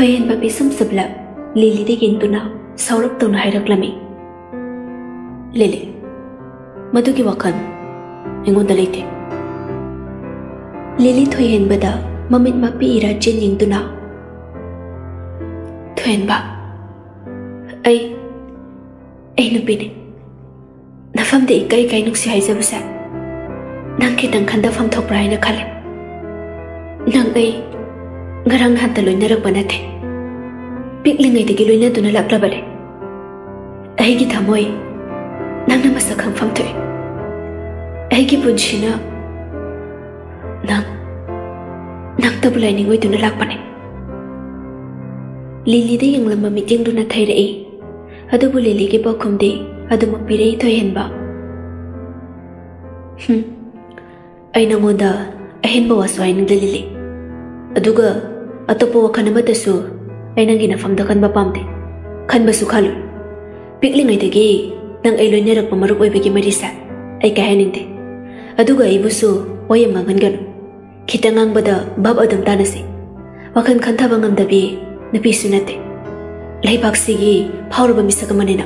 ꯊꯣꯏꯍꯦꯟꯕ ꯄꯤꯁꯨꯝ ꯁꯨꯞꯂ ꯂꯤꯂꯤꯗꯒꯤ ꯏꯟꯗꯨꯅ ꯁꯥꯎꯔꯛꯇꯨꯅ ꯍꯥꯏꯔꯛꯂꯝꯃꯤ ꯂꯤꯂꯤ ꯃꯗꯨꯒꯤ ꯋꯥꯈꯜ ꯑꯩꯉꯣꯟꯗ ꯂꯩꯇꯦ ꯂꯤꯂꯤ ꯊꯣꯏꯍꯦꯟꯕꯗ ꯃꯃꯤꯠ ꯃꯄꯤ ꯏꯔ ꯆꯤꯟ ꯌꯦꯡꯗꯨꯅ ꯊꯣꯏꯍꯦꯟꯕ ꯑꯩ ꯑꯩ ꯅꯨꯄꯤꯅꯤ ꯅꯐꯝꯗ ꯏꯀꯥꯏ ꯏꯀꯥꯏ ꯅꯨꯡꯁꯤ ꯍꯥꯏꯖꯕꯁꯦ ꯅꯪ ꯈꯤꯇꯪ ꯈꯟꯗꯐꯝ ꯊꯣꯛꯄ꯭ꯔꯥ ꯍꯥꯏꯅ ꯈꯜꯂꯦ ꯅꯪ ꯑꯩ ngarang hanta loina rak banate piklingai degi loina duna lakla bale ai gi thamoi nang na masa kham pham thoi ai gi punchina nang nang tab lai ni ngoi duna lak bane lili de yang lama meeting duna thai rai adu ai nang ginafam da kan ba pamte kan ba su khalu pikli ngai tegi nang ai loin nerak pamaru oi bagi marisa ai ka hanin te. Aduga ai busu oi mangan gan kitangang bada bab adam tanase wakan khantha bangam dabi napi sunate laibak sigi phawr ba misaka manena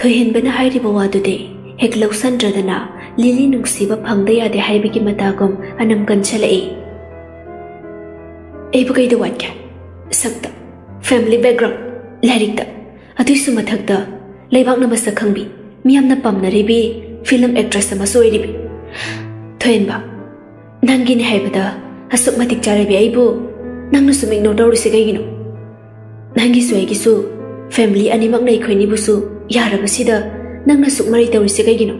thoihin bana hairi bawa du de hek lausan radana lili nungsiba phangda ya de haibi ki matagom anam kan chalai e. ಐಬುಗೈದು ವಾಕ್ಯ ಸಕ್ತ ಫ್ಯಾಮಿಲಿ ಬ್ಯಾಕ್ಗ್ರಾउंड ಲೈರಿಕ್ತ ಅದುಸು ಮಥಕ್ತ ಲೈಬಾಕ್ ನಮ್ಮ ಸಖಂಬಿ ಮಿಯಾಮ್ನ ಪಮ್ನರಿಬಿ ಫಿಲಮ್ ಆಕ್ಟ್ರೆಸ್ ಅಮ್ಮ ಸೋಯಿರಿಬಿ ಥೋಯನ್ಬ ನಂಗಿನ ಹೇಬದ ಅಸುಕ್ ಮತಿಕ್ ಚಾರಬಿ ಐಬು ನಂಗ್ನು ಸುಮ್ ಇಗ್ನೋರ್ ತೌರಿಸಿ ಕೈಗಿನು ನಂಗಿಸು ಐಗಿಸು ಫ್ಯಾಮಿಲಿ ಅನಿಮಕ್ನ ಐಖೋಯ್ನಿಬುಸು ಯಾರಬಸಿದ ನಂಗ್ನ ಸುಕ್ ಮರೈ ತೌರಿಸಿ ಕೈಗಿನು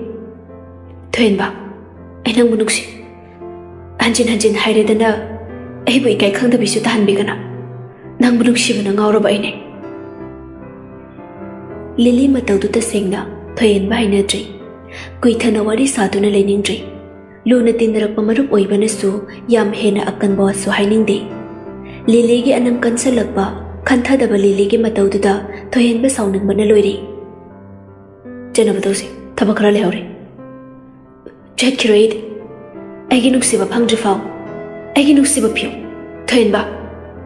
ಥೋಯನ್ಬ ಐ ನಂಗು ನುಗ್ಸಿ ಹಂಜಿನ್ ಹಂಜಿನ್ ಹಾಯ್ರೆದನ ꯑꯩꯕꯨ ꯏꯀꯥꯏ ꯈꯪꯗꯕꯤꯁꯨ ꯇꯥꯍꯟꯕꯤꯒꯅ ꯅꯪꯕꯨ ꯅꯨꯡꯁꯤꯕꯅ ꯉꯥꯎꯔꯕ ꯑꯩꯅꯦ ꯂꯤꯂꯤ ꯃꯇꯧꯗꯨ ꯇꯁꯦꯡꯅ ꯊꯣꯏꯍꯟꯕ ꯍꯩꯅꯗ꯭ꯔꯤ ꯀꯨꯏꯊꯅ ꯋꯥꯔꯤ ꯁꯥꯗꯨꯅ ꯂꯩꯅꯤꯡꯗ꯭ꯔꯤ ꯂꯨꯅ ꯇꯤꯟꯅꯔꯛꯄ ꯃꯔꯨꯞ ꯑꯣꯏꯕꯅꯁꯨ ꯌꯥꯝ ꯍꯦꯟꯅ ꯑꯀꯟꯕ ꯋꯥꯁꯨ ꯍꯥꯏꯅꯤꯡꯗꯦ ꯂꯤꯂꯤꯒꯤ ꯑꯅꯝ ꯀꯟꯁꯜꯂꯛꯄ ꯈꯟꯊꯗꯕ ꯂꯤꯂꯤꯒꯤ ꯃꯇꯧꯗꯨꯗ ꯊꯣꯏꯍꯟꯕ ꯁꯥꯎꯅꯤꯡꯕꯅ ꯂꯣꯏꯔꯤ ꯆꯠꯅꯕ ꯇꯧꯁꯤ ꯊꯕꯛ ꯈꯔ ꯂꯩꯍꯧꯔꯦ ꯆꯠꯈꯤꯔꯣꯏ ꯑꯩꯗꯤ ꯑꯩꯒꯤ ꯅꯨꯡꯁꯤꯕ ꯐꯪꯗ꯭ꯔꯤ ꯐꯥꯎ ꯑꯩꯒꯤ ꯅꯨꯡꯁꯤꯕ ꯐꯤꯌꯨ ꯊꯣꯏꯍꯟꯕ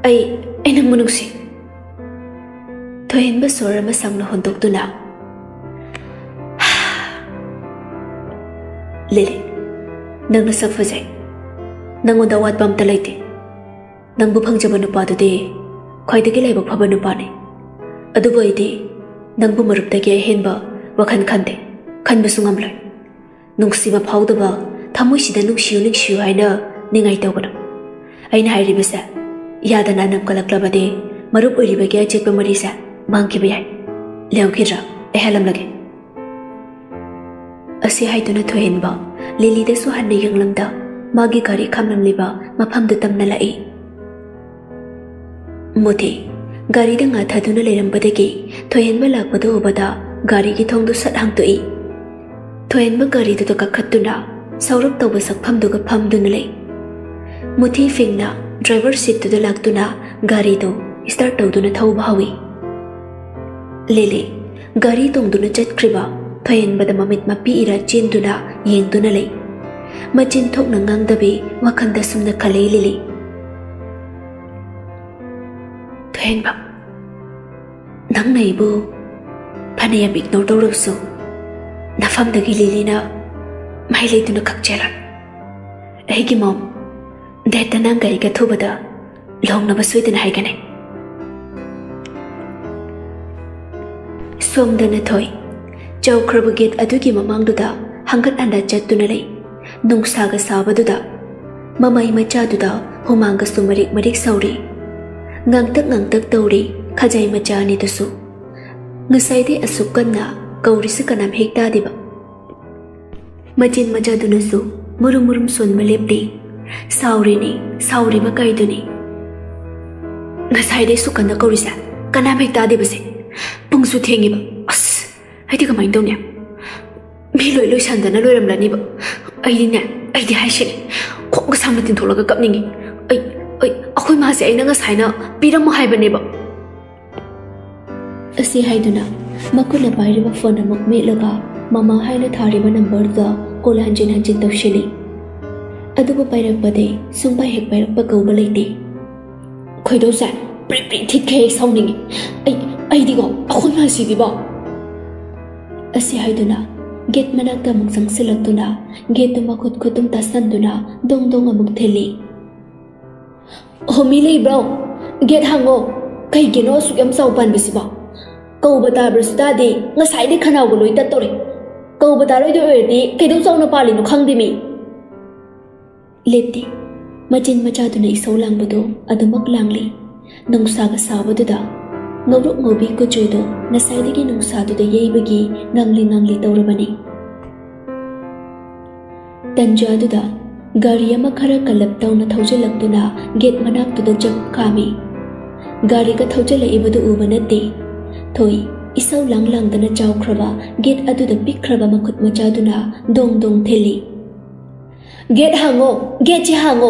ꯑꯩ ꯑꯩ ꯅꯪꯕꯨ ꯅꯨꯡꯁꯤ ꯊꯣꯏꯍꯟꯕ ꯁꯣꯔ ꯑꯃ ꯁꯪꯅ ꯍꯣꯟꯗꯣꯛꯇꯨꯅ ꯂꯤꯂꯤ ꯅꯪꯅ ꯁꯛ ꯐꯖꯩ ꯅꯪꯉꯣꯟꯗ ꯑꯋꯥꯠꯄ ꯑꯝꯇ ꯂꯩꯇꯦ ꯅꯪꯕꯨ ꯐꯪꯖꯕ ꯅꯨꯄꯥꯗꯨꯗꯤ ꯈ꯭ꯋꯥꯏꯗꯒꯤ ꯂꯥꯏꯕꯛ ꯐꯕ ꯅꯨꯄꯥꯅꯤ ꯑꯗꯨꯕꯨ ꯑꯩꯗꯤ ꯅꯪꯕꯨ ꯃꯔꯨꯞꯇꯒꯤ ꯑꯍꯦꯟꯕ ꯋꯥꯈꯜ ꯈꯟꯗꯦ ꯈꯟꯕꯁꯨ ꯉꯝꯂꯣꯏ ꯅꯨꯡꯁꯤꯕ ꯐꯥꯎꯗꯕ ꯊꯃꯣꯏꯁꯤꯗ ꯅꯨꯡꯁꯤꯌꯨ ꯅꯨꯡꯁꯤꯌꯨ ꯍꯥꯏꯅ ꯅꯤꯡꯉꯥꯏ ꯇꯧꯒꯅꯨ ꯑꯩꯅ ꯍꯥꯏꯔꯤꯕꯁꯦ ꯌꯥꯗꯅ ꯅꯝꯀꯠꯂꯛꯂꯕꯗꯤ ꯃꯔꯨꯞ ꯑꯣꯏꯔꯤꯕꯒꯤ ꯑꯆꯦꯠꯄ ꯃꯔꯤꯁꯦ ꯃꯥꯡꯈꯤꯕ ꯌꯥꯏ ꯂꯩꯍꯧꯈꯤꯗ꯭ꯔꯥ ꯑꯩ ꯍꯜꯂꯝꯂꯒꯦ ꯑꯁꯤ ꯍꯥꯏꯗꯨꯅ ꯊꯣꯏꯍꯟꯕ ꯂꯤꯂꯤꯗꯁꯨ ꯍꯟꯅ ꯌꯦꯡꯂꯝꯗ ꯃꯥꯒꯤ ꯒꯥꯔꯤ ꯈꯥꯝꯂꯝꯂꯤꯕ ꯃꯐꯝꯗꯨ ꯇꯝꯅ ꯂꯥꯛꯏ ꯃꯣꯊꯤ ꯒꯥꯔꯤꯗ ꯉꯥꯊꯗꯨꯅ ꯂꯩꯔꯝꯕꯗꯒꯤ ꯊꯣꯏꯍꯟꯕ ꯂꯥꯛꯄꯗꯨ ꯎꯕꯗ ꯒꯥꯔꯤꯒꯤ ꯊꯣꯡꯗꯨ ꯁꯠ ꯍꯥꯡꯇꯣꯛꯏ ꯊꯣꯏꯍꯟꯕ ꯒꯥꯔꯤꯗꯨꯗ ꯀꯥꯈꯠꯇꯨꯅ ꯁꯧꯔꯞ ꯇꯧꯕ ꯁꯛꯐꯝꯗꯨꯒ ꯐꯝꯗꯨꯅ ꯂꯩ ಮುಥಿ ಫಿಂಗ್ನ ಡ್ರೈವರ್ ಸೀಟ್ತುದ ಲಾಗ್ತುನ ಗಾರಿದು ಸ್ಟಾರ್ಟ್ ತೌದುನ ಥೌಬ ಹವಿ ಲೇಲೆ ಗಾರಿ ತೊಂದುನ ಚತ್ಕ್ರಿಬ ಥಯನ್ಬದ ಮಮಿತ್ ಮಪ್ಪಿ ಇರ ಚೇಂದುನ ಯೇಂದುನ ಲೈ ಮಚಿನ್ ಥೋಕ್ನ ಗಾಂಗ್ದಬಿ ವಖಂದ ಸುಮ್ನ ಕಲೈ ಲಿಲಿ ಥಯನ್ಬ ನಂಗ್ನ ಇಬು ಫನೆಯ ಬಿಗ್ನೋ ತೌಡವ್ಸು ನಫಮ್ದಗಿ ಲಿಲಿನ ಮಹಿಳೆದುನ ಕಕ್ಚೇಲ ಹೇಗೆ ಮಾಮ್ ꯗꯦꯠꯇ ꯅꯪ ꯒꯥꯔꯤꯒ ꯊꯨꯕꯗ ꯂꯨꯍꯣꯡꯅꯕ ꯁꯣꯏꯗꯅ ꯍꯥꯏꯒꯅꯤ ꯁꯣꯝꯗꯅ ꯊꯣꯏ ꯆꯧꯈ꯭ꯔꯕ ꯒꯦꯠ ꯑꯗꯨꯒꯤ ꯃꯃꯥꯡꯗꯨꯗ ꯍꯪꯒꯠ ꯍꯟꯗ ꯆꯠꯇꯨꯅ ꯂꯩ ꯅꯨꯡꯁꯥꯒ ꯁꯥꯕꯗꯨꯗ ꯃꯃꯩ ꯃꯆꯥꯗꯨꯗ ꯍꯨꯃꯥꯡꯒꯁꯨ ꯃꯔꯤꯛ ꯃꯔꯤꯛ ꯁꯧꯔꯤ ꯉꯥꯡꯇꯛ ꯉꯥꯡꯇꯛ ꯇꯧꯔꯤ ꯈꯖꯥꯏ ꯃꯆꯥ ꯑꯅꯤꯗꯨꯁꯨ ꯉꯁꯥꯏꯗꯩ ꯑꯁꯨꯛ ꯀꯟꯅ ꯀꯧꯔꯤꯁꯤ ꯀꯅꯥꯝ ꯍꯦꯛ ꯇꯥꯗꯦꯕ ꯃꯆꯤꯟ ꯃꯆꯥꯗꯨꯅꯁꯨ ꯃꯨꯔꯨꯝ ꯃꯨꯔꯨꯝ ꯁꯣꯟꯕ ꯂꯦꯞꯂꯤ ꯁꯥꯎꯔꯤꯅꯤ ꯁꯥꯎꯔꯤꯕ ꯀꯩꯗꯨꯅꯤ ꯉꯁꯥꯏꯗꯩ ꯁꯨꯛ ꯀꯟꯅ ꯀꯧꯔꯤꯁꯦ ꯀꯅꯥꯝ ꯍꯦꯛ ꯇꯥꯗꯦꯕꯁꯦ ꯄꯨꯡꯁꯨ ꯊꯦꯡꯉꯤꯕ ꯑꯁ ꯑꯩꯗꯤ ꯀꯃꯥꯏꯅ ꯇꯧꯅꯤ ꯃꯤ ꯂꯣꯏ ꯂꯣꯏꯁꯟꯗꯅ ꯂꯣꯏꯔꯝꯂꯅꯤꯕ ꯑꯩꯗꯤꯅꯦ ꯑꯩꯗꯤ ꯍꯥꯏꯁꯤꯅꯦ ꯈꯣꯡꯒ ꯁꯥꯡꯅ ꯇꯤꯡꯊꯣꯛꯂꯒ ꯀꯞꯅꯤꯡꯉꯤ ꯑꯩ ꯑꯩ ꯑꯩꯈꯣꯏ ꯃꯥꯁꯦ ꯑꯩꯅ ꯉꯁꯥꯏꯅ ꯄꯤꯔꯝꯃꯣ ꯍꯥꯏꯕꯅꯦꯕ ꯑꯁꯤ ꯍꯥꯏꯗꯨꯅ ꯃꯈꯨꯠꯅ ꯄꯥꯏꯔꯤꯕ ꯐꯣꯟ ꯑꯃꯨꯛ ꯃꯦꯠꯂꯒ ꯃꯃꯥ ꯍꯥꯏꯅ ꯊꯥꯔꯤꯕ ꯅꯝꯕꯔꯗꯨꯗ ꯀꯣꯜ ꯍꯟꯖꯤꯟ ꯍꯟꯖꯤꯟ ꯇꯧꯁꯤꯜꯂꯤ ꯑꯗꯨꯕꯨ ꯄꯥꯏꯔꯛꯄꯗꯤ ꯁꯨꯡꯄꯥꯏ ꯍꯦꯛ ꯄꯥꯏꯔꯛꯄ ꯀꯧꯕ ꯂꯩꯇꯦ ꯈꯣꯏꯗꯧꯁꯦ ꯄ꯭ꯔꯤꯛ ꯄ꯭ꯔꯤꯛ ꯊꯤꯠꯈꯩ ꯍꯦꯛ ꯁꯥꯎꯅꯤꯡꯉꯤ ꯑꯩ ꯑꯩꯗꯤꯀꯣ ꯑꯩꯈꯣꯏ ꯃꯥꯁꯤꯗꯤꯕꯣ ꯑꯁꯤ ꯍꯥꯏꯗꯨꯅ ꯒꯦꯠ ꯃꯅꯥꯛꯇ ꯑꯃꯨꯛ ꯆꯪꯁꯤꯜꯂꯛꯇꯨꯅ ꯒꯦꯠꯇꯨ ꯃꯈꯨꯠ ꯈꯨꯠꯇꯨꯝ ꯇꯥꯁꯟꯗꯨꯅ ꯗꯣꯡ ꯗꯣꯡ ꯑꯃꯨꯛ ꯊꯤꯜꯂꯤ ꯍꯣꯃꯤ ꯂꯩꯕ꯭ꯔꯣ ꯒꯦꯠ ꯍꯥꯡꯉꯣ ꯀꯩꯒꯤꯅꯣ ꯑꯁꯨꯛ ꯌꯥꯝ ꯆꯥꯎ ꯄꯥꯟꯕꯁꯤꯕꯣ ꯀꯧꯕ ꯇꯥꯕ꯭ꯔꯁꯨ ꯇꯥꯗꯦ ꯉꯁꯥꯏꯗꯩ ꯈꯅꯥꯎꯒ ꯂꯣꯏ ꯇꯠꯇꯧꯔꯦ ꯀꯧꯕ ꯇꯥꯔꯣꯏꯗꯣꯏ ꯑꯣꯏꯔꯗꯤ ꯀꯩꯗꯧ ꯆꯥꯎꯅ ꯄꯥꯜꯂꯤꯅꯣ ꯈꯪꯗꯦ ꯃꯤ ꯂꯦꯞꯇꯦ ꯃꯆꯤꯟ ꯃꯆꯥꯗꯨꯅ ꯏꯁꯧ ꯂꯥꯡꯕꯗꯣ ꯑꯗꯨꯃꯛ ꯂꯥꯡꯂꯤ ꯅꯨꯡꯁꯥꯒ ꯁꯥꯕꯗꯨꯗ ꯉꯧꯔꯣꯛ ꯉꯧꯕꯤ ꯀꯨꯆꯨꯗꯣ ꯉꯁꯥꯏꯗꯒꯤ ꯅꯨꯡꯁꯥꯗꯨꯗ ꯌꯩꯕꯒꯤ ꯉꯥꯡꯂꯤ ꯉꯥꯡꯂꯤ ꯇꯧꯔꯕꯅꯤ ꯇꯟꯖꯥꯗꯨꯗ ꯒꯥꯔꯤ ꯑꯃ ꯈꯔ ꯀꯜꯂꯞ ꯇꯧꯅ ꯊꯧꯖꯤꯜꯂꯛꯇꯨꯅ ꯒꯦꯠ ꯃꯅꯥꯛꯇꯨꯗ ꯖꯞ ꯈꯥꯝꯃꯤ ꯒꯥꯔꯤꯒ ꯊꯧꯖꯤꯜꯂꯛꯏꯕꯗꯨ ꯎꯕ ꯅꯠꯇꯦ ꯊꯣꯏ ꯏꯁꯧ ꯂꯥꯡ ꯂꯥꯡꯗꯅ ꯆꯥꯎꯈ꯭ꯔꯕ ꯒꯦꯠ ꯑꯗꯨꯗ ꯄꯤꯛꯈ꯭ꯔꯕ ꯃꯈꯨꯠ ꯃꯆꯥꯗꯨꯅ ꯗꯣꯡ ꯗꯣꯡ ꯊꯤꯜꯂꯤ ಗೆಟ್ ಹಾಗೋ ಗೆಚೆ ಹಾಗೋ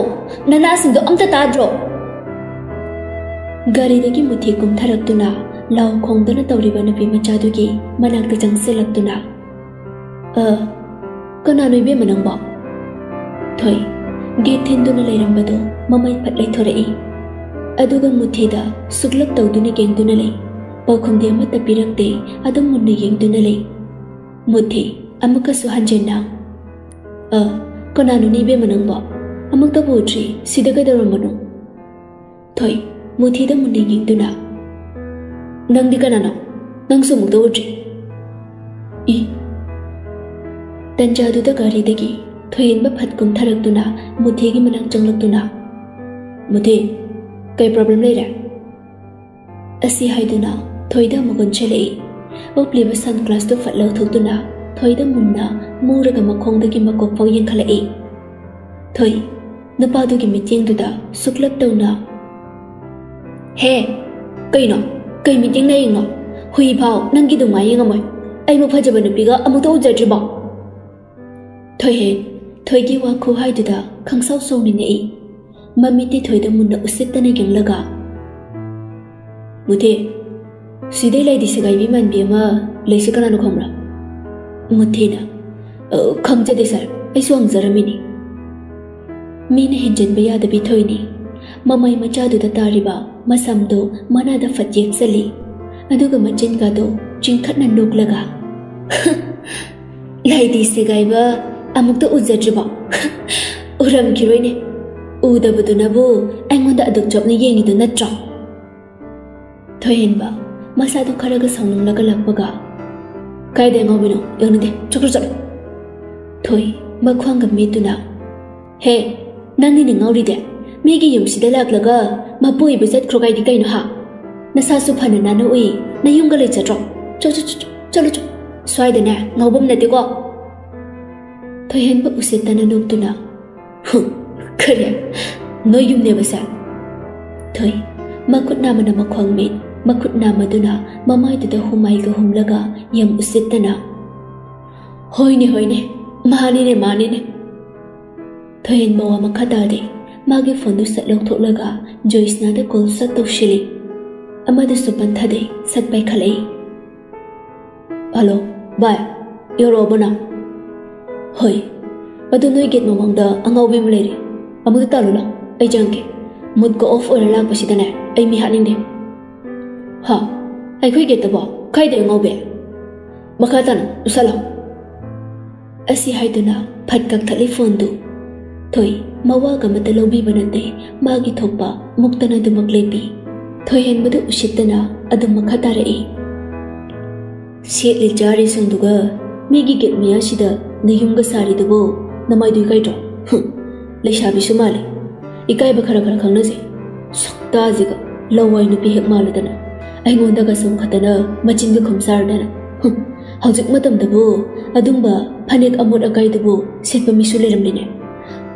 ನನಾಸಿಂದು ಅಮ್ತ ತಾದ್ರೋ ಗರಿದಗಿ ಮುಥಿ ಕುಂಥರಕ್ತುನ ಲಾವ್ ಖೋಂದನ ತೌರಿವ ನಪಿ ಮಚಾದುಗಿ ಮನಾಕ್ತ ಜಂಗ್ಸೆಲಕ್ತುನ ಅ ಕನಾನುಯ್ ಬೆ ಮನಂಬ ಥೊಯ್ ಗೆ ಥಿಂದುನ ಲೈರಂಬದು ಮಮೈ ಪಟ್ಲೈ ಥೊರೈ ಅದುಗ ಮುಥಿದ ಸುಗ್ಲಕ್ ತೌದುನ ಗೆಂದುನ ಲೈ ಪೌಖುಂದಿ ಅಮತ ಪಿರಕ್ತೆ ಅದಂ ಮುನ್ನ ಗೆಂದುನ ಲೈ ಮುಥಿ ಅಮಕ ಸುಹಂಜೆನ್ನ ಅ kananu ni be manang ba amang ta botri sida ga daro manu thoi muthi da munni ging tu na nang di kanano nang su muk da botri i tanja du da gari da gi thoin ba phat kum tharak tu na muthi gi manang changlak tu na muthi kai problem lai ra asi hai tu na thoi da mugun chelei bốc liba sunglass tu phát lâu thu tu na thoi da mum na ꯃꯨꯔꯒ ꯃꯈꯣꯡꯗꯒꯤ ꯃꯀꯣꯛ ꯐꯥꯎ ꯌꯦꯡꯈꯠꯂꯛꯏ ꯊꯣꯏ ꯅꯨꯄꯥꯗꯨꯒꯤ ꯃꯤꯠꯌꯦꯡꯗꯨꯗ ꯁꯨꯛꯂꯞ ꯇꯧꯅ ꯍꯦ ꯀꯩꯅꯣ ꯀꯩ ꯃꯤꯠꯌꯦꯡ ꯂꯩꯔꯤꯅꯣ ꯍꯨꯏ ꯐꯥꯎ ꯅꯪꯒꯤ ꯑꯗꯨꯃꯥꯏꯅ ꯌꯦꯡꯉꯝꯃꯣꯏ ꯑꯩꯕꯨ ꯐꯖꯕ ꯅꯨꯄꯤꯒ ꯑꯃꯨꯛꯇ ꯎꯖꯗ꯭ꯔꯤꯕꯣ ꯊꯣꯏꯍꯦ ꯊꯣꯏꯒꯤ ꯋꯥ ꯈꯨꯍꯥꯏꯗꯨꯗ ꯈꯪꯁꯥꯎ ꯁꯥꯎꯅꯤꯡꯉꯛꯏ ꯃꯃꯤꯠꯇꯤ ꯊꯣꯏꯗ ꯃꯨꯟꯅ ꯎꯁꯤꯠꯇꯅ ꯌꯦꯡꯂꯒ ꯃꯨꯊꯤ ꯁꯤꯗꯩ ꯂꯩꯗꯤ ꯁꯦꯒꯥꯏꯕꯤ ꯃꯥꯟꯕꯤ ꯑꯃ ꯂꯩꯁꯤ ꯀꯅꯥꯅꯣ ꯈꯪꯕ꯭ꯔꯥ ꯃꯨꯊꯤꯅ ꯈꯪꯖꯗꯦ ꯁꯥꯔ ꯑꯩꯁꯨ ꯍꯪꯖꯔꯝꯃꯤꯅꯤ ꯃꯤꯅ ꯍꯦꯟꯖꯤꯟꯕ ꯌꯥꯗꯕꯤ ꯊꯣꯏꯅꯤ ꯃꯃꯩ ꯃꯆꯥꯗꯨꯗ ꯇꯥꯔꯤꯕ ꯃꯁꯝꯗꯣ ꯃꯅꯥꯗ ꯐꯠ ꯌꯦꯛꯆꯜꯂꯤ ꯑꯗꯨꯒ ꯃꯆꯤꯟꯒꯗꯣ ꯆꯤꯡꯈꯠꯅ ꯅꯣꯛꯂꯒ ꯂꯩꯗꯤ ꯁꯦꯒꯥꯏꯕ ꯑꯃꯨꯛꯇ ꯎꯖꯗ꯭ꯔꯤꯕꯣ ꯎꯔꯝꯈꯤꯔꯣꯏꯅꯦ ꯎꯗꯕꯗꯨꯅꯕꯨ ꯑꯩꯉꯣꯟꯗ ꯑꯗꯨꯛ ꯆꯣꯞꯅ ꯌꯦꯡꯉꯤꯗꯨ ꯅꯠꯇ꯭ꯔꯣ ꯊꯣꯏꯍꯦꯟꯕ ꯃꯁꯥꯗꯨ ꯈꯔꯒ ꯁꯥꯎꯅꯤꯡꯂꯒ ꯂꯛꯄꯒ ꯀꯥꯏꯗ ꯉꯥꯎꯕꯤꯅꯣ ꯌꯦꯡꯅꯤꯡꯗꯦ ꯆꯠꯈ꯭ꯔꯣ ꯆꯠꯂꯣ thôi, mà khoang gặp mi tu nào. He nãy nay ngau ri de mi gi yum si de lak laga ma pui bu zet khrogai đi kai no ha nãy sao su phana nãy no e nãy yung ga le cha tro cho cho cho cho lo cho swai de na ngau bom na ti ko thôi hen ba usit ta na nok tu na cái kare no yung ne ba sa thôi ma kut nam ma na ma khoang mi ma kut na ma tu na ma mai tu da humai ga hum laga yam usit ta na hoi nè hoi nè. ꯅꯥꯟꯅ ꯎꯏ ꯅꯌꯨꯝꯒ ꯂꯩꯖꯗ꯭ꯔꯣ ꯆꯣ ꯆꯣ ꯆꯣ ꯆꯠꯂꯣ ꯆꯣ ꯁ꯭ꯋꯥꯏꯗꯅꯦ ꯉꯥꯎꯕꯝ ꯅꯠꯇꯦꯀꯣ ꯊꯣꯏꯍꯦꯟꯕ ꯎꯁꯤꯠꯇꯅ ꯅꯣꯛꯇꯨꯅ ꯀꯔꯤ ꯅꯣꯏ ꯌꯨꯝꯅꯦꯕ ꯁꯦ ꯊꯣꯏ ꯃꯈꯨꯠ ꯅꯥꯝꯃꯅ ꯃꯈ꯭ꯋꯥꯡ ꯃꯦꯠ ꯃꯈꯨꯠ ꯅꯥꯝꯃꯗꯨꯅ ꯃꯃꯥꯏꯗꯨꯗ ꯍꯨꯃꯥꯏꯒ ꯍꯨꯝꯂꯒ ꯌꯥꯝ ꯎꯁꯤꯠꯇꯅ ꯍꯣꯏꯅꯦ ꯍꯣꯏꯅꯦ ꯃꯥꯅꯤꯅꯦ ꯃꯥꯅꯤꯅꯦ ꯊꯣꯏꯍꯦꯟꯕ ꯋꯥ ꯃꯈꯥ ꯇꯥꯗꯦ ꯃꯥꯒꯤ ꯐꯣꯟꯗꯨ ꯁꯠ ꯂꯧꯊꯣꯛꯂꯒ ꯖꯣꯏꯁꯅꯥꯗ ꯀꯣꯜ ꯁꯠ ꯇꯧꯁꯤꯜꯂꯤ ꯑꯃꯗꯨꯁꯨ ꯄꯟꯊꯗꯦ ꯁꯠ ꯄꯥꯏꯈꯠꯂꯛꯏ ꯍꯜꯂꯣ ꯚꯥꯏ ꯌꯧꯔꯛꯑꯕꯣ ꯅꯪ ꯍꯣꯏ ꯑꯗꯨ ꯅꯣꯏ ꯒꯦꯠ ꯃꯃꯥꯡꯗ ꯑꯉꯥꯎꯕꯤ ꯑꯃ ꯂꯩꯔꯦ ꯑꯃꯨꯛꯇ ꯇꯥꯜꯂꯨ ꯂꯥꯎ ꯑꯩ ꯆꯪꯒꯦ ꯃꯨꯠꯀ ꯑꯣꯐ ꯑꯣꯏꯔ ꯂꯥꯛꯄꯁꯤꯗꯅꯦ ꯑꯩ ꯃꯤ ꯍꯥꯠꯅꯤꯡꯗꯦ ꯍꯥ ꯑꯩꯈꯣꯏ ꯒꯦꯠꯇꯕꯣ ꯀꯥꯏꯗ ꯑꯉꯥꯎꯕꯤ ꯃꯈꯥ ꯇꯥꯅ ꯎꯁꯜꯂꯣ ꯑꯁꯤ ꯍꯥꯏꯗꯨꯅ ꯐꯠ ꯀꯛꯊꯠꯂꯤ ꯐꯣꯟꯗꯨ ꯊꯣꯏ ꯃꯋꯥꯒ ꯑꯃꯠꯇ ꯂꯧꯕꯤꯕ ꯅꯠꯇꯦ ꯃꯥꯒꯤ ꯊꯣꯛꯄ ꯃꯨꯛꯇꯅ ꯑꯗꯨꯃꯛ ꯂꯦꯞꯄꯤ ꯊꯣꯏꯍꯦꯟꯕꯗꯨ ꯎꯁꯤꯠꯇꯅ ꯑꯗꯨꯝ ꯃꯈꯥ ꯇꯥꯔꯛꯏ ꯁꯦꯠꯂꯤ ꯆꯥꯔꯤꯁꯤꯡꯗꯨꯒ ꯃꯤꯒꯤ ꯒꯦꯠ ꯃꯌꯥꯁꯤꯗ ꯅꯌꯨꯝꯒ ꯁꯥꯔꯤꯗꯨꯕꯨ ꯅꯃꯥꯏꯗꯨ ꯏꯀꯥꯏꯗ꯭ꯔꯣ ꯂꯩꯁꯥꯕꯤꯁꯨ ꯃꯥꯜꯂꯤ ꯏꯀꯥꯏꯕ ꯈꯔ ꯈꯔ ꯈꯪꯅꯁꯦ ꯁꯛꯇꯥꯁꯤꯒ ꯂꯋꯥꯏ ꯅꯨꯄꯤ ꯍꯦꯛ ꯃꯥꯜꯂꯗꯅ ꯑꯩꯉꯣꯟꯗꯒ ꯁꯨꯝ ꯈꯠꯇꯅ ꯃꯆꯤꯟꯒ ꯈꯨꯝꯁꯥꯔꯗꯅ ꯍꯧꯖꯤꯛ ꯃꯇꯝꯗꯕꯨ ꯑꯗꯨꯝꯕ ꯐꯅꯦꯛ ꯑꯃꯣꯠ ꯑꯀꯥꯏꯗꯨꯕꯨ ꯁꯦꯠꯄ ꯃꯤꯁꯨ ꯂꯩꯔꯝꯂꯤꯅꯦ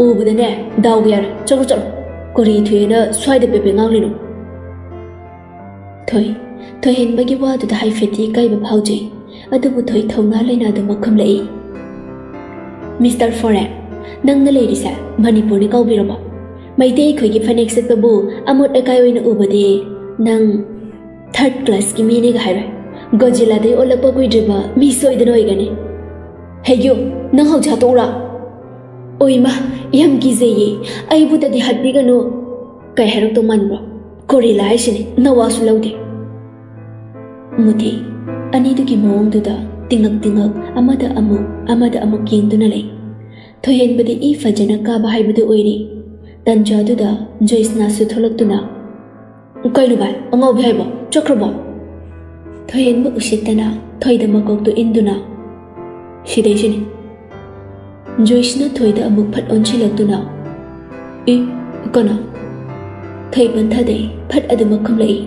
ꯎꯕꯗꯅꯦ ꯗꯥꯎꯒ ꯌꯥꯔꯦ ꯆꯠꯂꯣ ꯆꯠꯂꯣ ꯀꯣꯔꯤ ꯊꯨꯌꯦꯅ ꯁ꯭ꯋꯥꯏꯗ ꯄꯦꯄꯦ ꯉꯥꯡꯂꯤꯅꯣ ꯊꯣꯏ ꯊꯣꯏꯍꯦꯟꯕꯒꯤ ꯋꯥꯗꯨꯗ ꯍꯥꯏꯐꯦꯠꯇꯤ ꯏꯀꯥꯏꯕ ꯐꯥꯎꯖꯩ ꯑꯗꯨꯕꯨ ꯊꯣꯏ ꯊꯧꯅꯥ ꯂꯩꯅꯥꯗꯨꯃꯛ ꯈꯨꯝꯂꯛꯏ ꯃꯤꯁꯇꯔ ꯐꯣꯔꯦꯟ ꯅꯪꯅ ꯂꯩꯔꯤꯁꯦ ꯃꯅꯤꯄꯨꯔꯅꯤ ꯀꯧꯕꯤꯔꯕꯣ ꯃꯩꯇꯩ ꯑꯩꯈꯣꯏꯒꯤ ꯐꯅꯦꯛ ꯁꯦꯠꯄꯕꯨ ꯑꯃꯣꯠ ꯑꯀꯥꯏ ꯑꯣꯏꯅ ꯎꯕꯗꯤ ꯅꯪ ꯊꯥꯔꯠ ꯀ꯭ꯂꯥꯁꯀꯤ ꯃꯤꯅꯦꯒ ꯍꯥꯏꯔꯣꯏ Godzilla de olakpa kui driba mi soi de noi gane. Hey yo, nang hau cha tora. Ôi mà, yam ki ze ye, ai bu ta di hat bi gano. Kai hero to man bro. Kori lai shine nawa su lau de. Muthi, ani du ki mong du da tingak tingak amada amu amada amu Thôi du na lai. Thoyen bade i fajana ka ba hai bu de oi ni. Tan ja du da Joyce na su tholak tu na. Kai lu bai, angau bi hai bo, chakra bo. ꯊꯣꯏꯍꯦꯟꯕ ꯎꯁꯤꯠꯇꯅ ꯊꯣꯏꯗ ꯃꯀꯣꯛꯇꯨ ꯏꯟꯗꯨꯅ ꯁꯤꯗꯩꯁꯤꯅꯤ ꯖꯣꯏꯁꯅ ꯊꯣꯏꯗ ꯑꯃꯨꯛ ꯐꯠ ꯑꯣꯟꯁꯤꯜꯂꯛꯇꯨꯅ ꯏ ꯀꯅꯥ ꯊꯩ ꯄꯟꯊꯗꯩ ꯐꯠ ꯑꯗꯨꯃꯛ ꯈꯨꯝꯂꯛꯏ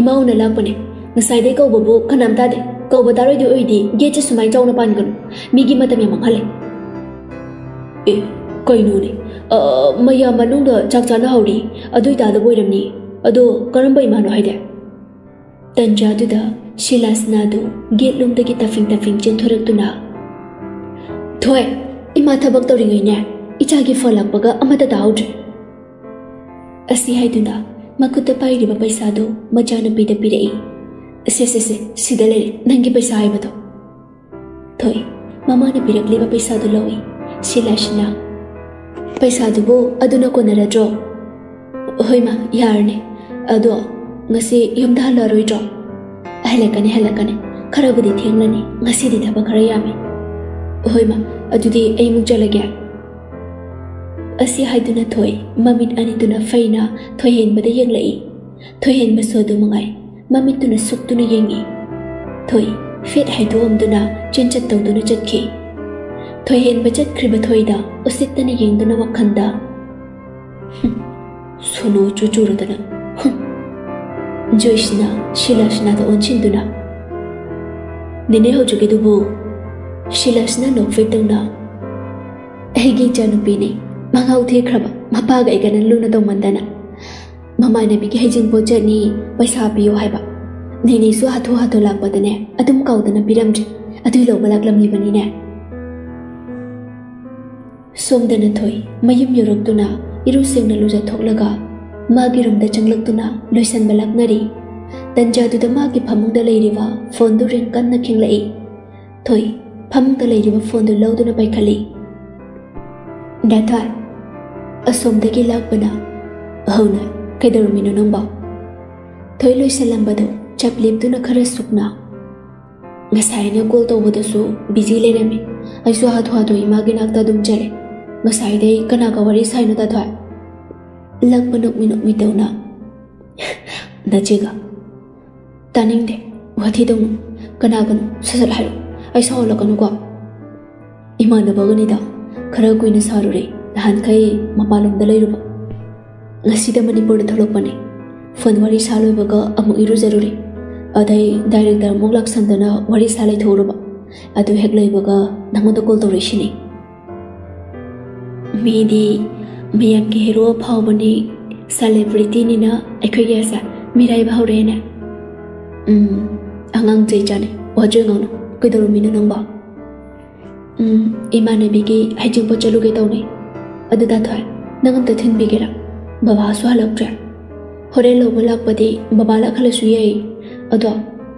ꯏꯃꯥꯎꯅ ꯂꯥꯛꯄꯅꯦ ꯉꯁꯥꯏꯗꯩ ꯀꯧꯕꯕꯨ ꯀꯅꯥꯝ ꯇꯥꯗꯦ ꯀꯧꯕ ꯇꯥꯔꯣꯏꯗꯣꯏ ꯑꯣꯏꯗꯤ ꯒꯦꯠꯁꯦ ꯁꯨꯃꯥꯏꯅ ꯆꯥꯎꯅ ꯄꯥꯟꯒꯅꯨ ꯃꯤꯒꯤ ꯃꯇꯝ ꯌꯥꯝ ꯃꯥꯡꯍꯜꯂꯦ ꯑꯦ ꯀꯩꯅꯣꯅꯦ ꯃꯌꯥꯝ ꯃꯅꯨꯡꯗ ꯆꯥꯛ ꯆꯥꯅꯍꯧꯔꯤ ꯑꯗꯨꯏ ꯇꯥꯗꯕ ꯑꯣꯏꯔꯝꯅꯤ ꯑꯗꯣ ꯀꯔꯝꯕ ꯏꯃꯥꯅꯣ ꯍꯥꯏꯗꯦ ꯇꯟꯖꯥꯗꯨꯗ ꯁꯤꯂꯥꯁꯅꯥꯗꯨ ꯒꯦꯠꯂꯣꯝꯗꯒꯤ ꯇꯐꯤꯡ ꯇꯐꯤꯡ ꯆꯦꯟꯊꯣꯔꯛꯇꯨꯅ ꯊꯣꯏ ꯏꯃꯥ ꯊꯕꯛ ꯇꯧꯔꯤꯉꯩꯅꯦ ꯏꯆꯥꯒꯤ ꯐꯣꯟ ꯂꯥꯛꯄꯒ ꯑꯃꯠꯇ ꯇꯥꯍꯧꯗ꯭ꯔꯦ ꯑꯁꯤ ꯍꯥꯏꯗꯨꯅ ꯃꯈꯨꯠꯇ ꯄꯥꯏꯔꯤꯕ ꯄꯩꯁꯥꯗꯨ ꯃꯆꯥꯅꯨꯄꯤꯗ ꯄꯤꯔꯛꯏ ꯁꯦ ꯁꯦ ꯁꯦ ꯁꯤꯗ ꯂꯩꯔꯦ ꯅꯪꯒꯤ ꯄꯩꯁꯥ ꯍꯥꯏꯕꯗꯣ ꯊꯣꯏ ꯃꯃꯥꯅ ꯄꯤꯔꯛꯂꯤꯕ ꯄꯩꯁꯥꯗꯨ ꯂꯧꯏ ꯁꯤꯂꯥꯁꯤꯅ ꯄꯩꯁꯥꯗꯨꯕꯨ ꯑꯗꯨꯅ ꯀꯣꯟꯅꯔꯗ꯭ꯔꯣ ꯍꯣꯏ ꯃꯥ ꯌꯥꯔꯅꯤ ꯑꯗꯣ ngasi yumda halaroidro halakani halakani kharabudi thenglani ngasi di thaba khara yame hoi ma adudi ei muk jalage asi haiduna thoi mamit ani tuna faina thoi hen bada yeng lai thoi hen ma so du mangai mamit tuna suk tuna yengi thoi fet hai du om duna chen chat tong duna chat ki thoi hen ba chat khri ba thoi da usit tana yeng duna wakhanda sono chu chu 조이시나 실라시나 더 온친두나 니네 호주게 두보 실라시나 노페똥나 에기 자누 비네 망하우 테크라바 마파가 이가는 루나 동만다나 마마네 비게 해진 보자니 바이사 비요 하이바 니니 수하 도하 돌락 받네 아둠 가우드나 비람지 아들로 말락람니 바니네 솜다는 토이 마임 유럽도나 이루 생나 루자 톡라가 ꯃꯥꯒꯤ ꯔꯨꯝꯗ ꯆꯪꯂꯛꯇꯨꯅ ꯂꯣꯏꯁꯟꯕ ꯂꯥꯛꯅꯔꯤ ꯇꯟꯖꯥꯗꯨꯗ ꯃꯥꯒꯤ ꯐꯃꯨꯡꯗ ꯂꯩꯔꯤꯕ ꯐꯣꯟꯗꯨ ꯔꯤꯡ ꯀꯟꯅ ꯈꯤꯡꯂꯛꯏ ꯊꯣꯏ ꯐꯃꯨꯡꯗ ꯂꯩꯔꯤꯕ ꯐꯣꯟꯗꯨ ꯂꯧꯗꯨꯅ ꯄꯥꯏꯈꯠꯂꯤ ꯗꯥꯊꯥꯏ ꯑꯁꯣꯝꯗꯒꯤ ꯂꯥꯛꯄꯅ ꯍꯧꯅ ꯀꯩꯗꯧꯔꯝꯃꯤꯅꯣ ꯅꯪꯕꯣ ꯊꯣꯏ ꯂꯣꯏꯁꯜꯂꯝꯕꯗꯨ ꯆꯞ ꯂꯦꯞꯇꯨꯅ ꯈꯔ ꯁꯨꯛꯅ ꯉꯁꯥꯏꯅ ꯀꯣꯜ ꯇꯧꯕꯗꯁꯨ ꯕꯤꯖꯤ ꯂꯩꯔꯝꯃꯤ ꯑꯩꯁꯨ ꯍꯥꯊꯨ ꯍꯥꯊꯨ ꯏꯃꯥꯒꯤ ꯅꯥꯛꯇ ꯑꯗꯨꯝ ꯆꯠꯂꯦ ꯉꯁꯥꯏꯗꯩ ꯀꯅꯥꯒ ꯋꯥꯔꯤ ꯁꯥꯏꯅꯣ ꯇꯥꯊꯣꯏ ꯂꯛꯄ ꯅꯣꯛꯃꯤ ꯅꯣꯛꯃꯤ ꯇꯧꯅ ꯅꯆꯦꯒ ꯇꯥꯅꯤꯡꯗꯦ ꯋꯥꯊꯤ ꯇꯧꯅꯨ ꯀꯅꯥꯒꯅꯣ ꯁꯠ ꯁꯠ ꯍꯥꯏꯔꯛꯑꯣ ꯑꯩ ꯁꯥꯎꯍꯜꯂꯛꯀꯅꯨꯀꯣ ꯏꯃꯥꯟꯅꯕꯒꯅꯤꯗ ꯈꯔ ꯀꯨꯏꯅ ꯁꯥꯔꯨꯔꯦ ꯅꯍꯥꯟꯈꯩ ꯃꯄꯥꯟꯂꯣꯝꯗ ꯂꯩꯔꯨꯕ ꯉꯁꯤꯗ ꯃꯅꯤꯄꯨꯔꯗ ꯊꯣꯛꯂꯛꯄꯅꯦ ꯐꯣꯟ ꯋꯥꯔꯤ ꯁꯥ ꯂꯣꯏꯕꯒ ꯑꯃꯨꯛ ꯏꯔꯨꯖꯔꯨꯔꯦ ꯑꯗꯩ ꯗꯥꯏꯔꯦꯛꯇꯔ ꯑꯃꯨꯛ ꯂꯥꯛꯁꯟꯗꯅ ꯋꯥꯔꯤ ꯁꯥ ꯂꯩꯊꯣꯛꯎꯔꯕ ꯑꯗꯨ ꯍꯦꯛ ꯂꯩꯕꯒ ꯅꯪꯉꯣꯟꯗ ꯀꯣꯜ ꯇꯧꯔꯛꯏꯁꯤꯅꯤ ꯃꯤꯗꯤ ꯃꯤꯌꯥꯝꯒꯤ ꯍꯦꯔꯣ ꯐꯥꯎꯕꯅꯤ ꯁꯦꯂꯦꯕ꯭ꯔꯤꯇꯤꯅꯤꯅ ꯑꯩꯈꯣꯏꯒꯤ ꯑꯁꯦ ꯃꯤꯔꯥꯏꯕ ꯍꯧꯔꯦꯅꯦ ꯎꯝ ꯑꯉꯥꯡ ꯆꯩ ꯆꯥꯅꯤ ꯋꯥꯖꯣꯏ ꯉꯥꯡꯅꯨ ꯀꯩꯗꯧꯔꯝꯃꯤꯅꯣ ꯅꯪꯕꯣ ꯎꯝ ꯏꯃꯥꯟꯅꯕꯤꯒꯤ ꯍꯩꯖꯤꯡꯄꯣꯠ ꯆꯠꯂꯨꯒꯦ ꯇꯧꯅꯤ ꯑꯗꯨꯗ ꯊꯣꯏ ꯅꯪ ꯑꯝꯇ ꯊꯤꯟꯕꯤꯒꯦꯔꯥ ꯕꯕꯥꯁꯨ ꯍꯜꯂꯛꯇ꯭ꯔꯦ ꯍꯣꯔꯦꯟ ꯂꯧꯕ ꯂꯥꯛꯄꯗꯤ ꯕꯕꯥ ꯂꯥꯛꯍꯜꯂꯁꯨ ꯌꯥꯏ ꯑꯗꯣ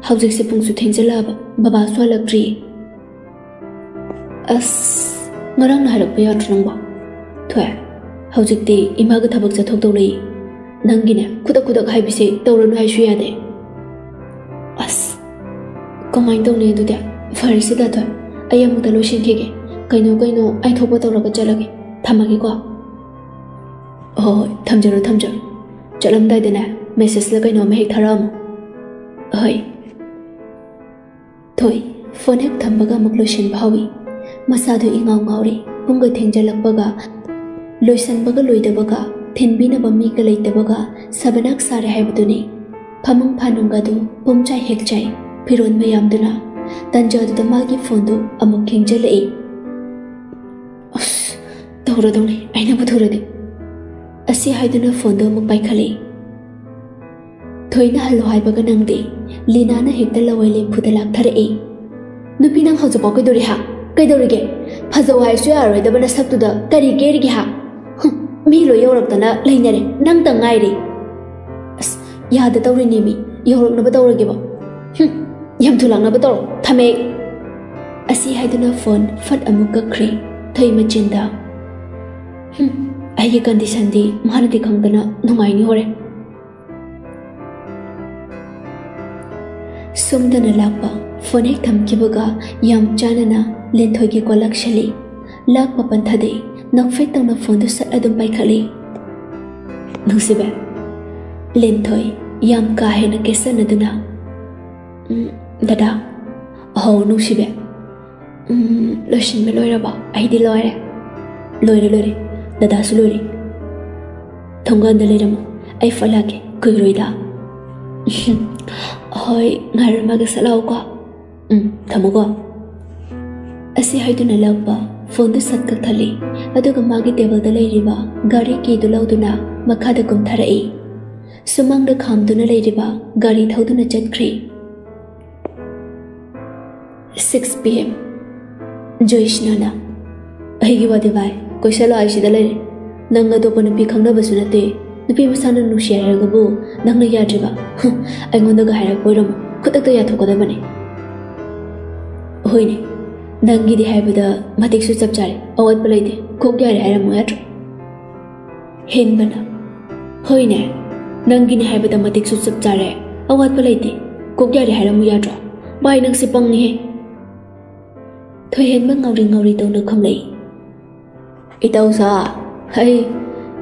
ꯍꯧꯖꯤꯛꯁꯦ ꯄꯨꯡꯁꯨ ꯊꯦꯡꯖꯤꯜꯂꯛꯑꯕ ꯕꯕꯥꯁꯨ ꯍꯜꯂꯛꯇ꯭ꯔꯤꯌꯦ ꯑꯁ ꯉꯔꯥꯡꯅ ꯍꯥꯏꯔꯛꯄ ꯌꯥꯗ꯭ꯔꯣ ꯅꯪꯕꯣ ꯊꯣꯏ ꯍꯧꯖꯤꯛꯇꯤ ꯏꯃꯥꯒ ꯊꯕꯛ ꯆꯠꯊꯣꯛꯇꯧ ꯂꯩ ꯅꯪꯒꯤꯅꯦ ꯈꯨꯗꯛ ꯈꯨꯗꯛ ꯍꯥꯏꯕꯁꯦ ꯇꯧꯔꯅꯨ ꯍꯥꯏꯁꯨ ꯌꯥꯗꯦ ꯑꯁ ꯀꯃꯥꯏꯅ ꯇꯧꯅꯤ ꯑꯗꯨꯗꯤ ꯐꯔꯦꯁꯤꯗ ꯊꯣꯏ ꯑꯩ ꯑꯃꯨꯛꯇ ꯂꯣꯏꯁꯤꯟꯈꯤꯒꯦ ꯀꯩꯅꯣ ꯀꯩꯅꯣ ꯑꯩ ꯊꯣꯛꯄ ꯇꯧꯔꯒ ꯆꯠꯂꯒꯦ ꯊꯝꯃꯒꯦꯀꯣ ꯍꯣꯏ ꯍꯣꯏ ꯊꯝꯖꯔꯣ ꯊꯝꯖꯔꯣ ꯆꯠꯂꯝꯗꯥꯏꯗꯅꯦ ꯃꯦꯁꯦꯖꯂ ꯀꯩꯅꯣꯝꯃ ꯍꯦꯛ ꯊꯥꯔꯛꯑꯝꯃꯣ ꯍꯣꯏ ꯊꯣꯏ ꯐꯣꯟ ꯍꯦꯛ ꯊꯝꯕꯒ ꯑꯃꯨꯛ ꯂꯣꯏꯁꯤꯟꯕ ꯍꯧꯏ ꯃꯁꯥꯗꯨ ꯏꯉꯥꯎ ꯉꯥꯎꯔꯤ ꯄꯨꯡꯒ ꯊꯦꯡꯖꯜꯂꯛꯄꯒ ꯂꯣꯏꯁꯟꯕꯒ ꯂꯣꯏꯗꯕꯒ ꯊꯤꯟꯕꯤꯅꯕ ꯃꯤꯒ ꯂꯩꯇꯕꯒ ꯁꯕꯅꯥꯛ ꯁꯥꯔꯦ ꯍꯥꯏꯕꯗꯨꯅꯤ ꯐꯃꯨꯡ ꯐꯥꯅꯨꯡꯒꯗꯨ ꯄꯨꯝꯆꯥꯏ ꯍꯦꯛ ꯆꯥꯏ ꯐꯤꯔꯣꯟ ꯃꯌꯥꯝꯗꯨꯅ ꯇꯟꯖꯥꯗꯨꯗ ꯃꯥꯒꯤ ꯐꯣꯟꯗꯨ ꯑꯃꯨꯛ ꯈꯤꯡꯖꯤꯜꯂꯛꯏ ꯑꯁ ꯇꯧꯔꯗꯧꯅꯤ ꯑꯩꯅꯕꯨ ꯊꯨꯔꯗꯤ ꯑꯁꯤ ꯍꯥꯏꯗꯨꯅ ꯐꯣꯟꯗꯨ ꯑꯃꯨꯛ ꯄꯥꯏꯈꯠꯂꯛꯏ ꯊꯣꯏꯅ ꯍꯜꯂꯣ ꯍꯥꯏꯕꯒ ꯅꯪꯗꯦ ꯂꯤꯅꯥꯅ ꯍꯦꯛꯇ ꯂꯋꯥꯏ ꯂꯦꯝꯐꯨꯗ ꯂꯥꯛꯊꯔꯛꯏ ꯅꯨꯄꯤ ꯅꯪ ꯍꯧꯖꯤꯛꯐꯥꯎ ꯀꯩꯗꯧꯔꯤ ꯍꯥ ꯀꯩꯗꯧꯔꯤꯒꯦ ꯐꯖꯧ ꯍꯥꯏꯔꯁꯨ ꯌꯥꯔꯣꯏꯗꯕ ꯅꯁꯛꯇꯨꯗ ꯀꯔꯤ ꯀꯦꯔꯤꯒꯦ ꯍꯥ 미로 yam thu lang 아이리 아스 야데 떠오리니미 여럽나바 떠오르게바 si hai 떠오 타메 phone 하이드나 폰 팟 아무가 크레 thay mà da. Đó ai cái condition đi mà nó thì không na nó ngay như vậy sum đơn là ba, phone hết thầm kia bữa yam chana na lên thôi cái qua lạc shali lạc mà bận thay nó fez tão na fondusa adumbay khali. Nung sibe. Linthoy, yam kahe na kesa na duna. Dada. Ho nung sibe. Lôi xin mới lôi ra bỏ, ai đi lôi ra. Lôi ra lôi ra, dada su lôi ra. Thông gần đã lấy ra mong, ai phải là cái, cười rồi đã. Hồi, ngài mà cái sẽ lâu quá. Ừ, thầm quá. Asi hai tu na lâu quá. ꯐꯣꯟꯗꯨ ꯁꯠ ꯀꯛꯊꯠꯂꯤ ꯑꯗꯨꯒ ꯃꯥꯒꯤ ꯇꯦꯕꯜꯗ ꯂꯩꯔꯤꯕ ꯒꯥꯔꯤ ꯀꯤꯗꯨ ꯂꯧꯗꯨꯅ ꯃꯈꯥꯗ ꯀꯨꯝꯊꯔꯛꯏ ꯁꯨꯃꯥꯡꯗ ꯈꯥꯝꯗꯨꯅ ꯂꯩꯔꯤꯕ ꯒꯥꯔꯤ ꯊꯧꯗꯨꯅ ꯆꯠꯈ꯭ꯔꯤ ꯁꯤꯛꯁ ꯄꯤ ꯑꯦꯝ ꯖꯣꯏꯁꯅꯥꯅ ꯑꯩꯒꯤ ꯋꯥꯗꯤ ꯚꯥꯏ ꯀꯣꯏꯁꯜꯂꯣ ꯑꯩꯁꯤꯗ ꯂꯩꯔꯦ ꯅꯪ ꯑꯇꯣꯞꯄ ꯅꯨꯄꯤ ꯈꯪꯅꯕꯁꯨ ꯅꯠꯇꯦ ꯅꯨꯄꯤ ꯃꯁꯥꯅ ꯅꯨꯡꯁꯤ ꯍꯥꯏꯔꯒꯕꯨ ꯅꯪꯅ ꯌꯥꯗ꯭ꯔꯤꯕ ꯑꯩꯉꯣꯟꯗꯒ ꯍꯥꯏꯔꯛꯄ ꯑꯣꯏꯔꯝꯃꯣ ꯈꯨꯗꯛꯇ ꯌꯥꯊꯣꯛꯀꯗꯕꯅꯤ ꯍꯣꯏꯅꯦ ನಂಗಿದೆ ಹೇಬದ ಮತಿಕ್ಸು ಸಬ್ಚಾರೆ ಅವತ್ ಬಲ ಇದೆ ಕೋಗ್ಯಾರೆ ಹೇರ ಮೊಯಾಟ್ರ ಹೆನ್ಬನ ಹೊಯ್ನೆ ನಂಗಿನ ಹೇಬದ ಮತಿಕ್ಸು ಸಬ್ಚಾರೆ ಅವತ್ ಬಲ ಇದೆ ಕೋಗ್ಯಾರೆ ಹೇರ ಮೊಯಾಟ್ರ ಬಾಯ್ ನಂಗ್ ಸಿಪಂಗ್ ಹೆ thôi hen mất ngầu đi ngầu đi tôi nó không lấy ít tao sa hay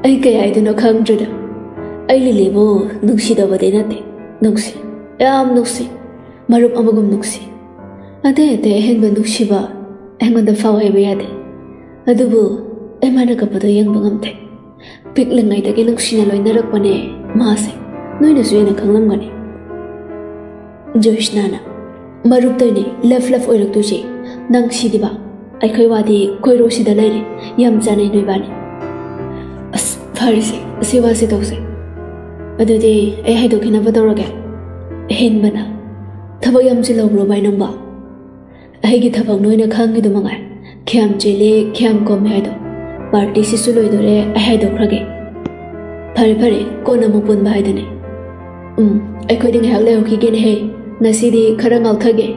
ai cái ai tụi nó không rồi đó ấy lì lì vô nung xì đâu vào đây thế, nung xì em nung xì mà lúc ông cũng nung xì ꯑꯇꯩ ꯑꯍꯦꯟꯕ ꯅꯨꯡꯁꯤꯕ ꯑꯩꯉꯣꯟꯗ ꯐꯥꯎ ꯍꯥꯏꯕ ꯌꯥꯗꯦ ꯑꯗꯨꯕꯨ ꯑꯩ ꯃꯥꯅ ꯀꯞꯄꯗꯣ ꯌꯦꯡꯕ ꯉꯝꯗꯦ ꯄꯤꯛꯂꯤꯉꯩꯗꯒꯤ ꯅꯨꯡꯁꯤꯅ ꯂꯣꯏꯅꯔꯛꯄꯅꯦ ꯃꯥꯁꯦ ꯅꯣꯏꯅꯁꯨ ꯍꯦꯟꯅ ꯈꯪꯂꯝꯒꯅꯤ ꯖꯣꯏꯁꯅꯥꯅ ꯃꯔꯨꯞꯇꯩꯅꯦ ꯂꯞ ꯂꯞ ꯑꯣꯏꯔꯛꯇꯣꯏꯁꯦ ꯅꯪ ꯁꯤꯗꯤꯕ ꯑꯩꯈꯣꯏ ꯋꯥꯗꯤ ꯀꯣꯏꯔꯣꯁꯤꯗ ꯂꯩꯔꯦ ꯌꯥꯝ ꯆꯥꯅꯩ ꯅꯣꯏꯕꯥꯅꯤ ꯑꯁ ꯐꯔꯦꯁꯦ ꯑꯁꯤ ꯋꯥꯁꯤ ꯇꯧꯁꯦ ꯑꯗꯨꯗꯤ ꯑꯩ ꯍꯥꯏꯗꯣꯛꯈꯤꯅꯕ ꯇꯧꯔꯒꯦ ꯍꯦꯟꯕꯅ ꯊꯕꯛ ꯌꯥꯝ ꯆꯤꯜꯍꯧꯕ꯭ꯔꯣ ꯚꯥꯏ ꯅꯪꯕ ꯑꯩꯒꯤ ꯊꯕꯛ ꯅꯣꯏꯅ ꯈꯪꯉꯤꯗꯨ ꯃꯉꯥꯏ ꯀꯌꯥꯝ ꯆꯤꯜꯂꯤ ꯀꯌꯥꯝ ꯀꯣꯝꯃꯦ ꯍꯥꯏꯗꯣ ꯄꯥꯔꯇꯤꯁꯤꯁꯨ ꯂꯣꯏꯗꯣꯔꯦ ꯑꯩ ꯍꯥꯏꯗꯣꯛꯈ꯭ꯔꯒꯦ ꯐꯔꯦ ꯐꯔꯦ ꯀꯣꯟꯅ ꯑꯃꯨꯛ ꯄꯨꯟꯕ ꯍꯥꯏꯗꯨꯅꯤ ꯎꯝ ꯑꯩꯈꯣꯏꯗꯤ ꯉꯥꯏꯍꯥꯛ ꯂꯩꯍꯧꯈꯤꯒꯦꯅꯦꯍꯦ ꯉꯁꯤꯗꯤ ꯈꯔ ꯉꯥꯎꯊꯒꯦ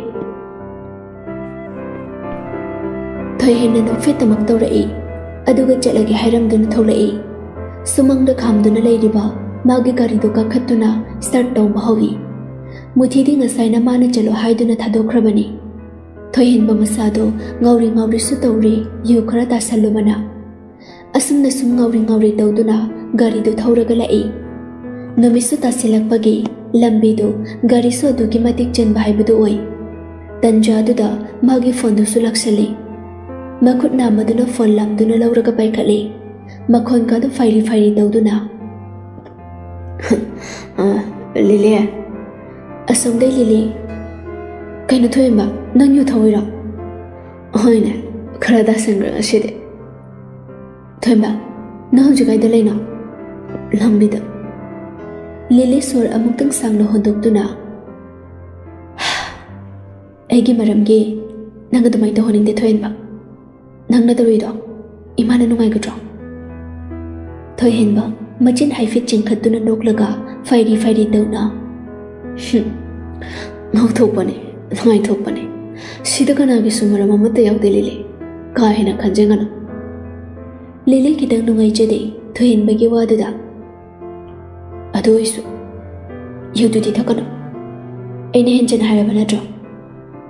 ꯊꯣꯏꯍꯦꯟꯅ ꯅꯣꯛꯐꯦꯠꯇꯃꯛ ꯇꯧꯔꯛꯏ ꯑꯗꯨꯒ ꯆꯠꯂꯒꯦ ꯍꯥꯏꯔꯝꯗꯨꯅ ꯊꯣꯛꯂꯛꯏ ꯁꯨꯃꯪꯗ ꯈꯥꯝꯗꯨꯅ ꯂꯩꯔꯤꯕ ꯃꯥꯒꯤ ꯒꯥꯔꯤꯗꯨ ꯀꯥꯈꯠꯇꯨꯅ ꯁ꯭ꯇꯥꯔꯠ ꯇꯧꯕ ꯍꯧꯏ ꯃꯨꯊꯤꯗꯤ ꯉꯁꯥꯏꯅ ꯃꯥꯅ ꯆꯠꯂꯣ ꯍꯥꯏꯗꯨꯅ ꯊꯥꯗꯣꯛꯈ꯭ꯔꯕꯅꯤ ꯊꯣꯏꯍꯦꯟꯕ ꯃꯁꯥꯗꯣ ꯉꯥꯎꯔꯤ ꯉꯥꯎꯔꯤꯁꯨ ꯇꯧꯔꯤ ꯌꯨ ꯈꯔ ꯇꯥꯁꯜꯂꯨꯕꯅ ꯑꯁꯨꯝꯅ ꯁꯨꯝ ꯉꯥꯎꯔꯤ ꯉꯥꯎꯔꯤ ꯇꯧꯗꯨꯅ ꯒꯥꯔꯤꯗꯨ ꯊꯧꯔꯒ ꯂꯥꯛꯏ ꯅꯨꯃꯤꯠꯁꯨ ꯇꯥꯁꯤꯜꯂꯛꯄꯒꯤ ꯂꯝꯕꯤꯗꯨ ꯒꯥꯔꯤꯁꯨ ꯑꯗꯨꯛꯀꯤ ꯃꯇꯤꯛ ꯆꯤꯟꯕ ꯍꯥꯏꯕꯗꯨ ꯑꯣꯏ ꯇꯟꯖꯥꯗꯨꯗ ꯃꯥꯒꯤ ꯐꯣꯟꯗꯨꯁꯨ ꯂꯥꯛꯁꯜꯂꯤ ꯃꯈꯨꯠ ꯅꯥꯝꯃꯗꯨꯅ ꯐꯣꯟ ꯂꯥꯝꯗꯨꯅ ꯂꯧꯔꯒ ꯄꯥꯏꯈꯠꯂꯤ ꯃꯈꯣꯟꯒꯗꯨ ꯐꯩꯔꯤ ꯐꯩꯔꯤ ꯇꯧꯗꯨꯅ ꯂꯤꯂꯤ ꯑꯁꯣꯝꯗꯩ ꯂꯤꯂꯤ ꯀꯩꯅꯣ ꯊꯣꯏꯍꯦꯟꯕ ꯅꯪ ꯌꯨ ꯊꯧꯏꯔꯣ ꯍꯣꯏꯅꯦ ꯈꯔ ꯇꯥꯁꯟꯈ꯭ꯔꯦ ꯉꯁꯤꯗꯤ ꯊꯣꯏꯍꯦꯟꯕ ꯅꯪ ꯍꯧꯖꯤꯛ ꯀꯥꯏꯗ ꯂꯩꯅꯣ ꯂꯝꯕꯤꯗ ꯂꯤꯂꯤ ꯁꯣꯔ ꯑꯃꯨꯛꯇꯪ ꯁꯥꯡꯅ ꯍꯣꯟꯗꯣꯛꯇꯨꯅ ꯑꯩꯒꯤ ꯃꯔꯝꯒꯤ ꯅꯪ ꯑꯗꯨꯃꯥꯏꯅ ꯇꯧꯍꯟꯅꯤꯡꯗꯦ ꯊꯣꯏꯍꯦꯟꯕ ꯅꯪꯅ ꯇꯧꯔꯤꯗꯣ ꯏꯃꯥꯅ ꯅꯨꯡꯉꯥꯏꯒꯗ꯭ꯔꯣ ꯊꯣꯏꯍꯦꯟꯕ ꯃꯆꯤꯟ ꯍꯥꯏꯐꯦꯠ ꯆꯤꯡꯈꯠꯇꯨꯅ ꯅꯣꯛꯂꯒ ꯐꯩꯔꯤ ꯐꯩꯔꯤ ꯇꯧꯅ ꯉꯧꯊꯣꯛꯄꯅꯦ ꯅꯨꯡꯉꯥꯏꯊꯣꯛꯄꯅꯦ ꯁꯤꯗ ꯀꯅꯥꯒꯤꯁꯨ ꯃꯔꯝ ꯑꯃꯠꯇ ꯌꯥꯎꯗꯦ ꯂꯤꯂꯤ ꯀꯥ ꯍꯦꯟꯅ ꯈꯟꯖꯒꯅꯨ ꯂꯤꯂꯤ ꯈꯤꯇꯪ ꯅꯨꯡꯉꯥꯏꯖꯗꯦ ꯊꯣꯏꯍꯦꯟꯕꯒꯤ ꯋꯥꯗꯨꯗ ꯑꯗꯨ ꯑꯣꯏꯁꯨ ꯌꯨꯗꯨꯗꯤ ꯊꯛꯀꯅꯨ ꯑꯩꯅ ꯍꯦꯟꯖꯟ ꯍꯥꯏꯔꯕ ꯅꯠꯇ꯭ꯔꯣ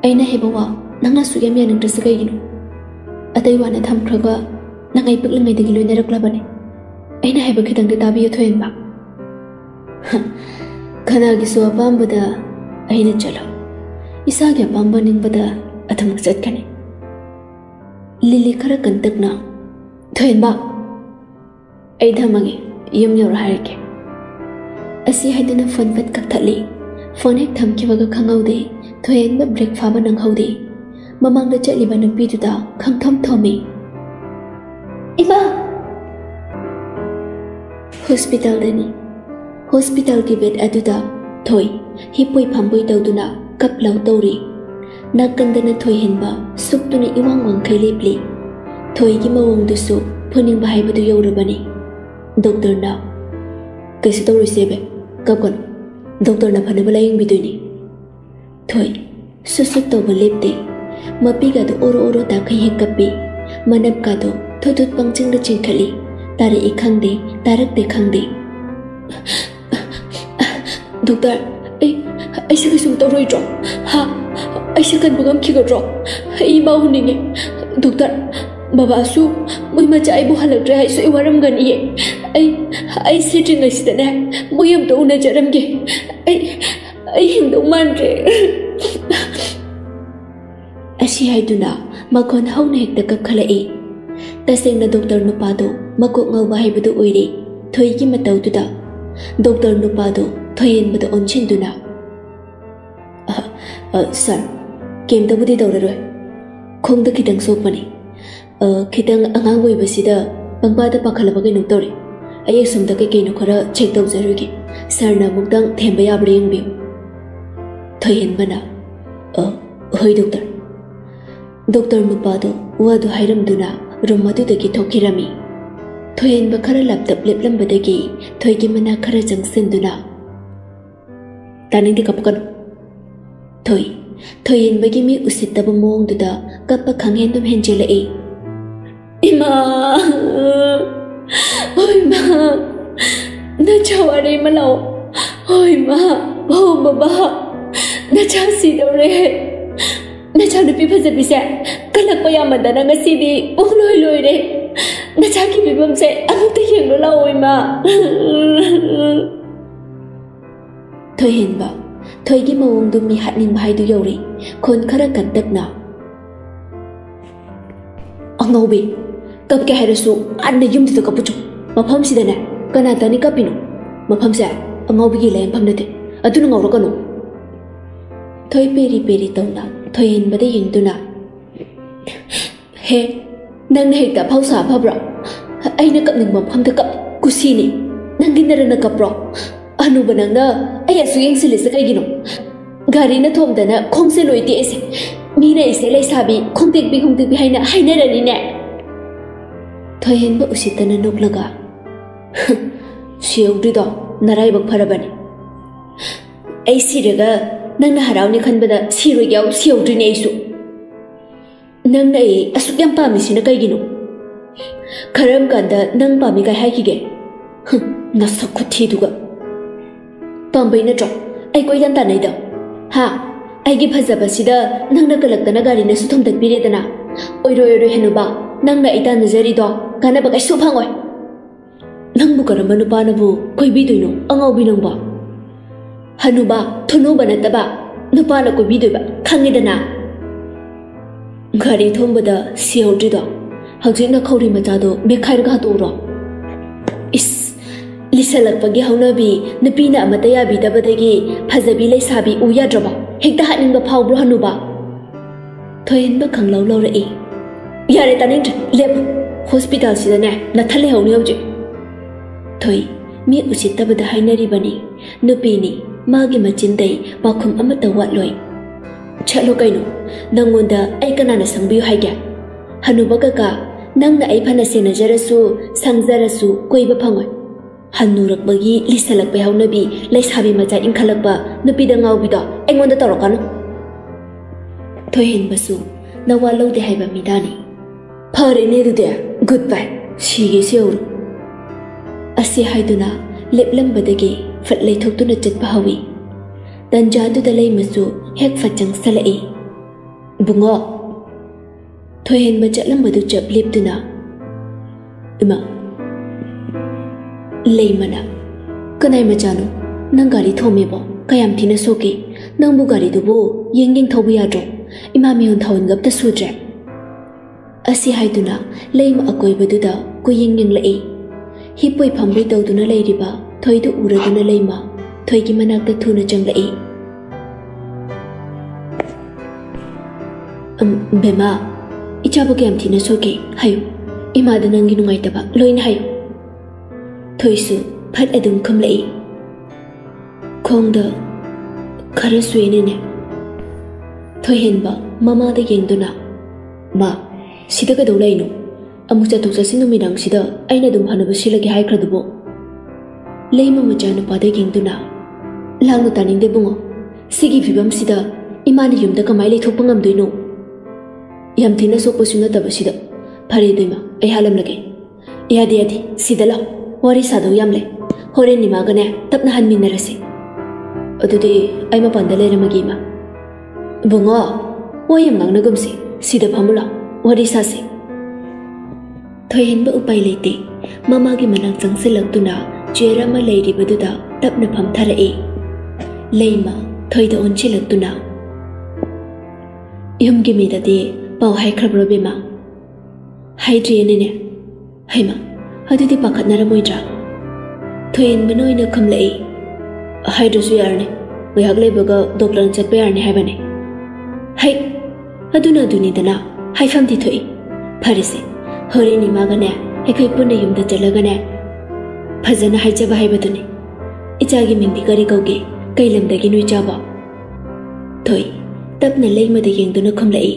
ꯑꯩꯅ ꯍꯥꯏꯕ ꯋꯥ ꯅꯪꯅ ꯑꯁꯨꯛ ꯌꯥꯝ ꯌꯥꯅꯤꯡꯗ꯭ꯔꯁꯨ ꯀꯩꯒꯤꯅꯣ ꯑꯇꯩ ꯋꯥꯅ ꯊꯝꯈ꯭ꯔꯒ ꯅꯪ ꯑꯩ ꯄꯤꯛꯂꯤꯉꯩꯗꯒꯤ ꯂꯣꯏꯅꯔꯛꯂꯕꯅꯤ ꯑꯩꯅ ꯍꯥꯏꯕ ꯈꯤꯇꯪꯗꯤ ꯇꯥꯕꯤꯌꯨ ꯊꯣꯏꯍꯦꯟꯕ ꯀꯅꯥꯒꯤꯁꯨ ꯑꯄꯥꯝꯕꯗ ꯑꯩꯅ ꯆꯠꯂꯣ ꯏꯁꯥꯒꯤ ꯑꯄꯥꯝꯕ ꯅꯤꯡꯕꯗ ꯑꯗꯨꯃꯛ ꯆꯠꯀꯅꯤ ꯂꯤꯂꯤ ꯈꯔ ꯀꯟꯇꯛꯅ ꯊꯣꯏꯍꯦꯟꯕ ꯑꯩ ꯊꯝꯃꯒꯦ ꯌꯨꯝ ꯌꯧꯔ ꯍꯥꯏꯔꯛꯀꯦ ꯑꯁꯤ ꯍꯥꯏꯗꯨꯅ ꯐꯣꯟ ꯐꯠ ꯀꯛꯊꯠꯂꯤ ꯐꯣꯟ ꯍꯦꯛ ꯊꯝꯈꯤꯕꯒ ꯈꯪꯍꯧꯗꯦ ꯊꯣꯏꯍꯦꯟꯕ ꯕ꯭ꯔꯦꯛ ꯐꯥꯕ ꯅꯪꯍꯧꯗꯦ ꯃꯃꯥꯡꯗ ꯆꯠꯂꯤꯕ ꯅꯨꯄꯤꯗꯨꯗ ꯈꯪꯊꯝ ꯊꯣꯝꯃꯤ ꯏꯃꯥ ꯍꯣꯁꯄꯤꯇꯥꯜꯗꯅꯤ ꯍꯣꯁꯄꯤꯇꯥꯜꯒꯤ ꯕꯦꯗ ꯑꯗꯨꯗ ꯊꯣꯏ ꯍꯤꯞꯄꯣꯏ ꯐꯝꯕꯣꯏ ꯇꯧꯗꯨꯅ kap lau tawri na kandana thoi henba suktuni iwang wang khai lepli thoi gi mawang du su phuning ba yêu badu yawrabani doctor nào, cái na kaisa tawri sebe kap kon doctor na phanaba layang biduni thoi susut tawba lepte mapiga do oro oro ta khai hek kapi manap ka do thudut pangching da chinkhali tare ikhang de tarak de khang de doctor ꯑꯩꯁꯦ ꯀꯩꯁꯨ ꯇꯧꯔꯣꯏꯗ꯭ꯔꯣ ꯍꯥ ꯑꯩꯁꯦ ꯀꯟꯕ ꯉꯝꯈꯤꯒꯗ꯭ꯔꯣ ꯑꯩ ꯏꯃꯥ ꯎꯅꯤꯡꯉꯦ ꯗꯣꯛꯇꯔ ꯕꯕꯥꯁꯨ ꯃꯣꯏ ꯃꯆꯥ ꯑꯩꯕꯨ ꯍꯜꯂꯛꯇ꯭ꯔꯦ ꯍꯥꯏꯁꯨ ꯑꯩ ꯋꯥꯔꯝꯒꯅꯤꯌꯦ ꯑꯩ ꯑꯩ ꯁꯤꯗ꯭ꯔꯤꯉꯩꯁꯤꯗꯅꯦ ꯃꯣꯏ ꯑꯝꯇ ꯎꯅꯖꯔꯝꯒꯦ ꯑꯩ ꯑꯩ ꯍꯤꯡꯗꯧ ꯃꯥꯟꯗ꯭ꯔꯦ ꯑꯁꯤ ꯍꯥꯏꯗꯨꯅ ꯃꯈꯣꯟ ꯍꯧꯅ ꯍꯦꯛꯇ ꯀꯞꯈꯠꯂꯛꯏ ꯇꯁꯦꯡꯅ ꯗꯣꯛꯇꯔ ꯅꯨꯄꯥꯗꯣ ꯃꯀꯣꯛ ꯉꯥꯎꯕ ꯍꯥꯏꯕꯗꯨ ꯑꯣꯏꯔꯦ ꯊꯣꯏꯒꯤ ꯃꯇꯧꯗꯨꯗ ꯗꯣꯛꯇꯔ ꯅꯨꯄꯥꯗꯣ ꯊꯣꯏꯍꯦꯟꯕꯗ ꯑꯣꯟꯁꯤꯟꯗꯨꯅ ꯁꯥꯔ ꯀꯩꯝꯇꯕꯨꯗꯤ ꯇꯧꯔꯔꯣꯏ ꯈꯣꯡꯗ ꯈꯤꯇꯪ ꯁꯣꯛꯄꯅꯤ ꯈꯤꯇꯪ ꯑꯉꯥꯡ ꯑꯣꯏꯕꯁꯤꯗ ꯄꯪꯄꯥꯗ ꯄꯥꯈꯠꯂꯕ ꯀꯩꯅꯣꯝ ꯇꯧꯔꯦ ꯑꯩ ꯑꯁꯣꯝꯗ ꯀꯩꯀꯩꯅꯣ ꯈꯔ ꯆꯦꯛ ꯇꯧꯖꯔꯨꯒꯦ ꯁꯥꯔꯅ ꯑꯃꯨꯛꯇꯪ ꯊꯦꯝꯕ ꯌꯥꯕ꯭ꯔꯥ ꯌꯦꯡꯕꯤꯌꯨ ꯊꯣꯏꯍꯦꯟꯕꯅ ꯍꯣꯏ ꯗꯣꯛꯇꯔ ꯗꯣꯛꯇꯔ ꯅꯨꯄꯥꯗꯣ ꯋꯥꯗꯨ ꯍꯥꯏꯔꯝꯗꯨꯅ ꯔꯨꯝ ꯑꯗꯨꯗꯒꯤ ꯊꯣꯛꯈꯤꯔꯝꯃꯤ ꯊꯣꯏꯍꯦꯟꯕ ꯈꯔ ꯂꯥꯞꯇꯞ ꯂꯦꯞꯂꯝꯕꯗꯒꯤ ꯊꯣꯏꯒꯤ ꯃꯅꯥꯛ ꯈꯔ ꯆꯪꯁꯤꯟꯗꯨꯅ ꯇꯥꯅꯤꯡꯗꯦ Thôi, thôi yên bagi mi usit tabu mong tu da kapa khang hen tum hen chela e. Ima, ôi ma, na chawa đây mà lâu ôi ma, oh baba, na cha si đâu re, na cha nupi phazat bi se, kalak pa ya manda na ngasi đi oh lôi lôi re, na cha khi biết bam se, anh tự hiang lo lao ôi ma. Thôi hiền bảo ꯊꯣꯏꯒꯤ ꯃꯑꯣꯡꯗꯨ ꯃꯤ ꯍꯥꯠꯅꯤꯡꯕ ꯍꯥꯏꯗꯨ ꯌꯧꯔꯤ ꯈꯣꯟ ꯈꯔ ꯀꯟꯇꯛꯅ ꯑꯉꯧꯕꯤ ꯀꯞꯀꯦ ꯍꯥꯏꯔꯁꯨ ꯍꯥꯟꯅ ꯌꯨꯝꯗꯨꯗ ꯀꯞꯄꯨꯆꯣ ꯃꯐꯝꯁꯤꯗꯅꯦ ꯀꯅꯥꯇꯅꯤ ꯀꯞꯄꯤꯅꯣ ꯃꯐꯝꯁꯦ ꯑꯉꯧꯕꯤꯒꯤ ꯂꯥꯏꯌꯦꯡꯐꯝ ꯅꯠꯇꯦ ꯑꯗꯨꯅ ꯉꯧꯔꯛꯀꯅꯨ ꯊꯣꯏ ꯄꯦꯔꯤ ꯄꯦꯔꯤ ꯇꯧꯅ ꯊꯣꯏꯍꯦꯟꯕꯗ ꯌꯦꯡꯗꯨꯅ ꯍꯦ ꯅꯪꯅ ꯍꯦꯛꯇ ꯑꯐꯥꯎ ꯁꯥ ꯐꯕ꯭ꯔꯣ ꯑꯩꯅ ꯀꯞꯅꯤꯡꯕ ꯃꯐꯝꯗ ꯀꯞ ꯀꯨꯁꯤꯅꯤ ꯅꯪꯗꯤ ꯅꯔꯅ ꯀꯞꯄ꯭ꯔꯣ ಅನುಬನಂಗ ಅಯ್ಯಸು ಹೆಂಗ್ ಸಿಲಿಸ ಕೈಗಿನು ಗಾರಿನ ಥೋಮ್ದನ ಖೋಂಸೆ ಲೋಯ್ತಿ ಐಸೆ ಮೀನ ಐಸೆ ಲೈಸಾಬಿ ಖೋಂತೆಗ್ಬಿ ಖೋಂತೆಗ್ಬಿ ಹೈನ ಹೈನರನಿನೆ ಥೊಯೆನ್ಬ ಉಸಿತನ ನುಗ್ಲಗ ಸಿಯೌದ್ರಿದೋ ನರೈಬಕ್ ಫರಬನಿ ಐ ಸಿರಗ ನನ್ನ ಹರಾವ್ನಿ ಖನ್ಬದ ಸಿರೋಗ್ ಯಾವ ಸಿಯೌದ್ರಿನಿ ಐಸು ನಂಗ ಐ ಅಸುಕ್ ಯಂ ಪಾಮಿಸಿನ ಕೈಗಿನು ಕರಂ ಕಂದ ನಂಗ್ ಪಾಮಿ ಕೈ ಹಾಕಿಗೆ ನಸಕ್ಕು ಥೀದುಗ 덤베이네 쪽 아이고 이단다 네이더 하 아이기 파자바시다 낭나가락다나 가리네 수톰다 비레다나 오이로이로 해누바 낭나 이단 제리도 가나바가 쇼팡오이 낭부 가라마 누바나부 코이비도이노 앙아오비낭바 하누바 토노바나따바 누바나 코이비도이바 캉이다나 가리 톰보다 시오지도好，今天口里没扎到，没开这个多了。一。ꯂꯤꯁꯜꯂꯛꯄꯒꯤ ꯍꯧꯅꯕꯤ ꯅꯨꯄꯤꯅ ꯑꯃꯠꯇ ꯌꯥꯕꯤꯗꯕꯗꯒꯤ ꯐꯖꯕꯤ ꯂꯩꯁꯥꯕꯤ ꯎ ꯌꯥꯗ꯭ꯔꯕ ꯍꯦꯛꯇ ꯍꯥꯠꯅꯤꯡꯕ ꯐꯥꯎꯕ꯭ꯔꯣ ꯍꯅꯨꯕ ꯊꯣꯏꯍꯟꯕ ꯈꯪꯂꯧ ꯂꯧꯔꯛꯏ ꯌꯥꯔꯦ ꯇꯥꯅꯤꯡꯗ꯭ꯔꯦ ꯂꯦꯞꯄꯨ ꯍꯣꯁꯄꯤꯇꯥꯜꯁꯤꯗꯅꯦ ꯅꯊꯜ ꯂꯩꯍꯧꯅꯤ ꯍꯧꯖꯤꯛ ꯊꯣꯏ ꯃꯤ ꯎꯁꯤꯠꯇꯕꯗ ꯍꯥꯏꯅꯔꯤꯕꯅꯤ ꯅꯨꯄꯤꯅꯤ ꯃꯥꯒꯤ ꯃꯆꯤꯟꯗꯩ ꯄꯥꯎꯈꯨꯝ ꯑꯃꯠꯇ ꯋꯥꯠꯂꯣꯏ ꯆꯠꯂꯣ ꯀꯩꯅꯣ ꯅꯪꯉꯣꯟꯗ ꯑꯩ ꯀꯅꯥꯅ ꯁꯪꯕꯤꯌꯨ ꯍꯥꯏꯒꯦ ꯍꯅꯨꯕ ꯀꯀꯥ ꯅꯪꯅ ꯑꯩ ꯐꯅ ꯁꯦꯟꯅꯖꯔꯁꯨ ꯁꯪꯖꯔꯁꯨ ꯀꯣꯏꯕ ꯐꯪꯉꯣꯏ ꯍꯟꯅꯨꯔꯛꯄꯒꯤ ꯂꯤꯁꯜꯂꯛꯄ ꯍꯧꯅꯕꯤ ꯂꯩꯁꯥꯕꯤ ꯃꯆꯥ ꯏꯟꯈꯠꯂꯛꯄ ꯅꯨꯄꯤꯗ ꯉꯥꯎꯕꯤꯗꯣ ꯑꯩꯉꯣꯟꯗ ꯇꯧꯔꯛꯀꯅꯨ ꯊꯣꯏꯍꯦꯟꯕꯁꯨ ꯅꯋꯥ ꯂꯧꯗꯦ ꯍꯥꯏꯕ ꯃꯤꯗꯥꯅꯤ ꯐꯔꯦꯅꯦ ꯑꯗꯨꯗꯤ ꯒꯨꯗ ꯕꯥꯏ ꯁꯤꯒꯦꯁꯤ ꯌꯧꯔꯨ ꯑꯁꯤ ꯍꯥꯏꯗꯨꯅ ꯂꯦꯞꯂꯝꯕꯗꯒꯤ ꯐꯠ ꯂꯩꯊꯣꯛꯇꯨꯅ ꯆꯠꯄ ꯍꯧꯏ ꯇꯟꯖꯥꯗꯨꯗ ꯂꯩꯃꯁꯨ ꯍꯦꯛ ꯐꯠ ꯆꯪꯁꯜꯂꯛꯏ ꯕꯨꯡꯉꯣ ꯊꯣꯏꯍꯦꯟꯕ ꯆꯠꯂꯝꯕꯗꯨ ꯆꯞ ꯂꯦꯞꯇꯨꯅ ꯏꯃꯥ ꯂꯩꯃꯅ ꯀꯅꯥꯏ ꯃꯆꯥꯅꯣ ꯅꯪ ꯒꯥꯔꯤ ꯊꯣꯝꯃꯦꯕꯣ ꯀꯌꯥꯝ ꯊꯤꯅ ꯁꯣꯛꯀꯦ ꯅꯪꯕꯨ ꯒꯥꯔꯤꯗꯨꯕꯨ ꯌꯦꯡ ꯌꯦꯡ ꯊꯧꯕ ꯌꯥꯗ꯭ꯔꯣ ꯏꯃꯥ ꯃꯤꯍꯨꯟ ꯊꯥꯎꯟꯒ ꯑꯝꯇ ꯁꯨꯗ꯭ꯔꯦ ꯑꯁꯤ ꯍꯥꯏꯗꯨꯅ ꯂꯩꯃ ꯑꯀꯣꯏꯕꯗꯨꯗ ꯀꯨꯌꯦꯡ ꯌꯦꯡꯂꯛꯏ ꯍꯤꯞꯄꯣꯏ ꯐꯝꯕꯣꯏ ꯇꯧꯗꯨꯅ ꯂꯩꯔꯤꯕ ꯊꯣꯏꯗꯨ ꯎꯔꯗꯨꯅ ꯂꯩꯃ ꯊꯣꯏꯒꯤ ꯃꯅꯥꯛꯇ ꯊꯨꯅ ꯆꯪꯂꯛꯏ ꯕꯦꯃꯥ ꯏꯆꯥꯕꯨ ꯀꯌꯥꯝ ꯊꯤꯅ ꯁꯣꯛꯀꯦ ꯍꯥꯏꯌꯨ ꯏꯃꯥꯗ ꯅꯪꯒꯤ ꯅꯨꯡꯉꯥꯏꯇꯕ ꯂꯣꯏꯅ ꯍꯥꯏꯌꯨ Toysu pat adum suy Kongda nè thôi ne. Toyhenba mama da yengduna. Ma sida ka dawlai no. Amu cha toksa sinu midang sida aina dum hanaba silagi hai kradubo. Leima machana pada yengduna. Langu taning de bungo. Sigi vibam sida imani yumda kamai lai thokpa ngamdoino. Yam thina sokpa sunata basida. Phare mà ai halam lage. Yadi yadi đó lao. ꯋꯥꯔꯤ ꯁꯥꯗꯧ ꯌꯥꯝ ꯂꯩ ꯍꯣꯔꯦꯟ ꯏꯃꯥꯒꯅꯦ ꯇꯞꯅ ꯍꯟꯃꯤꯟꯅꯔꯁꯤ ꯑꯗꯨꯗꯤ ꯑꯩ ꯃꯄꯥꯟꯗ ꯂꯩꯔꯝꯃꯒꯦ ꯏꯃꯥ ꯏꯕꯨꯡꯉꯣ ꯋꯥ ꯌꯥꯝ ꯉꯥꯡꯅꯒꯨꯝꯁꯤ ꯁꯤꯗ ꯐꯝꯃꯨ ꯂꯥꯎ ꯋꯥꯔꯤ ꯁꯥꯁꯤ ꯊꯣꯏꯍꯟꯕ ꯎꯄꯥꯏ ꯂꯩꯇꯦ ꯃꯃꯥꯒꯤ ꯃꯅꯥꯛ ꯆꯪꯁꯤꯜꯂꯛꯇꯨꯅ ꯆꯤꯌꯔ ꯑꯃ ꯂꯩꯔꯤꯕꯗꯨꯗ ꯇꯞꯅ ꯐꯝꯊꯔꯛꯏ ꯂꯩꯃ ꯊꯣꯏꯗ ꯑꯣꯟꯁꯤꯜꯂꯛꯇꯨꯅ ꯌꯨꯝꯒꯤ ꯃꯤꯗꯗꯤ ꯄꯥꯎ ꯍꯥꯏꯈ꯭ꯔꯕ꯭ꯔꯣ ꯕꯦꯃꯥ ꯍꯥꯏꯗ꯭ꯔꯤꯌꯦꯅꯦ ꯍꯩꯃ ꯑꯗꯨꯗꯤ ꯄꯥꯈꯠꯅꯔꯝꯃꯣꯏꯗ꯭ꯔꯥ ꯊꯣꯏꯍꯟꯕꯅ ꯑꯣꯏꯅ ꯈꯨꯝꯂꯛꯏ ꯍꯥꯏꯗ꯭ꯔꯁꯨ ꯌꯥꯔꯅꯤ ꯉꯥꯏꯍꯥꯛ ꯂꯩꯕꯒ ꯗꯣꯛꯇꯔꯅ ꯆꯠꯄ ꯌꯥꯔꯅꯤ ꯍꯥꯏꯕꯅꯦ ꯍꯩ ꯑꯗꯨꯅ ꯑꯗꯨꯅꯤꯗꯅ ꯍꯥꯏꯐꯝꯗꯤ ꯊꯣꯛꯏ ꯐꯔꯦꯁꯦ ꯍꯣꯔꯦꯟ ꯏꯃꯥꯒꯅꯦ ꯑꯩꯈꯣꯏ ꯄꯨꯟꯅ ꯌꯨꯝꯗ ꯆꯠꯂꯒꯅꯦ ꯐꯖꯅ ꯍꯥꯏꯖꯕ ꯍꯥꯏꯕꯗꯨꯅꯤ ꯏꯆꯥꯒꯤ ꯃꯤꯡꯗꯤ ꯀꯔꯤ ꯀꯧꯒꯦ ꯀꯩ ꯂꯝꯗꯒꯤꯅꯣ ꯏꯆꯥꯕꯣ ꯊꯣꯏ ꯇꯞꯅ ꯂꯩꯃꯗ ꯌꯦꯡꯗꯨꯅ ꯈꯨꯝꯂꯛꯏ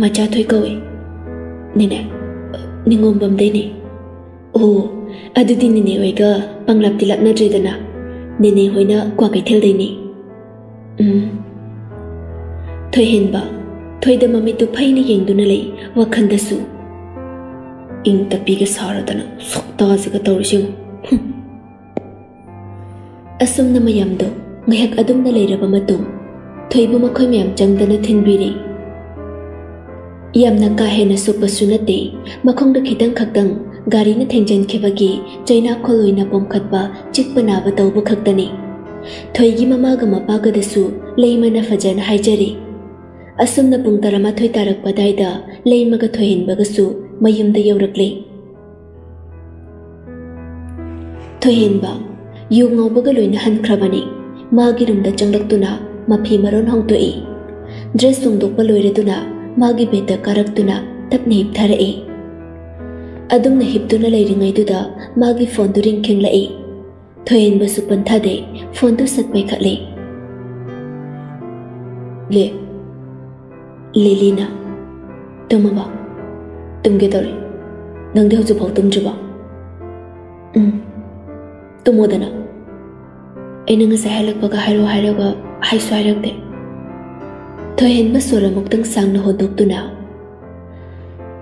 ꯃꯆꯥ ꯊꯣꯏ ꯀꯧꯏ ꯅꯤꯅꯦ ningombamdeni o adudi nene oiga panglap tilap na tredana nene hoina kwa kai thel deni um thoi henba thoi da mami tu phai ni yengduna lei wakhan da su ing tapi ga saradana sokta ji ga tawrisim asum na mayam do ngahak adum na leiraba matum thoi bu makhoi mayam changdana thinbiri ꯌꯥꯝꯅ ꯀꯥ ꯍꯦꯟꯅ ꯁꯣꯛꯄꯁꯨ ꯅꯠꯇꯦ ꯃꯈꯣꯡꯗ ꯈꯤꯇꯪ ꯈꯛꯇꯪ ꯒꯥꯔꯤꯅ ꯊꯦꯡꯖꯤꯟꯈꯤꯕꯒꯤ ꯆꯩꯅꯥꯈꯣꯜ ꯑꯣꯏꯅ ꯄꯣꯝꯈꯠꯄ ꯆꯤꯛꯄ ꯅꯥꯕ ꯇꯧꯕ ꯈꯛꯇꯅꯤ ꯊꯣꯏꯒꯤ ꯃꯃꯥꯒ ꯃꯄꯥꯒꯗꯁꯨ ꯂꯩꯃꯅ ꯐꯖꯅ ꯍꯥꯏꯖꯔꯤ ꯑꯁꯨꯝꯅ ꯄꯨꯡ ꯇꯔꯥꯃꯥꯊꯣꯏ ꯇꯥꯔꯛꯄ ꯑꯗꯥꯏꯗ ꯂꯩꯃꯒ ꯊꯣꯏꯍꯦꯟꯕꯒꯁꯨ ꯃꯌꯨꯝꯗ ꯌꯧꯔꯛꯂꯤ ꯊꯣꯏꯍꯦꯟꯕ ꯌꯨ ꯉꯧꯕꯒ ꯂꯣꯏꯅ ꯍꯟꯈ꯭ꯔꯕꯅꯤ ꯃꯥꯒꯤ ꯔꯨꯝꯗ ꯆꯪꯂꯛꯇꯨꯅ ꯃꯐꯤ ꯃꯔꯣꯟ ꯍꯣꯡꯗꯣꯛꯏ ꯗ꯭ꯔꯦꯁ ꯍꯣꯡꯗꯣꯛꯄ ꯂꯣꯏꯔꯗꯨꯅ ꯃꯥꯒꯤ ꯕꯦꯗꯇ ꯀꯥꯔꯛꯇꯨꯅ ꯇꯞꯅ ꯍꯤꯞꯊꯔꯛꯏ ꯑꯗꯨꯝꯅ ꯍꯤꯞꯇꯨꯅ ꯂꯩꯔꯤꯉꯩꯗꯨꯗ ꯃꯥꯒꯤ ꯐꯣꯟꯗꯨ ꯔꯤꯡ ꯈꯤꯡꯂꯛꯏ ꯊꯣꯏꯍꯦꯟꯕꯁꯨ ꯄꯟꯊꯥꯗꯦ ꯐꯣꯟꯗꯨ ꯁꯠ ꯄꯥꯏꯈꯠꯂꯤ ꯂꯦ ꯂꯤꯂꯤꯅ ꯇꯨꯝꯃꯕ ꯇꯨꯝꯒꯦ ꯇꯧꯔꯤ ꯅꯪꯗꯤ ꯍꯧꯖꯤꯛꯐꯥꯎ ꯇꯨꯝꯗ꯭ꯔꯤꯕꯣ ꯎꯝ ꯇꯨꯝꯃꯣꯗꯅ ꯑꯩꯅ ꯉꯁꯥꯏ ꯍꯜꯂꯛꯄꯒ ꯍꯥꯏꯔꯣ ꯍꯥꯏꯔꯒ ꯍꯥꯏꯁꯨ ꯍꯥꯏꯔꯛꯇꯦ thời Thôi mất rồi là một tưng sáng nó hồn tốc tôi nào.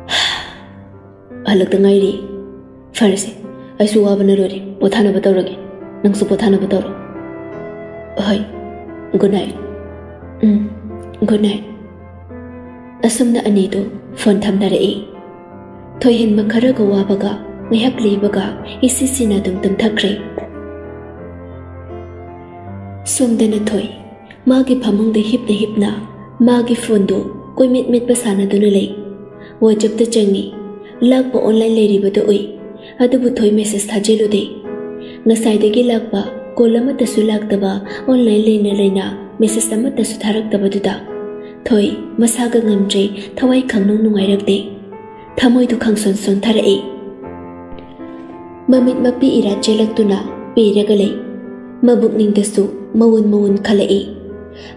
Ở lực tương ngay đi. Phải rồi sẽ Ai xua vào nơi rồi đi. Bộ thana vào tàu rồi kì số xua bộ thana vào tàu rồi. Hơi Good night. Ừ Good night. Asumna ani tu Phone tham na rei Thôi hình mà khá ra gwa baga Ngayhak li baga Isi từng tum tum thak rei Sumdana thôi. Mà cái phẩm phamung de hip na hip na ꯃꯥꯒꯤ ꯐꯣꯟꯗꯨ ꯀꯣꯏꯃꯤꯠ ꯃꯤꯠꯄ ꯁꯥꯟꯅꯗꯨꯅ ꯂꯩ ꯋꯥꯆꯞꯇ ꯆꯪꯉꯤ ꯂꯥꯛꯄ ꯑꯣꯟꯂꯥꯏꯟ ꯂꯩꯔꯤꯕꯗꯨ ꯎꯏ ꯑꯗꯨꯕꯨ ꯊꯣꯏ ꯃꯦꯁꯦꯖ ꯊꯥꯖꯤꯜꯂꯨꯗꯦ ꯉꯁꯥꯏꯗꯒꯤ ꯂꯥꯛꯄ ꯀꯣꯜ ꯑꯃꯠꯇꯁꯨ ꯂꯥꯛꯇꯕ ꯑꯣꯟꯂꯥꯏꯟ ꯂꯩꯅ ꯂꯩꯅ ꯃꯦꯁꯦꯖ ꯑꯃꯠꯇꯁꯨ ꯊꯥꯔꯛꯇꯕꯗꯨꯗ ꯊꯣꯏ ꯃꯁꯥꯒ ꯉꯝꯗ꯭ꯔꯦ ꯊꯋꯥꯏ ꯈꯪꯅꯨꯡ ꯅꯨꯡꯉꯥꯏꯔꯛꯇꯦ ꯊꯃꯣꯏꯗꯨ ꯈꯪꯁꯣꯟ ꯁꯣꯟꯊꯔꯛꯏ ꯃꯃꯤꯠ ꯃꯄꯤ ꯏꯔꯥ ꯆꯦꯜꯂꯛꯇꯨꯅ ꯄꯦꯔꯒ ꯂꯩ ꯃꯕꯨꯛꯅꯤꯡꯗꯁꯨ ꯃꯋꯨꯟ ꯃꯋꯨꯟ ꯈꯜꯂꯛꯏ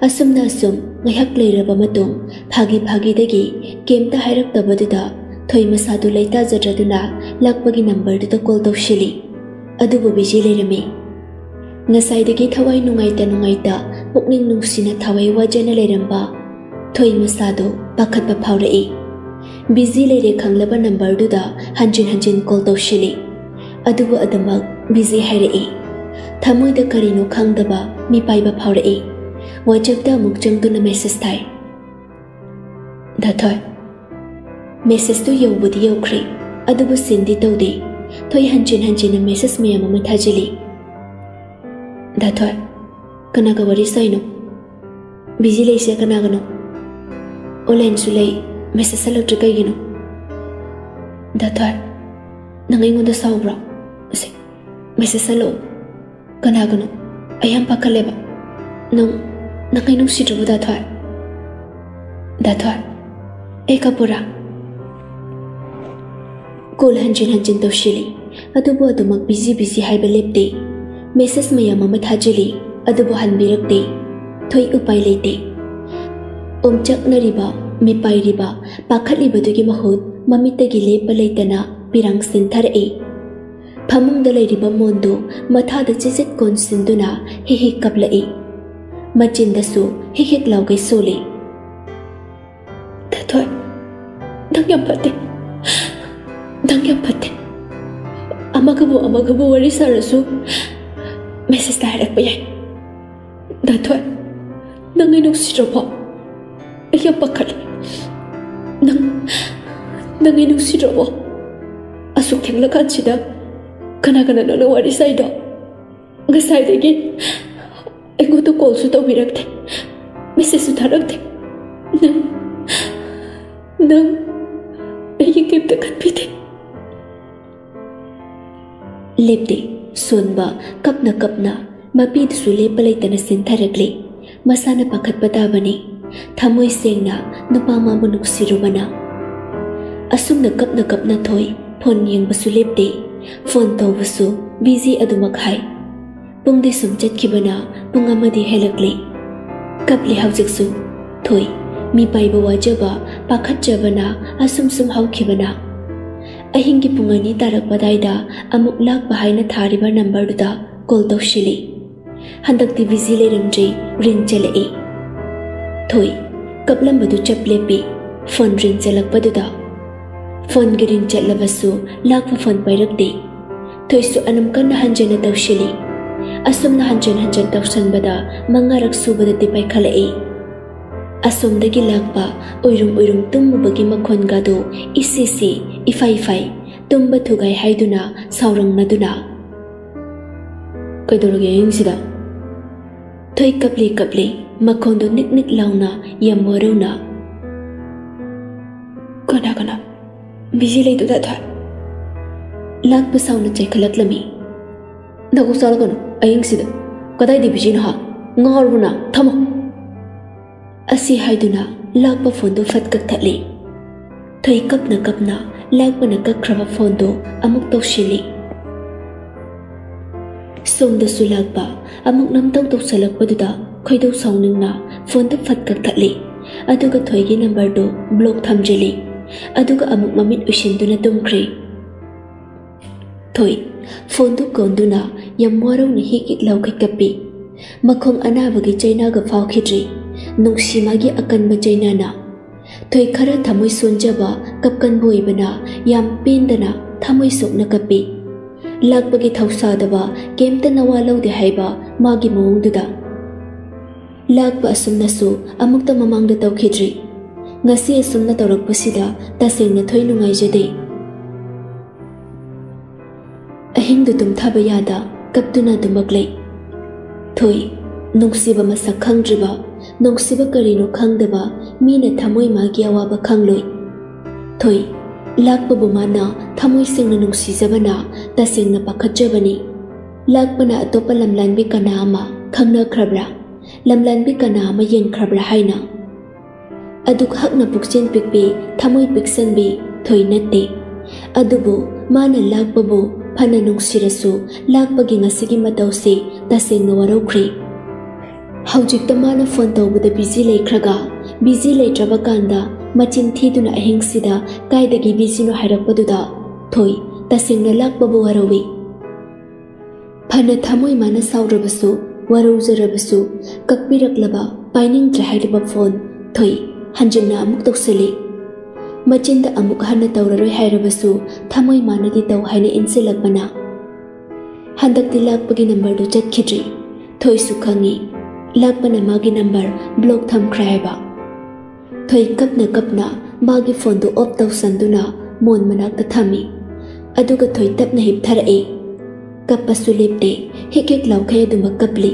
ꯑꯁꯨꯝꯅ ꯑꯁꯨꯝ ꯉꯥꯏꯍꯥꯛ ꯂꯩꯔꯕ ꯃꯇꯨꯡ ꯐꯥꯒꯤ ꯐꯥꯒꯤꯗꯒꯤ ꯀꯩꯝꯇ ꯍꯥꯏꯔꯛꯇꯕꯗꯨꯗ ꯊꯣꯏ ꯃꯁꯥꯗꯨ ꯂꯩꯇꯥꯖꯗ꯭ꯔꯗꯨꯅ ꯂꯥꯛꯄꯒꯤ ꯅꯝꯕꯔꯗꯨꯗ ꯀꯣꯜ ꯇꯧꯁꯤꯜꯂꯤ ꯑꯗꯨꯕꯨ ꯕꯤꯖꯤ ꯂꯩꯔꯝꯃꯤ ꯉꯁꯥꯏꯗꯒꯤ ꯊꯋꯥꯏ ꯅꯨꯡꯉꯥꯏꯇ ꯅꯨꯡꯉꯥꯏꯇ ꯄꯨꯛꯅꯤꯡ ꯅꯨꯡꯁꯤꯅ ꯊꯋꯥꯏ ꯋꯥꯖꯅ ꯂꯩꯔꯝꯕ ꯊꯣꯏ ꯃꯁꯥꯗꯨ ꯄꯥꯈꯠꯄ ꯐꯥꯎꯔꯛꯏ ꯕꯤꯖꯤ ꯂꯩꯔꯦ ꯈꯪꯂꯕ ꯅꯝꯕꯔꯗꯨꯗ ꯍꯟꯖꯤꯟ ꯍꯟꯖꯤꯟ ꯀꯣꯜ ꯇꯧꯁꯤꯜꯂꯤ ꯑꯗꯨꯕꯨ ꯑꯗꯨꯃꯛ ꯕꯤꯖꯤ ꯍꯥꯏꯔꯛꯏ ꯊꯃꯣꯏꯗ ꯀꯔꯤꯅꯣ ꯈꯪꯗꯕ ꯃꯤꯄꯥꯏꯕ ꯐꯥꯎꯔꯛꯏ Vojevda mukjamduna mesestai. Da thôi. Mesestu yowbudi xin adubu sindi đi, Thôi hanchin mà meses thay ama thajili. Da thôi. Kanaga wari soinu. Busy leise kanagano. Olen sulei meses alatrika yinu. Da thôi. Nangayngunda sawbra. Meses alo. Kanagano. Ayam pakaleba. Nung ꯄꯥꯈꯠꯂꯦꯕ ꯅꯪ ꯅꯪ ꯑꯩ ꯅꯨꯡꯁꯤꯗ꯭ꯔꯕꯣ ꯗꯥꯊꯣꯏ ꯗꯥꯊꯣꯏ ꯑꯩ ꯀꯞꯄꯨꯔꯥ ꯀꯣꯜ ꯍꯟꯖꯤꯟ ꯍꯟꯖꯤꯟ ꯇꯧꯁꯤꯜꯂꯤ ꯑꯗꯨꯕꯨ ꯑꯗꯨꯃꯛ ꯕꯤꯖꯤ ꯕꯤꯖꯤ ꯍꯥꯏꯕ ꯂꯦꯞꯇꯦ ꯃꯦꯁꯦꯖ ꯃꯌꯥꯝ ꯑꯃ ꯊꯥꯖꯤꯜꯂꯤ ꯑꯗꯨꯕꯨ ꯍꯟꯕꯤꯔꯛꯇꯦ ꯊꯣꯏ ꯎꯄꯥꯏ ꯂꯩꯇꯦ ꯑꯣꯝꯆꯛꯅꯔꯤꯕ ꯃꯤꯄꯥꯏꯔꯤꯕ ꯄꯥꯈꯠꯂꯤꯕꯗꯨꯒꯤ ꯃꯍꯨꯠ ꯃꯃꯤꯠꯇꯒꯤ ꯂꯦꯞꯄ ꯂꯩꯇꯅ ꯄꯤꯔꯥꯡ ꯁꯤꯟꯊꯔꯛꯏ ꯐꯃꯨꯡꯗ ꯂꯩꯔꯤꯕ ꯃꯣꯟꯗꯨ ꯃꯊꯥꯗ ꯆꯤꯆꯤꯠ ꯀꯣꯟꯁꯤꯟꯗꯨꯅ ꯍꯤꯛ ꯍꯤꯛ ꯀꯞꯂꯛꯏ ꯃꯆꯤꯟꯗꯁꯨ ꯍꯤꯛ ꯍꯤꯛ ꯂꯥꯎꯒꯩ ꯁꯣꯜꯂꯤ ꯗꯊꯣꯏ ꯅꯪ ꯌꯥꯝ ꯐꯠꯇꯦ ꯅꯪ ꯌꯥꯝ ꯐꯠꯇꯦ ꯑꯃꯒꯕꯨ ꯑꯃꯒꯕꯨ ꯋꯥꯔꯤ ꯁꯥꯔꯁꯨ ꯃꯦꯁꯦꯖꯇ ꯍꯥꯏꯔꯛꯄ ꯌꯥꯏ ꯗꯥꯊꯣꯏ ꯅꯪ ꯑꯩ ꯅꯨꯡꯁꯤꯔꯕꯣ ꯑꯩ ꯌꯥꯝ ꯄꯥꯈꯠꯂꯦ ꯅꯪ ꯅꯪ ꯑꯩ ꯅꯨꯡꯁꯤꯔꯕꯣ ꯑꯁꯨꯛ ꯊꯦꯡꯂꯀꯥꯟꯁꯤꯗ ꯀꯅꯥ ꯀꯅꯥ ꯅꯪꯅ ꯋꯥꯔꯤ ꯁꯥꯏꯗꯣ ꯉꯁꯥꯏꯗꯒꯤ ꯑꯩꯉꯣꯟꯗ ꯀꯣꯜꯁꯨ ꯇꯧꯕꯤꯔꯛꯇꯦ ꯃꯦꯁꯦꯖꯁꯨ ꯊꯥꯔꯛꯇꯦ ꯅꯪ ꯅꯪ ꯑꯩꯒꯤ ꯀꯩꯝꯇ ꯈꯟꯕꯤꯗꯦ ꯂꯦꯞꯇꯦ ꯁꯣꯟꯕ ꯀꯞꯅ ꯀꯞꯅ ꯃꯄꯤꯗꯨꯁꯨ ꯂꯦꯞꯄ ꯂꯩꯇꯅ ꯆꯦꯟꯊꯔꯛꯂꯤ ꯃꯁꯥꯅ ꯄꯥꯈꯠꯄ ꯇꯥꯕꯅꯤ ꯊꯃꯣꯏ ꯁꯦꯡꯅ ꯅꯨꯄꯥ ꯃꯥꯕꯨ ꯅꯨꯡꯁꯤꯔꯨꯕꯅ ꯑꯁꯨꯝꯅ ꯀꯞꯅ ꯀꯞꯅ ꯊꯣꯏ ꯐꯣꯟ ꯌꯦꯡꯕꯁꯨ ꯂꯦꯞꯇꯦ ꯐꯣꯟ ꯇꯧꯕꯁꯨ ꯕꯤꯖꯤ ꯑꯗꯨꯃꯛ ꯍꯥꯏ ꯄꯨꯡꯗꯤ ꯁꯨꯝ ꯆꯠꯈꯤꯕꯅ ꯄꯨꯡ ꯑꯃꯗꯤ ꯍꯦꯜꯂꯛꯂꯤ ꯀꯞꯂꯤ ꯍꯧꯖꯤꯛꯁꯨ ꯊꯣꯏ ꯃꯤ ꯄꯥꯏꯕ ꯋꯥꯖꯕ ꯄꯥꯈꯠꯆꯕꯅ ꯑꯁꯨꯝ ꯁꯨꯝ ꯍꯧꯈꯤꯕꯅ ꯑꯍꯤꯡꯒꯤ ꯄꯨꯡ ꯑꯅꯤ ꯇꯥꯔꯛꯄꯗꯥꯏꯗ ꯑꯃꯨꯛ ꯂꯥꯛꯄ ꯍꯥꯏꯅ ꯊꯥꯔꯤꯕ ꯅꯝꯕꯔꯗꯨꯗ ꯀꯣꯜ ꯇꯧꯁꯤꯜꯂꯤ ꯍꯟꯗꯛꯇꯤ ꯕꯤꯖꯤ ꯂꯩꯔꯝꯗ꯭ꯔꯦ ꯔꯤꯡ ꯆꯠꯂꯛꯏ ꯊꯣꯏ ꯀꯞꯂꯝꯕꯗꯨ ꯆꯞ ꯂꯦꯞꯄꯤ ꯐꯣꯟ ꯔꯤꯡ ꯆꯠꯂꯛꯄꯗꯨꯗ ꯐꯣꯟꯒꯤ ꯔꯤꯡ ꯆꯠꯂꯕꯁꯨ ꯂꯥꯛꯄ ꯐꯣꯟ ꯄꯥꯏꯔꯛꯇꯦ ꯊꯣꯏꯁꯨ ꯑꯅꯝ ꯀꯟꯅ ꯍꯟꯖꯅ ꯇꯧꯁꯤꯜꯂꯤ असुमन हंजन हंजन तौसनबद मंगरक सूबद तिपाई खलई असोमदगी लाकबा उइरुम उइरुम तुम्मुबगी मखोनगादो इसिसि इफाई इफाई तुम्ब थुगाई हाइदुना सावरंगनादुना कैदोरगे इंसिदा थोइ कपले कपले मखोंदो निक निक लाउना यमोरुना कना कना बिजी लेदुदा था लाकबा साउना चेखलकलमी ꯆꯩꯈꯠꯂꯛꯂꯝꯃꯤ ꯅꯀꯣꯛ ꯆꯥꯔꯛꯀꯅꯨ ꯑꯍꯤꯡꯁꯤꯗ ꯀꯗꯥꯏꯗ ꯕꯤꯖꯤꯅꯣ ꯍꯥ ꯉꯥꯎꯔꯕꯅ ꯊꯝꯃꯣ ꯑꯁꯤ ꯍꯥꯏꯗꯨꯅ ꯂꯥꯛꯄ ꯐꯣꯟꯗꯨ ꯐꯠ ꯀꯛꯊꯠꯂꯤ ꯊꯣꯏ ꯀꯞꯅ ꯀꯞꯅ ꯂꯥꯛꯄꯅ ꯀꯛꯈ꯭ꯔꯕ ꯐꯣꯟꯗꯨ ꯑꯃꯨꯛ ꯇꯧꯁꯤꯜꯂꯤ ꯁꯣꯝꯗꯁꯨ ꯂꯥꯛꯄ ꯑꯃꯨꯛ ꯅꯝꯇꯧ ꯇꯧꯁꯜꯂꯛꯄꯗꯨꯗ ꯈꯣꯏꯗꯧ ꯁꯥꯎꯅꯤꯡꯅ ꯐꯣꯟꯗꯨ ꯐꯠ ꯀꯛꯊꯠꯂꯤ ꯑꯗꯨꯒ ꯊꯣꯏꯒꯤ ꯅꯝꯕꯔꯗꯨ ꯕ꯭ꯂꯣꯛ ꯊꯝꯖꯤꯜꯂꯤ ꯑꯗꯨꯒ ꯑꯃꯨꯛ ꯃꯃꯤꯠ ꯎꯏꯁꯤꯟꯗꯨꯅ ꯇꯨꯝꯈ꯭ꯔꯦ ꯊꯣꯏ ಫೋನ್ದು ಕೊಂದುನ ಯಮ್ಮೋರವ್ನ ಹೀಗಿಟ್ಲವ್ಕೆ ಕಪ್ಪಿ ಮಖೋಂ ಅನಾವಗೆ ಚೈನಾಗ ಫಾವ್ಖಿದ್ರಿ ನುಂಗ್ಸಿಮಾಗಿ ಅಕನ್ಬ ಚೈನಾನ ಥೊಯ್ ಖರ ಥಮೊಯ್ ಸೋಂಜಬ ಕಪ್ಕನ್ಬ ಒಯ್ಬನ ಯಾಮ್ ಪೇಂದನ ಥಮೊಯ್ ಸೋಕ್ನ ಕಪ್ಪಿ ಲಾಕ್ಬಗೆ ಥೌಸಾದವ ಕೆಂತ ನವಾ ಲೌದೆ ಹೈಬ ಮಾಗಿ ಮೌಂದುದ ಲಾಕ್ಬ ಅಸುಮ್ನಸು ಅಮುಕ್ತ ಮಮಾಂಗ್ದ ತೌಖಿದ್ರಿ ngasi asumna tawrakpasida tasenna thoi nungaijade ꯑꯍꯤꯡꯗꯨ ꯇꯨꯝꯊꯕ ꯌꯥꯗ ꯀꯞꯇꯨꯅ ꯑꯗꯨꯃꯛ ꯂꯩ ꯊꯣꯏ ꯅꯨꯡꯁꯤꯕ ꯃꯁꯛ ꯈꯪꯗ꯭ꯔꯤꯕ ꯅꯨꯡꯁꯤꯕ ꯀꯔꯤꯅꯣ ꯈꯪꯗꯕ ꯃꯤꯅ ꯊꯃꯣꯏ ꯃꯥꯒꯤ ꯑꯋꯥꯕ ꯈꯪꯂꯣꯏ ꯊꯣꯏ ꯂꯥꯛꯄꯕꯨ ꯃꯥꯅ ꯊꯃꯣꯏ ꯁꯦꯡꯅ ꯅꯨꯡꯁꯤꯖꯕꯅ ꯇꯁꯦꯡꯅ ꯄꯥꯈꯠꯆꯕꯅꯤ ꯂꯥꯛꯄꯅ ꯑꯇꯣꯞꯄ ꯂꯝꯂꯥꯟꯕꯤ ꯀꯅꯥ ꯑꯃ ꯈꯪꯅꯈ꯭ꯔꯕ꯭ꯔꯥ ꯂꯝꯂꯥꯟꯕꯤ ꯀꯅꯥ ꯑꯃ ꯌꯦꯡꯈ꯭ꯔꯕ꯭ꯔꯥ ꯍꯥꯏꯅ ꯑꯗꯨꯛ ꯍꯛꯅ ꯄꯨꯛꯆꯦꯟ ꯄꯤꯛꯄꯤ ꯊꯃꯣꯏ ꯄꯤꯛꯁꯟꯕꯤ ꯊꯣꯏ ꯅꯠꯇꯦ ꯑꯗꯨꯕꯨ ꯃꯥꯅ ꯂꯥꯛꯄꯕꯨ ꯐꯅ ꯅꯨꯡꯁꯤꯔꯁꯨ ꯂꯥꯛꯄꯒꯤ ꯉꯁꯤꯒꯤ ꯃꯇꯧꯁꯤ ꯇꯁꯦꯡꯅ ꯋꯥꯔꯧꯈ꯭ꯔꯦ ꯍꯧꯖꯤꯛꯇ ꯃꯥꯅ ꯐꯣꯟ ꯇꯧꯕꯗ ꯕꯤꯖꯤ ꯂꯩꯈ꯭ꯔꯒ ꯕꯤꯖꯤ ꯂꯩꯇ꯭ꯔꯕ ꯀꯥꯟꯗ ꯃꯆꯤꯟ ꯊꯤꯗꯨꯅ ꯑꯍꯤꯡꯁꯤꯗ ꯀꯥꯏꯗꯒꯤ ꯕꯤꯖꯤꯅꯣ ꯍꯥꯏꯔꯛꯄꯗꯨꯗ ꯊꯣꯏ ꯇꯁꯦꯡꯅ ꯂꯥꯛꯄꯕꯨ ꯋꯥꯔꯧꯏ ꯐꯅ ꯊꯃꯣꯏ ꯃꯥꯅ ꯁꯥꯎꯔꯕꯁꯨ ꯋꯥꯔꯧꯖꯔꯕꯁꯨ ꯀꯛꯄꯤꯔꯛꯂꯕ ꯄꯥꯏꯅꯤꯡꯗ꯭ꯔꯦ ꯍꯥꯏꯔꯤꯕ ꯐꯣꯟ ꯊꯣꯏ ꯍꯟꯖꯤꯟꯅ ꯑꯃꯨꯛ ꯇꯧꯁꯤꯜꯂꯤ ꯃꯆꯤꯟꯗ ꯑꯃꯨꯛ ꯍꯟꯅ ꯇꯧꯔꯔꯣꯏ ꯍꯥꯏꯔꯕꯁꯨ ꯊꯃꯣꯏ ꯃꯥꯅꯗꯤ ꯇꯧ ꯍꯥꯏꯅ ꯏꯟꯁꯤꯜꯂꯛꯄꯅ ꯍꯟꯗꯛꯇꯤ ꯂꯥꯛꯄꯒꯤ ꯅꯝꯕꯔꯗꯨ ꯆꯠꯈꯤꯗ꯭ꯔꯤ ꯊꯣꯏꯁꯨ ꯈꯪꯉꯤ ꯂꯥꯛꯄꯅ ꯃꯥꯒꯤ ꯅꯝꯕꯔ ꯕ꯭ꯂꯣꯛ ꯊꯝꯈ꯭ꯔꯦ ꯍꯥꯏꯕ ꯊꯣꯏ ꯀꯞꯅ ꯀꯞꯅ ꯃꯥꯒꯤ ꯐꯣꯟꯗꯨ ꯑꯣꯐ ꯇꯧꯁꯟꯗꯨꯅ ꯃꯣꯟ ꯃꯅꯥꯛꯇ ꯊꯝꯃꯤ ꯑꯗꯨꯒ ꯊꯣꯏ ꯇꯞꯅ ꯍꯤꯞꯊꯔꯛꯏ ꯀꯞꯄꯁꯨ ꯂꯦꯞꯇꯦ ꯍꯦꯛ ꯍꯦꯛ ꯂꯥꯎꯈꯩ ꯑꯗꯨꯃꯛ ꯀꯞꯂꯤ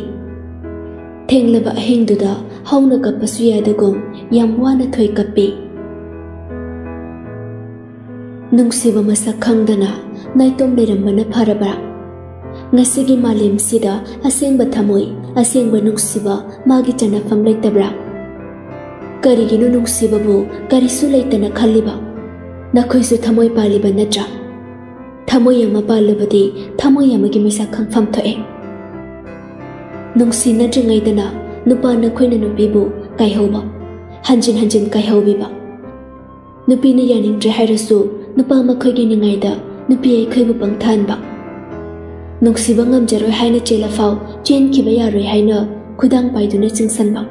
ꯊꯦꯡꯂꯕ ꯑꯍꯤꯡꯗꯨꯗ ꯍꯧꯅ ꯀꯞꯄꯁꯨ ꯌꯥꯗꯒꯨꯝ ꯌꯥꯝ ꯋꯥꯅ ꯊꯣꯏ ꯀꯞꯄꯤ ꯅꯨꯡꯁꯤꯕ ꯃꯁꯛ ꯈꯪꯗꯅ ꯅꯥꯏꯇꯣꯝ ꯂꯩꯔꯝꯕꯅ ꯐꯔꯕ꯭ꯔꯥ ꯉꯁꯤꯒꯤ ꯃꯥꯂꯦꯝꯁꯤꯗ ꯑꯁꯦꯡꯕ ꯊꯃꯣꯏ ꯑꯁꯦꯡꯕ ꯅꯨꯡꯁꯤꯕ ꯃꯥꯒꯤ ꯆꯟꯅꯐꯝ ꯂꯩꯇꯕ꯭ꯔꯥ ꯀꯔꯤꯒꯤꯅꯣ ꯅꯨꯡꯁꯤꯕꯕꯨ ꯀꯔꯤꯁꯨ ꯂꯩꯇꯅ ꯈꯜꯂꯤꯕ ꯅꯈꯣꯏꯁꯨ ꯊꯃꯣꯏ ꯄꯥꯜꯂꯤꯕ ꯅꯠꯇ꯭ꯔꯥ ꯊꯃꯣꯏ ꯑꯃ ꯄꯥꯜꯂꯕꯗꯤ ꯊꯃꯣꯏ ꯑꯃꯒꯤ ꯃꯤꯁꯛ ꯈꯪꯐꯝ ꯊꯣꯛꯑꯦ ꯅꯨꯡꯁꯤꯅꯗ꯭ꯔꯤꯉꯩꯗꯅ ꯅꯨꯄꯥ ꯅꯈꯣꯏꯅ ꯅꯨꯄꯤꯕꯨ ꯀꯥꯏꯍꯧꯕ ꯍꯟꯖꯤꯟ ꯍꯟꯖꯤꯟ ꯀꯥꯏꯍꯧꯕꯤꯕ ꯅꯨꯄꯤꯅ ꯌꯥꯅꯤꯡꯗ꯭ꯔꯦ ꯍꯥꯏꯔꯁꯨ nupa makhoi ni ngai da nupi khoi bu pang than ba nong si ba ngam jaroi hai na chela phau chen ki ba ya roi hai na khudang pai du na ching san ba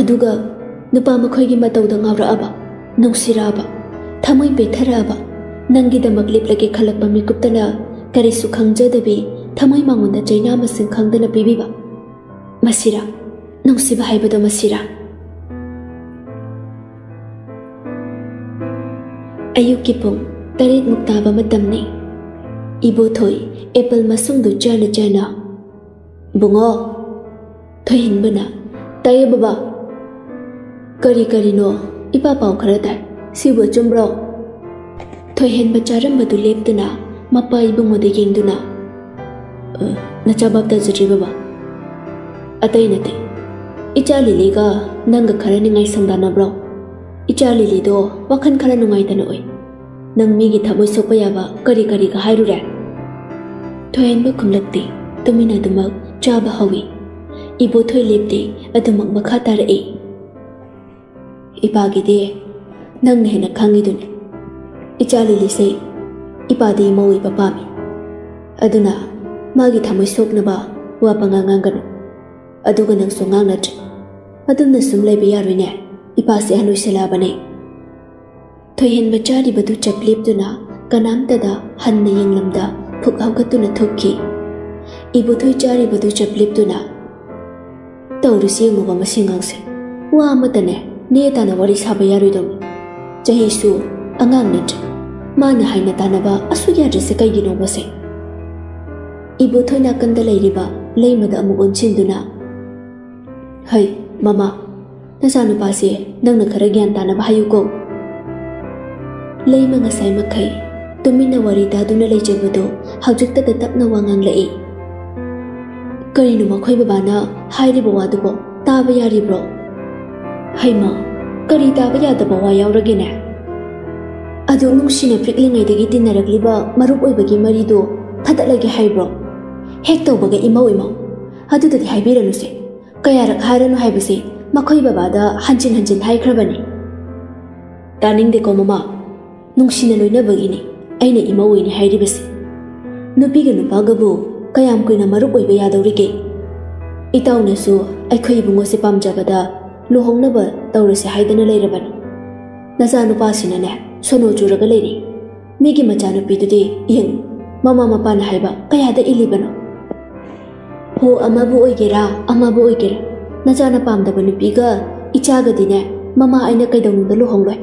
aduga nupa makhoi gi matau da ngaw ra ba nong si ra ba thamoi be thara ba nang gi da maglip lage khalak ba mi kup ta na kari su khang ja da bi thamoi mangun da chaina ma sing khang da na bi bi ba masira nong si ba hai ba da masira ꯑꯌꯨꯛꯀꯤ ꯄꯨꯡ ꯇꯔꯦꯠꯃꯨꯛ ꯇꯥꯕ ꯃꯇꯝꯅꯤ ꯏꯕꯣꯊꯣꯏ ꯑꯦꯄꯜ ꯃꯁꯨꯡꯗꯨ ꯆꯥꯅ ꯆꯥꯅ ꯕꯨꯡꯉꯣ ꯊꯣꯏꯍꯤꯟꯕꯅ ꯇꯥꯏꯌꯦ ꯕꯕꯥ ꯀꯔꯤ ꯀꯔꯤꯅꯣ ꯏꯄꯥ ꯄꯥꯎ ꯈꯔ ꯇꯥꯏ ꯁꯤꯕꯨ ꯆꯨꯝꯕ꯭ꯔꯣ ꯊꯣꯏꯍꯦꯟꯕ ꯆꯥꯔꯝꯕꯗꯨ ꯂꯦꯞꯇꯨꯅ ꯃꯄꯥ ꯏꯕꯨꯡꯉꯣꯗ ꯌꯦꯡꯗꯨꯅ ꯅꯆꯥ ꯕꯥꯞ ꯇꯥꯖꯗ꯭ꯔꯤ ꯕꯕꯥ ꯑꯇꯩ ꯅꯠꯇꯦ ꯏꯆꯥ ꯂꯤꯂꯤꯒ ꯅꯪꯒ ꯈꯔ ꯅꯤꯡꯉꯥꯏ ꯁꯪꯗꯥꯅꯕ꯭ꯔꯣ Charlie Lido wakan kala nungai tanoi. Nang migi thamoi sopa yaba kari kari ka hairu ra. Thoen ba kumlakti tumina dumak, cha ba hawi. Ibo thoi lepti adumak makha tarai. E. Ipagi de, nang ne na khangi dun. Ichali li sei ipadi mawi ba pami. Aduna magi thamoi sokna ba, wa panga nganganu. Aduga nang so ngang na. Adumna sum lai ba rồi nè. ꯏꯄꯥꯁꯦ ꯑꯍꯟ ꯑꯣꯏꯁꯜꯂꯛꯑꯕꯅꯦ ꯊꯣꯏꯍꯦꯟꯕ ꯆꯥꯔꯤꯕꯗꯨ ꯆꯞ ꯂꯦꯞꯇꯨꯅ ꯀꯅꯥꯝꯇꯗ ꯍꯟꯅ ꯌꯦꯡꯂꯝꯗ ꯐꯨꯛ ꯍꯧꯒꯠꯇꯨꯅ ꯊꯣꯛꯈꯤ ꯏꯕꯨꯊꯣꯏ ꯆꯥꯔꯤꯕꯗꯨ ꯆꯞ ꯂꯦꯞꯇꯨꯅ ꯇꯧꯔꯤꯁꯤ ꯌꯦꯡꯉꯨꯕ ꯃꯁꯤ ꯉꯥꯡꯁꯦ ꯋꯥ ꯑꯃꯇꯅꯦ ꯅꯦ ꯇꯥꯅ ꯋꯥꯔꯤ ꯁꯥꯕ ꯌꯥꯔꯣꯏꯗꯧꯅꯤ ꯆꯍꯤꯁꯨ ꯑꯉꯥꯡ ꯅꯠꯇ꯭ꯔꯦ ꯃꯥꯅ ꯍꯥꯏꯅ ꯇꯥꯅꯕ ꯑꯁꯨꯛ ꯌꯥꯗ꯭ꯔꯤꯁꯦ ꯀꯩꯒꯤꯅꯣꯕꯁꯦ ꯏꯕꯣꯊꯣꯏ ꯅꯥꯀꯟꯗ ꯂꯩꯔꯤꯕ ꯂꯩꯃꯗ ꯑꯃꯨꯛ ꯑꯣꯟꯁꯤꯟꯗꯨꯅ ꯍꯩ ꯃꯃꯥ ꯅꯆꯥꯅꯨꯄꯥꯁꯦ ꯅꯪꯅ ꯈꯔ ꯒ꯭ꯌꯥꯟ ꯇꯥꯅꯕ ꯍꯥꯏꯌꯨꯀꯣ ꯂꯩꯃ ꯉꯁꯥꯏ ꯃꯈꯩ ꯇꯨꯃꯤꯟꯅ ꯋꯥꯔꯤ ꯇꯥꯗꯨꯅ ꯂꯩꯖꯕꯗꯣ ꯍꯧꯖꯤꯛꯇꯗ ꯇꯞꯅ ꯋꯥ ꯉꯥꯡꯂꯛꯏ ꯀꯔꯤꯅꯣ ꯃꯈꯣꯏ ꯕꯕꯥꯅ ꯍꯥꯏꯔꯤꯕ ꯋꯥꯗꯨꯕꯣ ꯇꯥꯕ ꯌꯥꯔꯤꯕ꯭ꯔꯣ ꯍꯩꯃ ꯀꯔꯤ ꯇꯥꯕ ꯌꯥꯗꯕ ꯋꯥ ꯌꯥꯎꯔꯒꯦꯅꯦ ꯑꯗꯨ ꯅꯨꯡꯁꯤꯅ ꯄꯤꯛꯂꯤꯉꯩꯗꯒꯤ ꯇꯤꯟꯅꯔꯛꯂꯤꯕ ꯃꯔꯨꯞ ꯑꯣꯏꯕꯒꯤ ꯃꯔꯤꯗꯣ ꯊꯥꯗꯠꯂꯒꯦ ꯍꯥꯏꯕ꯭ꯔꯣ ꯍꯦꯛ ꯇꯧꯕꯒ ꯏꯃꯧ ꯏꯃꯧ ꯑꯗꯨꯗꯗꯤ ꯍꯥꯏꯕꯤꯔꯅꯨꯁꯦ ꯀꯌꯥꯔꯛ ꯍꯥꯏꯔꯅꯨ ꯍꯥꯏꯕꯁꯦ ꯃꯈꯣꯏ ꯕꯕꯥꯗ ꯍꯟꯖꯤꯟ ꯍꯟꯖꯤꯟ ꯍꯥꯏꯈ꯭ꯔꯕꯅꯤ ꯇꯥꯅꯤꯡꯗꯦꯀꯣ ꯃꯃꯥ ꯅꯨꯡꯁꯤꯅ ꯂꯣꯏꯅꯕꯒꯤꯅꯤ ꯑꯩꯅ ꯏꯃꯧ ꯑꯣꯏꯅꯤ ꯍꯥꯏꯔꯤꯕꯁꯦ ꯅꯨꯄꯤꯒ ꯅꯨꯄꯥꯒꯕꯨ ꯀꯌꯥꯝ ꯀꯨꯏꯅ ꯃꯔꯨꯞ ꯑꯣꯏꯕ ꯌꯥꯗꯧꯔꯤꯒꯦ ꯏꯇꯥꯎꯅꯁꯨ ꯑꯩꯈꯣꯏ ꯏꯕꯨꯡꯉꯣꯁꯦ ꯄꯥꯝꯖꯕꯗ ꯂꯨꯍꯣꯡꯅꯕ ꯇꯧꯔꯁꯦ ꯍꯥꯏꯗꯅ ꯂꯩꯔꯕꯅꯤ ꯅꯆꯥꯅꯨꯄꯥꯁꯤꯅꯅꯦ ꯁꯣꯅꯣ ꯆꯨꯔꯒ ꯂꯩꯔꯤ ꯃꯤꯒꯤ ꯃꯆꯥꯅꯨꯄꯤꯗꯨꯗꯤ ꯌꯦꯡꯉꯨ ꯃꯃꯥ ꯃꯄꯥꯅ ꯍꯥꯏꯕ ꯀꯌꯥꯗ ꯏꯜꯂꯤꯕꯅꯣ ꯍꯣ ꯑꯃꯕꯨ ꯑꯣꯏꯒꯦꯔꯥ ꯑꯃꯕꯨ ꯑꯣꯏꯒꯦꯔꯥ ꯅꯆꯥꯅ ꯄꯥꯝꯗꯕ ꯅꯨꯄꯤꯒ ꯏꯆꯥꯒꯗꯤꯅꯦ ꯃꯃꯥ ꯑꯩꯅ ꯀꯩꯗꯧꯅꯨꯡꯗ ꯂꯨꯍꯣꯡꯂꯣꯏ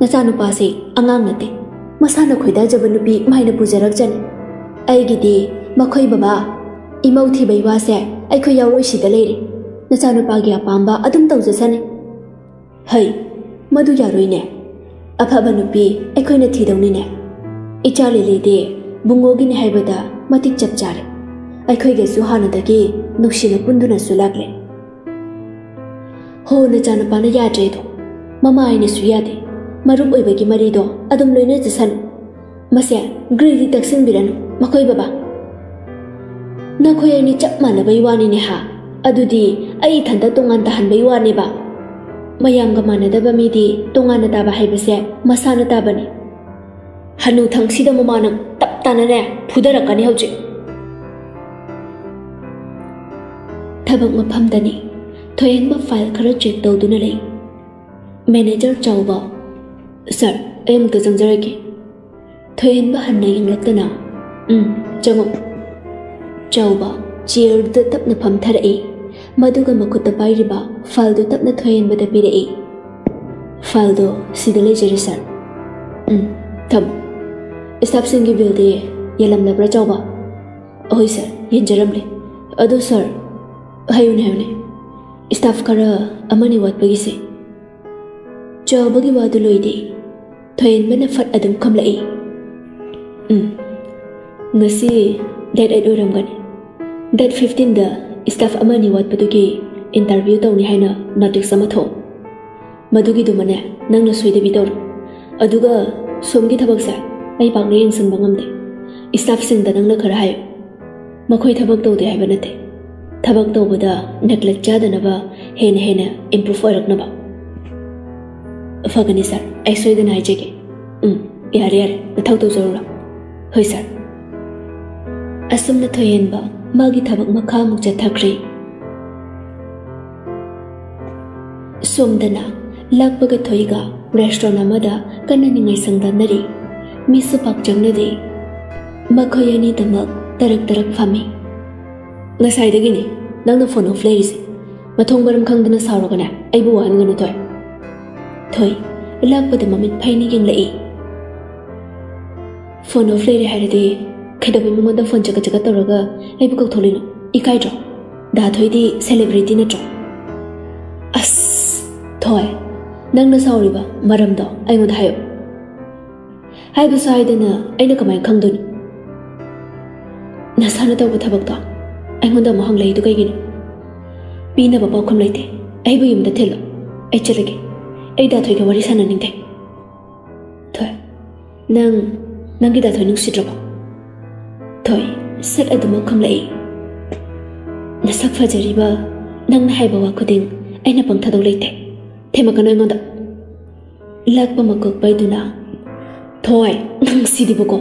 ꯅꯆꯥꯅꯨꯄꯥꯁꯦ ꯑꯉꯥꯡ ꯅꯠꯇꯦ ꯃꯁꯥꯅ ꯈꯣꯏꯗꯥꯖꯕ ꯅꯨꯄꯤ ꯃꯥꯏꯅ ꯄꯨꯖꯔꯛꯆꯅꯤ ꯑꯩꯒꯤꯗꯤ ꯃꯈꯣꯏ ꯕꯕꯥ ꯏꯃꯧ ꯊꯤꯕꯩ ꯋꯥꯁꯦ ꯑꯩꯈꯣꯏ ꯌꯥꯎꯔꯣꯏ ꯁꯤꯗ ꯂꯩꯔꯤ ꯅꯆꯥꯅꯨꯄꯥꯒꯤ ꯑꯄꯥꯝꯕ ꯑꯗꯨꯝ ꯇꯧꯖꯁꯅꯤ ꯍꯩ ꯃꯗꯨ ꯌꯥꯔꯣꯏꯅꯦ ꯑꯐꯕ ꯅꯨꯄꯤ ꯑꯩꯈꯣꯏꯅ ꯊꯤꯗꯧꯅꯤꯅꯦ ꯏꯆꯥ ꯂꯤꯂꯤꯗꯤ ꯕꯨꯡꯉꯣꯒꯤꯅꯤ ꯍꯥꯏꯕꯗ ꯃꯇꯤꯛ ꯆꯞ ꯆꯥꯔꯦ ꯑꯩꯈꯣꯏꯒꯁꯨ ꯍꯥꯟꯅꯗꯒꯤ ꯅꯨꯡꯁꯤꯅ ꯄꯨꯟꯗꯨꯅꯁꯨ ꯂꯥꯛꯂꯦ ho, na chana pa na ya je do mama ai ne su ya de. Marum oi ba gi mari do. Adum loi na jisan masya grili taksin biran makoi baba na khoi ni chap ma na bai wani ne ha. Adudi ai thanda tongan ta han bai wani ba. Mayam ga mana da ba mi di tongan na ta ba hai ba se masa na ta ba ni. Hanu thang si da mama nang, tap ta na ne phudar ka ni hau je. Thabak ma pham da ni. ꯊꯣꯏꯍꯟꯕ ꯐꯥꯏꯜ ꯈꯔ ꯆꯦꯛ ꯇꯧꯗꯨꯅ ꯂꯩ ꯃꯦꯅꯦꯖꯔ ꯆꯥꯎꯕ ꯁꯥꯔ ꯑꯩ ꯑꯃꯨꯛꯇ ꯆꯪꯖꯔꯒꯦ ꯊꯣꯏꯍꯟꯕ ꯍꯟꯅ ꯌꯦꯡꯂꯛꯇꯅ ꯎꯝ ꯆꯪꯉꯨ ꯆꯥꯎꯕ ꯆꯤꯌꯔꯗꯨꯗ ꯇꯞꯅ ꯐꯝꯊꯔꯛꯏ ꯃꯗꯨꯒ ꯃꯈꯨꯠꯇ ꯄꯥꯏꯔꯤꯕ ꯐꯥꯏꯜꯗꯨ ꯇꯞꯅ ꯊꯣꯏꯍꯟꯕꯗ ꯄꯤꯔꯛꯏ ꯐꯥꯏꯜꯗꯣ ꯁꯤꯗ ꯂꯩꯖꯔꯦ ꯁꯥꯔ ꯎꯝ ꯊꯝ ꯁ꯭ꯇꯥꯐꯁꯤꯡꯒꯤ ꯕꯤꯜꯗꯤ ꯌꯦꯜꯂꯝꯗꯕ꯭ꯔꯥ ꯆꯥꯎꯕ ꯑꯍꯣꯏ ꯁꯥꯔ ꯌꯦꯟꯖꯔꯝꯂꯦ ꯑꯗꯨ ꯁꯥꯔ ꯍꯥꯏꯌꯨꯅꯦ ꯍꯥꯏꯌꯨꯅꯦ ꯁ꯭ꯇꯥꯐ ꯈꯔ ꯑꯃꯅꯤ ꯋꯥꯠꯄꯒꯤꯁꯦ ꯆꯥꯎꯕꯒꯤ ꯋꯥꯗꯨ ꯂꯣꯏꯗꯦ ꯊꯣꯏꯍꯟꯕꯅ ꯐꯠ ꯑꯗꯨꯝ ꯈꯝꯂꯛꯏ ꯎꯝ ꯉꯁꯤ ꯗꯦꯠ ꯑꯩꯠ ꯑꯣꯏꯔꯝꯒꯅꯤ ꯗꯦꯠ ꯐꯤꯐꯇꯤꯟꯗ ꯁ꯭ꯇꯥꯐ ꯑꯃꯅꯤ ꯋꯥꯠꯄꯗꯨꯒꯤ ꯏꯟꯇꯔꯚ꯭ꯌꯨ ꯇꯧꯅꯤ ꯍꯥꯏꯅ ꯅꯣꯇꯤꯁ ꯑꯃ ꯊꯣꯛ ꯃꯗꯨꯒꯤꯗꯨꯃꯅꯦ ꯅꯪꯅ ꯁꯣꯏꯗꯕꯤ ꯇꯧꯔꯣ ꯑꯗꯨꯒ ꯁꯣꯝꯒꯤ ꯊꯕꯛꯁꯦ ꯑꯩ ꯄꯥꯛꯅ ꯌꯦꯡꯁꯤꯟꯕ ꯉꯝꯗꯦ ꯁ꯭ꯇꯥꯐꯁꯤꯡꯗ ꯅꯪꯅ ꯈꯔ ꯍꯥꯏꯌꯨ ꯃꯈꯣꯏ ꯊꯕꯛ ꯇꯧꯗꯦ ꯍꯥꯏꯕ ꯅꯠꯇꯦ ꯊꯕꯛ ꯇꯧꯕꯗ ꯅꯦꯒ꯭ꯂꯦꯛ ꯆꯥꯗꯅꯕ ꯍꯦꯟꯅ ꯍꯦꯟꯅ ꯏꯝꯄ꯭ꯔꯨꯚ ꯑꯣꯏꯔꯛꯅꯕ ꯐꯒꯅꯤ ꯁꯥꯔ ꯑꯩ ꯁꯣꯏꯗꯅ ꯍꯥꯏꯖꯒꯦ ꯎꯝ ꯌꯥꯔꯦ ꯌꯥꯔꯦ ꯅꯊꯧ ꯇꯧꯖꯔꯨꯔꯣ ꯍꯣꯏ ꯁꯥꯔ ꯑꯁꯨꯝꯅ ꯊꯣꯏꯍꯟꯕ ꯃꯥꯒꯤ ꯊꯕꯛ ꯃꯈꯥꯃꯨꯛ ꯆꯠꯊꯈ꯭ꯔꯦ ꯁꯣꯝꯗꯅ ꯂꯥꯛꯄꯒ ꯊꯣꯏꯒ ꯔꯦꯁꯇꯨꯔꯦꯟ ꯑꯃꯗ ꯀꯟꯅ ꯅꯤꯡꯉꯥꯏ ꯁꯪꯗꯥꯅꯔꯤ ꯃꯤꯁꯨ ꯄꯥꯛ ꯆꯪꯅꯗꯦ ꯃꯈꯣꯏ ꯑꯅꯤꯗꯃꯛ tarak tarak fami ngasai nang na phone of ladies mathong baram khangdana sauragana aibu wan nganu toy thoi lak bada mamit phaini ging lai phone of lady haradi khadabi mangda phone jaga jaga taraga aibu kok tholino ikai jo da thoi di celebrity na jo as thoi nang na sauriba maram do ai ngod hayo ꯍꯥꯏꯕ ꯁꯥꯏꯗꯅ ꯑꯩꯅ ꯀꯃꯥꯏꯅ ꯈꯪꯗꯣꯏꯅꯣ ꯅꯁꯥꯅ ꯇꯧꯕ ꯊꯕꯛꯇꯣ ꯑꯩꯉꯣꯟꯗ ꯑꯃꯨꯛ ꯍꯪꯂꯛꯏꯗꯨ ꯀꯩꯒꯤꯅꯣ ꯄꯤꯅꯕ ꯄꯥꯎꯈꯨꯝ ꯂꯩꯇꯦ ꯑꯩꯕꯨ ꯌꯨꯝꯗ ꯊꯤꯜꯂꯣ ꯑꯩ ꯆꯠꯂꯒꯦ ꯑꯩ ꯗꯥꯊꯣꯏꯒ ꯋꯥꯔꯤ ꯁꯥꯟꯅꯅꯤꯡꯗꯦ ꯊꯣꯏ ꯅꯪ ꯅꯪꯒꯤ ꯗꯥꯊꯣꯏ ꯅꯨꯡꯁꯤꯗ꯭ꯔꯕꯣ ꯊꯣꯏ ꯁꯛ ꯑꯗꯨꯃꯛ ꯈꯨꯝꯂꯛꯏ ꯅꯁꯛ ꯐꯖꯔꯤꯕ ꯅꯪꯅ ꯍꯥꯏꯕ ꯋꯥ ꯈꯨꯗꯤꯡ ꯑꯩꯅ ꯄꯪꯊꯗꯧ ꯂꯩꯇꯦ ꯊꯦꯝꯃꯛꯀꯅꯨ ꯑꯩꯉꯣꯟꯗ ꯂꯥꯛꯄ ꯃꯀꯣꯛ ꯄꯩꯗꯨꯅ ꯊꯣꯏ ꯅꯪ ꯁꯤꯗꯤꯕꯀꯣ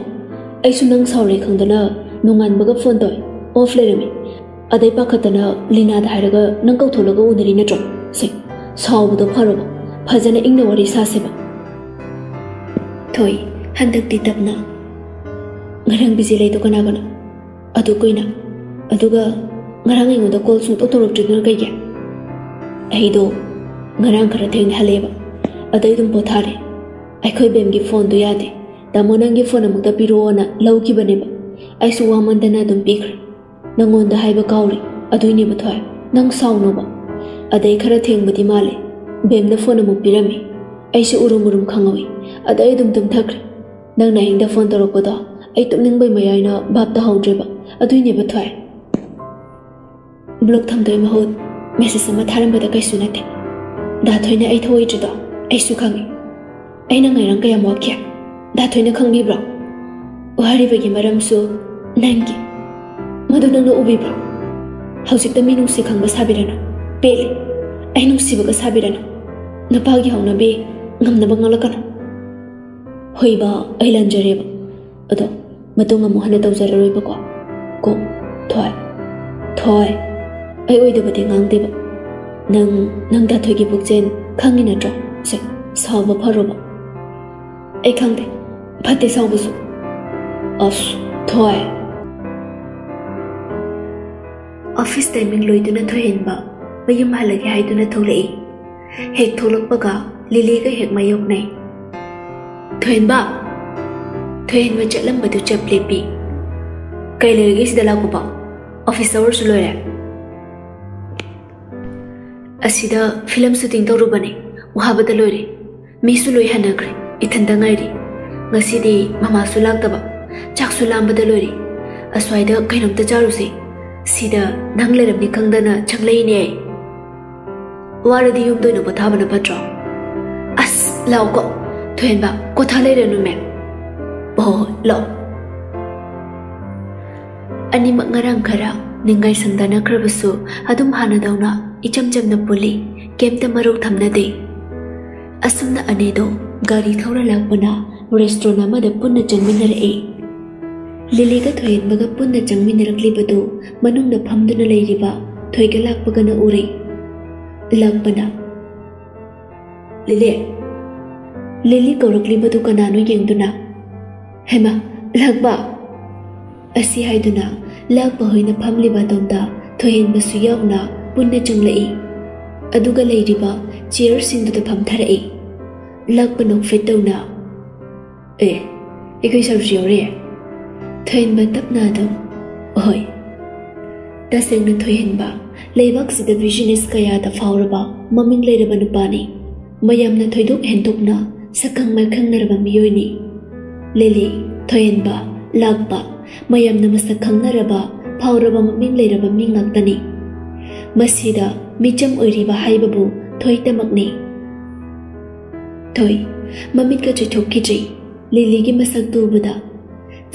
ꯑꯩꯁꯨ ꯅꯪ ꯁꯥꯎꯔꯦ ꯈꯪꯗꯅ ꯅꯣꯡꯉꯥꯟꯕꯒ ꯐꯣꯟ ꯇꯧꯏ ꯑꯣꯐ ꯂꯩꯔꯝꯃꯤ ꯑꯗꯩ ꯄꯥꯈꯠꯇꯅ ꯂꯤꯅꯥꯗ ꯍꯥꯏꯔꯒ ꯅꯪ ꯀꯧꯊꯣꯛꯂꯒ ꯎꯅꯔꯤ ꯅꯠꯇ꯭ꯔꯣ ꯁꯦ ꯁꯥꯎꯕꯗꯣ ꯐꯔꯕ ꯐꯖꯅ ꯏꯪꯅ ꯋꯥꯔꯤ ꯁꯥꯁꯦꯕ ꯊꯣꯏ ꯍꯟꯗꯛꯇꯤ ꯇꯞꯅ ꯉꯔꯥꯡ ꯕꯤꯖꯤ ꯂꯩꯗꯣ ꯀꯅꯥꯒꯅꯣ ꯑꯗꯨ ꯀꯨꯏꯅ ꯑꯗꯨꯒ ꯉꯔꯥꯡ ꯑꯩꯉꯣꯟꯗ ꯀꯣꯜ ꯁꯨꯡꯇꯧ ꯇꯧꯔꯛꯇ꯭ꯔꯤꯗꯨꯅ ꯀꯩꯒꯤ ꯑꯩꯗꯣ ꯉꯔꯥꯡ ꯈꯔ ꯊꯦꯡꯅ ꯍꯜꯂꯛꯑꯦꯕ ꯑꯗꯩ ꯑꯗꯨꯝ ꯄꯣꯊꯥꯔꯦ ꯑꯩꯈꯣꯏ ꯕꯦꯝꯒꯤ ꯐꯣꯟꯗꯣ ꯌꯥꯗꯦ ꯇꯥꯃꯣ ꯅꯪꯒꯤ ꯐꯣꯟ ꯑꯃꯨꯛꯇ ꯄꯤꯔꯛꯑꯣꯅ ꯂꯧꯈꯤꯕꯅꯦꯕ ꯑꯩꯁꯨ ꯋꯥꯃꯟꯗꯅ ꯑꯗꯨꯝ ꯄꯤꯈ꯭ꯔꯦ ꯅꯪꯉꯣꯟꯗ ꯍꯥꯏꯕ ꯀꯥꯎꯔꯤ ꯑꯗꯨꯏꯅꯦꯕ ꯊꯣꯏ ꯅꯪ ꯁꯥꯎꯅꯣꯕ ꯑꯗꯩ ꯈꯔ ꯊꯦꯡꯕꯗꯤ ꯃꯥꯜꯂꯦ ꯕꯦꯝꯅ ꯐꯣꯟ ꯑꯃꯨꯛ ꯄꯤꯔꯝꯃꯤ ꯑꯩꯁꯨ urum urum ꯈꯪꯍꯧꯏ ꯑꯗꯩ ꯑꯗꯨꯝ ꯇꯨꯝꯊꯈ꯭ꯔꯦ ꯅꯪꯅ ꯑꯍꯤꯡꯗ ꯐꯣꯟ ꯇꯧꯔꯛꯄꯗꯣ ꯑꯩ ꯇꯨꯝꯅꯤꯡꯕꯩ ꯃꯌꯥꯏꯅ ꯚꯥꯞ ꯇꯥꯍꯧꯗ꯭ꯔꯦꯕ ꯑꯗꯨꯏꯅꯦꯕ ꯊꯣꯏ ꯕ꯭ꯂꯣꯛ ꯊꯝꯗꯣꯏ ꯃꯍꯨꯠ ꯃꯦꯁꯦꯖ ꯑꯃ ꯊꯥꯔꯝꯕꯗ ꯀꯩꯁꯨ ꯅꯠꯇꯦ ꯗꯥ ꯊꯣꯏꯅ ꯑꯩ ꯊꯧꯑꯣꯏꯗ꯭ꯔꯤꯗꯣ ꯑꯩꯁꯨ ꯈꯪꯉꯤ ꯑꯩꯅ ꯉꯥꯏꯔꯪ ꯀꯌꯥꯝ ꯋꯥꯈꯤ ꯗꯥ ꯊꯣꯏꯅ ꯈꯪꯕꯤꯕ꯭ꯔꯣ ꯋꯥꯔꯤꯕꯒꯤ ꯃꯔꯝꯁꯨ ꯅꯪꯒꯤ ꯃꯗꯨ ꯅꯪꯅ ꯎꯕꯤꯕ꯭ꯔꯣ ꯍꯧꯖꯤꯛꯇ ꯃꯤ ꯅꯨꯡꯁꯤ ꯈꯪꯕ ꯁꯥꯕꯤꯔꯅꯨ ꯄꯦꯜꯂꯤ ꯑꯩ ꯅꯨꯡꯁꯤꯕꯒ ꯁꯥꯕꯤꯔꯅꯨ ꯅꯨꯄꯥꯒꯤ ꯍꯧꯅꯕꯤ ꯉꯝꯅꯕ ꯉꯥꯡꯂꯛꯀꯅꯨ ꯍꯣꯏꯕ ꯑꯩ ꯂꯥꯟꯖꯔꯦꯕ ꯑꯗꯣ ꯃꯇꯨꯡ ꯑꯃꯨꯛ ꯍꯟꯅ ꯇꯧꯖꯔꯔꯣꯏꯕꯀꯣ ꯀꯣ ꯊꯣꯏ ꯊꯣꯏ ꯑꯩ ꯑꯣꯏꯗꯕꯗꯤ ꯉꯥꯡꯗꯦꯕ ꯅꯪ ꯅꯪ ꯗꯥꯊꯣꯏꯒꯤ ꯄꯨꯛꯆꯦꯟ ꯈꯪꯉꯤ ꯅꯠꯇ꯭ꯔꯣ ꯁꯦ ꯁꯥꯎꯕ ꯐꯔꯣꯕ ꯑꯩ ꯈꯪꯗꯦ ꯐꯠꯇꯦ ꯁꯥꯎꯕꯁꯨ ꯑꯁ ꯊꯣꯏ office time mình lôi tụi nó thôi hình bảo mà yếm hà lại hai tụi nó thâu lệ hẹt thâu lốc bạc lily cái hẹt mai yộc này. Thôi hình bảo. Thôi hình mà chạy lâm bà tụi chập lệ bị. Cây cái gì sẽ lao của ờ, à bảo office hours lôi lại. Asida film shooting tàu rubane uhabada lôi đi. Misu lôi ít nagre ithanda ngai đi. Ngasi đi mama số su lak taba chak su lamba da lôi đi. Aswaida kainom ta jaru se sida nangle ramni kangdana changlei ne waradi yum doi na patha bana patro. As, lao ko, thuen ba, ko thale re nu me bo, lo. Ani mak ngarang khara ningai sandana krabasu adum hana dauna icham chamna puli kemta maru thamna de. Asumna ane do, gari thora lakpana restaurant amada punna janminare ಲಿಲಿಗ ಥೊಯನ್ಮಗ ಪುನ್ನ ಚಂಗ್ಮಿನರಕ್ಲಿಬದು ಮನುಂಗ್ನ ಫಮ್ದುನ ಲೈರಿವ ಥೊಯ್ಗ ಲಾಕ್ಪಗನ ಉರೈ ಲಂಬನ ಲಿಲೆ ಲಿಲಿ ಕೌರಕ್ಲಿಬದು ಕನಾನು ಎಂದುನ ಹೇಮ ಲಾಕ್ಬ ಅಸಿ ಹಾಯ್ದುನ ಲಾಕ್ಬ ಹೊಯ್ನ ಫಮ್ಲಿಬ ದೊಂದ ಥೊಯನ್ಮಸು ಯಾವ್ನ ಪುನ್ನ ಚಂಗ್ಲೈ ಅದುಗ ಲೈರಿವ ಚೇರ್ ಸಿಂಧುದ ಫಮ್ಧರೈ ಲಾಕ್ಬ ನೋಕ್ಫೆತ್ತವ್ನ ಏ 一个小时有嘞。ꯑꯗꯨꯝ ꯍꯣꯏ ꯇꯁꯦꯡꯅ ꯊꯣꯏꯍꯟꯕ ꯂꯩꯕꯥꯛꯁꯤꯗ ꯕꯤꯖꯤꯅꯦꯁ ꯀꯌꯥꯗ ꯐꯥꯎꯔꯕ ꯃꯃꯤꯡ ꯂꯩꯔꯕ ꯅꯨꯄꯥꯅꯤ ꯃꯌꯥꯝꯅ ꯊꯣꯏꯗꯣꯛ ꯍꯦꯟꯗꯣꯛꯅ ꯁꯛꯈꯪ ꯃꯥꯏꯈꯪꯅꯔꯕ ꯃꯤꯑꯣꯏꯅꯤ ꯂꯤꯂꯤ ꯊꯣꯏꯍꯟꯕ ꯂꯥꯛꯄ ꯃꯌꯥꯝꯅ ꯃꯁꯛ ꯈꯪꯅꯔꯕ ꯐꯥꯎꯔꯕ ꯃꯃꯤꯡ ꯂꯩꯔꯕ ꯃꯤ ꯉꯥꯛꯇꯅꯤ ꯃꯁꯤꯗ ꯃꯤꯆꯝ ꯑꯣꯏꯔꯤꯕ ꯍꯥꯏꯕꯕꯨ ꯊꯣꯏꯇꯃꯛꯅꯤ ꯊꯣꯏ ꯃꯃꯤꯠꯀ ꯆꯣꯏꯊꯣꯛꯈꯤꯗ꯭ꯔꯤ ꯂꯤꯂꯤꯒꯤ ꯃꯁꯛꯇꯨ ꯎꯕꯗ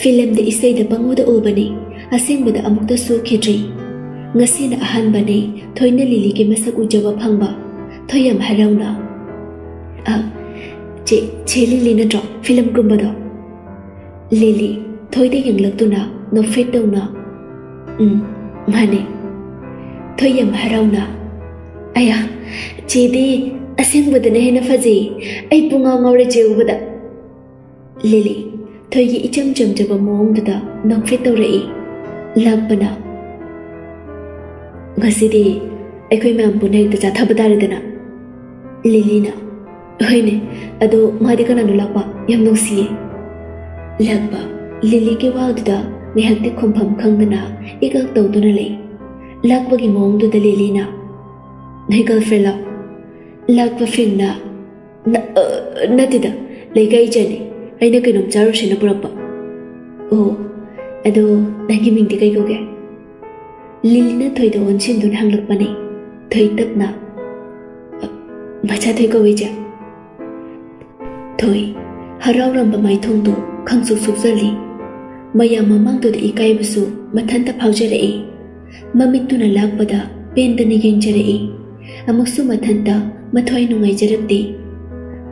ꯐꯤꯂꯝꯗ ꯏꯁꯩꯗ ꯄꯪꯎꯗ ꯎꯕꯅꯤ ꯑꯁꯦꯡꯕꯗ ꯑꯃꯨꯛꯇ ꯁꯣꯛꯈꯤꯗ꯭ꯔꯤ ꯉꯁꯤꯅ ꯑꯍꯥꯟꯕꯅꯤ ꯊꯣꯏꯅ ꯂꯤꯂꯤꯒꯤ ꯃꯁꯛ ꯎꯖꯕ ꯐꯪꯕ ꯊꯣꯏ ꯌꯥꯝ ꯍꯔꯥꯎꯅ ꯑ ꯆꯦ ꯆꯦ ꯂꯤꯂꯤ ꯅꯠꯇ꯭ꯔꯣ ꯐꯤꯂꯝꯒꯨꯝꯕꯗꯣ ꯂꯤꯂꯤ ꯊꯣꯏꯗ ꯌꯦꯡꯂꯛꯇꯨꯅ ꯅꯣꯛꯐꯦꯠ ꯇꯧꯅ ꯎꯝ ꯃꯥꯅꯦ ꯊꯣꯏ ꯌꯥꯝ ꯍꯔꯥꯎꯅ ꯑꯌꯥ ꯆꯦꯗꯤ ꯑꯁꯦꯡꯕꯗꯅ ꯍꯦꯟꯅ ꯐꯖꯩ ꯑꯩ ꯄꯨꯡꯉꯥꯎ ꯉꯥꯎꯔꯦ ꯆꯦ ꯎꯕꯗ ꯂꯤꯂꯤ 되게 이점점적으로 모험되다 넌 피토레이 람바나 ngasidi aikhoi mam punai ta cha thabadare dana lilina hoine ado madi kana nulapa yam nungsi lagba lili ke wagda ngai hakte khompham đó ikak Lily le lagba gi mong du da lilina ngai girlfriend la lagba finna na natida legai jani ꯑꯩꯅ ꯀꯩꯅꯣꯝ ꯆꯥꯔꯨꯁꯤꯅ ꯄꯨꯔꯛꯄ ꯑꯣ ꯑꯗꯣ ꯅꯪꯒꯤ ꯃꯤꯡꯗꯤ ꯀꯩ ꯀꯧꯒꯦ ꯂꯤꯂꯤꯅ ꯊꯣꯏꯗ ꯑꯣꯟꯁꯤꯟꯗꯨꯅ ꯍꯪꯂꯛꯄꯅꯤ ꯊꯣꯏ ꯇꯞꯅ ꯃꯆꯥ ꯊꯣꯏ ꯀꯧꯏ ꯏꯆꯦ ꯊꯣꯏ ꯍꯔꯥꯎꯔꯝꯕ ꯃꯥꯏꯊꯣꯡꯗꯨ ꯈꯪꯁꯨꯛ ꯁꯨꯛꯆꯜꯂꯤ ꯃꯌꯥꯝ ꯃꯃꯥꯡꯗꯨꯗ ꯏꯀꯥꯏꯕꯁꯨ ꯃꯊꯟꯇ ꯐꯥꯎꯖꯔꯛꯏ ꯃꯃꯤꯠꯇꯨꯅ ꯂꯥꯛꯄꯗ ꯄꯦꯟꯗꯅ ꯌꯦꯡꯖꯔꯛꯏ ꯑꯃꯨꯛꯁꯨ ꯃꯊꯟꯇ ꯃꯊ꯭ꯋꯥꯏ ꯅꯨꯡꯉꯥꯏꯖꯔꯛꯇꯦ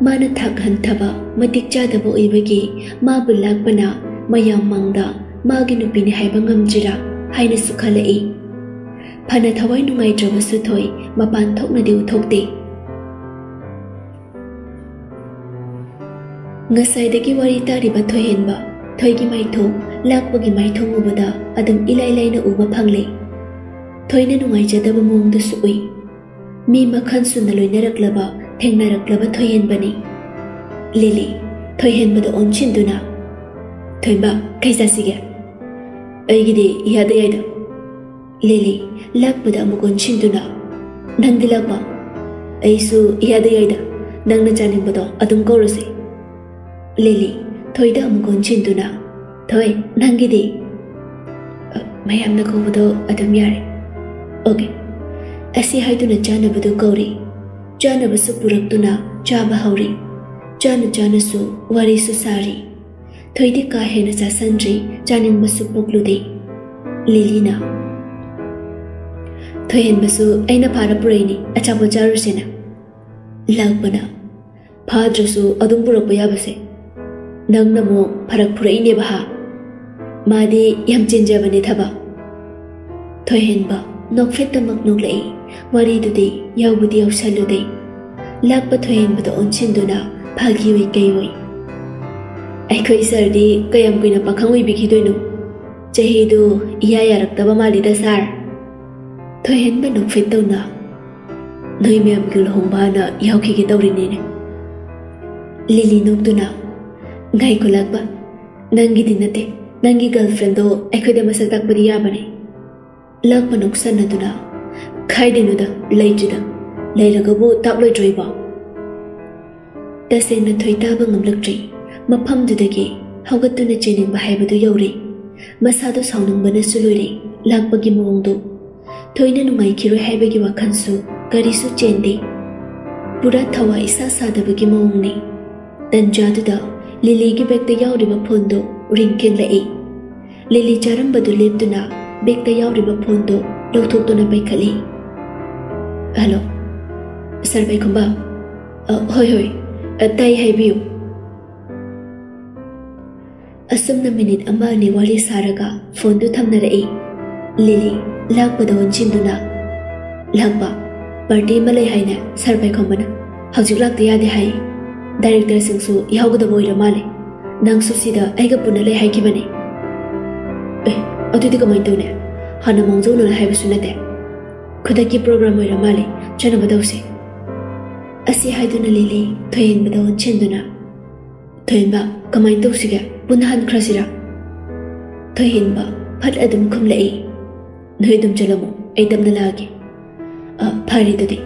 mana thak han thaba, matik cha da bo ibagi, ma bulak bana mayam mangda ma gi nu bin hai bangam jira, hai na sukhala e phana thawai nu ngai joba su thoi, ma pan thok na diu thok te. Ngasai da ki wari ta ri ba thoi hen ba, thoi gi mai tho lak ba gi mai tho ngu ba da, adam ilai lai na u ba phang le. Thoi na nu ngai cha da ba mong da su ui. Mi ma khan sun na loi na rak la ba ꯊꯦꯡꯅꯔꯛꯂꯕ ꯊꯣꯏꯍꯦꯟꯕꯅꯤ ꯂꯤꯂꯤ ꯊꯣꯏꯍꯦꯟꯕꯗ ꯑꯣꯟꯁꯤꯟꯗꯨꯅ ꯊꯣꯏꯕ ꯀꯩ ꯆꯥꯁꯤꯒꯦ ꯑꯩꯒꯤꯗꯤ ꯏꯌꯥꯗ ꯌꯥꯏꯗ ꯂꯤꯂꯤ ꯂꯥꯛꯄꯗ ꯑꯃꯨꯛ ꯑꯣꯟꯁꯤꯟꯗꯨꯅ ꯅꯪꯗꯤ ꯂꯥꯛꯄ ꯑꯩꯁꯨ ꯏꯌꯥꯗ ꯌꯥꯏꯗ ꯅꯪꯅ ꯆꯥꯅꯤꯡꯕꯗꯣ ꯑꯗꯨꯝ ꯀꯧꯔꯁꯤ ꯂꯤꯂꯤ ꯊꯣꯏꯗ ꯑꯃꯨꯛ ꯑꯣꯟꯁꯤꯟꯗꯨꯅ ꯊꯣꯏ ꯅꯪꯒꯤꯗꯤ ꯃꯌꯥꯝꯅ ꯀꯧꯕꯗꯣ ꯑꯗꯨꯝ ꯌꯥꯔꯦ ꯑꯣꯀꯦ ꯑꯁꯤ ꯍꯥꯏꯗꯨꯅ ꯆꯥꯅꯕꯗꯨ ꯀꯧꯔꯤ ꯆꯥꯅꯕꯁꯨ ꯄꯨꯔꯛꯇꯨꯅ ꯆꯥꯕ ꯍꯧꯔꯤ ꯆꯥꯅ ꯆꯥꯅꯁꯨ ꯋꯥꯔꯤꯁꯨ ꯁꯥꯔꯤ ꯊꯣꯏꯗꯤ ꯀꯥ ꯍꯦꯟꯅ ꯆꯥꯁꯟꯗ꯭ꯔꯤ ꯆꯥꯅꯤꯡꯕꯁꯨ ꯄꯣꯛꯂꯨꯗꯦ ꯂꯤꯂꯤꯅ ꯊꯣꯏꯍꯦꯟꯕꯁꯨ ꯑꯩꯅ ꯐꯥꯔ ꯄꯨꯔꯛꯏꯅꯤ ꯑꯆꯥꯄꯣꯠ ꯆꯥꯔꯨꯁꯦꯅ ꯂꯥꯛꯄꯅ ꯐꯥꯗ꯭ꯔꯁꯨ ꯑꯗꯨꯝ ꯄꯨꯔꯛꯄ ꯌꯥꯕꯁꯦ ꯅꯪꯅ ꯑꯃꯨꯛ ꯐꯔꯛ ꯄꯨꯔꯛꯏꯅꯦꯕ ꯍꯥ ꯃꯥꯗꯤ ꯌꯥꯝ ꯆꯤꯟꯖꯕꯅꯦ ꯊꯕꯛ ꯊꯣꯏꯍꯦꯟꯕ ꯅꯣꯛꯐꯦꯠꯇꯃꯛ ꯅꯣꯛꯂꯛꯏ ꯋꯥꯔꯤꯗꯨꯗꯤ ꯌꯥꯎꯕꯨꯗꯤ ꯌꯥꯎꯁꯜꯂꯨꯗꯦ ꯂꯥꯛꯄ ꯊꯣꯏꯍꯦꯟꯕꯗ ꯑꯣꯟꯁꯤꯟꯗꯨꯅ ꯐꯥꯒꯤ ꯑꯣꯏ ꯀꯩ ꯑꯣꯏ ꯑꯩꯈꯣꯏ ꯁꯥꯔꯗꯤ ꯀꯌꯥꯝ ꯀꯨꯏꯅ ꯄꯥꯈꯪ ꯑꯣꯏꯕꯤꯈꯤꯗꯣꯏꯅꯣ ꯆꯍꯤꯗꯨ ꯏꯌꯥ ꯌꯥꯔꯛꯇꯕ ꯃꯥꯜꯂꯤꯗ ꯁꯥꯔ ꯊꯣꯏꯍꯦꯟꯕ ꯅꯣꯛꯐꯦꯠ ꯇꯧꯅ ꯅꯣꯏ ꯃꯌꯥꯝꯒꯤ ꯂꯨꯍꯣꯡꯕꯅ ꯌꯥꯎꯈꯤꯒꯦ ꯇꯧꯔꯤꯅꯤꯅꯦ ꯂꯤꯂꯤ ꯅꯣꯛꯇꯨꯅ ꯉꯥꯏꯈꯣ ꯂꯥꯛꯄ ꯅꯪꯒꯤꯗꯤ ꯅꯠꯇꯦ ꯅꯪꯒꯤ ꯒꯔꯜꯐ꯭ꯔꯦꯟꯗꯣ ꯑꯩꯈꯣꯏꯗ ꯃꯁꯛ ꯇꯥꯛꯄꯗꯤ ꯌꯥꯕꯅꯦ ꯂꯥꯛꯄ ꯅꯣꯛꯁꯟꯅꯗꯨꯅ ꯈꯥꯏꯗꯦꯅꯨꯗ ꯂꯩꯇ꯭ꯔꯤꯗ ꯂꯩꯔꯒꯕꯨ ꯇꯥꯛꯂꯣꯏꯗ꯭ꯔꯣꯏꯕꯣ ꯇꯁꯦꯡꯅ ꯊꯣꯏ ꯇꯥꯕ ꯉꯝꯂꯛꯇ꯭ꯔꯤ ꯃꯐꯝꯗꯨꯗꯒꯤ ꯍꯧꯒꯠꯇꯨꯅ ꯆꯦꯟꯅꯤꯡꯕ ꯍꯥꯏꯕꯗꯨ ꯌꯧꯔꯦ ꯃꯁꯥꯗꯣ ꯁꯥꯎꯅꯤꯡꯕꯅꯁꯨ ꯂꯣꯏꯔꯦ ꯂꯥꯛꯄꯒꯤ ꯃꯑꯣꯡꯗꯣ ꯊꯣꯏꯅ ꯅꯨꯡꯉꯥꯏꯈꯤꯔꯣꯏ ꯍꯥꯏꯕꯒꯤ ꯋꯥꯈꯜꯁꯨ ꯀꯔꯤꯁꯨ ꯆꯦꯟꯗꯦ ꯄꯨꯔꯥ ꯊꯋꯥꯏ ꯏꯁꯥ ꯁꯥꯗꯕꯒꯤ ꯃꯑꯣꯡꯅꯤ ꯇꯟꯖꯥꯗꯨꯗ ꯂꯤꯂꯤꯒꯤ ꯕꯦꯛꯇ ꯌꯥꯎꯔꯤꯕ ꯐꯣꯟꯗꯣ ꯔꯤꯡ ꯈꯤꯜꯂꯛꯏ ꯂꯤꯂꯤ ꯆꯥꯔꯝꯕꯗꯨ ꯂꯦꯞꯇꯨꯅ ꯕꯦꯛꯇ ꯌꯥꯎꯔꯤꯕ ꯐꯣꯟꯗꯣ ꯂꯧꯊꯣꯛꯇꯨꯅ ꯄꯥꯏꯈꯠꯂꯤ ꯍꯜꯂꯣ Survey không bảo Ờ, hơi hơi Ở tay hay biểu ಅಸ್ಸಮ್ನ ಮಿನಿಟ್ ಅಮ್ಮ ನಿವಾಳಿ ಸಾರಗ ಫೋನ್ದು ಥಮ್ನರೈ ಲಿಲಿ ಲಾಕ್ಪದ ಒಂಚಿಂದುನ ಲಾಕ್ಪ ಪಾರ್ಟಿ ಮಲೈ ಹಾಯ್ನ ಸರ್ಬೈ ಕೊಂಬನ ಹೌಜಿಕ್ ಲಾಕ್ತ ಯಾದೆ ಹಾಯ್ ಡೈರೆಕ್ಟರ್ ಸಿಂಗ್ಸು ಯಾವ್ಗದ ಮೊಯ್ಲ ಮಾಲೆ ನಂಗ್ ಸುಸಿದ ಐಗ ಪುನಲೈ ಹಾಕಿಬನೆ ಏ ಅದುದಿ ಕಮೈನ್ ತೌನೆ ಹನ್ನ ಮೌಂಜೌನ ಹಾಯ್ಬಸು ನತೆ ಖುದಕ್ಕಿ ಪ್ರೋಗ್ರಾಮ್ ಮೊಯ್ಲ ಮಾಲೆ ಚೆನ್ನಬದೌಸೆ ꯑꯁꯤ ꯍꯥꯏꯗꯨꯅ ꯂꯤꯂꯤ ꯊꯣꯏꯍꯦꯟꯕꯗ ꯑꯣꯟꯁꯤꯟꯗꯨꯅ ꯊꯣꯏꯍꯦꯟꯕ ꯀꯃꯥꯏꯅ ꯇꯧꯁꯤꯒꯦ ꯄꯨꯟꯅ ꯍꯟꯈ꯭ꯔꯁꯤꯔꯥ ꯊꯣꯏꯍꯦꯟꯕ ꯐꯠ ꯑꯗꯨꯝ ꯈꯨꯝꯂꯛꯏ ꯅꯣꯏ ꯑꯗꯨꯝ ꯆꯠꯂꯝꯃꯣ ꯑꯩ ꯇꯞꯅ ꯂꯥꯛꯑꯒꯦ ꯐꯔꯦ ꯑꯗꯨꯗꯤ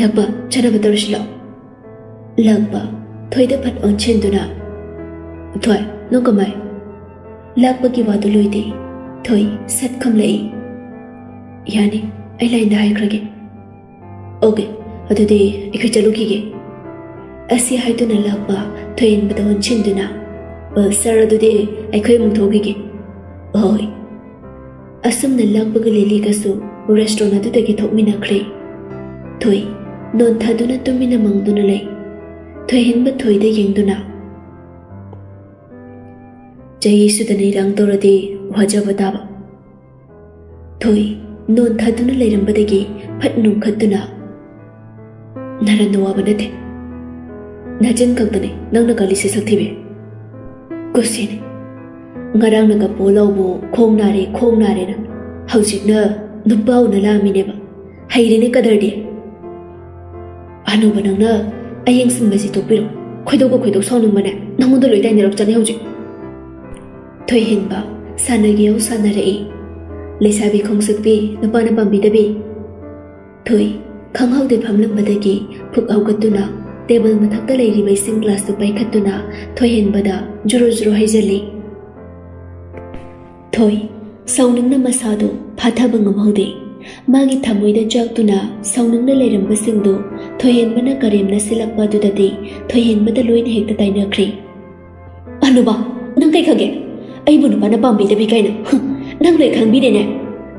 ꯂꯥꯛꯄ ꯆꯠꯅꯕ ꯇꯧꯔꯁꯤ ꯂꯥꯛꯑꯣ ꯂꯥꯛꯄ ꯊꯣꯏꯗ ꯐꯠ ꯑꯣꯟꯁꯤꯟꯗꯨꯅ ꯊꯣꯏ ꯅꯪ ꯀꯃꯥꯏ ꯂꯥꯛꯄꯒꯤ ꯋꯥꯗꯨ ꯂꯣꯏꯗꯦ ꯊꯣꯏ ꯁꯠ ꯈꯨꯝꯂꯛꯏ ꯌꯥꯅꯤ ꯑꯩ ꯂꯥꯏꯟꯗ ꯍꯥꯏꯈ꯭ꯔꯒꯦ ꯑꯣꯀꯦ ꯑꯗꯨꯗꯤ ꯑꯩꯈꯣꯏ ꯆꯠꯂꯨꯈꯤꯒꯦ ꯑꯁꯤ ꯍꯥꯏꯗꯨꯅ ꯂꯥꯛꯄ ꯊꯣꯏꯍꯦꯟꯕꯗ ꯑꯣꯟꯁꯤꯟꯗꯨꯅ ꯁꯥꯔ ꯑꯗꯨꯗꯤ ꯑꯩꯈꯣꯏ ꯑꯃꯨꯛ ꯊꯣꯛꯈꯤꯒꯦ ꯍꯣꯏ ꯑꯁꯨꯝꯅ ꯂꯥꯛꯄꯒ ꯂꯤꯂꯤꯒꯁꯨ ꯔꯦꯁꯇꯨꯔꯦꯟ ꯑꯗꯨꯗꯒꯤ ꯊꯣꯛꯃꯤꯟꯅꯈ꯭ꯔꯦ ꯊꯣꯏ ꯅꯣꯟꯊꯗꯨꯅ ꯇꯨꯃꯤꯟꯅ ꯃꯪꯗꯨꯅ ꯂꯩ ꯊꯣꯏꯍꯦꯟꯕ ꯊꯣꯏꯗ ꯌꯦꯡꯗꯨꯅ ꯆꯍꯤꯁꯨꯗꯅ ꯏꯔꯥꯡ ꯇꯧꯔꯗꯤ ꯋꯥꯖꯕ ꯇꯥꯕ ꯊꯣꯏ ꯅꯣꯟꯊꯗꯨꯅ ꯂꯩꯔꯝꯕꯗꯒꯤ ꯐꯠ ꯅꯣꯡꯈꯠꯇꯨꯅ 나란 노아바네 대. 낮은 강단에 낭나 갈리세 사티베. 고시네 ngarang naga polo mo khong nare khong nare na haujik na nupau na la mine ba haire ne kadar dia anu banang na ayeng sim ba si to piro khoido go khoido so nang mane nang do loi dai ne rok chane haujik thoi hin ba sana gi au sana re e leisa bi khong suk bi na pa na pam bi da bi thoi ꯈꯪꯍꯧꯗꯦ ꯐꯝꯂꯝꯕꯗꯒꯤ ꯐꯨꯛ ꯍꯧꯒꯠꯇꯨꯅ ꯇꯦꯕꯜ ꯃꯊꯛꯇ ꯂꯩꯔꯤꯕ ꯏꯁꯤꯡ ꯒ꯭ꯂꯥꯁꯇꯨ ꯄꯥꯏꯈꯠꯇꯨꯅ ꯊꯣꯏꯍꯦꯟꯕꯗ ꯖꯨꯔꯨ ꯖꯨꯔꯨ ꯍꯩꯖꯜꯂꯤ ꯊꯣꯏ ꯁꯥꯎꯅꯤꯡꯅ ꯃꯁꯥꯗꯨ ꯐꯥꯊꯕ ꯉꯝꯍꯧꯗꯦ ꯃꯥꯒꯤ ꯊꯃꯣꯏꯗ ꯆꯥꯛꯇꯨꯅ ꯁꯥꯎꯅꯤꯡꯅ ꯂꯩꯔꯝꯕꯁꯤꯡꯗꯨ ꯊꯣꯏꯍꯦꯟꯕꯅ ꯀꯔꯦꯝꯅ ꯁꯤꯜꯂꯛꯄ ꯑꯗꯨꯗꯗꯤ ꯊꯣꯏꯍꯦꯟꯕꯗ ꯂꯣꯏꯅ ꯍꯦꯛꯇ ꯇꯥꯏꯅꯈ꯭ꯔꯤ ꯑꯅꯨꯕ ꯅꯪ ꯀꯩ ꯈꯪꯒꯦ ꯑꯩꯕꯨ ꯅꯨꯄꯥꯅ ꯄꯥꯝꯕꯤꯗꯕꯤ ꯀꯥꯏꯅ ꯅꯪ ꯂꯣꯏ ꯈꯪꯕꯤꯔꯦꯅꯦ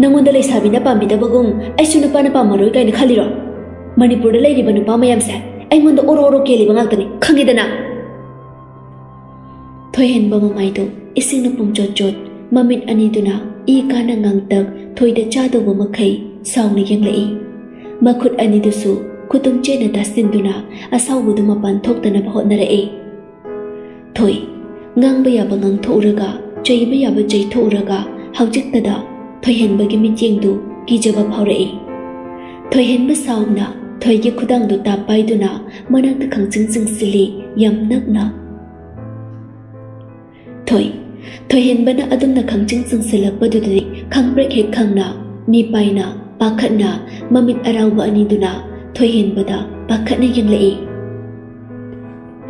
ꯅꯪꯉꯣꯟꯗ ꯂꯩꯁꯥꯕꯤꯅ ꯄꯥꯝꯕꯤꯗꯕꯒꯨꯝ ꯑꯩꯁꯨ ꯅꯨꯄꯥꯅ ꯄꯥꯝꯃꯔꯣꯏ ꯀꯥꯏꯅ ꯈꯜꯂꯤꯔꯣ ꯃꯅꯤꯄꯨꯔꯗ ꯂꯩꯔꯤꯕ ꯅꯨꯄꯥ ꯃꯌꯥꯝꯁꯦ ꯑꯩꯉꯣꯟꯗ ꯑꯣꯔꯣ ꯑꯣꯔꯣ ꯀꯦꯜꯂꯤꯕ ꯉꯥꯛꯇꯅꯤ ꯈꯪꯉꯤꯗꯅ ꯊꯣꯏꯍꯦꯟꯕ ꯃꯃꯥꯏꯗꯨ ꯏꯁꯤꯡꯅ ꯄꯨꯡꯆꯣꯠ ꯆꯣꯠ ꯃꯃꯤꯠ ꯑꯅꯤꯗꯨꯅ ꯏ ꯀꯥꯅ ꯉꯥꯡꯇꯛ ꯊꯣꯏꯗ ꯆꯥꯗꯧꯕ ꯃꯈꯩ ꯁꯥꯎꯅ ꯌꯦꯡꯂꯛꯏ ꯃꯈꯨꯠ ꯑꯅꯤꯗꯨꯁꯨ ꯈꯨꯇꯨꯝ ꯆꯦꯠꯅ ꯇꯥꯁꯤꯟꯗꯨꯅ ꯑꯁꯥꯎꯕꯗꯨ ꯃꯄꯥꯟ ꯊꯣꯛꯇꯅꯕ ꯍꯣꯠꯅꯔꯛꯏ ꯊꯣꯏ ꯉꯥꯡꯕ ꯌꯥꯕ ꯉꯥꯡꯊꯣꯛꯎꯔꯒ ꯆꯩꯕ ꯌꯥꯕ ꯆꯩꯊꯣꯛꯎꯔꯒ ꯍꯧꯖꯤꯛꯇꯗ ꯊꯣꯏꯍꯦꯟꯕꯒꯤ ꯃꯤꯠꯌꯦꯡꯗꯨ ꯀꯤꯖꯕ ꯐꯥꯎꯔꯛꯏ ꯊꯣꯏꯍꯦꯟꯕ ꯁꯥꯎꯅ ꯊꯣꯏꯒꯤ ꯈꯨꯗꯥꯡꯗꯨ ꯇꯥꯞ ꯄꯥꯏꯗꯨꯅ ꯃꯅꯥꯛꯇ ꯈꯪꯆꯤꯡ ꯆꯤꯡꯁꯤꯜꯂꯤ ꯌꯥꯝ ꯅꯛꯅ ꯊꯣꯏ ꯊꯣꯏꯍꯦꯟꯕꯅ ꯑꯗꯨꯝꯅ ꯈꯪꯆꯤꯡ ꯆꯤꯡꯁꯤꯜꯂꯛꯄꯗꯨꯗꯗꯤ ꯈꯪꯕ꯭ꯔꯦꯛ ꯍꯦꯛ ꯈꯪꯅ ꯃꯤ ꯄꯥꯏꯅ ꯄꯥꯈꯠꯅ ꯃꯃꯤꯠ ꯑꯔꯥꯎꯕ ꯑꯅꯤꯗꯨꯅ ꯊꯣꯏꯍꯦꯟꯕꯗ ꯄꯥꯈꯠꯅ ꯌꯦꯡꯂꯛꯏ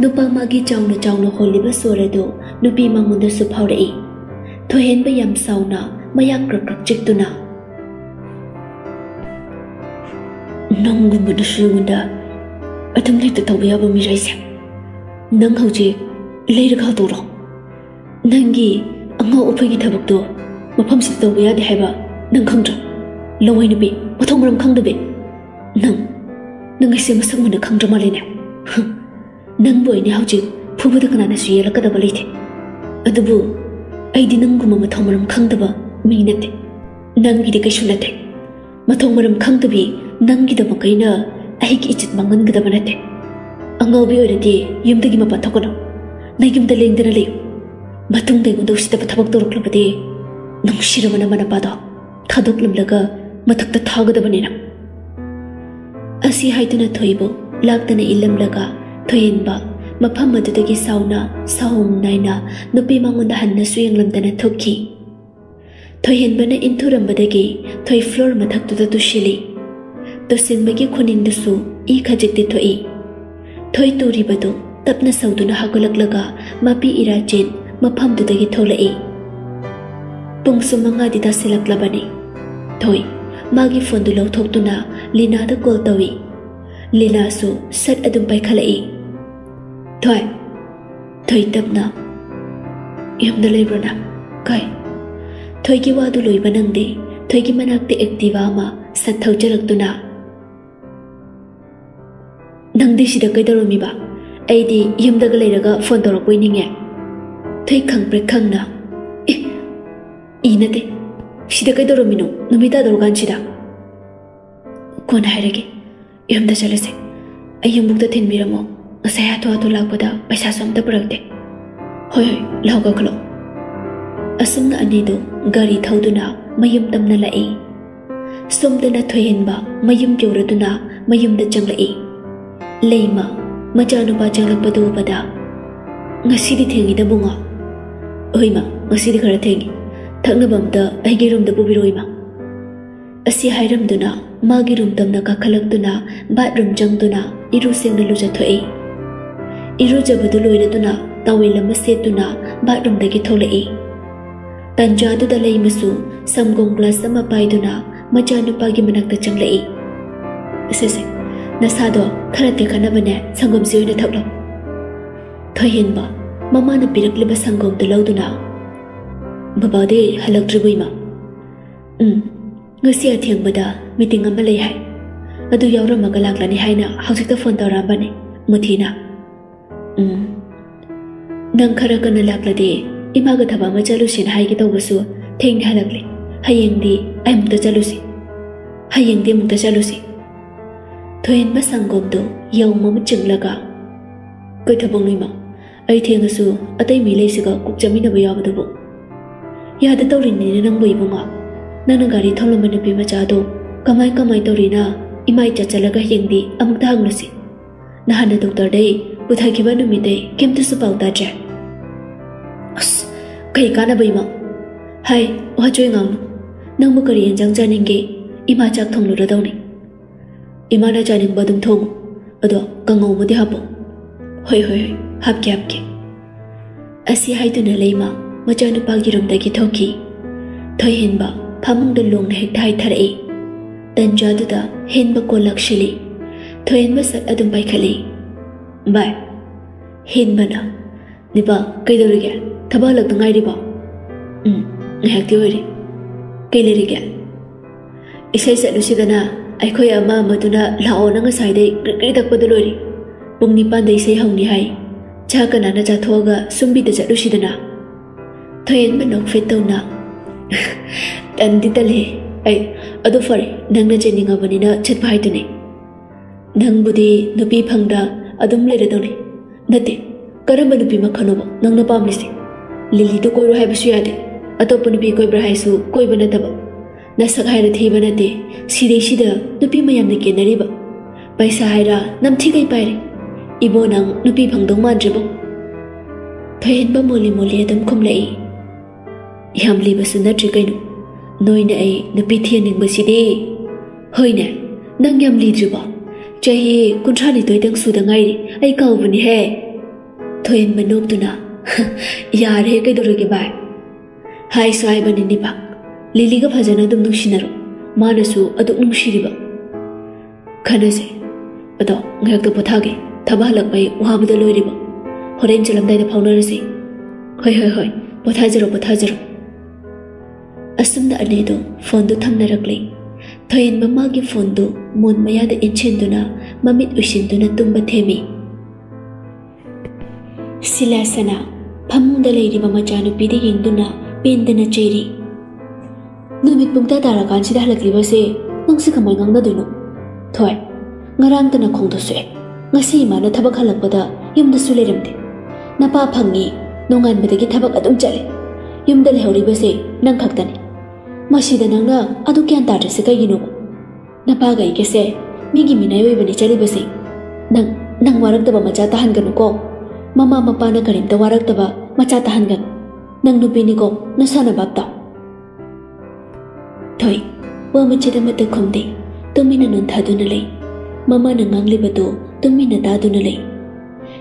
ꯅꯨꯄꯥ ꯃꯥꯒꯤ ꯆꯥꯎꯅ ꯆꯥꯎꯅ ꯍꯣꯜꯂꯤꯕ ꯁꯣꯔ ꯑꯗꯨ ꯅꯨꯄꯤ ꯃꯉꯣꯟꯗꯁꯨ ꯐꯥꯎꯔꯛꯏ ꯊꯣꯏꯍꯦꯟꯕ ꯌꯥꯝ ꯁꯥꯎꯅ 매약을 직도나 nông nguyên một sư nguyên đã ở thâm lấy tự tổng bây giờ bơm rơi xem. Nâng hậu chị lấy được hậu tổ rồi nâng gì ông ngô phải nghe thở bậc tổ mà phong sự tổng bây giờ để hai bà nâng không rồi lâu hay nữa bi, mà thông lòng không được bi, nâng nâng ngày xưa mà sang mình được không trong mà lên nào. Nâng bởi này hậu chị phu bữa được cái này suy là cái đó bà lấy thế. Ở đó bộ ai đi nâng của mà thông lòng không được bà. ꯃꯤ ꯅꯠꯇꯦ ꯅꯪꯒꯤꯗꯤ ꯀꯩꯁꯨ ꯅꯠꯇꯦ ꯃꯊꯧ ꯃꯔꯝ ꯈꯪꯗꯕꯤ ꯅꯪꯒꯤꯗꯃꯛ ꯑꯩꯅ ꯑꯩꯒꯤ ꯏꯖꯠ ꯃꯥꯡꯍꯟꯒꯗꯕ ꯅꯠꯇꯦ ꯑꯉꯥꯎꯕꯤ ꯑꯣꯏꯔꯗꯤ ꯌꯨꯝꯗꯒꯤ ꯃꯄꯥꯟ ꯊꯣꯛꯀꯅꯨ ꯅꯪ ꯌꯨꯝꯗ ꯂꯦꯡꯗꯅ ꯂꯩꯌꯨ ꯃꯇꯨꯡꯗ ꯑꯩꯉꯣꯟꯗ ꯎꯁꯤꯠꯇꯕ ꯊꯕꯛ ꯇꯧꯔꯛꯂꯕꯗꯤ ꯅꯨꯡꯁꯤꯔꯕ ꯅꯃꯅꯄꯥꯗꯣ ꯊꯥꯗꯣꯛꯂꯝꯂꯒ ꯃꯊꯛꯇ ꯊꯥꯒꯗꯕꯅꯤꯅ ꯑꯁꯤ ꯍꯥꯏꯗꯨꯅ ꯊꯣꯏꯕꯨ ꯂꯥꯛꯇꯅ ꯏꯜꯂꯝꯂꯒ ꯊꯣꯏꯍꯦꯟꯕ ꯃꯐꯝ ꯑꯗꯨꯗꯒꯤ ꯁꯥꯎꯅ ꯁꯥꯎꯝ ꯅꯥꯏꯅ ꯅꯨꯄꯤ ꯃꯉꯣꯟꯗ ꯍꯟꯅꯁꯨ ꯌꯦꯡꯂꯝꯗꯅ ꯊꯣꯛꯈꯤ thôi hiện bên này in thu đầm bờ đây thôi floor mà thắc tu tu shili tu xin mấy cái khuôn in tu su y khá dịch tít thôi y. Thôi tu ri bờ tu tập na sau tu na hạc lắc lắc mà pi ira trên, mà pham tu đây thôi lại tung su manga đi ta sẽ lắc lắc bani thôi, mà cái phone tu lâu thok tu na lina đã call tàu y. Lina su sát adum bay khá lại thôi thôi tập na em đã lấy rồi na coi. ꯋꯥꯗꯨ ꯂꯣꯏꯕ ꯅꯪꯗꯦ ꯊꯣꯏꯒꯤ ꯃꯅꯥꯛꯇ ꯑꯦꯛꯇꯤꯚꯥ ꯑꯃ ꯁꯠ ꯊꯧꯖꯔꯛꯇꯨꯅ ꯅꯪꯗꯤ ꯁꯤꯗ ꯀꯩꯗꯧꯔꯝꯃꯤꯕ ꯑꯩꯗꯤ ꯌꯨꯝꯗꯒ ꯂꯩꯔꯒ ꯐꯣꯟ ꯇꯧꯔꯛꯄꯣꯏ ꯅꯤꯡꯉꯦ ꯊꯣꯏ ꯈꯪꯕ꯭ꯔꯦ ꯈꯪꯅ ꯑꯦ ꯏ ꯅꯠꯇꯦ ꯁꯤꯗ ꯀꯩꯗꯧꯔꯝꯃꯤꯅꯣ ꯅꯨꯃꯤꯠ ꯇꯥꯗꯧꯔꯀꯥꯟꯁꯤꯗ ꯀꯣꯟꯅ ꯍꯥꯏꯔꯒꯦ ꯌꯨꯝꯗ ꯆꯠꯂꯁꯦ ꯑꯩ ꯌꯨꯝꯕꯨꯛꯇ ꯊꯤꯟꯕꯤꯔꯝꯃꯣ ꯉꯁꯥꯏ ꯍꯥꯊꯨ ꯍꯥꯊꯨ ꯂꯥꯛꯄꯗ ꯄꯩꯁꯥꯁꯨ ꯑꯝꯇ ꯄꯨꯔꯛꯇꯦ ꯍꯣꯏ ꯍꯣꯏ ꯂꯥꯎ ꯀꯥꯈꯠꯂꯣ ꯑꯁꯨꯝꯅ ꯑꯅꯤꯗꯨ ꯒꯥꯔꯤ ꯊꯧꯗꯨꯅ ꯃꯌꯨꯝ ꯇꯝꯅ ꯂꯥꯛꯏ ꯁꯣꯝꯗꯅ ꯊꯣꯏꯍꯦꯟꯕ ꯃꯌꯨꯝ ꯌꯧꯔꯗꯨꯅ ꯃꯌꯨꯝꯗ ꯆꯪꯂꯛꯏ ꯂꯩꯃ ꯃꯆꯥꯅꯨꯄꯥ ꯆꯪꯂꯛꯄꯗꯨ ꯎꯕꯗ ꯉꯁꯤꯗꯤ ꯊꯦꯡꯉꯤꯗ ꯕꯨꯡꯉꯣ ꯍꯣꯏꯃ ꯉꯁꯤꯗꯤ ꯈꯔ ꯊꯦꯡꯉꯤ ꯊꯛꯅꯕ ꯑꯝꯇ ꯑꯩꯒꯤ ꯔꯨꯝꯗ ꯄꯨꯕꯤꯔꯛꯑꯣ ꯏꯃꯥ ꯑꯁꯤ ꯍꯥꯏꯔꯝꯗꯨꯅ ꯃꯥꯒꯤ ꯔꯨꯝ ꯇꯝꯅ ꯀꯥꯈꯠꯂꯛꯇꯨꯅ ꯕꯥꯠꯔꯨꯝ ꯆꯪꯗꯨꯅ ꯏꯔꯨ ꯁꯦꯡꯅ ꯂꯨꯖꯊꯣꯛꯏ ꯏꯔꯨꯖꯕꯗꯨ ꯂꯣꯏꯔꯗꯨꯅ ꯇꯥꯋꯦꯜ ꯑꯃ ꯁꯦꯠꯇꯨꯅ ꯕꯥꯠꯔꯨꯝꯗꯒꯤ ꯊꯣꯛꯂꯛꯏ తంజాదుదలైమసు సంగొంగ్లా సమపాయిదున మజా నుపాగి మనక్త చంగ్లయి సెసె నసాదో ఖరతే కనబనే సంగం సియోన థక్లో థోయెన్బా మమాన పిరక్లిబ సంగం దులౌదున బబాదే హలక్ట్రిబుయిమా ఉమ్ ngasi athiang bada meeting amma lei hai adu yawra magala klani hai na hausik ta phone ta ramba ne muthina um nang khara kana laklade ಇಮಾಗ ಥಬ ಅಮ ಚಲುಸಿನ ಹಾಗೆ ತೌಬಸು ಥೇಂಗ್ ಹಲಗ್ಲಿ ಹಯೆಂಗ್ದಿ ಐ ಮುಕ್ತ ಚಲುಸಿ ಹಯೆಂಗ್ದಿ ಮುಕ್ತ ಚಲುಸಿ ಥೋಯೆನ್ಬ ಸಂಗೋಮ್ದು ಯೌ ಮಮ ಚಿಂಗ್ಲಗ ಕೈ ಥಬಂಗ್ ನುಯ್ಮ ಐ ಥೇಂಗಸು ಅತೈ ಮೇಲೇಸಿಗ ಕುಕ್ ಜಮೀನಬ ಯಾವದಬು ಯಾದ ತೌರಿನಿನ ನಂಬು ಇವಂಗ ನನ್ನ ಗಾಡಿ ಥೌಲಂಬ ನುಪಿ ಮಚಾದು ಕಮಾಯ್ ಕಮಾಯ್ ತೌರಿನ ಇಮಾಯ್ ಚಚ್ಚಲಗ ಹೆಂಗ್ದಿ ಅಮುಕ್ತ ಹಾಂಗ್ನುಸಿ ನಹಾನ ಡಾಕ್ಟರ್ ಡೈ ಬುಧಾಗಿಬ ನುಮಿದೈ ಕೆಮ್ತಸು ಪಾವ್ ತಾಜೆ ಅಸ್ ಕೈ ಕಾನಬ ಇಮ ಹೈ ವಾ ಚೋಯ್ ಗಾಂಗ್ನು nang mu kari enjang janing ge ima chak thong lu ra dau ni ima na janing ba dum thong ado kangau mu di hapo hoi hoi hoi hap ke hap ke asi hai tu na leima ma cha nu pa gi kỳ da gi thoki thoi hin ba phamung da long na hek thai thare tan ja du da hin ba ko lakshili thoi hin ba sat adum bai khali bai hin ba na ni ba kai do ri ge ꯊꯕꯛ ꯍꯜꯂꯛꯇ ꯉꯥꯏꯔꯤꯕꯣ ꯎꯝ ꯉꯥꯏꯍꯥꯛꯇꯤ ꯑꯣꯏꯔꯤ ꯀꯩ ꯂꯩꯔꯤꯒꯦ ꯏꯁꯩ ꯆꯠꯂꯨꯁꯤꯗꯅ ꯑꯩꯈꯣꯏ ꯑꯃ ꯑꯃꯗꯨꯅ ꯂꯥꯛꯑꯣꯅ ꯉꯁꯥꯏꯗꯩ ꯒ꯭ꯔꯤꯒ꯭ꯔꯤ ꯇꯛꯄꯗ ꯂꯣꯏꯔꯤ ꯄꯨꯡ ꯅꯤꯄꯥꯟꯗ ꯏꯁꯩ ꯍꯧꯅꯤ ꯍꯥꯏ ꯆꯥ ꯀꯅꯥꯅ ꯆꯥꯊꯣꯛꯑꯒ ꯁꯨꯝꯕꯤꯗ ꯆꯠꯂꯨꯁꯤꯗꯅ ꯊꯣꯏꯍꯦꯟꯕ ꯅꯣꯛꯐꯦꯠ ꯇꯧꯅ ꯇꯟꯗꯤ ꯇꯜꯂꯦ ꯑꯩ ꯑꯗꯨ ꯐꯔꯦ ꯅꯪꯅ ꯆꯦꯟꯅꯤꯡꯉꯕꯅꯤꯅ ꯆꯠꯄ ꯍꯥꯏꯗꯨꯅꯤ ꯅꯪꯕꯨꯗꯤ ꯅꯨꯄꯤ ꯐꯪꯗ ꯑꯗꯨꯝ ꯂꯩꯔꯗꯧꯅꯤ ꯅꯠꯇꯦ ꯀꯔꯝꯕ ꯅꯨꯄꯤ ꯃꯈꯜꯅꯣꯕ ꯅꯪꯅ ꯄꯥꯝꯂꯤꯁꯦ ꯂꯤꯂꯤ तो कोइरो हाइबसु यादे अतोप नुपी कोइब्रा हाइसु कोइब नतब नसक हाइर थीब नते सिदे सिद नुपी मयाम ने केनरिब पैसा हाइरा नमथि गई पाइरे इबो नंग नुपी भंगदों मानजब थैन बा मोली मोली अदम खुमलाई याम लिबसु नत्रि गइनु नोइन ए नुपी थियनिंग बसिदे होइने नंग याम लिद्रिब चाहे कुंठानि तोइदंग सुदंगाइ ai काउबनि हे थैन मनोब दुना ꯌꯥꯔꯦ ꯀꯩꯗꯧꯔꯒꯦ ꯚꯥꯏ ꯍꯥꯏꯁꯨ ꯍꯥꯏꯕꯅꯤ ꯅꯤꯄꯥꯛ ꯂꯤꯂꯤꯒ ꯐꯖꯅ ꯑꯗꯨꯝ ꯅꯨꯡꯁꯤꯅꯔꯣ ꯃꯥꯅꯁꯨ ꯑꯗꯨꯛ ꯅꯨꯡꯁꯤꯔꯤꯕ ꯈꯟꯅꯁꯦ ꯑꯗꯣ ꯉꯥꯏꯍꯥꯛꯇ ꯄꯣꯊꯥꯒꯦ ꯊꯕꯛ ꯍꯜꯂꯛꯄꯩ ꯋꯥꯕꯗ ꯂꯣꯏꯔꯤꯕ ꯍꯣꯔꯦꯟ ꯆꯠꯂꯝꯗꯥꯏꯗ ꯐꯥꯎꯅꯔꯁꯤ ꯍꯣꯏ ꯍꯣꯏ ꯍꯣꯏ ꯄꯣꯊꯥꯖꯔꯣ ꯄꯣꯊꯥꯖꯔꯣ ꯑꯁꯨꯝꯅ ꯑꯅꯤꯗꯣ ꯐꯣꯟꯗꯨ ꯊꯝꯅꯔꯛꯂꯤ ꯊꯣꯏꯍꯦꯟꯕ ꯃꯥꯒꯤ ꯐꯣꯟꯗꯨ ꯃꯣꯟ ꯃꯌꯥꯗ ꯏꯟꯁꯤꯟꯗꯨꯅ ꯃꯃꯤꯠ ꯎꯏꯁꯤꯟꯗꯨꯅ ꯇꯨꯝꯕ ꯊꯦꯝꯃꯤ ꯁꯤꯂꯥꯁꯅ ಫಮುಂದ ಲೈರಿವ ಮಚಾನುಪಿದಿ ಹಿಂದುನ ಪೇಂದನ ಚೇರಿ ನುಮಿತ್ ಪುಂಗ್ತಾ ತಾರ ಕಾನ್ಸಿದ ಹಲಕ್ಲಿವಸೆ ನಂಗ್ಸಿ ಕಮೈ ಗಂಗ್ನದುನು ಥೋಯ್ ngarang tana khongdo sue ngasi ma na thabak halak pada yumda su leramde napa phangi nongan bedagi thabak adum chale yumda le hori bese nang khaktane masida nang na adu kyan ta se kai ginu napa gai kese migi minai oi bani chali bese nang nang warak da ba macha tahan ganu ko mama mapana karim ta warak taba macha tahan gan. Nang nupi ni ko na sana bab ta thôi wa machi da mata khom de tumi na nan thadu na le mama na ngang li batu tumi na ta du na le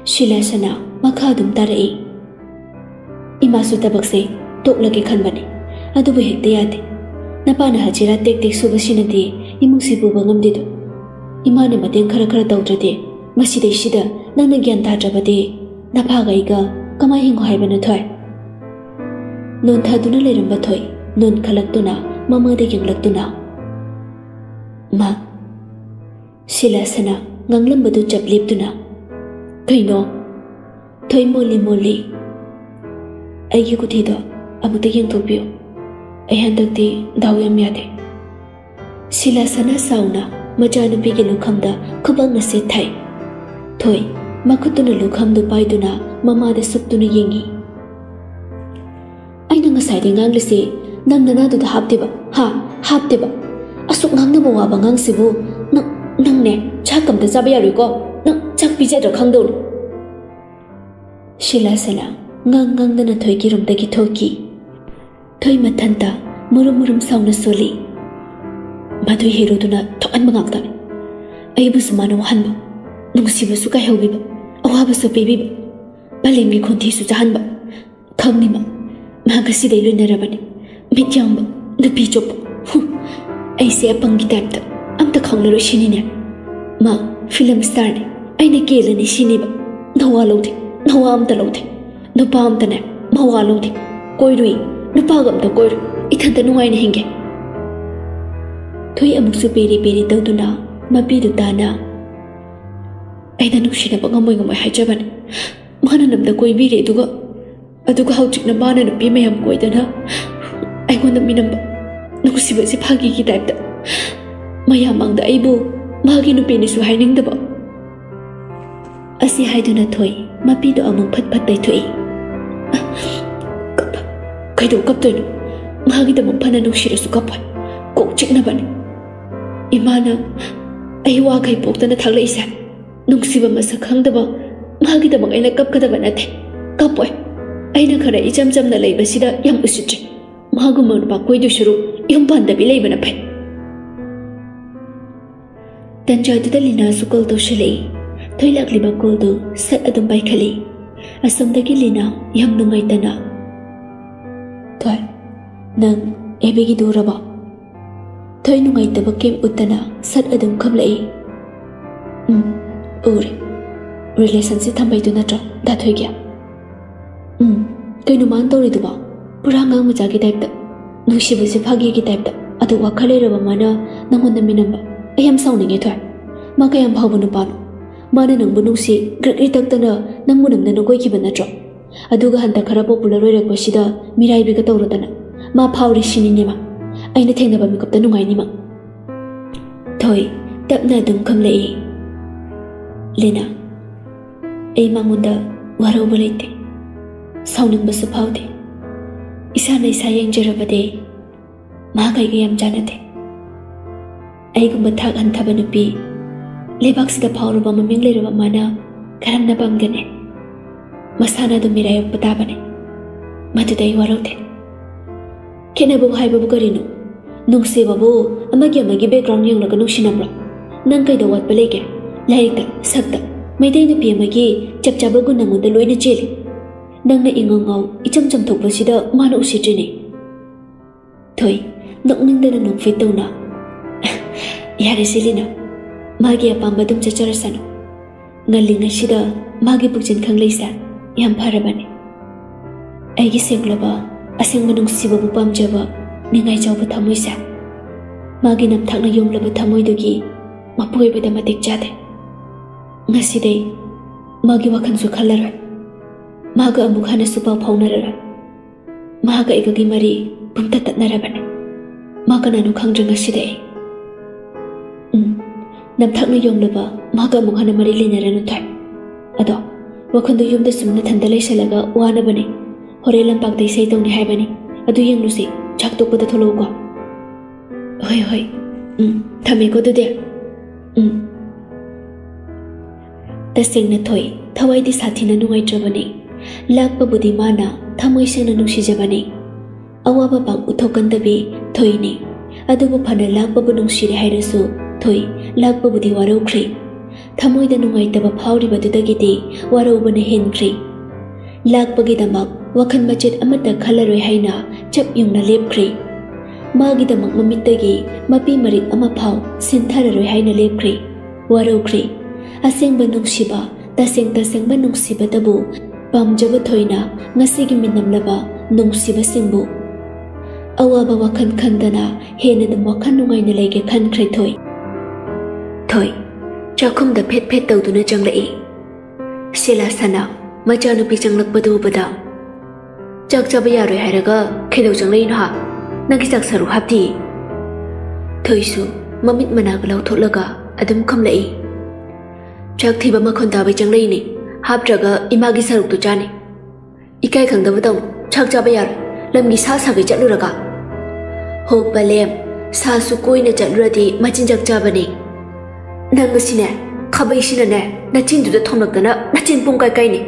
shila sana makha dum ta rei eh. ima su tabak se, tok lage khan bani. Adu bu hekte ya de na pa na hajira tek tek su bashi na de, imung si bu bangam de do. Ima na maten khara khara tawdra de. Masida isida nang na gyan ta jabade 나파가 이가 까마 힌고 할베는 토이 넌 타두나 레름바 토이. 넌 갈락두나, 마마데 경락두나. 마, 실라스나 nganglambadu chapliptuna kaino thoi moli moli ayi kuthi do amuta yeng thopio ayandak ti dawya myade sila sana sauna majanu pege lukham da khubang na se thai thoi ꯃꯈꯨꯠꯇꯨꯅ ꯂꯨꯈꯝꯗꯨ ꯄꯥꯏꯗꯨꯅ ꯃꯃꯥꯗ ꯁꯨꯞꯇꯨꯅ ꯌꯦꯡꯉꯤ ꯑꯩꯅ ꯉꯁꯥꯏꯗꯩ ꯉꯥꯡꯂꯤꯁꯤ ꯅꯪ ꯅꯅꯥꯗꯨꯗ ꯍꯥꯞꯇꯦꯕ ꯍꯥ ꯍꯥꯞꯇꯦꯕ ꯑꯁꯨꯛ ꯉꯥꯡꯅꯕ ꯋꯥꯕ ꯉꯥꯡꯁꯤꯕꯨ ꯅꯪ ꯅꯪꯅꯦ ꯆꯥꯛ ꯑꯝꯇ ꯆꯥꯕ ꯌꯥꯔꯣꯏꯀꯣ ꯅꯪ ꯆꯥꯛ ꯄꯤꯖꯗ꯭ꯔꯥ ꯈꯪꯗꯧꯅꯤ ꯁꯤꯂꯥꯁꯅ ngang ngang dana thoi ki rum dagi thoki thoi mathanta murum murum sauna soli madui hero duna thokan mangak ta ai bu sumana wahan ba nung si ba su kai hobi ba awa ba so baby ba bali mi khon thi su jahan ba khang ni ma ma ga si dai lu na rabani mi jam ba na pi chop ai se pang gi tap ta am ta khang lo shini ne ma film star ne ai ne ke la ni shini ba nawa lo the nawa am ta lo the ꯅꯨꯄꯥ ꯑꯝꯇꯅꯦ ꯃꯋꯥ ꯂꯧꯗꯦ ꯀꯣꯏꯔꯨꯏ ꯅꯨꯄꯥꯒ ꯑꯝꯇ ꯀꯣꯏꯔꯨꯏ ꯏꯊꯟꯇ ꯅꯨꯡꯉꯥꯏꯅ ꯍꯤꯡꯒꯦ ꯊꯣꯏ ꯑꯃꯨꯛꯁꯨ ꯄꯦꯔꯤ ꯄꯦꯔꯤ ꯇꯧꯗꯨꯅ ꯃꯄꯤꯗꯨ ꯇꯥꯅ ꯑꯩꯅ ꯅꯨꯡꯁꯤꯅꯕ ꯉꯝꯃꯣꯏ ꯉꯝꯃꯣꯏ ꯍꯥꯏꯖꯕꯅꯤ ꯃꯥꯅ ꯅꯝꯗ ꯀꯣꯏꯕꯤꯔꯦ ꯑꯗꯨꯒ ꯑꯗꯨꯒ ꯍꯧꯖꯤꯛꯅ ꯃꯥꯅ ꯅꯨꯄꯤ ꯃꯌꯥꯝ ꯀꯣꯏꯗꯅ ꯑꯩꯉꯣꯟꯗ ꯃꯤꯅꯝꯕ ꯅꯨꯡꯁꯤꯕꯁꯤ ꯐꯥꯒꯤꯒꯤ ꯇꯥꯏꯞꯇ ꯃꯌꯥꯝ ꯃꯥꯡꯗ ꯑꯩꯕꯨ ꯃꯥꯒꯤ ꯅꯨꯄꯤꯅꯤꯁꯨ ꯍꯥꯏꯅꯤꯡꯗꯕ ꯑꯁꯤ ꯍꯥꯏꯗꯨꯅ ꯊꯣꯏ ꯃꯄꯤꯗꯣ ꯑꯃꯨꯛ ꯐꯠ ꯐꯠ ꯇꯩꯊꯣꯛꯏ ꯀꯩꯗꯧ ꯀꯞꯇꯣꯏꯅꯣ ꯃꯥꯒꯤꯗꯃꯛ ꯐꯅ ꯅꯨꯡꯁꯤꯔꯁꯨ ꯀꯞꯄꯣꯏ ꯀꯣꯛ ꯆꯤꯛꯅꯕꯅꯤ ꯏꯃꯥꯅ ꯑꯩ ꯋꯥꯈꯩ ꯄꯣꯛꯇꯅ ꯊꯥꯛꯂꯛꯏꯁꯦ ꯅꯨꯡꯁꯤꯕ ꯃꯁꯛ ꯈꯪꯗꯕ ꯃꯥꯒꯤꯗꯃꯛ ꯑꯩꯅ ꯀꯞꯀꯗꯕ ꯅꯠꯇꯦ ꯀꯞꯄꯣꯏ ꯑꯩꯅ ꯈꯔ ꯏꯆꯝ ꯆꯝꯅ ꯂꯩꯕꯁꯤꯗ ꯌꯥꯝ ꯎꯁꯤꯠꯇ꯭ꯔꯤ ꯃꯥꯒꯨꯝꯕ ꯅꯨꯄꯥ ꯀꯣꯏꯗꯣꯏ ꯁꯔꯨꯛ ꯌꯨꯝ ꯄꯥꯟꯗꯕꯤ ꯂꯩꯕꯅ ꯐꯩ ꯇꯟꯖꯥꯗꯨꯗ ꯂꯤꯅꯥꯁꯨ ꯀꯣꯜ ꯇꯧꯁꯤꯜꯂꯛꯏ ꯊꯣꯏꯂꯛꯂꯤꯕ ꯀꯣꯜꯗꯨ ꯁꯠ ꯑꯗꯨꯝ ꯄꯥꯏꯈꯠꯂꯤ ꯑꯁꯣꯝꯗꯒꯤ ꯂꯤꯅꯥ ꯌꯥꯝ ꯅꯨꯡꯉꯥꯏꯇꯅ ꯊꯣꯏ ꯅꯪ ꯑꯦꯕꯤꯒꯤꯗꯨ ꯎꯔꯕꯣ ꯊꯣꯏ ꯅꯨꯡꯉꯥꯏꯇꯕ ꯀꯦꯝ ꯎꯠꯇꯅ ꯁꯠ ꯑꯗꯨꯝ ꯈꯝꯂꯛꯏ ꯎꯝ uri relationship thambai tu na cho da thoi kya um kai nu man to ri du ba pura nga mu ja gi type da nu shi bu si phagi gi type da adu wa khale ra ba mana na mon na mi nam ba ayam sau ni nge thoi ma ka yam bhaw bu nu pa nu ma na nang bu nu si gre gre tak ta na nang mu nam na no koi ki ba na cho aduga hanta khara po pula roi ra ko si da mirai bi ka to ro ta na ma phau ri shi ni ni ma ai na theng na ba mi kap ta nu ngai ni ma thôi tập này đừng khâm lệ Leena ꯑꯩ ꯃꯉꯣꯟꯗ ꯋꯥꯔꯧꯕ ꯂꯩꯇꯦ ꯁꯥꯎꯅꯤꯡꯕꯁꯨ ꯐꯥꯎꯗꯦ ꯏꯁꯥꯅ ꯏꯁꯥ ꯌꯦꯡꯖꯔꯕꯗꯤ ꯃꯍꯥꯛ ꯑꯩꯒ ꯌꯥꯝ ꯆꯥꯟꯅꯗꯦ ꯑꯩꯒꯨꯝꯕ ꯊꯥꯛ ꯍꯟꯊꯕ ꯅꯨꯄꯤ ꯂꯩꯕꯥꯛꯁꯤꯗ ꯐꯥꯎꯔꯕ ꯃꯃꯤꯡ ꯂꯩꯔꯕ ꯃꯥꯅ ꯀꯔꯝꯅ ꯄꯥꯝꯒꯅꯤ ꯃꯁꯥꯅ ꯑꯗꯨꯝ ꯃꯤꯔꯥꯏꯌꯣꯛꯄ ꯇꯥꯕꯅꯤ ꯃꯗꯨꯗ ꯑꯩ ꯋꯥꯔꯧꯗꯦ ꯈꯦꯠꯅꯕꯕꯨ ꯍꯥꯏꯕꯕꯨ ꯀꯔꯤꯅꯣ ꯅꯨꯡꯁꯤꯕꯕꯨ ꯑꯃꯒꯤ ꯑꯃꯒꯤ ꯕꯦꯛꯒ꯭ꯔꯥꯎꯟ ꯌꯦꯡꯂꯒ ꯅꯨꯡꯁꯤꯅꯕ꯭ꯔꯣ ꯅꯪ ꯀꯩꯗ ꯋꯥꯠꯄ ꯂꯩꯒꯦ ಲೈರಿತ ಸಕ್ತ ಮೈತೈನ ಪೇಮಗೆ ಚಪ್ ಚಾಬಗು ನಂಗೊಂದ ಲೋಯ್ನ ಚೇಲಿ ನಂಗ್ನ ಇಂಗಂಗಾವ್ ಇಚಂ ಚಂ ಥೋಕ್ಪಸಿದ ಮಾನ ಉಸಿಟ್ರಿನೆ ಥೊಯ್ ನಕ್ನಿಂದನ ನೋಕ್ಫೈ ತೌನ ಯಾರೆ ಸಿಲಿನ ಮಾಗೆ ಅಪಾಂಬ ಅದುಂ ಚಚರಸನು ngalingsida magi pukjin khanglei sa yam pharabani aigi senglaba aseng manung siba bu pamjaba ningai chawba thamoi sa magi nam thakna yomlaba thamoi dugi mapoi bada matik chade ꯉꯁꯤꯗꯩ ꯃꯥꯒꯤ ꯋꯥꯈꯜꯁꯨ ꯈꯜꯂꯔꯣꯏ ꯃꯥꯒ ꯑꯃꯨꯛ ꯍꯟꯅꯁꯨ ꯄꯥꯎ ꯐꯥꯎꯅꯔꯔꯣꯏ ꯃꯥꯒ ꯑꯩꯒꯒꯤ ꯃꯔꯤ ꯄꯨꯝꯇ ꯇꯠꯅꯔꯕꯅꯤ ꯃꯥ ꯀꯅꯥꯅꯣ ꯈꯪꯗ꯭ꯔꯦ ꯉꯁꯤꯗ ꯑꯩ ꯎꯝ ꯅꯝꯊꯥꯛꯅ ꯌꯣꯝꯂꯕ ꯃꯥꯒ ꯑꯃꯨꯛ ꯍꯟꯅ ꯃꯔꯤ ꯂꯩꯅꯔꯅꯨ ꯊꯣꯏ ꯑꯗꯣ ꯋꯥꯈꯜꯗꯨ ꯌꯨꯝꯗ ꯁꯨꯝ ꯅꯊꯟꯗ ꯂꯩꯁꯜꯂꯒ ꯋꯥꯅꯕꯅꯤ ꯍꯣꯔꯦꯟ ꯂꯝꯄꯥꯛꯇ ꯏꯁꯩ ꯇꯧꯅꯤ ꯍꯥꯏꯕꯅꯤ ꯑꯗꯨ ꯌꯦꯡꯂꯨꯁꯤ ꯆꯥꯛ ꯇꯣꯛꯄꯗ ꯊꯣꯛꯂꯛꯎꯀꯣ ꯍꯣꯏ ꯍꯣꯏ ꯎꯝ ꯊꯝꯃꯦꯀꯣ ꯑꯗꯨꯗꯤ ꯎꯝ ꯇꯁꯦꯡꯅ ꯊꯣꯏ ꯊꯋꯥꯏꯗꯤ ꯁꯥꯊꯤꯅ ꯅꯨꯡꯉꯥꯏꯇ꯭ꯔꯕꯅꯤ ꯂꯥꯛꯄꯕꯨꯗꯤ ꯃꯥꯅ ꯊꯃꯣꯏ ꯁꯦꯡꯅ ꯅꯨꯡꯁꯤꯖꯕꯅꯤ ꯑꯋꯥꯕ ꯄꯥꯛ ꯎꯠꯊꯣꯛꯀꯟꯗꯕꯤ ꯊꯣꯏꯅꯤ ꯑꯗꯨꯕꯨ ꯐꯅ ꯂꯥꯛꯄꯕꯨ ꯅꯨꯡꯁꯤꯔꯦ ꯍꯥꯏꯔꯁꯨ ꯊꯣꯏ ꯂꯥꯛꯄꯕꯨꯗꯤ ꯋꯥꯔꯧꯈ꯭ꯔꯦ ꯊꯃꯣꯏꯗ ꯅꯨꯡꯉꯥꯏꯇꯕ ꯐꯥꯎꯔꯤꯕꯗꯨꯗꯒꯤꯗꯤ ꯋꯥꯔꯧꯕꯅ ꯍꯦꯟꯈ꯭ꯔꯦ ꯂꯥꯛꯄꯒꯤꯗꯃꯛ ꯋꯥꯈꯜ ꯃꯆꯦꯠ ꯑꯃꯠꯇ ꯈꯜꯂꯔꯣꯏ ꯍꯥꯏꯅ ꯆꯞ ꯌꯨꯡꯅ ꯂꯦꯞꯈ꯭ꯔꯦ ꯃꯥꯒꯤꯗꯃꯛ ꯃꯃꯤꯠꯇꯒꯤ ꯃꯄꯤ ꯃꯔꯤꯛ ꯑꯃ ꯐꯥꯎ ꯁꯤꯟꯊꯔꯔꯣꯏ ꯍꯥꯏꯅ ꯂꯦꯞꯈ꯭ꯔꯦ ꯋꯥꯔꯧꯈ꯭ꯔꯦ aseng banung shiba taseng taseng banung siba tabu pam jaba thoina ngasi gi minam laba nung siba singbu awa ba wakhan khandana hena dum wakhan nungai na lege khan khrai thoi. Thoi chakhum da phet phet tau duna changlai sila sana macha nu pi changlak padu bada chak chaba ya roi haraga khedau changlai na nagi chak saru hapti thoi su mamit managa lau thotlaga adum khamlai ꯊꯤꯕ ꯃꯈꯣꯟ ꯇꯥꯕꯩ ꯆꯪꯂꯛꯏꯅꯤ ꯍꯥꯞꯇ꯭ꯔꯒ ꯏꯃꯥꯒꯤ ꯁꯔꯨꯛꯇꯨ ꯆꯥꯅꯤ ꯏꯀꯥꯏ ꯈꯪꯗꯕ ꯇꯧ ꯆꯥꯛ ꯆꯥꯕ ꯌꯥꯔꯣꯏ ꯂꯝꯒꯤ ꯁꯥ ꯁꯥꯒꯩ ꯆꯠꯂꯨꯔꯒ ꯍꯣ ꯄꯂꯦꯝ ꯁꯥꯁꯨ ꯀꯣꯏꯅ ꯆꯠꯂꯨꯔꯗꯤ ꯃꯆꯤꯟꯖꯥꯛ ꯆꯥꯕꯅꯤ ꯅꯪ ꯑꯁꯤꯅꯦ ꯈꯥꯕꯩꯁꯤꯅꯅꯦ ꯅꯆꯤꯟꯗꯨꯗ ꯊꯣꯝꯂꯛꯇꯅ ꯅꯆꯤꯟ ꯄꯨꯡ ꯀꯥꯏ ꯀꯥꯏꯅꯤ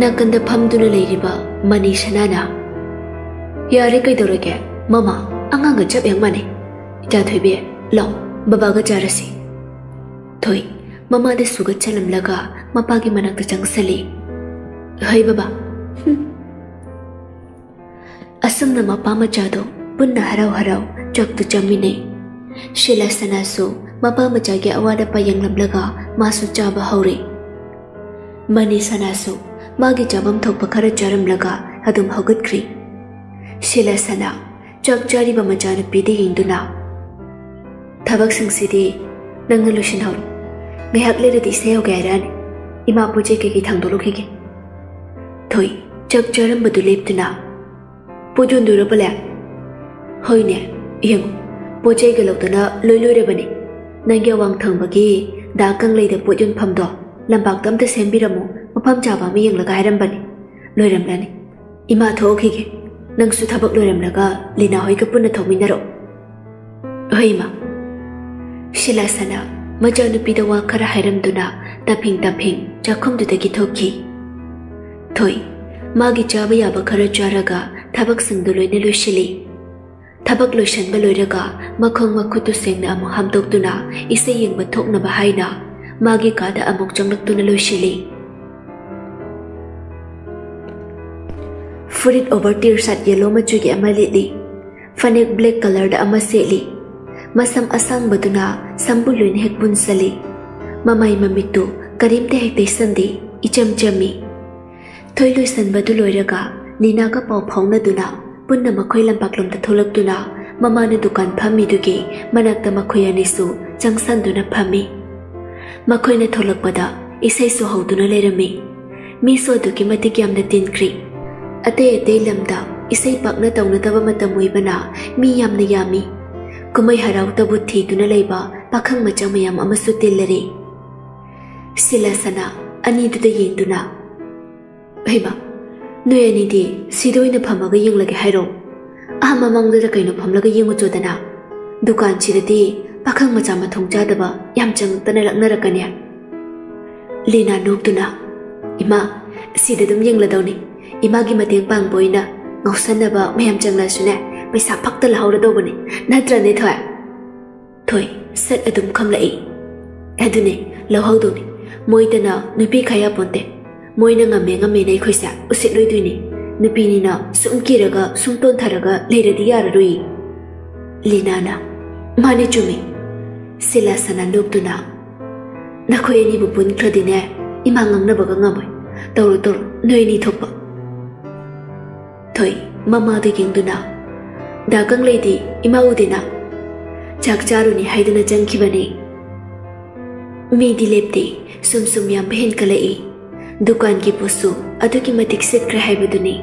ꯅꯥꯀꯟꯗ ꯐꯝꯗꯨꯅ ꯂꯩꯔꯤꯕ ꯃꯅꯤ ꯁꯅꯥꯅ ꯌꯥꯔꯦ ꯀꯩꯗꯧꯔꯒꯦ ꯃꯃꯥ ꯑꯉꯥꯡꯒ ꯆꯞ ꯍꯦꯛ ꯃꯥꯟꯅꯩ ꯏꯆꯥ ꯊꯣꯏꯕꯤ ꯂꯥꯎ ꯕꯕꯥꯒ ꯆꯥꯔꯁꯤ ꯊꯣꯏ ꯃꯃꯥꯗ ꯁꯨꯒꯠꯆꯂꯝꯂꯒ ꯃꯄꯥꯒꯤ ꯃꯅꯥꯛꯇ ꯆꯪꯁꯜꯂꯤ ꯍꯩ ꯕꯕꯥ ꯑꯁꯨꯝꯅ ꯃꯄꯥ ꯃꯆꯥꯗꯣ ꯄꯨꯟꯅ ꯍꯔꯥꯎ ꯍꯔꯥꯎ ꯆꯥꯛꯇꯨ ꯆꯥꯃꯤꯟꯅꯩ ꯁꯤꯂꯥ ꯁꯅꯥꯁꯨ ꯃꯄꯥ ꯃꯆꯥꯒꯤ ꯑꯋꯥꯠ ꯑꯄꯥ ꯌꯦꯡꯂꯝꯂꯒ ꯃꯥꯁꯨ ꯆꯥꯕ ꯍꯧꯔꯦ ꯃꯅꯤ ꯁꯅꯥꯁꯨ ꯃꯥꯒꯤ ꯆꯥꯐꯝ ꯊꯣꯛꯄ ꯈꯔ ꯆꯥꯔꯝꯂꯒ ꯑꯗꯨꯝ ꯍꯧꯒꯠꯈ꯭ꯔꯤ ꯁꯤꯂꯥ ꯁꯅꯥ ꯆꯥꯛ ꯆꯥꯔꯤꯕ ꯃꯆꯥꯅꯨꯄꯤꯗ ꯌꯦꯡꯗꯨꯅ ꯊꯕꯛꯁꯤꯡꯁꯤꯗꯤ ನಂಗೆ ಲುಷನ್ ಅವರು ಮೇ ಹಕ್ಲೆ ರೀತಿ ಸೇವ್ ಗೈರಾನಿ ಇಮಾ ಪೂಜೆ ಕೈಗೆ ಥಂದೋಲು ಕೈಗೆ ಥೊಯ್ ಚಕ್ ಚರಂ ಬದು ಲೇಪ್ತನ ಪೂಜು ದೂರ ಬಲೆ ಹೊಯ್ನೆ ಯಂಗ್ ಪೂಜೆ ಗಲೌತನ ಲೊಯ್ ಲೊಯ್ ರಬನೆ ನಂಗೆ ವಾಂಗ್ ಥಂಬಗಿ ದಾ ಕಂಗ್ಲೈದ ಪೂಜನ್ ಫಮ್ದೋ ಲಂಬಾಕ್ ತಮ್ತ ಸೆಂಬಿರಮು ಮಫಮ್ ಚಾಬ ಮಿ ಯಂಗ್ಲಗ ಹೈರಂಬನೆ ಲೊಯ್ ರಂಬನೆ ಇಮಾ ಥೋ ಕೈಗೆ ನಂಗ್ ಸು ಥಬಕ್ ಲೊಯ್ ರಂಲಗ ಲಿನಾ ಹೊಯ್ಗ ಪುನ್ನ ಥೋಮಿನರೋ ಹೊಯ್ಮಾ ꯁꯤꯂꯥꯁꯅ ꯃꯆꯥꯅꯨꯄꯤꯗ ꯋꯥ ꯈꯔ ꯍꯥꯏꯔꯝꯗꯨꯅ ꯇꯞꯐꯤꯡ ꯇꯞꯐꯤꯡ ꯆꯥꯛꯈꯨꯝꯗꯨꯗꯒꯤ ꯊꯣꯛꯈꯤ ꯊꯣꯏ ꯃꯥꯒꯤ ꯆꯥꯕ ꯌꯥꯕ ꯈꯔ ꯆꯥꯔꯒ ꯊꯕꯛꯁꯤꯡꯗꯨ ꯂꯣꯏꯅ ꯂꯣꯏꯁꯤꯜꯂꯤ ꯊꯕꯛ ꯂꯣꯏꯁꯤꯟꯕ ꯂꯣꯏꯔꯒ ꯃꯈꯣꯡ ꯃꯈꯨꯠꯇꯨ ꯁꯦꯡꯅ ꯑꯃꯨꯛ ꯍꯥꯝꯗꯣꯛꯇꯨꯅ ꯏꯁꯩ ꯌꯦꯡꯕ ꯊꯣꯛꯅꯕ ꯍꯥꯏꯅ ꯃꯥꯒꯤ ꯀꯥꯗ ꯑꯃꯨꯛ ꯆꯪꯂꯛꯇꯨꯅ ꯂꯣꯏꯁꯤꯜꯂꯤ ꯐꯨꯔꯤꯠ ꯑꯣꯚꯔ ꯇꯤꯔ ꯁꯥꯔꯠ ꯌꯦꯂꯣ ꯃꯆꯨꯒꯤ ꯑꯃ ꯂꯤꯠꯂꯤ ꯐꯅꯦꯛ ꯕ꯭ꯂꯦꯛ ꯀꯂꯔꯗ ꯑꯃ ꯁꯦꯠꯂꯤ masam asam baduna sambulun hek bun sali. Mamay mamitu karim te hek sandi icham chami. Thôi lui san badu loiraga nina ga pau phau na duna punna makhoi lampak lom ta tholak duna mama na dukan phami dugi manak ta makhoi ani su changsan duna phami. Makhoi na tholak pada isai su hau duna lerami. Mi so dugi matik yamna tin kri. Ate ate lamda isai pakna tawnataba matam oibana mi yamna yami kumai harau tabu thi duna leiba pakhang macha mayam amasu tillari sila sana, ani du da yin duna heiba noi ani di, sidoi na phamaga yeng lagi hairo. A mamang da kaino phamlaga yeng cho dana dukan chi da di, pakhang macha ma thong cha da ba yam chang tana lakna rakanya lena nok duna ima sidadum yeng la dawni ima gi mateng pang boina ngau sanaba mayam chang la sune ꯄꯩꯁꯥ ꯐꯛꯇ ꯂꯧꯍꯧꯔꯗꯧꯕꯅꯤ ꯅꯠꯇ꯭ꯔꯅꯦ ꯊꯣꯏ ꯊꯣꯏ ꯁꯠ ꯑꯗꯨꯝ ꯈꯪꯂꯛꯏ ꯑꯗꯨꯅꯦ ꯂꯧꯍꯧꯗꯧꯅꯤ ꯃꯣꯏꯗꯅ ꯅꯨꯄꯤ ꯈꯥꯌꯥ ꯄꯣꯟꯇꯦ ꯃꯣꯏꯅ ꯉꯝꯃꯦ ꯉꯝꯃꯦꯅ ꯑꯩꯈꯣꯏꯁꯦ ꯎꯁꯤꯠꯂꯣꯏꯗꯣꯏꯅꯤ ꯅꯨꯄꯤꯅꯤꯅ ꯁꯨꯝ ꯀꯤꯔꯒ ꯁꯨꯝ ꯇꯣꯟꯊꯔꯒ ꯂꯩꯔꯗꯤ ꯌꯥꯔꯔꯣꯏ ꯂꯤꯅꯥꯅ ꯃꯥꯅꯦ ꯆꯨꯝꯃꯤ ꯁꯤꯂꯥꯁꯅ ꯅꯣꯛꯇꯨꯅ ꯅꯈꯣꯏ ꯑꯅꯤꯕꯨ ꯄꯨꯟꯈ꯭ꯔꯗꯤꯅꯦ ꯏꯃꯥ ꯉꯥꯡꯅꯕꯒ ꯉꯝꯃꯣꯏ ꯇꯧꯔꯣ ꯇꯧꯔꯣ ꯅꯣꯏ ꯑꯅꯤ ꯊꯣꯛꯄ ꯊꯣꯏ ꯃꯃꯥꯗ ꯌꯦꯡꯗꯨꯅ ꯗꯥ ꯀꯪꯂꯩꯗꯤ ꯏꯃꯥ ꯎꯗꯦꯅ ꯆꯥꯛ ꯆꯥꯔꯨꯅꯤ ꯍꯥꯏꯗꯨꯅ ꯆꯪꯈꯤꯕꯅꯤ ꯃꯤꯗꯤ ꯂꯦꯞꯇꯦ ꯁꯨꯝ ꯁꯨꯝ ꯌꯥꯝꯕ ꯍꯦꯟꯀꯠꯂꯛꯏ ꯗꯨꯀꯥꯟꯒꯤ ꯄꯣꯠꯁꯨ ꯑꯗꯨꯛꯀꯤ ꯃꯇꯤꯛ ꯁꯤꯠꯈ꯭ꯔꯦ ꯍꯥꯏꯕꯗꯨꯅꯤ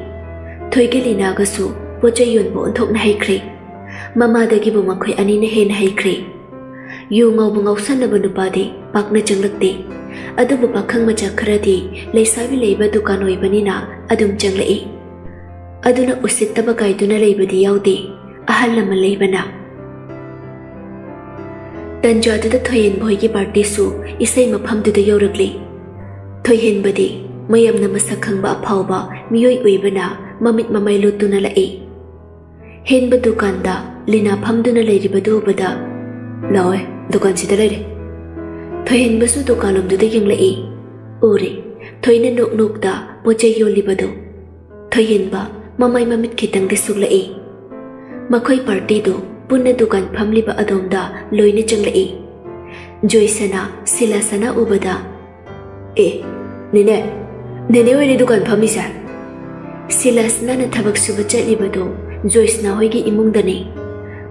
ꯊꯣꯏꯒ ꯂꯤꯅꯥꯒꯁꯨ ꯄꯣꯠꯆꯩ ꯌꯣꯟꯕ ꯑꯣꯟꯊꯣꯛꯅ ꯍꯩꯈ꯭ꯔꯦ ꯃꯃꯥꯗꯒꯤꯕꯨ ꯃꯈꯣꯏ ꯑꯅꯤꯅ ꯍꯦꯟꯅ ꯍꯩꯈ꯭ꯔꯦ ꯌꯨ ꯉꯧꯕ ꯉꯧꯁꯟꯅꯕ ꯅꯨꯄꯥꯗꯤ ꯄꯥꯛꯅ ꯆꯪꯂꯛꯇꯦ ꯑꯗꯨꯕꯨ ꯄꯥꯈꯪ ꯃꯆꯥ ꯈꯔꯗꯤ ꯂꯩꯁꯥꯕꯤ ꯂꯩꯕ ꯗꯨꯀꯥꯟ ꯑꯣꯏꯕꯅꯤꯅ ꯑꯗꯨꯝ ꯆꯪꯂꯛꯏ aduna usittaba kaiduna leibadi yaudi ahal lama leibana tanja aduda thoyen boy gi party su isai mapham du da yorakli thoyen badi mayam na masak khangba phawba miyoi uibana mamit mamai lutuna lai hen ba dukan da lina phamduna leiri badu bada lawe dukan sida leire thoyen basu dukalum du da yang lai ore thoyne nok nok da poche yoli badu thoyen ba ꯃꯃꯥꯏ ꯃꯃꯤꯠ ꯈꯤꯇꯪꯗꯤ ꯁꯨꯛꯂꯛꯏ ꯃꯈꯣꯏ ꯄꯥꯔꯇꯤꯗꯨ ꯄꯨꯟꯅ ꯗꯨꯀꯥꯟ ꯐꯝꯂꯤꯕ ꯑꯗꯣꯝꯗ ꯂꯣꯏꯅ ꯆꯪꯂꯛꯏ ꯖꯣꯏꯁꯅ ꯁꯤꯂꯥꯁꯅ ꯎꯕꯗ ꯑꯦ ꯅꯦꯅꯦ ꯅꯦꯅꯦ ꯍꯣꯏꯅꯦ ꯗꯨꯀꯥꯟ ꯐꯝꯃꯤꯁꯦ ꯁꯤꯂꯥꯁꯅꯥꯅ ꯊꯕꯛ ꯁꯨꯕ ꯆꯠꯂꯤꯕꯗꯨ ꯖꯣꯏꯁꯅꯥ ꯍꯣꯏꯒꯤ ꯏꯃꯨꯡꯗꯅꯤ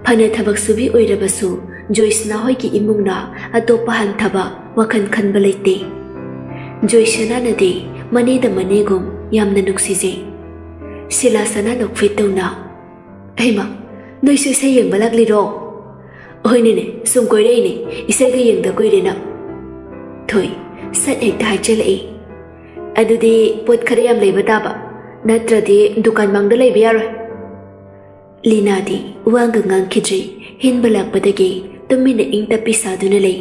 ꯐꯅ ꯊꯕꯛ ꯁꯨꯕꯤ ꯑꯣꯏꯔꯕꯁꯨ ꯖꯣꯏꯁꯅꯥ ꯍꯣꯏꯒꯤ ꯏꯃꯨꯡꯅ ꯑꯇꯣꯞꯄ ꯍꯟꯊꯕ ꯋꯥꯈꯜ ꯈꯟꯕ ꯂꯩꯇꯦ ꯖꯣꯏꯁꯅꯥꯅꯗꯤ ꯃꯅꯦꯗ ꯃꯅꯦꯒꯨꯝ ꯌꯥꯝꯅ ꯅꯨꯡꯁꯤꯖꯩ ꯁꯤꯂꯥꯁꯅꯥ ꯅꯣꯛꯐꯦꯠ ꯇꯧꯅ ꯍꯩꯃ ꯅꯣꯏꯁꯨ ꯏꯁꯩ ꯌꯦꯡꯕ ꯂꯥꯛꯂꯤꯔꯣ ꯍꯣꯏꯅꯦꯅꯦ ꯁꯨꯝ ꯀꯣꯏꯔꯛꯏꯅꯦ ꯏꯁꯩꯒ ꯌꯦꯡꯗ ꯀꯨꯏꯔꯦꯅ ꯊꯣꯏ ꯁꯠ ꯍꯦꯛꯇ ꯍꯥꯏꯖꯤꯜꯂꯛꯏ ꯑꯗꯨꯗꯤ ꯄꯣꯠ ꯈꯔ ꯌꯥꯝ ꯂꯩꯕ ꯇꯥꯕ ꯅꯠꯇ꯭ꯔꯗꯤ ꯗꯨꯀꯥꯟ ꯃꯥꯡꯗ ꯂꯩꯕ ꯌꯥꯔꯣꯏ ꯂꯤꯅꯥꯗꯤ ꯋꯥꯒ ꯉꯥꯡꯈꯤꯗ꯭ꯔꯤ ꯍꯦꯟꯕ ꯂꯥꯛꯄꯗꯒꯤ ꯇꯨꯃꯤꯟꯅ ꯏꯪ ꯇꯞꯄꯤ ꯁꯥꯗꯨꯅ ꯂꯩ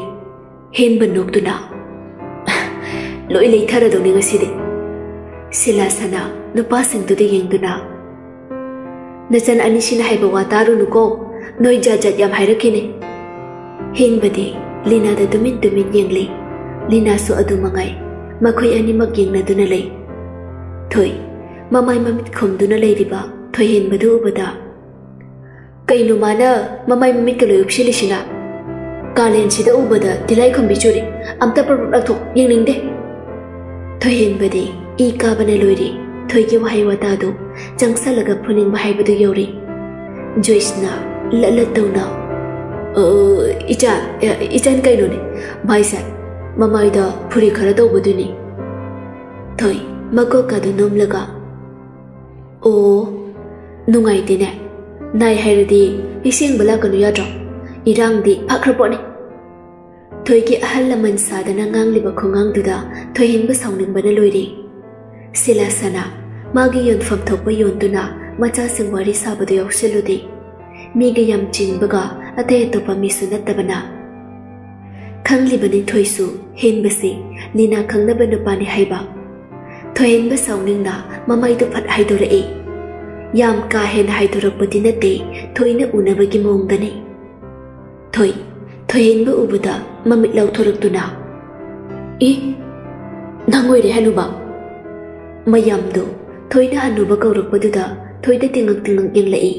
ꯍꯦꯟꯕ ꯅꯣꯛꯇꯨꯅ ꯂꯣꯏ ꯂꯩꯊꯔꯗꯧꯅꯤ ꯉꯁꯤꯗꯤ ꯁꯤꯂꯥꯁꯅ ꯅꯨꯄꯥꯁꯤꯡꯗꯨꯗ ꯌꯦꯡꯗꯨꯅ ꯅꯆꯟ ꯑꯅꯤꯁꯤꯅ ꯍꯥꯏꯕ ꯋꯥ ꯇꯥꯔꯨꯅꯨꯀꯣ ꯅꯣꯏ ꯖꯥꯠ ꯖꯥꯠ ꯌꯥꯝ ꯍꯥꯏꯔꯛꯈꯤꯅꯤ ꯍꯦꯟꯕꯗꯤ ꯂꯤꯅꯥꯗ ꯇꯨꯃꯤꯟ ꯇꯨꯃꯤꯟ ꯌꯦꯡꯂꯤ ꯂꯤꯅꯥꯁꯨ ꯑꯗꯨ ꯃꯉꯥꯏ ꯃꯈꯣꯏ ꯑꯅꯤꯃꯛ ꯌꯦꯡꯅꯗꯨꯅ ꯂꯩ ꯊꯣꯏ ꯃꯃꯥꯏ ꯃꯃꯤꯠ ꯈꯨꯝꯗꯨꯅ ꯂꯩꯔꯤꯕ ꯊꯣꯏꯍꯦꯟꯕꯗꯨ ꯎꯕꯗ ꯀꯩꯅꯣ ꯃꯥꯅ ꯃꯃꯥꯏ ꯃꯃꯤꯠꯀ ꯂꯣꯏ ꯎꯞꯁꯤꯜꯂꯤꯁꯤꯅ ꯀꯥꯂꯦꯟꯁꯤꯗ ꯎꯕꯗ ꯇꯤꯂꯥꯏ ꯈꯨꯝꯕꯤ ꯆꯨꯔꯤ ꯑꯝꯇ ꯄ꯭ꯔꯄ꯭ꯔꯞ ꯂꯥꯛꯊꯣꯛ ꯌꯦꯡꯅꯤꯡꯗꯦ ꯊꯣꯏꯍꯦꯟꯕꯗꯤ ꯏ ꯀꯥꯕꯅ ꯂꯣꯏꯔꯤ ꯊꯣꯏꯒꯤ ꯋꯥꯍꯩ ꯋꯥꯇꯥꯗꯨ ꯆꯪꯁꯜꯂꯒ ꯐꯨꯅꯤꯡꯕ ꯍꯥꯏꯕꯗꯨ ꯌꯧꯔꯤ ꯖꯣꯏꯁꯅ ꯂꯠꯂꯠ ꯇꯧꯅ ꯏꯆꯥ ꯏꯆꯟ ꯀꯩꯅꯣꯅꯦ ꯚꯥꯏꯁꯦ ꯃꯃꯥꯏꯗ ꯐꯨꯔꯤ ꯈꯔ ꯇꯧꯕꯗꯨꯅꯤ ꯊꯣꯏ ꯃꯀꯣꯛꯀꯗꯨ ꯅꯣꯝꯂꯒ ꯑꯣ ꯅꯨꯡꯉꯥꯏꯇꯦꯅꯦ ꯅꯥꯏ ꯍꯥꯏꯔꯗꯤ ꯏꯁꯦꯡꯕ ꯂꯥꯛꯀꯅꯨ ꯌꯥꯗ꯭ꯔꯣ ꯏꯔꯥꯡꯗꯤ ꯐꯈ꯭ꯔ ꯄꯣꯠꯅꯤ ꯊꯣꯏꯒꯤ ꯑꯍꯜ ꯂꯃꯟ ꯁꯥꯗꯅ ꯉꯥꯡꯂꯤꯕ ꯈꯣꯡꯉꯥꯡꯗꯨꯗ ꯊꯣꯏꯍꯦꯟꯕ ꯁꯥꯎꯅꯤꯡꯕꯅ ꯂꯣꯏꯔꯦ ꯁꯤꯂꯥꯁꯅ ꯃꯥꯒꯤ ꯌꯣꯟꯐꯝ ꯊꯣꯛꯄ ꯌꯣꯟꯗꯨꯅ ꯃꯆꯥꯁꯤꯡ ꯋꯥꯔꯤ ꯁꯥꯕꯗꯨ ꯌꯥꯎꯁꯤꯜꯂꯨꯗꯦ ꯃꯤꯒ ꯌꯥꯝ ꯆꯤꯟꯕꯒ ꯑꯇꯩ ꯑꯇꯣꯞꯄ ꯃꯤꯁꯨ ꯅꯠꯇꯕꯅ ꯈꯪꯂꯤꯕ ꯅꯤꯡꯊꯣꯏꯁꯨ ꯍꯦꯟꯕꯁꯤ ꯂꯤꯅꯥ ꯈꯪꯅꯕ ꯅꯨꯄꯥꯅꯤ ꯍꯥꯏꯕ ꯊꯣꯏꯍꯦꯟꯕ ꯁꯥꯎꯅꯤꯡꯅ ꯃꯃꯩꯗꯨ ꯐꯠ ꯍꯥꯏꯗꯣꯔꯛꯏ ꯌꯥꯝ ꯀꯥ ꯍꯦꯟꯅ ꯍꯥꯏꯗꯣꯔꯛꯄꯗꯤ ꯅꯠꯇꯦ ꯊꯣꯏꯅ ꯎꯅꯕꯒꯤ ꯃꯑꯣꯡꯗꯅꯤ ꯊꯣꯏ ꯊꯣꯏꯍꯦꯟꯕ ꯎꯕꯗ ꯃꯃꯤꯠ ꯂꯥꯎꯊꯣꯔꯛꯇꯨꯅ ꯏ ꯅꯪ ꯑꯣꯏꯔꯦ ꯍꯅꯨꯕ ꯃꯌꯥꯝꯗꯣ ꯊꯣꯏꯅ ꯍꯅꯨꯕ ꯀꯧꯔꯛꯄꯗꯨꯗ ꯊꯣꯏꯗ ꯇꯤꯡꯉꯛ ꯇꯤꯡꯉꯛ ꯌꯦꯡꯂꯛꯏ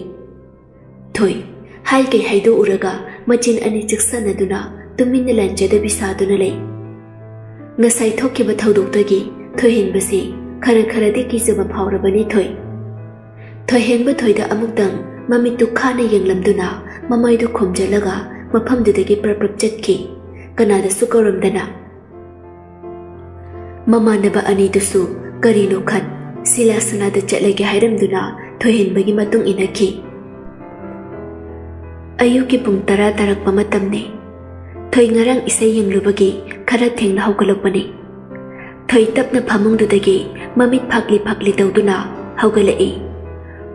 ꯊꯣꯏ ꯍꯥꯏꯒꯩ ꯍꯥꯏꯗꯣꯛꯎꯔꯒ ꯃꯆꯤꯟ ꯑꯅꯤ ꯆꯤꯛꯁꯟꯅꯗꯨꯅ ꯇꯨꯃꯤꯟꯅ ꯂꯥꯟꯖꯗꯕꯤ ꯁꯥꯗꯨꯅ ꯂꯩ ꯉꯁꯥꯏ ꯊꯣꯛꯈꯤꯕ ꯊꯧꯗꯣꯛꯇꯒꯤ ꯊꯣꯏꯍꯦꯟꯕꯁꯤ ꯈꯔ ꯈꯔꯗꯤ ꯀꯤꯖꯕ ꯐꯥꯎꯔꯕꯅꯤ ꯊꯣꯏ ꯊꯣꯏꯍꯦꯟꯕ ꯊꯣꯏꯗ ꯑꯃꯨꯛꯇꯪ ꯃꯃꯤꯠꯇꯨ ꯈꯥꯅ ꯌꯦꯡꯂꯝꯗꯨꯅ ꯃꯃꯥꯏꯗꯨ ꯈꯣꯝꯖꯜꯂꯒ ꯃꯐꯝꯗꯨꯗꯒꯤ ꯄ꯭ꯔꯞ ꯄ꯭ꯔꯞ ꯆꯠꯈꯤ ꯀꯅꯥꯗꯁꯨ ꯀꯧꯔꯝꯗꯅ ꯃꯃꯥꯟꯅꯕ ꯑꯅꯤꯗꯨꯁꯨ ꯀꯔꯤꯅꯣ ꯈꯟ ꯁꯤꯂꯥꯁꯅꯥꯗ ꯆꯠꯂꯒꯦ ꯍꯥꯏꯔꯝꯗꯨꯅ ꯊꯣꯏꯍꯦꯟꯕꯒꯤ ꯃꯇꯨꯡ ꯏꯟꯅꯈꯤ ꯑꯌꯨꯛꯀꯤ ꯄꯨꯡ ꯇꯔꯥ ꯇꯥꯔꯛꯄ ꯃꯇꯝꯅꯤ ꯊꯣꯏ ꯉꯔꯥꯡ ꯏꯁꯩ ꯌꯦꯡꯂꯨꯕꯒꯤ ꯈꯔ ꯊꯦꯡꯅ ꯍꯧꯒꯠꯂꯛꯄꯅꯤ ꯊꯣꯏ ꯇꯞꯅ ꯐꯃꯨꯡꯗꯨꯗꯒꯤ ꯃꯃꯤꯠ ꯐꯥꯛꯂꯤ ꯐꯥꯛꯂꯤ ꯇꯧꯗꯨꯅ ꯍꯧꯒꯠꯂꯛꯏ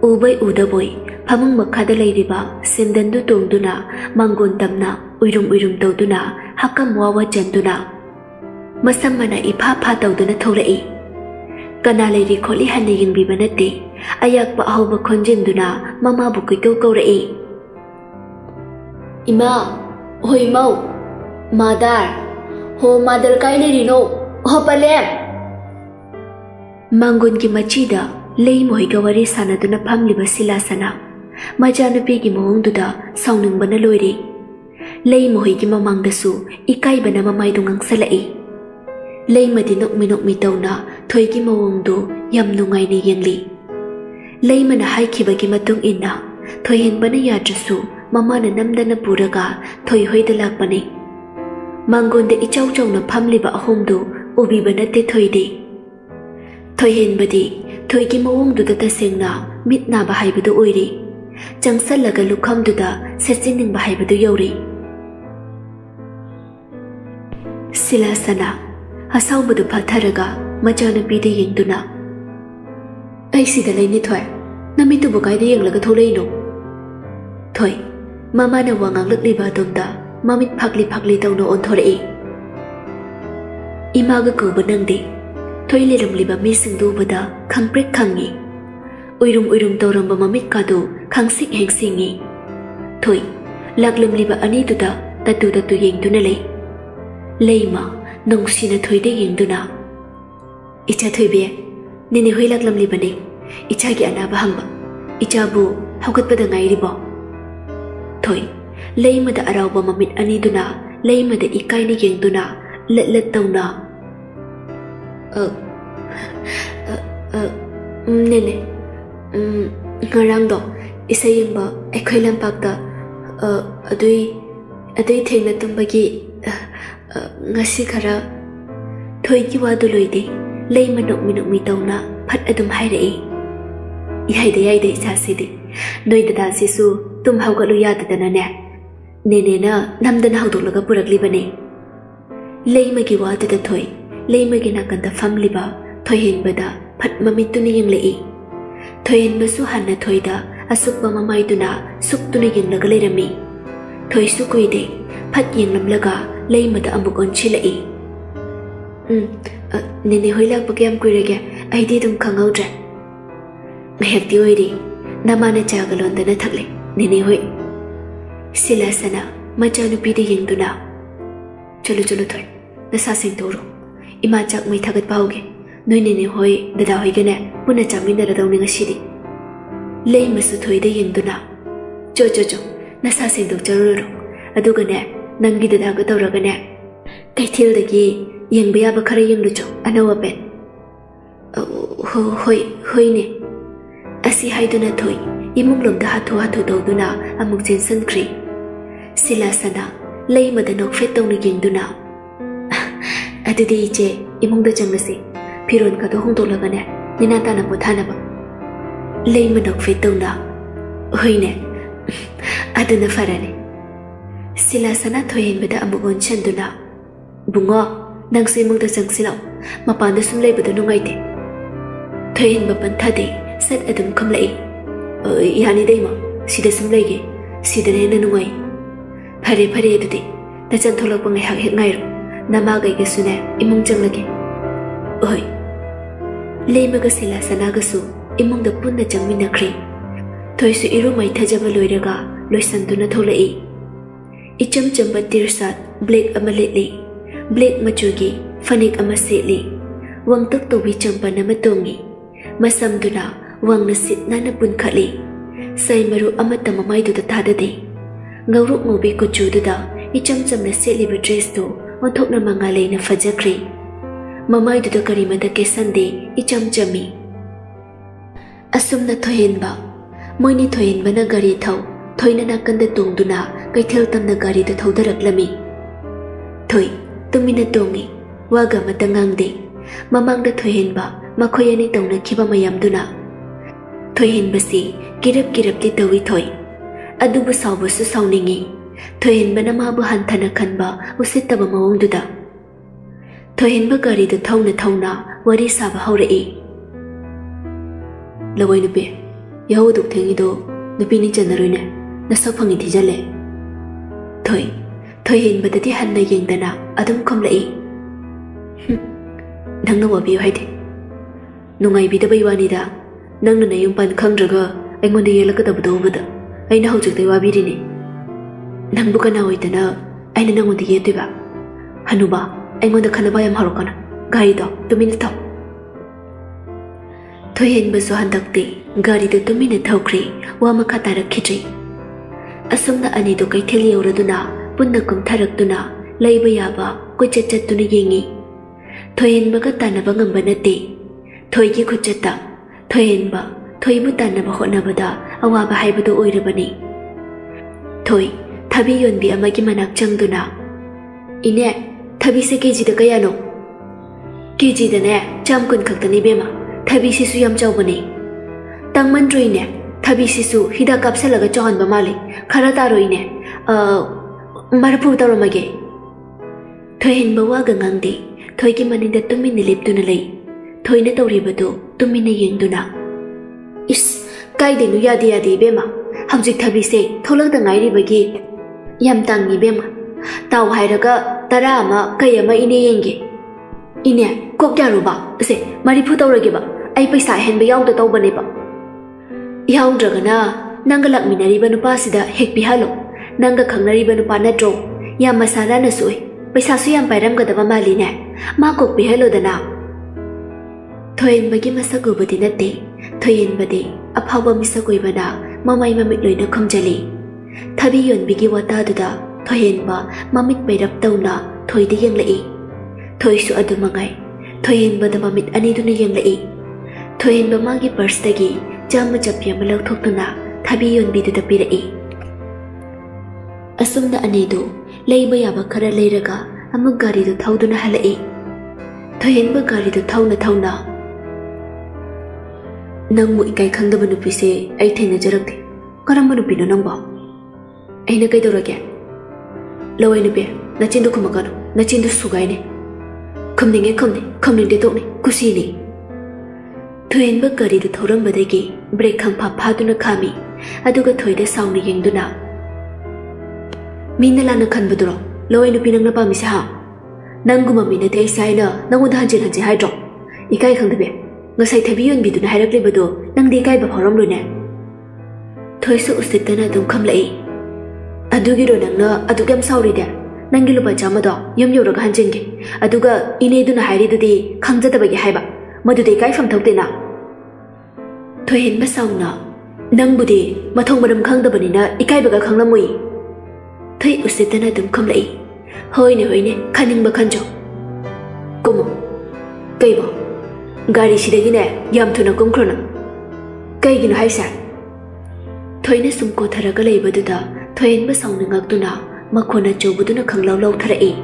ꯎꯕꯩ ꯎꯗꯕꯣꯏ ꯐꯃꯨꯡ ꯃꯈꯥꯗ ꯂꯩꯔꯤꯕ ꯁꯤꯟꯗꯟꯗꯨ ꯇꯣꯡꯗꯨꯅ ꯃꯥꯡꯒꯣꯟ ꯇꯝꯅ ꯎꯏꯔꯨꯝ ꯎꯏꯔꯨꯝ ꯇꯧꯗꯨꯅ ꯍꯛꯀꯝ ꯋꯥꯋꯥ ꯆꯟꯗꯨꯅ ꯃꯁꯝ ꯃꯅꯥ ꯏꯐꯥ ꯐꯥ ꯇꯧꯗꯨꯅ ꯊꯣꯛꯂꯛꯏ ꯀꯅꯥ ꯂꯩꯔꯤ ꯈꯣꯠꯂꯤ ꯍꯟꯅ ꯌꯦꯡꯕꯤꯕ ꯅꯠꯇꯦ ꯑꯌꯥꯛꯄ ꯑꯍꯧꯕ ꯈꯣꯟꯖꯤꯟꯗꯨꯅ ꯃꯃꯥꯕꯨ ꯀꯣꯏꯀꯧ ꯀꯧꯔꯛꯏ ꯏꯃꯥ ꯍꯣꯏ ꯃꯧ ꯃꯥꯗꯥꯔ ꯍꯣ ꯃꯥꯗꯔ ꯀꯥꯏ ꯂꯩꯔꯤꯅꯣ ꯍꯣ ꯄꯂꯦꯝ ꯃꯥꯡꯒꯣꯟꯒꯤ ꯃꯆꯤꯗ ꯂꯩ ꯃꯣꯏꯒ ꯋꯥꯔꯤ ꯁꯥꯟꯅꯗꯨꯅ ꯐꯝꯂꯤꯕ ꯁꯤꯂꯥꯁꯅ ꯃꯆꯥꯅꯨꯄꯤꯒꯤ ꯃꯑꯣꯡꯗꯨꯗ ꯁꯥꯎꯅꯤꯡꯕꯅ ꯂꯣꯏꯔꯦ ꯂꯩ ꯃꯣꯏꯒꯤ ꯃꯃꯥꯡꯗꯁꯨ ꯏꯀꯥꯏꯕꯅ ꯃꯃꯥꯏꯗꯨ ꯉꯥꯡꯁꯜꯂꯛꯏ ꯂꯩꯃꯗꯤ ꯅꯣꯛꯃꯤ ꯅꯣꯛꯃꯤ ꯇꯧꯅ ꯊꯣꯏꯒꯤ ꯃꯑꯣꯡꯗꯨ ꯌꯥꯝ ꯅꯨꯡꯉꯥꯏꯅ ꯌꯦꯡꯂꯤ ꯂꯩꯃꯅ ꯍꯥꯏꯈꯤꯕꯒꯤ ꯃꯇꯨꯡ ꯏꯟꯅ ꯊꯣꯏꯍꯦꯟꯕꯅ ꯌꯥꯗ꯭ꯔꯁꯨ ꯃꯃꯥꯅ ꯅꯝꯗꯅ ꯄꯨꯔꯒ ꯊꯣꯏ ꯍꯣꯏꯗ ꯂꯥꯛꯄꯅꯤ ꯃꯥꯡꯒꯣꯟꯗ ꯏꯆꯧ ꯆꯧꯅ ꯐꯝꯂꯤꯕ ꯑꯍꯨꯝꯗꯨ ꯎꯕꯤꯕ ꯅꯠꯇꯦ ꯊꯣꯏꯗꯤ ꯊꯣꯏꯍꯦꯟꯕꯗꯤ ꯊꯣꯏꯒꯤ ꯃꯑꯣꯡꯗꯨꯗ ꯇꯁꯦꯡꯅ ꯃꯤꯠ ꯅꯥꯕ ꯍꯥꯏꯕꯗꯨ ꯑꯣꯏꯔꯤ ꯆꯪꯁꯜꯂꯒ ꯂꯨꯈꯝꯗꯨꯗ ꯁꯦꯠꯆꯤꯟꯅꯤꯡꯕ ꯍꯥꯏꯕꯗꯨ ꯌꯧꯔꯤ ꯁꯤꯂꯥꯁꯅꯥ ꯑꯁꯥꯎꯕꯗꯨ ꯐꯥꯊꯔꯒ ಮಚಾನಪ್ಪಿದೆ ಎಂದುನ ಐಸಿದಲೈನೆ ಥೊಯ್ ನಮಿತುಬು ಕಾಯ್ದೆ ಯಂಗ್ಲಗ ಥೋಲೈನು ಥೊಯ್ ಮಮಾನ ವಾಂಗಾಗ್ಲಕ್ಲಿಬ ದೊಂದ ಮಮಿತ್ ಫಾಗ್ಲಿ ಫಾಗ್ಲಿ ತೌನು ಒಂಥೊರೈ ಇಮಾಗ ಕೂಬ ನಂದೆ ಥೊಯ್ ಲಿರಮ್ಲಿಬ ಮೀಸಿಂದೂಬದ ಖಂಗ್ಪ್ರೆಕ್ ಖಂಗಿ ಉಯ್ರುಂ ಉಯ್ರುಂ ತೌರಂಬ ಮಮಿತ್ ಕಾದು ಖಂಗ್ಸಿಕ್ ಹೆಂಗ್ಸಿಂಗಿ ಥೊಯ್ ಲಾಗ್ಲಮ್ಲಿಬ ಅನಿದುದ ತತ್ತು ತತ್ತು ಯೆಂಗ್ದುನಲೈ ಲೈಮ ನೊಂಗ್ಸಿನ ಥೊಯ್ದೆ ಯೆಂಗ್ದುನಾ Icha Thuibe, Nene Huilak Lamli Bane, Icha Gi Anaba Hangba, Icha Bu Haukat Pada Ngai Ribo. Thoi, Laima Da Arauba Mamit Ani Duna, Laima Da Ikai Ni Yang Duna, Let Let Tau Na. Ờ, ờ, ờ, Nene, Ngarang Do, Isa Yengba, Ekhoi Lampak Da, Ờ, Adui, Adui Theng Na Tumbagi, Ờ, Ngasi Khara, Thoi Ki Wadu Loi Ding. ಲೇಮನ್ನು ತೌನ ಫಟ್ ಅದುಂ ಹೈರೈ ಇಹೈದ ಯೈದ ಇಚಾಸಿದಿ ನೊಯ್ದ ದಾಸಿಸು ತುಂ ಹೌಗಲು ಯಾದದನನೆ ನೆನೆನ ನಮ್ದನ ಹೌದೊಲಗ ಪುರಗ್ಲಿಬನೆ ಲೇಮಗಿ ವಾದದ ಥೊಯ್ ಲೇಮಗಿ ನಾಕಂದ ಫಮ್ಲಿಬ ಥೊಯ್ಹೆನ್ಬದ ಫಟ್ ಮಮಿತ್ತುನಿ ಯಂಗ್ಲೈ ಥೊಯ್ಹೆನ್ಬಸು ಹನ್ನ ಥೊಯ್ದ ಅಸುಕ್ಬ ಮಮಾಯ್ದುನ ಸುಕ್ತುನ ಯಂಗ್ಲಗ ಲೇರಮ್ಮಿ ಥೊಯ್ಸು ಕುಯ್ದೆ ಫಟ್ ಯಂಗ್ಲಮ್ಲಗ ಲೇಮದ ಅಮುಕ್ ಒಂಚಿಲೈ ꯃꯃꯥꯏꯗꯨꯅ ꯁꯨꯛꯇꯨꯅ ꯌꯦꯡꯂꯒ ꯂꯩꯔꯝꯃꯤ ꯊꯣꯏꯁꯨ ꯀꯨꯏꯗꯦ ꯐꯠ ꯌꯦꯡꯂꯝꯂꯒ ꯂꯩꯃꯗ ꯑꯃꯨꯛ ꯑꯣꯟꯁꯤꯜꯂꯛꯏ ꯎꯝ ꯅꯦꯅꯦ ꯍꯣꯏ ꯂꯥꯛꯄ ꯀꯌꯥꯝ ꯀꯨꯏꯔꯒꯦ ꯑꯩꯗꯤ ꯑꯗꯨꯝ ꯈꯪꯍꯧꯗ꯭ꯔꯦ ꯉꯥꯏꯍꯥꯛꯇꯤ ꯑꯣꯏꯔꯤ ꯅꯃꯥꯅ ꯆꯥꯒ ꯂꯣꯟꯗꯅ ꯊꯛꯂꯦ ꯅꯦꯅꯦ ꯍꯣꯏ ꯁꯤꯂꯥꯁꯅ ꯃꯆꯥꯅꯨꯄꯤꯗ ꯌꯦꯡꯗꯨꯅ ꯆꯠꯂꯨ ꯆꯠꯂꯨ ꯊꯣꯏ ꯅꯁꯥ ꯁꯦꯡꯗꯣꯛꯎꯔꯣ ꯏꯃꯥ ꯆꯥꯛ ꯃꯩ ꯊꯥꯒꯠꯄ ꯍꯧꯒꯦ ꯅꯣꯏ ꯅꯦꯅꯦ ꯍꯣꯏ ꯗꯗꯥ ꯍꯣꯏꯒꯅꯦ ꯄꯨꯟꯅ ꯆꯥꯃꯤꯟꯅꯔꯗꯧꯅꯤ ꯉꯁꯤꯗꯤ ꯂꯩꯃꯁꯨ ꯊꯣꯏꯗ ꯌꯦꯡꯗꯨꯅ ꯆꯣ ꯆꯣ ꯆꯣ ꯅꯁꯥ ꯁꯦꯡꯗꯣꯛꯆꯔꯨꯔꯣ ꯑꯗꯨꯒꯅꯦ ꯅꯪꯒꯤ ꯗꯗꯥꯒ ꯇꯧꯔꯒꯅꯦ ꯀꯩꯊꯦꯜꯗꯒꯤ yang bia ba khare yang lucho anawa pen ho hoi hoi ne asi haiduna thoi imung lom da hatu hatu do duna amuk jen san khri sila sana lei ma da nok fet tong ni yin duna adidi che imung da chang si phiron ka do hong to laga ne nina ta na potha na ba lei ma nok fet tong da hoi ne aduna farane sila sana thoyen bada amuk on chanduna bungo nangsi mong ta sang silaw, mapanda sunlay ba tanong ay te. Thuyin mapanta de, sad adam kamlay. Ờ, ihani day ma, sida sunlay ge, sida na nanungay. Pare pare ito de, na chan tholak pang ihak hit ngayro, na magay ka sunay, imong chang lagi. Ôi, lê mà cái sila sana cái số, im mong đập bún là chẳng mình nạc Thôi sự iru mày thay java lôi ra lôi sẵn tu na thô lại. Icham chamba tirsat, blade amalitli, black ꯃꯆꯨꯒꯤ ꯐꯅꯦꯛ ꯑꯃ ꯁꯦꯠꯂꯤ ꯋꯥꯡꯇꯛ ꯇꯧꯕꯤ ꯆꯝꯄꯟ ꯑꯃ ꯇꯣꯡꯉꯤ ꯃꯁꯝꯗꯨꯅ ꯋꯥꯡꯅ ꯁꯤꯠ ꯅꯥꯟꯅ ꯄꯨꯟꯈꯠꯂꯤ ꯁꯩ ꯃꯔꯨ ꯑꯃꯠꯇ ꯃꯃꯥꯏꯗꯨꯗ ꯊꯥꯗꯗꯦ ꯉꯧꯔꯣꯛ ꯉꯧꯕꯤ ꯀꯨꯆꯨꯗꯨꯗ ꯏꯆꯝ ꯆꯝꯅ ꯁꯦꯠꯂꯤꯕ ꯗ꯭ꯔꯦꯁꯇꯨ ꯑꯣꯟꯊꯣꯛꯅ ꯃꯉꯥꯜ ꯂꯩꯅ ꯐꯖꯈ꯭ꯔꯦ ꯃꯃꯥꯏꯗꯨꯗ ꯀꯔꯤꯃꯇ ꯀꯦꯁꯟꯗꯦ ꯏꯆꯝ ꯆꯝꯃꯤ ꯑꯁꯨꯝꯅ ꯊꯣꯏꯍꯦꯟꯕ ꯃꯣꯏꯅꯤ ꯊꯣꯏꯍꯦꯟꯕꯅ ꯒꯥꯔꯤ ꯊꯧ ꯊꯣꯏꯅ ꯅꯥꯀꯟꯗ ꯇꯣꯡꯗꯨꯅ ꯀꯩꯊꯦꯜ ꯇꯝꯅ ꯒꯥꯔꯤꯗ ꯊꯧꯗꯔꯛꯂꯝꯃꯤ ꯊꯣꯏ ꯇꯨꯃꯤꯟꯅ ꯇꯣꯡꯉꯤ ꯋꯥꯒ ꯑꯃꯇ ꯉꯥꯡꯗꯦ ꯃꯃꯥꯡꯗ ꯊꯣꯏꯍꯦꯟꯕ ꯃꯈꯣꯏ ꯑꯅꯤ ꯇꯧꯅꯈꯤꯕ ꯃꯌꯥꯝꯗꯨꯅ ꯊꯣꯏꯍꯦꯟꯕꯁꯤ ꯀꯤꯔꯞ ꯀꯤꯔꯞꯇꯤ ꯇꯧꯏ ꯊꯣꯏ ꯑꯗꯨꯕꯨ ꯁꯥꯎꯕꯁꯨ ꯁꯥꯎꯅꯤꯡꯉꯤ ꯊꯣꯏꯍꯦꯟꯕꯅ ꯃꯥꯕꯨ ꯍꯟꯊꯅ ꯈꯟꯕ ꯎꯁꯤꯠꯇꯕ ꯃꯑꯣꯡꯗꯨꯗ ꯊꯣꯏꯍꯦꯟꯕ ꯒꯥꯔꯤꯗꯨ ꯊꯧꯅ ꯊꯧꯅ ꯋꯥꯔꯤ ꯁꯥꯕ ꯍꯧꯔꯛꯏ ꯂꯋꯥꯏ ꯅꯨꯄꯤ ꯌꯥꯍꯧ ꯑꯗꯨꯛ ꯊꯦꯡꯉꯤꯗꯣ ꯅꯨꯄꯤꯅꯤ ꯆꯟꯅꯔꯣꯏꯅꯦ ꯅꯁꯛ ꯐꯪꯉꯤ ꯊꯤꯖꯜꯂꯦ ꯊꯣꯏ 저희인보다 한나 갱다나 아동 컴레이 낭놈아 비와이디 농아이 비다바이와니다 낭는 용반 캉저가 앵원데 예락가다보다 오보다 아이나 호적대 와비리니 낭부가 나오이다나 아이나 낭원데 예되바 한우바 앵원데 카나바야 마로카나 가이도 또미니토 토이인버소 한덕디 가리도 또미니 타오크리 와마카 따라 키지 asumna ani do kai theli yauraduna ಪುನ್ನಕ್ಕಂ ಥರಕ್ತುನ ಲೈಬ ಯಾವ ಕುಚ್ಚಚ್ಚತ್ತುನ ಯೆಂಗಿ ಥೊಯೆನ್ ಮಗ ತಾನವ ಗಂಬನತೆ ಥೊಯ್ಗೆ ಕುಚ್ಚತ್ತ ಥೊಯೆನ್ ಬ ಥೊಯ್ಬು ತಾನವ ಹೊನಬದ ಅವಾಬ ಹಾಯ್ಬದು ಒಯ್ರಬನಿ ಥೊಯ್ ಥಬಿ ಯೊನ್ಬಿ ಅಮಗೆ ಮನಕ್ ಚಂಗ್ದುನ ಇನೆ ಥಬಿಸೆ ಕೆಜಿದ ಕಯಾನೋ ಕೆಜಿದನೆ ಚಾಮ್ ಕುನ್ ಖಕ್ತನಿ ಬೇಮ ಥಬಿಸಿಸು ಯಂ ಚೌಬನೆ ತಂಗ್ಮನ್ ರೋಯ್ನೆ ಥಬಿಸಿಸು ಹಿದ ಕಪ್ಸಲಗ ಚೌಹನ್ಬ ಮಾಲೆ ಖರ ತಾರೋಯ್ನೆ ꯃꯔꯐꯨ ꯇꯧꯔꯝꯃꯒꯦ ꯊꯣꯏꯍꯦꯟꯕ ꯋꯥꯒ ꯉꯥꯡꯗꯦ ꯊꯣꯏꯒꯤ ꯃꯅꯤꯡꯗ ꯇꯨꯃꯤꯟꯅ ꯂꯦꯞꯇꯨꯅ ꯂꯩ ꯊꯣꯏꯅ ꯇꯧꯔꯤꯕꯗꯨ ꯇꯨꯃꯤꯟꯅ ꯌꯦꯡꯗꯨꯅ ꯏꯁ ꯀꯥꯏꯗꯩꯅꯣ ꯌꯥꯗꯦ ꯌꯥꯗꯦ ꯏꯕꯦꯝꯃ ꯍꯧꯖꯤꯛ ꯊꯕꯤꯁꯦ ꯊꯣꯛꯂꯛꯇ ꯉꯥꯏꯔꯤꯕꯒꯤ ꯌꯥꯝ ꯇꯥꯡꯉꯤ ꯏꯕꯦꯝꯃ ꯇꯥꯎ ꯍꯥꯏꯔꯒ ꯇꯔꯥ ꯑꯃ ꯀꯩ ꯑꯃ ꯏꯅꯦ ꯌꯦꯡꯒꯦ ꯏꯅꯦ ꯀꯣꯛ ꯌꯥꯔꯨꯕ ꯑꯁꯦ ꯃꯔꯤꯐꯨ ꯇꯧꯔꯒꯦꯕ ꯑꯩ ꯄꯩꯁꯥ ꯑꯍꯦꯟꯕ ꯌꯥꯎꯗ ꯇꯧꯕꯅꯦꯕ ꯌꯥꯎꯗ꯭ꯔꯒꯅ ꯅꯪꯒ ꯂꯥꯛꯃꯤꯟꯅꯔꯤꯕ ꯅꯨꯄꯥꯁꯤꯗ ꯍꯦꯛ ꯄꯤꯍꯜꯂꯣ ꯅꯪꯒ ꯈꯪꯅꯔꯤꯕ ꯅꯨꯄꯥ ꯅꯠꯇ꯭ꯔꯣ ꯌꯥꯝ ꯃꯁꯥ ꯅꯥꯟꯅꯁꯨ ꯑꯣꯏ ꯄꯩꯁꯥꯁꯨ ꯌꯥꯝ ꯄꯥꯏꯔꯝꯒꯗꯕ ꯃꯥꯜꯂꯤꯅꯦ ꯃꯥ ꯀꯣꯛ ꯄꯤꯍꯜꯂꯣꯗꯅ ꯊꯣꯏꯍꯦꯟꯕꯒꯤ ꯃꯁꯛ ꯎꯕꯗꯤ ꯅꯠꯇꯦ ꯊꯣꯏꯍꯦꯟꯕꯗꯤ ꯑꯐꯥꯎꯕ ꯃꯤꯁꯛ ꯑꯣꯏꯕꯅ ꯃꯃꯥꯏ ꯃꯃꯤꯠ ꯂꯣꯏꯅ ꯈꯨꯝꯖꯜꯂꯤ ꯊꯕꯤ ꯌꯣꯟꯕꯤꯒꯤ ꯋꯥꯇꯥꯗꯨꯗ ꯊꯣꯏꯍꯦꯟꯕ ꯃꯃꯤꯠ ꯄꯩꯔꯞ ꯇꯧꯅ ꯊꯣꯏꯗ ꯌꯦꯡꯂꯛꯏ ꯊꯣꯏꯁꯨ ꯑꯗꯨ ꯃꯉꯥꯏ ꯊꯣꯏꯍꯦꯟꯕꯗ ꯃꯃꯤꯠ ꯑꯅꯤꯗꯨꯅ ꯌꯦꯡꯂꯛꯏ ꯊꯣꯏꯍꯦꯟꯕ ꯃꯥꯒꯤ ꯄꯔꯁꯇꯒꯤ ꯆꯥꯝꯃ ꯆꯞꯄꯤ ꯑꯃ ꯂꯧꯊꯣꯛꯇꯨꯅ ꯊꯕꯤ ꯌꯣꯟꯕꯤꯗꯨꯗ ꯄꯤꯔꯛꯏ ꯑꯁꯨꯝꯅ ꯑꯅꯤꯗꯨ ꯂꯩꯕ ꯌꯥꯕ ꯈꯔ ꯂꯩꯔꯒ ꯑꯃꯨꯛ ꯒꯥꯔꯤꯗꯨ ꯊꯧꯗꯨꯅ ꯍꯜꯂꯛꯏ ꯊꯣꯏꯍꯦꯟꯕ ꯒꯥꯔꯤꯗꯨ ꯊꯧꯅ ꯊꯧꯅ ꯅꯪꯕꯨ ꯏꯀꯥꯏ ꯈꯪꯗꯕ ꯅꯨꯄꯤꯁꯦ ꯑꯩ ꯊꯦꯡꯅꯖꯔꯛꯇꯦ ꯀꯔꯝꯕ ꯅꯨꯄꯤꯅꯣ ꯅꯪꯕꯣ ꯑꯩꯅ ꯀꯩꯗꯧꯔꯒꯦ ꯂꯋꯥꯏ ꯅꯨꯄꯤ ꯅꯆꯤꯟꯗꯨ ꯈꯨꯝꯃꯛꯀꯅꯨ ꯅꯆꯤꯟꯗꯨ ꯁꯨꯒꯥꯏꯅꯤ ꯈꯨꯝꯅꯤꯡꯉꯦ ꯈꯨꯝꯅꯤ ꯈꯨꯝꯅꯤꯡꯗꯦ ꯇꯣꯛꯅꯤ ꯀꯨꯁꯤꯅꯤ ꯊꯣꯏꯍꯦꯟꯕ ꯒꯥꯔꯤꯗꯨ ꯊꯧꯔꯝꯕꯗꯒꯤ ꯕ꯭ꯔꯦꯛ ꯈꯪꯐꯥ ꯐꯥꯗꯨꯅ ꯈꯥꯝꯃꯤ ꯑꯗꯨꯒ ꯊꯣꯏꯗ ꯁꯥꯎꯅ ꯌꯦꯡꯗꯨꯅ ꯃꯤꯅ ꯂꯥꯟꯅ ꯈꯟꯕꯗꯨꯔꯣ ꯂꯋꯥꯏ ꯅꯨꯄꯤ ꯅꯪꯅ ꯄꯥꯝꯃꯤꯁꯦ ꯍꯥ ꯅꯪꯒꯨꯝꯕ ꯃꯤ ꯅꯠꯇꯦ ꯑꯩꯁꯦ ꯍꯥꯏꯅ ꯅꯪꯉꯣꯟꯗ ꯍꯟꯖꯤꯟ ꯍꯟꯖꯤꯟ ꯍꯥꯏꯗ꯭ꯔꯣ ꯏꯀꯥꯏ ꯈꯪꯗꯕꯤ ꯉꯁꯥꯏ ꯊꯕꯤ ꯌꯣꯟꯕꯤꯗꯨꯅ ꯍꯥꯏꯔꯛꯂꯤꯕꯗꯣ ꯅꯪꯗꯤ ꯏꯀꯥꯏꯕ ꯐꯥꯎꯔꯝꯂꯣꯏꯅꯦ ꯊꯣꯏꯁꯨ ꯎꯁꯤꯠꯇꯅ ꯑꯗꯨꯝ ꯈꯝꯂꯛꯏ ꯑꯗꯨꯒꯤꯔꯣ ꯅꯪꯅ ꯑꯗꯨꯛ ꯌꯥꯝ ꯁꯥꯎꯔꯤꯗꯦ ꯅꯪꯒꯤ ꯂꯨꯄꯥ ꯆꯥꯝꯃꯗꯣ ꯌꯨꯝ ꯌꯧꯔꯒ ꯍꯟꯖꯤꯟꯒꯦ ꯑꯗꯨꯒ ꯏꯅꯦꯗꯨꯅ ꯍꯥꯏꯔꯤꯗꯨꯗꯤ ꯈꯪꯖꯗꯕꯒꯤ ꯍꯥꯏꯕ ꯃꯗꯨꯗꯤ ꯏꯀꯥꯏꯐꯝ ꯊꯣꯛꯇꯦꯅ ꯊꯣꯏꯍꯦꯟꯕ ꯁꯥꯎꯅ ꯅꯪꯕꯨꯗꯤ ꯃꯊꯣꯡ ꯃꯔꯝ ꯈꯪꯗꯕꯅꯤꯅ ꯏꯀꯥꯏꯕꯒ ꯈꯪꯂꯝꯃꯣꯏ 퇴입을 때나 좀 컴레이 nhưng mà 카닝 박한 cô 꼬모 cây bỏ. Gari si đấy này yam thu nó cũng khôn cây gì nó hay sạc thôi nè sum cô thara cái lấy bờ đó thôi anh bắt song ngạc tu nó. Mà khôn nó châu bờ đó nó khăng lâu lâu thara ý.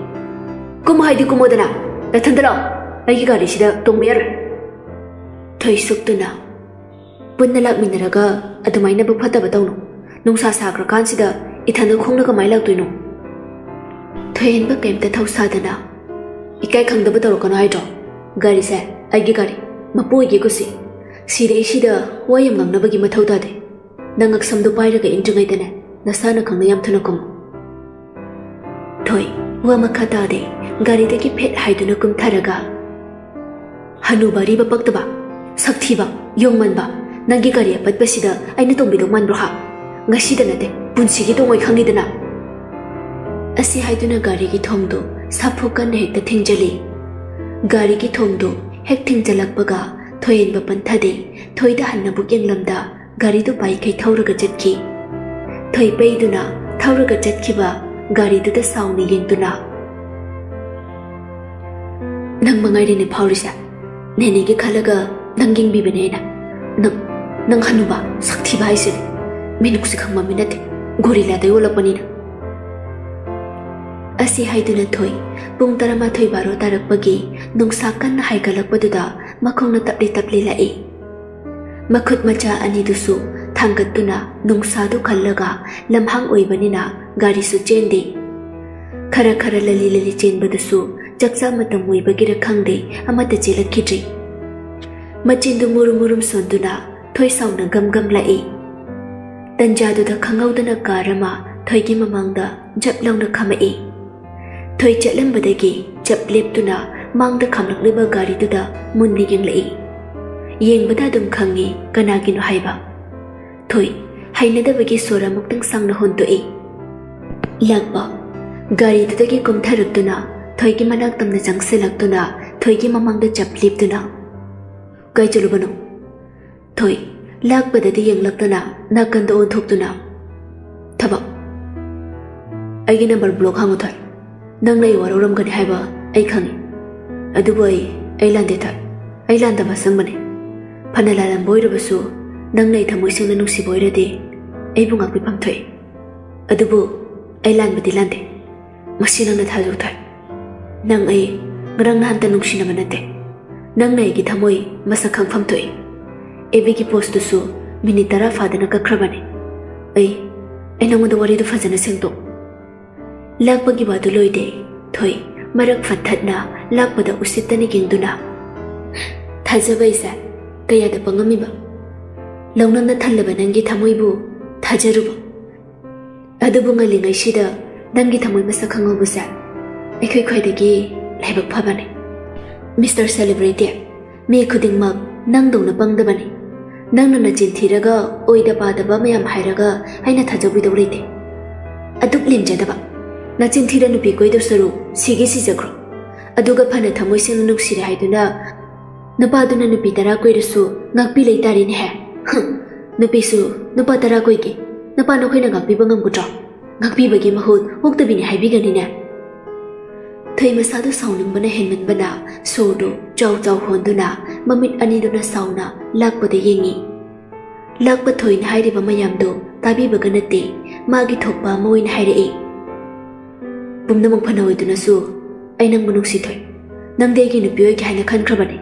Cô mà hay đi cô mua đây nè là thân đó ai cái gari si đó tung bia thôi suk tu nó. Bữa nay lạc mình ra cái ở à, tụi mày nó bốc phát tao bắt đầu nó nung sa sa cái can xí đó ꯏꯊꯟꯗ ꯈꯣꯡꯅ ꯀꯃꯥꯏꯅ ꯂꯥꯛꯇꯣꯏꯅꯣ ꯊꯣꯏꯍꯦꯟꯕ ꯀꯩꯝꯇ ꯊꯧꯁꯥꯗꯅ ꯏꯀꯥꯏ ꯈꯪꯗꯕ ꯇꯧꯔꯛꯀꯅꯣ ꯍꯥꯏꯗ꯭ꯔꯣ ꯒꯥꯔꯤꯁꯦ ꯑꯩꯒꯤ ꯒꯥꯔꯤ ꯃꯄꯨ ꯑꯣꯏꯒꯦ ꯀꯨꯁꯤ ꯁꯤꯗꯩꯁꯤꯗ ꯋꯥ ꯌꯥꯝ ꯉꯥꯡꯅꯕꯒꯤ ꯃꯊꯧ ꯇꯥꯗꯦ ꯅꯪ ꯉꯛꯁꯝꯗꯨ ꯄꯥꯏꯔꯒ ꯏꯟꯗ꯭ꯔꯤꯉꯩꯗꯅꯦ ꯅꯁꯥꯅ ꯈꯪꯅ ꯌꯥꯝ ꯊꯨꯅ ꯀꯨꯝꯃꯨ ꯊꯣꯏ ꯋꯥ ꯃꯈꯥ ꯇꯥꯗꯦ ꯒꯥꯔꯤꯗꯒꯤ ꯐꯦꯠ ꯍꯥꯏꯗꯨꯅ ꯀꯨꯝꯊꯔꯒ ꯍꯅꯨꯕ ꯑꯔꯤꯕ ꯄꯛꯇꯕ ꯁꯛꯊꯤꯕ ꯌꯣꯡꯃꯟꯕ ꯅꯪꯒꯤ ꯒꯥꯔꯤ ꯑꯄꯠꯄꯁꯤꯗ ꯑꯩꯅ ꯇꯣꯡꯕꯤꯗꯧ ꯃꯥꯟꯕ꯭ꯔꯣ ꯍꯥ ꯉꯁꯤꯗ ꯅꯠꯇꯦ ಪುನ್ಸಿಗೆ ದೋಂಗೈ ಖಂಗಿದನ ಅಸಿ ಹೈದುನ ಗಾರಿಗೆ ಥೋಂದು ಸಾಫೋಕನ್ನ ಹೆಕ್ತ ಥಿಂಜಲಿ ಗಾರಿಗೆ ಥೋಂದು ಹೆಕ್ ಥಿಂಜಲಕ್ಬಗ ಥೊಯೆನ್ಬ ಪಂಥದೆ ಥೊಯ್ದ ಹನ್ನಬುಕ್ ಎಂಗ್ಲಮ್ದ ಗಾರಿದು ಬೈಕೈ ಥೌರಗ ಚಟ್ಕಿ ಥೊಯ್ಪೈದುನ ಥೌರಗ ಚಟ್ಕಿಬ ಗಾರಿದುದ ಸಾವ್ನಿ ಎಂದುನ nang mangairine phaurisa nene ge khalaga nanging bibene na nang nang hanuba sakthi bai se menuk sikha mamina te ꯒꯣꯔꯤꯂꯥꯗ ꯌꯣꯜꯂꯛꯄꯅꯤꯅ ꯑꯁꯤ ꯍꯥꯏꯗꯨꯅ ꯊꯣꯏ ꯄꯨꯡ ꯇꯔꯥꯃꯥꯊꯣꯏ ꯕꯥꯔꯣ ꯇꯥꯔꯛꯄꯒꯤ ꯅꯨꯡꯁꯥ ꯀꯟꯅ ꯍꯥꯏꯒꯠꯂꯛꯄꯗꯨꯗ ꯃꯈꯣꯡꯅ ꯇꯞꯂꯤ ꯇꯞꯂꯤ ꯂꯥꯛꯏ ꯃꯈꯨꯠ ꯃꯆꯥ ꯑꯅꯤꯗꯨꯁꯨ ꯊꯥꯡꯒꯠꯇꯨꯅ ꯅꯨꯡꯁꯥꯗꯨ ꯈꯜꯂꯒ ꯂꯝꯍꯥꯡ ꯑꯣꯏꯕꯅꯤꯅ ꯒꯥꯔꯤꯁꯨ ꯆꯦꯟꯗꯦ ꯈꯔ ꯈꯔ ꯂꯂꯤ ꯂꯂꯤ ꯆꯦꯟꯕꯗꯨꯁꯨ ꯆꯥꯛꯆꯥ ꯃꯇꯝ ꯑꯣꯏꯕꯒꯤꯔ ꯈꯪꯗꯦ ꯑꯃꯠꯇ ꯆꯦꯜꯂꯛꯈꯤꯗ꯭ꯔꯤ ꯃꯆꯤꯟꯗꯨ ꯃꯨꯔꯨꯝ ꯃꯨꯔꯨꯝ ꯁꯣꯟꯗꯨꯅ ꯊꯣꯏ ꯁꯥꯎꯅ ꯒꯝ ꯒꯝ ꯂꯥꯛꯏ ꯇꯟꯖꯥꯗꯨꯗ ꯈꯪꯍꯧꯗꯅ ꯀꯥꯔ ꯑꯃ ꯊꯣꯏꯒꯤ ꯃꯃꯥꯡꯗ ꯖꯞ ꯂꯥꯎꯅ ꯈꯥꯝꯃꯛꯏ ꯊꯣꯏ ꯆꯠꯂꯝꯕꯗꯒꯤ ꯆꯞ ꯂꯦꯞꯇꯨꯅ ꯃꯥꯡꯗ ꯈꯥꯝꯂꯛꯂꯤꯕ ꯒꯥꯔꯤꯗꯨꯗ ꯃꯨꯟꯅ ꯌꯦꯡꯂꯛꯏ ꯌꯦꯡꯕꯗ ꯑꯗꯨꯝ ꯈꯪꯉꯤ ꯀꯅꯥꯒꯤꯅꯣ ꯍꯥꯏꯕ ꯊꯣꯏ ꯍꯩꯅꯗꯕꯒꯤ ꯁꯣꯔ ꯑꯃꯨꯛꯇꯪ ꯁꯥꯡꯅ ꯍꯣꯟꯗꯣꯛꯏ ꯂꯥꯛꯄ ꯒꯥꯔꯤꯗꯨꯗꯒꯤ ꯀꯨꯝꯊꯔꯛꯇꯨꯅ ꯊꯣꯏꯒꯤ ꯃꯅꯥꯛ ꯇꯝꯅ ꯆꯪꯁꯤꯜꯂꯛꯇꯨꯅ ꯊꯣꯏꯒꯤ ꯃꯃꯥꯡꯗ ꯆꯞ ꯂꯦꯞꯇꯨꯅ ꯀꯥꯏ ꯆꯠꯂꯨꯕꯅꯣ ꯊꯣꯏ ꯂꯥꯛꯄꯗꯗꯤ ꯌꯦꯡꯂꯛꯇꯅ ꯅꯥꯀꯟꯗ ꯑꯣꯟꯊꯣꯛꯇꯨꯅ ꯊꯕꯛ ꯑꯩꯒꯤ ꯅꯝꯕꯔ ꯕ꯭ꯂꯣꯛ ꯍꯥꯡꯉꯨ ꯊꯣꯏ ꯅꯪꯅ ꯑꯩ ꯋꯥꯔꯧꯔꯝꯒꯅꯤ ꯍꯥꯏꯕ ꯑꯩ ꯈꯪꯉꯤ ꯑꯗꯨꯕꯨ ꯑꯩ ꯑꯩ ꯂꯥꯟꯗꯦ ꯊꯣꯏ ꯑꯩ ꯂꯥꯟꯗꯕ ꯑꯁꯪꯕꯅꯤ ꯐꯅ ꯂꯥꯜꯂꯝꯕ ꯑꯣꯏꯔꯕꯁꯨ ꯅꯪꯅ ꯑꯩ ꯊꯃꯣꯏ ꯁꯦꯡꯅ ꯅꯨꯡꯁꯤꯕ ꯑꯣꯏꯔꯗꯤ ꯑꯩꯕꯨ ꯉꯥꯛꯄꯤꯐꯝ ꯊꯣꯛꯏ ꯑꯗꯨꯕꯨ ꯑꯩ ꯂꯥꯟꯕꯗꯤ ꯂꯥꯟꯗꯦ ꯃꯁꯤ ꯅꯪꯅ ꯊꯥꯖꯧ ꯊꯣꯏ ꯅꯪ ꯑꯩ ꯉꯔꯥꯡ ꯅꯍꯥꯟꯇ ꯅꯨꯡꯁꯤꯅꯕ ꯅꯠꯇꯦ ꯅꯪꯅ ꯑꯩꯒꯤ ꯊꯃꯣꯏ ꯃꯁꯛ ꯈꯪꯐꯝ ꯊꯣꯛꯏ ꯑꯦꯕꯤꯒꯤ ꯄꯣꯁꯇꯨꯁꯨ ꯃꯤꯅꯤꯠ ꯇꯔꯥ ꯐꯥꯗꯅ ꯀꯛꯈ꯭ꯔꯕꯅꯤ ꯑꯩ ꯑꯩ ꯅꯪꯉꯣꯟꯗ ꯋꯥꯔꯤꯗꯨ ꯐꯖꯅ ꯁꯦꯡꯗꯣꯛ ꯂꯥꯛꯄꯒꯤ ꯋꯥꯗꯨ ꯂꯣꯏꯗꯦ ꯊꯣꯏ ꯃꯔꯛ ꯐꯠꯊꯠꯅ ꯂꯥꯛꯄꯗ ꯎꯁꯤꯠꯇꯅ ꯌꯦꯡꯗꯨꯅ ꯊꯥꯖꯕ ꯏꯁꯦ ꯀꯌꯥꯗ ꯄꯪꯉꯝꯃꯤꯕ ꯂꯧꯅꯝꯅ ꯊꯜꯂꯕ ꯅꯪꯒꯤ ꯊꯃꯣꯏꯕꯨ ꯊꯥꯖꯔꯨꯕ ꯑꯗꯨꯕꯨ ꯉꯜꯂꯤꯉꯩꯁꯤꯗ ꯅꯪꯒꯤ ꯊꯃꯣꯏ ꯃꯁꯛ ꯈꯪꯍꯧꯕꯁꯦ ꯑꯩꯈꯣꯏ ꯈ꯭ꯋꯥꯏꯗꯒꯤ ꯂꯥꯏꯕꯛ ꯐꯕꯅꯤ ꯃꯤꯁꯇꯔ ꯁꯦꯂꯤꯕ꯭ꯔꯤꯇꯤ ꯃꯤ ꯈꯨꯗꯤꯡꯃꯛ ꯅꯪꯗꯧꯅ ꯄꯪꯗꯕꯅꯤ ꯅꯪꯅ ꯅꯆꯤꯟ ꯊꯤꯔꯒ ꯑꯣꯏꯗ ꯄꯥꯗꯕ ꯃꯌꯥꯝ ꯍꯥꯏꯔꯒ ꯑꯩꯅ ꯊꯥꯖꯕꯤꯗꯧ ꯂꯩꯇꯦ ꯑꯗꯨꯛ ꯂꯦꯝꯖꯗꯕ ꯅꯆꯤꯟ ꯊꯤꯔ ꯅꯨꯄꯤ ꯀꯣꯏꯗꯧ ꯁꯔꯨꯛ ꯁꯤꯒꯤ ꯁꯤꯖꯈ꯭ꯔꯣ ꯑꯗꯨꯒ ꯐꯅ ꯊꯃꯣꯏ ꯁꯦꯡꯅ ꯅꯨꯡꯁꯤꯔꯦ ꯍꯥꯏꯗꯨꯅ ꯅꯨꯄꯥꯗꯨꯅ ꯅꯨꯄꯤ ꯇꯔꯥ ꯀꯣꯏꯔꯁꯨ ꯉꯥꯛꯄꯤ ꯂꯩꯇꯥꯔꯦꯅꯦꯍꯦ ꯅꯨꯄꯤꯁꯨ ꯅꯨꯄꯥ ꯇꯔꯥ ꯀꯣꯏꯒꯦ ꯅꯨꯄꯥ ꯅꯈꯣꯏꯅ ꯉꯥꯛꯄꯤꯕ ꯉꯝꯒꯗ꯭ꯔꯣ ꯉꯥꯛꯄꯤꯕꯒꯤ ꯃꯍꯨꯠ ꯑꯣꯛꯇꯕꯤꯅꯤ ꯍꯥꯏꯕꯤꯒꯅꯤꯅꯦ ꯊꯩ ꯃꯁꯥꯗꯨ ꯁꯥꯎꯅꯤꯡꯕꯅ ꯍꯦꯟꯃꯟꯕꯅ ꯁꯣꯔꯗꯨ ꯆꯥꯎ ꯆꯥꯎ ꯍꯣꯟꯗꯨꯅ ꯃꯃꯤꯠ ꯑꯅꯤꯗꯨꯅ ꯁꯥꯎꯅ ꯂꯥꯛꯄꯗ ꯌꯦꯡꯉꯤ ꯂꯥꯛꯄ ꯊꯣꯏꯅ ꯍꯥꯏꯔꯤꯕ ꯃꯌꯥꯝꯗꯨ ꯇꯥꯕꯤꯕꯒ ꯅꯠꯇꯦ ꯃꯥꯒꯤ ꯊꯣꯛꯄ ꯑꯃ ꯑꯣꯏꯅ ꯍꯥꯏꯔꯛꯏ ꯄꯨꯝꯅꯃꯛ ꯐꯅ ꯑꯣꯏꯗꯨꯅꯁꯨ ꯑꯩ ꯅꯪꯕꯨ ꯅꯨꯡꯁꯤꯊꯣꯏ ꯅꯪꯗꯤ ꯑꯩꯒꯤ ꯅꯨꯄꯤ ꯑꯣꯏꯒꯦ ꯍꯥꯏꯅ ꯈꯟꯈ꯭ꯔꯕꯅꯤ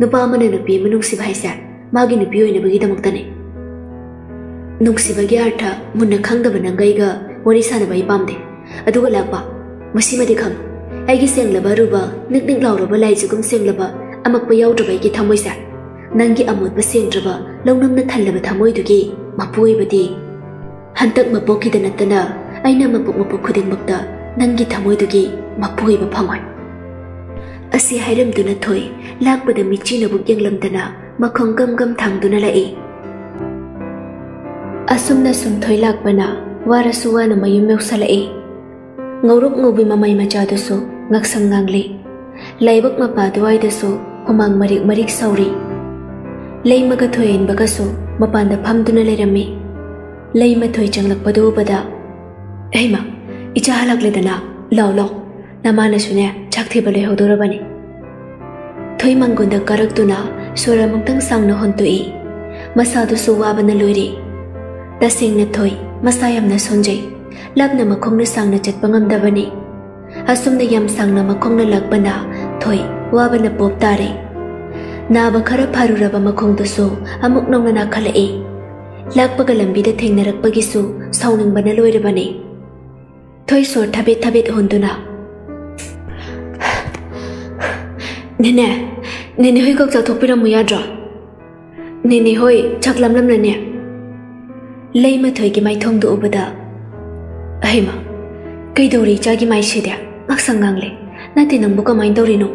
ꯅꯨꯄꯥ ꯑꯃꯅ ꯅꯨꯄꯤ ꯑꯃ ꯅꯨꯡꯁꯤꯕ ꯍꯥꯏꯁꯦ ꯃꯥꯒꯤ ꯅꯨꯄꯤ ꯑꯣꯏꯅꯕꯒꯤꯗꯃꯛꯇꯅꯤ ꯅꯨꯡꯁꯤꯕꯒꯤ ꯑꯥꯔꯊ ꯃꯨꯟꯅ ꯈꯪꯗꯕ ꯅꯪꯒꯩꯒ ꯋꯥꯔꯤ ꯁꯥꯟꯅꯕ ꯑꯩ ꯄꯥꯝꯗꯦ ꯑꯗꯨꯒ ꯂꯥꯛꯄ ꯃꯁꯤꯃꯗꯤ ꯈꯪ ꯑꯩꯒꯤ ꯁꯦꯡꯂꯕ ꯑꯔꯨꯕ ꯅꯤꯛ ꯅꯤꯛ ꯂꯥꯎꯔꯕ ꯂꯥꯏꯖꯒꯨꯝ ꯁꯦꯡꯂꯕ ꯑꯃꯛꯄ ꯌꯥꯎꯗ꯭ꯔꯕ ꯑꯩꯒꯤ ꯊꯃꯣꯏꯁꯦ ꯅꯪꯒꯤ ꯑꯃꯣꯠꯄ ꯁꯦꯡꯗ꯭ꯔꯕ ꯂꯧꯅꯝꯅ ꯊꯜꯂꯕ ꯊꯃꯣꯏꯗꯨꯒꯤ ꯃꯄꯨ ꯑꯣꯏꯕꯗꯤ ꯍꯟꯇꯛ ꯃꯄꯣꯛꯀꯤꯗ ꯅꯠꯇꯅ ꯑꯩꯅ ꯃꯄꯣꯛ ꯃꯄꯣꯛ ꯈꯨꯗꯤꯡꯃꯛꯇ ꯅꯪꯒꯤ ꯊꯃꯣꯏꯗꯨꯒꯤ ꯃꯄꯨ ꯑꯣꯏꯕ ꯐꯪꯉꯣꯏ ꯑꯁꯤ ꯍꯥꯏꯔꯝꯗꯨꯅ ꯊꯣꯏ ꯂꯥꯛꯄꯗ ꯃꯤꯆꯤꯅꯕꯨꯛ ꯌꯦꯡꯂꯝꯗꯅ ꯃꯈꯣꯡ ꯒꯝ ꯒꯝ ꯊꯥꯡꯗꯨꯅ ꯂꯥꯛꯏ ꯑꯁꯨꯝꯅ ꯁꯨꯝ ꯊꯣꯏ ꯂꯥꯛꯄꯅ ꯋꯥꯔꯁꯨ ꯋꯥꯅ ꯃꯌꯨꯝ ꯌꯧꯁꯜꯂꯛꯏ ꯉꯧꯔꯣꯛ ꯉꯧꯕꯤ ꯃꯃꯩ ꯃꯆꯥꯗꯨꯁꯨ ꯉꯛꯁꯪ ꯉꯥꯡꯂꯤ ꯂꯥꯏꯕꯛ ꯃꯄꯥ ꯑꯗꯨꯋꯥꯏꯗꯁꯨ ꯍꯨꯃꯥꯡ ꯃꯔꯤꯛ ꯃꯔꯤꯛ ꯁꯧꯔꯤ ꯂꯩꯃꯒ ꯊꯣꯏꯍꯦꯟꯕꯒꯁꯨ ꯃꯄꯥꯟꯗ ꯐꯝꯗꯨꯅ ꯂꯩꯔꯝꯃꯤ ꯂꯩꯃ ꯊꯣꯏ ꯆꯪꯂꯛꯄꯗꯨ ꯎꯕꯗ ꯍꯩꯃ ꯏꯆꯥ ꯍꯜꯂꯛꯂꯦꯗꯅ ꯂꯥꯎ ꯂꯥꯎ ꯅꯃꯥꯅꯁꯨꯅꯦ ꯆꯥꯛ ꯊꯤꯕ ꯂꯣꯏꯍꯧꯗꯣꯔꯕꯅꯤ ꯊꯣꯏ ꯃꯪꯒꯣꯟꯗ ꯀꯥꯔꯛꯇꯨꯅ ꯁꯣꯔ ꯑꯃꯨꯛꯇꯪ ꯁꯥꯡꯅ ꯍꯣꯟꯇꯣꯛꯏ ꯃꯁꯥꯗꯨꯁꯨ ꯋꯥꯕꯅ ꯂꯣꯏꯔꯤ ꯇꯁꯦꯡꯅ ꯊꯣꯏ ꯃꯁꯥ ꯌꯥꯝꯅ ꯁꯣꯟꯖꯩ ꯂꯥꯞꯅ ꯃꯈꯣꯡꯅ ꯁꯥꯡꯅ ꯆꯠꯄ ꯉꯝꯗꯕꯅꯤ ꯑꯁꯨꯝꯅ ꯌꯥꯝ ꯁꯥꯡꯅ ꯃꯈꯣꯡꯅ ꯂꯥꯛꯄꯅ ꯊꯣꯏ ꯋꯥꯕꯅ ꯄꯣꯞ ꯇꯥꯔꯦ ꯅꯥꯕ ꯈꯔ ꯐꯔꯨꯔꯕ ꯃꯈꯣꯡꯗꯨꯁꯨ ꯑꯃꯨꯛ ꯅꯧꯅ ꯅꯥꯈꯠꯂꯛꯏ ꯂꯥꯛꯄꯒ ꯂꯝꯕꯤꯗ ꯊꯦꯡꯅꯔꯛꯄꯒꯤꯁꯨ ꯁꯥꯎꯅꯤꯡꯕꯅ ꯂꯣꯏꯔꯕꯅꯤ ꯊꯣꯏ ꯁꯣꯔ ꯊꯕꯦꯠ ꯊꯕꯦꯠ ꯍꯣꯟꯗꯨꯅ ꯅꯦꯅꯦ ꯅꯦꯅꯦ ꯍꯣꯏ ꯀꯛ ꯆꯥꯊꯣꯛꯄꯤꯔꯝꯃꯨ ꯌꯥꯗ꯭ꯔꯣ ꯅꯦꯅꯦ ꯍꯣꯏ ꯆꯥꯛ ꯂꯝꯂꯝꯅꯅꯦ ꯂꯩ ꯃꯊꯣꯏꯒꯤ ꯃꯥꯏꯊꯣꯡꯗꯨ ꯎꯕꯗ ꯑꯍꯩꯃ ꯀꯩꯗꯧꯔꯤ ꯏꯆꯥꯒꯤ ꯃꯥꯏꯁꯤꯗꯤ ꯉꯛꯁꯪ ꯉꯥꯡꯂꯦ nati nangbu kamain tawrino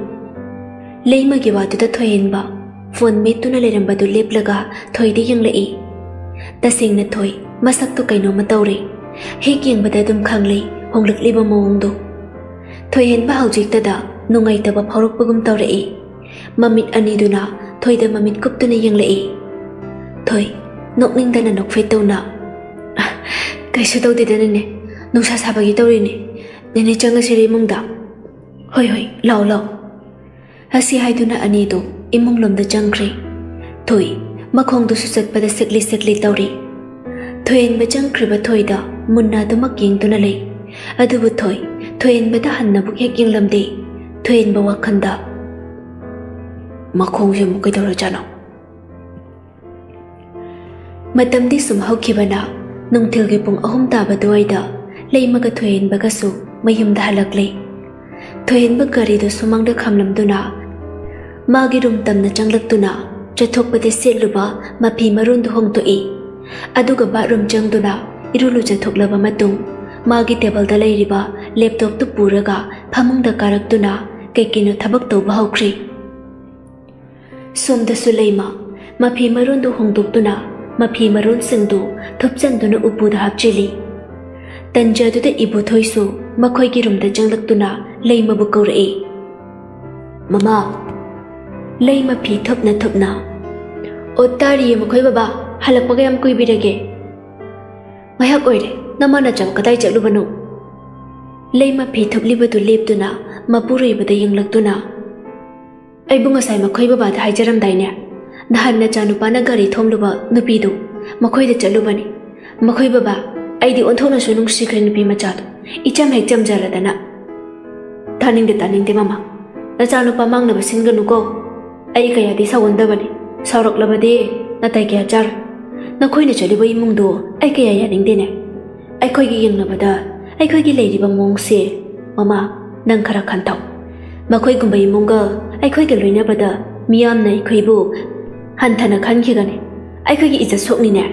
leimagi watuda thoyenba phone metuna lerambadu leplaga thoidi yanglai tasingna thoi masaktu kaino ma tawre hek yangbada dum khanglei honglakliba mawungdo thoyenba haujiktada nungaitaba phaurakpagum tawrai mamit aniduna thoida mamit kuptuna yanglai thoi nokningdana nokfei tawna kaisu tawdidana ne nungsa sabagi tawrine nene changa siri mungda Hơi hơi lâu lâu, lao. Hasi hai duna ani do imong lom da changkri. Thui, makhong do su sakpa da sakli sakli tauri. Thoyen ba changkri ba thoi da munna do mak yeng duna lei. Adu bu thoi, thoyen ba da hanna bu hek yeng lam de. Thoyen ba wakhan da. Makhong yu mu kai dora jano. tâm di sum hau ki bana. Nung thil ge pung ahum ta ba duai da. Lei maga thoyen ba ga su dùng da halak lei. ꯊꯣꯏꯍꯦꯟꯕ ꯒꯥꯔꯤꯗꯨ ꯁꯨꯃꯥꯡꯗ ꯈꯥꯝꯂꯝꯗꯨꯅ ꯃꯥꯒꯤ ꯔꯨꯝ ꯇꯝꯅ ꯆꯪꯂꯛꯇꯨꯅ ꯆꯠꯊꯣꯛꯄꯗ ꯁꯦꯠꯂꯨꯕ ꯃꯐꯤ ꯃꯔꯣꯟꯗꯨ ꯍꯣꯡꯗꯣꯛꯏ ꯑꯗꯨꯒ ꯕꯥꯠꯔꯨꯝ ꯆꯪꯗꯨꯅ ꯏꯔꯨ ꯂꯨꯖꯊꯣꯛꯂꯕ ꯃꯇꯨꯡ ꯃꯥꯒꯤ ꯇꯦꯕꯜꯗ ꯂꯩꯔꯤꯕ ꯂꯦꯞꯇꯣꯞꯇꯨ ꯄꯨꯔꯒ ꯐꯃꯨꯡꯗ ꯀꯥꯔꯛꯇꯨꯅ ꯀꯩꯀꯩꯅꯣ ꯊꯕꯛ ꯇꯧꯕ ꯍꯧꯈ꯭ꯔꯦ ꯁꯣꯝꯗꯁꯨ ꯂꯩꯃ ꯃꯐꯤ ꯃꯔꯣꯟꯗꯨ ꯍꯣꯡꯗꯣꯛꯇꯨꯅ ꯃꯐꯤ ꯃꯔꯣꯟꯁꯤꯡꯗꯨ ꯊꯨꯞꯆꯟꯗꯨꯅ ꯎꯄꯨꯗ ꯍꯥꯞꯆꯤꯜꯂꯤ ꯇꯟꯖꯥꯗꯨꯗ ꯏꯕꯣꯊꯣꯏꯁꯨ ꯃꯈꯣꯏꯒꯤ ꯔꯨꯝꯗ ꯆꯪꯂꯛꯇꯨꯅ ꯂꯩꯃꯕꯨ ꯀꯧꯔꯛꯏ ꯃꯃꯥ ꯂꯩꯃ ꯐꯤ ꯊꯨꯞꯅ ꯊꯨꯞꯅ ꯑꯣ ꯇꯥꯔꯤꯌꯦ ꯃꯈꯣꯏ ꯕꯕꯥ ꯍꯜꯂꯛꯄꯒ ꯌꯥꯝ ꯀꯨꯏꯕꯤꯔꯒꯦ ꯉꯥꯏꯍꯥꯛ ꯑꯣꯏꯔꯦ ꯅꯃꯥꯅ ꯆꯝ ꯀꯗꯥꯏ ꯆꯠꯂꯨꯕꯅꯣ ꯂꯩꯃ ꯐꯤ ꯊꯨꯞꯂꯤꯕꯗꯨ ꯂꯦꯞꯇꯨꯅ ꯃꯄꯨꯔꯣꯏꯕꯗ ꯌꯦꯡꯂꯛꯇꯨꯅ ꯑꯩꯕꯨ ꯉꯁꯥꯏ ꯃꯈꯣꯏ ꯕꯕꯥꯗ ꯍꯥꯏꯖꯔꯝꯗꯥꯏꯅꯦ ꯅꯍꯥꯟ ꯅꯆꯥꯅꯨꯄꯥꯅ ꯒꯥꯔꯤ ꯊꯣꯝꯂꯨꯕ ꯅꯨꯄꯤꯗꯨ ꯃꯈꯣꯏꯗ ꯆꯠꯂꯨꯕꯅꯤ ꯃꯈꯣꯏ ꯕꯕꯥ ꯑꯩꯗꯤ ꯑꯣꯟꯊꯣꯛꯅꯁꯨ ꯅꯨꯡꯁꯤꯈ꯭ꯔꯦ ꯅꯨꯄꯤ ꯃꯆꯥꯗꯣ ꯏꯆꯝ ꯍꯦꯛ ꯆꯝꯖꯔꯗꯅ ꯇꯥꯅꯤꯡꯗꯦ ꯇꯥꯅꯤꯡꯗꯦ ꯃꯃꯥ ꯅꯆꯥꯅꯨꯄꯥ ꯃꯥꯡꯅꯕ ꯁꯤꯟꯒꯅꯨꯀꯣ ꯑꯩ ꯀꯌꯥꯗꯤ ꯁꯥꯎꯒꯟꯗꯕꯅꯤ ꯁꯥꯎꯔꯛꯂꯕꯗꯤ ꯅꯥꯇꯩ ꯀꯌꯥ ꯆꯥꯔꯣꯏ ꯅꯈꯣꯏꯅ ꯆꯠꯂꯤꯕ ꯏꯃꯨꯡꯗꯣ ꯑꯩ ꯀꯌꯥ ꯌꯥꯅꯤꯡꯗꯦꯅꯦ ꯑꯩꯈꯣꯏꯒꯤ ꯌꯦꯡꯅꯕꯗ ꯑꯩꯈꯣꯏꯒꯤ ꯂꯩꯔꯤꯕ ꯃꯑꯣꯡꯁꯦ ꯃꯃꯥ ꯅꯪ ꯈꯔ ꯈꯟꯊꯧ ꯃꯈꯣꯏꯒꯨꯝꯕ ꯏꯃꯨꯡꯒ ꯑꯩꯈꯣꯏꯒ ꯂꯣꯏꯅꯕꯗ ꯃꯤꯌꯥꯝꯅ ꯑꯩꯈꯣꯏꯕꯨ ꯍꯟꯊꯅ ꯈꯟꯈꯤꯒꯅꯤ ꯑꯩꯈꯣꯏꯒꯤ ꯏꯖꯠ ꯁꯣꯛꯅꯤꯅꯦ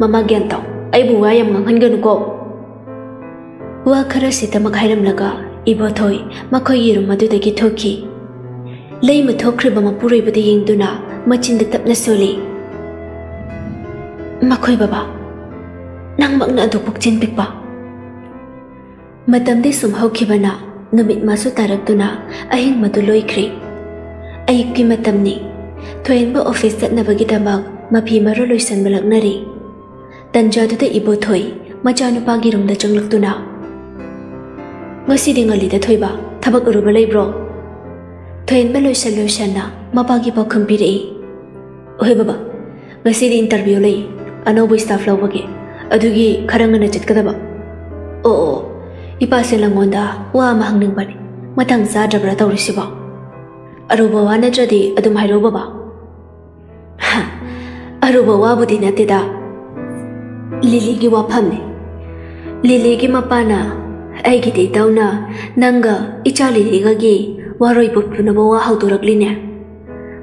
ꯃꯃꯥ ꯒ꯭ꯌꯥꯟ ꯇꯧ ꯑꯩꯕꯨ ꯋꯥ ꯌꯥꯝ ꯉꯥꯡꯍꯟꯒꯅꯨꯀꯣ ꯋꯥ ꯈꯔꯁꯤꯗꯃꯛ ꯍꯥꯏꯔꯝꯂꯒ ꯏꯕꯣꯊꯣꯏ ꯃꯈꯣꯏꯒꯤ ꯔꯨꯝ ꯑꯗꯨꯗꯒꯤ ꯊꯣꯛꯈꯤ ꯂꯩꯃ ꯊꯣꯛꯈ꯭ꯔꯤꯕ ꯃꯄꯨꯔꯣꯏꯕꯗ ꯌꯦꯡꯗꯨꯅ ꯃꯆꯤꯟꯗ ꯇꯞꯅ ꯁꯣꯜꯂꯤ ꯃꯈꯣꯏ ꯕꯕꯥ ꯅꯪꯃꯛꯅ ꯑꯗꯨ ꯄꯨꯛꯆꯦꯟ ꯄꯤꯛꯄ ꯃꯇꯝꯗꯤ ꯁꯨꯝ ꯍꯧꯈꯤꯕꯅ ꯅꯨꯃꯤꯠ ꯃꯥꯁꯨ ꯇꯥꯔꯛꯇꯨꯅ ꯑꯍꯤꯡ ꯃꯗꯨ ꯂꯣꯏꯈ꯭ꯔꯦ ꯑꯌꯨꯛꯀꯤ ꯃꯇꯝꯅꯤ ꯊꯣꯏꯍꯦꯟꯕ ꯑꯣꯐꯤꯁ ꯆꯠꯅꯕꯒꯤꯗꯃꯛ ꯃꯐꯤ ꯃꯔꯣꯟ ꯂꯣꯏꯁꯟꯕ ꯂꯛꯅꯔꯤ ꯇꯟꯖꯥꯗꯨꯗ ꯏꯕꯣꯊꯣꯏ ꯃꯆꯥꯅꯨꯄꯥꯒꯤ ꯔꯨꯝꯗ ꯆꯪꯂꯛꯇꯨꯅ ꯉꯁꯤꯗꯤ ꯉꯜꯂꯤꯗ ꯊꯣꯏꯕ ꯊꯕꯛ ꯑꯔꯨꯕ ꯂꯩꯕ꯭ꯔꯣ ꯊꯣꯏꯍꯦꯟꯕ ꯂꯣꯏꯁꯟ ꯂꯣꯏꯁꯟꯅ ꯃꯄꯥꯒꯤ ꯄꯥꯎꯈꯨꯝ ꯄꯤꯔꯛꯏ ꯍꯣꯏ ꯕꯕꯥ ꯉꯁꯤꯗꯤ ꯏꯟꯇꯔꯚ꯭ꯌꯨ ꯂꯩ ꯑꯅꯧꯕ ꯁ꯭ꯇꯥꯐ ꯂꯧꯕꯒꯤ ꯑꯗꯨꯒꯤ ꯈꯔ ꯉꯟꯅ ꯆꯠꯀꯗꯕ ꯑꯣ ꯑꯣ ꯏꯄꯥꯁꯦ ꯅꯉꯣꯟꯗ ꯋꯥ ꯑꯃ ꯍꯪꯅꯤꯡꯕꯅꯤ ꯃꯇꯥꯡ ꯆꯥꯗ꯭ꯔꯕ꯭ꯔꯥ ꯇꯧꯔꯤꯁꯤꯕꯣ ꯑꯔꯨꯕ ꯋꯥ ꯅꯠꯇ꯭ꯔꯗꯤ ꯑꯗꯨꯝ ꯍꯥꯏꯔꯛꯎ ꯕꯕꯥ ꯑꯔꯨꯕ ꯋꯥꯕꯨꯗꯤ ꯅꯠꯇꯦꯗ ꯂꯤꯂꯤꯒꯤ ꯋꯥꯐꯝꯅꯤ ꯂꯤꯂꯤꯒꯤ ꯃꯄꯥꯅ ꯑꯩꯒꯤꯗꯤ ꯏꯇꯧꯅ ꯅꯪꯒ ꯏꯆꯥ ꯂꯤꯂꯤꯒꯒꯤ ꯋꯥꯔꯣꯏ ꯄꯨꯠꯄꯨꯅꯕ ꯋꯥ ꯍꯧꯗꯣꯔꯛꯂꯤꯅꯦ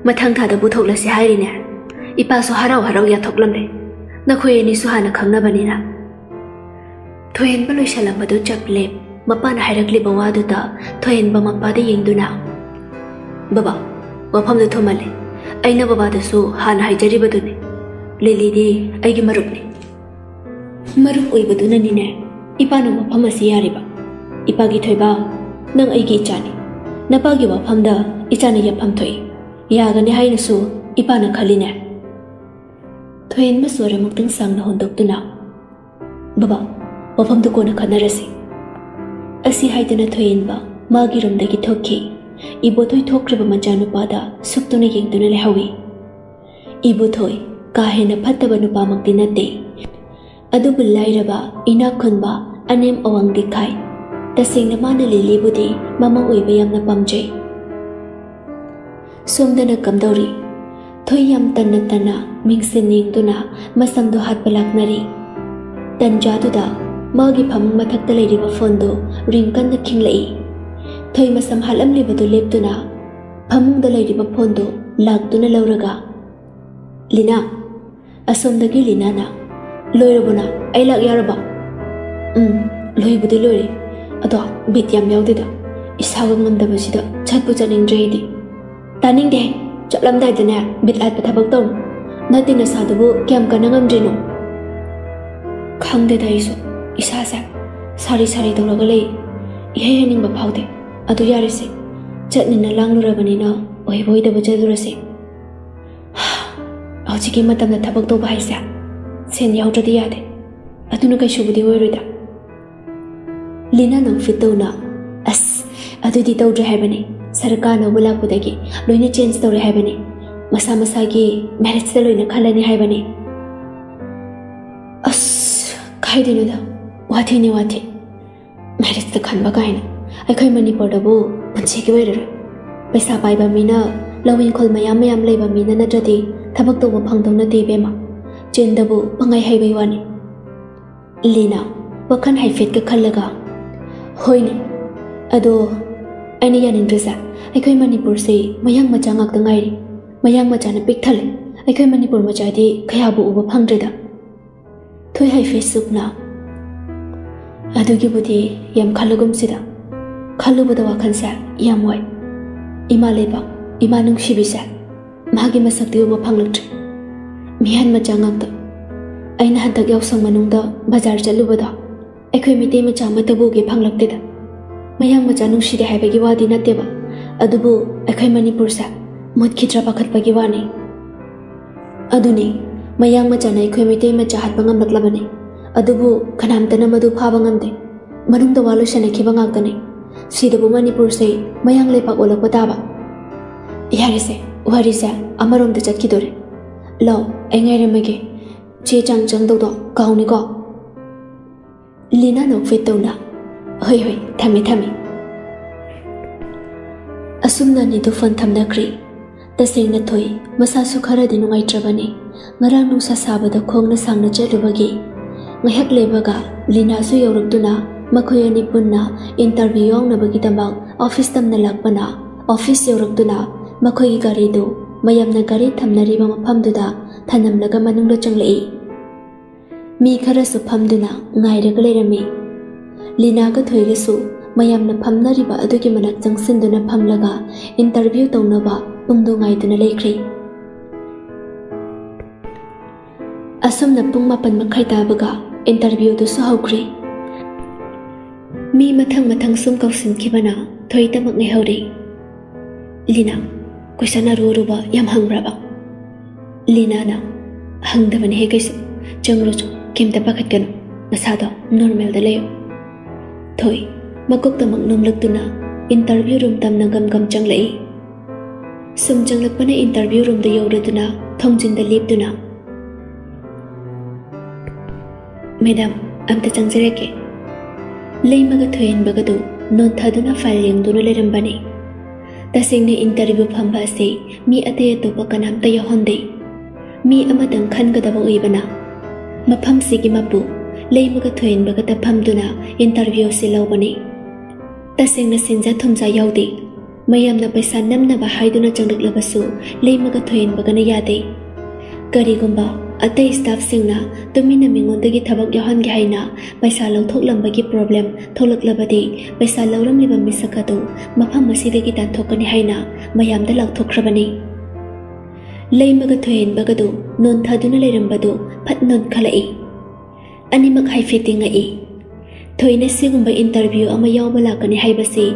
ꯃꯊꯪ ꯊꯥꯗ ꯄꯨꯊꯣꯛꯂꯁꯤ ꯍꯥꯏꯔꯤꯅꯦ ꯏꯄꯥꯁꯨ ꯍꯔꯥꯎ ꯍꯔꯥꯎ ꯌꯥꯊꯣꯛꯂꯝꯂꯦ ꯅꯈꯣꯏ ꯑꯅꯤꯁꯨ ꯍꯥꯟꯅ ꯈꯪꯅꯕꯅꯤꯅ ꯊꯣꯏꯍꯦꯟꯕ ꯂꯣꯏꯁꯜꯂꯝꯕꯗꯨ ꯆꯞ ꯂꯦꯞ ꯃꯄꯥꯅ ꯍꯥꯏꯔꯛꯂꯤꯕ ꯋꯥꯗꯨꯗ ꯊꯣꯏꯍꯦꯟꯕ ꯃꯄꯥꯗ ꯌꯦꯡꯗꯨꯅ ꯕꯕꯥ ꯋꯥꯐꯝꯗꯨ ꯊꯨꯃꯜꯂꯦ ꯑꯩꯅ ꯕꯕꯥꯗꯁꯨ ꯍꯥꯟꯅ ꯍꯥꯏꯖꯔꯤꯕꯗꯨꯅꯤ ꯂꯤꯂꯤꯗꯤ ꯑꯩꯒꯤ ꯃꯔꯨꯞꯅꯤ ꯃꯔꯨꯞ ꯑꯣꯏꯕꯗꯨꯅꯅꯤꯅꯦ ꯏꯄꯥꯅ ꯋꯥꯐꯝ ꯑꯁꯤ ꯌꯥꯔꯤꯕ ꯏꯄꯥꯒꯤ ꯊꯣꯏꯕ ꯅꯪ ꯑꯩꯒꯤ ꯏꯆꯥꯅꯤ ꯅꯄꯥꯒꯤ ꯋꯥꯐꯝꯗ ꯏꯆꯥꯅ ꯌꯥꯐꯝ ꯊꯣꯛꯏ ꯌꯥꯒꯅꯤ ꯍꯥꯏꯅꯁꯨ ꯏꯄꯥꯅ ꯈꯜꯂꯤꯅꯦ ꯊꯣꯏꯍꯦꯟꯕ ꯁ꯭ꯋꯔ ꯑꯃꯨꯛꯇꯪ ꯁꯥꯡꯅ ꯍꯣꯟꯗꯣꯛꯇꯨꯅ ꯕꯕꯥ ꯋꯥꯐꯝꯗꯨ ꯀꯣꯟꯅ ꯈꯟꯅꯔꯁꯤ ꯑꯁꯤ ꯍꯥꯏꯗꯨꯅ ꯊꯣꯏꯍꯦꯟꯕ ꯃꯥꯒꯤ ꯔꯨꯝꯗꯒꯤ ꯊꯣꯛꯈꯤ ꯏꯕꯣꯊꯣꯏ ꯊꯣꯛꯈ꯭ꯔꯤꯕ ꯃꯆꯥꯅꯨꯄꯥꯗ ꯁꯨꯛꯇꯨꯅ ꯌꯦꯡꯗꯨꯅ ꯂꯩꯍꯧꯏ ꯏꯕꯣꯊꯣꯏ ꯀꯥ ꯍꯦꯟꯅ ꯐꯠꯇꯕ ꯅꯨꯄꯥꯃꯛꯇꯤ ꯅꯠꯇꯦ ꯑꯗꯨꯕꯨ ꯂꯥꯏꯔꯕ ꯏꯅꯥꯛ ꯈꯨꯟꯕ ꯑꯅꯦꯝ ꯑꯋꯥꯡꯗꯤ ꯈꯥꯏ ꯇꯁꯦꯡꯅ ꯃꯥꯅ ꯂꯤꯂꯤꯕꯨꯗꯤ ꯃꯃꯥ ꯑꯣꯏꯕ ꯌꯥꯝꯅ ꯄꯥꯝꯖꯩ ꯁꯣꯝꯗꯅ ꯀꯝꯗꯧꯔꯤ ꯊꯣꯏ ꯌꯥꯝ ꯇꯟꯅ ꯇꯟꯅ ꯃꯤꯡꯁꯦꯟ ꯌꯦꯡꯗꯨꯅ ꯃꯁꯝꯗꯣ ꯍꯥꯠꯄ ꯂꯥꯛꯅꯔꯤ ꯇꯟꯖꯥꯗꯨꯗ ꯃꯥꯒꯤ ꯐꯃꯨꯡ ꯃꯊꯛꯇ ꯂꯩꯔꯤꯕ ꯐꯣꯟꯗꯨ ꯔꯤꯡ ꯀꯟꯅ ꯈꯤꯡꯂꯛꯏ ꯊꯣꯏ ꯃꯁꯝ ꯍꯥꯠꯂꯝꯂꯤꯕꯗꯨ ꯂꯦꯞꯇꯨꯅ ꯐꯃꯨꯡꯗ ꯂꯩꯔꯤꯕ ꯐꯣꯟꯗꯨ ꯂꯥꯛꯇꯨꯅ ꯂꯧꯔꯒ ꯂꯤꯅꯥ ꯑꯁꯣꯝꯗꯒꯤ ꯂꯤꯅꯥꯅ ꯂꯣꯏꯔꯕꯣꯅ ꯑꯩ ꯂꯥꯛ ꯌꯥꯔꯕ ꯎꯝ ꯂꯣꯏꯕꯨꯗꯤ ꯂꯣꯏꯔꯦ ꯑꯗꯣ ꯕꯤꯠ ꯌꯥꯝ ꯌꯥꯎꯗꯦꯗ ꯏꯁꯥꯒ ꯉꯝꯗꯕꯁꯤꯗ ꯆꯠꯄꯨ ꯆꯠꯅꯤꯡꯗ꯭ꯔꯦ ꯑꯩꯗꯤ ꯇꯥꯅꯤꯡꯗꯦ ꯆꯠꯂꯝꯗꯥꯏꯗꯅꯦ ꯕꯤꯠ ꯍꯥꯠꯄ ꯊꯕꯛ ꯇꯧꯅꯨ ꯅꯠꯇꯦ ꯅꯁꯥꯗꯨꯕꯨ ꯀꯌꯥꯝ ꯀꯟꯅ ꯉꯝꯗ꯭ꯔꯤꯅꯣ ꯈꯪꯗꯦꯗ ꯑꯩꯁꯨ ꯏꯁꯥꯁꯦ ꯁꯥꯔꯤ ꯁꯥꯔꯤ ꯇꯧꯔꯒ ꯂꯩ ꯏꯍꯩ ꯍꯩꯅꯤꯡꯕ ꯐꯥꯎꯗꯦ ꯑꯗꯨ ꯌꯥꯔꯤꯁꯦ ꯆꯠꯅꯤꯅ ꯂꯥꯡꯂꯨꯔꯕꯅꯤꯅ ꯑꯣꯏꯕ ꯑꯣꯏꯗꯕ ꯆꯠꯂꯨꯔꯁꯦ ꯍꯧꯖꯤꯛꯀꯤ ꯃꯇꯝꯗ ꯊꯕꯛ ꯇꯧꯕ ꯍꯥꯏꯁꯦ ꯁꯦꯟ ꯌꯥꯎꯗ꯭ꯔꯗꯤ ꯌꯥꯗꯦ ꯑꯗꯨꯅ ꯀꯩꯁꯨꯕꯨꯗꯤ ꯑꯣꯏꯔꯣꯏꯗ ꯂꯤꯅꯥ ꯅꯪ ꯐꯤꯠ ꯇꯧꯅ ꯑꯁ ꯑꯗꯨꯗꯤ ꯇꯧꯗ꯭ꯔꯦ ꯍꯥꯏꯕꯅꯤ ꯁꯔꯀꯥꯔꯅ ꯎꯕ ꯂꯥꯛꯄꯗꯒꯤ ꯂꯣꯏꯅ ꯆꯦꯟꯖ ꯇꯧꯔꯦ ꯍꯥꯏꯕꯅꯤ ꯃꯁꯥ ꯃꯁꯥꯒꯤ ꯃꯦꯔꯤꯠꯁꯇ ꯂꯣꯏꯅ ꯈꯜꯂꯅꯤ ꯍꯥꯏꯕꯅꯤ ꯑꯁ ꯀꯥꯏꯗꯩꯅꯣꯗ ꯋꯥꯊꯤꯅꯤ ꯋꯥꯊꯤ ꯃꯦꯔꯤꯠꯁꯇ ꯈꯟꯕ ꯀꯥꯏꯅ ꯑꯩꯈꯣꯏ ꯃꯅꯤꯄꯨꯔꯗꯕꯨ ꯄꯨꯟꯁꯤꯒꯤ ꯑꯣꯏꯔꯔꯣꯏ ꯄꯩꯁꯥ ꯄꯥꯏꯕ ꯃꯤꯅ ꯂꯧ ꯏꯪꯈꯣꯜ ꯃꯌꯥꯝ ꯃꯌꯥꯝ ꯂꯩꯕ ꯃꯤꯅ ꯅꯠꯇ꯭ꯔꯗꯤ ꯊꯕꯛ ꯇꯧꯕ ꯐꯪꯗꯧ ꯅꯠꯇꯦ ꯏꯕꯦꯝꯃ chen da bu pangai hai bai wani lina wakan hai fet ka khalaga hoine ado aini yan indresa aikhoi manipur se mayang macha ngak da ngai mayang macha đi pik thale aikhoi manipur macha di khaya bu uba phangre da thoi hai fe sup na adu em bu di yam đó. sida khalu bu da wakan sa yam wai ima leba ima nung mà magi masak mà phăng phanglak ꯃꯤꯍꯥꯟ ꯃꯆꯥ ꯉꯥꯛꯇ ꯑꯩꯅ ꯍꯟꯗꯛ ꯌꯥꯎꯁꯪ ꯃꯅꯨꯡꯗ ꯕꯖꯥꯔ ꯆꯠꯂꯨꯕꯗ ꯑꯩꯈꯣꯏ ꯃꯩꯇꯩ ꯃꯆꯥ ꯑꯃꯠꯇꯕꯨ ꯎꯒꯦ ꯐꯪꯂꯛꯇꯦꯗ ꯃꯌꯥꯡ ꯃꯆꯥ ꯅꯨꯡꯁꯤꯗꯦ ꯍꯥꯏꯕꯒꯤ ꯋꯥꯗꯤ ꯅꯠꯇꯦꯕ ꯑꯗꯨꯕꯨ ꯑꯩꯈꯣꯏ ꯃꯅꯤꯄꯨꯔꯁꯦ ꯃꯨꯠꯈꯤꯗ꯭ꯔꯥ ꯄꯥꯈꯠꯄꯒꯤ ꯋꯥꯅꯤ ꯑꯗꯨꯅꯤ ꯃꯌꯥꯡ ꯃꯆꯥꯅ ꯑꯩꯈꯣꯏ ꯃꯩꯇꯩ ꯃꯆꯥ ꯍꯥꯠꯄ ꯉꯝꯂꯛꯂꯕꯅꯤ ꯑꯗꯨꯕꯨ ꯀꯅꯥꯝꯇꯅ ꯃꯗꯨ ꯐꯥꯕ ꯉꯝꯗꯦ ꯃꯅꯨꯡꯗ ꯋꯥ ꯂꯣꯏꯁꯟꯅꯈꯤꯕ ꯉꯥꯛꯇꯅꯤ ꯁꯤꯗꯕꯨ ꯃꯅꯤꯄꯨꯔꯁꯦ ꯃꯌꯥꯡ ꯂꯩꯄꯥꯛ ꯑꯣꯜꯂꯛꯄ ꯇꯥꯕ ꯌꯥꯔꯦꯁꯦ ꯋꯥꯔꯤꯁꯦ ꯑꯃꯔꯣꯝꯗ ꯆꯠꯈꯤꯗꯣꯔꯦ lo anh ai remake che chang chang đâu đó cao ni có. Lina nok về tàu na hơi hơi thame thame asumna ni do phone tham na kri ta seng na thoi masa su khara de nungai trabani ngarang nu sa saba da khong na sang na chelu bagi ngahak lebaga lina su yawruk tu na makhoi ani punna interview ong na bagi tamak office tam na lakpana office yawruk tu na makhoi gari do ꯃꯌꯥꯝꯅ ꯒꯥꯔꯤ ꯊꯝꯅꯔꯤꯕ ꯃꯐꯝꯗꯨꯗ ꯊꯅꯝꯂꯒ ꯃꯅꯨꯡꯗ ꯆꯪꯂꯛꯏ ꯃꯤ ꯈꯔꯁꯨ ꯐꯝꯗꯨꯅ ꯉꯥꯏꯔꯒ ꯂꯩꯔꯝꯃꯤ ꯂꯤꯅꯥꯒ ꯊꯣꯏꯒꯁꯨ ꯃꯌꯥꯝꯅ ꯐꯝꯅꯔꯤꯕ ꯑꯗꯨꯒꯤ ꯃꯅꯥꯛ ꯆꯪꯁꯤꯟꯗꯨꯅ ꯐꯝꯂꯒ ꯏꯟꯇꯔꯚꯤꯌꯨ ꯇꯧꯅꯕ ꯄꯨꯡꯗꯨ ꯉꯥꯏꯗꯨꯅ ꯂꯩꯈ꯭ꯔꯤ ꯑꯁꯨꯝꯅ ꯄꯨꯡ ꯃꯥꯄꯟ ꯃꯈꯥꯏ ꯇꯥꯕꯒ ꯏꯟꯇꯔꯚꯤꯌꯨꯗꯨꯁꯨ ꯍꯧꯈ꯭ꯔꯤ ꯃꯤ ꯃꯊꯪ ꯃꯊꯪ ꯁꯨꯝ ꯀꯧꯁꯤꯟꯈꯤꯕꯅ ꯊꯣꯏꯇꯃꯛ ꯉꯥꯏꯍꯧꯔꯤ Leena question aru aru ba yam hangra ba lina na hangda ban he kaisu changro chu kemta pakhat gano nasada, normal da leyo. Thoi makok ta mang nom laktuna interview room tam na gam gam changlei sum changlak pana interview room da yawraduna thongjin da leptuna madam, amta changjireke leimaga thoyenbaga du non thaduna file yangduna lerambani ꯇꯁꯦꯡꯅ ꯏꯟꯇꯔꯚꯤꯌꯨ ꯐꯝꯕ ꯑꯁꯤ ꯃꯤ ꯑꯇꯩ ꯑꯇꯣꯞꯄ ꯀꯅꯥꯝꯇ ꯌꯥꯎꯍꯟꯗꯦ ꯃꯤ ꯑꯃꯇꯪ ꯈꯟꯒꯗꯕ ꯑꯣꯏꯕꯅ ꯃꯐꯝꯁꯤꯒꯤ ꯃꯄꯨ ꯂꯩꯃꯒ ꯊꯣꯏꯍꯟꯕꯒꯗ ꯐꯝꯗꯨꯅ ꯏꯟꯇꯔꯚꯤꯌꯨ ꯑꯁꯤ ꯂꯧꯕꯅꯤ ꯇꯁꯦꯡꯅ ꯁꯦꯟꯖꯥ ꯊꯨꯝꯖꯥ ꯌꯥꯎꯗꯦ ꯃꯌꯥꯝꯅ ꯄꯩꯁꯥ ꯅꯝꯅꯕ ꯍꯥꯏꯗꯨꯅ ꯆꯪꯂꯛꯂꯕꯁꯨ ꯂꯩꯃꯒ ꯊꯣꯏꯍꯟꯕꯒꯅ ꯌꯥꯗꯦ ꯀꯔꯤꯒꯨꯝꯕ ꯑꯇꯩ ꯁ꯭ꯇꯥꯐꯁꯤꯡꯅ ꯇꯨꯃꯤꯟꯅ ꯃꯤꯉꯣꯟꯗꯒꯤ ꯊꯕꯛ ꯌꯥꯎꯍꯟꯒꯦ ꯍꯥꯏꯅ ꯄꯩꯁꯥ ꯂꯧꯊꯣꯛꯂꯝꯕꯒꯤ ꯄ꯭ꯔꯣꯕ꯭ꯂꯦꯝ ꯊꯣꯛꯂꯛꯂꯕꯗꯤ ꯄꯩꯁꯥ ꯂꯧꯔꯝꯂꯤꯕ ꯃꯤꯁꯛ ꯑꯗꯨ ꯃꯐꯝ ꯑꯁꯤꯗꯒꯤ ꯇꯥꯟꯊꯣꯛꯀꯅꯤ ꯍꯥꯏꯅ ꯃꯌꯥꯝꯗ ꯂꯥꯎꯊꯣꯛꯈ꯭ꯔꯕꯅꯤ ꯂꯩꯃꯒ ꯊꯣꯏꯍꯟꯕꯒꯗꯨ ꯅꯣꯟꯊꯗꯨꯅ ꯂꯩꯔꯝꯕꯗꯨ ꯐꯠ ꯅꯣꯟꯈꯠꯂꯛꯏ ꯑꯅꯤꯃꯛ ꯍꯥꯏꯐꯦꯠꯇꯤ ꯉꯛꯏ ꯊꯣꯏꯅ ꯁꯤꯒꯨꯝꯕ ꯏꯟꯇꯔꯚꯤꯌꯨ ꯑꯃ ꯌꯥꯎꯕ ꯂꯥꯛꯀꯅꯤ ꯍꯥꯏꯕꯁꯤ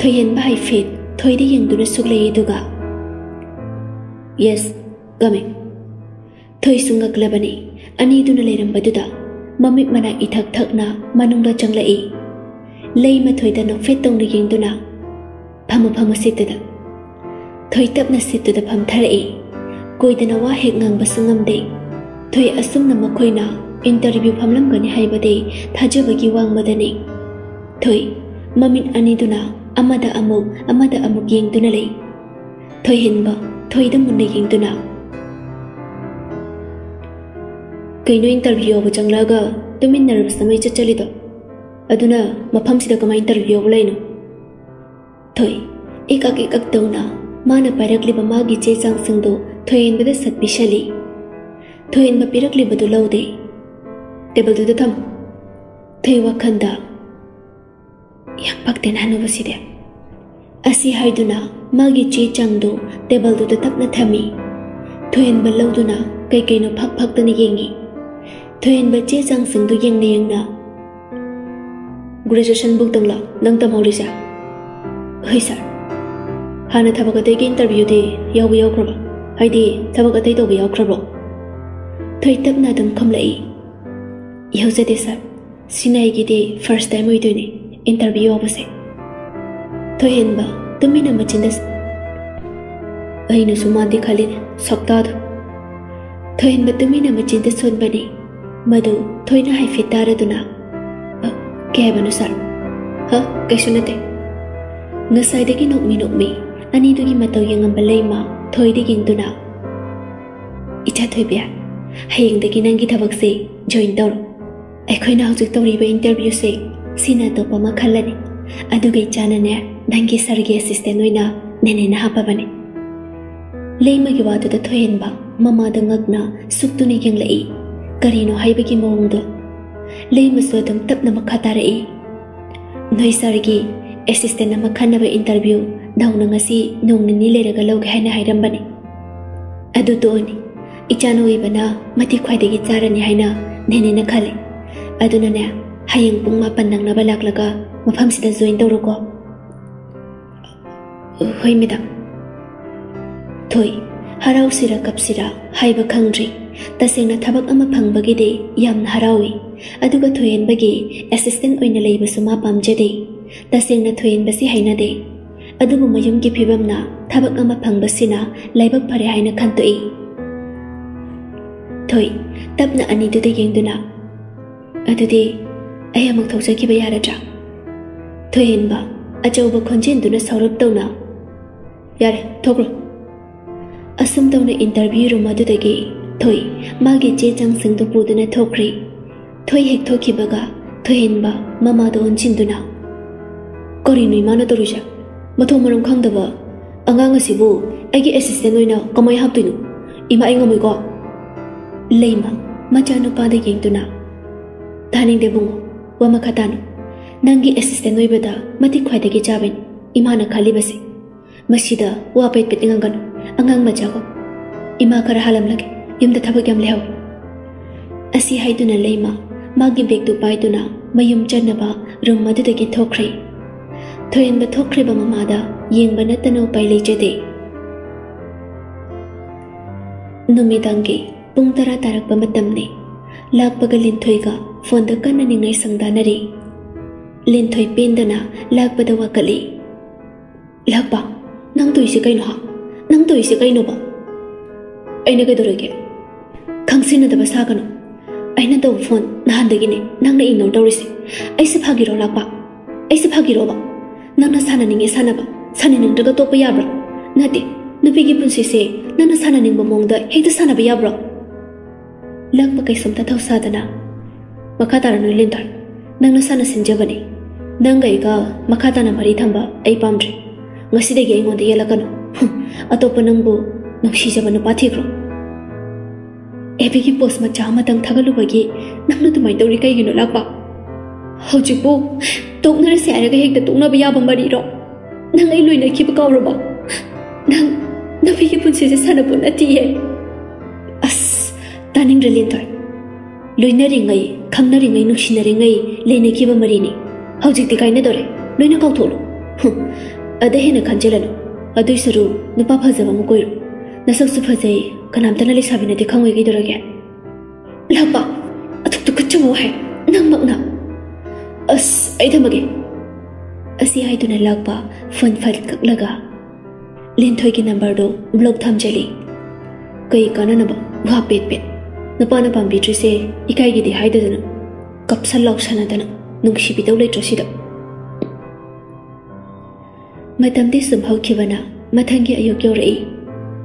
ꯊꯣꯏꯍꯟꯕ ꯍꯥꯏꯐꯦꯠ ꯊꯣꯏꯗ ꯌꯦꯡꯗꯨꯅ ꯁꯨꯛꯂꯛꯏ ꯑꯗꯨꯒ yes coming thời sung ngạc là bani, anh ấy đi lấy làm badu đó. Mami mana ithak thật na manung da chang lai. Lấy lấy mà thời ta nó phết tông được yeng nào na. Phamu phamu sit đó. thời tập na sit đó pham thar ai. Koi da na wa hek ngang basung ngam de. Thôi asum na makhoi na interview pham lam gani hai bade thaja bagi wang madane. Thôi mami anh ấy đi na amada amu amada amuk yeng đó na lấy. Thôi hin ba, thôi da mun na yeng đó na. ꯀꯩꯅꯣ ꯏꯟꯇꯔꯚꯤꯌꯨ ꯌꯥꯎꯕ ꯆꯪꯂꯛꯑꯒ ꯇꯨꯃꯤꯟꯅꯔꯕ ꯁꯃꯩ ꯆꯠꯆꯜꯂꯤꯗꯣ ꯑꯗꯨꯅ ꯃꯐꯝꯁꯤꯗ ꯀꯃꯥꯏꯅ ꯏꯟꯇꯔꯚꯤꯌꯨ ꯌꯥꯎꯕ ꯂꯩꯅꯣ ꯊꯣꯏ ꯏꯀꯛ ꯏꯀꯛ ꯇꯧꯅ ꯃꯥꯅ ꯄꯥꯏꯔꯛꯂꯤꯕ ꯃꯥꯒꯤ ꯆꯦ ꯆꯥꯡꯁꯤꯡꯗꯨ ꯊꯣꯏꯍꯟꯕꯗ ꯁꯠ ꯄꯤꯁꯜꯂꯤ ꯊꯣꯏꯍꯟꯕ ꯄꯤꯔꯛꯂꯤꯕꯗꯨ ꯂꯧꯗꯦ ꯇꯦꯕꯜꯗꯨꯗ ꯊꯝꯃꯨ ꯊꯣꯏ ꯋꯥꯈꯜꯗ ꯌꯥꯝ ꯄꯛꯇꯦꯅ ꯍꯟꯅꯨꯕꯁꯤꯗꯤ ꯑꯁꯤ ꯍꯥꯏꯗꯨꯅ ꯃꯥꯒꯤ ꯆꯦ ꯆꯥꯡꯗꯨ ꯇꯦꯕꯜꯗꯨꯗ ꯇꯞꯅ ꯊꯝꯃꯤ ꯊꯣꯏꯍꯟꯕ ꯂꯧꯗꯨꯅ ꯀꯩ ꯀꯩꯅꯣ ꯐꯛ ꯐꯛꯇꯅ ꯌꯦꯡꯉꯤ thuên ba chết răng sừng tu giang niang nợ graduation bước tầng lọ, nâng tâm hồ lý sao hơi sợ hà nè thà cái interview thì yêu bị yêu không hay đi thà bạc cái tàu bị yêu không thuê tập na đừng không lấy yêu sẽ thế sợ xin ai cái thì first time ấy tôi này, interview ông sẽ thuê hẹn bà tôi mới nằm ở trên đất. Ấy nó sumadi khalin sọc ta thôi. Thuê hẹn bà tôi mới nằm ở trên đất sơn bà này. ꯇꯥꯔꯗꯨꯅ ꯀꯩ ꯍꯥꯏꯕꯅꯣ ꯁꯥꯔ ꯍ ꯀꯩꯁꯨ ꯅꯠꯇꯦ ꯉꯁꯥꯏꯗꯒꯤ ꯅꯣꯛꯃꯤ ꯅꯣꯛꯃꯤ ꯑꯅꯤꯗꯨꯒꯤ ꯃꯇꯧ ꯌꯦꯡꯉꯝꯕ ꯂꯩꯃ ꯊꯣꯏꯗ ꯌꯦꯡꯗꯨꯅ ꯏꯆꯥ ꯊꯣꯏꯕꯤ ꯍꯌꯦꯡꯗꯒꯤ ꯅꯪꯒꯤ ꯊꯕꯛꯁꯦ ꯖꯣꯏꯟ ꯇꯧꯔꯣ ꯑꯩꯈꯣꯏꯅ ꯍꯧꯖꯤꯛ ꯇꯧꯔꯤꯕ ꯏꯟꯇꯔꯚ꯭ꯌꯨꯁꯦ ꯁꯤꯅ ꯑꯇꯣꯞꯄ ꯑꯃ ꯈꯜꯂꯅꯤ ꯑꯗꯨꯒ ꯏꯆꯥꯅꯅꯦ ꯅꯪꯒꯤ ꯁꯥꯔꯒꯤ ꯑꯦꯁꯤꯁꯇꯦꯟ ꯑꯣꯏꯅ ꯅꯦꯅꯦꯅ ꯍꯥꯞꯄꯕꯅꯤ ꯂꯩꯃꯒꯤ ꯋꯥꯗꯨꯗ ꯊꯣꯏꯍꯟꯕ ꯃꯃꯥꯗ ꯉꯛꯅ ꯁꯨꯛꯇꯨꯅ ꯌꯦꯡꯂꯛꯏ ꯀꯔꯤꯅꯣ ꯍꯥꯏꯕꯒꯤ ꯃꯑꯣꯡꯗꯣ ꯂꯩꯃꯁꯨ ꯑꯗꯨꯝ ꯇꯞꯅ ꯃꯈꯥ ꯇꯥꯔꯛꯏ ꯅꯣꯏ ꯁꯥꯔꯒꯤ ꯑꯦꯁꯤꯁꯇꯦꯟ ꯑꯃ ꯈꯟꯅꯕ ꯏꯟꯇꯔꯚ꯭ꯌꯨ ꯅꯧꯅ ꯉꯁꯤ ꯅꯣꯡ ꯅꯤꯅꯤ ꯂꯩꯔꯒ ꯂꯧꯒꯦ ꯍꯥꯏꯅ ꯍꯥꯏꯔꯝꯕꯅꯤ ꯑꯗꯨ ꯇꯣꯛꯑꯅꯤ ꯏꯆꯥꯅ ꯑꯣꯏꯕꯅ ꯃꯇꯤꯛ ꯈ꯭ꯋꯥꯏꯗꯒꯤ ꯆꯥꯔꯅꯤ ꯍꯥꯏꯅ ꯅꯦꯅꯦꯅ ꯈꯜꯂꯤ ꯑꯗꯨꯅꯅꯦ ꯍꯌꯦꯡ ꯄꯨꯡ ꯃꯥꯄꯟ ꯅꯪꯅꯕ ꯂꯥꯛꯂꯒ ꯃꯐꯝꯁꯤꯗ ꯖꯣꯏꯟ ꯇꯧꯔꯣꯀꯣ ꯍꯣꯏ ꯃꯦꯗꯥꯝ ꯊꯣꯏ ꯍꯔꯥꯎꯁꯤꯔ ꯀꯞꯁꯤꯔ ꯍꯥꯏꯕ ꯈꯪꯗ꯭ꯔꯤ ꯇꯁꯦꯡꯅ ꯊꯕꯛ ꯑꯃ ꯐꯪꯕꯒꯤꯗꯤ ꯌꯥꯝꯅ ꯍꯔꯥꯎꯏ ꯑꯗꯨꯒ ꯊꯣꯏꯍꯟꯕꯒꯤ ꯑꯦꯁꯤꯁꯇꯦꯟ ꯑꯣꯏꯅ ꯂꯩꯕꯁꯨ ꯃꯥ ꯄꯥꯝꯖꯗꯦ ꯇꯁꯦꯡꯅ ꯊꯣꯏꯍꯟꯕꯁꯤ ꯍꯩꯅꯗꯦ ꯑꯗꯨꯕꯨ ꯃꯌꯨꯝꯒꯤ ꯐꯤꯕꯝꯅ ꯊꯕꯛ ꯑꯃ ꯐꯪꯕꯁꯤꯅ ꯂꯥꯏꯕꯛ ꯐꯔꯦ ꯍꯥꯏꯅ ꯈꯟꯇꯣꯛꯏ ꯊꯣꯏ ꯇꯞꯅ ꯑꯅꯤꯗꯨꯗ ꯌꯦꯡꯗꯨꯅ ꯑꯗꯨꯗꯤ ꯑꯩ ꯑꯃꯨꯛ ꯊꯣꯛꯆꯈꯤꯕ ꯌꯥꯔꯗ꯭ꯔꯥ ꯊꯣꯏꯍꯟꯕ ꯑꯆꯧꯕ ꯈꯣꯟꯖꯦꯜꯗꯨꯅ ꯁꯧꯔꯞ ꯇꯧꯅ ꯌꯥꯔꯦ ꯊꯣꯛꯈ꯭ꯔꯣ ꯑꯁꯨꯝ ꯇꯧꯅ ꯏꯟꯇꯔꯚ꯭ꯌꯨ ꯔꯨꯝ ꯑꯗꯨꯗꯒꯤ thôi magi che chang sing do pu dena thokri thôi hek thoki baga thoin ba mama do on chin duna kori nui mana do ruja matho maram khang da ba angang asi bu agi assistant noi na kamai hap tu nu ima ai ngomoi ko leima macha no pa da yeng duna thaning de bu wa ma khata nu nangi assistant noi beda mati khwai da gi jaben ima na khali basi masida wa pet pet ngang gan angang macha ko ima kar halam lage ꯌꯨꯝꯗ ꯊꯕꯛ ꯌꯥꯝ ꯂꯩꯍꯧꯏ ꯑꯁꯤ ꯍꯥꯏꯗꯨꯅ ꯂꯩꯃ ꯃꯥꯒꯤ ꯕꯦꯒꯇꯨ ꯄꯥꯏꯗꯨꯅ ꯃꯌꯨꯝ ꯆꯠꯅꯕ ꯔꯨꯝ ꯑꯗꯨꯗꯒꯤ ꯊꯣꯛꯈ꯭ꯔꯦ ꯊꯣꯏꯍꯟꯕ ꯊꯣꯛꯈ꯭ꯔꯤꯕ ꯃꯃꯥꯗ ꯌꯦꯡꯕ ꯅꯠꯇꯅ ꯎꯄꯥꯏ ꯂꯩꯖꯗꯦ ꯅꯨꯃꯤꯗꯥꯡꯒꯤ ꯄꯨꯡ ꯇꯔꯥ ꯇꯥꯔꯛꯄ ꯃꯇꯝꯅꯤ ꯂꯥꯛꯄꯒ ꯂꯤꯟꯊꯣꯏꯒ ꯐꯣꯟꯗ ꯀꯟꯅ ꯅꯤꯡꯉꯥꯏ ꯁꯪꯗꯥꯅꯔꯤ ꯂꯤꯟꯊꯣꯏ ꯄꯦꯟꯗꯅ ꯂꯥꯛꯄꯗ ꯋꯥꯀꯠꯂꯤ ꯂꯥꯛꯄ ꯅꯪ ꯇꯧꯏꯁꯦ ꯀꯩꯅꯣ ꯍꯥ ꯅꯪ ꯇꯧꯏꯁꯦ ꯀꯩꯅꯣꯕ ꯑꯩꯅ ꯀꯩꯗꯧꯔꯒꯦ ꯈꯪꯁꯤꯟꯅꯗꯕ ꯁꯥꯒꯅꯨ ꯑꯩꯅ ꯇꯧꯕ ꯐꯣꯟ ꯅꯍꯥꯟꯗꯒꯤꯅꯦ ꯅꯪꯅ ꯏꯒꯅꯣꯔ ꯇꯧꯔꯤꯁꯦ ꯑꯩꯁꯦ ꯐꯥꯒꯤꯔꯣ ꯂꯥꯛꯄ ꯑꯩꯁꯦ ꯐꯥꯒꯤꯔꯣꯕ ꯅꯪꯅ ꯁꯥꯟꯅꯅꯤꯡꯉꯦ ꯁꯥꯟꯅꯕ ꯁꯥꯟꯅꯅꯤꯡꯗ꯭ꯔꯒ ꯇꯣꯛꯄ ꯌꯥꯕ꯭ꯔꯣ ꯅꯠꯇꯦ ꯅꯨꯄꯤꯒꯤ ꯄꯨꯟꯁꯤꯁꯦ ꯅꯪꯅ ꯁꯥꯟꯅꯅꯤꯡꯕ ꯃꯑꯣꯡꯗ ꯍꯦꯛꯇ ꯁꯥꯟꯅꯕ ꯌꯥꯕ꯭ꯔꯣ ꯂꯥꯛꯄ ꯀꯩꯁꯨꯝꯇ ꯊꯧꯁꯥꯗꯅ ꯃꯈꯥ ꯇꯥꯔꯅꯨ ꯂꯤꯟꯊꯣꯏ ꯅꯪꯅ ꯁꯥꯟꯅ ꯁꯤꯟꯖꯕꯅꯤ ꯅꯪꯒ ꯑꯩꯒ ꯃꯈꯥ ꯇꯥꯅ ꯃꯔꯤ ꯊꯝꯕ ꯑꯩ ꯄꯥꯝꯗ꯭ꯔꯦ ꯉꯁꯤꯗꯒꯤ ꯑꯩꯉꯣꯟꯗ ꯌꯦꯜꯂꯛꯀꯅꯨ ꯑꯇꯣꯞꯄ ꯅꯪꯕꯨ ꯅꯨꯡꯁꯤꯖꯕ ꯅꯨꯄꯥ ꯊꯤꯈ꯭ꯔꯣ ꯑꯦꯕꯤꯒꯤ ꯄꯣꯁ ꯃꯆꯥ ꯑꯃꯇꯪ ꯊꯥꯒꯠꯂꯨꯕꯒꯤ ꯅꯪꯅ ꯑꯗꯨꯃꯥꯏꯅ ꯇꯧꯔꯤ ꯀꯩꯒꯤꯅꯣ ꯂꯥꯛꯄ ꯍꯧꯖꯤꯛꯄꯨ ꯇꯣꯛꯅꯔꯁꯦ ꯍꯥꯏꯔꯒ ꯍꯦꯛꯇ ꯇꯣꯛꯅꯕ ꯌꯥꯕ ꯃꯔꯤꯔꯣ ꯅꯪ ꯑꯩ ꯂꯣꯏꯅꯈꯤꯕ ꯀꯥꯎꯔꯕꯣ ꯅꯪ ꯅꯨꯄꯤꯒꯤ ꯄꯨꯟꯁꯤꯁꯦ ꯁꯥꯟꯅꯄꯣꯠ ꯅꯠꯇꯤꯌꯦ ꯑꯁ ꯇꯥꯅꯤꯡꯗ꯭ꯔꯦ ꯂꯦꯟꯊꯣꯏ ꯂꯣꯏꯅꯔꯤꯉꯩ ꯈꯪꯅꯔꯤꯉꯩ ꯅꯨꯡꯁꯤꯅꯔꯤꯉꯩ ꯂꯩꯅꯈꯤꯕ ꯃꯔꯤꯅꯤ ꯍꯧꯖꯤꯛꯇꯤ ꯀꯥꯏꯅꯗꯧꯔꯦ ꯂꯣꯏꯅ ꯀꯥꯎꯊꯣꯛꯂꯣ ꯑꯗ ꯍꯦꯟꯅ ꯈꯟꯖꯤꯜꯂꯅꯨ ꯑꯗꯨꯏ ꯁꯔꯨ ꯅꯨꯄꯥ ꯐꯖꯕ ꯑꯃ ꯀꯣꯏꯔꯣ ꯅꯁꯛꯁꯨ ꯐꯖꯩ ꯀꯅꯥꯝꯇꯅ ꯂꯩꯁꯥꯕꯤꯅꯗꯤ ꯈꯪꯉꯣꯏ ꯀꯩꯗꯧꯔꯒꯦ ꯂꯥꯛꯄ ꯑꯊꯨꯛꯇ ꯀꯠꯆꯕ ꯋꯥꯍꯩ ꯅꯪꯃꯛꯅ ꯑꯁ ꯑꯩ ꯊꯝꯃꯒꯦ ꯑꯁꯤ ꯍꯥꯏꯗꯨꯅ ꯂꯥꯛꯄ ꯐꯣꯟ ꯐꯠ ꯀꯛꯂꯒ ꯂꯦꯟꯊꯣꯏꯒꯤ ꯅꯝꯕꯔꯗꯣ ꯕ꯭ꯂꯣꯛ ꯊꯝꯖꯤꯜꯂꯤ ꯀꯩ ꯀꯥꯟꯅꯅꯕ ꯋꯥ ꯄꯦꯠ ꯄꯦꯠ ꯅꯨꯄꯥꯅ ꯄꯥꯝꯕꯤꯗ꯭ꯔꯤꯁꯦ ꯏꯀꯥꯏꯒꯤꯗꯤ ꯍꯥꯏꯗꯗꯅ ꯀꯞꯁꯟ ꯂꯥꯎꯁꯟꯅꯗꯅ ꯅꯨꯡꯁꯤꯕꯤꯗꯧ ꯂꯩꯇ꯭ꯔꯣ ꯁꯤꯗ ꯃꯇꯝꯗꯤ ꯁꯨꯝ ꯍꯧꯈꯤꯕꯅ ꯃꯊꯪꯒꯤ ꯑꯌꯨꯛ ꯌꯧꯔꯛꯏ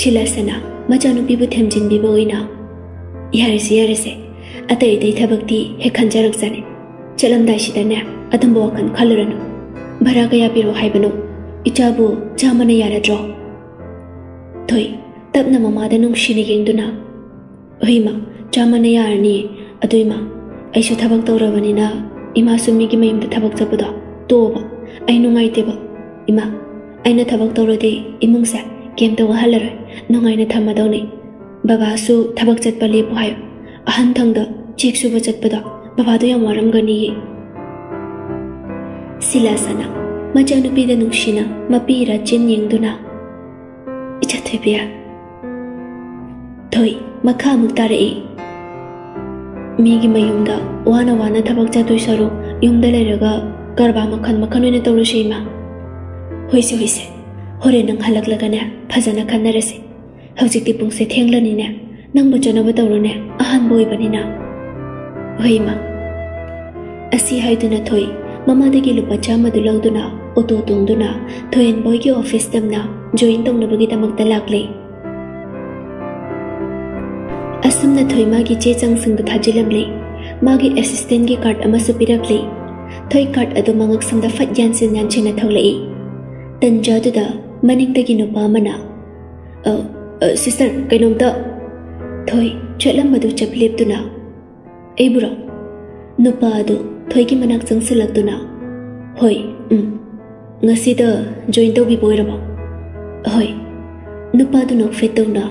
ꯁꯤꯂꯥꯁꯅ ꯃꯆꯥꯅꯨꯄꯤꯕꯨ ꯊꯦꯝꯖꯤꯟꯕꯤꯕ ꯑꯣꯏꯅ ꯌꯥꯔꯁꯦ ꯌꯥꯔꯁꯦ ꯑꯇꯩ ꯑꯇꯩ ꯊꯕꯛꯇꯤ ꯍꯦꯛ ꯈꯟꯖꯔꯛꯆꯅꯤ ꯆꯠꯂꯝꯗꯥꯏꯁꯤꯗꯅꯦ ꯑꯗꯨꯝꯕ ꯋꯥꯈꯜ ꯈꯜꯂꯨꯔꯅꯨ ꯚꯔꯥ ꯀꯌా ꯄꯤꯔꯣ ꯍꯥꯏꯕꯅꯣ ꯏꯆꯥꯕꯨ ꯆꯥꯃꯅ ꯌꯥꯔꯗ꯭ꯔꯣ ꯊꯣꯏ ꯇꯞꯅ ꯃꯃꯥꯗ ꯅꯨꯡꯁꯤꯅ ꯌꯦꯡꯗꯨꯅ ꯍꯣꯏꯃ ꯆꯥꯃꯅ ꯌꯥꯔꯅꯤ ꯑꯗꯨ ꯏꯃꯥ ꯑꯩꯁꯨ ꯊꯕꯛ ꯇꯧꯔꯕꯅꯤꯅ ꯏꯃꯥꯁꯨ ꯃꯤꯒꯤ ꯃꯌꯨꯝꯗ ꯊꯕꯛ ꯆꯠꯄꯗꯣ ꯇꯣꯛꯑꯣꯕ ꯑꯩ ꯅꯨꯡꯉꯥꯏꯇꯦꯕ ꯏꯃꯥ ꯑꯩꯅ ꯊꯕꯛ ꯇꯧꯔꯗꯤ ꯏꯃꯨꯡꯁꯦ ꯀꯩꯝꯇ ꯋꯥꯍꯜꯂꯔꯣꯏ ꯅꯨꯡꯉꯥꯏꯅ ꯊꯝꯃꯗꯧꯅꯤ ꯕꯕꯥꯁꯨ ꯊꯕꯛ ꯆꯠꯄ ꯂꯦꯞꯄꯨ ꯍꯥꯏꯌꯨ ꯑꯍꯟꯊꯪꯗ ꯆꯦꯛ ꯁꯨꯕ ꯆꯠꯄꯗꯣ ꯕꯕꯥꯗꯣ ꯌꯥꯝ ꯋꯥꯔꯝꯒꯅꯤꯌꯦ ꯁꯤꯂꯥꯁꯅ ꯃꯆꯥꯅꯨꯄꯤꯗ ꯅꯨꯡꯁꯤꯅ ꯃꯄꯤꯔ ꯆꯤꯟ ꯌꯦꯡꯗꯨꯅ ꯏꯆꯥ ꯊꯣꯏꯕꯤꯌꯥ ꯊꯣꯏ ꯃꯈꯥ ꯑꯃꯨꯛ ꯇꯥꯔꯛꯏ ꯃꯤꯒꯤ ꯃꯌꯨꯝꯗ ꯋꯥꯅ ꯋꯥꯅ ꯊꯕꯛ ꯆꯠꯇꯣꯏ ꯁꯔꯨꯛ ꯌꯨꯝꯗ ꯂꯩꯔꯒ ꯀꯔꯕꯥꯔ ꯃꯈꯜ ꯃꯈꯜ ꯑꯣꯏꯅ ꯇꯧꯔꯁꯤ ꯏꯃꯥ ꯍꯣꯏꯁꯦ ꯍꯣꯏꯁꯦ hồi hore nang halak lagana phajana khanarase hawjik ti pungse thenglani ne nang bachana batawlo ne ahan boi banina hoima asi haiduna thoi mamadagi lupa chama du lauduna oto thôi anh boy ki office tamna join tongna bagi tamakta lakle asamna thoi ma gi che chang sing lâm thajilamle ma gi assistant gi card ama su pirakle thoi card adu mangak samda fat yan sin yan chena tholai tanja du da maning tagi no pa mana ờ ờ sister cái nom ta thôi chuyện lắm mà đồ chập liệp tu nào. Ấy bro no pa đó, thôi cái manak sang sila tu nào. Hồi ừ. ngay ngasi ta join tao bị bôi ra bọc hồi no pa đồ nó phê tao nào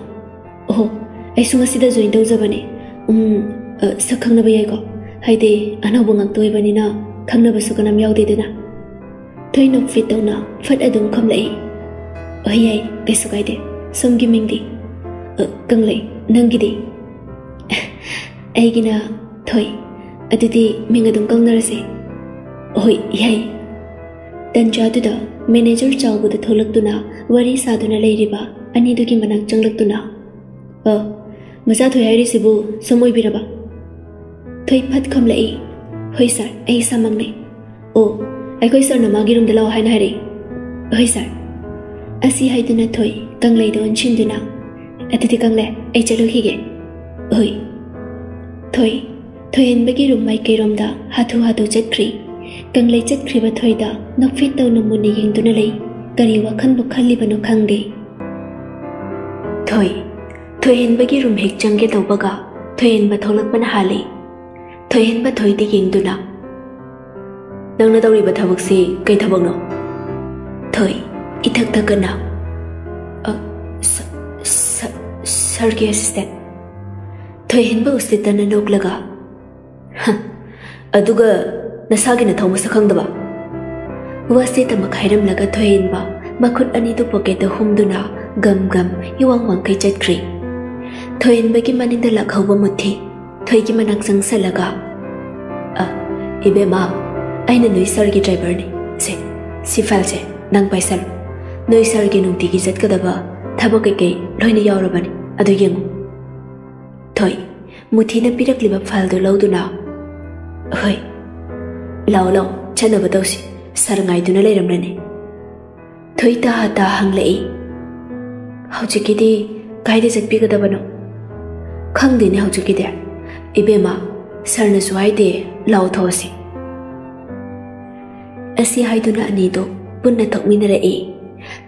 ồ ấy xuống ngasi join tao ra bane ừ ờ sao khăng nó bây giờ hay đi anh học bằng anh tôi vậy na khăng nó bây giờ có làm giàu đi thế na, thôi nó phê tao na, phát ai đúng không lại oyai besugai de somgi mingdi kanglei nangi thì mình thoi adudi công adum rồi, oi yai tanja du đó, manager chawgu da tholaktuna wari saduna leiriba ani du ki manak changlaktuna a maza thoi hari sibu somoi biraba thoi phat khamlei hoi sir ai samangle o ai koi sir na magi room da law haina hari hoi sir asi hai duna thoi kang lei don chin duna atiti kang le ai chalu hi ge oi thoi thoi en bagi rum mai ke rom da hathu hatu chet khri kang lei chet khri ba thoi da nok fit taw namu ni yeng duna lei kari wa khan bu khali bây giờ de hết thoi cái bagi rum hek chang ge taw baga thoi en ba tholak ban ha le thoi en ba thoi nào? Đang nói nang na taw ri bực thawak cây kai bực no thoi 이탁탁은나 어, 서, 서, 설계 시스템 더힌 버그 스테이트는 녹라가 아두가 나 사기는 더 무서강다 와세 담아 가이람라가 더힌 바 마콧 아니도 버게도 홈두나 gầm yuang wang kai chat kri thoin ba ki manin da lak thì thôi cái ki manak sang sa laga a ibe ma aina noi sar ki driver ni se si fal se nang paisal ꯅꯣꯏ ꯁꯥꯔꯒꯤ ꯅꯨꯡꯇꯤꯒꯤ ꯆꯠꯀꯗꯕ ꯊꯕꯛ ꯀꯩꯀꯩ ꯂꯣꯏꯅ ꯌꯥꯎꯔꯕꯅꯤ ꯑꯗꯨ ꯌꯦꯡꯉꯨ ꯊꯣꯏ ꯃꯨꯊꯤꯅ ꯄꯤꯔꯛꯂꯤꯕ ꯐꯥꯏꯜꯗꯨ ꯂꯧꯗꯨꯅ ꯍꯣꯏ ꯂꯥꯛꯑꯣ ꯂꯥꯛꯑꯣ ꯆꯠꯅꯕ ꯇꯧꯁꯤ ꯁꯥꯔ ꯉꯥꯏꯗꯨꯅ ꯂꯩꯔꯝꯂꯅꯤ ꯊꯣꯏ ꯇꯥ ꯇꯥ ꯍꯪꯂꯛꯏ ꯍꯧꯖꯤꯛꯀꯤꯗꯤ ꯀꯥꯏꯗ ꯆꯠꯄꯤꯒꯗꯕꯅꯣ ꯈꯪꯗꯦꯅꯦ ꯍꯧꯖꯤꯛꯀꯤꯗꯤ ꯏꯕꯦꯝꯃ ꯁꯥꯔꯅꯁꯨ ꯍꯥꯏꯗꯦ ꯂꯥꯎ ꯊꯣꯛꯑꯁꯤ ꯑꯁꯤ ꯍꯥꯏꯗꯨꯅ ꯑꯅꯤꯗꯨ ꯄꯨꯟꯅ ꯊꯣꯛꯃꯤꯟꯅꯔꯛꯏ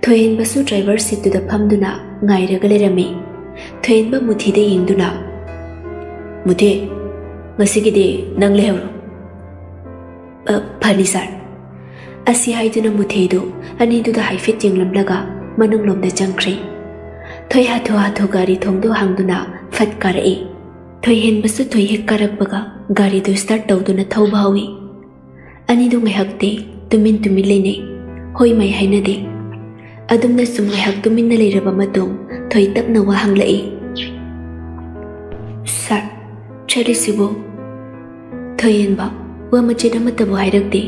ꯊꯣꯏꯍꯟꯕꯁꯨ ꯗ꯭ꯔꯥꯏꯚꯔ ꯁꯤꯠꯇꯨꯗ ꯐꯝꯗꯨꯅ ꯉꯥꯏꯔꯒ ꯂꯩꯔꯝꯃꯤ ꯊꯣꯏꯍꯟꯕ ꯃꯨꯊꯤꯗ ꯌꯦꯡꯗꯨꯅ ꯃꯨꯊꯤ ꯉꯁꯤꯒꯤꯗꯤ ꯅꯪ ꯂꯩꯍꯧꯔꯣ ꯐꯅꯤ ꯁꯥꯔ ꯑꯁꯤ ꯍꯥꯏꯗꯨꯅ ꯃꯨꯊꯤꯗꯨ ꯑꯅꯤꯗꯨꯗ ꯍꯥꯏꯐꯦꯠ ꯌꯦꯡꯂꯝꯂꯒ ꯃꯅꯨꯡꯂꯣꯝꯗ ꯆꯪꯈ꯭ꯔꯤ ꯊꯣꯏ ꯍꯥꯊꯨ ꯍꯥꯊꯨ ꯒꯥꯔꯤ ꯊꯣꯡꯗꯨ ꯍꯥꯡꯗꯨꯅ ꯐꯠ ꯀꯥꯔꯛꯏ ꯊꯣꯏꯍꯦꯟꯕꯁꯨ ꯊꯣꯏ ꯍꯦꯛ ꯀꯥꯔꯛꯄꯒ ꯒꯥꯔꯤꯗꯨ ꯁ꯭ꯇꯥꯔꯠ ꯇꯧꯗꯨꯅ ꯊꯧꯕ ꯍꯧꯏ ꯑꯅꯤꯗꯨ ꯉꯥꯏꯍꯥꯛꯇꯤ ꯇꯨꯃꯤꯟ ꯇꯨꯃꯤꯟ ꯂꯩꯅꯩ ꯍꯣꯏ ꯃꯩ ꯍꯥꯏꯅꯗꯦ ꯑꯗꯨꯝꯅ ꯁꯨꯝ ꯉꯥꯏꯍꯥꯛ ꯇꯨꯃꯤꯟꯅ ꯂꯩꯔꯕ ꯃꯇꯨꯡ ꯊꯣꯏ ꯇꯞꯅ ꯋꯥ ꯍꯪꯂꯛꯏ ꯁꯥꯔ ꯆꯠꯂꯤꯁꯤꯕꯨ ꯊꯣꯏꯍꯦꯟꯕ ꯋꯥ ꯃꯆꯦꯠ ꯑꯃꯠꯇꯕꯨ ꯍꯥꯏꯔꯛꯇꯦ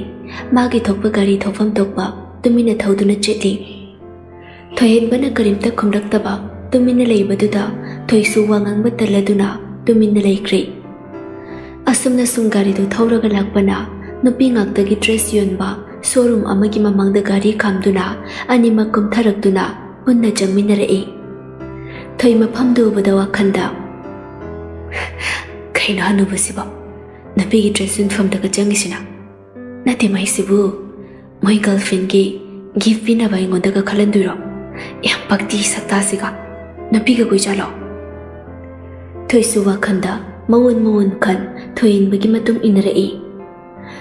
ꯃꯥꯒꯤ ꯊꯣꯛꯄ ꯒꯥꯔꯤ ꯊꯧꯐꯝ ꯊꯣꯛꯄ ꯇꯨꯃꯤꯟꯅ ꯊꯧꯗꯨꯅ ꯆꯠꯂꯤ ꯊꯣꯏꯍꯦꯟꯕꯅ ꯀꯔꯤꯝꯇ ꯈꯨꯝꯂꯛꯇꯕ ꯇꯨꯃꯤꯟꯅ ꯂꯩꯕꯗꯨꯗ ꯊꯣꯏꯁꯨ ꯋꯥ ꯉꯥꯡꯕ ꯇꯜꯂꯗꯨꯅ ꯇꯨꯃꯤꯟꯅ ꯂꯩꯈ꯭ꯔꯦ ꯑꯁꯨꯝꯅ ꯁꯨꯝ ꯒꯥꯔꯤꯗꯨ ꯊꯧꯔꯒ ꯂꯥꯛꯄꯅ nupi ngaktagi dress yonba showroom amagi mamangda gari khamduna anima kumtharakduna punna changminarei thoi mafamdu ubada wakhanda kaina hanubasiba napigi dress yunfamdaga changisina nati maisibu moi girlfriend gi gift pinaba ingondaga khalanduro yam pakti sakta saktasiga napiga guijalo thoisu wakhanda mawon mawon khan thoin thoinbagi matung inarei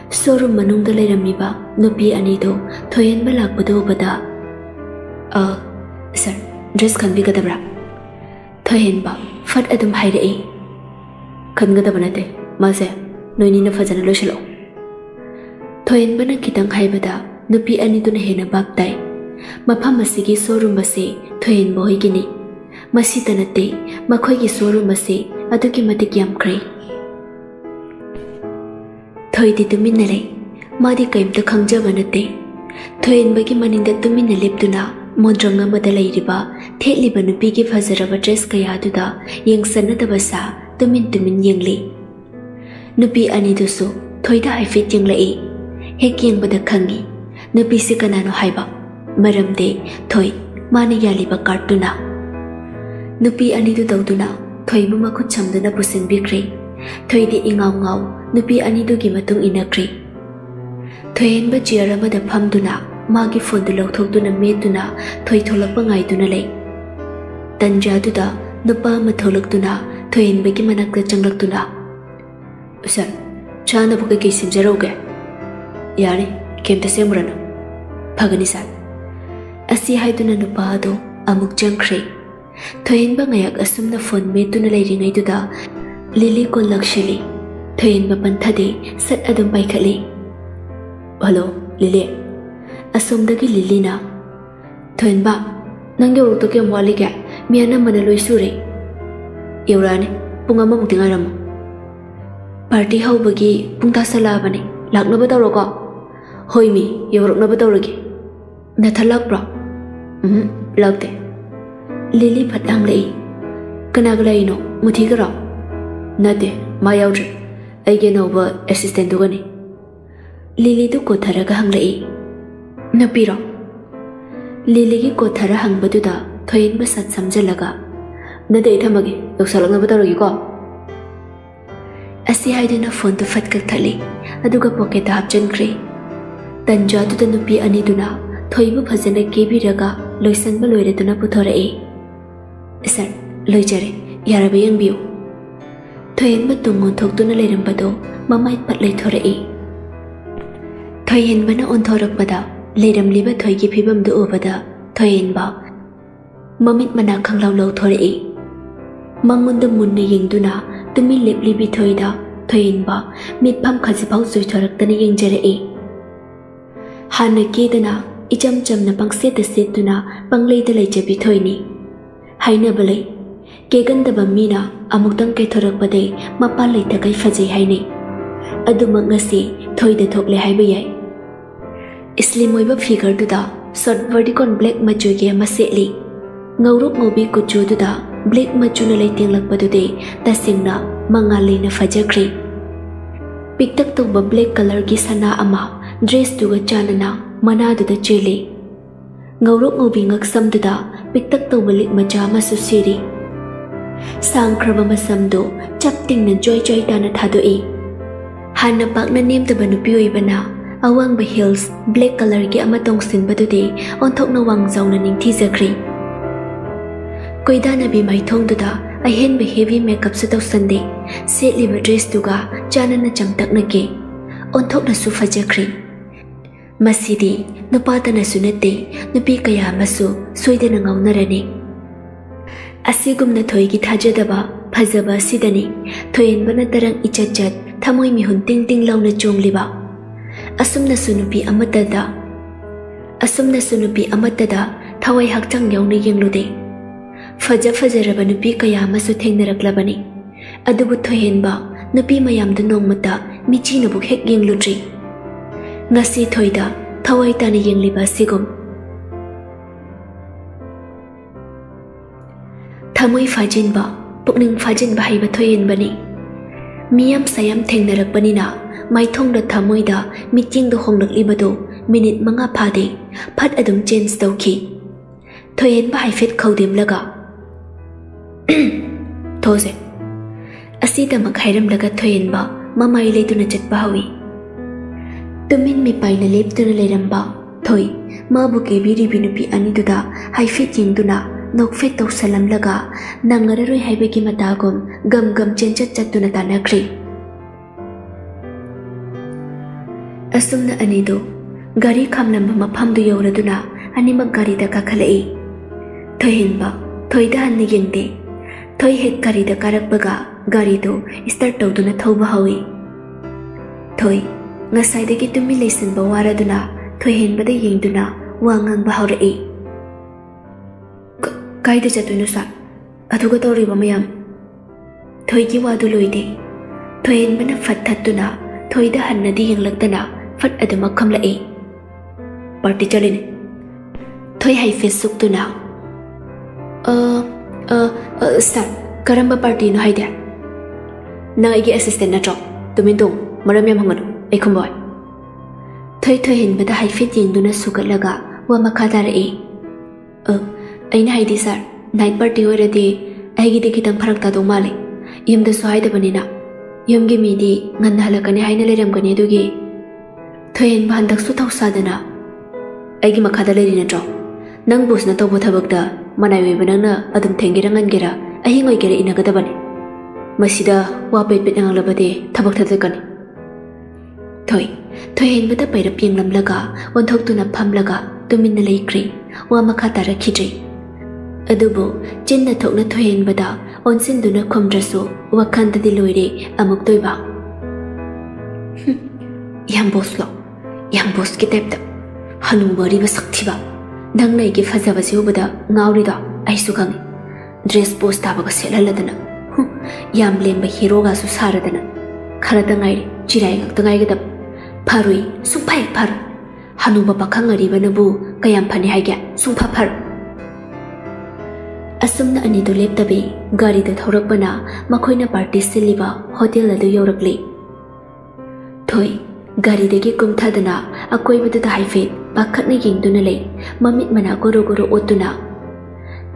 showroom manungda leiramiba nupi anido thoyenba lakpado bada. A, sir, dress khanbigadabra thoyenba fat adum hairei e. khangadaba nate mase noinina fajana loishalo thoyenbana kitang haibada nupi aniduna hena babtai mafam asigi showroom ase thoyenba hoigini masita nate makhoi showroom ase adugi matik yamkhre थोय दी तुम नले मादे कईम तो खाजबनते थोयनबी मनिंद तुम लेपना मोद्रमद्ब थेब नुपी की फजरब ड्रेस कया येंसनदब सा तुम तुम येली थोद हाइफेट ये हेक येंबद खी से कनानो है मरमदे थोय माने यालीब कार्टूना अनी दौदना थोयब मकुद सामदना pusinbikre thoidi ingaw ngaw nupi anidugi matung inakri thoyenba chair na, phamduna magi phone du lauthokduna metuna thoi tholakpa ngaiduna lei tanjaduda nupa ma tholakduna thoyenbagi manakta changlakduna sir chana buka ke simjaroge yare kemta semurana phagani sir asi haiduna nupa ado amuk changkhre thoyenba ngayak asumna phone metuna leiringaiduna lili kon lakshali tu panthade लिलि को लक्षि थयन पंथदे सत अद हलो लिले असोमदगी लिलिना थयन नंगे उतो के मोली गया मियाना मन लोई सुरे एवराने पुंग अम मुदिंग आरम पार्टी हाउ बगी पुंग तासा लाबने लाखनो बताउ रगो होई मी एवरखनो बताउ रगे नथलक ब्र हम लगते लिली फटांग ले कनागलाई नो मुथि गरा glai no muthi gara nade ma yaudre ꯑꯩꯒꯤ ꯑꯅꯧꯕ ꯑꯦꯁꯤꯁꯇꯦꯟꯠꯇꯨꯒꯅꯤ ꯂꯤꯂꯤꯗꯨ ꯀꯣꯊꯔꯒ ꯍꯪꯂꯛꯏ ꯅꯨꯄꯤꯔꯣ ꯂꯤꯂꯤꯒꯤ ꯀꯣꯊꯔ ꯍꯪꯕꯗꯨꯗ ꯊꯣꯏꯟꯕ ꯁꯠ ꯁꯝꯖꯜꯂꯒ ꯅꯗꯦ ꯑꯩ ꯊꯝꯃꯒꯦ ꯌꯧꯁꯜꯂꯛꯅꯕ ꯇꯧꯔꯒꯦꯀꯣ ꯑꯁꯤ ꯍꯥꯏꯗꯨꯅ ꯐꯣꯟꯗꯨ ꯐꯠ ꯀꯛꯊꯠꯂꯤ ꯑꯗꯨꯒ ꯄꯣꯀꯦꯠꯇ ꯍꯥꯞꯆꯤꯟꯈ꯭ꯔꯦ ꯇꯟꯖꯥꯗꯨꯗ ꯅꯨꯄꯤ ꯑꯅꯤꯗꯨꯅ ꯊꯣꯏꯕꯨ ꯐꯖꯅ ꯀꯦꯕꯤꯔꯒ ꯂꯣꯏꯁꯟꯕ ꯂꯣꯏꯔꯗꯨꯅ ꯄꯨꯊꯣꯔꯛꯏ ꯁꯥꯔ ꯂꯣꯏꯖꯔꯦ ꯌꯥꯔꯕ ꯌꯦꯡꯕꯤꯌꯨ ಥೊಯೆನ್ ಮತ್ತು ಮುಂಥೋಗ್ತುನ ಲೇರಂಬದು ಮಮೈ ಪಟ್ಲೈ ಥೊರಇ ಥೊಯೆನ್ ಬನ ಒಂಥೋರಕ್ಪದ ಲೇರಂಲಿಬ ಥೊಯ್ಗಿ ಫಿಬಮ್ದು ಉಬದ ಥೊಯೆನ್ ಬಾ ಮಮಿತ್ ಮನ ಖಂಗ್ಲಾವ್ ಲೌ ಥೊರಇ ಮಂಗುಂದ ಮುನ್ನ ಯೆಂಗ್ದುನ ತುಮಿ ಲೆಪ್ಲಿಬಿ ಥೊಯ್ದ ಥೊಯೆನ್ ಬಾ ಮಿತ್ಫಮ್ ಖಜಿಫಾವ್ ಸುಯ್ ಥೊರಕ್ತನ ಯೆಂಗ್ಜರಇ ಹಾನ ಕೇದನ ಇಚಮ್ ಚಮ್ನ ಪಂಗ್ಸೆದ ಸೇತ್ತುನ ಪಂಗ್ಲೈದ ಲೈಜಬಿ ಥೊಯ್ನಿ ಹೈನಬಲೈ ꯀꯦꯒꯟꯗꯕ ꯃꯤꯅ ꯑꯃꯨꯛꯇꯪ ꯀꯦꯊꯣꯔꯛꯄꯗꯩ ꯃꯄꯥꯟ ꯂꯩꯇꯈꯩ ꯐꯖꯩ ꯍꯥꯏꯅꯩ ꯑꯗꯨꯃꯛ ꯉꯁꯤ ꯊꯣꯏꯗ ꯊꯣꯛꯂꯦ ꯍꯥꯏꯕ ꯌꯥꯏ ꯏꯁꯂꯤꯝ ꯑꯣꯏꯕ ꯐꯤꯒꯔꯗꯨꯗ ꯁꯣꯔꯠ ꯚꯔꯇꯤꯀꯣꯟ ꯕ꯭ꯂꯦꯛ ꯃꯆꯨꯒꯤ ꯑꯃ ꯁꯦꯠꯂꯤ ꯉꯧꯔꯣꯛ ꯉꯧꯕꯤ ꯀꯨꯆꯨꯗꯨꯗ ꯕ꯭ꯂꯦꯛ ꯃꯆꯨꯅ ꯂꯩꯇꯦꯡꯂꯛꯄꯗꯨꯗꯤ ꯇꯁꯦꯡꯅ ꯃꯉꯥꯜ ꯂꯩꯅ ꯐꯖꯈ꯭ꯔꯦ ꯄꯤꯛꯇꯛ ꯇꯧꯕ ꯕ꯭ꯂꯦꯛ ꯀꯂꯔꯒꯤ ꯁꯅꯥ ꯑꯃ ꯗ꯭ꯔꯦꯁꯇꯨꯒ ꯆꯥꯟꯅꯅ ꯃꯅꯥꯗꯨꯗ ꯆꯦꯜꯂꯤ ꯉꯧꯔꯣꯛ ꯉꯧꯕꯤ ꯉꯛꯁꯝꯗꯨꯗ ꯄꯤꯛꯇꯛ ꯇꯧꯕ ꯂꯤꯛ ꯃꯆꯥ ꯑꯃꯁꯨ ꯁꯤꯔꯤ ಸಾಂಕ್ರಮ ಮಸಮ್ದು ಚಪ್ತಿಂಗ್ನ ಜೋಯ್ ಜೋಯ್ ದಾನ ಥಾದೋಯಿ ಹಾನ ಪಾಕ್ನ ನೇಮ್ದಬ ನುಪಿ ಒಯ್ಬನ ಅವಾಂಗ್ಬ ಹಿಲ್ಸ್ ಬ್ಲೇಕ್ ಕಲರ್ಗೆ ಅಮ ತೊಂಗ್ಸಿನ್ಬದುದೆ ಒಂಥೋಕ್ನ ವಾಂಗ್ಜಾವ್ನ ನಿಂಗ್ಥಿಜಗ್ರಿ ಕೊಯ್ದಾನಬಿ ಮೈಥೋಂಗ್ದುದ ಅಹೆನ್ಬ ಹೆವಿ ಮೇಕಪ್ಸು ತೌಸಂದೆ ಸೇಟ್ಲಿಬ ಡ್ರೆಸ್ದುಗ ಚಾನನ ಚಂಗ್ತಕ್ನಗೆ ಒಂಥೋಕ್ನಸು ಫಜಗ್ರಿ ಮಸಿದಿ ನುಪಾತನಸು ನತ್ತೆ ನುಪಿ ಕಯ ಅಮಸು ಸೊಯ್ದನ ꯉꯥꯎꯅꯔꯅꯤ 아시금나 토이기 타제다바 파자바 시다니 토엔바나 따랑 이차차 타모이 미훈 띵띵 라우나 쫑리바 아숨나 수누피 아마타다 아숨나 수누피 아마타다 타와이 학창 영리 갱로데 파자 파자라바 누피 카야마수 탱나락라바니 아두부 토엔바 nupi mayam da nong mata mi chi na buk hek yeng lu tri ngasi thoida thawai ta na yeng li ba sigum. thamui thamoi phajin ba, pukning phajin ba hai ba thoin bani miyam sayam thengnarak bani na, mai thong da thamoi da, meeting do honglak ibado minute manga phade phat adum change do khi thoin ba fit fet khodim laga thoze asida makhairam laga thoin ba mamai leituna chat ba hawi. Tumin mi paina leptuna leramba thoi, ma bu ke biri binupi ani duda hai fit yingduna ನೌಫೆಕ್ ತೌಸಲಂಲಗ ನಂಗರರು ಹೈಬೆಗಿ ಮತಾಗೊಂ ಗಮ್ ಗಮ್ ಚೆಂಚ ಚತ್ತುನ ತಾನಕ್ರಿ ಅಸುಮ್ನ ಅನಿದು ಗಾರಿ ಖಾಮ್ಲಂಬ ಮಫಾಮ್ದು ಯೌರದುನ ಅನಿಮ ಗಾರಿದ ಕಖಲೈ ಥೊಯಿನ್ಬ ಥೊಯ್ದ ಹನ್ನಿ ಎಂದೆ ಥೊಯ್ ಹೆಕ್ ಗಾರಿದ ಕರಕ್ಬಗ ಗಾರಿದು ಇಸ್ತರ್ ತೌದುನ ಥೌಬ ಹೌಯಿ ಥೊಯ್ ngasai dagi tumi leisan ba wara duna thoi hen bada yeng duna wa ngang ba haure e ꯀꯥꯏꯗ ꯆꯠꯇꯣꯏꯅꯣ ꯁꯥꯔ ꯑꯗꯨꯒ ꯇꯧꯔꯤꯕ ꯃꯌꯥꯝ ꯊꯣꯏꯒꯤ ꯋꯥꯗꯨ ꯂꯣꯏꯗꯦ ꯊꯣꯏꯍꯦꯟꯕꯅ ꯐꯠ ꯊꯠꯇꯨꯅ ꯊꯣꯏꯗ ꯍꯟꯅꯗꯤ ꯌꯦꯡꯂꯛꯇꯅ ꯐꯠ ꯑꯗꯨꯃꯛ ꯈꯝꯂꯛꯏ ꯄꯥꯔꯇꯤ ꯆꯠꯂꯤꯅꯤ ꯊꯣꯏ ꯍꯥꯏꯐꯦꯠ ꯁꯨꯛꯇꯨꯅ ꯁꯥꯔ ꯀꯔꯝꯕ ꯄꯥꯔꯇꯤꯅꯣ ꯍꯥꯏꯗꯦ ꯅꯪ ꯑꯩꯒꯤ ꯑꯦꯁꯤꯁꯇꯦꯟ ꯅꯠꯇ꯭ꯔꯣ ꯇꯨꯃꯤꯟ ꯇꯨ ꯃꯔꯝ ꯌꯥꯝ ꯍꯪꯒꯅꯨ ꯑꯩ ꯈꯨꯝꯕꯣꯏ ꯊꯣꯏ ꯊꯣꯏꯍꯦꯟꯕꯗ ꯍꯥꯏꯐꯦꯠ ꯌꯦꯡꯗꯨꯅ ꯁꯨꯒꯠꯂꯒ ꯋꯥ ꯃꯈꯥ ꯇꯥꯔꯛꯏ ꯑꯩꯅ ꯍꯥꯏꯗꯤ ꯁꯥꯔ ꯅꯥꯏꯠ ꯄꯥꯔꯇꯤ ꯑꯣꯏꯔꯗꯤ ꯑꯩꯒꯤꯗꯤ ꯈꯤꯇꯪ ꯐꯔꯛ ꯇꯥꯗꯧ ꯃꯥꯜꯂꯤ ꯌꯨꯝꯗꯁꯨ ꯍꯥꯏꯗꯕꯅꯤꯅ ꯌꯨꯝꯒꯤ ꯃꯤꯗꯤ ꯉꯟꯅ ꯍꯜꯂꯛꯀꯅꯤ ꯍꯥꯏꯅ ꯂꯩꯔꯝꯒꯅꯤ ꯑꯗꯨꯒꯤ ꯊꯣꯏꯍꯦꯟꯕ ꯍꯟꯗꯛꯁꯨ ꯊꯧꯁꯥꯗꯅ ꯑꯩꯒꯤ ꯃꯈꯥꯗ ꯂꯩꯔꯤ ꯅꯠꯇ꯭ꯔꯣ ꯅꯪ ꯕꯣꯁꯅ ꯇꯧꯕ ꯊꯕꯛꯇ ꯃꯅꯥꯏ ꯑꯣꯏꯕ ꯅꯪꯅ ꯑꯗꯨꯝ ꯊꯦꯡꯒꯦꯔꯥ ꯉꯟꯒꯦꯔꯥ ꯑꯍꯤꯡ ꯑꯣꯏꯒꯦꯔꯥ ꯏꯟꯅꯒꯗꯕꯅꯤ ꯃꯁꯤꯗ ꯋꯥ ꯄꯦꯠ ꯄꯦꯠ ꯉꯥꯡꯂꯕꯗꯤ ꯊꯕꯛ ꯊꯥꯗꯛꯀꯅꯤ ꯊꯣꯏ ꯊꯣꯏꯍꯦꯟꯕꯗ ꯄꯩꯔꯞ ꯌꯦꯡꯂꯝꯂꯒ ꯑꯣꯟꯊꯣꯛꯇꯨꯅ ꯐꯝꯂꯒ ꯇꯨꯃꯤꯟꯅ ꯂꯩꯈ꯭ꯔꯦ ꯋꯥ ꯃꯈꯥ ꯇꯥꯔꯛꯈꯤꯗ꯭ꯔꯦ ꯑꯗꯨꯕꯨ ꯆꯤꯟꯅ ꯊꯣꯛꯅ ꯊꯣꯏꯍꯦꯟꯕꯗ ꯑꯣꯟꯁꯤꯟꯗꯨꯅ ꯈꯨꯝꯗ꯭ꯔꯁꯨ ꯋꯥꯈꯜꯗꯗꯤ ꯂꯣꯏꯔꯦ ꯑꯃꯨꯛ ꯇꯣꯏꯕ ꯌꯥꯝ ꯕꯣꯁꯂꯣ ꯌꯥꯝ ꯕꯣꯁꯀꯤ ꯇꯥꯏꯞꯇ ꯍꯅꯨꯕ ꯑꯔꯤꯕ ꯁꯛꯊꯤꯕ ꯅꯪꯅ ꯑꯩꯒꯤ ꯐꯖꯕꯁꯤ ꯎꯕꯗ ꯉꯥꯎꯔꯤꯗꯣ ꯑꯩꯁꯨ ꯈꯪꯉꯤ ꯗ꯭ꯔꯦꯁ ꯄꯣꯁ ꯇꯥꯕꯒ ꯁꯦꯠꯍꯜꯂꯗꯅ ꯌꯥꯝ ꯂꯦꯝꯕ ꯍꯤꯔꯣꯒꯁꯨ ꯁꯥꯔꯗꯅ ꯈꯔꯗ ꯉꯥꯏꯔꯦ ꯆꯤꯔꯥꯏ ꯉꯥꯛꯇ ꯉꯥꯏꯒꯗꯕ ꯐꯔꯣꯏ ꯁꯨꯡꯐ ꯍꯦꯛ ꯐꯔꯣꯏ ꯍꯅꯨꯕ ꯄꯥꯈꯪ ꯑꯔꯤꯕꯅꯕꯨ ꯀꯌꯥꯝ ꯐꯅꯤ ꯍꯥꯏꯒꯦ ꯁꯨꯡꯐ ꯐꯔꯣꯏ ಅಸಮ್ನ ಅನಿದು ಲೇಪ್ತಬಿ ಗಾಡಿದ ಥೌರಕ್ಪನ ಮಖೋಯ್ನ ಪಾರ್ಟಿ ಸೆಲ್ಲಿವ ಹೋಟೆಲ್ ಅದು ಯೌರಕ್ಲಿ ಥೋಯ್ ಗಾಡಿದಗೆ ಕುಮ್ಥಾದನ ಅಕೋಯ್ಬದ ಹೈಫೇತ್ ಪಕ್ಕತ್ನ ಯೆಂಗ್ದುನ ಲೈ ಮಮಿತ್ ಮನ ಗೊರು ಗೊರು ಓದ್ದುನ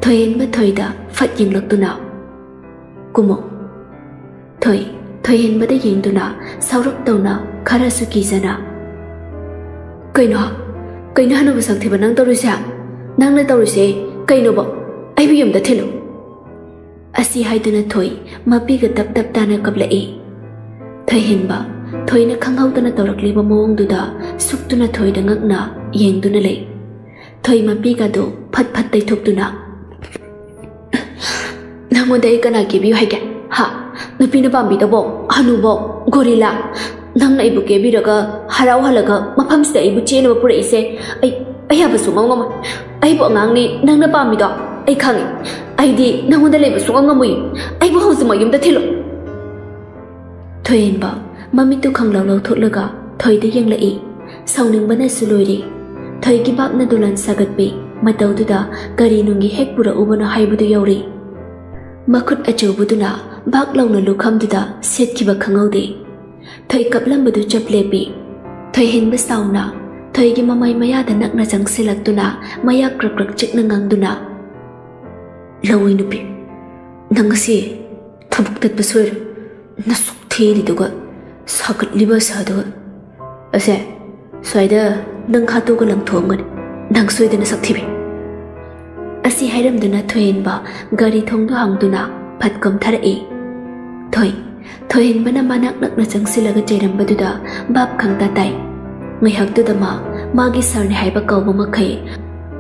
ಥೊಯೆನ್ಬ ಥೊಯ್ದ ಫತ್ ಯೆಂಗ್ಲಕ್ದುನ ಕುಮೋ ಥೊಯ್ ಥೊಯೆನ್ಬದ ಯೆಂಗ್ದುನ ಸೌರಕ್ತವ್ನ ಖರಸು ಕೀಜನ ಕೈನೋ ಕೈನೋ ಹನುವ ಸಂಗ್ತಿವ ನಂಗ್ ತೋರಿಸ್ಯ ನಂಗ್ನ ತೋರಿಸೆ ಕೈನೋಬ ꯑꯩꯕꯨ ꯌꯨꯝꯗ ꯊꯤꯜꯂꯨ ꯑꯁꯤ ꯍꯥꯏꯗꯨꯅ ꯊꯣꯏ ꯃꯄꯤꯒ ꯇꯞ ꯇꯞ ꯇꯥꯅ ꯀꯞꯂꯛꯏ ꯊꯣꯏꯍꯦꯟꯕ ꯊꯣꯏꯅ ꯈꯪꯍꯧꯗꯅ ꯇꯧꯔꯛꯂꯤꯕ ꯃꯑꯣꯡꯗꯨꯗ ꯁꯨꯛꯇꯨꯅ ꯊꯣꯏꯗ ꯉꯛꯅ ꯌꯦꯡꯗꯨꯅ ꯂꯩ ꯊꯣꯏ ꯃꯄꯤꯒꯗꯣ ꯐꯠ ꯐꯠ ꯇꯩꯊꯣꯛꯇꯨꯅ ꯅꯪꯉꯣꯟꯗ ꯑꯩ ꯀꯅꯥ ꯀꯦꯕꯤꯌꯨ ꯍꯥꯏꯒꯦ ꯍꯥ ꯅꯨꯄꯤꯅ ꯄꯥꯝꯕꯤꯗꯕꯣ ꯍꯅꯨꯕꯣ ꯒꯣꯔꯤꯂꯥ ꯅꯪꯅ ꯑꯩꯕꯨ ꯀꯦꯕꯤꯔꯒ ꯍꯔꯥꯎꯍꯜꯂꯒ ꯃꯐꯝꯁꯤꯗ ꯑꯩꯕꯨ ꯆꯦꯟꯅꯕ ꯄꯨꯔꯛꯏꯁꯦ ꯑꯩ ꯑꯩ ꯍꯥꯏꯕꯁꯨ ꯉꯝꯉꯝꯃꯣꯏ ꯑꯩꯕꯨ ꯑꯉꯥꯡꯅꯤ ꯅꯪꯅ ꯄꯥꯝꯃꯤꯗꯣ ꯑꯩ ꯈꯪꯉꯤ ꯑꯩꯗꯤ ꯅꯪꯉꯣꯟꯗ ꯂꯩꯕ ꯁꯨꯡꯉꯝ ꯉꯝꯃꯣꯏ ꯑꯩꯕꯨ ꯍꯧꯖꯤꯛꯃꯛ ꯌꯨꯝꯗ ꯊꯤꯜꯂꯨ ꯊꯣꯏꯍꯦꯟꯕ ꯃꯃꯤꯠꯇꯨ ꯈꯪꯂꯧ ꯂꯧꯊꯣꯛꯂꯒ ꯊꯣꯏꯗ ꯌꯦꯡꯂꯛꯏ ꯁꯥꯎꯅꯤꯡꯕꯅꯁꯨ ꯂꯣꯏꯔꯦ ꯊꯣꯏꯒꯤ ꯕꯥꯞꯅ ꯗꯣꯂꯥꯟ ꯁꯥꯒꯠꯄꯤ ꯃꯇꯧꯗꯨꯗ ꯀꯔꯤ ꯅꯨꯡꯒꯤ ꯍꯦꯛ ꯄꯨꯔꯛꯎꯕꯅꯣ ꯍꯥꯏꯕꯗꯨ ꯌꯧꯔꯤ ꯃꯈꯨꯠ ꯑꯆꯧꯕꯗꯨꯅ ꯚꯥꯛ ꯂꯥꯎꯅ ꯂꯨꯈꯝꯗꯨꯗ ꯁꯦꯠꯈꯤꯕ ꯈꯪꯍꯧꯗꯦ ꯊꯣꯏ ꯀꯞꯂꯝꯕꯗꯨ ꯆꯞ ꯂꯦꯞꯄꯤ ꯊꯣꯏꯍꯦꯟꯕ ꯁꯥꯎꯅ ꯊꯣꯏꯒꯤ ꯃꯃꯥꯏ ꯃꯌꯥꯗ ꯅꯛꯅ ꯆꯪꯁꯤꯜꯂꯛꯇꯨꯅ ꯃꯌꯥ ꯀ꯭ꯔꯛ ꯀ꯭ꯔꯛ ꯆꯤꯛꯅ ꯉꯥꯡꯗꯨꯅ ꯂꯧꯏ ꯅꯨꯄꯤ ꯅꯪ ꯉꯁꯤ ꯊꯕꯛ ꯇꯠꯄ ꯁꯣꯏꯔꯣ ꯅꯁꯨꯛ ꯊꯤꯔꯤꯗꯨꯒ ꯁꯥꯒꯠꯂꯤꯕ ꯁꯥꯗꯨꯒ ꯑꯁꯦ ꯁ꯭ꯋꯥꯏꯗ ꯅꯪ ꯍꯥꯠꯇꯣꯛꯑꯒ ꯂꯪꯊꯣꯛꯑꯝꯒꯅꯤ ꯅꯪ ꯁꯣꯏꯗꯅ ꯁꯛꯊꯤꯕꯤ ꯑꯁꯤ ꯍꯥꯏꯔꯝꯗꯨꯅ ꯊꯣꯏꯍꯦꯟꯕ ꯒꯥꯔꯤ ꯊꯣꯡꯗꯣ ꯍꯥꯡꯗꯨꯅ ꯐꯠ ꯀꯣꯝꯊꯔꯛꯏ ꯊꯣꯏ ꯊꯣꯏꯍꯦꯟꯕꯅ ꯃꯅꯥꯛ ꯅꯛꯅ ꯆꯪꯁꯤꯜꯂꯒ ꯆꯩꯔꯝꯕꯗꯨꯗ ꯚꯥꯞ ꯈꯪꯇ ꯇꯥꯏ ꯉꯥꯏꯍꯥꯛꯇꯨꯗ ꯃꯥ ꯃꯥꯒꯤ ꯁꯥꯔꯅꯤ ꯍꯥꯏꯕ ꯀꯧꯕ ꯃꯈꯩ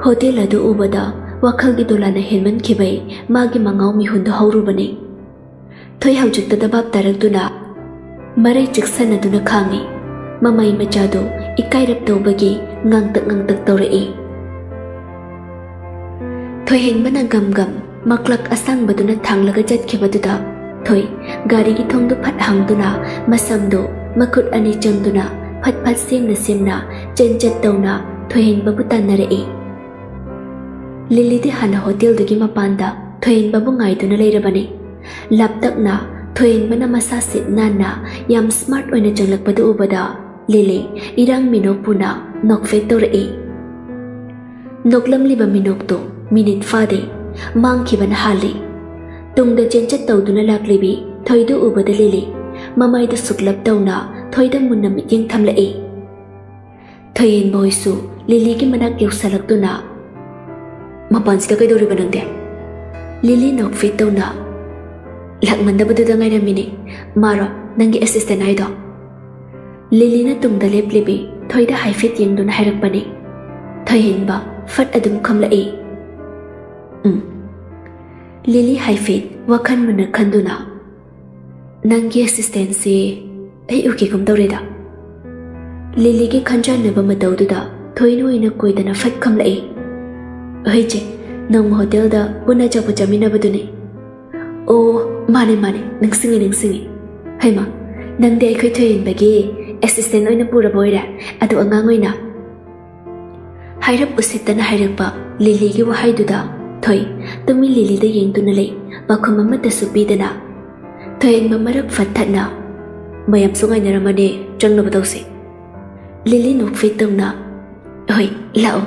ꯍꯣꯇꯦꯜ ꯑꯗꯨ ꯎꯕꯗ ꯋꯥꯈꯜꯒꯤ ꯗꯣꯂꯥꯟꯅ ꯍꯦꯟꯃꯟꯈꯤꯕꯩ ꯃꯥꯒꯤ ꯃꯉꯥꯎ ꯃꯤꯍꯨꯟꯗꯣ ꯍꯧꯔꯨꯕꯅꯤ ꯊꯣꯏ ꯍꯧꯖꯤꯛꯇꯗ ꯚꯥꯞ ꯇꯥꯔꯛꯇꯨꯅ ꯃꯔꯩ ꯆꯤꯛꯁꯟꯅꯗꯨꯅ ꯈꯥꯡꯉꯤ ꯃꯃꯩ ꯃꯆꯥꯗꯣ ꯏꯀꯥꯏꯔꯞ ꯇꯧꯕꯒꯤ ꯉꯥꯡꯇꯛ ꯉꯥꯡꯇꯛ ꯇꯧꯔꯛꯏ ꯊꯣꯏꯍꯦꯟꯕꯅ ꯒꯝ ꯒꯝ ꯃꯛꯂꯛ ꯑꯁꯥꯡꯕꯗꯨꯅ ꯊꯥꯡꯂꯒ ꯆꯠꯈꯤꯕꯗꯨꯗ ꯊꯣꯏ ꯒꯥꯔꯤꯒꯤ ꯊꯣꯡꯗꯨ ꯐꯠ ꯍꯥꯡꯗꯨꯅ ꯃꯁꯝꯗꯣ ꯃꯈꯨꯠ ꯑꯅꯤ ꯆꯪꯗꯨꯅ ꯐꯠ ꯐꯠ ꯁꯦꯝꯅ ꯁꯦꯝꯅ ꯆꯦꯟꯆꯠ ꯇꯧꯅ ꯊꯣꯏꯍꯦꯟꯕꯕꯨ ꯇꯥꯟꯅꯔꯛꯏ ꯂꯤꯂꯤꯗꯤ ꯍꯥꯟꯅ ꯍꯣꯇꯦꯜꯗꯨꯒꯤ ꯃꯄꯥꯟꯗ ꯊꯣꯏꯍꯦꯟꯕꯕꯨ ꯉꯥꯏꯗꯨꯅ ꯂꯩꯔꯕꯅꯤ ꯂꯥꯞꯇꯛꯅ ꯊꯣꯏꯍꯟꯕꯅ ꯃꯁꯥ ꯁꯤꯠ ꯅꯥꯟꯅ ꯌꯥꯝ ꯁ꯭ꯃꯥꯔꯠ ꯑꯣꯏꯅ ꯆꯪꯂꯛꯄꯗꯨ ꯎꯕꯗ ꯂꯤꯂꯤ ꯏꯔꯥꯡ ꯃꯤꯅꯣꯛꯄꯨꯅ ꯅꯣꯛꯐꯦꯠ ꯇꯧꯔꯛꯏ ꯅꯣꯛꯂꯝꯂꯤꯕ ꯃꯤꯅꯣꯛꯇꯨ ꯃꯤꯅꯤꯠ ꯐꯥꯗꯦ ꯃꯥꯡꯈꯤꯕꯅ ꯍꯥꯜꯂꯤ ꯇꯨꯡꯗ ꯆꯦꯟꯆꯠ ꯇꯧꯗꯨꯅ ꯂꯥꯛꯂꯤꯕꯤ ꯊꯣꯏꯗꯨ ꯎꯕꯗ ꯂꯤꯂꯤ ꯃꯃꯥꯏꯗ ꯁꯨꯛꯂꯞ ꯇꯧꯅ ꯊꯣꯏꯗ ꯃꯨꯟꯅ ꯃꯤꯠꯌꯦꯡ ꯊꯝꯂꯛꯏ ꯊꯣꯏꯌꯦꯟꯕ ꯍꯣꯏꯁꯨ ꯂꯤꯂꯤꯒꯤ ꯃꯅꯥꯛ ꯌꯧꯁꯜꯂꯛꯇꯨꯅ ꯃꯄꯥꯟꯁꯤꯗ ꯀꯩꯗꯧꯔꯤꯕ ꯅꯪꯗꯤ ꯂꯤꯂꯤ ꯅꯣꯛꯐꯦꯠ ꯇꯧꯅ ꯂꯥꯛꯃꯟꯗꯕꯗꯨꯗ ꯉꯥꯏꯔꯝꯃꯤꯅꯤ ꯃꯥꯔꯣ ꯅꯪꯒꯤ ꯑꯦꯁꯤꯁꯇꯦꯟ ꯍꯥꯏꯗꯣ ꯂꯤꯂꯤꯅ ꯇꯨꯡꯗ ꯂꯦꯞꯂꯤꯕꯤ ꯊꯣꯏꯗ ꯍꯥꯏꯐꯦꯠ ꯌꯦꯡꯗꯨꯅ ꯍꯥꯏꯔꯛꯄꯅꯤ ꯊꯣꯏꯍꯦꯟꯕ ꯐꯠ ꯑꯗꯨꯝ ꯈꯝꯂꯛꯏ ꯎꯝ ꯂꯤꯂꯤ ꯍꯥꯏꯐꯦꯠ ꯋꯥꯈꯜ ꯃꯨꯟꯅ ꯈꯟꯗꯨꯅ ꯅꯪꯒꯤ ꯑꯦꯁꯤꯁꯇꯦꯟꯁꯤ ꯑꯩ ꯎꯒꯦꯒꯨꯝ ꯇꯧꯔꯦꯗ ꯂꯤꯂꯤꯒꯤ ꯈꯟꯖꯥꯟꯅꯕ ꯃꯇꯧꯗꯨꯗ ꯊꯣꯏꯅ ꯑꯣꯏꯅ ꯀꯣꯏꯗꯅ ꯐꯠ ꯈꯝꯂꯛꯏ ꯑꯩꯆꯦ ꯅꯣꯡꯃ ꯍꯣꯇꯦꯜꯗ ꯄꯨꯟꯅ ꯆꯠꯄ ꯆꯠꯃꯤꯟꯅꯕꯗꯨꯅꯤ ꯑꯣ ꯃꯥꯅꯦ ꯃꯥꯅꯦ ꯅꯤꯡꯁꯤꯡꯉꯤ ꯅꯤꯡꯁꯤꯡꯉꯤ ꯍꯩꯃ ꯅꯪꯗꯤ ꯑꯩꯈꯣꯏ ꯊꯣꯏꯍꯦꯟꯕꯒꯤ ꯑꯦꯁꯤꯁꯇꯦꯟ ꯑꯣꯏꯅ ꯄꯨꯔꯕ ꯑꯣꯏꯔꯦ ꯑꯗꯨ ꯑꯉꯥꯡ ꯑꯣꯏꯅ ꯍꯥꯏꯔꯞ ꯎꯁꯤꯠꯇꯅ ꯍꯥꯏꯔꯛꯄ ꯂꯤꯂꯤꯒꯤ ꯋꯥꯍꯩꯗꯨꯗ ꯊꯣꯏ ꯇꯨꯃꯤꯟ ꯂꯤꯂꯤꯗ ꯌꯦꯡꯗꯨꯅ ꯂꯩ ꯄꯥꯈꯨꯝ ꯑꯃꯠꯇꯁꯨ ꯄꯤꯗꯅ ꯊꯣꯏꯍꯦꯟꯕ ꯃꯔꯛ ꯐꯠꯊꯠꯅ ꯃꯌꯥꯝꯁꯨ ꯉꯥꯏꯅꯔꯝꯃꯅꯤ ꯆꯪꯅꯕ ꯇꯧꯁꯤ ꯂꯤꯂꯤ ꯅꯣꯛꯐꯦꯠ ꯇꯧꯅ ꯍꯣꯏ ꯂꯥꯛꯑꯣ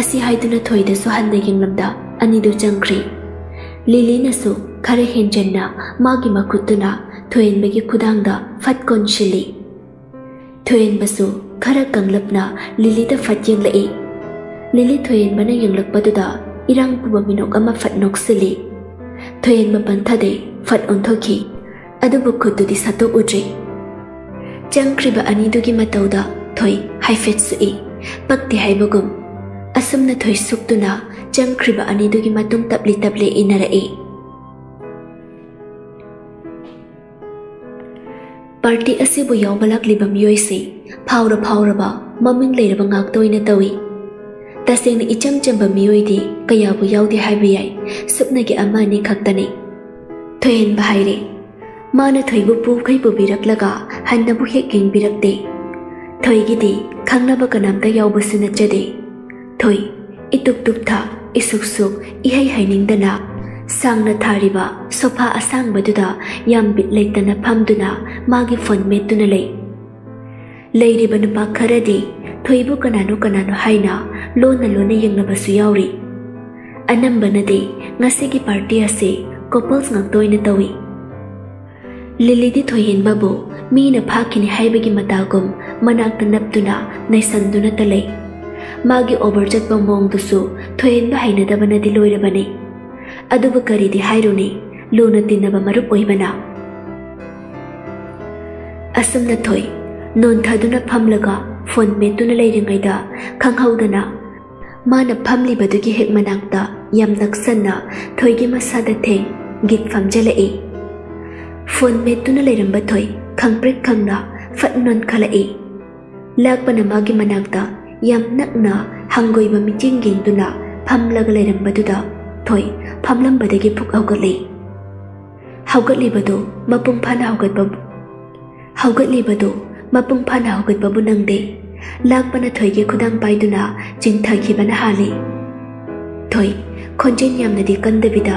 ꯑꯁꯤ ꯍꯥꯏꯗꯨꯅ ꯊꯣꯏꯗꯁꯨ ꯍꯟꯅ ꯌꯦꯡꯂꯝꯗ ꯑꯅꯤꯗꯨ ꯆꯪꯈ꯭ꯔꯤ ꯂꯤꯂꯤꯅꯁꯨ ꯈꯔ ꯍꯦꯟꯖꯟꯅ ꯃꯥꯒꯤ ꯃꯈꯨꯠꯇꯨꯅ ꯊꯣꯏꯍꯦꯟꯕꯒꯤ ꯈꯨꯗꯥꯡꯗ ꯐꯠ ꯀꯣꯟꯁꯤꯜꯂꯤ ꯊꯣꯏꯍꯦꯟꯕꯁꯨ ꯈꯔ ꯀꯪꯂꯞꯅ ꯂꯤꯂꯤꯗ ꯐꯠ ꯌꯦꯡꯂꯛꯏ ꯂꯤꯂꯤ ꯊꯣꯏꯍꯦꯟꯕꯅ ꯌꯦꯡꯂꯛꯄꯗꯨꯗ ꯏꯔꯥꯡ ꯄꯨꯕ ꯃꯤꯅꯣꯛ ꯑꯃ ꯐꯠ ꯅꯣꯛꯁꯤꯜꯂꯤ ꯊꯣꯏꯍꯦꯟꯕ ꯄꯟꯊꯗꯩ ꯐꯠ ꯑꯣꯟꯊꯣꯛꯈꯤ ꯑꯗꯨꯕꯨ ꯈꯨꯠꯇꯨꯗꯤ ꯁꯠꯇꯣꯛꯎꯗ꯭ꯔꯤ ꯆꯪꯈ꯭ꯔꯤꯕ ꯑꯅꯤꯗꯨꯒꯤ ꯃꯇꯧꯗ ꯊꯣꯏ ꯍꯥꯏꯐꯦꯠ ꯁꯨꯛꯏ ꯄꯛꯇꯦ ꯍꯥꯏꯕꯒꯨꯝ ಅಸಮ್ನ ಥೊಯ್ಸುಕ್ತುನ ಚಂಖ್ರಿಬ ಅನಿದುಗಿ ಮತುಂಗ್ ತಪ್ಲಿ ತಪ್ಲಿ ಇನ್ನರಇ ಪಾರ್ಟಿ ಅಸಿಬು ಯಾವಲಾಗ್ಲಿಬ ಮಿಯೋಯ್ಸಿ ಫಾವ್ರ ಫಾವ್ರಬ ಮಮಿಂಗ್ ಲೈರಬ ಗಾಕ್ತೋಯ್ನ ತವಿ ತಸೇನ ಇಚಂ ಚಂಬ ಮಿಯೋಯ್ದಿ ಕಯಾಬು ಯಾವ್ದೆ ಹಾಯ್ಬ ಯಾಯ್ ಸುಪ್ನಗೆ ಅಮ್ಮನಿ ಖಕ್ತನೆ ಥೊಯೆನ್ಬ ಹಾಯ್ರೆ ಮಾನ ಥೊಯ್ಬು ಪೂಖೈಬು ಬಿರಕ್ಲಗ ಹನ್ನಬು ಹೇಗ್ ಗಿಂಗ್ ಬಿರಕ್ತೆ ಥೊಯ್ಗಿದಿ ಖಂಗ್ನಬ ಕನಮ್ದ ಯಾವ್ಬಸು ನಚ್ಚದೆ Thôi, ituk tuk tha, isuk suk, hay hai ning dana. Sang na thariba, sofa asang baduda, yam bit lay tana pamduna, magi phone hay na, lay. Lady banupa karadi, thoibu kanano kanano haina, lona lona yang nabasu đi, Anam banade, ngasigi party ase, couples ngang toy na tawi. Lilidi thoyin babu, mi na phakini haibagi matagum, manak tanap tuna, naisanduna talay. ꯃꯥꯒꯤ ꯑꯣꯚꯔ ꯆꯠꯄ ꯃꯑꯣꯡꯗꯨꯁꯨ ꯊꯣꯏꯍꯦꯟꯕ ꯍꯩꯅꯗꯕꯅꯗꯤ ꯂꯣꯏꯔꯕꯅꯤ ꯑꯗꯨꯕꯨ ꯀꯔꯤꯗꯤ ꯍꯥꯏꯔꯨꯅꯤ ꯂꯨꯅ ꯇꯤꯟꯅꯕ ꯃꯔꯨꯞ ꯑꯣꯏꯕꯅ ꯑꯁꯨꯝꯅ ꯊꯣꯏ ꯅꯣꯟꯊꯗꯨꯅ ꯐꯝꯂꯒ ꯐꯣꯟ ꯃꯦꯠꯇꯨꯅ ꯂꯩꯔꯤꯉꯩꯗ ꯈꯪꯍꯧꯗꯅ ꯃꯥꯅ ꯐꯝꯂꯤꯕꯗꯨꯒꯤ ꯍꯦꯛ ꯃꯅꯥꯛꯇ ꯌꯥꯝ ꯅꯛꯁꯟꯅ ꯊꯣꯏꯒꯤ ꯃꯁꯥꯗ ꯊꯦꯡ ꯒꯤꯠ ꯐꯝꯖꯜꯂꯛꯏ ꯐꯣꯟ ꯃꯦꯠꯇꯨꯅ ꯂꯩꯔꯝꯕ ꯊꯣꯏ ꯈꯪꯄ꯭ꯔꯦꯛ ꯈꯪꯅ ꯐꯠ ꯅꯣꯟꯈꯠꯂꯛꯏ ꯂꯥꯛꯄꯅ ꯃꯥꯒꯤ ꯃꯅꯥꯛꯇ ꯌꯥꯝ ꯅꯛꯅ ꯍꯪꯒꯣꯏꯕ ꯃꯤꯠꯌꯦꯡ ꯌꯦꯡꯗꯨꯅ ꯐꯝꯂꯒ ꯂꯩꯔꯝꯕꯗꯨꯗ ꯊꯣꯏ ꯐꯝꯂꯝꯕꯗꯒꯤ ꯄꯨꯛ ꯍꯧꯒꯠꯂꯤ ꯍꯧꯒꯠꯂꯤꯕꯗꯨ ꯃꯄꯨꯡ ꯐꯥꯅ ꯍꯧꯒꯠꯄ ꯍꯧꯒꯠꯂꯤꯕꯗꯨ ꯃꯄꯨꯡ ꯐꯥꯅ ꯍꯧꯒꯠꯄꯕꯨ ꯅꯪꯗꯦ ꯂꯥꯛꯄꯅ ꯊꯣꯏꯒꯤ ꯈꯨꯗꯥꯡ ꯄꯥꯏꯗꯨꯅ ꯆꯤꯡꯊꯈꯤꯕꯅ ꯍꯥꯜꯂꯤ ꯊꯣꯏ ꯈꯣꯟꯖꯦꯜ ꯌꯥꯝꯅꯗꯤ ꯀꯟꯗꯕꯤꯗ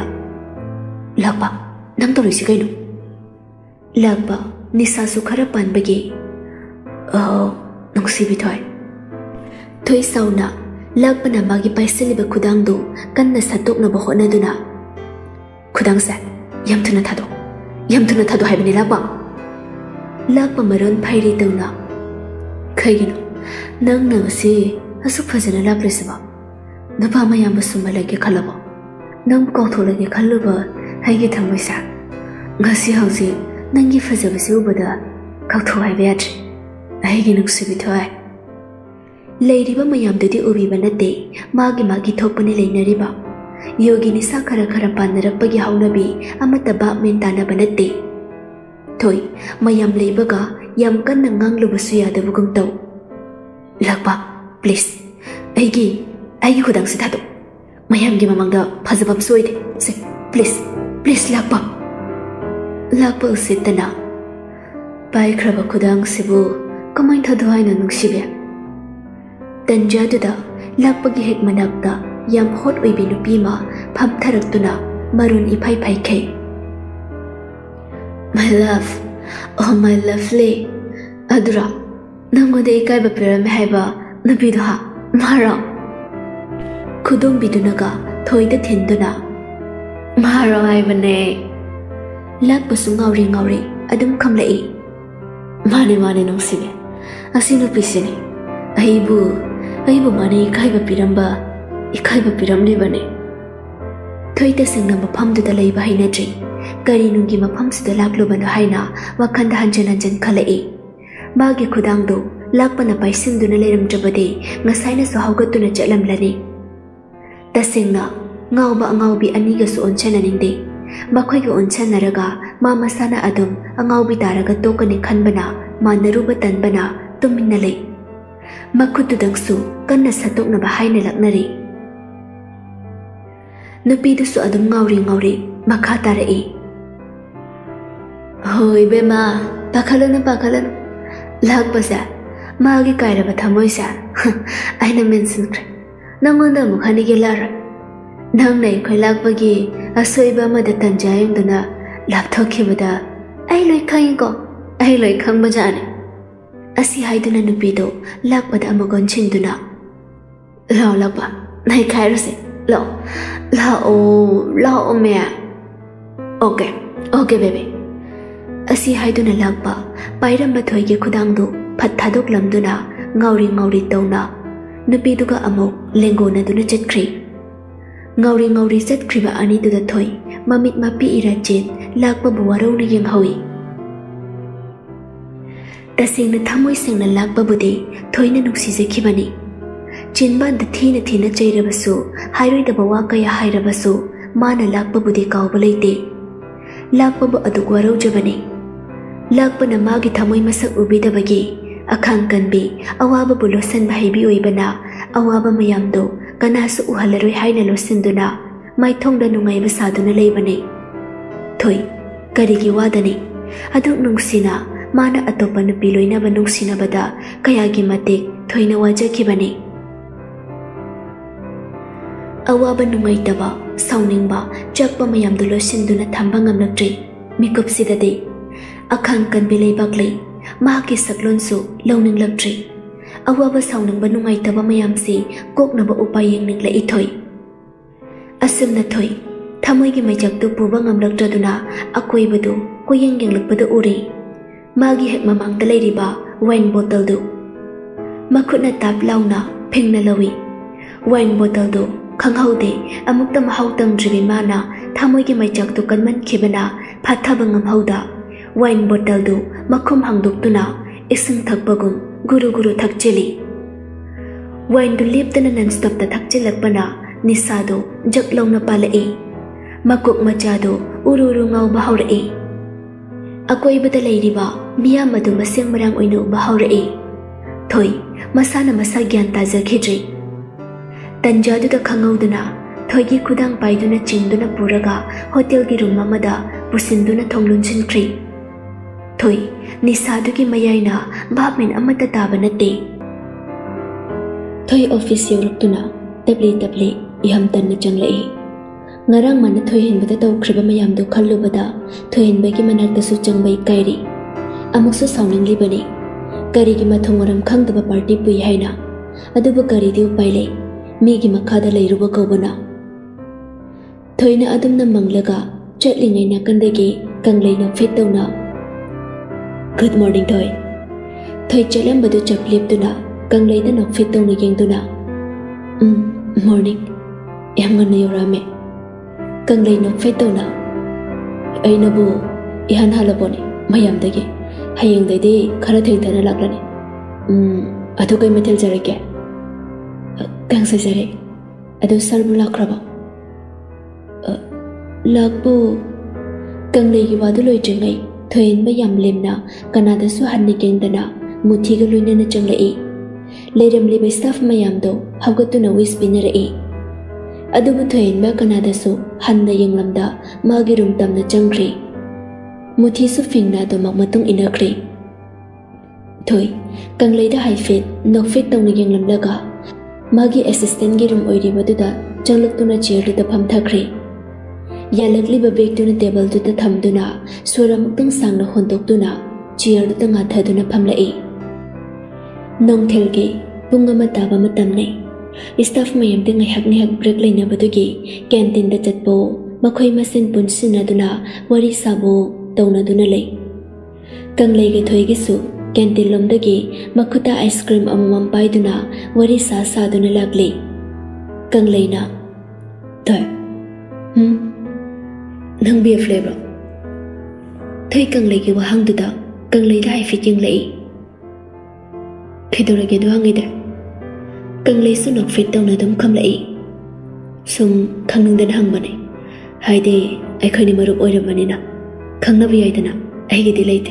ꯂꯥꯛꯄ ꯅꯪ ꯇꯧꯔꯤꯁꯤ ꯀꯩꯅꯣ ꯂꯥꯛꯄ ꯅꯤꯁꯥꯁꯨ ꯈꯔ ꯄꯥꯟꯕꯒꯤ ꯑꯣ ꯅꯨꯡꯁꯤꯕꯤ ꯊꯣꯏ Thuy sau na, lag pa na magi paisili ba kudang do kan na satok na bako na do na. Kudang sa, yam tu na thado, yam tu na thado hai bani lag bang. Lag pa maron pairi tau na. Kaya no, nang nang si asuk fazana lag presaba. Napa ma yam basu malagi kalaba. cái kau tholagi kalaba hai gi thamoi sa. Ngasi cái si, nang bây giờ si đó, kau thoi hai beat. Ai gi xí bị thôi. ꯂꯩꯔꯤꯕ ꯃꯌꯥꯝꯗꯨꯗꯤ ꯎꯕꯤꯕ ꯅꯠꯇꯦ ꯃꯥꯒꯤ ꯃꯥꯒꯤ ꯊꯣꯛꯄꯅꯤ ꯂꯩꯅꯔꯤꯕ ꯌꯣꯒꯤ ꯅꯤꯁꯥ ꯈꯔ ꯈꯔ ꯄꯥꯟꯅꯔꯛꯄꯒꯤ ꯍꯧꯅꯕꯤ ꯑꯃꯠꯇ ꯕꯥꯞ ꯃꯦꯟ ꯇꯥꯅꯕ ꯅꯠꯇꯦ ꯊꯣꯏ ꯃꯌꯥꯝ ꯂꯩꯕꯒ ꯌꯥꯝ ꯀꯟꯅ ꯉꯥꯡꯂꯨꯕꯁꯨ ꯌꯥꯗꯕꯒꯨꯝ ꯇꯧ ꯂꯥꯛꯄ ꯄ꯭ꯂꯤꯖ ꯑꯩꯒꯤ ꯑꯩꯒꯤ ꯈꯨꯗꯥꯡꯁꯤ ꯊꯥꯗꯣꯛ ꯃꯌꯥꯝꯒꯤ ꯃꯃꯥꯡꯗ ꯐꯖꯕ ꯑꯃꯁꯨ ꯑꯣꯏꯗꯦ ꯁꯦ ꯄ꯭ꯂꯤꯖ ꯄ꯭ꯂꯤꯖ ꯂꯥꯛꯄ ꯂꯥꯛꯄ ꯎꯁꯤꯠꯇꯅ ꯄꯥꯏꯈ꯭ꯔꯕ ꯈꯨꯗꯥꯡꯁꯤꯕꯨ ꯀꯃꯥꯏꯅ ꯊꯥꯗꯣ ꯍꯥꯏꯅ ꯅꯨꯡꯁꯤꯕꯤ Tanjadada lapagi hek manakta yam hot oi binu pima phap tharak tuna marun iphai phai khe. My love, oh my lovely, adura, nangu de ikai ba piram hai ba nubi ha mara. Kudum biduna ka thoi da thinduna. Mara ai bane. Lappa su ngauri ngauri adum kamlai. Mane mane nong sibe. Asinu pisini. Aibu ꯑꯩꯕꯨ ꯃꯥꯅ ꯏꯀꯥꯏꯕ ꯄꯤꯔꯝꯕ ꯏꯀꯥꯏꯕ ꯄꯤꯔꯝꯂꯤꯕꯅꯤ ꯊꯣꯏ ꯇꯁꯦꯡꯅ ꯃꯐꯝꯗꯨꯗ ꯂꯩꯕ ꯍꯩꯅꯗ꯭ꯔꯤ ꯀꯔꯤꯅꯨꯡꯒꯤ ꯃꯐꯝꯁꯤꯗ ꯂꯥꯛꯂꯨꯕꯅꯣ ꯍꯥꯏꯅ ꯋꯥꯈꯜꯗ ꯍꯟꯖꯤꯟ ꯍꯟꯖꯤꯟ ꯈꯜꯂꯛꯏ ꯃꯥꯒꯤ ꯈꯨꯗꯥꯡꯗꯨ ꯂꯥꯛꯄꯅ ꯄꯥꯏꯁꯤꯟꯗꯨꯅ ꯂꯩꯔꯝꯗ꯭ꯔꯕꯗꯤ ꯉꯁꯥꯏꯅꯁꯨ ꯍꯧꯒꯠꯇꯨꯅ ꯆꯠꯂꯝꯂꯅꯤ ꯇꯁꯦꯡꯅ ꯉꯥꯎꯕ ꯑꯉꯥꯎꯕꯤ ꯑꯅꯤꯒꯁꯨ ꯑꯣꯟꯁꯟꯅꯅꯤꯡꯗꯦ ꯃꯈꯣꯏꯒ ꯑꯣꯟꯁꯟꯅꯔꯒ ꯃꯥ ꯃꯁꯥꯅ ꯑꯗꯨꯝ ꯑꯉꯥꯎꯕꯤ ꯇꯥꯔꯒ ꯇꯣꯛꯀꯅꯤ ꯈꯟꯕꯅ ꯃꯥꯟꯅꯔꯨꯕ ꯇꯟꯕꯅ ꯇꯨꯃꯤꯟꯅ ꯂꯩ ꯃꯈꯨꯠꯇꯨꯗꯪꯁꯨ ꯀꯟꯅ ꯁꯠꯇꯣꯛꯅꯕ ꯍꯥꯏꯅ ꯂꯛꯅꯔꯤ ꯅꯨꯄꯤꯗꯨꯁꯨ ꯑꯗꯨꯝ ꯉꯥꯎꯔꯤ ꯉꯥꯎꯔꯤ ꯃꯈꯥ ꯇꯥꯔꯛꯏ ꯍꯣꯏ ꯕꯦꯃꯥ ꯄꯥꯈꯠꯂꯨꯅꯨ ꯄꯥꯈꯠꯂꯨꯅꯨ ꯂꯥꯛꯄꯁꯦ ꯃꯥꯒꯤ ꯀꯥꯏꯔꯕ ꯊꯃꯣꯏꯁꯦ ꯑꯩꯅ ꯃꯦꯟꯁꯤꯟꯈ꯭ꯔꯦ ꯅꯪꯉꯣꯟꯗ ꯑꯃꯨꯛ ꯍꯟꯅꯤꯒꯦꯂꯥꯔꯣꯏ ꯅꯪꯅ ꯑꯩꯈꯣꯏ ꯂꯥꯛꯄꯒꯤ ꯑꯁꯣꯏꯕ ꯑꯃꯗ ꯇꯟꯖꯥ ꯌꯦꯡꯗꯨꯅ ꯂꯥꯞꯊꯣꯛꯈꯤꯕꯗ ꯑꯩ ꯂꯣꯏ ꯈꯪꯉꯤꯀꯣ ꯑꯩ ꯂꯣꯏ ꯈꯪꯕꯖꯥꯠꯅꯤ ꯑꯁꯤ ꯍꯥꯏꯗꯨꯅ ꯅꯨꯄꯤꯗꯣ ꯂꯥꯛꯄꯗ ꯑꯃꯨꯛ ꯑꯣꯟꯁꯤꯟꯗꯨꯅ ꯂꯥꯛꯑꯣ ꯂꯥꯛꯄ ꯅꯩꯈꯥꯏꯔꯨꯁꯦ ꯂꯥꯛꯑꯣ ꯂꯥꯛꯑꯣ ꯂꯥꯛꯑꯣ ꯃꯦ ꯑꯣꯀꯦ ꯑꯣꯀꯦ ꯕꯦꯕꯤ ꯑꯁꯤ ꯍꯥꯏꯗꯨꯅ ꯂꯥꯛꯄ ꯄꯥꯏꯔꯝꯕ ꯊꯣꯏꯒꯤ ꯈꯨꯗꯥꯡꯗꯨ ꯐꯠ ꯊꯥꯗꯣꯛꯂꯝꯗꯨꯅ ꯉꯥꯎꯔꯤ ꯉꯥꯎꯔꯤ ꯇꯧꯅ ꯅꯨꯄꯤꯗꯨꯒ ꯑꯃꯨꯛ ꯂꯦꯡꯒꯣꯟꯅꯗꯨꯅ ꯆꯠꯈ꯭ꯔꯤ ꯉꯥꯎꯔꯤ ꯉꯥꯎꯔꯤ ꯆꯠꯈ꯭ꯔꯤꯕ ꯑꯅꯤꯗꯨꯗ ꯊꯣꯏ ꯃꯃꯤꯠ ꯃꯄꯤ ꯏꯔꯥꯆꯦꯟ ꯂꯥꯛꯄꯕꯨ ꯋꯥꯔꯧꯅ ꯌꯦꯡꯍꯧꯏ ꯇꯁꯦꯡꯅ ꯊꯃꯣꯏ ꯁꯦꯡꯅ ꯂꯥꯛꯄꯕꯨꯗꯤ ꯊꯣꯏꯅ ꯅꯨꯡꯁꯤꯖꯈꯤꯕꯅꯤ ꯆꯤꯟꯕꯥꯟꯗ ꯊꯤꯅ ꯊꯤꯅ ꯆꯩꯔꯕꯁꯨ ꯍꯥꯏꯔꯣꯏꯗꯕ ꯋꯥ ꯀꯌꯥ ꯍꯥꯏꯔꯕꯁꯨ ꯃꯥꯅ ꯂꯥꯛꯄꯕꯨꯗꯤ ꯀꯥꯎꯕ ꯂꯩꯇꯦ ꯂꯥꯛꯄꯕꯨ ꯑꯗꯨꯛ ꯋꯥꯔꯧꯖꯕꯅꯤ ꯂꯥꯛꯄꯅ ꯃꯥꯒꯤ ꯊꯃꯣꯏ ꯃꯁꯛ ꯎꯕꯤꯗꯕꯒꯤ ꯑꯈꯥꯡ ꯀꯟꯕꯤ ꯑꯋꯥꯕꯕꯨ ꯂꯣꯠꯁꯤꯟꯕ ꯍꯩꯕꯤ ꯑꯣꯏꯕꯅ ꯑꯋꯥꯕ ꯃꯌꯥꯝꯗꯣ ꯀꯅꯥꯁꯨ ꯎꯍꯜꯂꯔꯣꯏ ꯍꯥꯏꯅ ꯂꯣꯠꯁꯤꯟꯗꯨꯅ ꯃꯥꯏꯊꯣꯡꯗ ꯅꯨꯡꯉꯥꯏꯕ ꯁꯥꯗꯨꯅ ꯂꯩꯕꯅꯤ ꯊꯣꯏ ꯀꯔꯤꯒꯤ ꯋꯥꯗꯅꯤ ꯑꯗꯨꯛ ꯅꯨꯡꯁꯤꯅ mana atopa nupi loinaba nungsinabada kayagi matik thoina wajakibani awaba nungaitaba sauningba chakpa mayamdu loisinduna mikup si mikupsidade akhang kan bilay baglay kanbi leibak lei mahaki saklonsu launinglaktri awaba sauningba nungaitaba mayamsi koknaba upay yengningle ithoi asimna thoi thamoigi maijaktu puba ngamlaktraduna akoibadu koyang yanglakpada uri ꯃꯥꯒꯤ ꯍꯦꯛ ꯃꯃꯥꯡꯗ ꯂꯩꯔꯤꯕ ꯋꯥꯏꯟ ꯕꯣꯇꯜꯗꯨ ꯃꯈꯨꯠꯅ ꯇꯥꯞ ꯂꯥꯎꯅ ꯐꯦꯡꯅ ꯂꯧꯏ ꯋꯥꯏꯟ ꯕꯣꯇꯜꯗꯨ ꯈꯪꯍꯧꯗꯦ ꯑꯃꯨꯛꯇ ꯃꯍꯥꯎ ꯇꯪꯗ꯭ꯔꯤꯕꯤ ꯃꯥꯅ ꯊꯃꯣꯏꯒꯤ ꯃꯩꯆꯥꯛꯇꯨ ꯀꯟꯃꯟꯈꯤꯕꯅ ꯐꯥꯊꯕ ꯉꯝꯍꯧꯗ ꯋꯥꯏꯟ ꯕꯣꯇꯜꯗꯨ ꯃꯈꯨꯝ ꯍꯥꯡꯗꯣꯛꯇꯨꯅ ꯏꯁꯤꯡ ꯊꯛꯄꯒꯨꯝ ꯒꯨꯔꯨ ꯒꯨꯔꯨ ꯊꯛꯆꯤꯜꯂꯤ ꯋꯥꯏꯟꯗꯨ ꯂꯦꯞꯇꯅ ꯅꯟꯁꯇꯣꯞꯇ ꯊꯛꯆꯤꯜꯂꯛꯄꯅ ꯅꯤꯁꯥꯗꯨ ꯖꯛ ꯂꯧꯅ ꯄꯥꯜꯂꯛꯏ ꯃꯀꯣꯛ ꯃꯆꯥꯗꯨ ꯎꯔꯨ ꯎꯔꯨ ꯉꯥꯎꯕ ꯍꯧꯔꯛꯏ ꯑꯀꯣꯏꯕꯗ ꯂꯩꯔꯤꯕ ꯃꯤꯌꯥꯝ ꯑꯗꯨ ꯃꯁꯦꯡ ꯃꯔꯥꯡ ꯑꯣꯏꯅ ꯎꯕ ꯍꯧꯔꯛꯏ ꯊꯣꯏ ꯃꯁꯥꯅ ꯃꯁꯥ ꯒ꯭ꯌꯥꯟ ꯇꯥꯖꯈꯤꯗ꯭ꯔꯤ ꯇꯟꯖꯥꯗꯨꯗ ꯈꯪꯍꯧꯗꯨꯅ ꯊꯣꯏꯒꯤ ꯈꯨꯗꯥꯡ ꯄꯥꯏꯗꯨꯅ ꯆꯤꯡꯗꯨꯅ ꯄꯨꯔꯒ ꯍꯣꯇꯦꯜꯒꯤ ꯔꯨꯝ ꯑꯃꯗ ꯄꯨꯁꯤꯟꯗꯨꯅ ꯊꯣꯡ ꯂꯣꯟꯁꯤꯟꯈ꯭ꯔꯤ ꯊꯣꯏ ꯅꯤꯁꯥꯗꯨꯒꯤ ꯃꯌꯥꯏꯅ ꯚꯥꯞꯃꯦꯟ ꯑꯃꯠꯇ ꯇꯥꯕ ꯅꯠꯇꯦ ꯊꯣꯏ ꯑꯣꯐꯤꯁ ꯌꯧꯔꯛꯇꯨꯅ ꯇꯞꯂꯤ ꯇꯞꯂꯤ ꯌꯥꯝ ꯇꯟꯅ ꯆꯪꯂꯛꯏ ngarang mana thoihin bada tau khriba mayam do khallu bada thoihin bai ki manar ta su chang bai kairi amuk su saunin li bani kari gi ma thongoram khang da party pui haina adu bu kari di upai le mi gi makha da leiru ba ko bana thoina adum na manglaga chetli ngai na kande gi kang lei na phet tau na good morning thoi thoi chelam badu chap lip tu na kang lei da na phet tau na yeng tu na um morning em ngon na yo ra mẹ kang lei nok fai to na ai na bu i han hala bo ni mayam de gi hayang de de khara theng ta na lak la ni um adu kai methel jare ke kang sa jare adu sar bu lak ra ba lak bu kang lei gi wa du loi cheng ngai thoin mayam lem na kana da su han ni keng da na muthi ga luina na chang la e leiram le ba staff mayam do hawga tu na wis binare e ꯑꯗꯨꯕꯨ ꯊꯣꯏꯍꯟꯕ ꯀꯅꯥꯗꯁꯨ ꯍꯟꯅ ꯌꯦꯡꯂꯝꯗ ꯃꯥꯒꯤ ꯔꯨꯝ ꯇꯝꯅ ꯆꯪꯈ꯭ꯔꯤ ꯃꯨꯊꯤꯁꯨ ꯐꯤꯡꯅ ꯑꯗꯨꯃꯛ ꯃꯇꯨꯡ ꯏꯟꯅꯈ꯭ꯔꯤ ꯊꯣꯏ ꯀꯪꯂꯩꯗ ꯍꯥꯏꯐꯦꯠ ꯅꯣꯛꯐꯦꯠ ꯇꯧꯅ ꯌꯦꯡꯂꯝꯂꯒ ꯃꯥꯒꯤ ꯑꯦꯁꯤꯁꯇꯦꯟꯒꯤ ꯔꯨꯝ ꯑꯣꯏꯔꯤꯕꯗꯨꯗ ꯆꯪꯂꯛꯇꯨꯅ ꯆꯤꯌꯔꯗꯨꯗ ꯐꯝꯊꯈ꯭ꯔꯤ ꯌꯥꯜꯂꯛꯂꯤꯕ ꯕꯦꯒꯇꯨꯅ ꯇꯦꯕꯜꯗꯨꯗ ꯊꯝꯗꯨꯅ ꯁꯣꯔ ꯑꯃꯨꯛꯇꯪ ꯁꯥꯡꯅ ꯍꯣꯟꯗꯣꯛꯇꯨꯅ ꯆꯤꯌꯔꯗꯨꯗ ꯉꯥꯊꯗꯨꯅ ꯐꯝꯂꯛꯏ ꯅꯣꯡꯊꯦꯜꯒꯤ ꯄꯨꯡ ꯑꯃ ꯇꯥꯕ ꯃꯇꯝꯅꯤ ꯏꯁꯇꯥꯐ ꯃꯌꯥꯝꯗ ꯉꯥꯏꯍꯥꯛ ꯉꯥꯏꯍꯥꯛ ꯕ꯭ꯔꯦꯛ ꯂꯩꯅꯕꯗꯨꯒꯤ ꯀꯦꯟꯇꯤꯟꯗ ꯆꯠꯄꯣ ꯃꯈꯣꯏ ꯃꯁꯦꯟ ꯄꯨꯟꯁꯤꯟꯅꯗꯨꯅ ꯋꯥꯔꯤ ꯁꯥꯕꯣ ꯇꯧꯅꯗꯨꯅ ꯂꯩ ꯀꯪꯂꯩꯒ ꯊꯣꯏꯒꯤꯁꯨ ꯀꯦꯟꯇꯤꯟ ꯂꯣꯝꯗꯒꯤ ꯃꯈꯨꯠꯇ ꯑꯥꯏꯁ ꯀ꯭ꯔꯤꯝ ꯑꯃꯃꯝ ꯄꯥꯏꯗꯨꯅ ꯋꯥꯔꯤ ꯁꯥ ꯁꯥꯗꯨꯅ ꯂꯥꯛꯂꯤ ꯀꯪꯂꯩꯅ ꯊꯣꯏ ꯍꯝ ꯅꯪ ꯕꯤ ꯑꯦꯐ ꯂꯩꯕ꯭ꯔꯣ ꯊꯣꯏ ꯀꯪꯂꯩꯒꯤ ꯋꯥꯍꯪꯗꯨꯗ ꯀꯪꯂꯩꯗ ꯍꯥꯏꯐꯦꯠ ꯌꯦꯡꯂꯛꯏ 깡레이 수넉 피떠나 덤 컴레이 좀 강릉된 항만에 하이디 아이커니 머럽 오이라만이나 강나비 아이드나 아이게디 레이드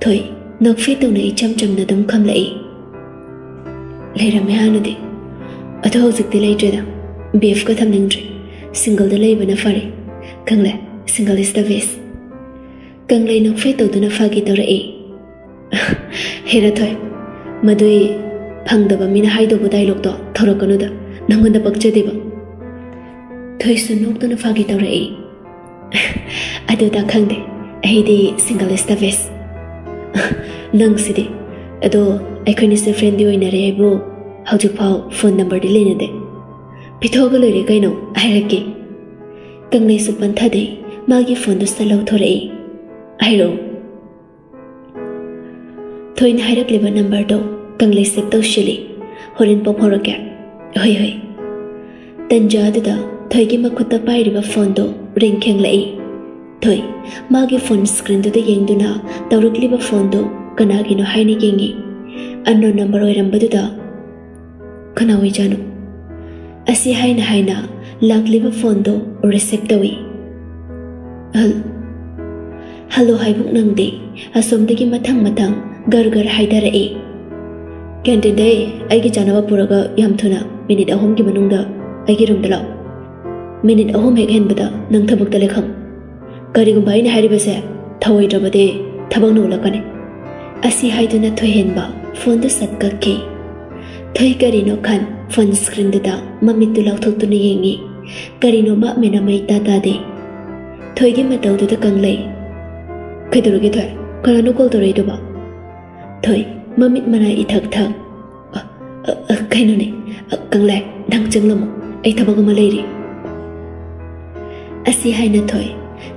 thôi nọc phi tàu này chăm chăm nó đấm khăm lại lấy ra mấy hai nó đi ở thôi dịch thì lấy trời đó. Beef có thăm nâng trời single đó lấy và nó phải càng lẽ single is the best càng lấy nọc phi tàu đó nó phải cái tàu rồi hết ra thôi. Mà tôi ꯐꯪꯗꯕ ꯃꯤꯅ ꯍꯥꯏꯗꯧꯕ ꯗꯥꯏꯂꯣꯛꯇꯣ ꯊꯧꯔꯛꯀꯅꯨꯗ ꯅꯪꯉꯣꯟꯗ ꯄꯛꯆꯗꯦꯕ ꯊꯣꯏꯁꯨ ꯅꯣꯛꯇꯨꯅ ꯐꯥꯒꯤ ꯇꯧꯔꯛꯏ ꯑꯗꯨꯗ ꯈꯪꯗꯦ ꯑꯩꯗꯤ ꯁꯤꯡꯒꯜ ꯏꯁ ꯗ ꯕꯦꯁ ꯅꯪꯁꯤꯗꯤ ꯑꯗꯣ ꯑꯩꯈꯣꯏꯅꯤꯁꯦ ꯐ꯭ꯔꯦꯟꯗꯤ ꯑꯣꯏꯅꯔꯦ ꯍꯥꯏꯕꯨ ꯍꯧꯖꯤꯛꯐꯥꯎ ꯐꯣꯟ ꯅꯝꯕꯔꯗꯤ ꯂꯩꯅꯗꯦ ꯄꯤꯊꯣꯛꯑꯒ ꯂꯣꯏꯔꯦ ꯀꯩꯅꯣ ꯍꯥꯏꯔꯛꯀꯦ ꯀꯪꯂꯩꯁꯨ ꯄꯟꯊꯗꯦ ꯃꯥꯒꯤ ꯐꯣꯟꯗꯨ ꯁꯠ ꯂꯧꯊꯣꯔꯛꯏ ꯍꯥꯏꯔꯛꯑꯣ ꯊꯣꯏꯅ ꯍꯥꯏꯔꯛꯂꯤꯕ ꯅꯝꯕꯔꯗꯣ ꯀꯪꯂꯩ ꯁꯦꯞ ꯇꯧꯁꯤꯜꯂꯤ ꯍꯣꯔꯦꯟ ꯄꯥꯎ ꯐꯥꯎꯔꯛꯀꯦ ꯍꯣꯏ ꯍꯣꯏ ꯇꯟꯖꯥꯗꯨꯗ ꯊꯣꯏꯒꯤ ꯃꯈꯨꯠꯇ ꯄꯥꯏꯔꯤꯕ ꯐꯣꯟꯗꯣ ꯔꯤꯡ ꯈꯦꯡꯂꯛꯏ ꯊꯣꯏ ꯃꯥꯒꯤ ꯐꯣꯟ ꯁ꯭ꯀ꯭ꯔꯤꯟꯗꯨꯗ ꯌꯦꯡꯗꯨꯅ ꯇꯧꯔꯛꯂꯤꯕ ꯐꯣꯟꯗꯣ ꯀꯅꯥꯒꯤꯅꯣ ꯍꯥꯏꯅ ꯌꯦꯡꯉꯤ ꯑꯟꯅꯣꯟ ꯅꯝꯕꯔ ꯑꯣꯏꯔꯝꯕꯗꯨꯗ ꯀꯅꯥ ꯑꯣꯏꯖꯥꯠꯅꯣ ꯑꯁꯤ ꯍꯥꯏꯅ ꯍꯥꯏꯅ ꯂꯥꯛꯂꯤꯕ ꯐꯣꯟꯗꯣ ꯔꯤꯁꯤꯞ ꯇꯧꯏ ꯍꯜꯂꯣ ꯍꯥꯏꯕꯨꯛ ꯅꯪꯗꯦ ꯑꯁꯣꯝꯗꯒꯤ ꯃꯊꯪ ꯃꯊꯪ ꯒꯔ ꯒꯔ ꯍꯥꯏꯊꯔꯛꯏ canteen de aigi janaba puraga yam thuna minute ahom gi manung da aigi room da la minute ahom hek hen bada, nang thabak da lekham kari gum bai ne hari bese thawai da bade, thabak nu la kane asi hai duna thoi hen ba, phone da sat ka ke. Thoi kari no khan, phone screen mình mamit tu lau thok này ne cái kari no ma mình mai ta ta de. Thoi gi ma tau du da kang lai. Khaiduru gi thoi kana no câu to rei do ba. Thôi ꯊꯨꯅ ꯃꯤꯅꯤꯠ ꯑꯍꯨꯝꯒꯤ ꯃꯅꯨꯡꯗ ꯑꯩꯒꯤ ꯔꯨꯝꯗ ꯂꯥꯛꯑꯣ ꯃꯤꯅꯤꯠ ꯑꯍꯨꯝ ꯍꯦꯛ ꯍꯦꯟꯕꯗ ꯅꯪ ꯊꯕꯛꯇ ꯂꯩꯈꯪ ꯀꯔꯤꯒꯨꯝꯕ ꯑꯩꯅ ꯍꯥꯏꯔꯤꯕꯁꯦ ꯊꯧꯑꯣꯏꯗ꯭ꯔꯕꯗꯤ ꯊꯕꯛꯅ ꯎꯠꯂꯛꯀꯅꯤ ꯑꯁꯤ ꯍꯥꯏꯗꯨꯅ ꯊꯣꯏꯍꯦꯟꯕ ꯐꯣꯟꯗꯨ ꯁꯠ ꯀꯛꯈꯤ ꯊꯣꯏ ꯀꯔꯤꯅꯣ ꯈꯟ ꯐꯣꯟ ꯁ꯭ꯀ꯭ꯔꯤꯟꯗꯨꯗ ꯃꯃꯤꯠꯇꯨ ꯂꯥꯎꯊꯣꯛꯇꯨꯅ ꯌꯦꯡꯉꯤ ꯀꯔꯤꯅꯣꯃ ꯃꯦꯅ ꯃꯩ ꯇꯥ ꯇꯥꯗꯦ ꯊꯣꯏꯒꯤ ꯃꯇꯧꯗꯨꯗ ꯀꯪꯂꯩ ꯀꯩꯗꯧꯔꯒꯦ ꯊꯣꯏ ꯀꯅꯥꯅꯣ ꯀꯣꯜ ꯇꯧꯔꯛꯏꯗꯨꯕꯣ ꯊꯣꯏ ꯃꯃꯤꯠ ꯃꯅꯥ ꯏꯊꯛ ꯊꯛ ꯀꯩꯅꯣꯅꯦ ꯀꯪꯂꯩ ꯅꯪ ꯆꯪꯂꯝꯃꯣ ꯑꯩ ꯊꯕꯛ ꯑꯃ ꯂꯩꯔꯤ ꯑꯁꯤ ꯍꯥꯏꯅ ꯊꯣꯏ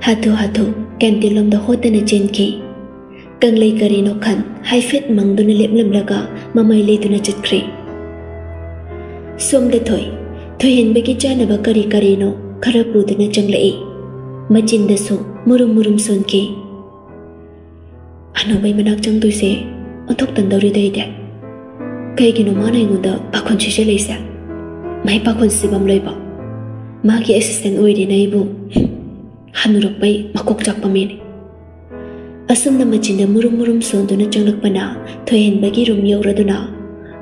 ꯍꯥꯊꯨ ꯍꯥꯊꯨ ꯀꯦꯟꯇꯤꯟ ꯂꯣꯝꯗ ꯍꯣꯠꯇꯅ ꯆꯦꯟꯈꯤ ꯀꯪꯂꯩ ꯀꯔꯤꯅꯣ ꯈꯟ ꯍꯥꯏꯐꯦꯠ ꯃꯪꯗꯨꯅ ꯂꯦꯞꯂꯝꯂꯒ ꯃꯃꯩ ꯂꯩꯗꯨꯅ ꯆꯠꯈ꯭ꯔꯦ ꯁꯣꯝꯗ ꯊꯣꯏ ꯊꯣꯏꯍꯦꯟꯕꯒꯤ ꯆꯥꯅꯕ ꯀꯔꯤ ꯀꯔꯤꯅꯣ ꯈꯔ ꯄꯨꯗꯨꯅ ꯆꯪꯂꯛꯏ ꯃꯆꯤꯟꯗꯁꯨ ꯃꯨꯔꯨꯝ ꯃꯨꯔꯨꯝ ꯁꯣꯟꯈꯤ ꯑꯅꯧꯕꯩ ꯃꯅꯥꯛ ꯆꯪꯗꯣꯏꯁꯦ atuk tan dori dei de kai gi no mana ngun da pa kon chi je leisa mai pa kon si bam leba ma gi assistant oi de nei bu hanu rak pai makok chak pa me ni asam na machin da murum murum son du na changnak pa na thoyen ba gi rum yora du na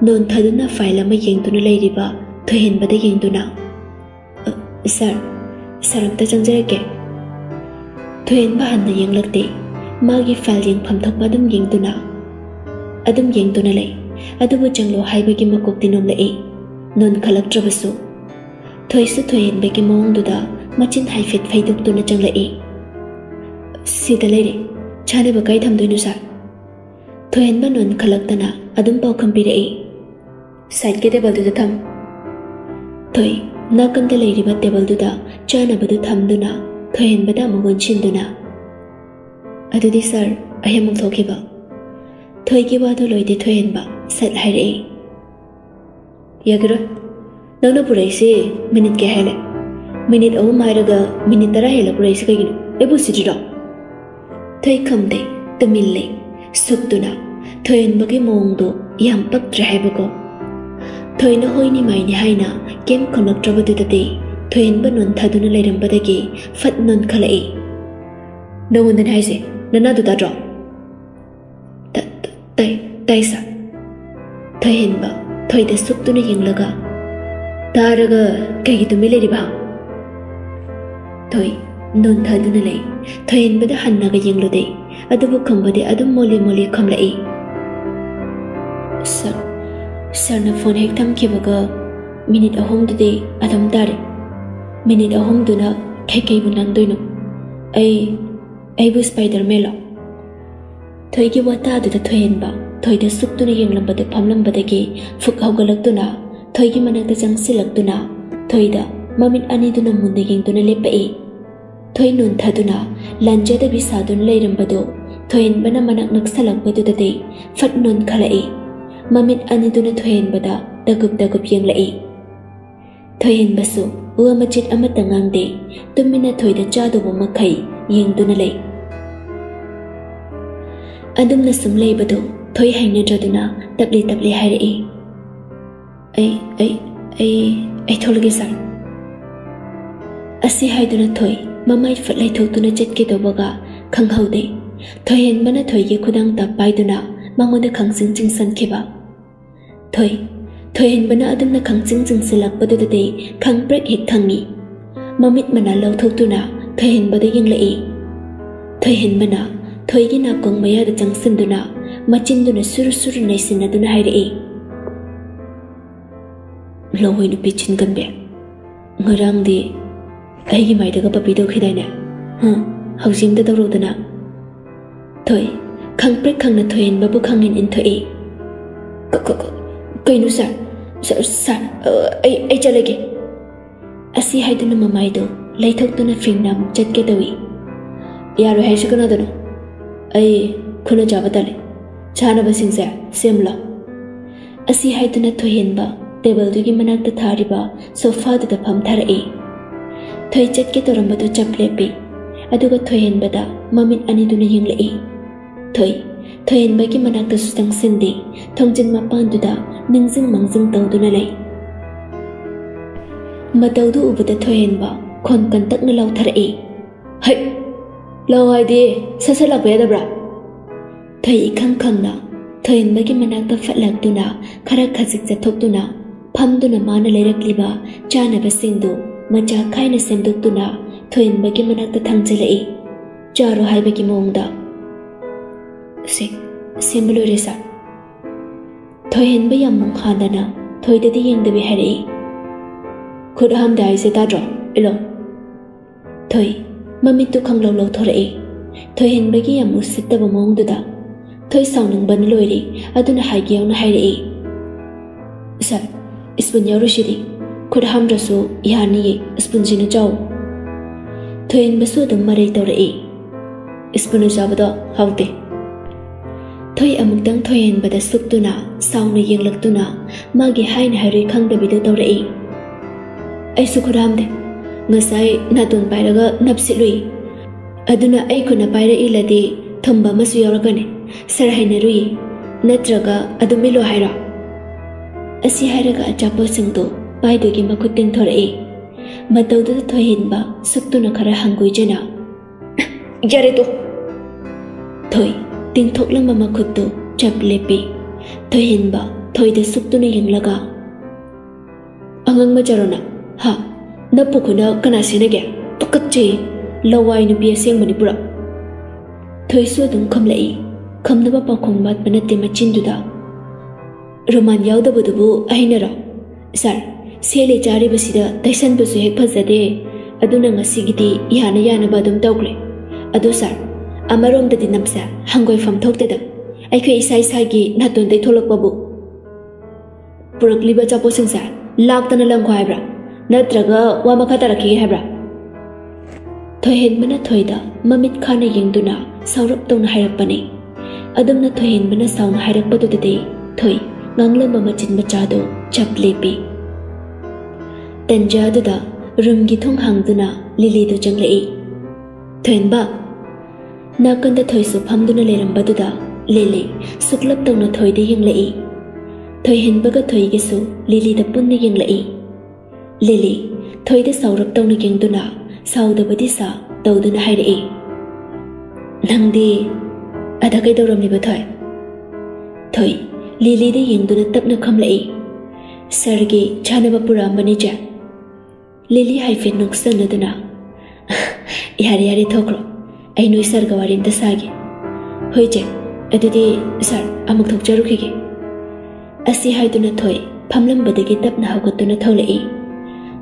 non thadu na file ma yeng du na lei riba thoyen ba da yeng du na sir sir am ta chang jare ke thoyen ba han na yeng lak de ma gi file yeng pham thak ba dum yeng du na ꯑꯗꯨꯝ ꯌꯦꯡꯗꯨꯅ ꯂꯩ ꯑꯗꯨꯕꯨ ꯆꯪꯂꯣ ꯍꯥꯏꯕꯒꯤ ꯃꯀꯣꯛꯇꯤ ꯅꯣꯝꯂꯛꯏ ꯅꯣꯟꯈꯠꯂꯛꯇ꯭ꯔꯕꯁꯨ ꯊꯣꯏꯁꯨ ꯊꯣꯏꯍꯦꯟꯕꯒꯤ ꯃꯑꯣꯡꯗꯨꯗ ꯃꯆꯤꯟ ꯍꯥꯏꯐꯦꯠ ꯐꯩꯗꯣꯛꯇꯨꯅ ꯆꯪꯂꯛꯏ ꯁꯤꯗ ꯂꯩꯔꯦ ꯆꯥꯅꯕ ꯀꯥꯏ ꯊꯝꯗꯣꯏꯅꯣ ꯁꯥꯔ ꯊꯣꯏꯍꯦꯟꯕ ꯅꯣꯟꯈꯠꯂꯛꯇꯅ ꯑꯗꯨꯝ ꯄꯥꯎꯈꯨꯝ ꯄꯤꯔꯛꯏ ꯁꯥꯏꯠꯀꯤ ꯇꯦꯕꯜꯗꯨꯗ ꯊꯝ ꯊꯣꯏ ꯅꯥꯀꯟꯗ ꯂꯩꯔꯤꯕ ꯇꯦꯕꯜꯗꯨꯗ ꯆꯥꯅꯕꯗꯨ ꯊꯝꯗꯨꯅ ꯊꯣꯏꯍꯦꯟꯕꯗ ꯑꯃꯨꯛ ꯑꯣꯟꯁꯤꯟꯗꯨꯅ ꯑꯗꯨꯗꯤ ꯁꯥꯔ ꯑꯩ ꯑꯃꯨꯛ ꯊꯣꯛꯈꯤꯕ 되기와도 로이디 토엔바 셋 하이레 야그로 너너 브레이시 미닛 게 하이레 미닛 오 마이르가 미닛 따라 해라 브레이시 가기노 에부 시지라 thấy không thể tâm mình lệ. Sụp tu nào. Thời mà cái mong đồ yam bắt ra hai bố cô thời nó hơi như mày như hay na kém còn lắc trâu tu tati thời anh bên nón thà tu nó lấy đầm bát cái phật nón khá lệ đâu muốn đến hay gì nó na tu ta trọng tay 따이사 더힌 바 더이데 속도는 잉러가 다르가 개기도 밀리리 봐 더이 넌 다드는 레이 더힌 바다 한나가 잉러데 아두부 컴바데 아두 몰리 몰리 컴라이 서 서나 폰 핵탐 기버가 미닛 아홈드데 아담 다레 미닛 아홈드나 개개이분 안 되노 에이 에이브 스파이더 멜로 ꯊꯣꯏꯒꯤ ꯋꯥꯇꯥꯗꯨꯗ ꯊꯣꯏꯍꯟꯕ ꯊꯣꯏꯗ ꯁꯨꯛꯇꯨꯅ ꯌꯦꯡꯂꯝꯕꯗꯨ ꯐꯝꯂꯝꯕꯗꯒꯤ ꯐꯨꯛ ꯍꯧꯒꯠꯂꯛꯇꯨꯅ ꯊꯣꯏꯒꯤ ꯃꯅꯥꯛꯇ ꯆꯪꯁꯤꯜꯂꯛꯇꯨꯅ ꯊꯣꯏꯗ ꯃꯃꯤꯠ ꯑꯅꯤꯗꯨꯅ ꯃꯨꯟꯅ ꯌꯦꯡꯗꯨꯅ ꯂꯦꯞꯄꯛꯏ ꯊꯣꯏ ꯅꯣꯟꯊꯗꯨꯅ ꯂꯥꯟꯖꯗꯕꯤ ꯁꯥꯗꯨꯅ ꯂꯩꯔꯝꯕꯗꯨ ꯊꯣꯏꯍꯟꯕꯅ ꯃꯅꯥꯛ ꯅꯛꯁꯜꯂꯛꯄꯗꯨꯗꯗꯤ ꯐꯠ ꯅꯣꯟꯈꯠꯂꯛꯏ ꯃꯃꯤꯠ ꯑꯅꯤꯗꯨꯅ ꯊꯣꯏꯍꯟꯕꯗ ꯗꯒꯨꯞ ꯗꯒꯨꯞ ꯌꯦꯡꯂꯛꯏ ꯊꯣꯏꯍꯟꯕꯁꯨ ꯋꯥ ꯃꯆꯤꯠ ꯑꯃꯠꯇ ꯉꯥꯡꯗꯦ ꯇꯨꯃꯤꯟꯅ ꯊꯣꯏꯗ ꯆꯥꯗꯧꯕ ꯃꯈꯩ ꯌꯦꯡꯗꯨꯅ ꯂꯩ ꯑꯗꯨꯝꯅ ꯁꯨꯝ ꯂꯩꯕꯗꯨ ꯊꯣꯏ ꯍꯩꯅꯗ꯭ꯔꯗꯨꯅ ꯇꯞꯂꯤ ꯇꯞꯂꯤ ꯍꯥꯏꯔꯛꯏ ꯑꯩ ꯑꯩ ꯑꯩ ꯑꯩ ꯊꯣꯛꯂꯒꯦ ꯁꯥꯔ ꯑꯁꯤ ꯍꯥꯏꯗꯨꯅ ꯊꯣꯏ ꯃꯃꯥꯏ ꯐꯠ ꯂꯩꯊꯣꯛꯇꯨꯅ ꯆꯠꯀꯦꯗꯧꯕꯒ ꯈꯪꯍꯧꯗꯦ ꯊꯣꯏꯍꯦꯟꯕꯅ ꯊꯣꯏꯒꯤ ꯈꯨꯗꯥꯡꯗ ꯄꯥꯏꯗꯨꯅ ꯃꯉꯣꯟꯗ ꯈꯪꯆꯤꯡ ꯆꯤꯡꯁꯟꯈꯤꯕ ꯊꯣꯏ ꯊꯣꯏꯍꯦꯟꯕꯅ ꯑꯗꯨꯝꯅ ꯈꯪꯆꯤꯡ ꯆꯤꯡꯁꯤꯜꯂꯛꯄꯗꯨꯗꯗꯤ ꯈꯪꯄ꯭ꯔꯦꯛ ꯍꯦꯛ ꯈꯪꯉꯤ ꯃꯃꯤꯠ ꯃꯅꯥ ꯂꯧꯊꯣꯛꯇꯨꯅ ꯊꯣꯏꯍꯦꯟꯕꯗ ꯌꯦꯡꯂꯛꯏ ꯊꯣꯏꯍꯦꯟꯕꯅ thoi gi na kong maya da chang sin duna machin duna suru suru nai sin duna hai re lo hoi nu chân chin gan người ngarang đi ai gi mai da ga bị do khi dai na ha hau sin da do duna thoi khang pre khang na thoi en babu khang in in thoi ko ko ko kai nu sa sa sa ai ai chale ge asi hai duna mamai do lấy thuốc tôi là phiền nằm chết cái tôi, giờ rồi hay sao cái nào đó ai khuna jawa tale chanaba singsa semla asi haitana thohenba table dugi manakta thariba sofa da pham tharai thoi chatke toramba to chaple pe aduga thohenba da mamin ani duna yinglai thoi thohenba ki manakta sutang sindi thongjin mapan du da ningjing mangjing tang duna lai matau du ubata thohenba khon kan tak na lau tharai hai lâu rồi đi, sao sẽ lại về đây rồi? Thôi đi haidi sasalakwe dabra thai ikhang khang na thai magi manakta phatlak tu na khara khasik cha thok tu na pham tu na mana lerak liba chana ba sing du macha khaina sem du tu na thai thăng manakta thang cha charo hai ba ki mong da sik semblo re sao? thoi hen ba yam mong khá khanda na thoi de di về de đi, hari khud ham dai sẽ ta dro ilo thoi ꯃꯃꯤꯠꯇꯨ ꯈꯪꯂꯧ ꯂꯧꯊꯣꯔꯛꯏ ꯊꯣꯏꯍꯟꯕꯒꯤ ꯌꯥꯝ ꯎꯁꯤꯠꯇꯕ ꯃꯑꯣꯡꯗꯨꯗ ꯊꯣꯏ ꯁꯥꯎꯅꯤꯡꯕꯅ ꯂꯣꯏꯔꯤ ꯑꯗꯨꯅ ꯍꯥꯏꯒꯦ ꯌꯥꯎꯅ ꯍꯥꯏꯔꯛꯏ ꯁꯥꯔ ꯁ꯭ꯄꯨꯟ ꯌꯥꯎꯔꯨꯁꯤꯗꯤ ꯈꯨꯠ ꯍꯥꯝꯗ꯭ꯔꯁꯨ ꯌꯥꯅꯤꯌꯦ ꯁ꯭ꯄꯨꯟꯁꯤꯅ ꯆꯥꯎ ꯊꯣꯏꯍꯟꯕꯁꯨ ꯑꯗꯨꯝ ꯃꯔꯩ ꯇꯧꯔꯛꯏ ꯁ꯭ꯄꯨꯟꯅ ꯆꯥꯕꯗꯣ ꯍꯥꯎꯇꯦ ꯊꯣꯏ ꯑꯃꯨꯛꯇꯪ ꯊꯣꯏꯍꯟꯕꯗ ꯁꯨꯛꯇꯨꯅ ꯁꯥꯎꯅ ꯌꯦꯡꯂꯛꯇꯨꯅ ꯃꯥꯒꯤ ꯍꯥꯏꯅ ꯍꯥꯏꯔꯣꯏ ꯈꯪꯗꯕꯤꯗꯣ ꯇꯧꯔꯛꯏ ꯑꯩꯁꯨ ngasai na tun pairaga napsilui aduna ai kuna paira iladi thamba masu yawrakane sar hainarui natraga hai haira asi hairaga achapo singto ma makut tin thorai mataudu thohinba suktuna khara hangui jena yare to thoi tin thoklamba makut tu chap lepi thohinba thoida suktuna yenglaga angang majarona ha na pukhuna kana sina ge tukatchi lawai nu bia seng mani pura thoi su dung kham lai kham na ba pa khong mat pana te machin du da roman yaw da bu du bu aina ra sir se le chari ba sida taisan bu su hek phaja de aduna ngasi gi di yana yana ba dum tawkle adu sir amarom da dinam sa hangoi pham thok te da ai khoi isai sai gi na ton dei tholak ba bu purakli ba chapo sing sir lak tan lang khwaibra ꯅꯠꯇ꯭ꯔꯒ ꯋꯥ ꯃꯈꯥ ꯇꯥꯔꯛꯈꯤꯒꯦ ꯍꯥꯏꯕ꯭ꯔꯥ ꯊꯣꯏꯍꯦꯟꯕꯅ ꯊꯣꯏꯗ ꯃꯃꯤꯠ ꯈꯥꯅ ꯌꯦꯡꯗꯨꯅ ꯁꯥꯎꯔꯞ ꯇꯧꯅ ꯍꯥꯏꯔꯛꯄꯅꯤ ꯑꯗꯨꯝꯅ ꯊꯣꯏꯍꯦꯟꯕꯅ ꯁꯥꯎꯅ ꯍꯥꯏꯔꯛꯄꯗꯨꯗꯗꯤ ꯊꯣꯏ ꯉꯥꯡꯂꯝꯕ ꯃꯆꯤꯟ ꯃꯆꯥꯗꯣ ꯆꯞ ꯂꯦꯞꯄꯤ ꯇꯟꯖꯥꯗꯨꯗ ꯔꯨꯝꯒꯤ ꯊꯣꯡ ꯍꯥꯡꯗꯨꯅ ꯂꯤꯂꯤꯗꯨ ꯆꯪꯂꯛꯏ ꯊꯣꯏꯍꯟꯕ ꯅꯥꯀꯟꯗ ꯊꯣꯏꯁꯨ ꯐꯝꯗꯨꯅ ꯂꯩꯔꯝꯕꯗꯨꯗ ꯂꯤꯂꯤ ꯁꯨꯛꯂꯞ ꯇꯧꯅ ꯊꯣꯏꯗ ꯌꯦꯡꯂꯛꯏ ꯊꯣꯏꯍꯦꯟꯕꯒ ꯊꯣꯏꯒꯤꯁꯨ ꯂꯤꯂꯤꯗ ꯄꯨꯟꯅ ꯌꯦꯡꯂꯛꯏ Lily, thôi ಸೌರಭ್ ತವನಿಗೆ ಎಂದುನ ಸೌದವ ದಿಸ ತೌದನ ಹೈರಇ ನಂದಿ ಅದ ಕೈದೌರಮ್ನಿಬ ಥೊಯ್ ಥೊಯ್ ಲಿಲಿದ ಎಂದುನ ತಪ್ನ ಖಮ್ಲಇ ಸರ್ಗೆ ಚಾನವ ಪುರಾಂಬನಿ ಜ ಲಿಲಿ ಹೈಫೆನ್ ನುಕ್ಸನ್ನದನ ಯಾರೆ ಯಾರೆ ಥೋಕ್ರೋ ಐ ನೋಯ್ ಸರ್ಗ ವಾರಿಂತ ಸಾಗಿ ಹೊಯ್ ಜೆ ಅದುದಿ ಸರ್ ಅಮುಕ್ ಥೋಕ್ಜರುಖಿಗೆ ಅಸಿ ಹಾಯ್ದುನ ಥೊಯ್ ಫಮ್ಲಂಬದಗಿ ತಪ್ನ ಹೌಗತ್ತುನ ಥೌಲಇ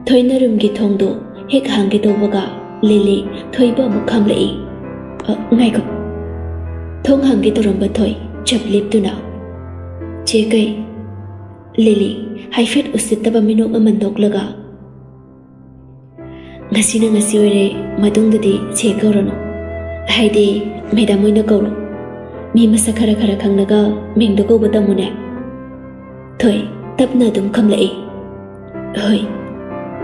thoi na rum gi thong do hek hang ge to ba ga le le thoi ba mu kham le ngai ko thong hang ge to rum ba thoi chap lip tu na che kai le le hai fet usit ta ba minok aman dok laga. Ngasi na ngasi ore madung da de che ko ro no hai de me da mo na ko ro mi ma sa khara khara khang naga meng do ko ba ta mu thôi, thoi tap na dum lấy, le hoi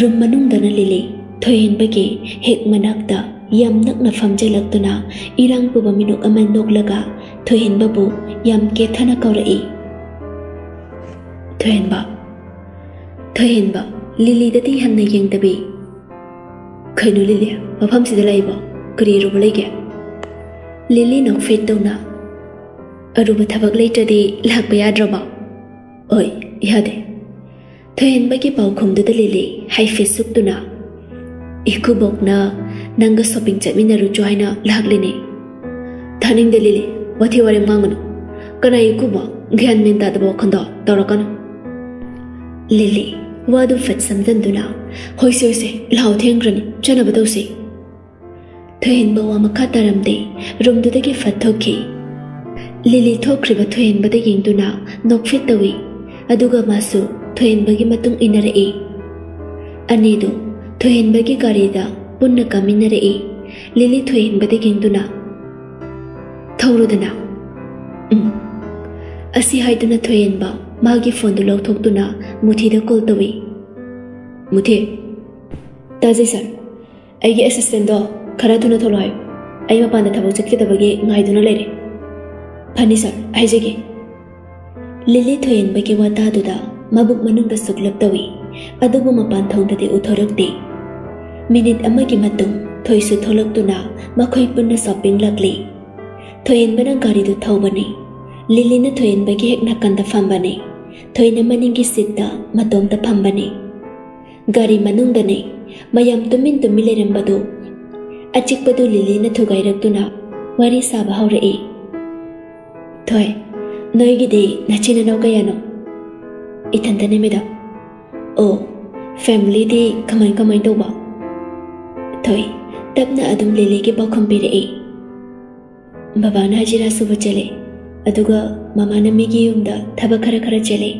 rum manungdana lili thoin bagi hek manakta yam nakna famje laktuna irang puba minuk thôi noklaga thoin babu yam ke thana kaurai thoin ba thoin ba lili dati hamna yang tabi khainu lili mafam sidalai ba kari thà ge lili nok đi, tona aruba thabak leitradi lakba ơi, oi yade khen bagi pau khom du lili hai facebook tu na iku bok na nang cái shopping cha min ru choi na lak le ne thaning de lili wathi ware mang no kana iku ba gyan mình ta da bo khanda ta ra kana lili wa du fat sam dan du na hoi se se lao theng ran chana ba do se thuin bo wa ma kha cái de rum du de ki thôi thoki lili thokriba thuin bắt de ying du na nok fit tawi aduga masu ꯃꯇꯨꯡ ꯏꯟꯅꯔꯛꯏ ꯑꯅꯤꯗꯨ ꯊꯣꯏꯍꯦꯟꯕꯒꯤ ꯒꯥꯔꯤꯗ ꯄꯨꯟꯅ ꯀꯥꯃꯤꯟꯅꯔꯛꯏ ꯂꯤꯂꯤ ꯊꯣꯏꯍꯦꯟꯕꯗ ꯌꯦꯡꯗꯨꯅ ꯊꯧꯔꯨꯗꯅ ꯎꯝ ꯑꯁꯤ ꯍꯥꯏꯗꯨꯅ ꯊꯣꯏꯍꯦꯟꯕ ꯃꯥꯒꯤ ꯐꯣꯟꯗꯨ ꯂꯧꯊꯣꯛꯇꯨꯅ ꯃꯨꯊꯤꯗ ꯀꯣꯜ ꯇꯧꯏ ꯃꯨꯊꯤ ꯇꯥꯖꯩ ꯁꯥꯔ ꯑꯩꯒꯤ ꯑꯦꯁꯤꯁꯇꯦꯟꯗꯣ ꯈꯔ ꯊꯨꯅ ꯊꯣꯛꯂꯛꯑꯣ ꯍꯥꯏꯌꯨ ꯑꯩ ꯃꯄꯥꯟꯗ ꯊꯕꯛ ꯆꯠꯀꯗꯕꯒꯤ ꯉꯥꯏꯗꯨꯅ ꯂꯩꯔꯦ ꯐꯅꯤ ꯁꯥꯔ ꯍꯥꯏꯖꯒꯦ ꯂꯤꯂꯤ ꯊꯣꯏꯍꯦꯟꯕꯒꯤ ꯋꯥꯇꯥꯗꯨꯗ ꯃꯕꯨꯛ ꯃꯅꯨꯡꯗ ꯁꯨꯛꯂꯞ ꯇꯧꯏ ꯑꯗꯨꯕꯨ ꯃꯄꯥꯟ ꯊꯣꯡꯗꯗꯤ ꯎꯠꯊꯣꯔꯛꯇꯦ ꯃꯤꯅꯤꯠ ꯑꯃꯒꯤ ꯃꯇꯨꯡ ꯊꯣꯏꯁꯨ ꯊꯣꯛꯂꯛꯇꯨꯅ ꯃꯈꯣꯏ ꯄꯨꯟꯅ ꯁꯣꯄꯤꯡ ꯂꯥꯛꯂꯤ ꯊꯣꯏꯍꯦꯟꯕꯅ ꯒꯥꯔꯤꯗꯨ ꯊꯧꯕꯅꯤ ꯂꯤꯂꯤꯅ ꯊꯣꯏꯍꯦꯟꯕꯒꯤ ꯍꯦꯛ ꯅꯥꯀꯟꯗ ꯐꯝꯕꯅꯤ ꯊꯣꯏꯅ ꯃꯅꯤꯡꯒꯤ ꯁꯤꯠꯇ ꯃꯇꯣꯝꯇ ꯐꯝꯕꯅꯤ ꯒꯥꯔꯤ ꯃꯅꯨꯡꯗꯅꯤ ꯃꯌꯥꯝ ꯇꯨꯃꯤꯟ ꯇꯨꯃꯤꯟ ꯂꯩꯔꯝꯕꯗꯨ ꯑꯆꯤꯛꯄꯗꯨ ꯂꯤꯂꯤꯅ ꯊꯨꯒꯥꯏꯔꯛꯇꯨꯅ ꯋꯥꯔꯤ ꯁꯥꯕ ꯍꯧꯔꯛꯏ ꯊꯣꯏ ꯅꯣꯏꯒꯤꯗꯤ ꯅꯆꯤꯟ ꯅꯅꯥꯎ ꯀꯌꯥꯅꯣ ꯏꯊꯟꯇꯅꯦ ꯃꯦꯗꯥꯝ ꯑꯣ ꯐꯦꯃꯤꯂꯤꯗꯤ ꯀꯃꯥꯏ ꯀꯃꯥꯏ ꯇꯧꯕ ꯊꯣꯏ ꯇꯞꯅ ꯑꯗꯨꯝ ꯂꯤꯂꯤꯒꯤ ꯄꯥꯎꯈꯨꯝ ꯄꯤꯔꯛꯏ ꯕꯕꯥꯅ ꯍꯖꯤꯔꯥ ꯁꯨꯕ ꯆꯠꯂꯦ ꯑꯗꯨꯒ ꯃꯃꯥꯅ ꯃꯤꯒꯤ ꯌꯨꯝꯗ ꯊꯕꯛ ꯈꯔ ꯈꯔ ꯆꯠꯂꯦ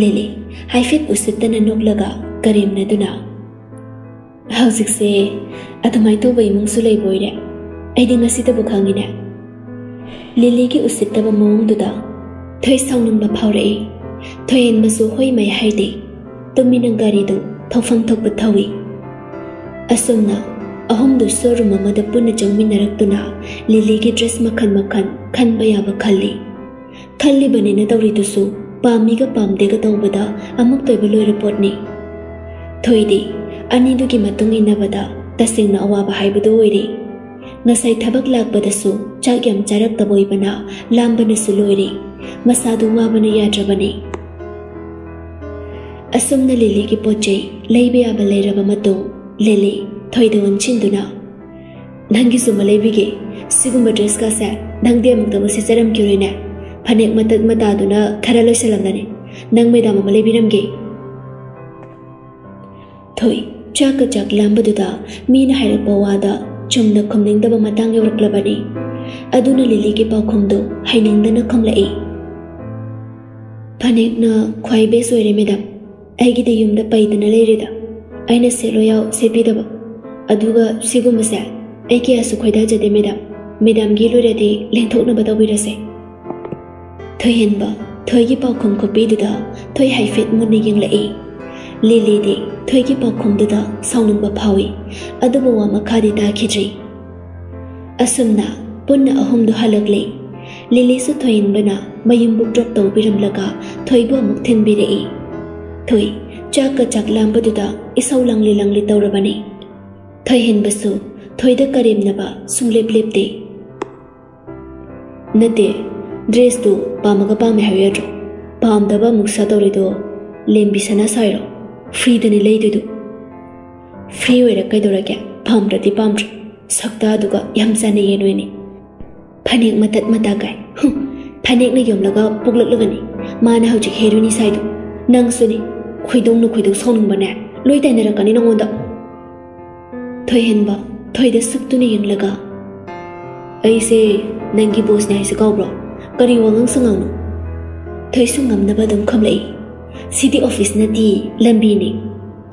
ꯂꯤꯂꯤ ꯍꯥꯏꯐꯦꯠ ꯎꯁꯤꯠꯇꯅ ꯅꯣꯛꯂꯒ ꯀꯔꯦꯝꯅꯗꯨꯅ ꯍꯧꯖꯤꯛꯁꯦ ꯑꯗꯨꯃꯥꯏꯅ ꯇꯧꯕ ꯏꯃꯨꯡꯁꯨ ꯂꯩꯕ ꯑꯣꯏꯔꯦ ꯑꯩꯗꯤ ꯉꯁꯤꯗꯕꯨ ꯈꯪꯉꯤꯅꯦ ꯂꯤꯂꯤꯒꯤ ꯎꯁꯤꯠꯇꯕ ꯃꯑꯣꯡꯗꯨꯗ ꯊꯣꯏ ꯁꯥꯎꯅꯤꯡꯕ ꯐꯥꯎꯔꯛꯏ ꯊꯣꯏꯍꯦꯟꯕꯁꯨ ꯍꯣꯏ ꯃꯩ ꯍꯥꯏꯗꯦ ꯇꯨꯃꯤꯟꯅ ꯒꯥꯔꯤꯗꯨ ꯊꯧꯐꯝ ꯊꯣꯛꯄ ꯊꯧꯏ ꯑꯁꯨꯝꯅ ꯑꯍꯨꯝꯗꯨ ꯁꯣꯔꯨꯝ ꯑꯃꯗ ꯄꯨꯟꯅ ꯆꯪꯃꯤꯟꯅꯔꯛꯇꯨꯅ ꯂꯤꯂꯤꯒꯤ ꯗ꯭ꯔꯦꯁ ꯃꯈꯜ ꯃꯈꯜ ꯈꯟꯕ ꯌꯥꯕ ꯈꯜꯂꯤ ꯈꯜꯂꯤꯕꯅꯤꯅ ꯇꯧꯔꯤꯗꯨꯁꯨ ꯄꯥꯝꯃꯤꯒ ꯄꯥꯝꯗꯦꯒ ꯇꯧꯕꯗ ꯑꯃꯨꯛ ꯇꯣꯏꯕ ꯂꯣꯏꯔ ꯄꯣꯠꯅꯤ ꯊꯣꯏꯗꯤ ꯑꯅꯤꯗꯨꯒꯤ ꯃꯇꯨꯡ ꯏꯟꯅꯕꯗ ꯇꯁꯦꯡꯅ ꯑꯋꯥꯕ ꯍꯥꯏꯕꯗꯨ ꯑꯣꯏꯔꯤ ꯉꯁꯥꯏ ꯊꯕꯛ ꯂꯥꯛꯄꯗꯁꯨ ꯆꯥꯛ ꯌꯥꯝ ꯆꯥꯔꯛꯇꯕ ꯑꯣꯏꯕꯅ ꯂꯥꯝꯕꯅꯁꯨ ꯂꯣꯏꯔꯤ ꯃꯁꯥꯗꯨ ꯋꯥꯕꯅ ꯌꯥꯗ꯭ꯔꯕꯅꯤ ꯑꯁꯨꯝꯅ ꯂꯤꯂꯤꯒꯤ ꯄꯣꯠ ꯆꯩ ꯂꯩꯕ ꯌꯥꯕ ꯂꯩꯔꯕ ꯃꯇꯨꯡ ꯂꯤꯂꯤ ꯊꯣꯏꯗ ꯑꯣꯟꯁꯤꯟꯗꯨꯅ ꯅꯪꯒꯤꯁꯨ ꯑꯃ ꯂꯩꯕꯤꯒꯦ ꯁꯤꯒꯨꯝꯕ ꯗ꯭ꯔꯦꯁꯀꯥꯁꯦ ꯅꯪꯗꯤ ꯑꯃꯨꯛꯇꯕꯨ ꯁꯦꯠꯆꯔꯝꯈꯤꯔꯣꯏꯅꯦ ꯐꯅꯦꯛ ꯃꯇꯠ ꯃꯇꯥꯗꯨꯅ ꯈꯔ ꯂꯣꯏꯁꯤꯜꯂꯝꯒꯅꯤ ꯅꯪ ꯃꯦꯗꯥꯝ ꯑꯃ ꯂꯩꯕꯤꯔꯝꯒꯦ ꯊꯣꯏ ꯆꯥꯛꯀ ꯆꯥꯛ ꯂꯥꯝꯕꯗꯨꯗ ꯃꯤꯅ ꯍꯥꯏꯔꯛꯄ ꯋꯥꯗ ꯆꯨꯝꯅ ꯈꯨꯝꯅꯤꯡꯗꯕ ꯃꯇꯥꯡ ꯌꯧꯔꯛꯂꯕꯅꯤ ꯑꯗꯨꯅ ꯂꯤꯂꯤꯒꯤ ꯄꯥꯎꯈꯨꯝꯗꯨ ꯍꯩꯅꯤꯡꯗꯅ ꯈꯨꯝꯂꯛꯏ ꯐꯅꯦꯛꯅ ꯈ꯭ꯋꯥꯏ ꯕꯦꯁ ꯑꯣꯏꯔꯦ ꯃꯦꯗꯥꯝ ꯑꯩꯒꯤꯗꯤ ꯌꯨꯝꯗ ꯄꯩꯗꯅ ꯂꯩꯔꯦꯗ ꯑꯩꯅ ꯁꯦꯠꯂꯣ ꯌꯥꯎ ꯁꯦꯠꯄꯤꯗꯕ ꯑꯗꯨꯒ ꯁꯤꯒꯨꯝꯕꯁꯦ ꯑꯩ ꯀꯌꯥꯁꯨ ꯈꯣꯏꯗꯥꯖꯗꯦ ꯃꯦꯗꯥꯝ ꯃꯦꯗꯥꯝꯒꯤ ꯂꯣꯏꯔꯗꯤ ꯂꯦꯡꯊꯣꯛꯅꯕ ꯇꯧꯕꯤꯔꯁꯦ ꯊꯣꯏꯍꯦꯟꯕ ꯊꯣꯏꯒꯤ ꯄꯥꯎꯈꯨꯝ ꯈꯨꯄꯤꯗꯨꯗ ꯊꯣꯏ ꯍꯥꯏꯐꯦꯠ ꯃꯨꯟꯅ ꯌꯦꯡꯂꯛꯏ ꯂꯤꯂꯤꯗꯤ ꯊꯣꯏꯒꯤ ꯄꯥꯎꯈꯨꯝꯗꯨꯗ ꯁꯥꯎꯅꯤꯡꯕ ꯐꯥꯎꯏ ꯑꯗꯨꯕꯨ ꯋꯥ ꯃꯈꯥꯗꯤ ꯇꯥꯈꯤꯗ꯭ꯔꯤ ꯑꯁꯨꯝꯅ ꯄꯨꯟꯅ ꯑꯍꯨꯝꯗꯨ ꯍꯜꯂꯛꯂꯤ ꯂꯤꯂꯤꯁꯨ ꯊꯣꯏꯍꯦꯟꯕꯅ ꯃꯌꯨꯝꯕꯨꯛ ꯗ꯭ꯔꯣꯞ ꯇꯧꯕꯤꯔꯝꯂꯒ ꯊꯣꯏꯕꯨ ꯑꯃꯨꯛ ꯊꯤꯟꯕꯤꯔꯛꯏ ꯊꯣꯏ ꯆꯥꯛꯀ ꯆꯥꯛ ꯂꯥꯡꯕꯗꯨꯗ ꯏꯁꯧ ꯂꯪꯂꯤ ꯂꯪꯂꯤ ꯇꯧꯔꯕꯅꯤ ꯊꯣꯏꯍꯦꯟꯕꯁꯨ ꯊꯣꯏꯗ ꯀꯔꯦꯝꯅꯕ ꯁꯨꯡꯂꯦꯞ ꯂꯦꯞꯇꯦ ꯅꯠꯇꯦ ꯗ꯭ꯔꯦꯁꯇꯨ ꯄꯥꯝꯃꯒ ꯄꯥꯝꯃꯦ ꯍꯥꯏꯌꯨ ꯌꯥꯗ꯭ꯔꯣ ꯄꯥꯝꯗꯕ ꯑꯃꯨꯛ ꯁꯥ ꯇꯧꯔꯤꯗꯣ ꯂꯦꯝꯕꯤ ꯁꯅꯥ ꯁꯥꯏꯔꯣ ꯐ꯭ꯔꯤꯗꯅꯤ ꯂꯩꯗꯣꯏꯗꯣ ꯐ꯭ꯔꯤ ꯑꯣꯏꯔ ꯀꯩꯗꯧꯔꯒꯦ ꯄꯥꯝꯗ꯭ꯔꯗꯤ ꯄꯥꯝꯗ꯭ꯔꯦ ꯁꯛꯇꯥꯗꯨꯒ ꯌꯥꯝ ꯆꯥꯟꯅꯩꯌꯦ ꯅꯣꯏꯅꯤ ꯐꯅꯦꯛ ꯃꯇꯠ ꯃꯇꯥ ꯀꯥꯏ ꯐꯅꯦꯛꯅ ꯌꯣꯝꯂꯒ ꯄꯣꯛꯂꯛꯂꯒꯅꯤ ꯃꯥꯅ ꯍꯧꯖꯤꯛ ꯍꯦꯔꯣꯏꯅꯤ ꯁꯥꯏꯗꯣ ꯅꯪꯁꯨꯅꯤ ꯈꯣꯏꯗꯧꯅ ꯈꯣꯏꯗꯧ ꯁꯥꯎꯅꯤꯡꯕꯅꯦ ꯂꯣꯏ ꯇꯥꯏꯅꯔꯛꯀꯅꯤ ꯅꯉꯣꯟꯗ ꯊꯣꯏꯍꯟꯕ ꯊꯣꯏꯗ ꯁꯛꯇꯨꯅ ꯌꯦꯡꯂꯒ ꯑꯩꯁꯦ ꯅꯪꯒꯤ ꯕꯣꯁꯅꯦ ꯍꯥꯏꯁꯦ ꯀꯥꯎꯕ꯭ꯔꯣ ꯀꯔꯤ ꯋꯥꯉꯥꯡ ꯁꯉꯥꯡꯅꯣ ꯊꯣꯏꯁꯨ ꯉꯝꯅꯕ ꯑꯗꯨꯝ ꯈꯝꯂꯛꯏ ꯁꯤꯗꯤ ꯑꯣꯐꯤꯁ ꯅꯠꯇꯤ ꯂꯝꯕꯤꯅꯤ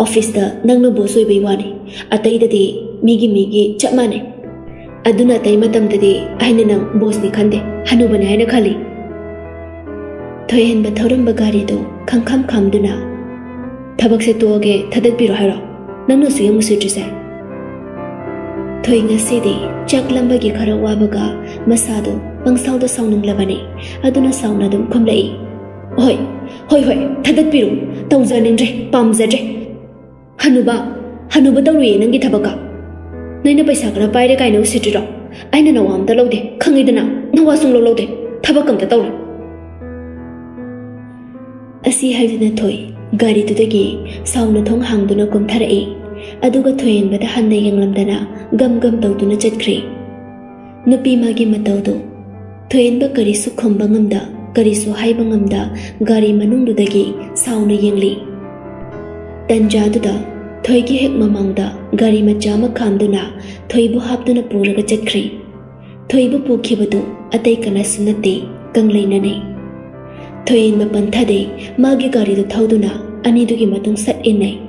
ꯑꯣꯐꯤꯁꯇ ꯅꯪꯅ ꯕꯣꯁ ꯑꯣꯏꯕꯩ ꯋꯥꯅꯤ ꯑꯇꯩꯗꯗꯤ ꯃꯤꯒꯤ ꯃꯤꯒꯤ ꯆꯞ ꯃꯥꯟꯅꯩ ꯑꯗꯨꯅ ꯑꯇꯩ ꯃꯇꯝꯗꯗꯤ ꯑꯩꯅ ꯅꯪ ꯕꯣꯁꯅꯤ ꯈꯟꯗꯦ ꯍꯅꯨꯕꯅꯦ ꯍꯥꯏꯅ ꯈꯜꯂꯤ ꯊꯣꯏꯍꯟꯕ ꯊꯧꯔꯝꯕ ꯒꯥꯔꯤꯗꯣ ꯈꯪꯈꯝ ꯈꯥꯝꯗꯨꯅ ꯊꯕꯛꯁꯦ ꯇꯣꯛꯑꯒꯦ ꯊꯥꯗꯠꯄꯤꯔꯣ ꯍꯥꯏꯔꯣ ꯅꯪꯅꯁꯨ ꯌꯥꯝ ꯎꯁꯤꯠꯇ꯭ꯔꯤꯁꯦ ꯊꯣꯏ ꯉꯁꯤꯗꯤ ꯆꯥꯛꯂꯝꯕꯒꯤ ꯈꯔ ꯋꯥꯕꯒ ꯃꯁꯥꯗꯣ ꯄꯪꯁꯥꯎꯗ ꯁꯥꯎꯅꯤꯡꯂꯕꯅꯤ ꯑꯗꯨꯅ ꯁꯥꯎꯅ ꯑꯗꯨꯝ ꯈꯨꯝꯂꯛꯏ ꯍꯣꯏ ꯍꯣꯏ ꯍꯣꯏ ꯊꯥꯗꯠꯄꯤꯔꯣ ꯇꯧꯖꯅꯤꯡꯗ꯭ꯔꯦ ꯄꯥꯝꯖꯗ꯭ꯔꯦ ꯍꯅꯨꯕ ꯍꯅꯨꯕ ꯇꯧꯔꯨꯏꯌꯦ ꯅꯪꯒꯤ ꯊꯕꯛꯀ ꯅꯣꯏꯅ ꯄꯩꯁꯥ ꯈꯔ ꯄꯥꯏꯔꯦ ꯀꯥꯏꯅ ꯎꯁꯤꯠꯇ꯭ꯔꯤꯔꯣ ꯑꯩꯅ ꯅꯋꯥ ꯑꯝꯇ ꯂꯧꯗꯦ ꯈꯪꯉꯤꯗꯅ ꯅꯋꯥ ꯁꯨꯡꯂꯧ ꯂꯧꯗꯦ ꯊꯕꯛ ꯑꯝꯇ ꯇꯧꯔꯦ ꯑꯁꯤ ꯍꯥꯏꯗꯨꯅ ꯊꯣꯏ ꯒꯥꯔꯤꯗꯨꯗꯒꯤ ꯁꯥꯎꯅ ꯊꯣꯡ ꯍꯥꯡꯗꯨꯅ ꯀꯨꯝꯊꯔꯛꯏ ꯑꯗꯨꯒ ꯊꯣꯏꯍꯟꯕꯗ ꯍꯟꯅ ꯌꯦꯡꯂꯝꯗꯅ ꯒꯝ ꯒꯝ ꯇꯧꯗꯨꯅ ꯆꯠꯈ꯭ꯔꯦ ꯅꯨꯄꯤ ꯃꯥꯒꯤ ꯃꯇꯧꯗꯨ ꯊꯣꯏꯍꯟꯕ ꯀꯔꯤꯁꯨ ꯈꯨꯝꯕ ꯉꯝꯗ ꯀꯔꯤꯁꯨ ꯍꯥꯏꯕ ꯉꯝꯗ ꯒꯥꯔꯤ ꯃꯅꯨꯡꯗꯨꯗꯒꯤ ꯁꯥꯎꯅ ꯌꯦꯡꯂꯤ ꯇꯟꯖꯥꯗꯨꯗ ꯊꯣꯏꯒꯤ ꯍꯦꯛ ꯃꯃꯥꯡꯗ ꯒꯥꯔꯤ ꯃꯆꯥ ꯑꯃ ꯈꯥꯝꯗꯨꯅ ꯊꯣꯏꯕꯨ ꯍꯥꯞꯇꯨꯅ ꯄꯨꯔꯒ ꯆꯠꯈ꯭ꯔꯦ ꯊꯣꯏꯕꯨ ꯄꯨꯈꯤꯕꯗꯨ ꯑꯇꯩ ꯀꯅꯥꯁꯨ ꯅꯠꯇꯦ ꯀꯪꯂꯩꯅꯅꯤ Thuy mà bận thay đấy, mà cái gari được thâu đuna, anh đi cái mà tung sát in này.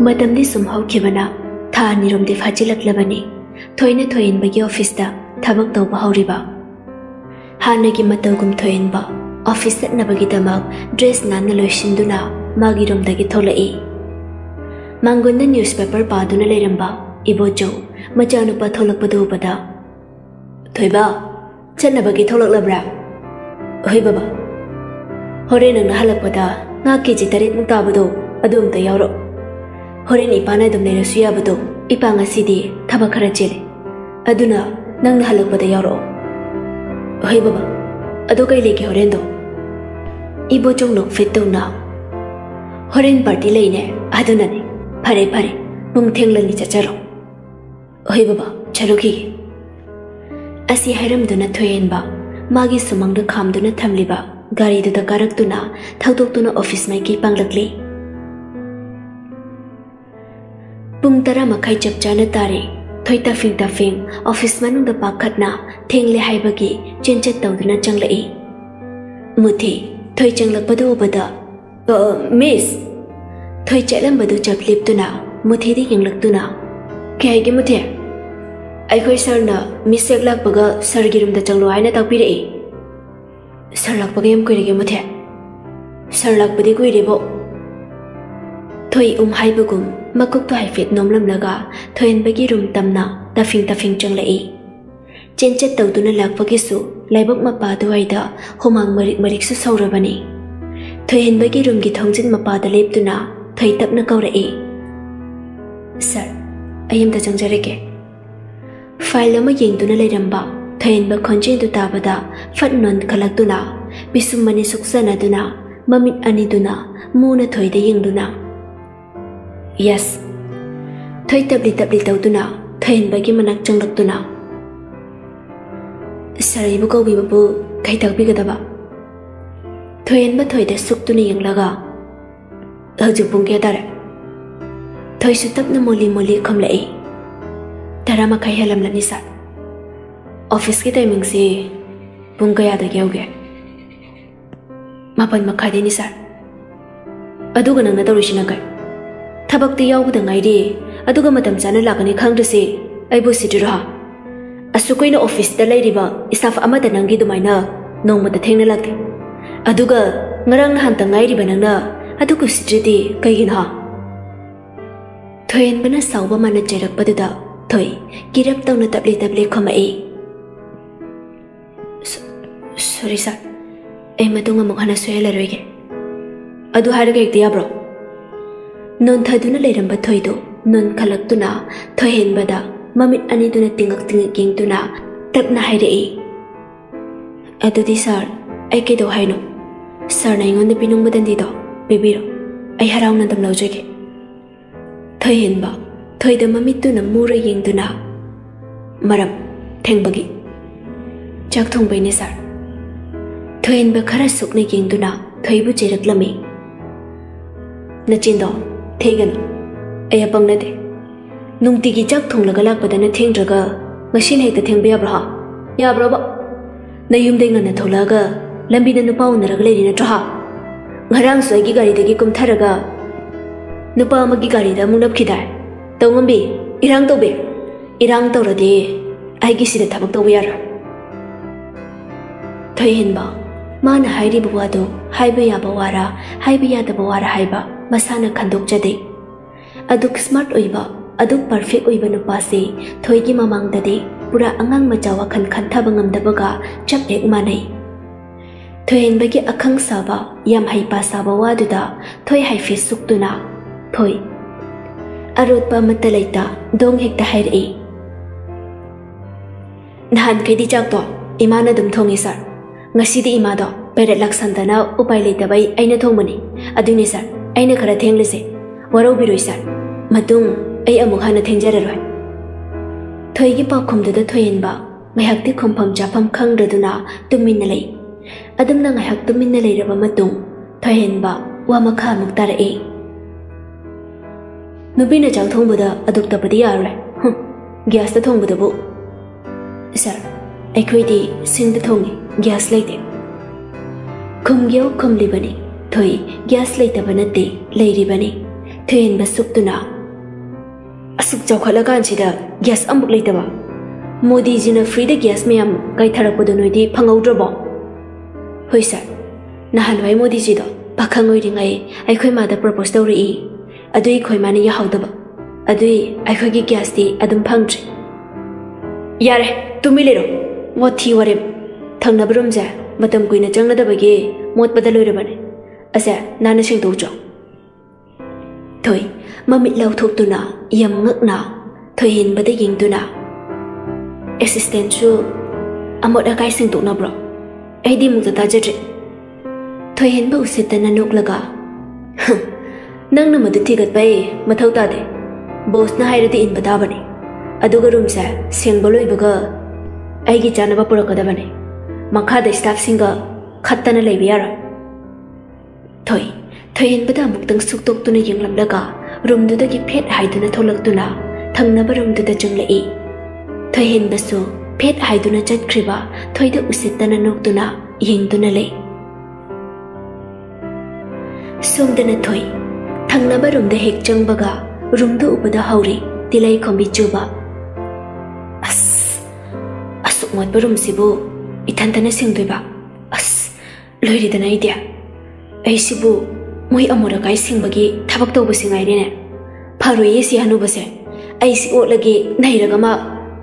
Mà tâm đi sum hậu kia bana, thà anh rom đi phá chỉ lật lắm anh. thôi nè Thuy mà cái office đó, thà bác tàu bao riba. Hà nè cái mà tàu gum thôi anh ba, office đó nè cái tâm dress nà nè lối xin đuna, mà cái rom đó cái thâu lại. Mangunda newspaper ba đuna lấy ramba, ibo châu, mà cha nó bắt thâu lật bắt đầu bắt đó. thôi ba, chân nè bác cái thâu lật lắm ꯊꯣꯛꯂꯛꯂꯕ꯭ꯔꯥ ꯍꯣꯏ ꯕꯕꯥ ꯍꯣꯔꯦꯟ ꯅꯪꯅ ꯍꯜꯂꯛꯄꯗ ꯉꯥ ꯀꯦꯖꯤ ꯇꯔꯦꯠꯃꯨꯛ ꯇꯥꯕꯗꯣ ꯑꯗꯨ ꯑꯝꯇ ꯌꯥꯎꯔꯛ ꯍꯣꯔꯦꯟ ꯏꯄꯥꯅ ꯑꯗꯨꯝ ꯂꯩꯔꯁꯨ ꯌꯥꯕꯗꯣ ꯏꯄꯥ ꯉꯁꯤꯗꯤ ꯊꯕꯛ ꯈꯔ ꯆꯦꯜꯂꯦ ꯑꯗꯨꯅ ꯅꯪꯅ ꯍꯜꯂꯛꯄꯗ ꯌꯥꯎꯔꯛꯑꯣ ꯍꯣꯏ ꯕꯕꯥ ꯑꯗꯣ ꯀꯩ ꯂꯩꯒꯦ ꯍꯣꯔꯦꯟꯗꯣ ꯏꯕꯣꯆꯧ ꯅꯣꯛꯐꯦꯠ ꯇꯧꯅ ꯍꯣꯔꯦꯟ ꯄꯥꯔꯇꯤ ꯂꯩꯅꯦ ꯑꯗꯨꯅꯅꯦ ꯐꯔꯦ ꯐꯔꯦ ꯄꯨꯡ ꯊꯦꯡꯂꯅꯤ ꯆꯠꯆꯔꯣ ꯍꯣꯏ ꯕꯕꯥ ꯆꯠꯂꯨꯈꯤꯒꯦ ꯑꯁꯤ ꯍꯥꯏꯔꯝꯗꯨꯅ ꯊꯣꯏꯍꯟꯕ ꯃꯥꯒꯤ ꯁꯨꯃꯥꯡꯗ ꯈꯥꯝꯗꯨꯅ ꯊꯝꯂꯤꯕ ꯒꯥꯔꯤꯗꯨꯗ ꯀꯥꯔꯛꯇꯨꯅ ꯊꯧꯗꯣꯛꯇꯨꯅ ꯑꯣꯐꯤꯁ ꯃꯥꯏꯀꯩ ꯄꯥꯡꯂꯛꯂꯤ ꯄꯨꯡ ꯇꯔꯥ ꯃꯈꯥꯏ ꯆꯞ ꯆꯥꯅ ꯇꯥꯔꯦ ꯊꯣꯏ ꯇꯐꯤꯡ ꯇꯐꯤꯡ ꯑꯣꯐꯤꯁ ꯃꯅꯨꯡꯗ ꯄꯥꯈꯠꯅ ꯊꯦꯡꯂꯦ ꯍꯥꯏꯕꯒꯤ ꯆꯦꯟꯆꯠ ꯇꯧꯗꯨꯅ ꯆꯪꯂꯛꯏ ꯃꯨꯊꯤ ꯊꯣꯏ ꯆꯪꯂꯛꯄꯗꯨ ꯎꯕꯗ ꯃꯤꯁ ꯊꯣꯏ ꯆꯠꯂꯝꯕꯗꯨ ꯆꯞ ꯂꯦꯞꯇꯨꯅ ꯃꯨꯊꯤꯗ ꯌꯦꯡꯂꯛꯇꯨꯅ ꯀꯩ ꯍꯥꯏꯒꯦ ꯃꯨꯊꯤ ꯑꯩꯈꯣꯏ ꯁꯥꯔꯅ ꯃꯤꯁ ꯍꯦꯛ ꯂꯥꯛꯄꯒ ꯁꯥꯔꯒꯤ ꯔꯨꯝꯗ ꯆꯪꯂꯣ ꯍꯥꯏꯅ ꯇꯥꯛꯄꯤꯔꯛꯏ ꯁꯥꯔ ꯂꯥꯛꯄꯒ ꯌꯥꯝ ꯀꯨꯏꯔꯒꯦ ꯃꯨꯊꯤ ꯁꯥꯔ ꯂꯥꯛꯄꯗꯤ ꯀꯨꯏꯔꯦꯕꯣ ꯊꯣꯏ ꯎꯝ ꯍꯥꯏꯕꯒꯨꯝ ꯃꯀꯣꯛꯇꯣ ꯍꯥꯏꯐꯦꯠ ꯅꯣꯝꯂꯝꯂꯒ ꯊꯣꯏꯍꯟꯕꯒꯤ ꯔꯨꯝ ꯇꯝꯅ ꯇꯐꯤꯡ ꯇꯐꯤꯡ ꯆꯪꯂꯛꯏ ꯆꯦꯟꯆꯠ ꯇꯧꯗꯨꯅ ꯂꯥꯛꯄꯒꯤꯁꯨ ꯂꯥꯏꯕꯛ ꯃꯄꯥ ꯑꯗꯨꯋꯥꯏꯗ ꯍꯨꯃꯥꯡ ꯃꯔꯤꯛ ꯃꯔꯤꯛꯁꯨ ꯁꯧꯔꯕꯅꯤ ꯊꯣꯏꯍꯟꯕꯒꯤ ꯔꯨꯝꯒꯤ ꯊꯣꯡꯖꯤꯟ ꯃꯄꯥꯗ ꯂꯦꯞꯇꯨꯅ ꯊꯣꯏ ꯇꯞꯅ ꯀꯧꯔꯛꯏ ꯁꯥꯔ ꯑꯩ ꯑꯝꯇ ꯆꯪꯖꯔꯒꯦ file ma yeng tu na le ram ba thain ba khonje tu ta ba da fat non khalak tu na bisum mani suksa na tu na mamit ani tu na mu na thoi da yeng tu na yes. Thoi tabli tabli tau tu na thain ba gi manak chang lak tu na sarai bu ko bi bu kai tak bi ga da ba thain ba thoi da suk tu ni yeng la ga haju pung ke da re thoi su tap na moli moli khom tara makai helam lani sa office ki timing si pung kaya da gyau ge mapan makai de ni sa aduga nang na taru shina kai thabak ti yau da ngai de aduga matam chana lakani khang de si ai bu si ra asukoi na office da lai riba staff ama da nang gi du mai na nong ma da theng na lak aduga ngarang na han ta ngai riba nang na adu aduga si tri ti kai gin ha thoyen bana sau ba mana cherak pa da Thôi, kirap tau na tabli-tabli không mà So, sorry sir. Eh, matunga mo ka na suya laroy ke. Adu kẹt đi à bro. Non thadu na leiram ba thoy do. Non kalak tu na, thoy hen ba da. Mamit ani tu na tingak tingak king tu na. Tap na hai rei. Adu di sir, ai ke do hai no. Sir na ngon na pinong bận đi đó, madan di do. Bibiro, ay ông na tam lâu joy ke. thôi hen ba. ಥೊಯ್ದ ಮಮಿತ್ತುನ ಮೂರ ಯೆಂದುನ ಮರಂ ಥೆಂಗ್ಬಗಿ ಚಾಕ್ ಥೊಂಗ್ಬೈನೆ ಸಾರ್ ಥೊಯೆನ್ಬ ಖರ ಸುಕ್ನ ಯೆಂದುನ ಥೊಯ್ಬು ಚೆರಕ್ಲಮೆ ನಚಿಂದೋ ಥೇಗನ ಅಯ್ಯ ಪಂಗ್ನದೆ ನುಂಗ್ತಿಗಿ ಚಾಕ್ ಥೊಂಗ್ಲಗ ಲಾಕ್ಪದನ giờ ngashil hei ta thengbe ya braha ya braba na yum deng na thola ga lambi na nupa un rag le ri na tra ngarang soi cái gari de gi kum thara ga nupa ma gi gari muốn mu nap khidai 동은비 일랑 도비. 일랑 떨어디 아이기 시대 타박 도비야라. 더이힌 봐 마나 하이리 보아도 하이비야 보아라, 하이비야다 보아라 하이바, 마사나 간독자데 아둑 스마트 오이바 아둑 퍼펙트 오이바 누파세 토이기 마망다데 puरा angang machawa khan khan tha bangam da baga chap ek manai thoin bagi akhang saba yam hai pa saba wa du da thôi hai fi suk tu na thôi. ꯑꯔꯣꯠꯄ ꯑꯃꯠꯇ ꯂꯩꯇ ꯗꯣꯡ ꯍꯦꯛꯇ ꯍꯥꯏꯔꯛꯏ ꯅꯍꯥꯟꯈꯩꯗꯤ ꯆꯥꯛꯇꯣ ꯏꯃꯥꯅ ꯑꯗꯨꯝ ꯊꯣꯡꯉꯤ ꯁꯥꯔ ꯉꯁꯤꯗꯤ ꯏꯃꯥꯗꯣ ꯄꯦꯔꯦꯠ ꯂꯥꯛꯁꯟꯗꯅ ꯎꯄꯥꯏ ꯂꯩꯇꯕꯩ ꯑꯩꯅ ꯊꯣꯡꯕꯅꯤ ꯑꯗꯨꯏꯅꯤ ꯁꯥꯔ ꯑꯩꯅ ꯈꯔ ꯊꯦꯡꯂꯤꯁꯦ ꯋꯥꯔꯧꯕꯤꯔꯣꯏ ꯁꯥꯔ ꯃꯇꯨꯡ ꯑꯩ ꯑꯃꯨꯛ ꯍꯟꯅ ꯊꯦꯡꯖꯔꯔꯣꯏ ꯊꯣꯏꯒꯤ ꯄꯥꯎꯈꯨꯝꯗꯨꯗ ꯊꯣꯏꯍꯟꯕ ꯉꯥꯏꯍꯥꯛꯇꯤ ꯈꯨꯝꯐꯝ ꯆꯥꯐꯝ ꯈꯪꯗ꯭ꯔꯗꯨꯅ ꯇꯨꯃꯤꯟꯅ ꯂꯩ ꯑꯗꯨꯝꯅ ꯉꯥꯏꯍꯥꯛ ꯇꯨꯃꯤꯟꯅ ꯂꯩꯔꯕ ꯃꯇꯨꯡ ꯊꯣꯏꯍꯟꯕ ꯋꯥ ꯃꯈꯥ ꯑꯃꯨꯛ ꯇꯥꯔꯛꯏ ꯅꯨꯄꯤꯅ ꯆꯥꯛ ꯊꯣꯡꯕꯗ ꯑꯗꯨꯛꯇꯕꯗꯤ ꯌꯥꯔꯣꯏ ꯍꯝ ꯒ꯭ꯌꯥꯁꯇ ꯊꯣꯡꯕꯗꯕꯨ ꯁꯔ ꯑꯩꯈꯣꯏꯗꯤ ꯁꯤꯡꯗ ꯊꯣꯡꯉꯤ ꯒ꯭ꯌꯥꯁ ꯂꯩꯇꯦ ꯈꯨꯝꯒꯦꯎ ꯈꯨꯝꯂꯤꯕꯅꯤ ꯊꯣꯏ ꯒ꯭ꯌꯥꯁ ꯂꯩꯇꯕ ꯅꯠꯇꯦ ꯂꯩꯔꯤꯕꯅꯤ ꯊꯣꯏꯍꯦꯟꯕ ꯁꯨꯛꯇꯨꯅ ꯑꯁꯨꯛ ꯆꯥꯎꯈꯠꯂꯀꯥꯟꯁꯤꯗ ꯒ꯭ꯌꯥꯁ ꯑꯃꯨꯛ ꯂꯩꯇꯕ ꯃꯣꯗꯤꯖꯤꯅ ꯐ꯭ꯔꯤꯗ ꯒ꯭ꯌꯥꯁ ꯃꯌꯥꯝ ꯀꯥꯏꯊꯔꯛꯄꯗꯣ ꯅꯣꯏꯗꯤ ꯐꯪꯍꯧꯗ꯭ꯔꯕꯣ ꯍꯣꯏ ꯁꯔ ꯅꯍꯥꯟꯋꯥꯏ ꯃꯣꯗꯤꯖꯤꯗꯣ ꯄꯥꯈꯪ ꯑꯣꯏꯔꯤꯉꯩ ꯑꯩꯈꯣꯏ ꯃꯥꯗ ꯄ꯭ꯔꯄꯣꯁ ꯇꯧꯔꯛꯏ ꯑꯗꯨꯏ ꯑꯩꯈꯣꯏ ꯃꯥꯅ ꯌꯥꯍꯧꯗꯕ ꯑꯗꯨꯏ ꯑꯩꯈꯣꯏꯒꯤ ꯒ꯭ꯌꯥꯁꯇꯤ ꯑꯗꯨꯝ ꯐꯪꯗ꯭ꯔꯤ ꯌꯥꯔꯦ ꯇꯨꯃꯤ ꯂꯩꯔꯣ ꯋꯥꯊꯤ ꯋꯥꯔꯦꯝ ꯊꯪꯅꯕ ꯔꯨꯝꯁꯦ ꯃꯇꯝ ꯀꯨꯏꯅ ꯆꯪꯒꯗꯕꯒꯤ ꯃꯣꯠꯄꯗ ꯂꯣꯏꯔꯕꯅꯦ ꯑꯁꯦ ꯅꯥꯟꯅ ꯁꯦꯡꯗꯣꯛꯆꯣ nang thi madu thigat pai mathau ta thế, boss na hairati in bata đâu có room sa seng boloi buga ai cái gi chana ba purakada mà makha đấy staff singa thôi, thôi ara thoi thoi hin tăng suốt suktok tu ne yenglam daga room du da tu phet haiduna lắc tu na thangna ba room du da junglei thoi hin basu phet haiduna chat khriba thoi da usitana nok tu nà, yeng tu na yengduna lei somdana thôi. ꯊꯪꯅꯕ ꯔꯨꯝꯗ ꯍꯦꯛ ꯆꯪꯕꯒ ꯔꯨꯝꯗꯨ ꯎꯕꯗ ꯍꯧꯔꯤ ꯇꯤꯂꯩ ꯈꯣꯝꯕꯤ ꯆꯨꯕ ꯑꯁ ꯑꯁꯨꯛ ꯃꯣꯠꯄ ꯔꯨꯝꯁꯤꯕꯨ ꯏꯊꯟꯇꯅ ꯁꯦꯡꯗꯣꯏꯕ ꯑꯁ ꯂꯣꯏꯔꯦꯗꯅ ꯑꯩꯗꯤ ꯑꯩꯁꯤꯕꯨ ꯃꯣꯏ ꯑꯃꯣꯠ ꯑꯀꯥꯏ ꯁꯦꯡꯕꯒꯤ ꯊꯕꯛ ꯇꯧꯕꯁꯤ ꯉꯥꯏꯔꯦꯅꯦ ꯐꯔꯣꯏꯌꯦ ꯁꯤ ꯍꯅꯨꯕꯁꯦ ꯑꯩꯁꯤ ꯑꯣꯠꯂꯒꯦ ꯅꯩꯔꯒ ꯃꯥ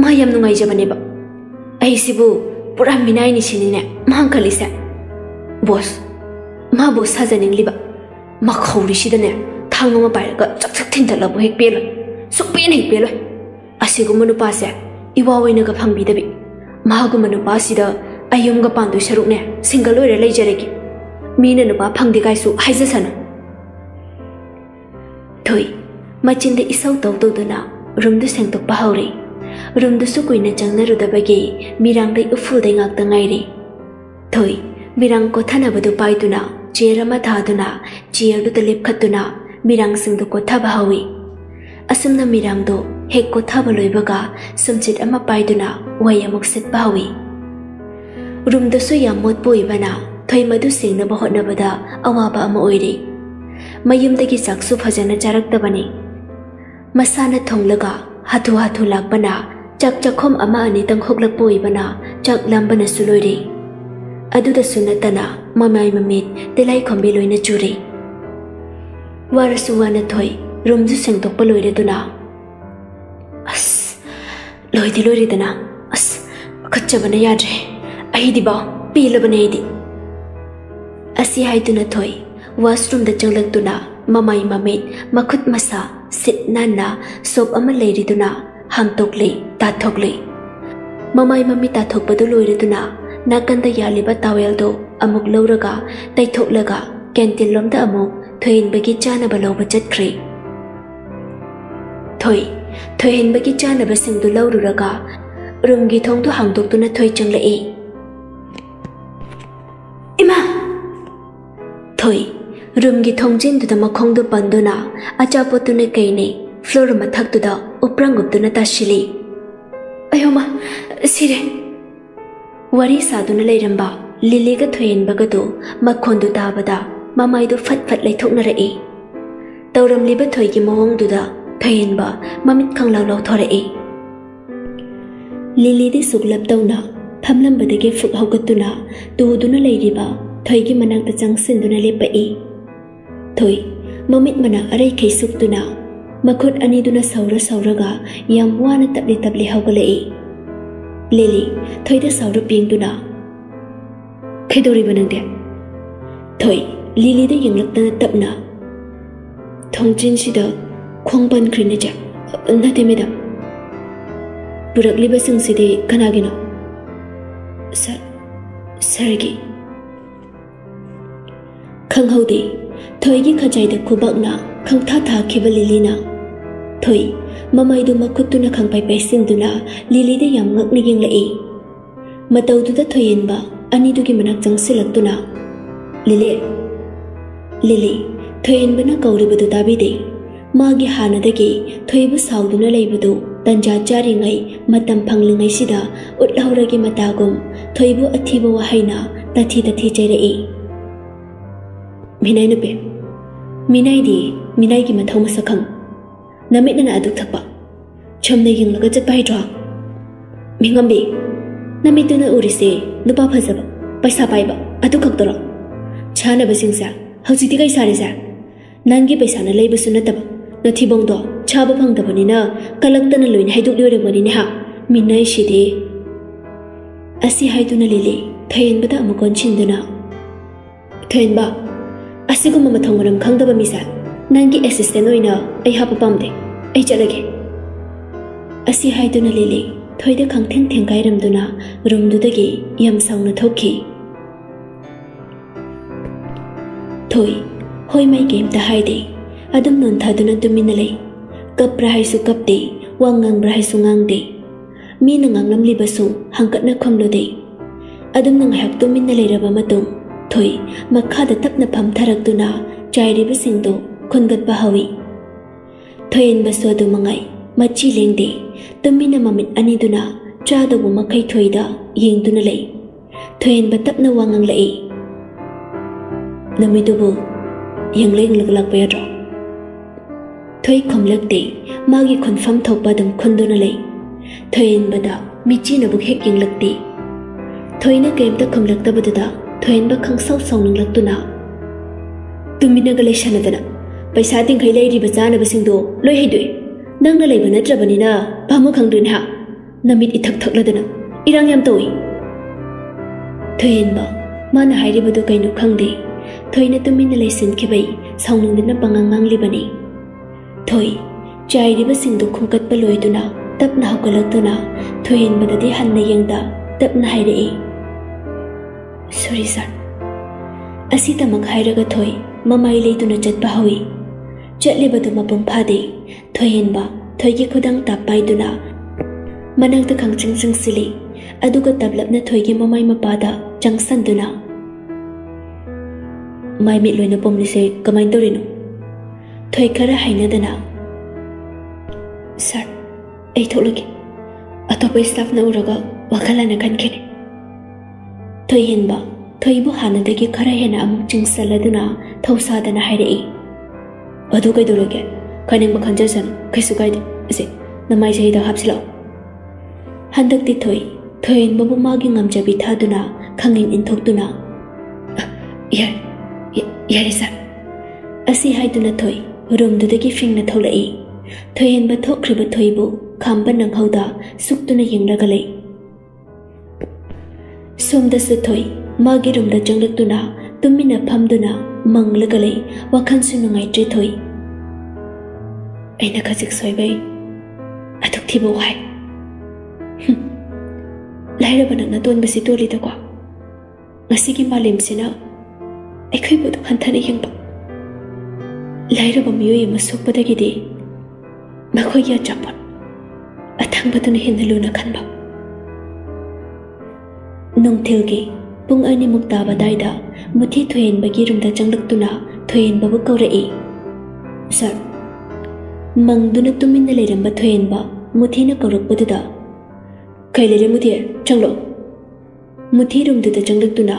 ꯃꯥ ꯌꯥꯝ ꯅꯨꯡꯉꯥꯏꯖꯕꯅꯦꯕ ꯑꯩꯁꯤꯕꯨ ꯄꯨꯔꯥ ꯃꯤꯅꯥꯏꯅꯤ ꯁꯤꯅꯤꯅꯦ ꯃꯥ ꯈꯜꯂꯤꯁꯦ ꯕꯣꯁ ꯃꯥ ꯕꯣꯁ ꯁꯥꯖꯅꯤꯡꯂꯤꯕ ꯃꯈꯧꯔꯤꯁꯤꯗꯅꯦ thang ngoma bai ga chak chak thin thalo hek pe À su pe nei pe lo ase go manu pa se iwa wai na ga phang bi da bi ma go manu pa si da ayom ga pan du sharuk ne single lo re lai jare ki mì ne nu pa phăng đi gai su hai giờ ja sana thôi, mà chân để sau tàu tàu đó nào. Rừng đó sang tàu bao rồi rừng đó số quỷ nè chẳng nè rồi đó bây giờ mi răng đây ướp phu đây ngạc tăng ngay đi. Thôi, mi răng có thân nào bắt đầu bay đó nào? Chia ra mà thà đó nào. Chia đó tập lép khát đó nào. ꯃꯤꯔꯥꯡꯁꯤꯡꯗꯨ ꯀꯣꯊꯕ ꯍꯧꯏ ꯑꯁꯨꯝꯅ ꯃꯤꯔꯥꯡꯗꯣ ꯍꯦꯛ ꯀꯣꯊꯕ ꯂꯣꯏꯕꯒ ꯁꯨꯝꯆꯤꯠ ꯑꯃ ꯄꯥꯏꯗꯨꯅ ꯋꯥꯏ ꯑꯃꯨꯛ ꯁꯤꯠꯄ ꯍꯧꯏ ꯔꯨꯝꯗꯨꯁꯨ ꯌꯥꯝ ꯃꯣꯠꯄ ꯑꯣꯏꯕꯅ ꯊꯣꯏ ꯃꯗꯨ ꯁꯦꯡꯅꯕ ꯍꯣꯠꯅꯕꯗ ꯑꯋꯥꯕ ꯑꯃ ꯑꯣꯏꯔꯤ ꯃꯌꯨꯝꯗꯒꯤ ꯆꯥꯛꯁꯨ ꯐꯖꯅ ꯆꯥꯔꯛꯇꯕꯅꯤ ꯃꯁꯥꯅ ꯊꯣꯡꯂꯒ ꯍꯥꯊꯨ ꯍꯥꯊꯨ ꯂꯥꯛꯄꯅ ꯆꯥꯛ ꯆꯥꯛꯈꯣꯝ ꯑꯃ ꯑꯅꯤꯇꯪ ꯍꯣꯛꯂꯛꯄ ꯑꯣꯏꯕꯅ ꯆꯥꯛ ꯂꯥꯝꯕꯅꯁꯨ ꯂꯣꯏꯔꯤ ꯑꯗꯨꯗꯁꯨ ꯅꯠꯇꯅ ꯃꯃꯥꯏ ꯃꯃꯤꯠ ꯇꯤꯂꯥꯏ ꯈꯣꯝꯕꯤ ꯂꯣꯏꯅ ꯆꯨꯔꯤ ꯋꯥꯔꯁꯨ ꯋꯥꯅ ꯊꯣꯏ ꯔꯨꯝꯁꯨ ꯁꯦꯡꯗꯣꯛꯄ ꯂꯣꯏꯔꯗꯨꯅ ꯑꯁ ꯂꯣꯏꯗꯤ ꯂꯣꯏꯔꯦꯗꯅ ꯑꯁ ꯈꯠꯆꯕꯅ ꯌꯥꯗ꯭ꯔꯦ ꯑꯩꯗꯤꯕꯥ ꯄꯦꯜꯂꯕꯅꯦ ꯑꯩꯗꯤ ꯑꯁꯤ ꯍꯥꯏꯗꯨꯅ ꯊꯣꯏ ꯋꯥꯁꯔꯨꯝꯗ ꯆꯪꯂꯛꯇꯨꯅ ꯃꯃꯥꯏ ꯃꯃꯤꯠ ꯃꯈꯨꯠ ꯃꯁꯥ ꯁꯤꯠ ꯅꯥꯟꯅ ꯁꯣꯞ ꯑꯃ ꯂꯩꯔꯤꯗꯨꯅ ꯍꯥꯝꯇꯣꯛꯂꯤ ꯇꯥꯊꯣꯛꯂꯤ ꯃꯃꯥꯏ ꯃꯃꯤꯠ ꯇꯥꯊꯣꯛꯄꯗꯨ ꯂꯣꯏꯔꯗꯨꯅ ꯅꯥꯀꯟꯗ ꯌꯥꯜꯂꯤꯕ ꯇꯥꯋꯦꯜꯗꯣ ꯑꯃꯨꯛ ꯂꯧꯔꯒ ꯇꯩꯊꯣꯛꯂꯒ ꯀꯦꯟꯇꯤꯟ ꯂꯣꯝꯗ ꯑꯃꯨꯛ ꯊꯣꯏꯍꯟꯕꯒꯤ ꯆꯥꯅꯕ ꯂꯧꯕ ꯆꯠꯈ꯭ꯔꯦ ꯊꯣꯏ ꯊꯣꯏꯍꯟꯕꯒꯤ ꯆꯥꯅꯕꯁꯤꯡꯗꯨ ꯂꯧꯔꯨꯔꯒ ꯔꯨꯝꯒꯤ ꯊꯣꯡꯗꯨ ꯍꯥꯡꯗꯣꯛꯇꯨꯅ ꯊꯣꯏ ꯆꯪꯂꯛꯏ ꯏꯃꯥ ꯊꯣꯏ ꯔꯨꯝꯒꯤ ꯊꯣꯡꯖꯤꯟꯗꯨꯗ ꯃꯈꯣꯡꯗꯨ ꯄꯟꯗꯨꯅ ꯑꯆꯥꯄꯣꯠꯇꯨꯅ ꯀꯩꯅꯦ ꯐ꯭ꯂꯣꯔ ꯃꯊꯛꯇꯨꯗ ꯎꯞꯄ꯭ꯔꯪꯒꯨꯞꯇꯨꯅ ꯇꯥꯁꯤꯜꯂꯤ ꯑꯌꯣꯃ ꯁꯤꯔꯦ ꯋꯥꯔꯤ ꯁꯥꯗꯨꯅ ꯂꯩꯔꯝꯕ ꯂꯤꯂꯤꯒ ꯊꯣꯏꯍꯟꯕꯒꯗꯨ ꯃꯈꯣꯟꯗꯨ ꯇꯥꯕꯗ ꯃꯃꯥꯏꯗꯨ ꯐꯠ ꯐꯠ ꯂꯩꯊꯣꯛꯅꯔꯛꯏ ꯇꯧꯔꯝꯂꯤꯕ ꯊꯣꯏꯒꯤ ꯃꯑꯣꯡꯗꯨꯗ ꯊꯣꯏꯍꯟꯕ ꯃꯃꯤꯠ ꯈꯪꯂꯥꯎ ꯂꯥꯎꯊꯣꯔꯛꯏ ꯂꯤꯂꯤꯗꯤ ꯁꯨꯛꯂꯞ ꯇꯧꯅ ꯐꯝꯂꯝꯕꯗꯒꯤ ꯐꯨꯛ ꯍꯧꯒꯠꯇꯨꯅ ꯇꯨꯗꯨꯅ ꯂꯩꯔꯤꯕ ꯊꯣꯏꯒꯤ ꯃꯅꯥꯛꯇ ꯆꯪꯁꯤꯟꯗꯨꯅ ꯂꯦꯞꯄꯛꯏ ꯊꯣꯏ ꯃꯃꯤꯠ ꯃꯅꯥ ꯑꯔꯩꯈꯩ ꯁꯨꯛꯇꯨꯅ ꯃꯈꯨꯠ ꯑꯅꯤꯗꯨꯅ ꯁꯧꯔ ꯁꯧꯔꯒ ꯌꯥꯝ ꯋꯥꯅ ꯇꯞꯂꯤ ꯇꯞꯂꯤ ꯍꯧꯒꯠꯂꯛꯏ ꯂꯤꯂꯤ ꯊꯣꯏꯗ ꯁꯥꯎꯔ ꯄꯦꯡꯗꯨꯅ ꯀꯩꯗꯧꯔꯤꯕ ꯅꯪꯗꯤ ꯊꯣꯏ lili da yang lakta tapna đó si da khongpan khrina ja na te me da purakli ba sing si de kana gi no sir sir gi khang hau de thoi gi khajai da khubak na khang tha tha khiba lili na thoi mamai du makut tu na khang pai pai sing du na lili da yam ngak ni yang la e matau du da thoyen ba ani du gi manak chang silak tu na lili Lili ಥೊಯೆನ್ಬನ ಕೌರಿಬದು ತಾಬಿದೆ ಮಾಗಿ ಹಾನದಗೆ ಥೊಯ್ಬು ಸಾವುದನ ಲೈಬದು ತಂಜಾ ಚಾರಿಂಗೈ ಮತಂ ಫಂಗ್ಲಿಂಗೈಸಿದ ಉಟ್ಲೌರಗೆ ಮತಾಗುಂ ಥೊಯ್ಬು ಅಥಿಬ ವಹೈನ ತಥಿ ತಥಿ ಚೈರಇ ಮಿನೈ ನುಪೆ ಮಿನೈ ದಿ ಮಿನೈಗೆ ಮಥೌ ಮಸಖಂ ನಮಿಟ್ನನ ಅದುಕ್ ಥಪ್ಪ ಛಮ್ನ ಯಿಂಗ್ಲಗ ಚತ್ಪ ಹೈಡ್ರಾ ಮಿಂಗಂಬಿ ನಮಿತುನ ಉರಿಸೆ ನುಪಾ ಫಜಬ ಪೈಸಾ ಪಾಯ್ಬ ಅದುಕ್ ಹಕ್ದರ ಛಾನಬಸಿಂಗ್ಸಾ ꯍꯧꯖꯤꯛꯇꯤ ꯀꯩ ꯁꯥꯔꯤꯁꯦ ꯅꯪꯒꯤ ꯄꯩꯁꯥꯅ ꯂꯩꯕꯁꯨ ꯅꯠꯇꯕ ꯅꯊꯤꯕꯣꯡꯗꯣ ꯆꯥꯕ ꯐꯪꯗꯕꯅꯤꯅ ꯀꯂꯛꯇꯅ ꯂꯣꯏꯅ ꯍꯩꯗꯣꯛꯂꯤ ꯑꯣꯏꯔꯝꯒꯅꯤꯅꯦ ꯍꯥ ꯃꯤꯅꯥꯏꯁꯤꯗꯤ ꯑꯁꯤ ꯍꯥꯏꯗꯨꯅ ꯂꯤꯂꯤ ꯊꯌꯦꯟꯕꯗ ꯑꯃꯨꯛ ꯀꯣꯟꯁꯤꯟꯗꯨꯅ ꯊꯌꯦꯟꯕ ꯑꯁꯤꯒꯨꯝꯕ ꯃꯊꯧ ꯃꯔꯝ ꯈꯪꯗꯕ ꯃꯤꯁꯦ ꯅꯪꯒꯤ ꯑꯦꯁꯤꯁꯇꯦꯟ ꯑꯣꯏꯅ ꯑꯩ ꯍꯥꯞꯄ ꯄꯥꯝꯗꯦ ꯑꯩ ꯆꯠꯂꯒꯦ ꯑꯁꯤ ꯍꯥꯏꯗꯨꯅ ꯂꯤꯂꯤ ꯊꯣꯏꯗ ꯈꯪꯊꯦꯡ ꯊꯦꯡꯒꯥꯏꯔꯝꯗꯨꯅ ꯔꯨꯝꯗꯨꯗꯒꯤ ꯌꯥꯝ ꯁꯥꯎꯅ ꯊꯣꯛꯈꯤ ಥೋಯ್ ಹೊಯ್ ಮೈಗೆ ಅಂತ ಹಾಯ್ದೆ ಅದಮ್ ನೊಂದಾದನ ತುಮಿನಲೆ ಕಪ್ರ ಹಾಯ್ಸು ಕಪ್ದೆ ವಾಂಗಾಂಗ್ರ ಹಾಯ್ಸು ಗಾಂಗ್ದೆ ಮೀನ ಗಾಂಗ್ಲಮ್ಲಿ ಬಸು ಹಂಕಟ್ನ ಖಮ್ಲೋದೆ ಅದಮ್ ನಂಗ್ ಹಾಕ್ ತುಮಿನಲೆ ರಬ ಮತ್ತು ಥೋಯ್ ಮಕ್ಕಾದ ತಪ್ನ ಫಮ್ಥರಕ್ದುನ ಚಾಯ್ರಿಬ ಸಿಂಗ್ದು ಖುನ್ಗತ್ ಬಹವಿ ಥೋಯನ್ ಬಸು ಅದು ಮಂಗಾಯ್ ಮಚ್ಚಿ ಲೆಂಗ್ದೆ ತುಮಿನ ಮಮಿತ್ ಅನಿದುನ ಚಾದವು ಮಕೈ ಥೋಯ್ದ ಯೆಂಗ್ದುನ ಲೈ ಥೋಯನ್ ಬ ತಪ್ನ ವಾಂಗಾಂಗ್ಲೈ nami tu bu yang leng lak lak pe ro thoi khom lak te ma gi khon pham thok ba dam khon do na le thoi en ba da mi chi na bu hek yang lak te thoi na kem ta khom lak ta ba da thoi en ba khang sau sau nang lak tu na tumi na ga le sha na da na paisa ting khai lai ri ba cha na ba sing do loi hai doi nang na lai ba na tra ba ni na ba mo khang dun ha namit i thak thak la da na irang yam toi thoi en ba mana hai đi ba do kai nu khang đi thôi na tu lấy sinh lesson ke bai song đến na bằng ngang li bani thôi chai ri ba sing du khung kat pa loi tu na tap na ka lak tu na thôi in ba de han na yang da tap na hai re sorry, sir. À, Asi ta mang hai ra ga thôi. Mamai lấy tôi nó chat bao hoi chat le ba tu mà bông pha de thôi hiền ba thôi ge khudang tap tôi tu na manang ta khang ching ching sili aduga tablap na thôi mama mamai mà pa da chăng san tôi nào. ꯃꯥꯏ ꯃꯤꯠ ꯂꯣꯏꯅ ꯄꯣꯝꯂꯤꯁꯦ ꯀꯃꯥꯏꯅ ꯇꯧꯔꯤꯅꯣ ꯊꯣꯏ ꯈꯔ ꯍꯥꯏꯅꯗꯅ ꯁꯥꯔ ꯑꯩ ꯊꯣꯛꯂꯒꯦ ꯑꯇꯣꯞꯄ ꯁ꯭ꯇꯥꯐꯅ ꯎꯔꯒ ꯋꯥꯈꯜ ꯍꯟꯅ ꯈꯟꯈꯤꯅꯤ ꯊꯣꯏꯍꯦꯟꯕ ꯊꯣꯏꯕꯨ ꯍꯥꯟꯅꯗꯒꯤ ꯈꯔ ꯍꯦꯟꯅ ꯑꯃꯨꯛ ꯆꯤꯡꯁꯜꯂꯗꯨꯅ ꯊꯧꯁꯥꯗꯅ ꯍꯥꯏꯔꯛꯏ ꯑꯗꯨ ꯀꯩꯗꯧꯔꯒꯦ ꯈꯟꯅꯤꯡꯕ ꯈꯟꯖꯁꯅꯨ ꯀꯩꯁꯨ ꯀꯥꯏꯗꯦ ꯑꯁꯤ ꯅꯃꯥꯏ ꯆꯍꯤꯗ ꯍꯥꯞꯆꯤꯜꯂꯛꯑꯣ ꯍꯟꯗꯛꯇꯤ ꯊꯣꯏ ꯊꯣꯏꯍꯦꯟꯕꯕꯨ ꯃꯥꯒꯤ ꯉꯝꯖꯕꯤ ꯊꯥꯗꯨꯅ ꯈꯪꯅꯤꯡ ꯏꯟꯊꯣꯛꯇꯨꯅ ꯌꯥꯔꯦ ꯌꯥꯔꯦ ꯁꯥꯔ ꯑꯁꯤ ꯍꯥꯏꯗꯨꯅ ꯊꯣꯏ ꯔꯨꯝꯗꯨꯗꯒꯤ ꯐꯤꯡꯅ ꯊꯣꯛꯂꯛꯏ ꯊꯣꯏꯍꯦꯟꯕ ꯊꯣꯛꯈ꯭ꯔꯤꯕ ꯊꯣꯏꯕꯨ ꯈꯥꯝꯕ ꯅꯪꯍꯧꯗ ꯁꯨꯛꯇꯨꯅ ꯌꯦꯡꯂꯒ ꯂꯩ ꯁꯣꯝꯗꯁꯨ ꯊꯣꯏ ꯃꯥꯒꯤ ꯔꯨꯝꯗ ꯆꯪꯂꯛꯇꯨꯅ ꯇꯨꯃꯤꯟꯅ ꯐꯝꯗꯨꯅ ꯃꯪꯂꯒ ꯂꯩ ꯋꯥꯈꯜꯁꯨ ꯅꯨꯡꯉꯥꯏꯇ꯭ꯔꯦ ꯊꯣꯏ ꯑꯩꯅ ꯈꯖꯤꯛ ꯁꯣꯏꯕꯩ ꯑꯗꯨꯛ ꯊꯤꯕ ꯋꯥꯏ ꯂꯥꯏꯔꯕ ꯅꯪꯅ ꯇꯣꯟꯕꯁꯤ ꯇꯣꯜꯂꯤꯗꯀꯣ ꯉꯁꯤꯒꯤ ꯃꯥꯂꯦꯝꯁꯤꯅ ꯑꯩꯈꯣꯏꯕꯨ ꯑꯗꯨꯛ ꯍꯟꯊꯅ ꯌꯦꯡꯕ ꯂꯥꯏꯔꯕ ꯃꯤꯑꯣꯏ ꯑꯃ ꯁꯣꯛꯄꯗꯒꯤꯗꯤ ꯃꯈꯣꯏꯒꯤ ꯑꯆꯥꯄꯣꯠ ꯑꯊꯪꯕꯗꯨꯅ ꯍꯦꯟꯅ ꯂꯨꯅ ꯈꯟꯕ ꯅꯨꯡꯊꯤꯜꯒꯤ ꯄꯨꯡ ꯑꯅꯤꯃꯨꯛ ꯇꯥꯕ ꯑꯗꯥꯏꯗ ꯃꯨꯊꯤ ꯊꯣꯏꯍꯦꯟꯕꯒꯤ ꯔꯨꯝꯗ ꯆꯪꯂꯛꯇꯨꯅ ꯊꯣꯏꯍꯦꯟꯕꯕꯨ ꯀꯧꯔꯛꯏ ꯁꯥꯔ ꯃꯪꯗꯨꯅ ꯇꯨꯃꯤꯟꯅ ꯂꯩꯔꯝꯕ ꯊꯣꯏꯍꯦꯟꯕ ꯃꯨꯊꯤꯅ ꯀꯧꯔꯛꯄꯗꯨꯗ ꯀꯩ ꯂꯩꯔꯦ ꯃꯨꯊꯤ ꯆꯪꯂꯣ ꯃꯨꯊꯤ ꯔꯨꯝꯗꯨꯗ ꯆꯪꯂꯛꯇꯨꯅ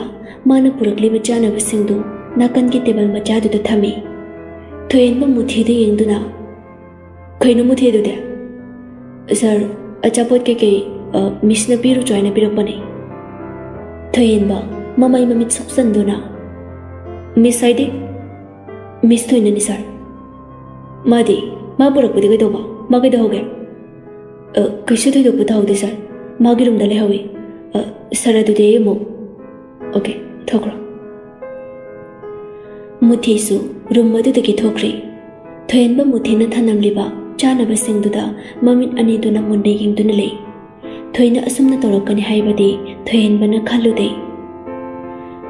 ꯃꯥꯅ ꯄꯨꯔꯛꯂꯤꯕ ꯆꯥꯅꯕꯁꯤꯡꯗꯨ ꯅꯥꯀꯟꯒꯤ ꯇꯦꯕꯜ ꯃꯆꯥꯗꯨꯗ ꯊꯝꯃꯤ ꯊꯣꯏꯍꯦꯟꯕ ꯃꯨꯊꯤꯗ ꯌꯦꯡꯗꯨꯅ ꯀꯩꯅꯣ ꯃꯨꯊꯤ ꯑꯗꯨꯗꯤ ꯁꯥꯔ ꯑꯆꯥꯄꯣꯠ ꯀꯩꯀꯩ ꯃꯤꯁꯅ ꯄꯤꯔꯨꯆꯣ ꯍꯥꯏꯅ ꯄꯤꯔꯛꯄꯅꯤ ꯊꯣꯏꯍꯦꯟꯕ ꯃꯃꯩ ꯃꯃꯤꯠ ꯁꯣꯛꯆꯟꯗꯨꯅ ꯃꯤꯁ ꯍꯥꯏꯗꯤ ꯃꯤꯁ ꯊꯣꯏꯅꯅꯤ ꯁꯥꯔ 살아도 오케이, 토그로. 무티수 룸머드더기 토그리. 토엔바 무티는 타남리바 짜나바생두다 마민 아니도나 문대깅두나 레이. 토이나 아슴나 떠럭거니 하이바디 토엔바나 칼루데.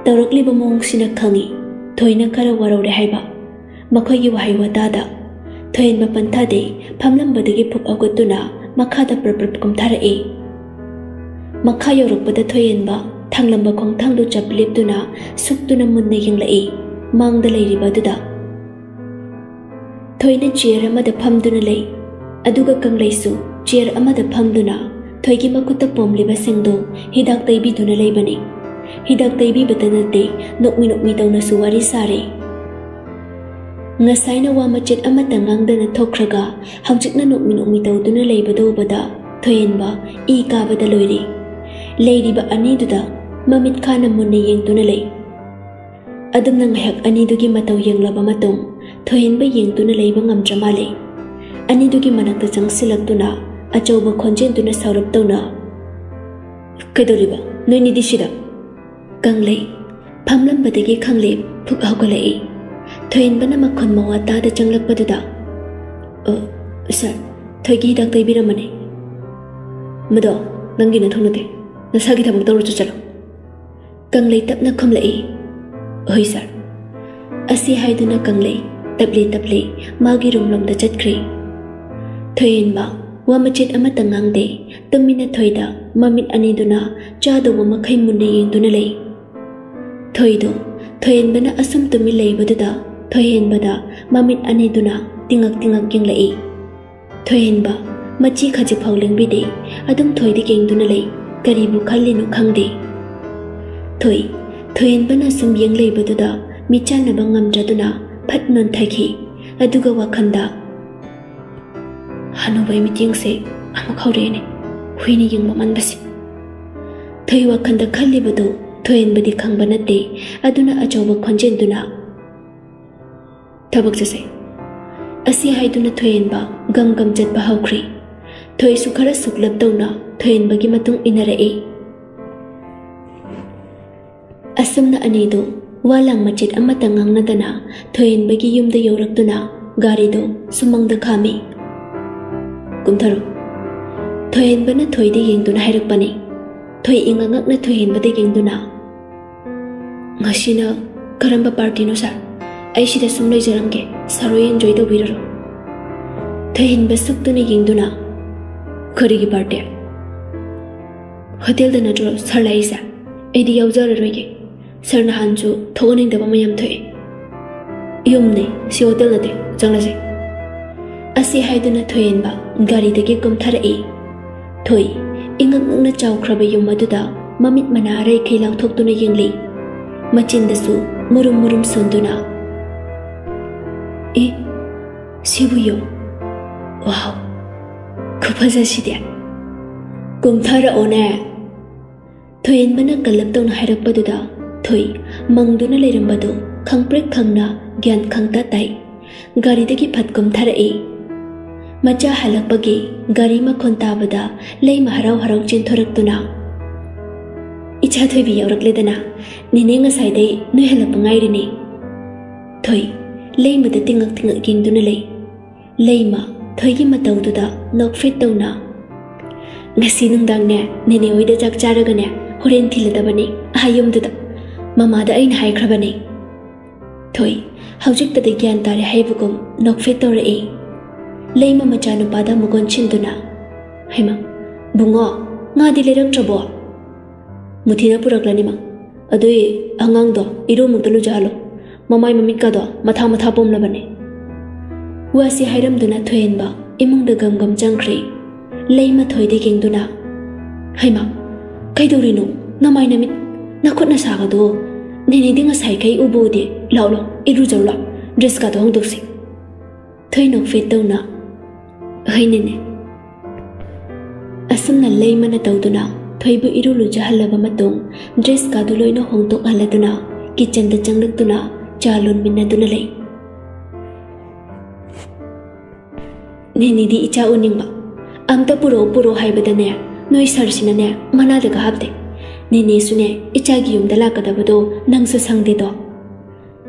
떠럭리바 몽시나 캉이 토이나 카라 와라우레 하이바. 마카이 와하이 와다다. 토엔바 판타데 밤람바드기 푹 아고뚜나 마카다 뿔뿔 뿜 타라에. makha yorokpada thoyenba thanglamba khong thangdu chapleptuna suktuna munne yinglai mangda leiriba duda thoina chair amada phamduna lei aduga kanglaisu chair amada phamduna thoigi makutta pomliba singdu hidak taibi duna leibani hidak taibi batanate nokmi nokmi tawna suwari sare ngasai na wa machet amata ngangdana thokraga hamchikna nokmi nokmi tawduna leibado bada thoyenba e ka bada loiri ꯂꯩꯔꯤꯕ ꯑꯅꯤꯗꯨꯗ ꯃꯃꯤꯠ ꯈꯥꯅ ꯃꯨꯟꯅ ꯌꯦꯡꯗꯨꯅ ꯂꯩ ꯑꯗꯨꯝꯅ ꯉꯥꯏꯍꯥꯛ ꯑꯅꯤꯗꯨꯒꯤ ꯃꯇꯧ ꯌꯦꯡꯂꯕ ꯃꯇꯨꯡ ꯊꯣꯏꯍꯦꯟꯕ ꯌꯦꯡꯗꯨꯅ ꯂꯩꯕ ꯉꯝꯗ꯭ꯔ ꯃꯥꯜꯂꯦ ꯑꯅꯤꯗꯨꯒꯤ ꯃꯅꯥꯛꯇ ꯆꯪꯁꯤꯜꯂꯛꯇꯨꯅ ꯑꯆꯧꯕ ꯈꯣꯟꯖꯦꯜꯗꯨꯅ ꯁꯥꯎꯔꯞ ꯇꯧꯅ ꯀꯩꯗꯧꯔꯤꯕ ꯅꯣꯏꯅꯤꯗꯤ ꯁꯤꯗ ꯀꯪꯂꯩ ꯐꯝꯂꯝꯕꯗꯒꯤ ꯈꯪꯂꯦ ꯐꯨꯛ ꯍꯧꯒꯠꯂꯛꯏ ꯊꯣꯏꯍꯦꯟꯕꯅ ꯃꯈꯣꯟ ꯃꯋꯥ ꯇꯥꯗ ꯆꯪꯂꯛꯄꯗꯨꯗ ꯁꯥꯔ ꯊꯣꯏꯒꯤ ꯍꯤꯗꯥꯛ ꯇꯩꯕꯤꯔꯝꯕꯅꯤ ꯃꯗꯣ ꯅꯪꯒꯤ ꯅꯊꯧ ꯅꯠꯇꯦ ꯅꯁꯥꯒꯤ ꯊꯕꯛ ꯇꯧꯔꯁꯨ ꯆꯠꯂꯣ ꯀꯪꯂꯩ ꯇꯞꯅ ꯈꯨꯝꯂꯛꯏ ꯍꯣꯏ ꯁꯥꯔ ꯑꯁꯤ ꯍꯥꯏꯗꯨꯅ ꯀꯪꯂꯩ ꯇꯞꯂꯤ ꯇꯞꯂꯤ ꯃꯥꯒꯤ ꯔꯨꯝꯂꯣꯝꯗ ꯆꯠꯈ꯭ꯔꯦ ꯊꯣꯏꯍꯦꯟꯕ ꯋꯥ ꯃꯆꯦꯠ ꯑꯃꯠꯇ ꯉꯥꯡꯗꯦ ꯇꯨꯃꯤꯟꯅ ꯊꯣꯏꯗ ꯃꯃꯤꯠ ꯑꯅꯤꯗꯨꯅ ꯆꯥꯗꯧꯕ ꯃꯈꯩ ꯃꯨꯟꯅ ꯌꯦꯡꯗꯨꯅ ꯂꯩ ꯊꯣꯏꯗꯣ ꯊꯣꯏꯍꯦꯟꯕꯅ ꯑꯁꯨꯝ ꯇꯨꯃꯤꯟ ꯂꯩꯕꯗꯨꯗ ꯊꯣꯏꯍꯦꯟꯕꯗ ꯃꯃꯤꯠ ꯑꯅꯤꯗꯨꯅ ꯇꯤꯡꯉꯛ ꯇꯤꯡꯉꯛ ꯌꯦꯡꯂꯛꯏ ꯊꯣꯏꯍꯦꯟꯕ ꯃꯆꯤ ꯈꯖꯤꯛ ꯐꯥꯎ ꯂꯦꯡꯕꯤꯗꯦ ꯑꯗꯨꯝ ꯊꯣꯏꯗ ꯌꯦꯡꯗꯨꯅ ꯂꯩ ꯀꯔꯤꯕꯨ ꯈꯜꯂꯤꯅꯣ ꯈꯪꯗꯦ ꯊꯣꯏ ꯊꯣꯏꯍꯦꯟꯕꯅ ꯁꯨꯝ ꯌꯦꯡ ꯂꯩꯕꯗꯨꯗ ꯃꯤꯆꯥꯟꯅꯕ ꯉꯝꯗ꯭ꯔꯗꯨꯅ ꯐꯠ ꯅꯣꯟꯊꯈꯤ ꯑꯗꯨꯒ ꯋꯥꯈꯟꯗ ꯍꯅꯨꯕꯩ ꯃꯤꯠꯌꯦꯡꯁꯦ ꯑꯃꯨꯛ ꯍꯧꯔꯛꯑꯦꯅꯦ ꯍꯨꯏꯅ ꯌꯦꯡꯕ ꯃꯟꯕꯁꯤ ꯊꯣꯏ ꯋꯥꯈꯟꯗ ꯈꯜꯂꯤꯕꯗꯨ ꯊꯣꯏꯍꯦꯟꯕꯗꯤ ꯈꯪꯕ ꯅꯠꯇꯦ ꯑꯗꯨꯅ ꯑꯆꯧꯕ ꯈꯣꯟꯖꯦꯜꯗꯨꯅ ꯊꯕꯛ ꯆꯠꯁꯦ ꯑꯁꯤ ꯍꯥꯏꯗꯨꯅ ꯊꯣꯏꯍꯦꯟꯕ ꯒꯝ ꯒꯝ ꯆꯠꯄ ꯍꯧꯈ꯭ꯔꯦ thôi su khara suk lap tau na thoin bagi matung inara e asam na ani do walang machit amata ngang na dana thoin bagi yum da yorak tu na gari do sumang da khami kum tharo thoin bana thoi de yeng tu na hairak pani thoi inga ngak na thoin bada yeng tu na ngasi na karamba party no sar ai sida sumlai jarang ge saroi enjoy do biraro thoin basuk tu na yeng tu na ઘરેથી પાટ્યા હોટેલda નજરો સર લઈસા એદી યવજર રોગે સરન હાંજુ થોગની દેવા મયમ થઈ યમને સી હોટેલ નતે ચંગલાસે અસી હાઈદના થોઈનબા ગાડીદગી કમથરઈ થોઈ ઇંગમ ઉના ચાવખરબે યમ મદુદા મમિત મના રેખે લાવથોકતુને યંગલી મચિંદસુ મુરુમ મુરુમ સુંદુના 이 시부요 와우 ꯈꯨꯐꯖꯁꯤꯗꯤ ꯀꯨꯝꯊꯔꯛꯑꯣꯅꯦ ꯊꯣꯏꯍꯦꯟꯕꯅ ꯀꯜꯂꯞ ꯇꯧꯅ ꯍꯥꯏꯔꯛꯄꯗꯨꯗ ꯊꯣꯏ ꯃꯪꯗꯨꯅ ꯂꯩꯔꯝꯕꯗꯨ ꯈꯪꯄ꯭ꯔꯦꯛ ꯈꯪꯅ ꯒ꯭ꯌꯥꯟ ꯈꯪꯇ ꯇꯥꯏ ꯒꯥꯔꯤꯗꯒꯤ ꯐꯠ ꯀꯨꯝꯊꯔꯛꯏ ꯃꯆꯥ ꯍꯜꯂꯛꯄꯒꯤ ꯒꯥꯔꯤ ꯃꯈꯣꯟ ꯇꯥꯕꯗ ꯂꯩꯃ ꯍꯔꯥꯎ ꯍꯔꯥꯎ ꯆꯦꯟꯊꯣꯔꯛꯇꯨꯅ ꯏꯆꯥ ꯊꯣꯏꯕꯤ ꯌꯧꯔꯛꯂꯦꯗꯅ ꯅꯦꯅꯦ ꯉꯁꯥꯏꯗꯩ ꯅꯣꯏ ꯍꯜꯂꯛꯄ ꯉꯥꯏꯔꯤꯅꯤ ꯊꯣꯏ ꯂꯩꯃꯗ ꯇꯤꯡꯉꯛ ꯇꯤꯡꯉꯛ ꯌꯦꯡꯗꯨꯅ ꯂꯩ ꯂꯩꯃ ꯊꯣꯏꯒꯤ ꯃꯇꯧꯗꯨꯗ ꯅꯣꯛꯐꯦꯠ ꯇꯧꯅ ꯉꯁꯤ ꯅꯨꯡꯗꯥꯡꯅꯦ ꯅꯦꯅꯦ ꯍꯣꯏꯗ ꯆꯥꯛ ꯆꯥꯔꯒꯅꯦ ꯍꯣꯔꯦꯟ ꯊꯤꯜꯂꯗꯕꯅꯤ ꯑꯍꯥ ꯌꯨꯝꯗꯨꯗ ꯃꯃꯥꯗ ꯑꯩꯅ ꯍꯥꯏꯈ꯭ꯔꯕꯅꯤ ꯊꯣꯏ ꯍꯧꯖꯤꯛꯇꯗꯤ ꯒ꯭ꯌꯥꯟ ꯇꯥꯔꯦ ꯍꯥꯏꯕꯒꯨꯝ ꯅꯣꯛꯐꯦꯠ ꯇꯧꯔꯛꯏ ꯂꯩꯃ ꯃꯆꯥꯅꯨꯄꯥꯗ ꯃꯒꯣꯟ ꯁꯤꯟꯗꯨꯅ ꯍꯩꯃ ꯕꯨꯡꯉꯣ ꯉꯥꯗꯤ ꯂꯩꯔꯛꯇ꯭ꯔꯕꯣ ꯃꯨꯊꯤꯅ ꯄꯨꯔꯛꯂꯅꯤꯃ ꯑꯗꯨꯏ ꯑꯉꯥꯡꯗꯣ ꯏꯔꯨꯃꯨꯛꯇ ꯂꯨꯖꯍꯜꯂꯣ ꯃꯃꯥꯏ ꯃꯃꯤꯠꯀꯗꯣ ꯃꯊꯥ ꯃꯊꯥ ꯄꯣꯝꯂꯕꯅꯤ wa si hairam duna thoen ba imung da gam gam chang khri lei ma thoi de king duna hai ma kai do rinu na mai na mit na khot na sa ga do ne ne ding a sai kai u bo de lao lo i ru jor lo dress ka thong duk si thoi nok fe tau na hai ne ne asam na lei ma na tau duna thoi bu iru lu ja hala ba ma tong dress ka du loi na hong to hala duna kitchen da chang duk duna cha lon min na duna lei ꯅꯦꯅꯦꯗꯤ ꯏꯆꯥ ꯎꯅꯤꯡꯕ ꯑꯝꯇ ꯄꯨꯔꯛꯑꯣ ꯄꯨꯔꯛꯑꯣ ꯍꯥꯏꯕꯗꯅꯦ ꯅꯣꯏ ꯁꯔꯁꯤꯅꯅꯦ ꯃꯅꯥꯗꯒ ꯍꯥꯞꯇꯦ ꯅꯦꯅꯦꯁꯨꯅꯦ ꯏꯆꯥꯒꯤ ꯌꯨꯝꯗ ꯂꯥꯛꯀꯗꯕꯗꯣ ꯅꯪꯁꯨ ꯁꯪꯗꯦꯗꯣ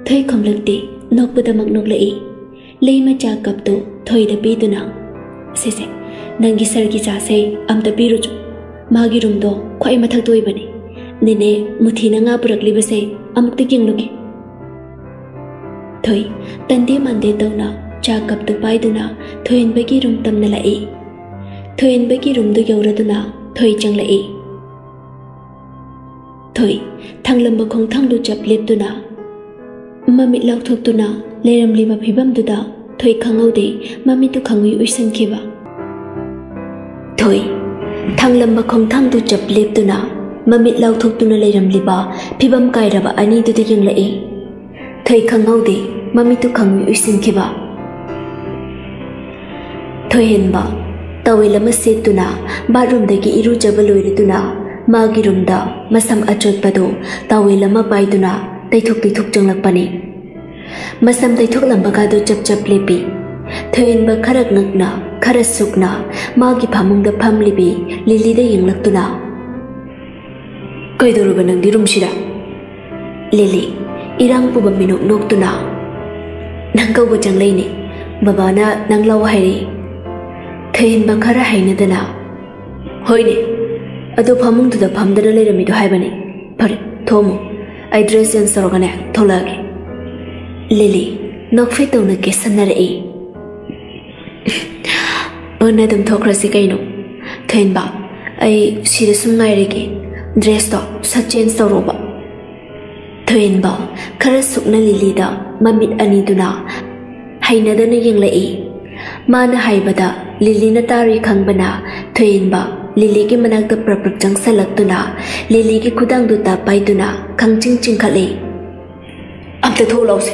ꯊꯣꯏ ꯈꯣꯝꯂꯛꯇꯦ ꯅꯣꯛꯄꯗꯃꯛ ꯅꯣꯛꯂꯛꯏ ꯂꯩ ꯃꯆꯥ ꯀꯞꯇꯨ ꯊꯣꯏꯗ ꯄꯤꯗꯨꯅ ꯁꯦꯁꯦ ꯅꯪꯒꯤ ꯁꯔꯒꯤ ꯆꯥꯁꯦ ꯑꯝꯇ ꯄꯤꯔꯨꯆꯣ ꯃꯥꯒꯤ ꯔꯨꯝꯗꯣ ꯈ꯭ꯋꯥꯏ ꯃꯊꯛꯇ ꯑꯣꯏꯕꯅꯤ ꯅꯦꯅꯦ ꯃꯨꯊꯤꯅ ꯉꯥ ꯄꯨꯔꯛꯂꯤꯕꯁꯦ ꯑꯃꯨꯛꯇ ꯌꯦꯡꯂꯨꯒꯦ ꯊꯣꯏ ꯇꯟꯗꯦ ꯃꯥꯟꯗꯦ ꯇꯧꯅ cha cặp từ bay từ nào thôi anh bây kia rung tâm này lại thôi anh bây kia rung tôi giàu ra từ nào thôi chẳng lại thôi thằng lâm bà không thăng đồ chập liệp từ nào. Mà mình lọc thuộc từ nào lấy làm lì mà phí băm từ đó thôi khăng ngâu đi mà mình tôi khăng ngồi uy sinh khi bà thôi thằng lâm bà không thăng đồ chập liệp từ nào, mà mình lọc thuộc từ nào lấy làm lì bà phí băm cài ra bà anh ấy tôi tôi dừng lại thôi khăng ngâu đi mà mình tôi khăng ngồi uy sinh khi bà ꯊꯣꯏꯍꯦꯟꯕ ꯇꯋꯦꯜ ꯑꯃ ꯁꯦꯠꯇꯨꯅ ꯕꯥꯠꯔꯨꯝꯗꯒꯤ ꯏꯔꯨꯖꯕ ꯂꯣꯏꯔꯗꯨꯅ ꯃꯥꯒꯤ ꯔꯨꯝꯗ ꯃꯁꯝ ꯑꯆꯣꯠꯄꯗꯨ ꯇꯋꯦꯜ ꯑꯃ ꯄꯥꯏꯗꯨꯅ ꯇꯩꯊꯣꯛ ꯇꯩꯊꯣꯛ ꯆꯪꯂꯛꯄꯅꯤ ꯃꯁꯝ ꯇꯩꯊꯣꯛꯂꯝꯕꯒꯗꯨ ꯆꯞ ꯆꯞ ꯂꯦꯞꯄꯤ ꯊꯣꯏꯍꯦꯟꯕ ꯈꯔ ꯉꯛꯅ ꯈꯔ ꯁꯨꯛꯅ ꯃꯥꯒꯤ ꯐꯃꯨꯡꯗ ꯐꯝꯂꯤꯕꯤ ꯂꯤꯂꯤꯗ ꯌꯦꯡꯂꯛꯇꯨꯅ ꯀꯩꯗꯧꯔꯕ ꯅꯪꯗꯤ ꯔꯨꯝꯁꯤꯗ ꯂꯤꯂꯤ ꯏꯔꯥꯡ ꯄꯨꯕ ꯃꯤꯅꯣꯛ ꯅꯣꯛꯇꯨꯅ ꯅꯪ ꯀꯧꯕ ꯆꯪꯂꯩꯅꯤ ꯕꯕꯥꯅ ꯅꯪ ꯂꯧ ꯍꯥꯏꯔꯤ ꯊꯣꯏꯍꯦꯟꯕ ꯈꯔ ꯍꯩꯅꯗꯅ ꯍꯣꯏꯅꯦ ꯑꯗꯨ ꯐꯃꯨꯡꯗꯨꯗ ꯐꯝꯗꯅ ꯂꯩꯔꯝꯃꯤꯗꯣ ꯍꯥꯏꯕꯅꯤ ꯐꯔꯦ ꯊꯣꯝꯃꯨ ꯑꯩ ꯗ꯭ꯔꯦꯁ ꯆꯦꯟꯖ ꯇꯧꯔꯒꯅꯦ ꯊꯣꯛꯂꯛꯑꯒꯦ ꯂꯤꯂꯤ ꯅꯣꯛꯐꯦꯠ ꯇꯧꯅ ꯀꯦꯁꯟꯅꯔꯛꯏ ꯄꯨꯟꯅ ꯑꯗꯨꯝ ꯊꯣꯛꯈ꯭ꯔꯁꯤ ꯀꯩꯅꯣ ꯊꯣꯏꯍꯦꯟꯕ ꯑꯩ ꯁꯤꯗ ꯁꯨꯝ ꯉꯥꯏꯔꯒꯦ ꯗ꯭ꯔꯦꯁꯇꯣ ꯁꯠ ꯆꯦꯟꯖ ꯇꯧꯔꯣꯕ ꯊꯣꯏꯍꯦꯟꯕ ꯈꯔ ꯁꯨꯛꯅ ꯂꯤꯂꯤꯗ ꯃꯃꯤꯠ ꯑꯅꯤꯗꯨꯅ ꯍꯩꯅꯗꯅ ꯌꯦꯡꯂꯛꯏ ꯃꯥꯅ ꯍꯥꯏꯕꯗ ꯂꯤꯂꯤꯅ ꯇꯥꯔꯤ ꯈꯪꯕꯅ ꯊꯣꯏꯍꯦꯟꯕ ꯂꯤꯂꯤꯒꯤ ꯃꯅꯥꯛꯇ ꯄ꯭ꯔꯞ ꯄ꯭ꯔꯞ ꯆꯪꯁꯜꯂꯛꯇꯨꯅ ꯂꯤꯂꯤꯒꯤ ꯈꯨꯗꯥꯡꯗꯨ ꯇꯥ ꯄꯥꯏꯗꯨꯅ ꯈꯪꯆꯤꯡ ꯆꯤꯡꯈꯠꯂꯤ ꯑꯝꯇ ꯊꯣꯛꯂꯥꯎꯁꯦ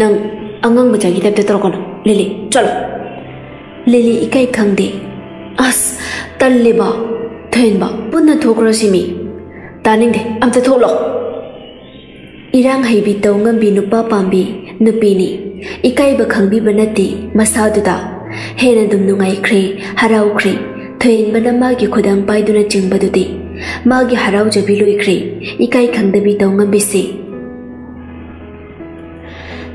ꯅꯪ ꯑꯉꯥꯡ ꯃꯆꯥꯒꯤ ꯇꯥꯏꯞꯇ ꯇꯧꯔꯛꯀꯅꯣ ꯂꯤꯂꯤ ꯆꯠꯂꯣ ꯂꯤꯂꯤ ꯏꯀꯥꯏ ꯈꯪꯗꯦ ꯑꯁ ꯇꯜꯂꯦꯕ ꯊꯣꯏꯍꯦꯟꯕ ꯄꯨꯟꯅ ꯊꯣꯛꯈ꯭ꯔꯁꯤꯃꯤ ꯇꯥꯅꯤꯡꯗꯦ ꯑꯝꯇ ꯊꯣꯛꯂꯣ ꯏꯔꯥꯡ ꯍꯩꯕꯤ ꯇꯧ ꯉꯝꯕꯤ ꯅꯨꯄꯥ ꯄꯥꯝꯕꯤ ꯅꯨꯄꯤꯅꯤ ꯏꯀꯥꯏꯕ ꯈꯪꯕꯤꯕ ꯅꯠꯇꯦ ꯃꯁꯥꯗꯨꯗ hena dum nungai khre harau khre thoin bana ma gi khudang pai duna ching badu di ma gi harau jabi lui khre ikai khangdabi tonga bisi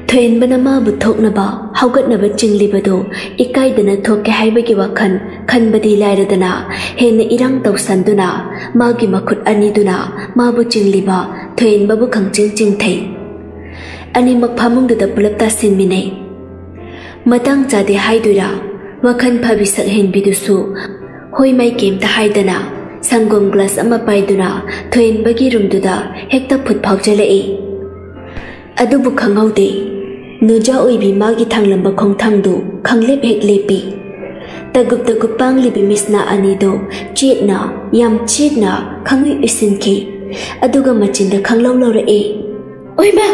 thoin bana ma bu thok na ba haugat na ba ching li badu ikai dana thok ke hai ba gi wakhan khan badi lai ra dana. Hena irang tau san duna, ma gi makhut ani duna, ma bu ching li ba thoin ba bu khang ching ching thai ani mak phamung da pulap ta sin mi nei matang chade haidura wakhan phabi sak hen bidusu hoi mai kem ta haidana sangom glass ama paiduna thoin bagi room duda hekta phut phau chale e adu bu khangau de nuja oi bi ma gi thang lamba khong thang du khangle bhek le pi tagup tagup pang li bi misna ani do chet na yam chet na khangui isin ki aduga machin da khanglau lo re e oi ma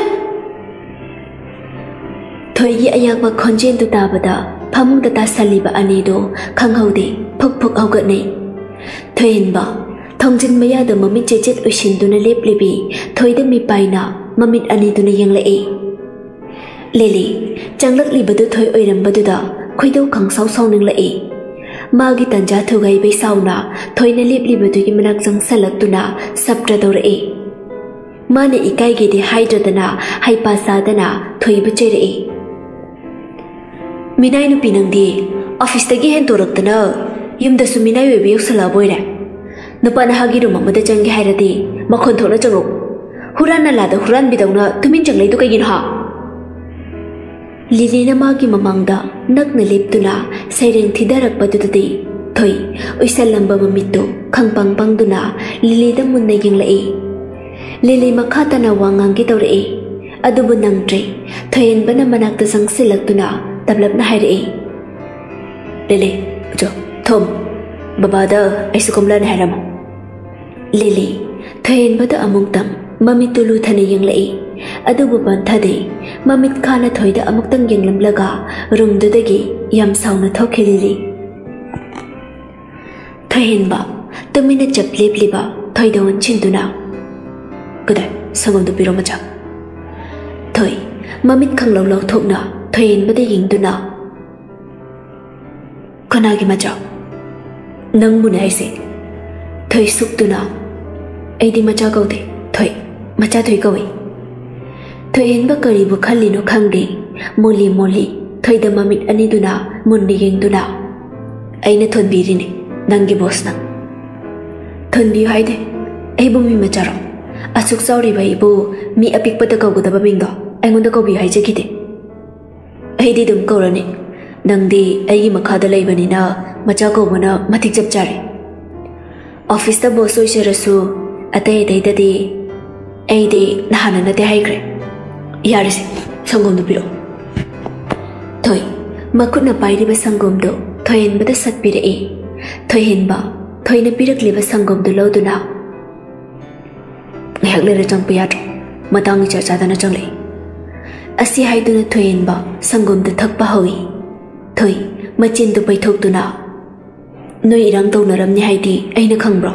Thoi ye ayak ba khonjen tu ta bada phamu da ta sali ba ani do khang hau de phuk phuk au ga nei. Thoi in ba thongjin maya da mamit che chet ushin du na lep lebi thoi da mi pai na mamit ani du na yang le e. Lily changlak li badu thoi oi ram badu da khoi do khang sau sau ning le e. Magi tanja thu gai bai sau na thoi na lep li badu gi manak jang salak tu na sabra do re e. မနအိကိုင်ကြီးဒီဟိုက်ဒရဒနာဟိုက်ပါစာဒနာထွေပချေရီ मीनाई नुपी नंदी office तगी हेन तोरक्तना यम दसु मीनाई वेबी युक्सला बोइरे नुपा नहागी रुम मद चंगे हायरदी मखोन थोना चंगो हुरान ना लादा हुरान बिदौना तुमिन चंगले दु कगिन हा लीलेना मागी ममंगदा नक्न लेपतुना सैरेंग थिदरक पदुददी थोई उइसल लंबा ममितो खंग पंग पंग दुना लिली द मुन्ने यिंग लई लिली मखा तना वांगांग की तौरे अदुबु नंगट्रे थोयेन बना मनाक त संगसिलक दुना ꯃꯨꯟꯅ ꯌꯦꯡꯂꯛꯏ ꯂꯤꯂꯤ ꯃꯈꯥ ꯇꯥꯅ ꯋꯥ ꯉꯥꯡꯒꯦ ꯇꯧꯔꯛꯏ ꯑꯗꯨꯕꯨ ꯅꯪꯗ꯭ꯔꯦ ꯊꯣꯏꯍꯦꯟꯕꯅ ꯃꯅꯥꯛꯇ ꯆꯪꯁꯤꯜꯂꯛꯇꯨꯅ ꯇꯞꯂꯞꯅ ꯍꯥꯏꯔꯛꯏ ꯂꯤꯂꯤ ꯆꯣ ꯊꯣꯝ ꯕꯕꯥꯗ ꯑꯩꯁꯨ ꯀꯣꯝꯂꯥꯅ ꯍꯥꯏꯔꯝꯃꯣ ꯂꯤꯂꯤ ꯊꯣꯏꯍꯦꯟꯕꯗ ꯑꯃꯨꯛꯇꯪ ꯃꯃꯤꯠꯇꯨ ꯂꯨꯊꯅ ꯌꯦꯡꯂꯛꯏ ꯑꯗꯨꯕꯨ ꯄꯟꯊꯗꯦ ꯃꯃꯤꯠ ꯈꯥꯅ ꯊꯣꯏꯗ ꯑꯃꯨꯛꯇꯪ ꯌꯦꯡꯂꯝꯂꯒ ꯔꯨꯝꯗꯨꯗꯒꯤ ꯌꯥꯝ ꯁꯥꯎꯅ ꯊꯣꯛꯈꯤꯔꯤꯔꯤ ꯊꯣꯏꯍꯦꯟꯕ ꯇꯨꯃꯤꯟꯅ ꯆꯞ ꯂꯦꯞꯂꯤꯕ ꯊꯣꯏꯗ ꯑꯣꯟꯁꯤꯟꯗꯨꯅ ꯀꯗꯥꯏ ꯁꯪꯒꯣꯝꯗꯨ ꯄꯤꯔꯣ ꯃꯆꯥ ꯊꯣꯏ ꯃꯃꯤꯠ ꯈꯪꯂꯧ ꯂꯧꯊꯣꯛꯅ 퇴인보다 인도나 권하기마저 능문의식 퇴속도나 에디마저 거대 퇴 마자 퇴거위 퇴인보 거리부 칼리노 강리 몰리 몰리 퇴다 마밋 아니도나 문리갱도나 아이네 톤비리네 난게 보스나 톤비 화이데 에이보미 마자로 아숙 싸우리바 이보 미 아픽보다 거고다 바밍도 anh muốn được câu bị hãy chơi kì thế ꯑꯩꯗꯤ ꯑꯗꯨꯝ ꯀꯧꯔꯅꯤ ꯅꯪꯗꯤ ꯑꯩꯒꯤ ꯃꯈꯥꯗ ꯂꯩꯕꯅꯤꯅ ꯃꯆꯥ ꯀꯧꯕꯅ ꯃꯇꯤꯛ ꯆꯞ ꯆꯥꯔꯦ ꯑꯣꯐꯤꯁꯇ ꯕꯣꯁ ꯑꯣꯏꯖꯔꯁꯨ ꯑꯇꯩ ꯑꯇꯩꯗꯗꯤ ꯑꯩꯗꯤ ꯅꯍꯥꯟꯅ ꯅꯠꯇꯦ ꯍꯥꯏꯈ꯭ꯔꯦ ꯌꯥꯔꯁꯦ ꯁꯪꯒꯣꯝꯗꯨ ꯄꯤꯔꯛꯑꯣ ꯊꯣꯏ ꯃꯈꯨꯠꯅ ꯄꯥꯏꯔꯤꯕ ꯁꯪꯒꯣꯝꯗꯨ ꯊꯣꯏꯍꯦꯟꯕꯗ ꯁꯠꯄꯤꯔꯛꯏ ꯊꯣꯏꯍꯦꯟꯕ ꯊꯣꯏꯅ ꯄꯤꯔꯛꯂꯤꯕ ꯁꯪꯒꯣꯝꯗꯨ ꯂꯧꯗꯨꯅ ꯉꯥꯏꯍꯥꯛ ꯂꯩꯔ ꯆꯪꯄ ꯌꯥꯗ꯭ꯔꯣ ꯃꯇꯥꯡ ꯏꯆꯥ ꯆꯥꯗꯅ ꯆꯪꯂꯛꯏ asi hai tu thuyền bỏ sang gồm từ thất ba hồi thôi mà trên tụ bay thuộc tụ nọ nơi đang tàu nở đâm như hai thì ai nó không rõ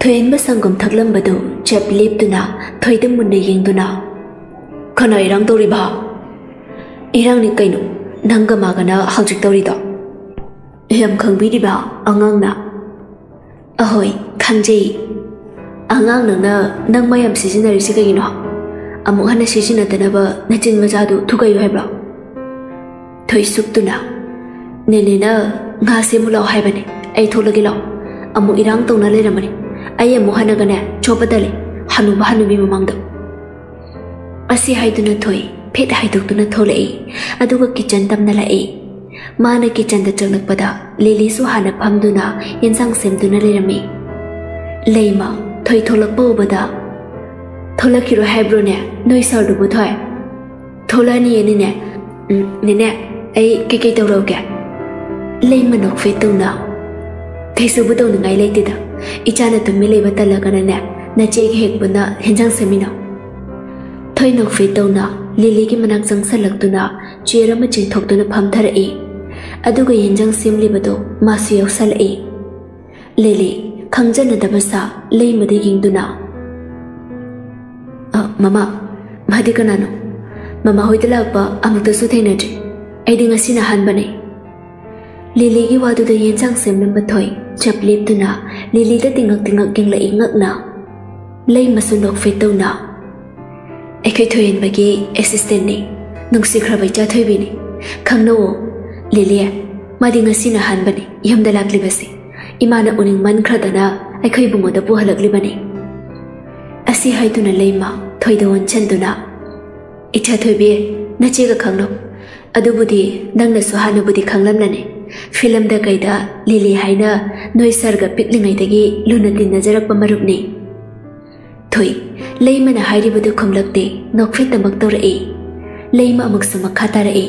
thuyền bắt sang gồm thật lâm bà đủ chập liếp tụ nọ thôi tâm muốn đầy yên tụ nọ còn nói răng tàu đi bỏ răng ni cây nụ đang gầm mà gần đó học trực tàu đi đó em không biết đi bỏ ông ngang nọ à hồi khăn gì ông ngang nọ nâng mây em sử dụng là gì cái gì nọ amuk hana sijina tanaba najin majadu thugayu haibro thoi suk tuna ne ne na nga se mulau haibane ai tholagi lau amuk irang tong na le ramani ai amuk hana gane chopa dale hanu ba hanu bi mamang da asi haiduna thoi phet haiduk tuna tholai aduga kitchen tam na lai mana kitchen da changakpada lili su hana phamduna yensang semduna le rami leima thoi tholak bo bada ꯍꯥꯏꯕ꯭ꯔꯣ ꯊꯣꯏ ꯁꯨꯛꯇꯨꯅ ꯅꯦꯅꯦꯅ ꯉꯥ ꯁꯦꯝꯃꯨ ꯂꯥꯛꯑꯣ ꯍꯥꯏꯕꯅꯦ ꯑꯩ ꯊꯣꯛꯂꯒꯦ ꯂꯥꯛꯑꯣ ꯑꯃꯨꯛ ꯏꯔꯥꯡ ꯇꯧꯅ ꯂꯩꯔꯝꯃꯅꯤ ꯑꯩ ꯑꯃꯨꯛ ꯍꯟꯅꯒꯅꯦ ꯆꯣꯞꯄ ꯇꯜꯂꯤ ꯍꯅꯨꯕ ꯍꯅꯨꯕꯤ ꯃꯃꯥꯡꯗ ꯑꯁꯤ ꯍꯥꯏꯗꯨꯅ ꯊꯣꯏ ꯐꯦꯠ ꯍꯥꯏꯗꯣꯛꯇꯨꯅ ꯊꯣꯛꯂꯛꯏ ꯑꯗꯨꯒ ꯀꯤꯆꯟ ꯇꯝꯅ ꯂꯥꯛꯏ ꯃꯥꯅ ꯀꯤꯆꯟꯗ ꯆꯪꯂꯛꯄꯗ ꯂꯤꯂꯤꯁꯨ ꯍꯥꯟꯅ ꯐꯝꯗꯨꯅ ꯌꯦꯟꯁꯥꯡ ꯁꯦꯝꯗꯨꯅ ꯂꯩꯔꯝꯃꯤ ꯂꯩꯃ ꯊꯣꯏ ꯊꯣꯛꯂꯛꯄ ꯎꯕꯗ ꯊꯣꯛꯂꯛꯈꯤꯔꯣꯏ ꯍꯥꯏꯕ꯭ꯔꯣꯅꯦ ꯅꯣꯏ ꯁꯥꯔꯗꯨꯕꯨ ꯊꯣꯏ ꯊꯣꯛꯂꯛꯑꯅꯤꯌꯦꯅꯤꯅꯦ ꯅꯦꯅꯦ ꯑꯩ ꯀꯩꯀꯩ ꯇꯧꯔꯛꯎꯒꯦ ꯂꯩꯃ ꯅꯣꯛꯐꯦꯠ ꯇꯧꯅ ꯀꯩꯁꯨꯕꯨ ꯇꯧꯅꯤꯡꯉꯥꯏ ꯂꯩꯇꯦꯗ ꯏꯆꯥꯅ ꯇꯨꯝꯃꯤ ꯂꯩꯕ ꯇꯜꯂꯒꯅꯅꯦ ꯅꯆꯦꯒꯤ ꯍꯦꯛ ꯄꯨꯟꯅ ꯍꯦꯟꯖꯥꯡ ꯁꯦꯝꯃꯤꯟꯅꯧ ꯊꯣꯏ ꯅꯣꯛꯐꯦꯠ ꯇꯧꯅ ꯂꯤꯂꯤꯒꯤ ꯃꯅꯥꯛ ꯆꯪꯁꯜꯂꯛꯇꯨꯅ ꯆꯤꯌꯔ ꯑꯃ ꯆꯤꯡꯊꯣꯛꯇꯨꯅ ꯐꯝꯊꯔꯛꯏ ꯑꯗꯨꯒ ꯌꯦꯟꯖꯥꯡ ꯁꯦꯝꯂꯤꯕꯗꯨ ꯃꯥꯁꯨ ꯌꯥꯎꯁꯜꯂꯛꯏ ꯂꯤꯂꯤ ꯈꯪꯖꯅꯗꯕ ꯁꯥ ꯂꯩꯃꯗ ꯌꯦꯡꯗꯨꯅ ờ mama madi kanano mama hoi tala pa amukta su thaina ji ai dinga sina han bane lily gi wadu da yen chang sem nam bathoi chap lip tu na lily da tingak tingak ging la ingak na lay masun lok fe tau na ai kai thoyen ba gi assistant ni nung si khra bai cha thoi bi ni khang no lily madi nga sina han bane yam da lak libase imana uning man khra da na ai kai bungo da pu halak libane ꯑꯁꯤ ꯍꯥꯏꯗꯨꯅ ꯂꯩꯃ ꯊꯣꯏꯗ ꯑꯣꯟꯁꯤꯟꯗꯨꯅ ꯏꯆꯥ ꯊꯣꯏꯕꯤ ꯅꯆꯦꯒ ꯈꯪꯅꯧ ꯑꯗꯨꯕꯨꯗꯤ ꯅꯪꯅꯁꯨ ꯍꯥꯟꯅꯕꯨꯗꯤ ꯈꯪꯂꯝꯂꯅꯤ ꯐꯤꯂꯝꯗ ꯀꯩꯗ ꯂꯤꯂꯤ ꯍꯥꯏꯅ ꯅꯣꯏ ꯁꯔꯒ ꯄꯤꯛꯂꯤꯉꯩꯗꯒꯤ ꯂꯨꯅ ꯇꯤꯟꯅꯖꯔꯛꯄ ꯃꯔꯨꯞꯅꯤ ꯊꯣꯏ ꯂꯩꯃꯅ ꯍꯥꯏꯔꯤꯕꯗꯨ ꯈꯨꯝꯂꯛꯇꯦ ꯅꯣꯛꯐꯦꯠꯇꯃꯛ ꯇꯧꯔꯛꯏ ꯂꯩꯃ ꯑꯃꯨꯛꯁꯨ ꯃꯈꯥ ꯇꯥꯔꯛꯏ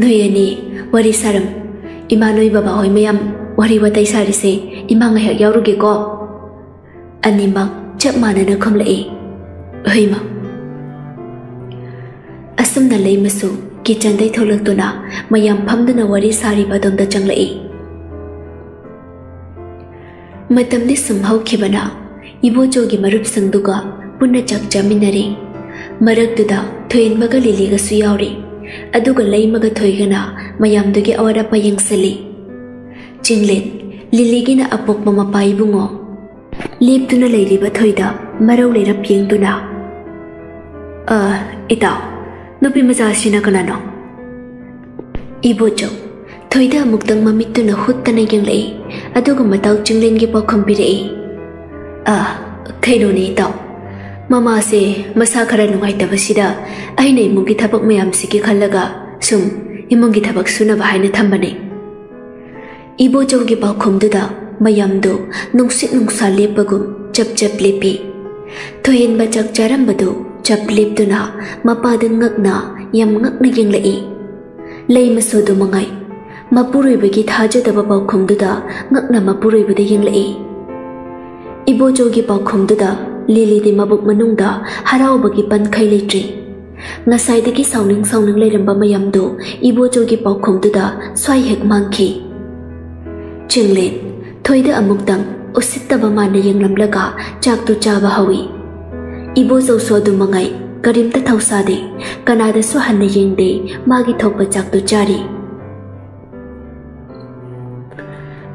ꯅꯣꯏ ꯑꯅꯤ ꯋꯥꯔꯤ ꯁꯥꯔꯝ ꯏꯃꯥ ꯅꯣꯏ ꯕꯕꯥ ꯍꯣꯏ ꯃꯌꯥꯝ ꯋꯥꯔꯤ ꯋꯥꯇꯥꯏ ꯁꯥꯔꯤꯁꯦ ꯏꯃꯥ ꯉꯥꯏꯍꯥꯛ ꯌꯥꯎꯔꯨꯒꯦꯀꯣ ꯑꯅꯤꯃꯛ ꯆꯞ ꯃꯥꯟꯅꯅ ꯈꯨꯝꯂꯛꯏ ꯍꯩꯃ ꯑꯁꯨꯝꯅ ꯂꯩꯃꯁꯨ ꯀꯤꯆꯟꯗꯩ ꯊꯣꯛꯂꯛꯇꯨꯅ ꯃꯌꯥꯝ ꯐꯝꯗꯨꯅ ꯋꯥꯔꯤ ꯁꯥꯔꯤꯕ ꯑꯗꯣꯝꯗ ꯆꯪꯂꯛꯏ ꯃꯇꯝꯗꯤ ꯁꯨꯝ ꯍꯧꯈꯤꯕꯅ ꯏꯕꯣꯆꯧꯒꯤ ꯃꯔꯨꯞꯁꯤꯡꯗꯨꯒ ꯄꯨꯟꯅ ꯆꯥꯛ ꯆꯥꯃꯤꯟꯅꯔꯤ ꯃꯔꯛꯇꯨꯗ ꯊꯣꯏꯍꯦꯟꯕꯒ ꯂꯤꯂꯤꯒꯁꯨ ꯌꯥꯎꯔꯤ ꯑꯗꯨꯒ ꯂꯩꯃꯒ ꯊꯣꯏꯒꯅ ꯃꯌꯥꯝꯗꯨꯒꯤ ꯑꯋꯥꯠ ꯑꯄꯥ ꯌꯦꯡꯁꯤꯜꯂꯤ ꯆꯤꯡꯂꯦꯟ ꯂꯤꯂꯤꯒꯤꯅ ꯑꯄꯣꯛꯄ ꯃꯄꯥ ꯏꯕꯨꯡꯉꯣ ꯂꯦꯞꯇꯨꯅ ꯂꯩꯔꯤꯕ ꯊꯣꯏꯗ ꯃꯔꯧ ꯂꯩꯔꯞ ꯌꯦꯡꯗꯨꯅ ꯑ ꯏꯇꯥꯎ ꯅꯨꯄꯤ ꯃꯆꯥꯁꯤꯅ ꯀꯅꯥꯅꯣ ꯏꯕꯣꯆꯧ ꯊꯣꯏꯗ ꯑꯃꯨꯛꯇꯪ ꯃꯃꯤꯠꯇꯨꯅ ꯍꯨꯠꯇꯅ ꯌꯦꯡꯂꯛꯏ ꯑꯗꯨꯒ ꯃꯇꯥꯎ ꯆꯤꯡꯂꯦꯟꯒꯤ ꯄꯥꯎꯈꯨꯝ ꯄꯤꯔꯛꯏ ꯑ ꯀꯩꯅꯣꯅꯦ ꯏꯇꯥꯎ ꯃꯃꯥꯁꯦ ꯃꯁꯥ ꯈꯔ ꯅꯨꯡꯉꯥꯏꯇꯕꯁꯤꯗ ꯑꯩꯅ ꯏꯃꯨꯡꯒꯤ ꯊꯕꯛ ꯃꯌꯥꯝꯁꯤꯒꯤ ꯈꯜꯂꯒ ꯁꯨꯝ ꯏꯃꯨꯡꯒꯤ ꯊꯕꯛ ꯁꯨꯅꯕ ꯍꯥꯏꯅ ꯊꯝꯕꯅꯦ ꯏꯕꯣꯆꯧꯒꯤ ꯄꯥꯎꯈꯨꯝꯗꯨꯗ ꯃꯌꯥꯝꯗꯨ ꯅꯨꯡꯁꯤꯠ ꯅꯨꯡꯁꯥ ꯂꯦꯞꯄꯒꯨꯝ ꯆꯞ ꯆꯞ ꯂꯦꯞꯄꯤ ꯊꯣꯏꯍꯦꯟꯕ ꯆꯥꯛ ꯆꯥꯔꯝꯕꯗꯨ ꯆꯞ ꯂꯦꯞꯇꯨꯅ ꯃꯄꯥꯗ ꯉꯛꯅ ꯌꯥꯝ ꯉꯛꯅ ꯌꯦꯡꯂꯛꯏ ꯂꯩ ꯃꯁꯨꯗꯨ ꯃꯉꯥꯏ ꯃꯄꯨꯔꯣꯏꯕꯒꯤ ꯊꯥꯖꯗꯕ ꯄꯥꯎꯈꯨꯝꯗꯨꯗ ꯉꯛꯅ ꯃꯄꯨꯔꯣꯏꯕꯗ ꯌꯦꯡꯂꯛꯏ ꯏꯕꯣꯆꯧꯒꯤ ꯄꯥꯎꯈꯨꯝꯗꯨꯗ ꯂꯤꯂꯤꯗꯤ ꯃꯕꯨꯛ ꯃꯅꯨꯡꯗ ꯍꯔꯥꯎꯕꯒꯤ ꯄꯟꯈꯩ ꯂꯩꯇ꯭ꯔꯤ ꯉꯁꯥꯏꯗꯒꯤ ꯁꯥꯎꯅꯤꯡ ꯁꯥꯎꯅꯤꯡ ꯂꯩꯔꯝꯕ ꯃꯌꯥꯝꯗꯨ ꯏꯕꯣꯆꯧꯒꯤ ꯄꯥꯎꯈꯨꯝꯗꯨꯗ ꯁ꯭ꯋꯥꯏ ꯍꯦꯛ ꯃꯥꯡꯈꯤ ꯆꯤꯡꯂꯦꯟ ꯊꯣꯏꯗ ꯑꯃꯨꯛꯇꯪ ꯎꯁꯤꯠꯇꯕ ꯃꯥꯅ ꯌꯦꯡꯂꯝꯂꯒ ꯆꯥꯛꯇꯨ ꯆꯥꯕ ꯍꯧꯏ ꯏꯕꯣꯆꯧꯁꯨ ꯑꯗꯨ ꯃꯉꯥꯏ ꯀꯔꯤꯝꯇ ꯊꯧꯁꯥꯗꯦ ꯀꯅꯥꯗꯁꯨ ꯍꯟꯅ ꯌꯦꯡꯗꯦ ꯃꯥꯒꯤ ꯊꯣꯛꯄ ꯆꯥꯛꯇꯨ ꯆꯥꯔꯤ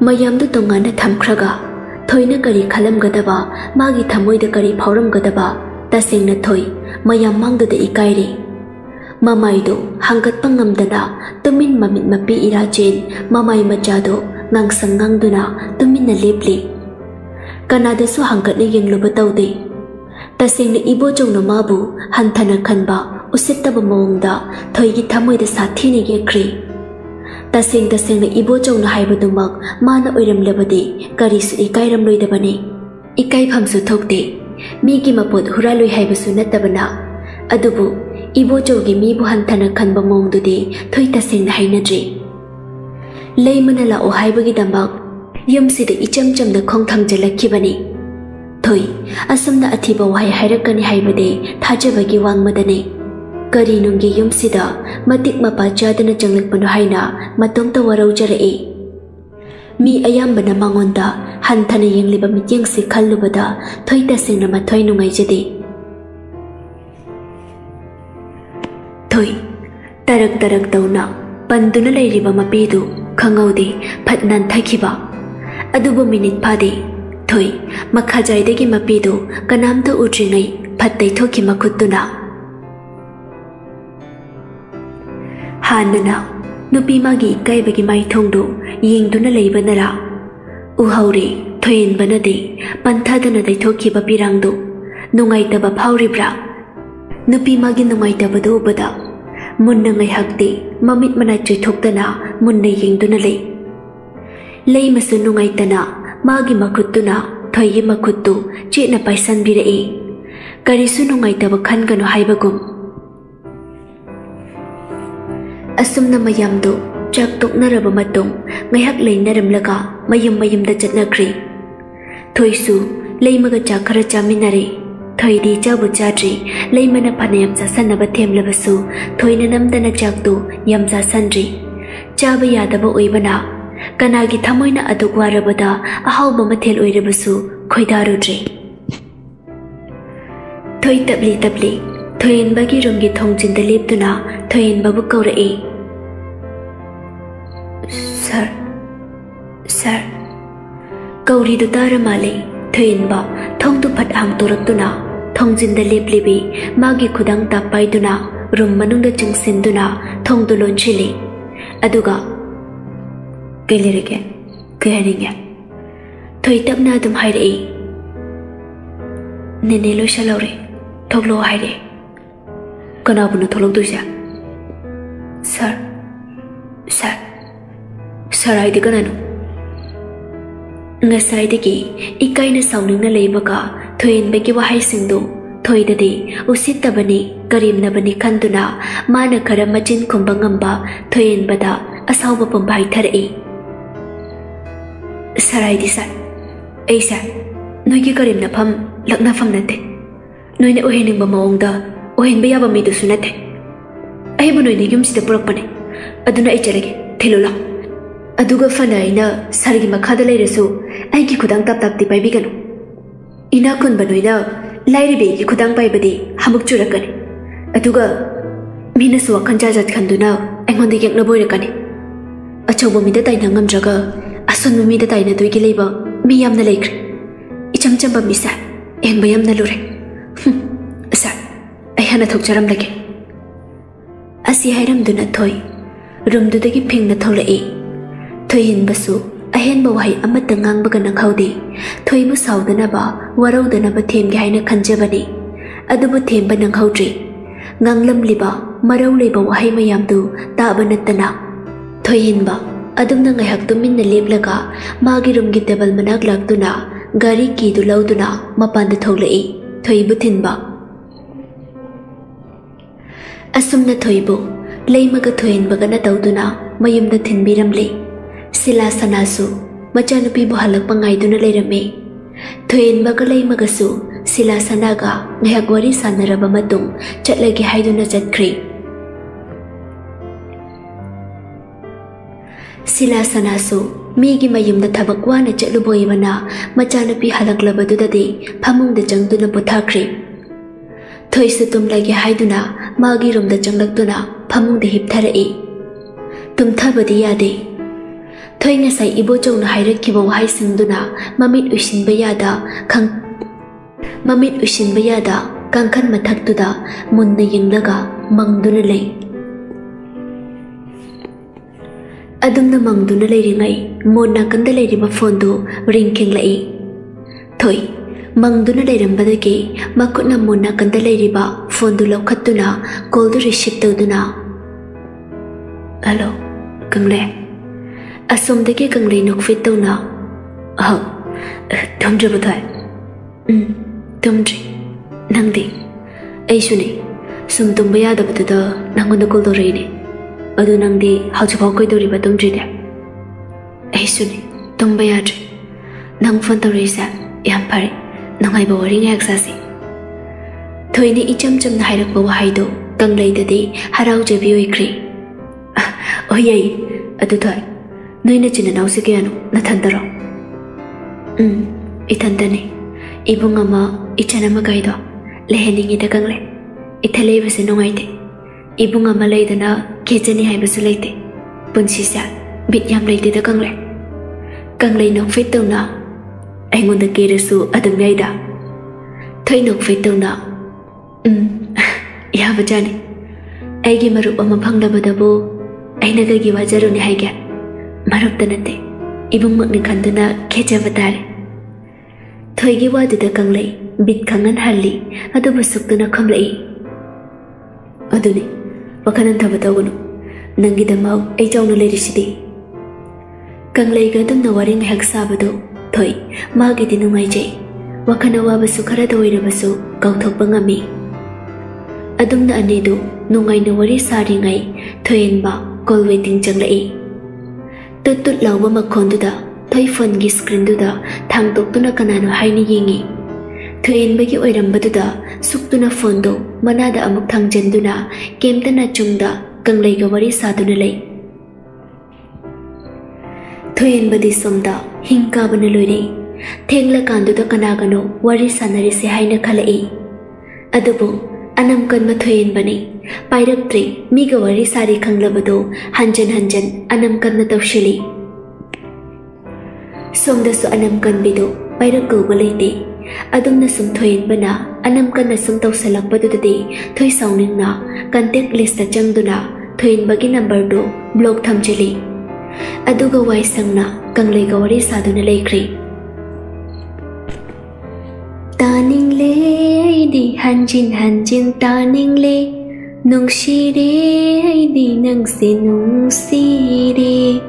ꯃꯌꯥꯝꯗꯨ ꯇꯣꯉꯥꯟꯅ ꯊꯝꯈ꯭ꯔꯒ ꯊꯣꯏꯅ ꯀꯔꯤ ꯈꯜꯂꯝꯒꯗꯕ ꯃꯥꯒꯤ ꯊꯃꯣꯏꯗ ꯀꯔꯤ ꯐꯥꯎꯔꯝꯒꯗꯕ ꯇꯁꯦꯡꯅ ꯊꯣꯏ ꯃꯌꯥꯝ ꯃꯥꯡꯗꯨꯗ ꯏꯀꯥꯏꯔꯤ ꯃꯃꯥꯏꯗꯨ ꯍꯪꯒꯠꯄ ꯉꯝꯗꯅ ꯇꯨꯃꯤꯟ ꯃꯃꯤꯠ ꯃꯄꯤ ꯏꯔꯥꯆꯦꯟ ꯃꯃꯥꯏ ꯃꯆꯥꯗꯨ ngang sang ngang đôi du tôi tu min na lip lip kana du xuống hang kat đi yeng lo bắt đầu de ta sing ni ibo chong no ma bu khẩn thana khan ba usit ta ông mong da thoi gi thamoi da sa thi này ge kri. Ta sing ta sing ni ibo chong no hai ba du mak ma na oiram le ba de kari su ikai ram loi da ba ne ikai pham su thok de mi gi ma pot hura loi hai ba su na ta ba na adubu ibo chong gi mi bu han thana khan ba mong du đi, thoi ta sing na hay na dre lei mana la o hai bagi dambak yam si de icham cham da khong tham jala ki bani thoi asam da athi ba wai hai rakani hai ba de thaja bagi wang madane kari nung gi yam si da matik ma pa cha dana changlak panu hai na matom ta warau chơi e mi ayam bana mangon da han thana yeng liba mi yeng si khallu bada thôi, ta sing na ma thoi nungai jade thoi tarak tarak tawna panduna leiriba mapidu खंगौदे फट नानथखिबा अदुबो मिनिट पादे थोई मखाजाइदगी मपीदो कनामतो उट्रिंगई फत्तै थोखि मखुत्तुना हानना नुपी मागी इकाइबगी माइथोंदो यिंगदुना लेबनरा उहौरे थोयेन बनदे पंथादना दैथोखिबा पिरांगदो नुंगाइतबा फाउरिब्रा नुपी मागी नुंगाइतबदो बदा ಮುನ್ನ ngây ಹಕ್ತಿ ಮಮಿತ್ ಮನ ಚುಯ್ ಥೋಕ್ತನ ಮುನ್ನ ಯೆಂಗ್ದುನ ಲೈ ಲೈ ಮಸು ನುಂಗೈತನ ಮಾಗಿ ಮಕುತ್ತುನ ಥೊಯ್ಯಿ ಮಕುತ್ತು ಚೇನ ಪೈಸನ್ ಬಿರೈ ಕರಿಸು ನುಂಗೈತವ ಖನ್ಗನು ಹೈಬಗುಂ ಅಸುಮ್ನ ಮಯಮ್ದು ಚಾಕ್ ತೋಕ್ನರಬ ಮತೋಂ ngೈಹಕ್ ಲೈನರಮ್ಲಗ ಮಯಮ್ ಮಯಮ್ದ ಚಟ್ನಕ್ರಿ ಥೊಯ್ಸು ಲೈಮಗ ಚಾಕ್ ಖರ ಚಾಮಿನರೈ ಥೊಯ್ದಿ ಚಾಬು ಚಾಡ್ರಿ ಲೈಮನ ಪನ ಯಂಜಾ ಸನ್ನಬ ಥೇಮ್ಲಬಸು ಥೊಯ್ನ ನಮ್ದನ ಚಾಕ್ತು ಯಂಜಾ ಸನ್ರಿ ಚಾಬ ಯಾದಬ ಒಯ್ಬನ ಕನಾಗಿ ಥಮೊಯ್ನ ಅದು ವಾರಬದ ಅಹಾವ ಮಥೇಲ್ ಒಯ್ರಬಸು ಖೊಯ್ದಾರುಡ್ರಿ ಥೊಯ್ ತಬ್ಲಿ ತಬ್ಲಿ ಥೊಯೆನ್ಬಗಿ ರೂಮ್ಗೆ ಥೊಂಗ್ಜಿಂದ ಲೇಪ್ತುನ ಥೊಯೆನ್ಬಬು ಕೌರಇ ಸರ್ ಸರ್ ಕೌರಿದು ತಾರ ಮಾಲೆ ಥೊಯೆನ್ಬ thông tu phật hàng tu rập tu na ꯊꯣꯡꯖꯤꯟꯗ ꯂꯦꯞꯂꯤꯕꯤ ꯃꯥꯒꯤ ꯈꯨꯗꯥꯡ ꯇꯥꯞ ꯄꯥꯏꯗꯨꯅ ꯔꯨꯝ ꯃꯅꯨꯡꯗ ꯆꯪꯁꯤꯟꯗꯨꯅ ꯊꯣꯡꯗꯨ ꯂꯣꯟꯁꯤꯜꯂꯤ ꯑꯗꯨꯒ ꯀꯩ ꯂꯩꯔꯒꯦ ꯀꯩ ꯍꯥꯏꯅꯤꯡꯉꯦ ꯊꯣꯏ ꯇꯞꯅ ꯑꯗꯨꯝ ꯍꯥꯏꯔꯛꯏ ꯅꯦꯅꯦ ꯂꯣꯏꯁꯜꯍꯧꯔꯦ ꯊꯣꯛꯂꯛꯑꯣ ꯍꯥꯏꯔꯛꯑꯦ ꯀꯅꯥꯕꯨꯅꯣ ꯊꯣꯛꯂꯛꯇꯣꯏꯁꯦ ꯁꯥꯔ ꯁꯥꯔ ꯁꯥꯔ ꯍꯥꯏꯗꯤ ꯀꯅꯥꯅꯣ ꯉꯁꯥꯏꯗꯒꯤ ꯏꯀꯥꯏꯅ ꯁꯥꯎꯅꯤꯡꯅ ꯂꯩꯕꯒ ꯊꯣꯏꯍꯦꯟꯕꯒꯤ ꯋꯥꯍꯩꯁꯤꯡꯗꯨ ꯊꯣꯏꯗꯗꯤ ꯎꯁꯤꯠꯇꯕꯅꯤ ꯀꯔꯦꯝꯅꯕꯅꯤ ꯈꯟꯗꯨꯅ ꯃꯥꯅ ꯈꯔ ꯃꯆꯤꯟ ꯈꯨꯝꯕ ꯉꯝꯕ ꯊꯣꯏꯍꯦꯟꯕꯗ ꯑꯁꯥꯎꯕ ꯄꯨꯝꯕ ꯍꯥꯏꯊꯔꯛꯏ ꯁꯥꯔ ꯍꯥꯏꯗꯤ ꯁꯥꯔ ꯑꯩꯁꯦ ꯅꯣꯏꯒꯤ ꯀꯔꯦꯝꯅꯐꯝ ꯂꯛꯅꯐꯝ ꯅꯠꯇꯦ ꯅꯣꯏꯅ ꯑꯣꯏꯍꯟꯅꯤꯡꯕ ꯃꯑꯣꯡꯗ ꯑꯣꯏꯍꯟꯕ ꯌꯥꯕ ꯃꯤꯗꯨꯁꯨ ꯅꯠꯇꯦ ꯑꯩꯕꯨ ꯅꯣꯏꯅ ꯌꯨꯝꯁꯤꯗ ꯄꯨꯔꯛꯄꯅꯦ ꯑꯗꯨꯅ ꯑꯩ ꯆꯠꯂꯒꯦ ꯊꯤꯜꯂꯨ ꯂꯥꯎ ꯑꯗꯨꯒ ꯐꯅ ꯑꯩꯅ ꯁꯥꯔꯒꯤ ꯃꯈꯥꯗ ꯂꯩꯔꯁꯨ ꯑꯩꯒꯤ ꯈꯨꯗꯥꯡ ꯇꯞ ꯇꯞꯇꯤ ꯄꯥꯏꯕꯤꯒꯅꯨ ꯏꯅꯥꯛ ꯈꯨꯟꯕ ꯅꯣꯏꯅ ꯂꯥꯏꯔꯕꯤ ꯑꯩꯒꯤ ꯈꯨꯗꯥꯡ ꯄꯥꯏꯕꯗꯤ ꯑꯃꯨꯛ ꯆꯨꯔꯛꯀꯅꯤ ꯑꯗꯨꯒ ꯃꯤꯅꯁꯨ ꯋꯥꯈꯜ ꯖꯥꯠ ꯖꯥꯠ ꯈꯟꯗꯨꯅ ꯑꯩꯉꯣꯟꯗ ꯌꯦꯛꯅꯕ ꯑꯣꯏꯔꯛꯀꯅꯤ ꯑꯆꯧꯕ ꯃꯤꯗ ꯇꯥꯏꯅ ꯉꯝꯗ꯭ꯔꯒ ꯑꯁꯣꯟꯕ ꯃꯤꯗ ꯇꯥꯏꯅꯗꯣꯏꯒꯤ ꯂꯩꯕ ꯃꯤ ꯌꯥꯝꯅ ꯂꯩꯈ꯭ꯔꯦ ꯏꯆꯝ ꯆꯝꯕ ꯃꯤꯁꯦ ꯌꯦꯡꯕ ꯌꯥꯝꯅ ꯂꯨꯔꯦ ꯁꯥꯔ ꯑꯩ ꯍꯥꯟꯅ ꯊꯣꯛꯆꯔꯝꯂꯒꯦ ꯑꯁꯤ ꯍꯥꯏꯔꯝꯗꯨꯅ ꯊꯣꯏ ꯔꯨꯝꯗꯨꯗꯒꯤ ꯐꯤꯡꯅ ꯊꯣꯛꯂꯛꯏ Thuyin basu ahen ba wahai amat tengang baga nang haudi. Thuy mu sau dana ba, warau dana ba thêm gai na khanja bani. Adu bu thêm ba khâu haudri. Ngang lam li ba, marau li ba wahai mayam du, ta ba na tana. Thuyin ba, adum na ngay hak tu min na lem laga magi rum gi table manak lak tu na, gari ki du lau tu na mapan du thok lai. E. Thuy bu thin ba. Asum na thuy bu lấy mà cái thuyền và cái nà tàu tụi nào mà dùng ta thình bị rầm lì Sheela ꯁꯅꯥꯁꯨ ꯃꯆꯥꯅꯨꯄꯤꯕꯨ ꯍꯜꯂꯛꯄ ꯉꯥꯏꯗꯨꯅ ꯂꯩꯔꯝꯃꯤ ꯊꯣꯏꯍꯟꯕꯒ ꯂꯩꯃꯒꯁꯨ ꯁꯤꯂꯥ ꯁꯅꯥꯒ ꯉꯥꯏꯍꯥꯛ ꯋꯥꯔꯤ ꯁꯥꯟꯅꯔꯕ ꯃꯇꯨꯡ ꯆꯠꯂꯒꯦ ꯍꯥꯏꯗꯨꯅ ꯆꯠꯈ꯭ꯔꯤ ꯁꯤꯂꯥ ꯁꯅꯥꯁꯨ ꯃꯤꯒꯤ ꯃꯌꯨꯝꯗ ꯊꯕꯛ ꯋꯥꯅ ꯆꯠꯂꯨꯕꯣꯏꯕꯅ ꯃꯆꯥꯅꯨꯄꯤ ꯍꯜꯂꯛꯂꯕꯗꯨꯗꯗꯤ ꯐꯃꯨꯡꯗ ꯆꯪꯗꯨꯅ ꯄꯣꯊꯥꯈ꯭ꯔꯤ ꯊꯣꯏꯁꯨ ꯇꯨꯝꯂꯒꯦ ꯍꯥꯏꯗꯨꯅ ꯃꯥꯒꯤ ꯔꯨꯝꯗ ꯆꯪꯂꯛꯇꯨꯅ ꯐꯃꯨꯡꯗ ꯍꯤꯞꯊꯔꯛꯏ ꯇꯨꯝꯊꯕꯗꯤ ꯌꯥꯗꯦ ꯊꯣꯏ ꯉꯁꯥꯏ ꯏꯕꯣꯆꯧꯅ ꯍꯥꯏꯔꯛꯈꯤꯕ ꯋꯥꯍꯩꯁꯤꯡꯗꯨꯅ ꯃꯃꯤꯠ ꯎꯏꯁꯤꯟꯕ ꯌꯥꯗ ꯈꯪ ꯃꯃꯤꯠ ꯎꯏꯁꯤꯟꯕ ꯌꯥꯗ ꯀꯥꯡꯈꯟ ꯃꯊꯛꯇꯨꯗ ꯃꯨꯟꯅ ꯌꯦꯡꯂꯒ ꯃꯪꯗꯨꯅ ꯂꯩ ꯑꯗꯨꯝꯅ ꯃꯪꯗꯨꯅ ꯂꯩꯔꯤꯉꯩ ꯃꯣꯟ ꯅꯥꯀꯟꯗ ꯂꯩꯔꯤꯕ ꯐꯣꯟꯗꯨ ꯔꯤꯡ ꯈꯤꯡꯂꯛꯏ ꯊꯣꯏ ꯃꯪꯗꯨꯅ ꯂꯩꯔꯝꯕꯗꯒꯤ ꯃꯈꯨꯠꯅ ꯃꯣꯟ ꯅꯥꯀꯟꯗ ꯂꯩꯔꯤꯕ ꯐꯣꯟꯗꯨ ꯂꯧꯈꯠꯇꯨꯅ ꯀꯣꯜꯗꯨ ꯔꯤꯁꯤꯞ ꯇꯧꯗꯨꯅ ꯍꯜꯂꯣ ꯀꯪꯂꯦ 아솜되게 강레인 옥피 떠나 어 덤저부터 음 덤지 낭디 에이슈니 숨 덤벼야 더부터 낭건도 골도레이네 어두 낭디 하주 벗고 돌이바 덤지대 에이슈니 덤벼야지 낭 펀더레이사 양파리 낭아이버 워링 액사시 토이니 이점점 하이락버 와이도 강레이더디 하라우제비 오이크리 오예이 어두 토이 너희네 지는 나오시게 하노 나탄더러 음 이탄더니 이봉 아마 이찬아마 가이도 레헤닝이다 강래 이탈레이브세 농아이데 이봉 아마 레이드나 계전이 하이브스 레이데 분시사 빛얌 레이데다 강래 강래 농 페이터나 아이몬다 게르수 아담 야이다 thấy nộp phải tàu nọ ừm ya vợ cha này ai ghi mà rụp mà phăng đập đập bố ai nãy cái gì vợ cha rồi này hay kìa ಮರೊಬ್ಬನಂತೆ ಇಬ್ಬಮ್ಮಗ್ನ ಕಂದನ ಖೆಚವತಾರೆ ಥೊಯ್ಗೆ ವಾದುದ ಕಂಗ್ಲೈ ಬಿತ್ ಕಂಗನ್ ಹಲ್ಲಿ ಅದುಬು ಸುಕ್ತನ ಕಂಗ್ಲೈ ಅದುನೆ ವಕನನ್ ಥವ ತವನು ನಂಗಿದ ಮಾವ್ ಐ ಚೌನು ಲೇರಿಸಿದೆ ಕಂಗ್ಲೈಗ ಅದುಮ್ನ ವರಿಂಗ ಹೆಕ್ ಸಾಬದು ಥೊಯ್ ಮಾಗಿದಿ ನುಮೈಜೈ ವಕನ ವಾಬಸು ಖರದ ಒಯ್ರಬಸು ಕೌಥೋಕ್ಪ ngami adumna anedu nungai na wari sari ngai thoyen ba kolwe ting changlai ꯇꯨꯠ ꯇꯨꯠ ꯂꯥꯎꯕ ꯃꯈꯣꯟꯗꯨꯗ ꯊꯣꯏ ꯐꯣꯟꯒꯤ ꯁꯀ꯭ꯔꯤꯟꯗꯨꯗ ꯊꯥꯡꯗꯣꯛꯇꯨꯅ ꯀꯅꯥꯅꯣ ꯍꯥꯏꯅ ꯌꯦꯡꯉꯤ ꯊꯣꯏꯍꯟꯕꯒꯤ ꯑꯣꯏꯔꯝꯕꯗꯨꯗ ꯁꯨꯛꯇꯨꯅ ꯐꯣꯟꯗꯣ ꯃꯅꯥꯗ ꯑꯃꯨꯛ ꯊꯥꯡꯖꯟꯗꯨꯅ ꯀꯦꯝꯇꯅ ꯆꯨꯡꯗ ꯀꯪꯂꯩꯒ ꯋꯥꯔꯤ ꯁꯥꯗꯨꯅ ꯂꯩ ꯊꯣꯏꯍꯟꯕꯗꯤ ꯁꯣꯝꯗ ꯍꯤꯡ ꯀꯥꯕꯅ ꯂꯣꯏꯔꯦ ꯊꯦꯡꯂꯀꯥꯟꯗꯨꯗ ꯀꯅꯥꯒꯅꯣ ꯋꯥꯔꯤ ꯁꯥꯟꯅꯔꯤꯁꯦ ꯍꯥꯏꯅ ꯈꯜꯂꯛꯏ ꯑꯗꯨꯕꯨ ಅನಂಕನ್ಮ ಥುಯೇನ್ ಬನೆ ಪೈರಪ್ತ್ರೆ ಮೀಗ ವರಿ ಸಾರಿ ಖಂಗ್ಲಬದು ಹಂಜನ್ ಹಂಜನ್ ಅನಂಕನ್ಮ ತೌಶಲಿ ಸೋಮ್ದಸು ಅನಂಕನ್ ಬಿದು ಪೈರಪ್ ಕೌಬಲೈತೆ ಅದುಮ್ನ ಸುಮ್ ಥೊಯೇನ್ ಬನ ಅನಂಕನ್ನ ಸುಮ್ ತೌಸಲಕ್ಪದುದದೆ ಥೊಯ್ ಸೌನಿಂಗ್ನ ಕಂಟೆಕ್ಟ್ ಲಿಸ್ಟ ಚಂಗ್ದುನ ಥೊಯೇನ್ ಬಗೆ ನಂಬರ್ದು ಬ್ಲಾಕ್ ಥಮ್ಜಲಿ ಅದುಗ ವಾಯ್ ಸಂಗ್ನ ಕಂಗ್ಲೈಗ ವರಿ ಸಾಧುನ ಲೈಖ್ರೆ ꯂꯩꯈ꯭ꯔꯤ ꯇꯥꯅꯤꯡꯂꯦ ꯑꯩꯗꯤ ꯍꯟꯖꯤꯟ ꯍꯟꯖꯤꯟ ꯇꯥꯅꯤꯡꯂꯦ ꯅꯨꯡꯁꯤꯔꯦ ꯑꯩꯗꯤ ꯅꯪꯁꯦ ꯅꯨꯡꯁꯤꯔꯦ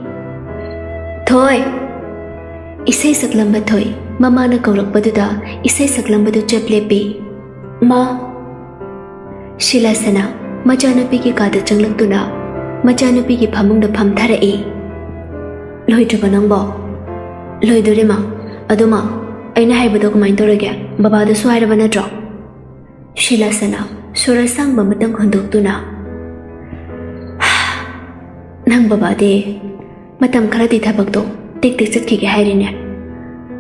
ꯊꯣꯏ ꯏꯁꯩ ꯁꯛꯂꯝꯕ ꯊꯣꯏ ꯃꯃꯥꯅ ꯀꯧꯔꯛꯄꯗꯨꯗ ꯏꯁꯩ ꯁꯛꯂꯝꯕꯗꯨ ꯆꯞ ꯂꯦꯞꯄꯤ ꯃꯥ ꯁꯤꯂꯥꯁꯅꯥ ꯃꯆꯥꯅꯨꯄꯤꯒꯤ ꯀꯥꯗ ꯆꯪꯂꯛꯇꯨꯅ ꯃꯆꯥꯅꯨꯄꯤꯒꯤ ꯐꯃꯨꯡꯗ ꯐꯝꯊꯔꯛꯏ ꯂꯣꯏꯗ꯭ꯔꯕ ꯅꯪꯕꯣ ꯂꯣꯏꯗꯣꯔꯦ ꯃꯥ ꯑꯗꯨꯃ ꯑꯩꯅ ꯍꯥꯏꯕꯗꯣ ꯀꯃꯥꯏꯅ ꯇꯧꯔꯒꯦ ꯕꯕꯥꯗꯁꯨ ꯍꯥꯏꯔꯕ ꯅꯠꯇ꯭ꯔꯣ ꯁꯤꯂꯥꯁꯅ ꯁꯣꯔ ꯁꯥꯡꯕ ꯃꯇꯝ ꯍꯨꯟꯗꯣꯛꯇꯨꯅ ꯅꯪ ꯕꯕꯥꯗꯤ ꯃꯇꯝ ꯈꯔꯗꯤ ꯊꯕꯛꯇꯣ ꯇꯦꯛ ꯇꯦꯛ ꯆꯠꯈꯤꯒꯦ ꯍꯥꯏꯔꯤꯅꯦ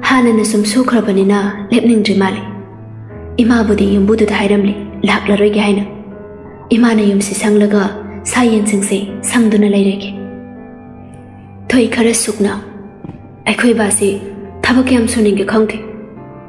ꯍꯥꯟꯅꯅ ꯁꯨꯝ ꯁꯨꯈ꯭ꯔꯕꯅꯤꯅ ꯂꯦꯞꯅꯤꯡꯗ꯭ꯔꯤ ꯃꯥꯜꯂꯤ ꯏꯃꯥꯕꯨꯗꯤ ꯌꯨꯝꯕꯨꯗꯨꯗ ꯍꯥꯏꯔꯝꯂꯤ ꯂꯥꯛꯂꯔꯣꯏꯒꯦ ꯍꯥꯏꯅ ꯏꯃꯥꯅ ꯌꯨꯝꯁꯤ ꯁꯪꯂꯒ ꯁꯥ ꯌꯦꯟꯁꯤꯡꯁꯤ ꯁꯪꯗꯨꯅ ꯂꯩꯔꯒꯦ ꯊꯣꯏ ꯈꯔ ꯁꯨꯛꯅ ꯑꯩꯈꯣꯏ ꯕꯥꯁꯤ ꯊꯕꯛ ꯌꯥꯝ ꯁꯨꯅꯤꯡꯒꯦ ꯈꯪꯗꯦ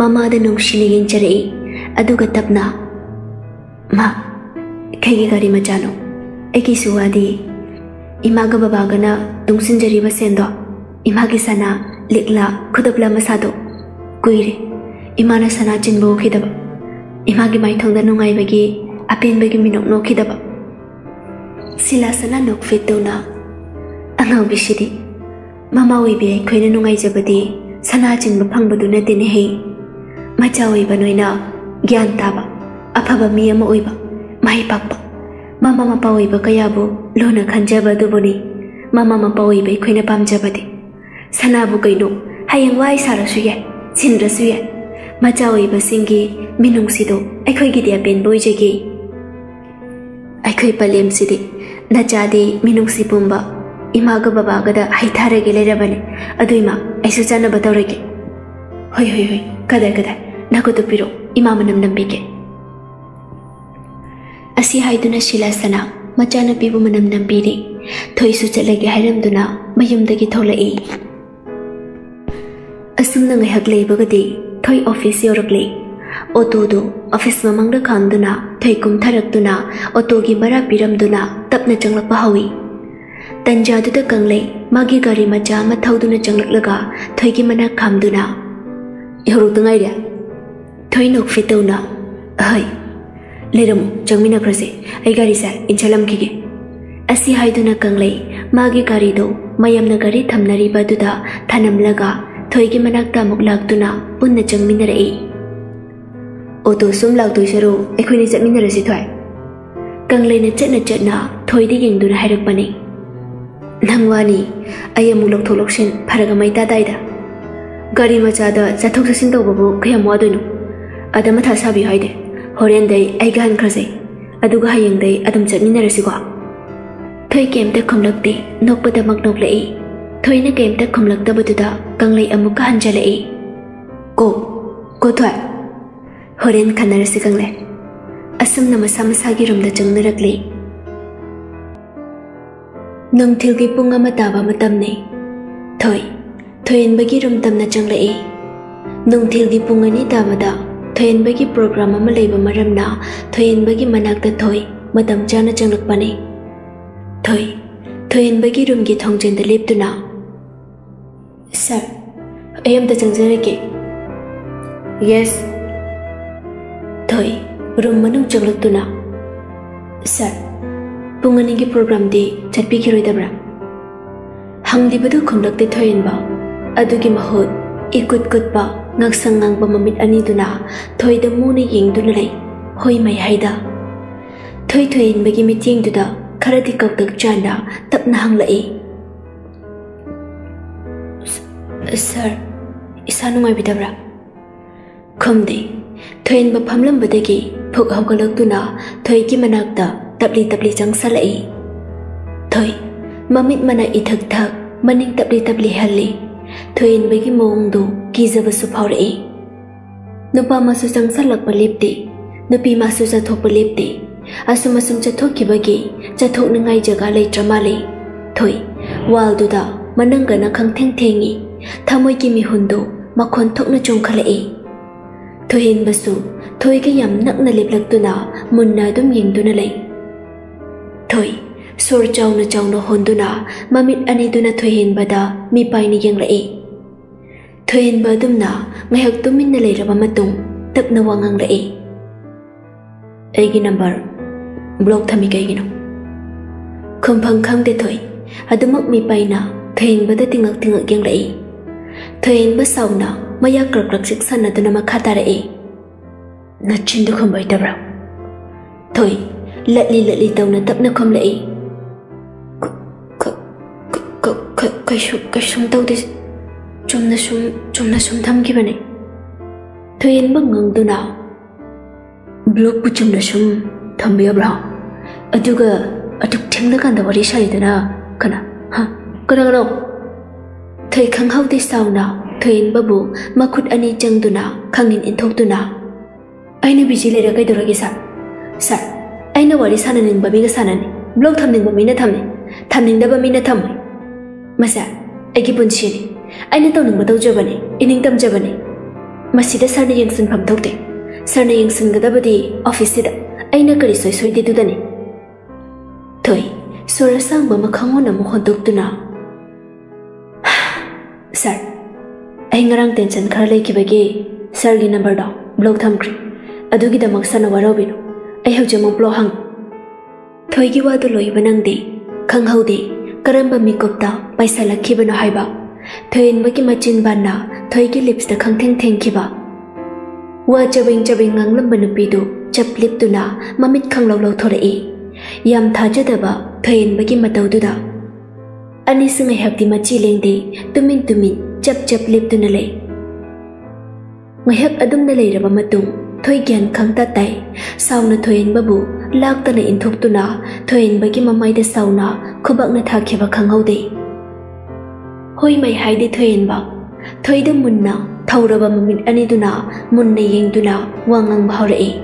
ꯃꯃꯥꯗ ꯅꯨꯡꯁꯤꯅ ꯌꯦꯡꯖꯔꯛꯏ ꯑꯗꯨꯒ ꯇꯞꯅ ꯃꯥ ꯀꯩꯒꯤ ꯒꯥꯔꯤ ꯃꯆꯥꯅꯣ ꯑꯩꯒꯤꯁꯨ ꯋꯥꯗꯤ ꯏꯃꯥꯒ ꯕꯕꯥꯒꯅ ꯇꯨꯡꯁꯤꯟꯖꯔꯤꯕ ꯁꯦꯟꯗꯣ ꯏꯃꯥꯒꯤ ꯁꯅꯥ ꯂꯤꯛꯂꯥ ꯈꯨꯗꯞꯂ ꯃꯁꯥꯗꯣ ꯀꯨꯏꯔꯦ ꯏꯃꯥꯅ ꯁꯅꯥ ꯆꯤꯟꯕ ꯎꯈꯤꯗꯕ ꯏꯃꯥꯒꯤ ꯃꯥꯏꯊꯣꯡꯗ ꯅꯨꯡꯉꯥꯏꯕꯒꯤ ꯑꯄꯦꯟꯕꯒꯤ ꯃꯤꯅꯣꯛ ꯅꯣꯛꯈꯤꯗꯕ ꯁꯤꯂꯥ ꯁꯅꯥ ꯅꯣꯛꯐꯦꯠ ꯇꯧꯅ ꯑꯉꯥꯎꯕꯤꯁꯤꯗꯤ ꯃꯃꯥ ꯑꯣꯏꯕꯤ ꯑꯩꯈꯣꯏꯅ ꯅꯨꯡꯉꯥꯏꯖꯕꯗꯤ ꯁꯅꯥ ꯆꯤꯟꯕ ꯐꯪꯕꯗꯨ ꯅꯠꯇꯦꯅꯦꯍꯦ ꯃꯆꯥ ꯑꯣꯏꯕ ꯅꯣꯏꯅ ꯒ꯭ꯌꯥꯟ ꯇꯥꯕ ꯑꯐꯕ ꯃꯤ ꯑꯃ ꯑꯣꯏꯕ ꯃꯍꯩ ꯄꯥꯛꯄ ꯃꯃꯥ ꯃꯄꯥ ꯑꯣꯏꯕ ꯀꯌꯥꯕꯨ ꯂꯨꯅ ꯈꯟꯖꯕ ꯑꯗꯨꯕꯨꯅꯤ ꯃꯃꯥ ꯃꯄꯥ ꯑꯣꯏꯕ ꯑꯩꯈꯣꯏꯅ ꯄꯥꯝꯖꯕꯗꯤ ꯁꯅꯥꯕꯨ ꯀꯩꯅꯣ ꯍꯌꯦꯡ ꯋꯥꯏ ꯁꯥꯔꯁꯨ ꯌꯥꯏ ꯁꯤꯟꯗ꯭ꯔꯁꯨ ꯌꯥꯏ ꯃꯆꯥ ꯑꯣꯏꯕꯁꯤꯡꯒꯤ ꯃꯤꯅꯨꯡꯁꯤꯗꯣ ꯑꯩꯈꯣꯏꯒꯤꯗꯤ ꯑꯄꯦꯟꯕ ꯑꯣꯏꯖꯒꯦ ꯑꯩꯈꯣꯏ ꯄꯂꯦꯝꯁꯤꯗꯤ ꯅꯆꯥꯗꯤ ꯃꯤꯅꯨꯡꯁꯤ ꯄꯨꯝꯕ ꯏꯃꯥꯒ ꯕꯕꯥꯒꯗ ꯍꯩꯊꯥꯔꯒꯦ ꯂꯩꯔꯕꯅꯤ ꯑꯗꯨ ꯏꯃꯥ ꯑꯩꯁꯨ ꯆꯥꯅꯕ ꯇꯧꯔꯒꯦ ꯍꯣꯏ ꯍꯣꯏ ꯍꯣꯏ ꯀꯗꯥꯏ ꯀꯗꯥꯏ ꯅꯥꯀꯣꯠꯇꯨ ꯄꯤꯔꯣ ꯏꯃꯥ ꯃꯅꯝ ꯅꯝꯕꯤꯒꯦ ꯑꯁꯤ ꯍꯥꯏꯗꯨꯅ ꯁꯤꯂꯥꯁꯅꯥ ꯃꯆꯥꯅꯨꯄꯤꯕꯨ ꯃꯅꯝ ꯅꯝꯕꯤꯔꯤ ꯊꯣꯏꯁꯨ ꯆꯠꯂꯒꯦ ꯍꯥꯏꯔꯝꯗꯨꯅ ꯃꯌꯨꯝꯗꯒꯤ ꯊꯣꯛꯂꯛꯏ ꯑꯁꯨꯝꯅ ꯉꯥꯏꯍꯥꯛ ꯂꯩꯕꯒꯗꯤ ꯊꯣꯏ ꯑꯣꯐꯤꯁ ꯌꯧꯔꯛꯂꯤ ꯑꯣꯇꯣꯗꯨ ꯑꯣꯐꯤꯁ ꯃꯃꯥꯡꯗ ꯈꯥꯝꯗꯨꯅ ꯊꯣꯏ ꯀꯨꯝꯊꯔꯛꯇꯨꯅ ꯑꯣꯇꯣꯒꯤ ꯚꯔꯥ ꯄꯤꯔꯝꯗꯨꯅ ꯇꯞꯅ ꯆꯪꯂꯛꯄ ꯍꯧꯏ ꯇꯟꯖꯥꯗꯨꯗ ꯀꯪꯂꯩ ꯃꯥꯒꯤ ꯒꯥꯔꯤ ꯃꯆꯥ ꯑꯃ ꯊꯧꯗꯨꯅ ꯆꯪꯂꯛꯂꯒ ꯊꯣꯏꯒꯤ ꯃꯅꯥꯛ ꯈꯥꯝꯗꯨꯅ ꯌꯧꯔꯛꯇ ꯉꯥꯏꯔꯦ ꯊꯣꯏ ꯅꯣꯛꯐꯤ ꯇꯧꯅ ꯑꯍꯩ ꯂꯩꯔꯝꯃꯨ ꯆꯪꯃꯤꯟꯅꯈ꯭ꯔꯁꯦ ꯑꯩ ꯒꯥꯔꯤꯁꯦ ꯏꯟꯁꯤꯜꯂꯝꯈꯤꯒꯦ ꯑꯁꯤ ꯍꯥꯏꯗꯨꯅ ꯀꯪꯂꯩ ꯃꯥꯒꯤ ꯒꯥꯔꯤꯗꯣ ꯃꯌꯥꯝꯅ ꯒꯥꯔꯤ ꯊꯝꯅꯔꯤꯕ ꯑꯗꯨꯗ ꯊꯅꯝꯂꯒ ꯊꯣꯏꯒꯤ ꯃꯅꯥꯛꯇ ꯑꯃꯨꯛ ꯂꯥꯛꯇꯨꯅ ꯄꯨꯟꯅ ꯆꯪꯃꯤꯟꯅꯔꯛꯏ ꯑꯣꯇꯣ ꯁꯨꯝ ꯂꯥꯛꯇꯣꯏ ꯁꯔꯨ ꯑꯩꯈꯣꯏꯅ ꯆꯠꯃꯤꯟꯅꯔꯁꯤ ꯊꯣꯏ ꯀꯪꯂꯩꯅ ꯆꯠꯅ ꯆꯠꯅ ꯊꯣꯏꯗ ꯌꯦꯡꯗꯨꯅ ꯍꯥꯏꯔꯛꯄꯅꯤ ꯅꯪ ꯋꯥꯅꯤ ꯑꯩ ꯑꯃꯨꯛ ꯂꯧꯊꯣꯛ ꯂꯧꯁꯤꯟ ꯐꯔꯒ ꯃꯩꯇꯥꯗꯥꯏꯗ ꯒꯥꯔꯤ ꯃꯆꯥꯗ ꯆꯠꯊꯣꯛ ꯆꯠꯁꯤꯟ ꯇꯧꯕꯕꯨ ꯀꯌꯥꯝ ꯋꯥꯗꯣꯏꯅꯣ ꯑꯗ ꯃꯊꯥ ꯁꯥꯕꯤꯌꯨ ꯍꯥꯏꯗꯦ ꯍꯣꯔꯦꯟꯗꯩ ꯑꯩ ꯒꯥꯍꯟꯈ꯭ꯔꯁꯦ ꯑꯗꯨꯒ ꯍꯌꯦꯡꯗꯩ ꯑꯗꯨꯝ ꯆꯠꯃꯤꯟꯅꯔꯁꯤꯀꯣ ꯊꯣꯏ ꯀꯩꯝꯇ ꯈꯨꯝꯂꯛꯇꯦ ꯅꯣꯛꯄꯗꯃꯛ ꯅꯣꯛꯂꯛꯏ ꯊꯣꯏꯅ ꯀꯩꯝꯇ ꯈꯨꯝꯂꯛꯇꯕꯗꯨꯗ ꯀꯪꯂꯩ ꯑꯃꯨꯛꯀ ꯍꯟꯖꯜꯂꯛꯏ ꯀꯣ ꯀꯣ ꯊꯣꯏ ꯍꯣꯔꯦꯟ ꯈꯟꯅꯔꯁꯤ ꯀꯪꯂꯩ ꯑꯁꯨꯝꯅ ꯃꯁꯥ ꯃꯁꯥꯒꯤ ꯔꯨꯝꯗ ꯆꯪꯅꯔꯛꯂꯤ ꯅꯨꯡꯊꯤꯜꯒꯤ ꯄꯨꯡ ꯑꯃ ꯇꯥꯕ ꯃꯇꯝꯅꯤ ꯊꯣꯏ ꯊꯣꯏꯍꯟꯕꯒꯤ ꯔꯨꯝ ꯇꯝꯅ ꯆꯪꯂꯛꯏ ꯅꯨꯡꯊꯤꯜꯒꯤ ꯄꯨꯡ ꯑꯅꯤ ꯇꯥꯕꯗ thuyền bởi cái program mà lấy vào mà rầm đó. Thuyền bởi cái mà nạc tết thôi, mà tầm cho nó chẳng được bạn ấy. Thôi, thuyền bởi cái rừng gì thông trên tết liếp tụi nó. Sir, em ta chẳng dễ kì yes. Thôi, rừng mà nung chẳng lực tụi nó. Sir bung anh cái program đi, chặt bị kia rồi đập ra hằng đi bắt đầu không được tết thuyền bảo ở đâu cái mà hụt ít cút cút bảo ngak sangang pamamit ani duna thoi da mu ni ying duna lai hoi mai hai da thoi thoi in bagi meeting du da khara di kau tak chan da tap na hang lai sir isanu mai bidabra khumdi thoi in ba phamlam badagi phuk hau tu na, thoi ki manak da tapli tapli chang sa lai thoi mamit mana ithak thak maning tapli tapli halli ꯊꯣꯏꯍꯟꯕꯒꯤ ꯃꯑꯣꯡꯗꯨ ꯀꯤꯖꯕꯁꯨ ꯐꯥꯎꯔꯛꯏ ꯅꯨꯄꯥ ꯃꯁꯨ ꯆꯪꯁꯜꯂꯛꯄ ꯂꯦꯞꯇꯦ ꯅꯨꯄꯤ ꯃꯥꯁꯨ ꯆꯠꯊꯣꯛꯄ ꯂꯦꯞꯇꯦ ꯑꯁꯨꯝ ꯑꯁꯨꯝ ꯆꯠꯊꯣꯛꯈꯤꯕꯒꯤ ꯆꯠꯊꯣꯛꯅꯤꯡꯉꯥꯏ ꯖꯒꯥ ꯂꯩꯇ꯭ꯔ ꯃꯥꯜꯂꯤ ꯊꯣꯏ ꯋꯥꯜꯗꯨꯗ ꯃꯅꯪꯒꯅ ꯈꯪꯊꯦꯡ ꯊꯦꯡꯉꯤ ꯊꯃꯣꯏꯒꯤ ꯃꯤꯍꯨꯟꯗꯨ ꯃꯈꯣꯟ ꯊꯣꯛꯅ ꯆꯣꯡꯈꯠꯂꯛꯏ ꯊꯣꯏꯍꯦꯟꯕꯁꯨ ꯊꯣꯏꯒ ꯌꯥꯝ ꯅꯛꯅ ꯂꯦꯞꯂꯛꯇꯨꯅ ꯃꯨꯟꯅ ꯑꯗꯨꯝ ꯌꯦꯡꯗꯨꯅ ꯂꯩ ꯊꯣꯏ sur chau na chau na hon duna, mamit ani duna thuin bada mi pai ni yang lai. Thuin ba dum na ngai hak tu min na lai raba matung tak na wangang lai. Ai gi number, block thami kai gi no khom phang khang de thoi adamak mi pai na thuin bada tingak tingak yang lai. Thuin ba sau na maya krak krak sik san na duna ma khata lai. Na chin du khom bai tabra thôi lật lì lật lì tàu nó tấp nó không lệ ꯀꯩꯁꯨ ꯀꯩꯁꯨꯝ ꯇꯧꯗꯦ ꯆꯨꯝꯅ ꯁꯨꯝ ꯆꯨꯝꯅ ꯁꯨꯝ ꯊꯝꯈꯤꯕꯅꯤ ꯊꯣꯏꯌꯦꯟꯕ ꯉꯪꯗꯨꯅ ꯕ꯭ꯂꯣꯛꯄꯨ ꯆꯨꯝꯅ ꯁꯨꯝ ꯊꯝꯕ ꯌꯥꯕ꯭ꯔꯥ ꯑꯗꯨꯒ ꯑꯗꯨꯛ ꯊꯦꯡꯂꯀꯥꯟꯗ ꯋꯥꯔꯤ ꯁꯥꯔꯤꯗꯨꯅ ꯀꯅꯥ ꯍꯥ ꯀꯅꯥꯒꯅꯣ ꯊꯣꯏ ꯈꯪꯍꯧꯗꯦ ꯁꯥꯎꯅ ꯊꯣꯏꯌꯦꯟꯕꯕꯨ ꯃꯈꯨꯠ ꯑꯅꯤ ꯆꯪꯗꯨꯅ ꯈꯪꯏꯟ ꯏꯟꯊꯣꯛꯇꯨꯅ ꯑꯩꯅ ꯕꯤꯖꯤ ꯂꯩꯔ ꯀꯩꯗꯧꯔꯒꯦ ꯁꯥꯔ ꯁꯥꯔ ꯑꯩꯅ ꯋꯥꯔꯤ ꯁꯥꯟꯅꯅꯤꯡꯕ ꯃꯤꯒ ꯁꯥꯟꯅꯅꯤ ꯕ꯭ꯂꯣꯛ ꯊꯝꯅꯤꯡꯕ ꯃꯤꯅ ꯊꯝꯅꯤ ꯊꯝꯅꯤꯡꯗꯕ ꯃꯤꯅ ꯊꯝꯃꯣꯏ ꯃꯁꯦ ꯑꯩꯒꯤ ꯄꯨꯟꯁꯤꯅꯤ ꯑꯩꯅ ꯇꯧꯅꯤꯡꯕ ꯇꯧꯖꯕꯅꯤ ꯏꯅꯤꯡ ꯇꯝꯖꯕꯅꯤ ꯃꯁꯤꯗ ꯁꯥꯔꯅ ꯌꯦꯡꯁꯤꯟꯐꯝ ꯊꯣꯛꯇꯦ ꯁꯥꯔꯅ ꯌꯦꯡꯁꯤꯟꯒꯗꯕꯗꯤ ꯑꯣꯐꯤꯁꯁꯤꯗ ꯑꯩꯅ ꯀꯔꯤ ꯁꯣꯏ ꯁꯣꯏꯗꯦꯗꯨꯗꯅꯤ ꯊꯣꯏ ꯁꯣꯔ ꯑꯁꯥꯡꯕ ꯑꯃ ꯈꯪꯍꯣꯟ ꯑꯃꯨꯛ ꯍꯣꯟꯗꯣꯛꯇꯨꯅ ꯁꯥꯔ ꯑꯩ ꯉꯔꯥꯡ ꯇꯦꯟꯁꯟ ꯈꯔ ꯂꯩꯈꯤꯕꯒꯤ ꯁꯥꯔꯒꯤ ꯅꯝꯕꯔꯗꯣ ꯕ꯭ꯂꯣꯛ ꯊꯝꯈ꯭ꯔꯦ ꯑꯗꯨꯒꯤꯗꯃꯛ ꯁꯥꯔꯅ ꯋꯥꯔꯧꯕꯤꯅꯨ ꯑꯩ ꯍꯧꯖꯤꯛꯃꯛ ꯕ꯭ꯂꯣꯛ ꯍꯪ ꯊꯣꯏꯒꯤ ꯋꯥꯗꯨ ꯂꯣꯏꯕ ꯅꯪꯗꯦ ꯈꯪꯍꯧꯗꯦ ꯀꯔꯝꯕ ꯃꯤꯀꯨꯞꯇ ꯄꯥꯏꯁꯜꯂꯛꯈꯤꯕꯅꯣ ꯍꯥꯏꯕ ꯊꯣꯏꯟꯕꯒꯤ ꯃꯆꯤꯟ ꯕꯥꯟꯅ ꯊꯣꯏꯒꯤ ꯂꯤꯞꯁꯇ ꯈꯪꯊꯦꯡ ꯊꯦꯡꯈꯤꯕ ꯋꯥ ꯆꯕꯦꯡ ꯆꯕꯦꯡ ꯉꯥꯡꯂꯝꯕ ꯅꯨꯄꯤꯗꯨ ꯆꯞ ꯂꯤꯞꯇꯨꯅ ꯃꯃꯤꯠ ꯈꯪꯂꯧ ꯂꯧꯊꯣꯔꯛꯏ ꯌꯥꯝ ꯊꯥꯖꯗꯕ ꯊꯣꯏꯟꯕꯒꯤ ꯃꯇꯧꯗꯨꯗ ꯑꯅꯤꯁꯨ ꯉꯥꯏꯍꯥꯛꯇꯤ ꯃꯆꯤ ꯂꯦꯡꯗꯦ ꯇꯨꯃꯤꯟ ꯇꯨꯃꯤꯟ ꯆꯞ ꯆꯞ ꯂꯦꯞꯇꯨꯅ ꯂꯩ ꯉꯥꯏꯍꯥꯛ ꯑꯗꯨꯝꯅ ꯂꯩꯔꯕ ꯃꯇꯨꯡ thuyền không ta tay sau nó anh bà bù lạc ta in thục tu nó. Thuyền bởi cái mà mày để sau nó, khu bậc nó thà kia bà khăng hậu đi hôi mày hay đi anh bọc thôi đừng muốn nó thâu ra bà mình anh tu nó muốn này yên tu nó quăng ngang bao rồi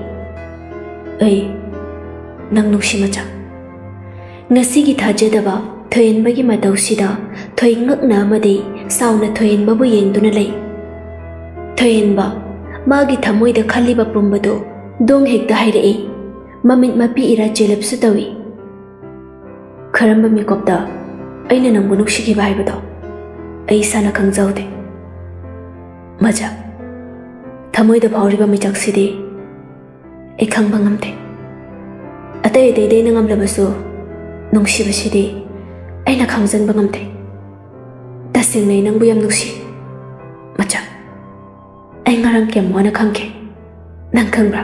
ấy nang nục xí mà chắc ngasi gi tha je da ba anh ba gi mà dau si da thoi ngak na mà đi sau na thoin ba yên tu nó na lei anh ba ꯃꯥꯒꯤ ꯊꯃꯣꯏꯗ ꯈꯜꯂꯤꯕ ꯄꯨꯝꯕꯗꯨ ꯗꯣꯡ ꯍꯦꯛꯇ ꯍꯥꯏꯔꯛꯏ ꯃꯃꯤꯠ ꯃꯄꯤ ꯏꯔꯥ ꯆꯦꯜꯂꯞꯁꯨ ꯇꯧꯏ ꯀꯔꯝꯕ ꯃꯤꯀꯨꯞꯇ ꯑꯩꯅ ꯅꯪꯕꯨ ꯅꯨꯡꯁꯤꯈꯤꯕ ꯍꯥꯏꯕꯗꯣ ꯑꯩ ꯏꯁꯥꯅ ꯈꯪꯖꯍꯧꯗꯦ ꯃꯖꯥ ꯊꯃꯣꯏꯗ ꯐꯥꯎꯔꯤꯕ ꯃꯤꯆꯥꯛꯁꯤꯗꯤ ꯑꯩ ꯈꯪꯕ ꯉꯝꯗꯦ ꯑꯇꯩ ꯑꯇꯩꯗ ꯑꯩꯅ ꯉꯝꯂꯕꯁꯨ ꯅꯨꯡꯁꯤꯕꯁꯤꯗꯤ ꯑꯩꯅ ꯈꯪꯖꯟꯕ ꯉꯝꯗꯦ ꯇꯁꯦꯡꯅ ꯑꯩ ꯅꯪꯕꯨ ꯌꯥꯝ ꯅꯨꯡꯁꯤ ꯃꯆꯥ Anh ngarang kem wana kangke. Nang kangbra.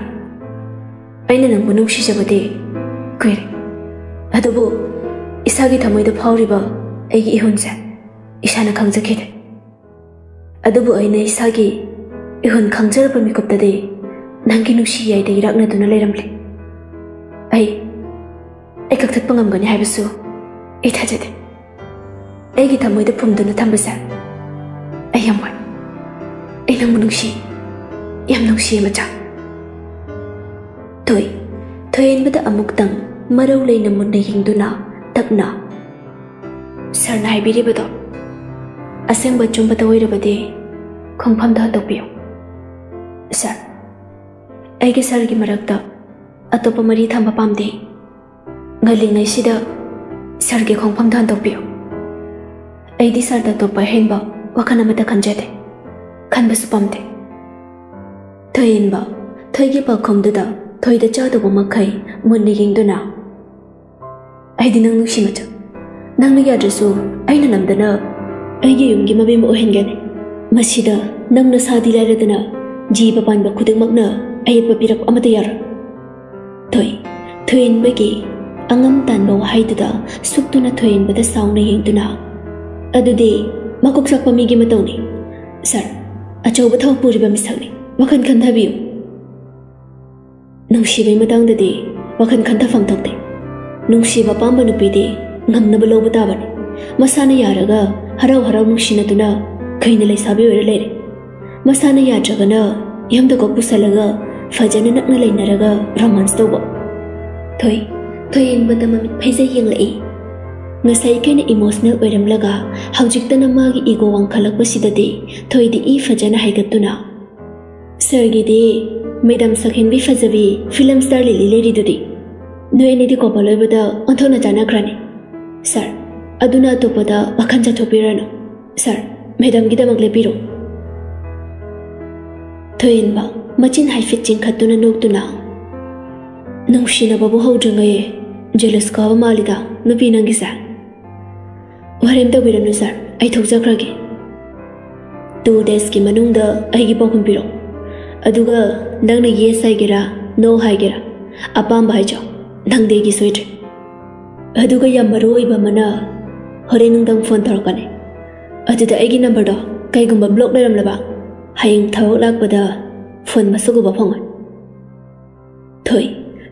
Aina nang munung shijabadi. kwir. Adubu. Isagi tamoida pauriba. Aigi ihun sa isa na kangzakide. Adubu aina isagi. Ihun kangzarba mikoptadi. Nangki nushi yaida irakna duna le ram le Ai. Ai kaktakpa ngamgani haibasu. Ai tajade. Aigi tamoida pumduna tambasa. Ai yamwa. Enang manusia, yang menungsi macam. Tui, tui ini betul amuk tang, marau lain amun na hindu na, Sir, na. Sar biri betul. Asing bocun betul wira bade, kong pam dah tak Sir, Sar, aje sar gi marak tak, atau pamari tham bapam deh. Galing na isida, gi kong pam dah tak piu. Aidi sar dah tak pahen wakana betul kanjade. ꯈꯟꯕꯁꯨ ꯄꯥꯝꯗꯦ ꯊꯣꯏꯍꯟꯕ ꯊꯣꯏꯒꯤ ꯄꯥꯎꯈꯨꯝꯗꯨꯗ ꯊꯣꯏꯗ ꯆꯥꯗꯧꯕ ꯃꯈꯩ ꯃꯨꯟꯅ ꯌꯦꯡꯗꯨꯅ ꯑꯩꯗꯤ ꯅꯪ ꯅꯨꯡꯁꯤ ꯃꯆꯥ ꯅꯪꯅ ꯌꯥꯗ꯭ꯔꯁꯨ ꯑꯩꯅ ꯅꯝꯗꯅ ꯑꯩꯒꯤ ꯌꯨꯝꯒꯤ ꯃꯕꯦꯝ ꯑꯣꯏꯍꯟꯒꯅꯤ ꯃꯁꯤꯗ ꯅꯪꯅ ꯁꯥꯗꯤ ꯂꯥꯏꯔꯗꯅ ꯖꯤꯕ ꯄꯥꯟꯕ ꯈꯨꯗꯤꯡꯃꯛꯅ ꯑꯌꯦꯠꯄ ꯄꯤꯔꯛꯄ ꯑꯃꯠꯇ ꯌꯥꯔꯣꯏ ꯊꯣꯏ ꯊꯣꯏꯍꯟꯕꯒꯤ ꯑꯉꯝ ꯇꯥꯟꯕ ꯋꯥꯍꯩꯗꯨꯗ ꯁꯨꯛꯇꯨꯅ ꯊꯣꯏꯍꯟꯕꯗ ꯁꯥꯎꯅ ꯌꯦꯡꯗꯨꯅ ꯑꯗꯨꯗꯤ ꯃꯀꯣꯛ ꯆꯥꯛꯄ ꯃꯤꯒꯤ ꯃꯇꯧꯅꯤ ꯁꯥꯔ ꯑꯆꯧꯕ ꯊꯕꯛ ꯄꯨꯔꯤꯕ ꯃꯤꯁꯛꯅꯤ ꯋꯥꯈꯜ ꯈꯟꯊꯕꯤꯌꯨ ꯅꯨꯡꯁꯤꯕꯩ ꯃꯇꯥꯡꯗꯗꯤ ꯋꯥꯈꯜ ꯈꯟꯊꯐꯝ ꯊꯣꯛꯇꯦ ꯅꯨꯡꯁꯤꯕ ꯄꯥꯝꯕ ꯅꯨꯄꯤꯗꯤ ꯉꯝꯅꯕ ꯂꯧꯕ ꯇꯥꯕꯅꯤ ꯃꯁꯥꯅ ꯌꯥꯔꯒ ꯍꯔꯥꯎ ꯍꯔꯥꯎ ꯅꯨꯡꯁꯤꯅꯗꯨꯅ ꯀꯩꯅ ꯂꯩꯁꯥꯕꯤ ꯑꯣꯏꯔ ꯂꯩꯔꯦ ꯃꯁꯥꯅ ꯌꯥꯗ꯭ꯔꯒꯅ ꯌꯨꯝꯗ ꯀꯣꯛ ꯄꯨꯁꯜꯂꯒ ꯐꯖꯅ ꯅꯛꯅ ꯂꯩꯅꯔꯒ ꯔꯣꯃꯥꯟꯁ ꯇꯧꯕ ꯊꯣꯏ ꯊꯣꯏꯌꯦꯡꯕꯗ ꯃꯃꯤꯠ ꯐꯩꯖꯩ ꯌꯦꯡꯂꯛꯏ ꯉꯁꯥꯏ ꯀꯩꯅ ꯏꯃꯣꯁꯅꯦꯜ ꯑꯣꯏꯔꯝꯂꯒ ꯍꯧꯖꯤꯛꯇꯅ ꯃꯥꯒꯤ ꯏꯒꯣ ꯋꯥꯡꯈꯠꯂꯛꯄꯁꯤꯗꯗꯤ ꯊꯣꯏꯗꯤ ꯏ ꯐꯖꯅ ꯍꯥꯏꯒꯠꯇꯨꯅ ꯁꯥꯔꯒꯤꯗꯤ ꯃꯦꯗꯥꯝ ꯁꯛꯍꯦꯟꯕꯤ ꯐꯖꯕꯤ ꯐꯤꯂꯝ ꯁ꯭ꯇꯥꯔ ꯂꯤꯂꯤ ꯂꯩꯔꯤꯗꯨꯗꯤ ꯅꯣꯏ ꯑꯅꯤꯗꯤ ꯀꯣꯄ ꯂꯣꯏꯕꯗ ꯑꯣꯟꯊꯣꯛꯅ ꯆꯥꯟꯅꯈ꯭ꯔꯅꯤ ꯁꯥꯔ ꯑꯗꯨꯅ ꯑꯇꯣꯞꯄꯗ ꯋꯥꯈꯜ ꯆꯠꯊꯣꯛꯄꯤꯔꯅꯨ ꯁꯥꯔ ꯃꯦꯗꯥꯝꯒꯤꯗꯃꯛ ꯂꯦꯞꯄꯤꯔꯣ ꯊꯣꯏꯍꯟꯕ ꯃꯆꯤꯟ ꯍꯥꯏꯐꯦꯠ ꯆꯤꯡꯈꯠꯇꯨꯅ ꯅꯣꯛꯇꯨꯅ ꯅꯨꯡꯁꯤꯅꯕꯕꯨ ꯍꯧꯗ꯭ꯔꯤꯉꯩ ꯖꯦꯂꯁ ꯀꯥꯕ ꯃꯥꯜꯂꯤꯗ ꯅꯨꯄꯤ ꯅꯪꯒꯤꯁꯦ ꯋꯥꯔꯦꯝ ꯇꯧꯕꯤꯔꯅꯨ ꯁꯥꯔ ꯑꯩ ꯊꯣꯛꯆꯈ꯭ꯔꯒꯦ ꯇꯨ ꯗꯦꯖꯀꯤ ꯃꯅꯨꯡꯗ ꯑꯩꯒꯤ ꯄꯥꯎꯈꯨꯝ ꯄꯤꯔꯛꯎ ꯑꯗꯨꯒ ꯅꯪꯅ ꯌꯦꯁ ꯍꯥꯏꯒꯦꯔꯥ ꯅꯣ ꯍꯥꯏꯒꯦꯔꯥ ꯑꯄꯥꯝꯕ ꯍꯥꯏꯖꯧ ꯅꯪꯗꯤ ꯑꯩꯒꯤ ꯁꯣꯏꯗ꯭ꯔꯦ ꯑꯗꯨꯒ ꯌꯥꯝ ꯃꯔꯨ ꯑꯣꯏꯕ ꯑꯃꯅ ꯍꯣꯔꯦꯟ ꯅꯨꯡꯗꯥꯡ ꯐꯣꯟ ꯇꯧꯔꯛꯀꯅꯤ ꯑꯗꯨꯗ ꯑꯩꯒꯤ ꯅꯝꯕꯔꯗꯣ ꯀꯩꯒꯨꯝꯕ ꯕ꯭ꯂꯣꯛ ꯂꯩꯔꯝꯂꯕ ꯍꯌꯦꯡ ꯊꯕꯛ ꯂꯥꯛꯄꯗ ꯐꯣꯟ ꯃꯁꯛ ꯎꯕ ꯐꯪꯉꯣꯏ ꯊꯣꯏ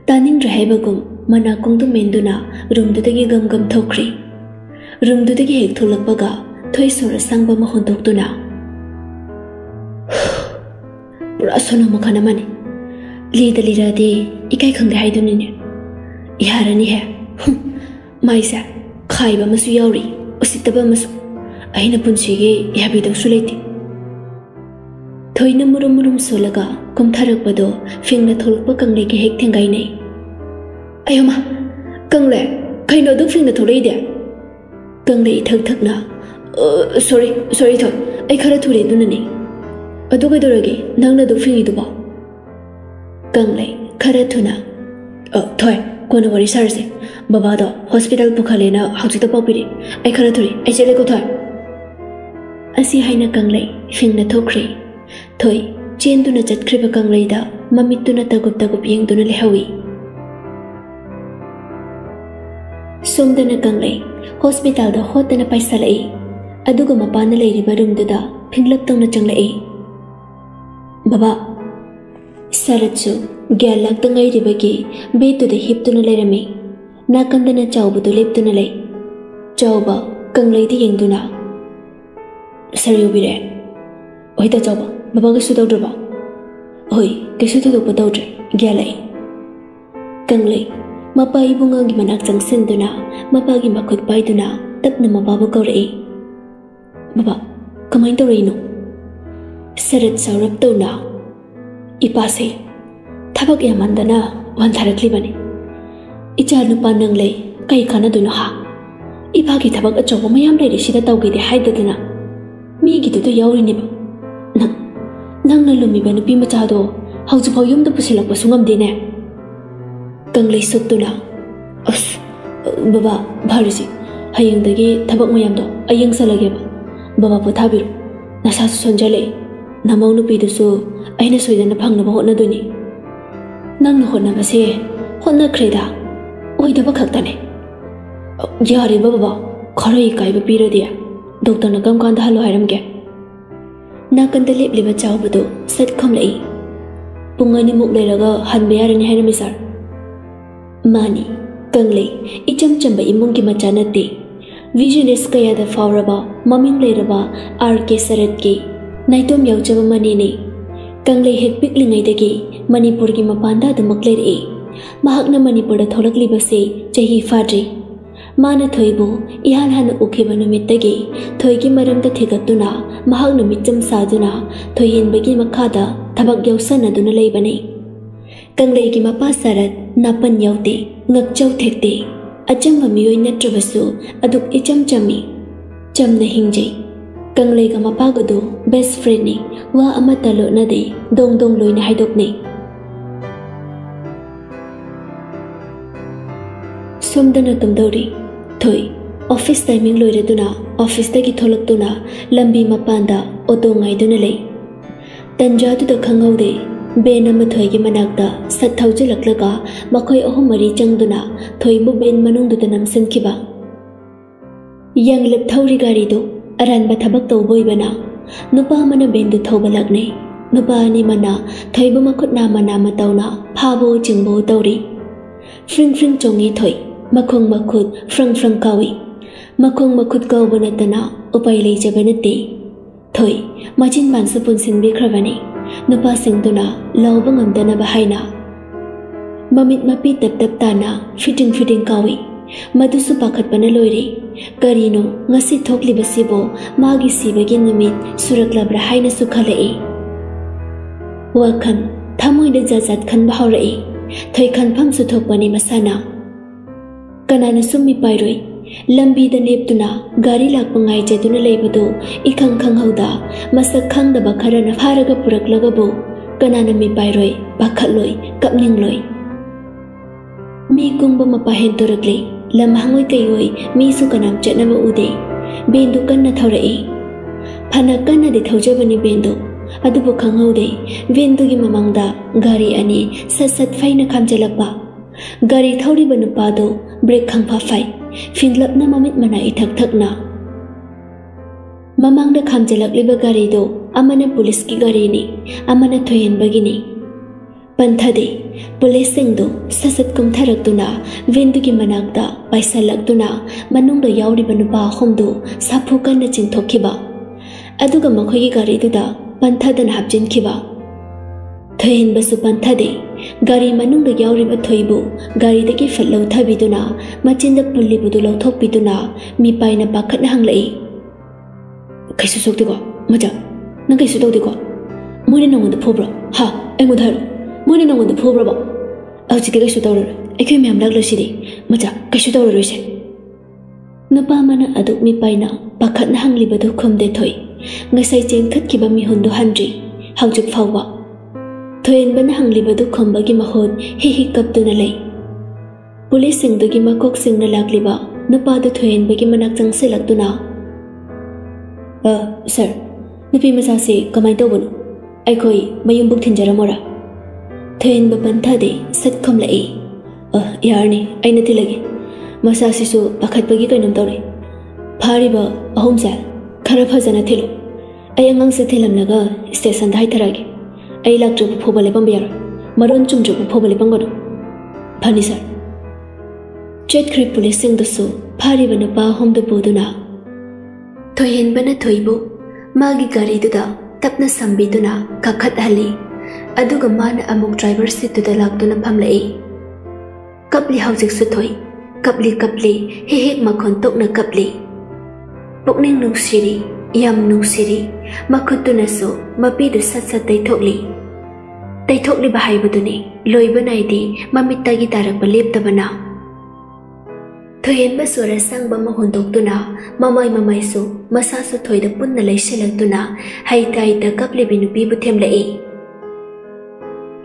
ꯇꯥꯅꯤꯡꯗ꯭ꯔꯦ ꯍꯥꯏꯕꯒꯨꯝ ꯃꯅꯥꯀꯣꯡꯗꯨ ꯃꯦꯟꯗꯨꯅ ꯔꯨꯝꯗꯨꯗꯒꯤ ꯒꯝ ꯒꯝ ꯊꯣꯛꯈ꯭ꯔꯤ rum hek thulak baga thoi sora sangba ma hon tok tuna pura sono ma khana mani li da li ra de ikai khang dai du ni ne ihara ni he mai sa khai ba ma su yauri usita ba ma su aina pun chi ge ya bi da su le ti thoina murum murum solaga kum tharak bado fingna thulak ba kang le ge hek thengai nei ayoma kang le khaino duk fingna thulai de ꯀꯪꯂꯩ ꯏꯊꯛ ꯊꯛꯅ sorry sorry ꯊꯣꯏ ꯑꯩ ꯈꯔ ꯊꯨꯔꯦ ꯑꯗꯨꯅꯅꯤ ꯑꯗꯨ ꯀꯩꯗꯧꯔꯒꯦ ꯅꯪꯅ ꯑꯗꯨꯛ ꯐꯤꯡꯉꯤꯗꯨꯕꯣ ꯀꯪꯂꯩ ꯈꯔ ꯊꯨꯅ ꯊꯣꯏ ꯀꯣꯟꯅ ꯋꯥꯔꯤ ꯁꯥꯔꯁꯦ ꯕꯕꯥꯗꯣ ꯍꯣꯁꯄꯤꯇꯥꯜ ꯄꯨꯈꯠꯂꯦꯅ ꯍꯧꯖꯤꯛꯇ ꯄꯥꯎ ꯄꯤꯔꯦ ꯑꯩ ꯈꯔ ꯊꯨꯔꯦ ꯑꯩ ꯆꯠꯂꯦꯀꯣ ꯊꯣꯏ ꯑꯁꯤ ꯍꯥꯏꯅ ꯀꯪꯂꯩ ꯐꯤꯡꯅ ꯊꯣꯛꯈ꯭ꯔꯦ ꯊꯣꯏ ꯆꯦꯟꯗꯨꯅ ꯆꯠꯈ꯭ꯔꯤꯕ ꯀꯪꯂꯩꯗ ꯃꯃꯤꯠꯇꯨꯅ ꯇꯒꯨꯞ ꯇꯒꯨꯞ ꯌꯦꯡꯗꯨꯅ ꯂꯩꯍꯧꯏ ꯁꯣꯝꯗꯅ ꯀꯪꯂꯩ ꯍꯣꯁꯄꯤꯇꯥꯜꯗ ꯍꯣꯠꯇꯅ ꯄꯥꯏꯁꯜꯂꯛꯏ ꯑꯗꯨꯒ ꯃꯄꯥꯟꯗ ꯂꯩꯔꯤꯕ ꯔꯨꯝꯗꯨꯗ ꯐꯤꯡꯂꯞ ꯇꯧꯅ ꯆꯪꯂꯛꯏ ꯕꯕꯥ ꯁꯔꯠꯁꯨ ꯒ꯭ꯌꯥꯟ ꯂꯥꯛꯇ ꯉꯥꯏꯔꯤꯕꯒꯤ ꯕꯦꯠꯇꯨꯗ ꯍꯤꯞꯇꯨꯅ ꯂꯩꯔꯝꯃꯤ ꯅꯥꯀꯟꯗꯅ ꯆꯥꯎꯕꯗꯨ ꯂꯦꯞꯇꯨꯅ ꯂꯩ ꯆꯥꯎꯕ ꯀꯪꯂꯩꯗ ꯌꯦꯡꯗꯨꯅ ꯁꯔ ꯌꯧꯕꯤꯔꯛꯑꯦ ꯍꯣꯏ ꯆꯥꯎꯕ ꯕꯕꯥ ꯀꯩꯁꯨ ꯇꯧꯗ꯭ꯔꯕꯣ ꯍꯣꯏ ꯀꯩꯁꯨ ꯊꯣꯏꯗꯣꯛꯄ ꯇꯧꯗ꯭ꯔꯦ ꯒ꯭ꯌꯥꯟ ꯂꯥꯛꯏ ꯀꯪꯂꯩ mapai bunga gi manak jang sin tu na mapa gi makhuk pai tu na tap na mapa bu ko rei baba kamai to rei no sarat saurap to na ipa se thabak ya mandana wan tharak li bani icha nu pa nang le kai khana tu na ha ipa gi thabak mẹ ma yam rei sida tau gi de hai da na mi gi tu to yauri ne ba nang nang mà lumi ba nupi macha do hau ju phau yum da pusilak sung âm đi nè. ꯁꯣꯛꯇꯨꯅ ꯑꯁ ꯕꯕꯥ ꯐꯔꯤꯁꯤ ꯍꯌꯦꯡꯗꯒꯤ ꯊꯕꯛ ꯃꯌꯥꯝꯗꯣ ꯑꯩ ꯌꯦꯡꯁꯜꯂꯒꯦꯕ ꯕꯕꯥ ꯄꯣꯊꯥꯕꯤꯔꯣ ꯅꯁꯥꯁꯨ ꯁꯣꯟꯖꯜꯂꯛꯏ ꯅꯃꯧ ꯅꯨꯄꯤꯗꯨꯁꯨ ꯑꯩꯅ ꯁꯣꯏꯗꯅ ꯐꯪꯅꯕ ꯍꯣꯠꯅꯗꯣꯏꯅꯤ ꯅꯪꯅ ꯍꯣꯠꯅꯕꯁꯦ ꯍꯣꯠꯅꯈ꯭ꯔꯦꯗ ꯑꯣꯏꯗꯕ ꯈꯛꯇꯅꯦ ꯌꯥꯔꯤꯕ ꯕꯕꯥ ꯈꯔ ꯏꯀꯥꯏꯕ ꯄꯤꯔꯗꯤ ꯗꯣꯛꯇꯔꯅ ꯀꯔꯝ ꯀꯥꯟꯗ ꯍꯜꯂꯣ ꯍꯥꯏꯔꯝꯒꯦ ꯅꯥꯀꯟꯗ ꯂꯦꯞꯂꯤꯕ ꯆꯥꯎꯕꯗꯨ ꯁꯠ ꯈꯣꯝꯂꯛꯏ ꯄꯨꯡ ꯑꯅꯤꯃꯨꯛ ꯂꯩꯔꯒ ꯍꯟꯕ ꯌꯥꯔꯅꯤ ꯍꯥꯏꯔꯝꯃꯤ ꯁꯥꯔ ꯃꯥꯅꯤ ꯀꯪꯂꯩ ꯏꯆꯝ ꯆꯝꯕ ꯏꯃꯨꯡꯒꯤ ꯃꯆꯥ ꯅꯠꯇꯦ ꯕꯤꯖꯤꯅꯦꯁ ꯀꯌꯥꯗ ꯐꯥꯎꯔꯕ ꯃꯃꯤꯡ ꯂꯩꯔꯕ ꯑꯥꯔ ꯀꯦ ꯁꯔꯠꯀꯤ ꯅꯥꯏꯇꯣꯝ ꯌꯥꯎꯖꯕ ꯃꯅꯦꯅꯤ ꯀꯪꯂꯩ ꯍꯦꯛ ꯄꯤꯛꯂꯤꯉꯩꯗꯒꯤ ꯃꯅꯤꯄꯨꯔꯒꯤ ꯃꯄꯥꯟꯗ ꯑꯗꯨꯃꯛ ꯂꯩꯔꯛꯏ ꯃꯍꯥꯛꯅ ꯃꯅꯤꯄꯨꯔꯗ ꯊꯣꯛꯂꯛꯂꯤꯕꯁꯤ ꯆꯍꯤ ꯐꯥꯗ꯭ꯔꯤ ꯃꯥꯅ ꯊꯣꯏꯕꯨ ꯏꯍꯥꯟ ꯍꯥꯟꯅ ꯎꯈꯤꯕ ꯅꯨꯃꯤꯠꯇꯒꯤ ꯊꯣꯏꯒꯤ ꯃꯔꯝꯗ ꯊꯤꯒꯠꯇꯨꯅ ꯃꯍꯥꯛꯅ ꯃꯤꯆꯝ ꯁꯥꯗꯨꯅ ꯊꯣꯏꯍꯦꯟꯕꯒꯤ ꯃꯈꯥꯗ ꯊꯕꯛ ꯌꯥꯎꯁꯟꯅꯗꯨꯅ ꯂꯩꯕꯅꯤ ꯀꯪꯂꯩꯒꯤ ꯃꯄꯥ ꯁꯔꯠ napan yaute ngak chau thekte acham ma miyoi na trabasu aduk icham chami cham na hingjai kangle ga mapagado best friend ni wa amata lo na de dong dong loi na haidok ne somdana tamdori thoi office timing loi re duna office ta gi tholak tuna lambi mapanda auto ngai duna le tanja tu da khangau de bên mà thời cái mà đặc đó sát thâu cho lật lật đó mà khơi ô mà đi chăng đôi nà thời bu bên mà nung đó nam sinh khi bà yang lập thâu đi gari đó aran à bà thabak tàu bôi bà nà nupa mà nó bên đôi thâu bà lật này nupa ni mà nà thời bu mà khut nam mà nam mà tàu nà pha bô chừng bô tàu đi. Phring phring trong ý thời mà không mà khut phẳng phẳng cao ý. Mà không mà khut cao bà nà ta nà upai lấy cho bà nà tì. Thời mà trên bản sơ phun sinh biết khơi bà này ꯅꯨꯄꯥꯁꯤꯡꯗꯨꯅ ꯂꯧꯕ ꯉꯝꯗꯅꯕ ꯍꯥꯏꯅ ꯃꯃꯤꯠ ꯃꯄꯤ ꯇꯞ ꯇꯞ ꯇꯥꯅ fitting fitting ꯀꯥꯎꯏ ꯃꯗꯨꯁꯨ ꯄꯥꯈꯠꯄꯅ ꯂꯣꯏꯔꯦ ꯀꯔꯤꯅꯣ ꯉꯁꯤ ꯊꯣꯛꯂꯤꯕꯁꯤꯕꯨ ꯃꯥꯒꯤ ꯁꯤꯕꯒꯤ ꯅꯨꯃꯤꯠ ꯁꯨꯔꯛꯂꯕ꯭ꯔꯥ ꯍꯥꯏꯅꯁꯨ ꯈꯜꯂꯛꯏ ꯋꯥꯈꯜ ꯊꯃꯣꯏꯗ ꯖꯥꯠ ꯖꯥꯠ ꯈꯟꯕ ꯍꯧꯔꯛꯏ ꯊꯣꯏ ꯈꯟꯐꯝꯁꯨ ꯊꯣꯛꯄꯅꯤ ꯃꯁꯥꯅ ꯀꯅꯥꯅꯁꯨ ꯃꯤꯄꯥꯏꯔꯣꯏ ꯂꯝꯕꯤꯗ ꯂꯦꯞꯇꯨꯅ ꯒꯥꯔꯤ ꯂꯥꯛꯄ ꯉꯥꯏꯖꯗꯨꯅ ꯂꯩꯕꯗꯨ ꯏꯈꯪ ꯈꯪꯍꯧꯗ ꯃꯁꯛ ꯈꯪꯗꯕ ꯈꯔꯅ ꯐꯥꯔꯒ ꯄꯨꯔꯛꯂꯒꯕꯨ ꯀꯅꯥꯅ ꯃꯤꯄꯥꯏꯔꯣꯏ ꯄꯥꯈꯠꯂꯣꯏ ꯀꯞꯅꯤꯡꯂꯣꯏ ꯃꯤ ꯀꯨꯡꯕ ꯃꯄꯥ ꯍꯦꯟꯗꯣꯔꯛꯂꯤ ꯂꯝ ꯍꯥꯡꯉꯣꯏ ꯀꯩꯑꯣꯏ ꯃꯤꯁꯨ ꯀꯅꯥꯝ ꯆꯠꯅꯕ ꯎꯗꯦ ꯕꯦꯟꯗꯨ ꯀꯟꯅ ꯊꯧꯔꯛꯏ ꯐꯅ ꯀꯟꯅꯗꯤ ꯊꯧꯖꯕꯅꯤ ꯕꯦꯟꯗꯨ ꯑꯗꯨꯕꯨ ꯈꯪꯍꯧꯗꯦ ꯚꯦꯟꯗꯨꯒꯤ ꯃꯃꯥꯡꯗ ꯒꯥꯔꯤ ꯑꯅꯤ ꯁꯠ ꯁꯠ ꯐꯩꯅ ꯈꯥꯝꯖꯤꯜꯂꯛꯄ ꯒꯥꯔꯤ ꯊꯧꯔꯤꯕ ꯅꯨꯄꯥꯗꯨ ꯕ꯭ꯔꯦꯛ ꯈꯪꯐꯥ ꯐꯩ ꯐꯤꯟꯂꯞꯅ ꯃꯃꯤꯠ ꯃꯅꯥ ꯏꯊꯛ ꯊꯛꯅ ꯃꯃꯥꯡꯗ ꯈꯥꯝꯖꯤꯜꯂꯛꯂꯤꯕ ꯒꯥꯔꯤꯗꯣ ꯑꯃꯅ ꯄꯨꯂꯤꯁꯀꯤ ꯒꯥꯔꯤꯅꯤ ꯑꯃꯅ ꯊꯣꯏꯍꯟꯕꯒꯤꯅꯤ ꯄꯟꯊꯗꯦ ꯄꯨꯂꯤꯁꯁꯤꯡꯗꯨ ꯁꯠ ꯀꯨꯝꯊꯔꯛꯇꯨꯅ ꯚꯦꯟꯗꯨꯒꯤ ꯃꯅꯥꯛꯇ ꯄꯥꯏꯁꯜꯂꯛꯇꯨꯅ ꯃꯅꯨꯡꯗ ꯌꯥꯎꯔꯤꯕ ꯅꯨꯄꯥ ꯑꯍꯨꯝꯗꯨ ꯁꯥꯐꯨ ꯀꯟꯅ ꯆꯤꯡꯊꯣꯛꯈꯤꯕ ꯑꯗꯨꯒ ꯃꯈꯣꯏꯒꯤ ꯒꯥꯔꯤꯗꯨꯗ ꯄꯟꯊꯗꯅ ꯍꯥꯞꯆꯤꯟꯈꯤꯕ ꯊꯣꯏꯍꯟꯕꯁꯨ ꯄꯟꯊꯗꯦ ꯒꯥꯔꯤ ꯃꯅꯨꯡꯗ ꯌꯥꯎꯔꯤꯕ ꯊꯣꯏꯕꯨ ꯒꯥꯔꯤꯗꯒꯤ ꯐꯠ ꯂꯧꯊꯕꯤꯗꯨꯅ ꯃꯆꯤꯟꯗ ꯄꯨꯜꯂꯤꯕꯗꯨ ꯂꯧꯊꯣꯛꯄꯤꯗꯨꯅ ꯃꯤꯄꯥꯏꯅ ꯄꯥꯈꯠꯅ ꯍꯪꯂꯛꯏ ꯀꯩꯁꯨ ꯁꯣꯛꯇꯦꯀꯣ ꯃꯆꯥ ꯅꯪ ꯀꯩꯁꯨ ꯇꯧꯗꯦꯀꯣ ꯃꯣꯏꯅ ꯅꯪꯉꯣꯟꯗ ꯐꯨꯕ꯭ꯔꯣ ꯍꯥ ꯑꯩꯉꯣꯟꯗ ꯍꯥꯏꯔꯣ ꯃꯣꯏꯅ ꯅꯪꯉꯣꯟꯗ ꯐꯨꯕ꯭ꯔꯕ ꯍꯧꯖꯤꯛꯇꯤ ꯀꯩꯁꯨ ꯇꯧꯔꯔꯣꯏ ꯑꯩꯈꯣꯏ ꯃꯌꯥꯝ ꯂꯥꯛꯂꯁꯤꯗꯤ ꯃꯆꯥ ꯀꯩꯁꯨ ꯇꯧꯔꯔꯣꯏꯁꯦ ꯅꯨꯄꯥ ꯑꯃꯅ ꯑꯗꯨꯛ ꯃꯤꯄꯥꯏꯅ ꯄꯥꯈꯠꯅ ꯍꯪꯂꯤꯕꯗꯨ ꯈꯨꯝꯗꯦ ꯊꯣꯏ ꯉꯁꯥꯏ ꯆꯦꯟꯈꯠꯈꯤꯕ ꯃꯤꯍꯨꯟꯗꯨ ꯍꯟꯗ꯭ꯔꯤ ꯍꯧꯖꯤꯛ ꯐꯥꯎꯕ ꯊꯣꯏꯍꯟꯕꯅ ꯍꯪꯂꯤꯕꯗꯨ ꯈꯨꯝꯕꯒꯤ ꯃꯍꯨꯠ ꯍꯤ ꯍꯤ ꯀꯞꯇꯨꯅ ꯂꯩ ꯄꯨꯂꯤꯁꯁꯤꯡꯗꯨꯒꯤ ꯃꯀꯣꯛꯁꯤꯡꯅ ꯂꯥꯛꯂꯤꯕ ꯅꯨꯄꯥꯗꯨ ꯊꯣꯏꯍꯟꯕꯒꯤ ꯃꯅꯥꯛ ꯆꯪꯁꯤꯜꯂꯛꯇꯨꯅ ꯁꯥꯔ ꯅꯨꯄꯤ ꯃꯆꯥꯁꯤ ꯀꯃꯥꯏꯅ ꯇꯧꯕꯅꯣ ꯑꯩꯈꯣꯏ ꯃꯌꯨꯝꯕꯨꯛ ꯊꯤꯟꯖꯔꯝꯃꯣꯔꯥ ꯊꯣꯏꯍꯟꯕ ꯄꯟꯊꯗꯦ ꯁꯠ ꯈꯨꯝꯂꯛꯏ ꯑ ꯌꯥꯔꯅꯤ ꯑꯩꯅ ꯊꯤꯜꯂꯒꯦ ꯃꯆꯥꯁꯤꯁꯨ ꯄꯥꯈꯠꯄꯒꯤ ꯀꯩꯅꯣꯝ ꯇꯧꯔꯦ ꯐꯥꯔꯤꯕ ꯑꯍꯨꯝꯁꯦ ꯈꯔ ꯐꯖꯅ ꯊꯤꯜꯂꯨ ꯑꯩ ꯑꯉꯥꯡꯁꯦ ꯊꯤꯜꯂꯝꯂꯒ ꯁ꯭ꯇꯦꯁꯟꯗ ꯍꯥꯏꯊꯔꯛꯑꯒꯦ ai lak chupu phoba le pambiyar maron chum chupu phoba le pangod phani sir chết khri police sing dasu phari bana pa thôi da boduna thoyen bana thoibu magi gari du da tapna sambi du na kakhat hali. Aduga man amuk driver sit du da lak du na phamlai e. kapli haujik su thoi kapli kapli he he makhon tok na kapli pukning nung siri, yam nung siri, makutu naso, mapidu sat sat tay thokli. Tay mít ta baduni, loiba nai di, ta tarak nào, thôi em ba sửa sang ba mahundok mà mamai mamai thôi masa su thoi lấy punna lai tu tuna, hai ta ita bút thêm lại, lai.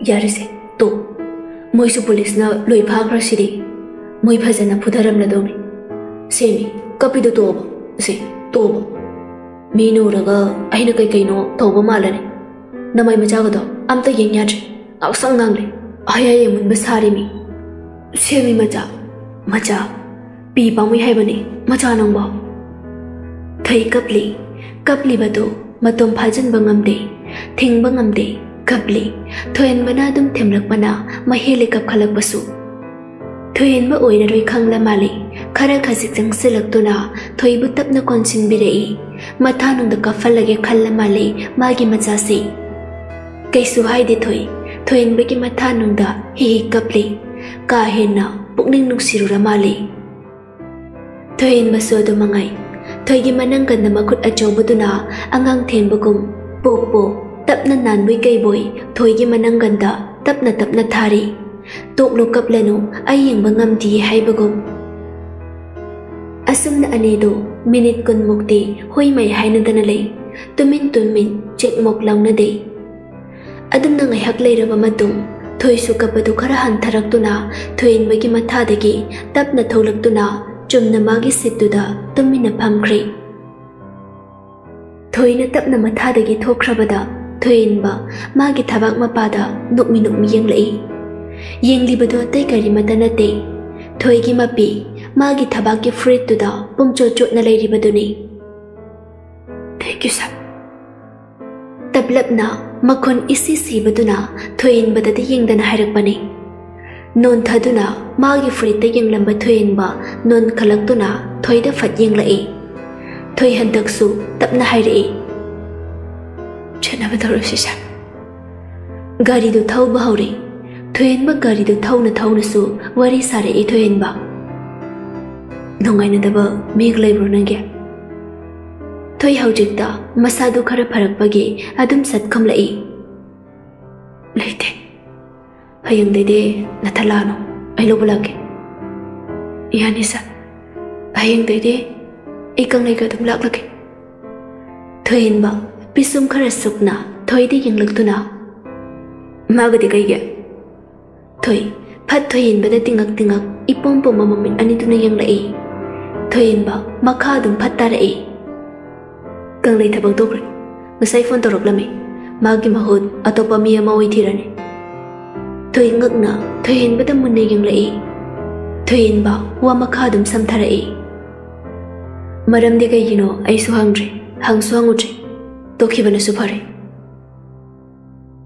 Yarise, to, moi su police na loi bhagra siri, moi phajana phudaram la domi. Semi, đi tu obo, semi. ꯃꯤꯅ ꯎꯔꯒ ꯑꯩꯅ ꯀꯩ ꯀꯩꯅꯣ ꯇꯧꯕ ꯃꯥꯜꯂꯅꯤ ꯅꯃꯥꯏ ꯃꯆꯥꯒꯗꯣ ꯑꯝꯇ ꯌꯦꯡ ꯌꯥꯗ꯭ꯔꯦ ꯉꯥꯎꯁꯪ ꯉꯥꯡꯂꯦ ꯑꯍꯩ ꯑꯌꯦꯡꯃꯟꯕ ꯁꯥꯔꯤꯃꯤ ꯁꯦꯃꯤ ꯃꯆꯥ ꯃꯆꯥ ꯄꯤ ꯄꯥꯝꯃꯨꯏ ꯍꯥꯏꯕꯅꯤ ꯃꯆꯥ ꯅꯪꯕꯣ Thuyin mà ủi nà rồi khăng là mali, khara khasik jang silak tu na, thui bu tap na kon chin bi rei. Matha nung da kafal lage khal la mali, magi macha si. Kai su hai de thui, thuyin ba ki matha nung da hi hi kapli. Ka hen na, buk ning nung siru ra mali. Thuyin ba so do mangai. Thui gi manang kan na makut a chobu tu na, angang thêm ba kum. Bo bo, tap na nan bui kai boi, thui gi manang ganda, tap na tap na thari. ꯇꯣꯛꯂꯨ ꯀꯞꯂꯅꯨ ꯑꯩ ꯌꯦꯡꯕ ꯉꯝꯗꯤꯌꯦ ꯍꯥꯏꯕꯒꯨꯝ ꯑꯁꯨꯝꯅ ꯑꯅꯤꯗꯨ ꯃꯤꯅꯤꯠ ꯀꯨꯟꯃꯨꯛꯇꯤ ꯍꯨꯏꯃꯩ ꯍꯥꯏꯅꯗꯅ ꯂꯩ ꯇꯨꯃꯤꯟ ꯇꯨꯃꯤꯟ ꯆꯦꯛꯃꯣꯛ ꯂꯥꯎꯅꯗꯦ ꯑꯗꯨꯝꯅ ꯉꯥꯏꯍꯥꯛ ꯂꯩꯔꯕ ꯃꯇꯨꯡ ꯊꯣꯏꯁꯨ ꯀꯞꯄꯗꯨ ꯈꯔ ꯍꯟꯊꯔꯛꯇꯨꯅ ꯊꯣꯏꯍꯟꯕꯒꯤ ꯃꯊꯥꯗꯒꯤ ꯇꯞꯅ ꯊꯣꯛꯂꯛꯇꯨꯅ ꯆꯨꯝꯅ ꯃꯥꯒꯤ ꯁꯤꯠꯇꯨꯗ ꯇꯨꯃꯤꯟꯅ ꯐꯝꯈ꯭ꯔꯦ ꯊꯣꯏꯅ ꯇꯞꯅ ꯃꯊꯥꯗꯒꯤ ꯊꯣꯛꯈ꯭ꯔꯕꯗ ꯊꯣꯏꯍꯟꯕ ꯃꯥꯒꯤ ꯊꯕꯥꯛ ꯃꯄꯥꯗ ꯅꯣꯛꯃꯤ ꯅꯣꯛꯃꯤ ꯌꯦꯡꯂꯛꯏ ꯌꯦꯡꯂꯤꯕꯗꯨ ꯑꯇꯩ ꯀꯔꯤꯃꯇ ꯅꯠꯇꯦ ꯊꯣꯏꯒꯤ ꯃꯄꯤ ꯃꯥꯒꯤ ꯊꯕꯥꯛꯀꯤ ꯐꯨꯔꯤꯠꯇꯨꯗ ꯄꯨꯡꯆꯣꯠ ꯆꯣꯠꯅ ꯂꯩꯔꯤꯕꯗꯨꯅꯤ ꯊꯦꯡꯛ ꯌꯨ ꯁꯥꯔ ꯇꯞꯂꯞꯅ ꯃꯈꯣꯟ ꯏꯁꯤ ꯁꯤꯕꯗꯨꯅ ꯊꯣꯏꯍꯟꯕꯗꯗꯤ ꯌꯦꯡꯗꯅ ꯍꯥꯏꯔꯛꯄꯅꯤ ꯅꯣꯟꯊꯗꯨꯅ ꯃꯥꯒꯤ ꯐꯨꯔꯤꯠꯇ ꯌꯦꯡꯂꯝꯕ ꯊꯣꯏꯍꯟꯕ ꯅꯣꯟꯈꯠꯂꯛꯇꯨꯅ ꯊꯣꯏꯗ ꯐꯠ ꯌꯦꯡꯂꯛꯏ ꯊꯣꯏ ꯍꯟꯗꯛꯁꯨ ꯇꯞꯅ ꯍꯥꯏꯔꯛꯏ ꯆꯠꯅꯕ ꯇꯧꯔꯁꯤ ꯁꯥꯔ ꯒꯥꯔꯤꯗꯨ ꯊꯧꯕ ꯍꯧꯔꯦ thuyền bất ngờ đi từng thâu nè thâu nè xuống, vừa đi xa để ý thuyền bảo. Nông ngay nè đập miếng lấy bro nang thôi hậu trực đó mà sao đâu khara pharak bagi adum sat không lấy lấy thế hay anh đây đây là thà là nó. Ai lâu bao lâu kì. Yani sa hay anh đây đây ai cần lấy cái thằng lạc là Thuyền thôi anh bảo pisum khara suk na thuyền đi dừng lực tu na mà cái gì cái Thôi, phát thoyin bada tingak-tingak ipompom mamamin anito na yang lai. Thoyin ba, makadong patarai. Kang lai tabang tokre, ngasay phone torok lami, magi mahod à ato pa miya maoy tirani. Thoyin ngak na, thoyin bada muna yang lai. Thoyin ba, wa makadong samtarai. Maramdi kayino ay suhangre, hang suhangudre, tokhi ba na rồi,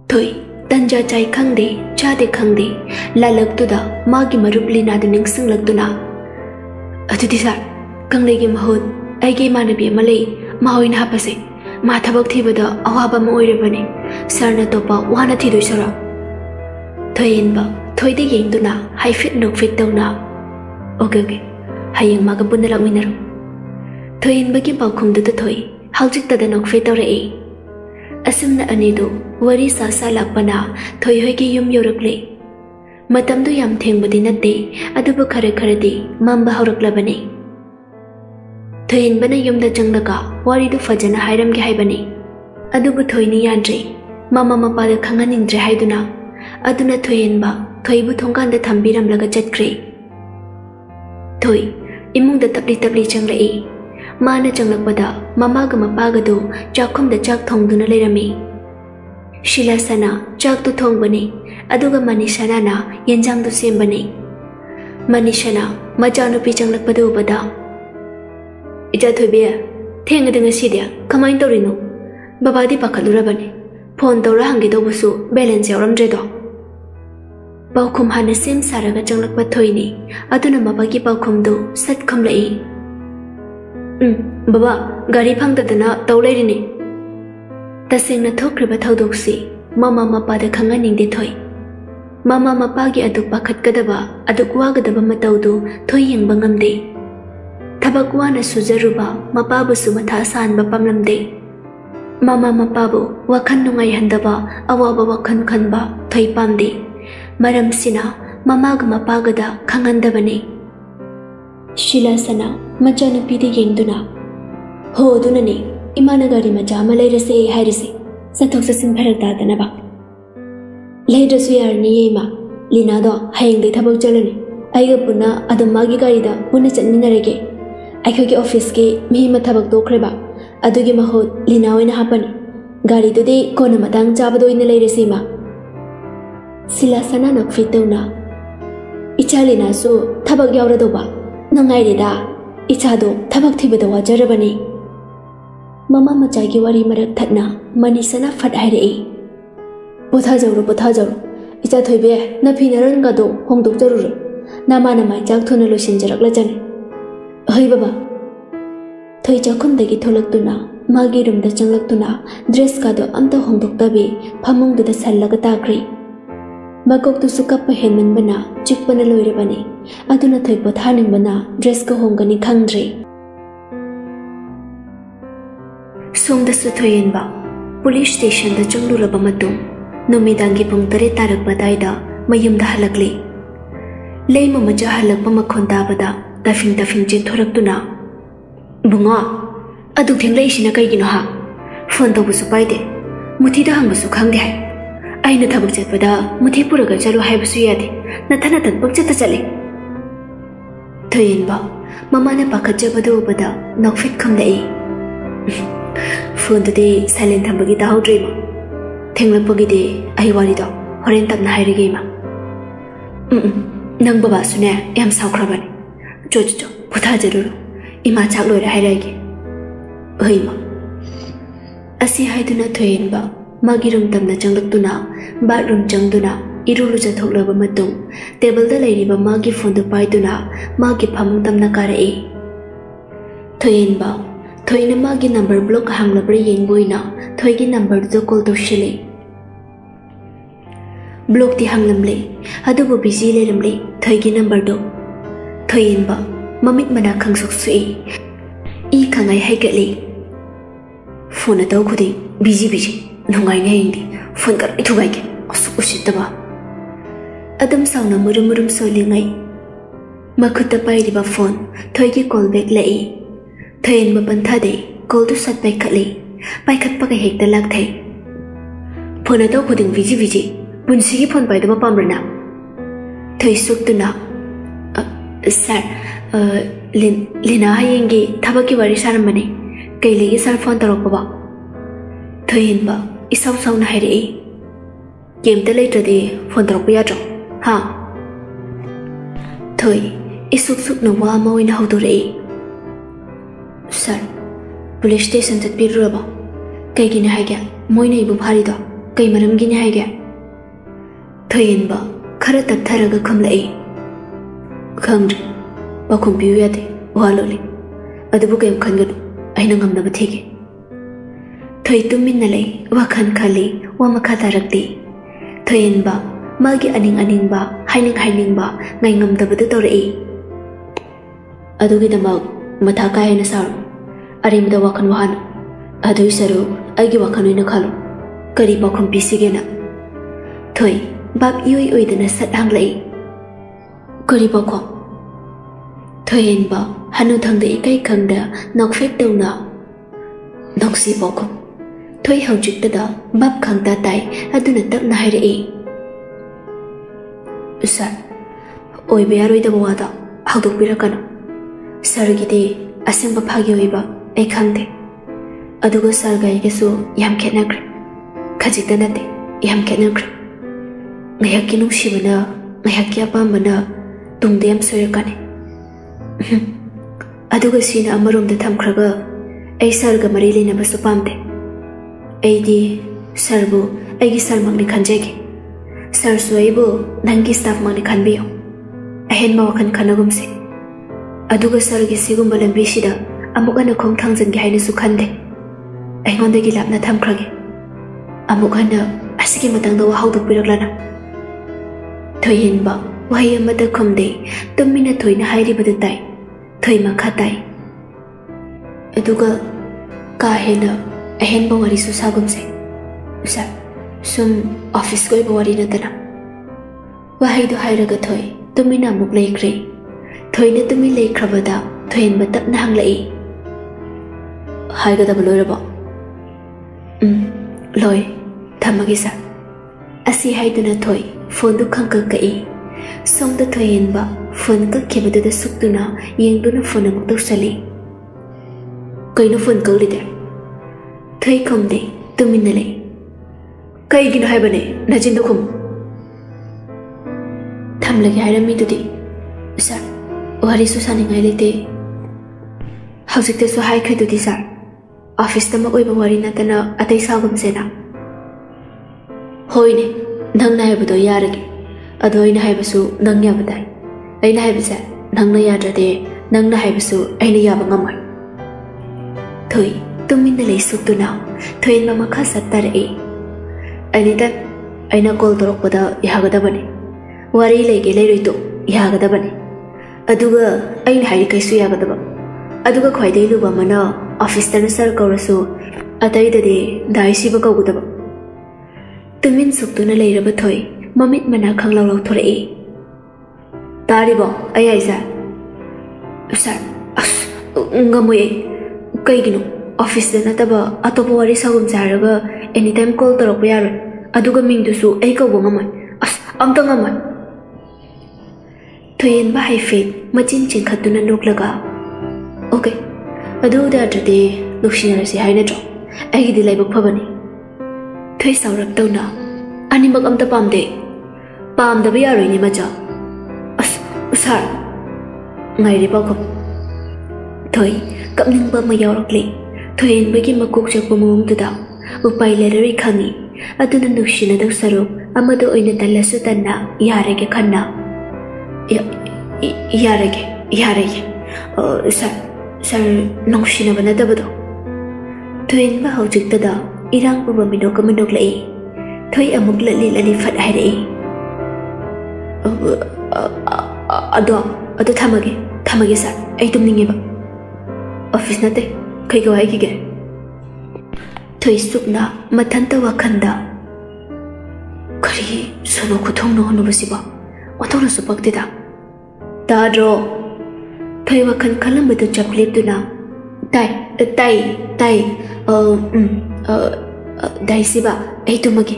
thôi ತಂಜಾಚಾಯಿ ಖಂಗ್ದೆ ಚಾದೆ ಖಂಗ್ದೆ ಲಾಲಕ್ತುದ ಮಾಗಿ ಮರುಪ್ಲಿನಾದ ನಿಂಗ್ಸಂಗ್ಲಕ್ತುನ ಅದುದಿ ಸಾರ್ ಕಂಗ್ಲೆಗೆ ಮಹೋದ್ ಐಗೆ ಮಾನಬಿಯ ಮಲೈ ಮಾವಿನ ಹಾಪಸೆ ಮಾ ಥಬಕ್ ಥಿಬದ ಅವಾಬ ಅಮ ಒಯ್ರಬನೆ ಸರ್ನ ತೋಪ ವಾನ ಥಿದೊಯ್ ಸರ ಥೊಯೆನ್ಬ ಥೊಯ್ದೆ ಯೆಂಗ್ದುನ ಹೈಫಿಟ್ ನೊಕ್ಫಿಟ್ ತೌನ ಓಕೆ ಓಕೆ ಹಯೆಂಗ್ ಮಾಗ ಪುಂದಲಕ್ಮಿನರು ಥೊಯೆನ್ಬಗೆ ಪಾಖುಮ್ದುದ ಥೊಯ್ ಹಲ್ಜಿಕ್ತದ ನೊಕ್ಫಿಟ್ ತೌರಎ ಅಸಮ್ನ ಅನಿದು ವರಿ ಸಾಸ ಲಾಕ್ಪನ ಥೊಯ್ ಹೊಯ್ಗೆ ಯುಮ್ ಯೋರಕ್ಲಿ ಮತಮ್ದು ಯಾಮ್ ಥೆಂಗ್ಬದಿ ನತ್ತೆ ಅದುಬು ಖರೆ ಖರದಿ ಮಾಂಬ ಹೊರಕ್ಲಬನೆ ಥೊಯೆನ್ಬನ ಯುಮ್ದ ಚಂಗ್ಲಗ ವಾರಿದು ಫಜನ ಹೈರಮ್ಗೆ ಹೈಬನೆ ಅದುಬು ಥೊಯ್ನಿ ಯಾನ್ರೆ ಮಾಮ ಮಪಾದ ಖಂಗನಿಂದ್ರೆ ಹೈದುನ ಅದುನ ಥೊಯೆನ್ಬ ಥೊಯ್ಬು ಥೊಂಗಾಂದ ಥಂಬಿರಮ್ಲಗ ಚಟ್ಕ್ರೆ ಥೊಯ್ ಇಮುಂಗ್ದ ತಪ್ಲಿ ತಪ್ಲಿ ಚಂಗ್ಲೈ ꯃꯥꯅ ꯆꯪꯂꯛꯄꯗ ꯃꯃꯥꯒ ꯃꯄꯥꯒꯗꯨ ꯆꯥꯛꯈꯨꯝꯗ ꯆꯥꯛ ꯊꯣꯡꯗꯨꯅ ꯂꯩꯔꯝꯃꯤ ꯁꯤꯂꯥꯁꯅ ꯆꯥꯛꯇꯨ ꯊꯣꯡꯕꯅꯤ ꯑꯗꯨꯒ ꯃꯅꯤꯁꯅꯥꯅ ꯌꯦꯟꯖꯥꯡꯗꯨ ꯁꯦꯝꯕꯅꯤ ꯃꯅꯤꯁꯅꯥ ꯃꯆꯥꯅꯨꯄꯤ ꯆꯪꯂꯛꯄꯗ ꯎꯕꯗ ꯏꯆꯥ ꯊꯣꯏꯕꯤ ꯊꯦꯡꯉꯗꯤ ꯉꯁꯤꯗꯤ ꯀꯃꯥꯏꯅ ꯇꯧꯔꯤꯅꯣ ꯕꯕꯥꯗꯤ ꯄꯥꯈꯠꯂꯨꯔꯕꯅꯤ ꯐꯣꯟ ꯇꯧꯔ ꯍꯪꯒꯦ ꯇꯧꯕꯁꯨ ꯕꯦꯂꯦꯟꯁ ꯌꯥꯎꯔꯝꯗ꯭ꯔꯦꯗꯣ ꯄꯥꯎꯈꯨꯝ ꯍꯥꯟꯅ ꯁꯦꯝ ꯁꯥꯔꯒ ꯆꯪꯂꯛꯄ ꯊꯣꯏꯅꯤ ꯑꯗꯨꯅ ꯃꯕꯥꯒꯤ ꯄꯥꯎꯈꯨꯝꯗꯨ ꯁꯠ ꯈꯨꯝꯂꯛꯏ ꯎꯝ ꯕꯕꯥ ꯒꯥꯔꯤ ꯐꯪꯗꯗꯅ ꯇꯧ ꯂꯩꯔꯤꯅꯤ ꯇꯁꯦꯡꯅ ꯊꯣꯛꯈ꯭ꯔꯤꯕ ꯊꯧꯗꯣꯛꯁꯤ ꯃꯃꯥ ꯃꯄꯥꯗ ꯈꯪꯍꯟꯅꯤꯡꯗꯦ ꯊꯣꯏ ꯃꯃꯥ ꯃꯄꯥꯒꯤ ꯑꯗꯨ ꯄꯥꯈꯠꯀꯗꯕ ꯑꯗꯨꯛ ꯋꯥꯒꯗꯕ ꯃꯇꯧꯗꯨ ꯊꯣꯏ ꯌꯦꯡꯕ ꯉꯝꯗꯦ ꯊꯕꯛ ꯋꯥꯅ ꯁꯨꯖꯔꯨꯕ ꯃꯄꯥꯕꯨꯁꯨ ꯃꯊꯥ ꯁꯥꯍꯟꯕ ꯄꯥꯝꯂꯝꯗꯦ ꯃꯃꯥ ꯃꯄꯥꯕꯨ ꯋꯥꯈꯜ ꯅꯨꯡꯉꯥꯏꯍꯟꯗꯕ ꯑꯋꯥꯕ ꯋꯥꯈꯜ ꯈꯟꯕ ꯊꯣꯏ ꯄꯥꯝꯗꯦ ꯃꯔꯝꯁꯤꯅ ꯃꯃꯥꯒ ꯃꯄꯥꯒꯗ ꯈꯪꯍꯟꯗꯕꯅꯤ ꯁꯤꯂꯥꯁꯅ ꯃꯆꯥꯅꯨꯄꯤꯗ ꯌꯦꯡꯗꯨꯅ ꯍꯣ ꯑꯗꯨꯅꯅꯦ ꯏꯃꯥꯅ ꯒꯥꯔꯤ ꯃꯆꯥ ꯑꯃ ꯂꯩꯔꯁꯦ ꯍꯥꯏꯔꯤꯁꯦ ꯆꯠꯊꯣꯛ ꯆꯠꯁꯤꯟ ꯐꯔꯛ ꯇꯥꯗꯅꯕ ꯂꯩꯗ꯭ꯔꯁꯨ ꯌꯥꯔꯅꯤꯌꯦ ꯏꯃꯥ ꯂꯤꯅꯥꯗꯣ ꯍꯌꯦꯡꯗꯩ ꯊꯕꯛ ꯆꯠꯂꯅꯤ ꯑꯩꯒ ꯄꯨꯟꯅ ꯑꯗꯨꯝ ꯃꯥꯒꯤ ꯒꯥꯔꯤꯗ ꯄꯨꯟꯅ ꯆꯠꯃꯤꯟꯅꯔꯒꯦ ꯑꯩꯈꯣꯏꯒꯤ ꯑꯣꯐꯤꯁꯀꯤ ꯃꯤ ꯑꯃ ꯊꯕꯛ ꯇꯣꯛꯈ꯭ꯔꯦꯕ ꯑꯗꯨꯒꯤ ꯃꯍꯨꯠ ꯂꯤꯅꯥ ꯑꯣꯏꯅ ꯍꯥꯞꯄꯅꯤ ꯒꯥꯔꯤꯗꯨꯗꯤ ꯀꯣꯟꯅ ꯃꯇꯥꯡ ꯆꯥꯕꯗ ꯑꯣꯏꯅ ꯂꯩꯔꯁꯤ ꯏꯃꯥ ꯁꯤꯂꯥꯁꯅꯥ ꯅꯣꯛꯐꯦꯠ ꯇꯧꯅ ꯏꯆꯥ ꯂꯤꯅꯥꯁꯨ ꯊꯕꯛ ꯌꯥꯎꯔꯗꯧꯕ ꯅꯨꯡꯉꯥꯏꯔꯦꯗ ꯏꯆꯥꯗꯣ ꯊꯕꯛ ꯊꯤꯕꯗ ꯋꯥꯖꯔꯕꯅꯤ ꯃꯃꯥ ꯃꯆꯥꯒꯤ ꯋꯥꯔꯤ ꯃꯔꯛ ꯊꯠꯅ ꯃꯅꯤꯁꯅ ꯐꯠ ꯍꯥꯏꯔꯛꯏ ꯄꯣꯊꯥꯖꯧꯔꯣ ꯄꯣꯊꯥꯖꯧꯔꯣ ꯏꯆꯥ ꯊꯣꯏꯕꯤ ꯅꯐꯤ ꯅꯔꯟꯒꯗꯣ ꯍꯣꯡꯗꯣꯛꯆꯔꯨꯔꯣ ꯅꯃꯥ ꯅꯃꯥꯏ ꯆꯥꯛ ꯊꯨꯅ ꯂꯣꯏꯁꯤꯟꯖꯔꯛꯂꯖꯅꯤ ꯍꯣꯏ ꯕꯕꯥ ꯊꯣꯏ ꯆꯥꯛꯈꯨꯝꯗꯒꯤ ꯊꯣꯛꯂꯛꯇꯨꯅ ꯃꯥꯒꯤ ꯔꯨꯝꯗ ꯆꯪꯂꯛꯇꯨꯅ ꯗ꯭ꯔꯦꯁꯀꯥꯗꯣ ꯑꯝꯇ ꯍꯣꯡꯗꯣꯛꯇꯕꯤ ꯐꯃꯨꯡꯗꯨꯗ ꯁꯜꯂꯒ ꯇꯥꯈ꯭ꯔꯤ ꯃꯀꯣꯛꯇꯨꯁꯨ ꯀꯞꯄ ꯍꯦꯟꯃꯟꯕꯅ ꯆꯤꯛꯄꯅ ꯂꯣꯏꯔꯕꯅꯤ ꯑꯗꯨꯅ ꯊꯣꯏ ꯄꯣꯊꯥꯅꯤꯡꯕꯅ ꯗ꯭ꯔꯦꯁꯀ ꯍꯣꯡꯒꯅꯤ ꯈꯪꯗ꯭ꯔꯦ ꯁꯣꯝꯗꯁꯨ ꯊꯣꯏꯌꯦꯟꯕ ꯄꯨꯂꯤꯁ ꯁ꯭ꯇꯦꯁꯟꯗ ꯆꯪꯂꯨꯔꯕ ꯃꯇꯨꯡ ꯅꯨꯃꯤꯗꯥꯡꯒꯤ ꯄꯨꯡ ꯇꯔꯦꯠ ꯇꯥꯔꯛꯄ ꯑꯗꯥꯏꯗ ꯃꯌꯨꯝꯗ ꯍꯜꯂꯛꯂꯤ ꯂꯩꯃ ꯃꯆꯥ ꯍꯜꯂꯛꯄ ꯃꯈꯣꯟ ꯇꯥꯕꯗ ꯇꯥꯐꯤꯡ ꯇꯥꯐꯤꯡ ꯆꯦꯟꯊꯣꯔꯛꯇꯨꯅ ꯕꯨꯡꯉꯣ ꯑꯗꯨꯛ ꯊꯦꯡꯂꯛꯏꯁꯤꯅ ꯀꯩꯒꯤꯅꯣ ꯍꯥ ꯐꯣꯟ ꯇꯧꯕꯁꯨ ꯄꯥꯏꯗꯦ ꯃꯨꯊꯤꯗ ꯍꯪꯕꯁꯨ ꯈꯪꯗꯦ ꯍꯥꯏ ꯑꯩꯅ ꯊꯕꯛ ꯆꯠꯄꯗ ꯃꯨꯊꯤ ꯄꯨꯔꯒ ꯆꯠꯂꯨ ꯍꯥꯏꯕꯁꯨ ꯌꯥꯗꯦ ꯅꯊꯟ ꯅꯊꯟ ꯄꯪꯆꯠꯇ ꯆꯠꯂꯦ ꯊꯣꯏꯌꯦꯟꯕ ꯃꯃꯥꯅ ꯄꯥꯈꯠꯆꯕꯗꯨ ꯎꯕꯗ ꯅꯣꯛꯐꯦꯠ ꯈꯨꯝꯂꯛꯏ ꯐꯣꯟꯗꯨꯗꯤ ꯁꯥꯏꯂꯦꯟ ꯊꯝꯕꯒꯤ ꯇꯥꯍꯧꯗ꯭ꯔꯦ ꯏꯃꯥ ꯊꯦꯡꯂꯛꯄꯒꯤꯗꯤ ꯑꯩ ꯋꯥꯔꯤꯗꯣ ꯍꯣꯔꯦꯟ ꯇꯞꯅ ꯍꯥꯏꯔꯒꯦ ꯏꯃꯥ ꯎꯝ ꯎꯝ ꯅꯪ ꯕꯕꯥꯁꯨꯅꯦ ꯌꯥꯝ ꯁꯥꯎꯈ꯭ꯔꯕꯅꯤ ꯆꯣ ꯆꯣ ꯆꯣ ꯄꯣꯊꯥꯖꯔꯨꯔꯣ ꯏꯃꯥ ꯆꯥꯛ ꯂꯣꯏꯔ ꯍꯥꯏꯔꯛꯑꯒꯦ ꯍꯣꯏ ꯏꯃꯥ ꯑꯁꯤ ꯍꯥꯏꯗꯨꯅ ꯊꯣꯏꯍꯟꯕ ꯃꯥꯒꯤ ꯔꯨꯝ ꯇꯝꯅ ꯆꯪꯂꯛꯇꯨꯅ ꯕꯥꯠꯔꯨꯝ ꯆꯪꯗꯨꯅ ꯏꯔꯨ ꯂꯨꯖꯊꯣꯛꯂꯕ ꯃꯇꯨꯡ ꯇꯦꯕꯜꯗ ꯂꯩꯔꯤꯕ ꯃꯥꯒꯤ ꯐꯣꯟꯗꯨ ꯄꯥꯏꯗꯨꯅ ꯃꯥꯒꯤ ꯐꯃꯨꯡ ꯇꯝꯅ ꯀꯥꯔꯛꯏ ꯊꯣꯏꯍꯟꯕ ꯊꯣꯏꯅ ꯃꯥꯒꯤ ꯅꯝꯕꯔ ꯕ꯭ꯂꯣꯛ ꯍꯥꯡꯂꯕ꯭ꯔꯥ ꯌꯦꯡꯕ ꯑꯣꯏꯅ ꯊꯣꯏꯒꯤ ꯅꯝꯕꯔꯗꯨꯗ ꯀꯣꯜ ꯇꯧꯁꯤꯜꯂꯤ ꯕ꯭ꯂꯣꯛꯇꯤ ꯍꯥꯡꯂꯝꯂꯦ ꯑꯗꯨꯕꯨ ꯕꯤꯖꯤ ꯂꯩꯔꯝꯂꯦ ꯊꯣꯏꯒꯤ ꯅꯝꯕꯔꯗꯨ ꯊꯣꯏꯌꯦꯟꯕ ꯃꯃꯤꯠ ꯃꯅꯥ ꯈꯪꯁꯣꯛ ꯁꯣꯛꯏ ꯏ ꯈꯪꯉꯥꯏ ꯍꯩꯒꯠꯂꯤ ꯐꯣꯟ ꯑꯇꯧ ꯈꯨꯗꯤꯡ ꯕꯤꯖꯤ ꯕꯤꯖꯤ ꯅꯨꯡꯉꯥꯏꯅ ꯍꯌꯦꯡꯗꯤ ꯐꯣꯟ ꯀꯔꯝ ꯊꯨꯒꯥꯏꯒꯦ ꯑꯁꯨꯛ ꯎꯁꯤꯠꯇꯕ ꯑꯗꯨꯝ ꯁꯥꯎꯅ ꯃꯨꯔꯨꯝ ꯃꯨꯔꯨꯝ ꯁꯣꯜꯂꯤꯉꯩ ꯃꯈꯨꯠꯇ ꯄꯥꯏꯔꯤꯕ ꯐꯣꯟ ꯊꯣꯏꯒꯤ ꯀꯣꯜ ꯕꯦꯛ ꯂꯛꯏ ꯊꯣꯏꯌꯦꯟꯕ ꯄꯟꯊꯥꯗꯩ ꯀꯣꯜꯗꯨ ꯁꯠ ꯄꯥꯏꯈꯠꯂꯤ ꯄꯥꯏꯈꯠꯄꯒ ꯍꯦꯛꯇ ꯂꯥꯛꯊꯩ ꯐꯣꯟ ꯑꯇꯧ ꯈꯨꯗꯤꯡ ꯕꯤꯖꯤ ꯕꯤꯖꯤ ꯄꯨꯟꯁꯤꯒꯤ ꯐꯣꯟ ꯄꯥꯏꯗꯕ ꯄꯥꯝꯕ꯭ꯔꯅ ꯊꯣꯏ ꯁꯨꯛꯇꯨꯅ ꯁꯥꯔ ꯂꯤꯅꯥ ꯍꯌꯦꯡꯒꯤ ꯊꯕꯛꯀꯤ ꯋꯥꯔꯤ ꯁꯥꯔꯝꯕꯅꯤ ꯀꯩ ꯂꯩꯒꯦ ꯁꯥꯔ ꯐꯣꯟ ꯇꯧꯔꯛꯄꯕ ꯊꯣꯏꯍꯟꯕ 있었었나 해리 겜들레 저디 폰드럭비아죠 하 thôi isuk nó qua mau in hậu tuổi sir police station thật biết rồi bảo cây gì này hay kìa. Mỗi này bụng hari đó cây mà làm gì này hay kìa. Thôi in bảo khara tập thara cái không lại không rồi bảo không biểu vậy thì hoa loli ở đây bụng em khăn gần anh đang ngầm nó bất thiệt matha kai na saru arimda wakhan wahan adui saru agi wakhan oina khalo kari pakhum pisigena thoi bab yoi oidana sat hanglai kari pakhum thoyen ba hanu thangda ikai khangda nokfek dawna noksi pakhum thoi haujiktada bab cái tai đó, takna hairei đâu oibe yaroidaba wada hawdokpirakano không? थोई हम चुत बाप खाता तय तक नाइर सर ओबाद हादर सर की असंब फागे खादे सर गायम खेनग्रे खजित नाते यम खेनग्रेबकी अपने सोरकाने अगर सीना थम्ख्रग सर मरी लेना पादे aduga sargi sigumba lambi sida amuk ana khong thangjangi haina su khande aingondagi lapna thamkhrage amuk ana asigi matangda wa hawduk piraklana thoyinba wahi amada khomde tummina thoina hairibada tai thoi makha tai aduga ka hena ahenba wari su sagumse usa sum office koi bawari natana wahi do hairaga thoi tumina muk leikre thoina tumi leikrabada thoin batak na hanglai haigada baloi rabo? Mm, um loi thamagi sa asi haiduna thoi phone du khangka kai. Songda thoin ba? Phone ka khebada da sukduna yengduna phone amuk dosali kaino phone kawli de thoi ಕೈ ಕೊಂಬೆ ತುಮ್ಮಿನಲೆ ಕೈಗಿನ ಹೈಬನೆ ನಜಿಂದ ಕುಂ ಥಮ್ಲಗೆ ಹೈರಮ್ಮಿದುದಿ sir ವಾರಿಸು ಸಾನಿಂಗೈ ಲೇತೆ ಹೌಸಿಕ್ತಸು ಹಾಯ್ಖೈದುದಿ ಸರ್ ಆಫೀಸ್ ತಮಗ ಒಯ್ಬ ವಾರಿ ನತನ ಅತೈ ಸಾಗುಂಸೆನ ಹೋಯ್ನೆ ನಂಗ್ನ ಹೈಬದು ಯಾರಗೆ ಅದು ಐನ ಹೈಬಸು ನಂಗ್ ಯಾಬದಾಯ್ ಐನ ಹೈಬಸೆ ನಂಗ್ನ ಯಾದ್ರದೆ ನಂಗ್ನ ಹೈಬಸು ಐನ ಯಾಬ ngầm thôi ꯇꯨꯃꯤꯟꯅ ꯂꯩ ꯁꯨꯛꯇꯨꯅ ꯊꯣꯏꯟꯕ ꯃꯈꯥ ꯆꯠꯊꯔꯛꯏ ꯑꯦꯅꯤꯇꯥꯏꯝ ꯑꯩꯅ ꯀꯣꯜ ꯇꯧꯔꯛꯄꯗ ꯌꯥꯒꯗꯕꯅꯤ ꯋꯥꯔꯤ ꯂꯩꯒꯦ ꯂꯩꯔꯣꯏꯗꯣ ꯌꯥꯒꯗꯕꯅꯤ ꯑꯗꯨꯒ ꯑꯩꯅ ꯍꯥꯏꯔꯤꯈꯩꯁꯨ ꯌꯥꯒꯗꯕ ꯑꯗꯨꯒ ꯈ꯭ꯋꯥꯏꯗꯒꯤ ꯂꯨꯕ ꯑꯃꯅ ꯑꯣꯐꯤꯁꯇꯅ ꯁꯔ ꯀꯧꯔꯁꯨ ꯑꯇꯩꯗꯗꯤ ꯗꯥꯏ ꯁꯤꯕ ꯀꯧꯒꯗꯕ ꯇꯨꯃꯤꯟ ꯁꯨꯛꯇꯨꯅ ꯂꯩꯔꯕ ꯊꯣꯏ ꯃꯃꯤꯠ ꯃꯅꯥ ꯈꯪꯂꯥꯎ ꯂꯥꯎꯊꯣꯔꯛꯏ ꯇꯥꯔꯤꯕꯣ ꯑꯩ ꯍꯥꯏꯁꯦ ꯁꯥꯔ ꯑꯁ ꯉꯝꯃꯣꯏ ꯑꯩ ꯀꯩꯒꯤꯅꯣ ꯑꯣꯐꯤꯁꯇ ꯅꯠꯇꯕ ꯑꯇꯣꯞꯄ ꯋꯥꯔꯤ ꯁꯥꯒꯨꯝꯁꯦ ꯍꯥꯏꯔꯒ ꯑꯦꯅꯤ ꯇꯥꯏꯝ ꯀꯣꯜ ꯇꯧꯔꯛꯄ ꯌꯥꯔꯣꯏ ꯑꯗꯨꯒ ꯃꯤꯡꯗꯨꯁꯨ ꯑꯩ ꯀꯧꯕ ꯉꯝꯃꯣꯏ ꯑꯁ ꯑꯝꯇ ꯉꯝꯃꯣꯏ ꯊꯣꯏꯌꯦꯟꯕ ꯍꯥꯏꯐꯦꯠ ꯃꯆꯤꯟ ꯆꯤꯡꯈꯠꯇꯨꯅ ꯅꯣꯛꯂꯒ ओके ꯑꯗꯨꯗꯥꯗ꯭ꯔꯗꯤ ꯅꯨꯡꯁꯤꯅꯔꯁꯤ ꯍꯥꯏꯅꯗ꯭ꯔꯣ ꯑꯩꯒꯤꯗꯤ ꯂꯥꯏꯕꯛ ꯐꯕꯅꯤ ꯊꯣꯏ ꯁꯥꯎꯔꯛꯇꯧꯅ ꯑꯅꯤꯃꯛ ꯑꯝꯇ ꯄꯥꯝꯗꯦ ꯄꯥꯝꯗꯕ ꯌꯥꯔꯣꯏꯅꯦ ꯃꯆꯥ ꯑꯁ ꯁꯥꯔ ꯉꯥꯏꯔꯤ ꯄꯥꯎꯈꯨꯝ ꯊꯣꯏ ꯀꯞꯅꯤꯡꯕ ꯑꯃ ꯌꯥꯎꯔꯛꯂꯤ ꯊꯣꯏꯍꯟꯕꯒꯤ ꯃꯀꯣꯛ ꯆꯛꯄ ꯃꯑꯣꯡꯗꯨꯗ ꯎꯄꯥꯏ ꯂꯩꯔꯔꯣꯏ ꯈꯪꯉꯤ ꯑꯗꯨꯅ ꯅꯨꯡꯁꯤꯅꯗꯧ ꯁꯔꯨꯛ ꯑꯃꯗ ꯑꯣꯏꯅ ꯇꯜꯂꯁꯨ ꯇꯟꯅ ꯌꯥꯔꯒꯦ ꯈꯟꯅ ꯌꯥꯔꯒꯦ ꯌꯥꯔꯒꯦ ꯁꯥꯔ ꯁꯥꯔ ꯅꯨꯡꯁꯤꯅꯕ ꯅꯠꯇꯕꯗꯣ ꯊꯣꯏꯟꯕ ꯍꯧꯖꯤꯛꯇꯗ ꯏꯔꯥꯡ ꯄꯨꯕ ꯃꯤꯅꯣꯛ ꯑꯃ ꯅꯣꯛꯂꯛꯏ ꯊꯣꯏ ꯑꯃꯨꯛ ꯂꯠꯂꯤ ꯂꯠꯂꯤ ꯐꯠ ꯍꯥꯏꯔꯛꯏ ꯑꯗꯣ ꯑꯗꯣ ꯊꯝꯃꯒꯦ ꯊꯝꯃꯒꯦ ꯁꯥꯔ ꯑꯩ ꯇꯨꯝꯅꯤꯡꯉꯦꯕ ꯑꯣꯐꯤꯁ ꯅꯠꯇꯦ 그리고 아기게 되있습나 마탄다와 간다 그리 서로 고통로 하는것이고 어떤 수 박대다 따로 thầy và à khăn khăn là mới được chập liếp từ nào tay ờ, tay tay ờ ừ, ờ, ờ đây xí bà. Ấy tôi mà kì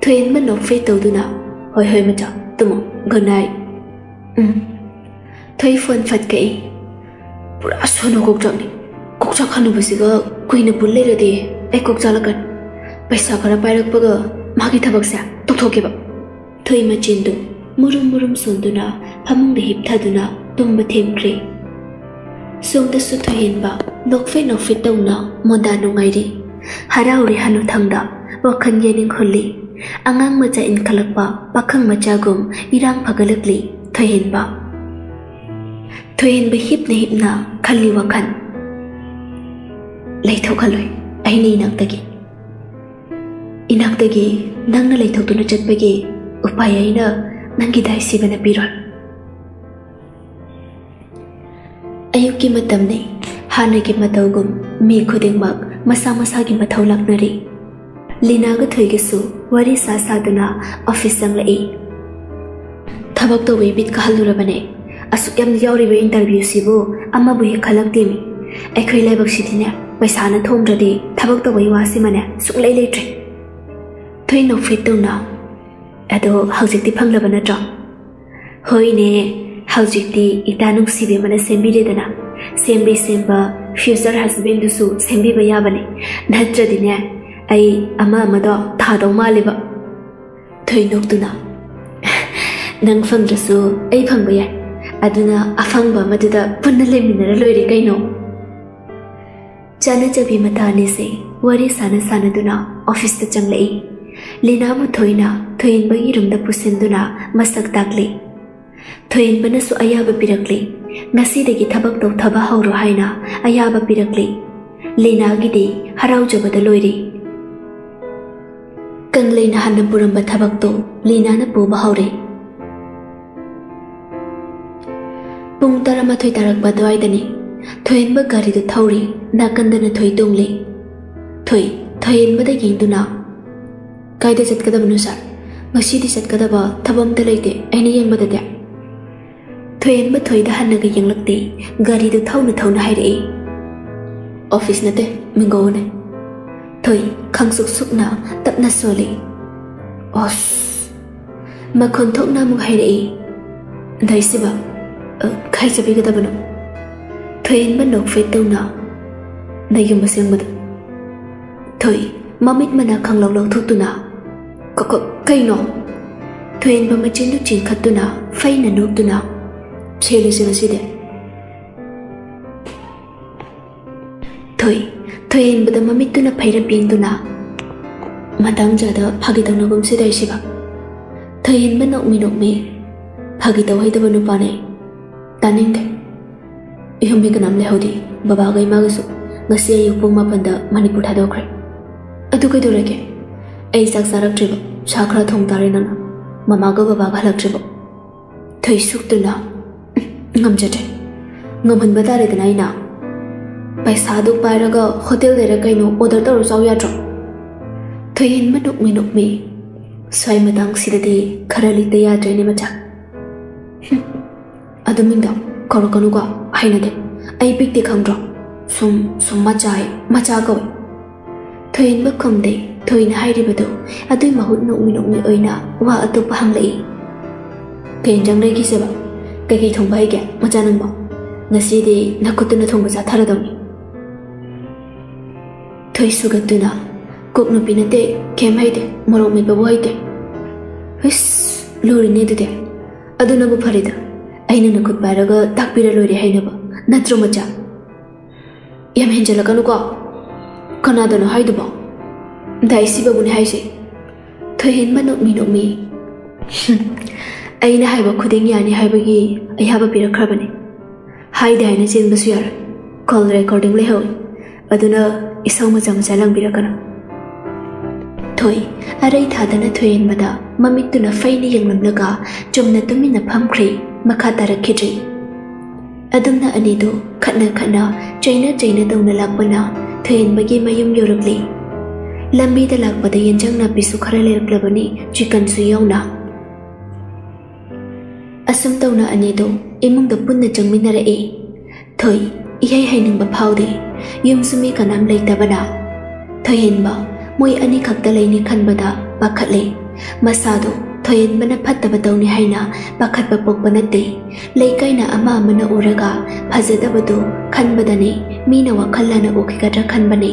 thầy em mất nó phê tàu từ nào hồi hồi mà chọ tôi mong gần này ừ. Thầy phân phật kỹ bữa sau nó gục trọng đi kokcha khanu basiga kuina bulle ra đi, ai kokcha lakan paisa khara pairak paga magi thabak sa tok thoke ba thoi ma chendu murum murum sonduna phamung de hip thaduna tumba themkre songda su thoin ba nokfe nokfe tongna monda nungai ri harauri hanu thangda wakhan anh khulli angang macha in khalakpa pakhang macha gum irang phagalakli thoin bị thoin ba hip na hip na khalli wakhan लेथोखलोय अने इनक्तगे इनक्तगे उपाय अना नंगी दाइसिबन पिरोय अयुक्की हाने मी खुद मसा मसा की मौ लाने लीनाग थोईगसु वरी सा सादना ऑफ़िस संगलई थबक तो बीत बित कहलुरबने इंटरव्यू से खलती बुहे ꯄꯩꯁꯥꯅ ꯊꯣꯡꯗ꯭ꯔꯗꯤ ꯊꯕꯛ ꯇꯧꯕꯩ ꯋꯥꯁꯤꯃꯅꯦ ꯁꯨꯡꯂꯩ ꯂꯩꯇ꯭ꯔꯦ ꯊꯣꯏ ꯅꯣꯛꯐꯦꯠ ꯇꯧꯅ ꯑꯗꯣ ꯍꯧꯖꯤꯛꯇꯤ ꯐꯪꯂꯕ ꯅꯠꯇ꯭ꯔꯣ ꯍꯣꯏꯅꯦ ꯍꯧꯖꯤꯛꯇꯤ ꯏꯇꯥ ꯅꯨꯡꯁꯤꯕꯤ ꯑꯃꯅ ꯁꯦꯝꯕꯤꯔꯦꯗꯅ ꯁꯦꯝꯕꯤ ꯁꯦꯝꯕ ꯐ꯭ꯌꯨꯆꯔ ꯍꯁꯕꯦꯟꯗꯨꯁꯨ ꯁꯦꯝꯕꯤꯕ ꯌꯥꯕꯅꯦ ꯅꯠꯇ꯭ꯔꯗꯤꯅꯦ ꯑꯩ ꯑꯃ ꯑꯃꯗꯣ ꯊꯥꯗꯧ ꯃꯥꯜꯂꯦꯕ ꯊꯣꯏ ꯅꯣꯛꯇꯨꯅ ꯅꯪ ꯐꯪꯗ꯭ꯔꯁꯨ ꯑꯩ ꯐꯪꯕ ꯌꯥꯏ ꯑꯗꯨꯅ ꯑꯐꯪꯕ ꯑꯃꯗꯨꯗ ꯄꯨꯟꯅ ꯂꯩꯃꯤꯟꯅꯔ ꯂꯣꯏꯔꯦ ꯀꯩꯅꯣ ꯆꯥꯅꯖꯕꯤ ꯃꯇꯥ ꯑꯅꯤꯁꯦ ꯋꯥꯔꯤ ꯁꯥꯅ ꯁꯥꯅꯗꯨꯅ ꯑꯣꯐꯤꯁꯇ ꯆꯪꯂꯛꯏ ꯂꯤꯅꯥꯕꯨ ꯊꯣꯏꯅ ꯊꯣꯏꯍꯦꯟꯕꯒꯤ ꯔꯨꯝꯗ ꯄꯨꯁꯤꯟꯗꯨꯅ ꯃꯁꯛ ꯇꯥꯛꯂꯤ ꯊꯣꯏꯍꯦꯟꯕꯅꯁꯨ ꯑꯌꯥꯕ ꯄꯤꯔꯛꯂꯤ ꯉꯁꯤꯗꯒꯤ ꯊꯕꯛ ꯇꯧꯊꯕ ꯍꯧꯔꯣ ꯍꯥꯏꯅ ꯑꯌꯥꯕ ꯄꯤꯔꯛꯂꯤ ꯂꯤꯅꯥꯒꯤꯗꯤ ꯍꯔꯥꯎꯖꯕꯗ ꯂꯣꯏꯔꯤ ꯀꯪꯂꯩꯅ ꯍꯥꯟꯅ ꯄꯨꯔꯝꯕ ꯊꯕꯛꯇꯣ ꯂꯤꯅꯥꯅ ꯄꯨꯕ ꯍꯧꯔꯦ ꯄꯨꯡ ꯇꯔꯥꯃꯥꯊꯣꯏ ꯇꯥꯔꯛꯄ ꯑꯗꯨꯋꯥꯏꯗꯅꯤ ꯊꯣꯏꯍꯦꯟꯕ ꯒꯥꯔꯤꯗꯨ ꯊꯧꯔꯤ ꯅꯥꯀꯟꯗꯅ ꯊꯣꯏ ꯇꯣꯡꯂꯤ ꯊꯣꯏ ꯊꯣꯏꯍꯦꯟꯕꯗ ꯌꯦꯡꯗꯨꯅ ꯀꯥꯏꯗ ꯆꯠꯀꯗꯕꯅꯣ ꯁꯥꯔ ꯉꯁꯤꯗꯤ ꯆꯠꯀꯗꯕ ꯊꯕꯛ ꯑꯝꯇ ꯂꯩꯇꯦ ꯑꯩꯅ ꯌꯦꯡꯕꯗꯗꯤ ꯊꯣꯏꯍꯦꯟꯕ ꯊꯣꯏꯗ ꯍꯟꯅꯒ ꯌꯦꯡꯂꯛꯇꯦ ꯒꯥꯔꯤꯗꯨ ꯊꯧꯅ ꯊꯧꯅ ꯍꯥꯏꯔꯛꯏ ꯑꯣꯐꯤꯁ ꯅꯠꯇꯦ ꯃꯤꯡꯒꯧꯅꯦ ꯊꯣꯏ ꯈꯪꯁꯨꯛ ꯁꯨꯛꯅ ꯇꯞꯅ ꯁꯣꯜꯂꯤ ꯑꯣꯁ ꯃꯈꯣꯟ ꯊꯣꯛꯅ ꯑꯃꯨꯛ ꯍꯥꯏꯔꯛꯏ ꯗꯥꯏꯁꯤꯕ ꯀꯥꯏ ꯆꯠꯄꯤꯒꯗꯕꯅꯣ ꯊꯣꯏꯍꯦꯟꯕ ꯅꯣꯛꯐꯦꯠ ꯇꯧꯅ ꯅꯌꯨꯝ ꯑꯁꯦꯡꯕꯗ ꯊꯣꯏ ꯃꯃꯤꯠ ꯃꯅꯥ ꯈꯪꯂꯧ ꯂꯧꯊꯣꯛꯇꯨꯅ ꯀꯩꯅꯣ ꯊꯣꯏꯍꯦꯟꯕ ꯃꯆꯤꯟꯗꯨ ꯆꯤꯡꯈꯠꯇꯨꯅ ꯐꯩꯅ ꯅꯣꯛꯇꯨꯅ ꯁꯦꯜꯂꯤꯁꯤ ꯉꯁꯤꯗꯤ ꯊꯣꯏ ꯊꯣꯏꯍꯦꯟꯕꯗ ꯃꯃꯤꯠꯇꯨꯅ ꯐꯩꯔꯞ ꯌꯦꯡꯗꯨꯅ ꯃꯇꯥꯡ ꯆꯥꯗ ꯐꯥꯒꯤ ꯇꯧꯅꯒꯨꯝꯁꯤꯗ ꯑꯩꯁꯤꯕ ꯊꯣꯏꯍꯦꯟꯕ ꯅꯣꯛꯃꯤ ꯅꯣꯛꯃꯤ ꯐꯥꯒꯤ ꯇꯧꯍꯩꯗꯕ ꯅꯨꯄꯥꯅꯦ ꯇꯥꯅꯤꯡꯗꯦ ꯏꯍꯨꯝꯕꯤ ꯀꯅꯥꯝ ꯂꯩꯍꯧꯗꯦ ꯕꯕꯥꯒ ꯏꯃꯥꯒꯁꯨ ꯉꯁꯤ ꯑꯌꯨꯛ ꯄꯨꯡ ꯃꯥꯄꯟꯗ ꯃꯅꯤꯄꯨꯔ ꯊꯥꯗꯣꯛꯈ꯭ꯔꯦ ꯑꯗꯨ ꯀꯩꯗꯧꯔꯒꯦ ꯑꯩ ꯆꯥꯛ ꯆꯥꯔꯛꯇ꯭ꯔꯤꯕ ꯁꯥ ꯈꯔ ꯊꯣꯡ ꯇꯥꯔꯦ ꯅꯪꯅ ꯃꯃꯥꯒ ꯕꯕꯥꯒ ꯍꯜꯂꯛꯇ꯭ꯔꯤꯕ ꯊꯣꯏ ꯁꯨꯛꯇꯨꯅ ꯉꯝꯖꯗ꯭ꯔꯦ ꯉꯝꯍꯟꯕ ꯇꯥꯔꯦꯗꯅ ꯑꯩꯅ ꯄꯩꯁꯥꯗꯨ ꯄꯥꯏꯔꯒ ꯍꯣꯇꯦꯜꯗꯩꯔ ꯀꯩꯅꯣ ꯑꯣꯔꯗꯔ ꯇꯧꯔ ꯆꯥꯎ ꯌꯥꯗ꯭ꯔꯣ ꯊꯣꯏꯍꯦꯟꯕ ꯅꯣꯛꯃꯤ ꯅꯣꯛꯃꯤ ꯁ꯭ꯋꯥꯏ ꯃꯇꯥꯡꯁꯤꯗꯗꯤ ꯈꯔ ꯂꯤꯛꯇ ꯌꯥꯗ꯭ꯔꯦꯅꯦ ꯃꯆꯥ ꯑꯗꯨ ꯃꯤꯡꯗꯣ ꯀꯧꯔꯛꯀꯅꯨꯀꯣ ꯍꯩꯅꯗꯦ ꯑꯩ ꯄꯤꯛꯇꯦ ꯈꯪꯗ꯭ꯔꯣ ꯁꯨꯝ ꯁꯨꯝ ꯃꯆꯥ ꯃꯆꯥ ꯀꯧꯏ ꯊꯣꯏꯍꯦꯟꯕ ꯈꯨꯝꯗꯦ ꯊꯣꯏꯅ ꯍꯥꯏꯔꯤꯕꯗꯨ ꯑꯗꯨꯏ ꯃꯍꯨꯠ ꯅꯣꯛꯃꯤ ꯅꯣꯛꯃꯤ ꯑꯣꯏꯅ ꯋꯥ ꯑꯇꯣꯞꯄ ꯍꯪꯂꯛꯏ ꯀꯩ ꯌꯦꯟꯖꯥꯡ ꯂꯩꯈꯤꯁꯦꯕ ꯀꯩꯀꯩ ꯊꯣꯡꯕ ꯍꯩꯒꯦ ꯃꯆꯥ ꯅꯪꯕꯣ ꯉꯁꯤꯗꯤ ꯅꯈꯨꯠꯇꯨꯅ ꯊꯣꯡꯕ ꯆꯥꯊꯔꯗꯧꯅꯤ ꯊꯣꯏ ꯁꯨꯒꯠꯇꯨꯅ ꯀꯣꯛ ꯅꯨꯄꯤ ꯅꯠꯇꯦ ꯀꯩꯝ ꯍꯩꯇꯦ ꯃꯣꯔꯣꯛ ꯃꯦꯠꯄꯕꯨ ꯍꯩꯇꯦ ꯍꯨꯏꯁ ꯂꯨꯔꯤꯅꯦ ꯑꯗꯨꯗꯤ ꯑꯗꯨꯅꯕꯨ ꯐꯔꯦꯗ ꯑꯩꯅ ꯅꯈꯨꯠ ꯄꯥꯏꯔꯒ ꯇꯥꯛꯄꯤꯔ ꯂꯣꯏꯔꯦ ꯍꯩꯅꯕ ꯅꯠꯇ꯭ꯔꯣ ꯃꯆꯥ ꯌꯥꯝ ꯍꯦꯟꯖꯜꯂꯛꯀꯅꯨꯀꯣ ꯀꯅꯥꯗꯅꯣ ꯍꯥꯏꯗꯨꯕꯣ ꯗꯥꯏꯁꯤꯕꯕꯨꯅꯦ ꯍꯥꯏꯁꯦ ꯊꯣꯏꯍꯦꯟꯕ ꯅꯣꯛꯃꯤ ꯅꯣꯛꯃꯤ ꯑꯩꯅ ꯍꯥꯏꯕ ꯈꯨꯗꯤꯡ ꯌꯥꯅꯤ ꯍꯥꯏꯕꯒꯤ ꯑꯌꯥꯕ ꯄꯤꯔꯛꯈ꯭ꯔꯕꯅꯤ ꯍꯥꯏꯗꯦ ꯍꯥꯏꯅ ꯆꯦꯟꯕꯁꯨ ꯌꯥꯔꯣꯏ ꯀꯣꯜ ꯔꯦꯀꯣꯔꯗꯤꯡ ꯂꯩꯍꯧꯏ ꯑꯗꯨꯅ ꯏꯁꯧ ꯃꯆꯥ ꯃꯆꯥ ꯂꯪꯕꯤꯔꯛꯀꯅꯨ ꯊꯣꯏ ꯑꯔꯩ ꯊꯥꯗꯅ ꯊꯣꯏꯍꯦꯟꯕꯗ ꯃꯃꯤꯠꯇꯨꯅ ꯐꯩꯅ ꯌꯦꯡꯂꯝꯂꯒ ꯆꯨꯝꯅ ꯇꯨꯃꯤꯟꯅ ꯐꯝꯈ꯭ꯔꯦ ꯃꯈꯥ ꯇꯥꯔꯛꯈꯤꯗ꯭ꯔꯤ ꯑꯗꯨꯝꯅ ꯑꯅꯤꯗꯨ ꯈꯠꯅ ꯈꯠꯅ ꯆꯩꯅ ꯆꯩꯅ ꯇꯧꯅ ꯂꯥꯛꯄꯅ ꯊꯣꯏꯍꯦꯟꯕꯒꯤ ꯃꯌꯨꯝ ꯌꯧꯔꯛꯂꯤ ꯂꯝꯕꯤꯗ ꯂꯥꯛꯄꯗ ꯌꯦꯟꯖꯥꯡ ꯅꯥꯄꯤꯁꯨ ꯈꯔ ꯂꯩꯔꯛꯂꯕꯅꯤ ꯆꯤꯀꯟꯁꯨ ꯌꯥꯎꯅ ꯑꯁꯨꯝ ꯇꯧꯅ ꯑꯅꯤꯗꯨ ꯏꯃꯨꯡꯗ ꯄꯨꯟꯅ ꯆꯪꯃꯤꯟꯅꯔꯛꯏ ꯊꯣꯏ ꯏꯍꯩ ꯍꯩꯅꯤꯡꯕ ꯐꯥꯎꯗꯦ ꯌꯨꯝꯁꯨ ꯃꯤ ꯀꯅꯥꯝ ꯂꯩꯇꯕꯅ ꯊꯣꯏꯍꯦꯟꯕ ꯃꯣꯏ ꯑꯅꯤ ꯈꯛꯇ ꯂꯩꯅꯤ ꯈꯟꯕꯗ ꯄꯥꯈꯠꯂꯦ ꯃꯁꯥꯗꯣ thoyen mana phatta batau ni haina pakhat ba pok lấy cái na ama mana uraga phajada bado khanbadane mina wa khallana okhigatra khanbane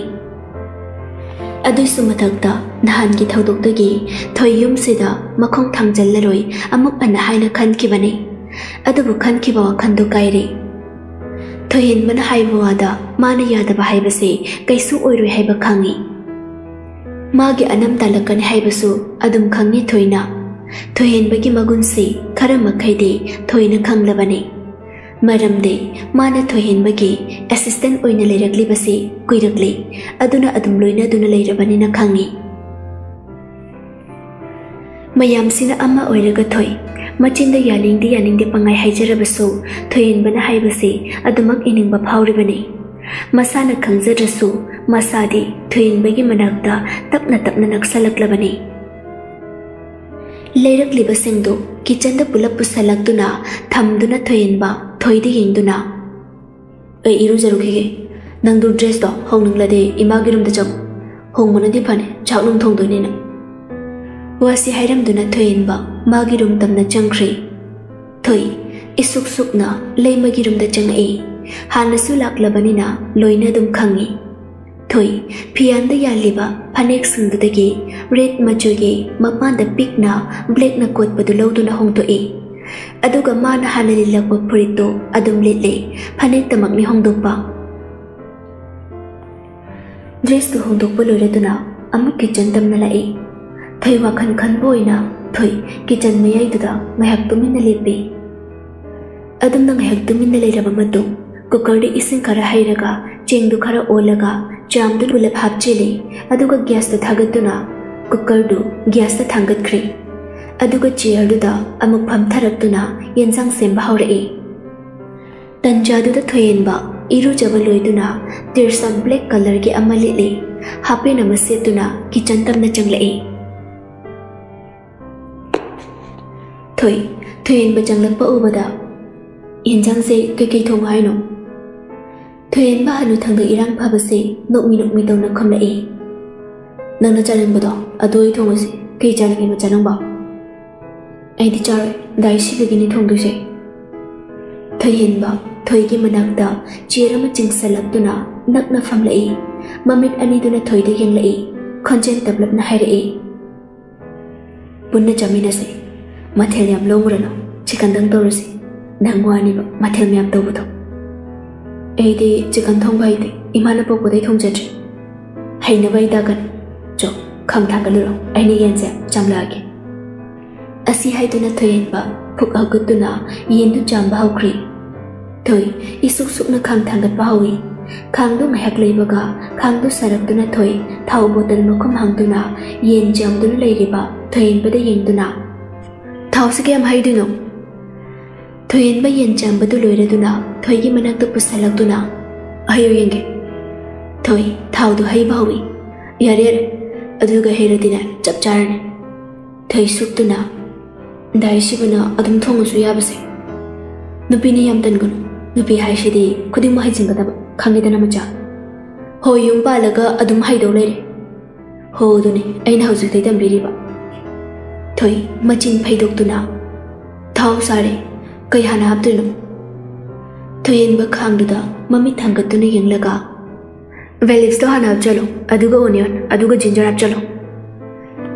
adui mathakta nahan ki thaudok to gi thoyum sida makhong thangjal laroi amuk ana haina khan ki bane adubu khan ki ba khan do kaire thoyen mana haibu ada mana yada ba haibase kaisu oiroi haiba khangi magi anam talakan haibasu adum khangi thoina ꯊꯣꯏꯍꯦꯟꯕꯒꯤ ꯃꯒꯨꯟꯁꯤ ꯈꯔ ꯃꯈꯩꯗꯤ ꯊꯣꯏꯅ ꯈꯪꯂꯕꯅꯤ ꯃꯔꯝꯗꯤ ꯃꯥꯅ ꯊꯣꯏꯍꯦꯟꯕꯒꯤ ꯑꯦꯁꯤꯁꯇꯦꯟ ꯑꯣꯏꯅ ꯂꯩꯔꯛꯂꯤꯕꯁꯤ ꯀꯨꯏꯔꯛꯂꯤ ꯑꯗꯨꯅ ꯑꯗꯨം ꯂꯣꯏꯅꯗꯨꯅ ꯂꯩꯔꯕꯅꯤꯅ ꯈꯪꯉꯤ ꯃꯌꯥꯝꯁꯤꯅ ꯑꯃ ꯑꯣꯏꯔꯒ ꯊꯣꯏ ꯃꯆꯤꯟꯗ ꯌꯥꯅꯤꯡꯗꯦ ꯌꯥꯅꯤꯡꯗꯦ ꯄꯪꯉꯥꯏ ꯍꯥꯏꯖꯔꯕꯁꯨ ꯊꯣꯏꯍꯦꯟꯕꯅ ꯍꯥꯏꯕꯁꯤ ꯑꯗꯨꯃꯛ ꯏꯅꯤꯡꯕ ꯐꯥꯎꯔꯤꯕꯅꯤ ꯃꯁꯥꯅ ꯈꯪꯖꯗ꯭ꯔꯁꯨ ꯃꯁꯥꯗꯤ ꯊꯣꯏꯍꯦꯟꯕꯒꯤ ꯃꯅꯥꯛꯇ ꯇꯞꯅ ꯇꯞꯅ ꯅꯛꯁꯜꯂꯛꯂꯕꯅꯤ ꯂꯩꯔꯛꯂꯤꯕꯁꯤꯡꯗꯨ ꯀꯤꯆꯟꯗ ꯄꯨꯂꯞ ꯄꯨꯁꯜꯂꯛꯇꯨꯅ ꯊꯝꯗꯨꯅ ꯊꯣꯏꯍꯦꯟꯕ ꯊꯣꯏꯗ ꯌꯦꯡꯗꯨꯅ ꯑꯩ ꯏꯔꯨꯖꯔꯨꯈꯤꯒꯦ ꯅꯪꯗꯨ ꯗ꯭ꯔꯦꯁꯇꯣ ꯍꯣꯡꯅꯤꯡꯂꯗꯤ ꯏꯃꯥꯒꯤ ꯔꯨꯝꯗ ꯆꯪꯉꯨ ꯍꯣꯡꯕꯅꯗꯤ ꯐꯅꯤ ꯆꯥꯛ ꯅꯨꯡ ꯊꯣꯡꯗꯣꯏꯅꯤꯅ ꯋꯥꯁꯤ ꯍꯥꯏꯔꯝꯗꯨꯅ ꯊꯣꯏꯍꯦꯟꯕ ꯃꯥꯒꯤ ꯔꯨꯝ ꯇꯝꯅ ꯆꯪꯈ꯭ꯔꯦ ꯊꯣꯏ ꯏꯁꯨꯛ ꯁꯨꯛꯅ ꯂꯩꯃꯒꯤ ꯔꯨꯝꯗ ꯆꯪꯉꯛꯏ ꯍꯥꯟꯅꯁꯨ ꯂꯥꯛꯂꯕꯅꯤꯅ ꯂꯣꯏꯅ ꯑꯗꯨꯝ ꯈꯪꯉꯤ Thôi, pian da ya liba phanek sundadagi red machugi mapan da pikna black na kot padulo do na hong toi. Aduga mana hanalilak pa purito adum litle phanek tamak ni hong dopa. Dress tu hong dokpa loira do na amuk kitchen tam na lai. Thôi wa khan khan boy na thôi kitchen ai do da ngahak tumin na lipi. Adum na ngahak tumin na leira ba matung. ಕುಕ್ಕರ್ಡಿ ಇಸಿಂಗ್ ಖರ ಹೈರಗ ಚೆಂಗು ಖರ ಓಲಗ ꯆꯥꯝꯗꯨ ꯄꯨꯂꯞ ꯍꯥꯞꯆꯤꯜꯂꯤ ꯑꯗꯨꯒ ꯒ꯭ꯌꯥꯁꯇ ꯊꯥꯒꯠꯇꯨꯅ ꯀꯨꯀꯔꯗꯨ ꯒ꯭ꯌꯥꯁꯇ ꯊꯥꯡꯒꯠꯈ꯭ꯔꯦ ꯑꯗꯨꯒ ꯆꯤꯌꯔꯗꯨꯗ ꯑꯃꯨꯛ ꯐꯝꯊꯔꯛꯇꯨꯅ ꯌꯦꯟꯁꯥꯡ ꯁꯦꯝꯕ ꯍꯧꯔꯛꯏ ꯇꯟꯖꯥꯗꯨꯗ ꯊꯣꯏꯍꯦꯟꯕ ꯏꯔꯨꯖꯕ ꯂꯣꯏꯗꯨꯅ ꯇꯤꯔꯁꯛ ꯕ꯭ꯂꯦꯛ ꯀꯂꯔꯒꯤ ꯑꯃ ꯂꯤꯠꯂꯤ ꯍꯥꯄꯦꯟ ꯑꯃ ꯁꯦꯠꯇꯨꯅ ꯀꯤꯆꯟ ꯇꯝꯅ ꯆꯪꯂꯛꯏ ꯊꯣꯏ ꯊꯣꯏꯍꯦꯟꯕ ꯆꯪꯂꯛꯄ ꯎꯕꯗ ꯌꯦꯟꯁꯥꯡꯁꯦ ꯀꯩꯀꯩ ꯊꯣꯡꯉꯣ ꯍꯥꯏꯅꯣ 교회엔 바하누 탕덕이랑 바바세 녹미녹 미동나 컴라이 낭나 짜는 보다 아도이 통어세 그이 chân lên 짜는 chân 아이디 bờ anh thì 통도세 thầy sĩ thầy cái mà nàng ta chia ra một chừng sai lầm tu na nắc na phạm lại mà mình anh đi tu na thầy để ghen lại còn trên tập lập na hay lại bún na chấm là gì mà thầy làm lâu rồi nó. Chỉ cần đang tàu rồi sẽ. Đang ngoan đi mà thầy làm tàu vào 에이디 지금 통과이데 이만을 보고 내 통제지 헤이는 왜 이다간 저 강타가르로 아니 겐제 잠라게 아시 하이도나 토옌바 북아그도나 이엔도 잠바하크리 thôi ít xúc xúc nó khang thang gật vào hủy khang ngày học lấy baga khang đúng sarap tu na thôi thau bottle mà không hàng tu na yên chăm tu lấy riba thôi yên bade yên tu na thau sẽ game hai đi nông Thuyen ba yen cham batu loira du na thoi gi manak tu pusalak du na ayo yenge thoi thau du hai bawi yar yar adu ga hera dina này, char ne thoi suk tu na dai si bana adum thong su ya base nupi ni yam tan gun nupi hai shi di khudi mo hai jing ga da khangi da na ma cha ho yung ba la ga adum hai do le re ho du nè, anh nào hu thấy tâm dam đi ri ba thoi ma chin phai dok tu na thau sa ꯀꯩ ꯍꯥꯟꯅ ꯍꯥꯞꯇꯣꯏꯅꯣ ꯊꯣꯏꯍꯦꯟꯕ ꯈꯥꯡꯗꯨꯗ ꯃꯃꯤꯠ ꯊꯥꯡꯒꯠꯇꯨꯅ ꯌꯦꯡꯂꯒ ꯚꯦꯂꯤꯞꯁꯇꯣ ꯍꯥꯟꯅ ꯍꯥꯞꯆꯜꯂꯣ ꯑꯗꯨꯒ ꯑꯣꯅꯤꯌꯟ ꯑꯗꯨꯒ ꯖꯤꯟꯖꯔ ꯍꯥꯞꯆꯜꯂꯣ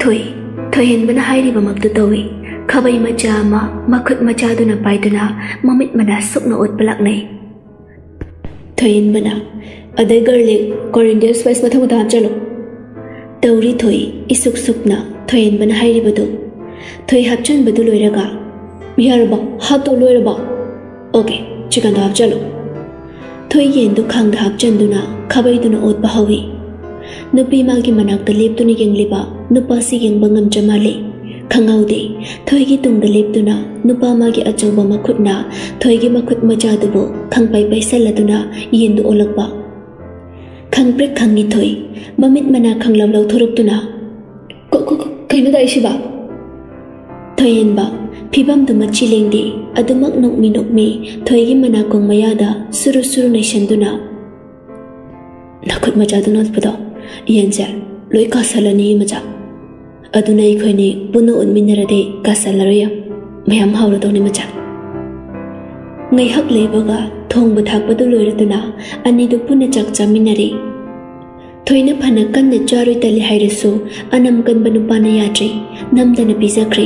ꯊꯣꯏ ꯊꯣꯏꯍꯦꯟꯕꯅ ꯍꯥꯏꯔꯤꯕꯃꯛꯇꯨ ꯇꯧꯏ ꯈꯥꯕꯩ ꯃꯆꯥ ꯑꯃ ꯃꯈꯨꯠ ꯃꯆꯥꯗꯨꯅ ꯄꯥꯏꯗꯨꯅ ꯃꯃꯤꯠ ꯃꯅꯥ ꯁꯨꯛꯅ ꯑꯣꯠꯄ ꯂꯥꯛꯅꯩ ꯊꯣꯏꯍꯦꯟꯕꯅ ꯑꯗꯩ ꯒꯔꯂꯤꯛ ꯀꯣꯔꯤꯟꯗꯤꯌꯟ ꯁ꯭ꯄꯥꯏꯁ ꯃꯊꯪ ꯃꯊꯪ ꯍꯥꯞꯆꯜꯂꯣ ꯇꯧꯔꯤ ꯊꯣꯏ ꯏꯁꯨꯛ ꯁꯨꯛꯅ ꯊꯣꯏꯍꯦꯟꯕꯅ ꯍꯥꯏꯔꯤꯕꯗꯨ ꯊꯣꯏ ꯍꯥꯞꯆꯟꯕꯗꯨ ꯂꯣꯏꯔꯒ 미하르바 하도로르바 오케이 지간도 합절로 토이겐 두캉다 합전두나 카베이두나 옷바하위 नुपी मागी मनाक दलेप तुने यंगलिबा नुपा सी यंग बंगम जमाले खंगाउदे थोयगी तुंग दलेप तुना नुपा मागी अचौबा मखुटना थोयगी मखुट मजादुबो खंगपाई पैसलदुना येंदु ओलकबा खंगप्रिक खंगी थोय ममित मना खंगलव लव थोरुक तुना को को कैनो दाइशिबा thoyen ba phibam duma chilengdi adumak nokmi nokmi thoygi mana kong mayada suru suru nei shanduna nakut maja dunot pado yenja loi ka salani maja aduna ikhoini puno unminara de ka salaroya mayam hawra doni maja ngai hak leibaga thong bu thak padu loiratuna ani du pune chak chaminare thoina phana kan ne charoi tali hairasu anam kan banu pana yatre namdana bijakre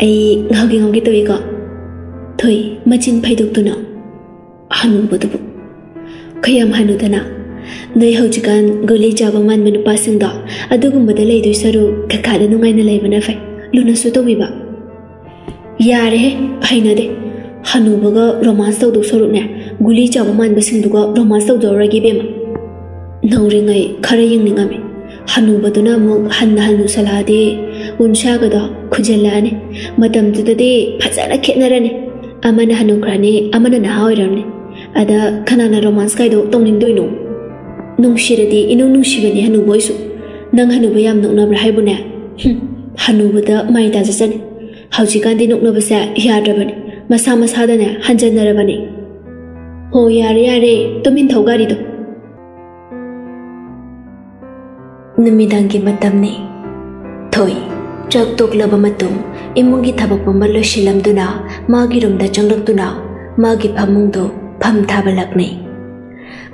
ai ngagi ngagi toy ka thoi machin phai duk tu na ꯍꯅꯨꯕꯗꯨꯕꯨ ꯀꯌꯥꯝ ꯍꯅꯨꯗꯅ ꯅꯣꯏ ꯍꯧꯖꯤꯛꯀꯥꯟ ꯒꯨꯂꯤ ꯆꯥꯕ ꯃꯥꯟꯕ ꯅꯨꯄꯥꯁꯤꯡꯗꯣ ꯑꯗꯨꯒꯨꯝꯕꯗ ꯂꯩꯗꯣꯏ ꯁꯔꯨꯛ ꯀꯀꯥꯗ ꯅꯨꯡꯉꯥꯏꯅ ꯂꯩꯕꯅ ꯐꯩ ꯂꯨꯅꯁꯨ ꯇꯧꯕꯤꯕ ꯌꯥꯔꯦꯍꯦ ꯍꯩꯅꯗꯦ ꯍꯅꯨꯕꯒ ꯔꯣꯃꯥꯟꯁ ꯇꯧꯗꯧ ꯁꯔꯨꯛꯅꯦ ꯒꯨꯂꯤ ꯆꯥꯕ ꯃꯥꯟꯕꯁꯤꯡꯗꯨꯒ ꯔꯣꯃꯥꯟꯁ ꯇꯧꯗꯧꯔꯒꯦ ꯏꯕꯦꯝꯃ ꯅꯧꯔꯤꯉꯩ ꯈꯔ ꯌꯦꯡꯅꯤꯡꯉꯝꯃꯤ ꯍꯅꯨꯕꯗꯨꯅ ꯑꯃꯨꯛ ꯍꯟꯅ ꯍꯟꯅꯨꯁꯜꯂꯛꯑꯗꯤ ꯎꯟꯁꯥꯒꯗꯣ ꯈꯨꯖꯤꯜꯂꯛꯑꯅꯤ ꯃꯇꯝꯗꯨꯗꯗꯤ ꯐꯖꯅ ꯈꯦꯠꯅꯔꯅꯤ ꯑꯃꯅ ꯍꯟꯅꯨꯈ꯭ꯔꯅꯤ ꯑꯃꯅ ꯅꯍꯥ ꯑꯣꯏꯔꯝꯅꯤ ada kanana romance kai do tongning doino nungshiradi inung nungshibani hanu boisu nang hanu ba yam nokna bra haibune hanu bada mai ta jasani hauji kan di nokna basa yadrabani masa masa da ne hanjanarabani ho yare yare tumin thogari do ꯅꯨꯃꯤꯗꯥꯡꯒꯤ ꯃꯇꯝꯅꯤ ꯊꯣꯏ ꯆꯥꯛ ꯇꯣꯛꯂꯕ ꯃꯇꯨꯡ ꯏꯃꯨꯡꯒꯤ ꯊꯕꯛ ꯄꯨꯝꯕ ꯂꯣꯏꯁꯤꯜꯂꯝꯗꯨꯅ ꯃꯥꯒꯤ ꯔꯨꯝꯗ ꯆꯪꯂꯛꯇꯨꯅ ꯃꯥꯒꯤ ꯐꯃꯨꯡꯗꯣ ꯐꯝ ꯊꯥꯕꯂꯛꯅꯤ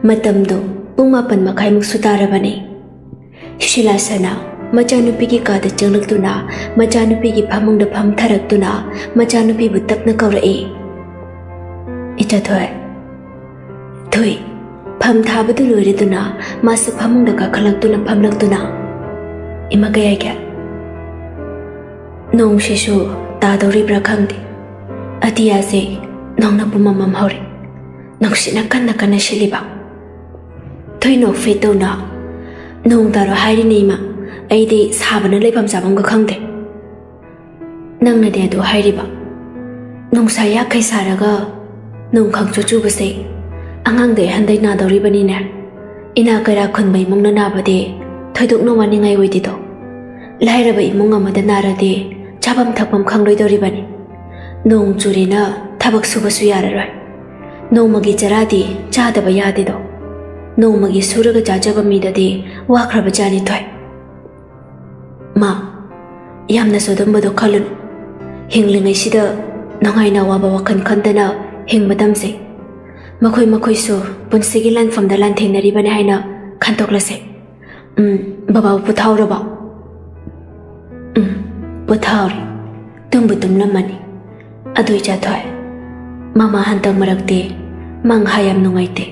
ꯃꯇꯝꯗꯣ ꯄꯨꯡ ꯃꯥꯄꯟ ꯃꯈꯥꯏꯃꯨꯛꯁꯨ ꯇꯥꯔꯕꯅꯤ ꯁꯤꯂꯥꯁꯅ ꯃꯆꯥꯅꯨꯄꯤꯒꯤ ꯀꯥꯗ ꯆꯪꯂꯛꯇꯨꯅ ꯃꯆꯥꯅꯨꯄꯤꯒꯤ ꯐꯃꯨꯡꯗ ꯐꯝꯊꯔꯛꯇꯨꯅ ꯃꯆꯥꯅꯨꯄꯤꯕꯨ ꯇꯞꯅ ꯀꯧꯔꯛꯏ ꯏꯆꯥꯊꯣꯏ ถุยพามท้าบดุลุยเรตุนามาสักพามุงดกะขลังตุนาพามลักตุนาอิมากายแกน้องเชชูตาดอริบรักขังดีอธิยาเซนงนับบุมามัมฮอรินงสินักกันนักกันเชลิบังถุยนกฟิตุนาน้องตาโรไฮรินีมาไอเดสาบันเลยพามสาบังกะขังดินั่งนเดียดูไฮริบังนงสายยากใครสาระก็น้องขังจูจูบเซ angang de handai na dori bani ne ina kaira khun bai mong na na ba de. Thoi duk no mani ngai wai ti to lai ra bai mong amada na ra de. Chabam thakpam khang roi dori bani. Nong churi na thabak su ba su ya ra roi. Nong magi chara di, cha da ba ya de do. Nong magi sura ga cha cha ba mi da de, wa khra ba cha ni thoi. Ma, yam na so dum ba do khalun hing lingai sida nangai na wa ba wa khan khan da na, hing madam sei ꯃꯈꯣꯏ ꯃꯈꯣꯏꯁꯨ ꯄꯨꯟꯁꯤꯒꯤ ꯂꯥꯟꯐꯝꯗ ꯂꯥꯟꯊꯦꯡꯅꯔꯤꯕꯅꯤ ꯍꯥꯏꯅ ꯈꯟꯇꯣꯛꯂꯁꯦ ꯎꯝ ꯕꯕꯥꯕꯨ ꯄꯣꯊꯥꯎꯔꯕꯣ ꯎꯝ ꯄꯣꯊꯥꯎꯔꯤ ꯇꯨꯝꯕꯨ ꯇꯨꯝꯂꯝꯃꯅꯤ ꯑꯗꯨ ꯏꯆꯥꯊꯣꯏ ꯃꯃꯥ ꯍꯟꯇꯛ ꯃꯔꯛꯇꯤ ꯃꯪꯍꯥ ꯌꯥꯝ ꯅꯨꯡꯉꯥꯏꯇꯦ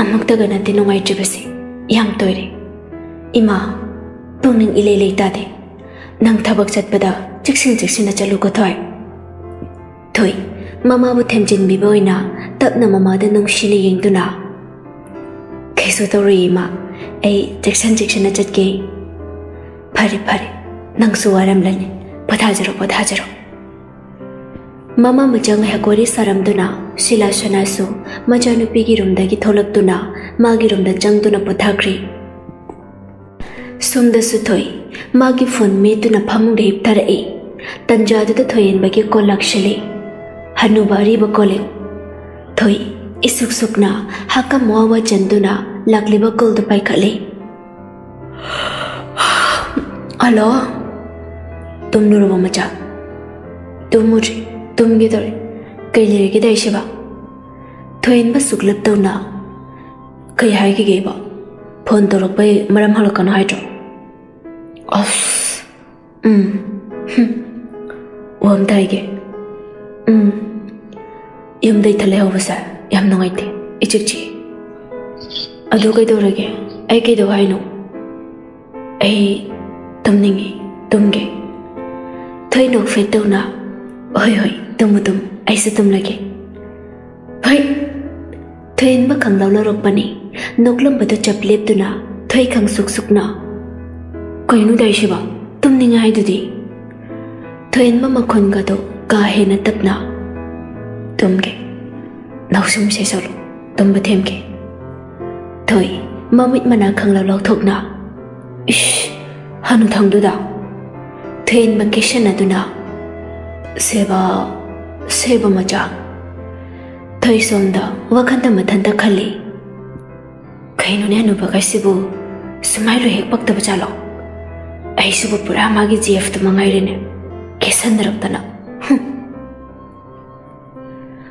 ꯑꯃꯨꯛꯇꯒ ꯅꯠꯇꯦ ꯅꯨꯡꯉꯥꯏꯇ꯭ꯔꯤꯕꯁꯦ ꯌꯥꯝ ꯇꯣꯏꯔꯦ ꯏꯃꯥ ꯄꯨꯛꯅꯤꯡ ꯏꯂꯩ ꯂꯩꯇꯥꯗꯦ ꯅꯪ ꯊꯕꯛ ꯆꯠꯄꯗ ꯆꯦꯛꯁꯤꯟ ꯆꯦꯛꯁꯤꯟꯅ ꯆꯠꯂꯨꯀꯣ ꯊꯣꯏ ꯊꯣꯏ ꯃꯃꯥꯕꯨ ꯊꯦꯝꯖꯤꯟꯕꯤꯕ ꯑꯣꯏꯅ ꯇꯞꯅ ꯃꯃꯥꯗ ꯅꯨꯡꯁꯤꯅ ꯌꯦꯡꯗꯨꯅ ꯀꯩꯁꯨ ꯇꯧꯔꯣꯏ ꯏꯃꯥ ꯑꯩ ꯆꯦꯛꯁꯤꯟ ꯆꯦꯛꯁꯤꯟꯅ ꯆꯠꯀꯦ ꯐꯔꯦ ꯐꯔꯦ ꯅꯪꯁꯨ ꯋꯥꯔꯝꯂꯅꯤ ꯄꯣꯊꯥꯖꯔꯣ ꯄꯣꯊꯥꯖꯔꯣ ꯃꯃꯥ ꯃꯆꯥ ꯉꯥꯏꯍꯥꯛ ꯋꯥꯔꯤ ꯁꯥꯔꯝꯗꯨꯅ ꯁꯤꯂꯥꯁꯅꯥꯁꯨ ꯃꯆꯥꯅꯨꯄꯤꯒꯤ ꯔꯨꯝꯗꯒꯤ ꯊꯣꯛꯂꯛꯇꯨꯅ ꯃꯥꯒꯤ ꯔꯨꯝꯗ ꯆꯪꯗꯨꯅ ꯄꯣꯊꯥꯈ꯭ꯔꯤ ꯁꯣꯝꯗꯁꯨ ꯊꯣꯏ ꯃꯥꯒꯤ ꯐꯣꯟ ꯃꯦꯠꯇꯨꯅ ꯐꯃꯨꯡꯗ ꯍꯤꯞꯊꯔꯛꯏ ꯇꯟꯖꯥꯗꯨꯗ ꯊꯣꯏꯍꯟꯕꯒꯤ ꯀꯣꯜ ꯂꯥꯛꯁꯤꯜꯂꯤ थोई, इसुक सुकना, हाका मोवा चंदुना लाकलिबा कुल दपाई खले। तुम नुरबा मचा तुम मुझे, तुम गे दरे कई लेरे गे दाई शिवा। थोइन बा तो कई हाई के गेबा। फ़ोन तो रोक पे मरम हलो कनो हाइड्रो तो। अस हम्म ꯌꯨꯝꯗ ꯏꯊꯟ ꯂꯩꯍꯧꯕꯁꯦ ꯌꯥꯝ ꯅꯨꯡꯉꯥꯏꯇꯦ ꯏꯆꯤꯛ ꯆꯤꯛꯏ ꯑꯗꯨ ꯀꯩꯗꯧꯔꯒꯦ ꯑꯩ ꯀꯩꯗꯧ ꯍꯥꯏꯅꯣ ꯑꯩ ꯇꯨꯝꯅꯤꯡꯉꯤ ꯇꯨꯝꯒꯦ ꯊꯣꯏ ꯅꯣꯛ ꯐꯦꯠ ꯇꯧꯅ ꯍꯣꯏ ꯍꯣꯏ ꯇꯨꯝꯃꯨ ꯇꯨꯝ ꯑꯩꯁꯨ ꯇꯨꯝꯂꯒꯦ ꯍꯣꯏ ꯊꯣꯏꯍꯟꯕ ꯈꯪꯂꯧ ꯂꯧꯔꯛꯄꯅꯤ ꯅꯣꯛꯂꯝꯕꯗꯨ ꯆꯞ ꯂꯦꯞꯇꯨꯅ ꯊꯣꯏ ꯈꯪ ꯁꯨꯛ ꯁꯨꯛꯅ ꯀꯩꯅꯣ ꯗꯥꯏꯁꯤꯕ ꯇꯨꯝꯅꯤꯡꯉꯦ ꯍꯥꯏꯗꯨꯗꯤ ꯊꯣꯏꯍꯟꯕ ꯃꯈꯣꯟꯒꯗꯣ ꯀꯥ ꯍꯦꯟꯅ ꯇꯞꯅ तुमगे नौसुम से सोलो तुम बतेम के थोई ममित मना खंग लो थोकना इश, हनु थंग दुदा थेन मकेशन अदुना सेवा सेब मज़ा थई सोम द वखन द मथन द खले खैनु ने अनुभव कसिबु सुमाइलो हेक पक्त बचालो ऐसुबु पुरा मागी जेफ त तो मंगाइरेने केसन दरक तना?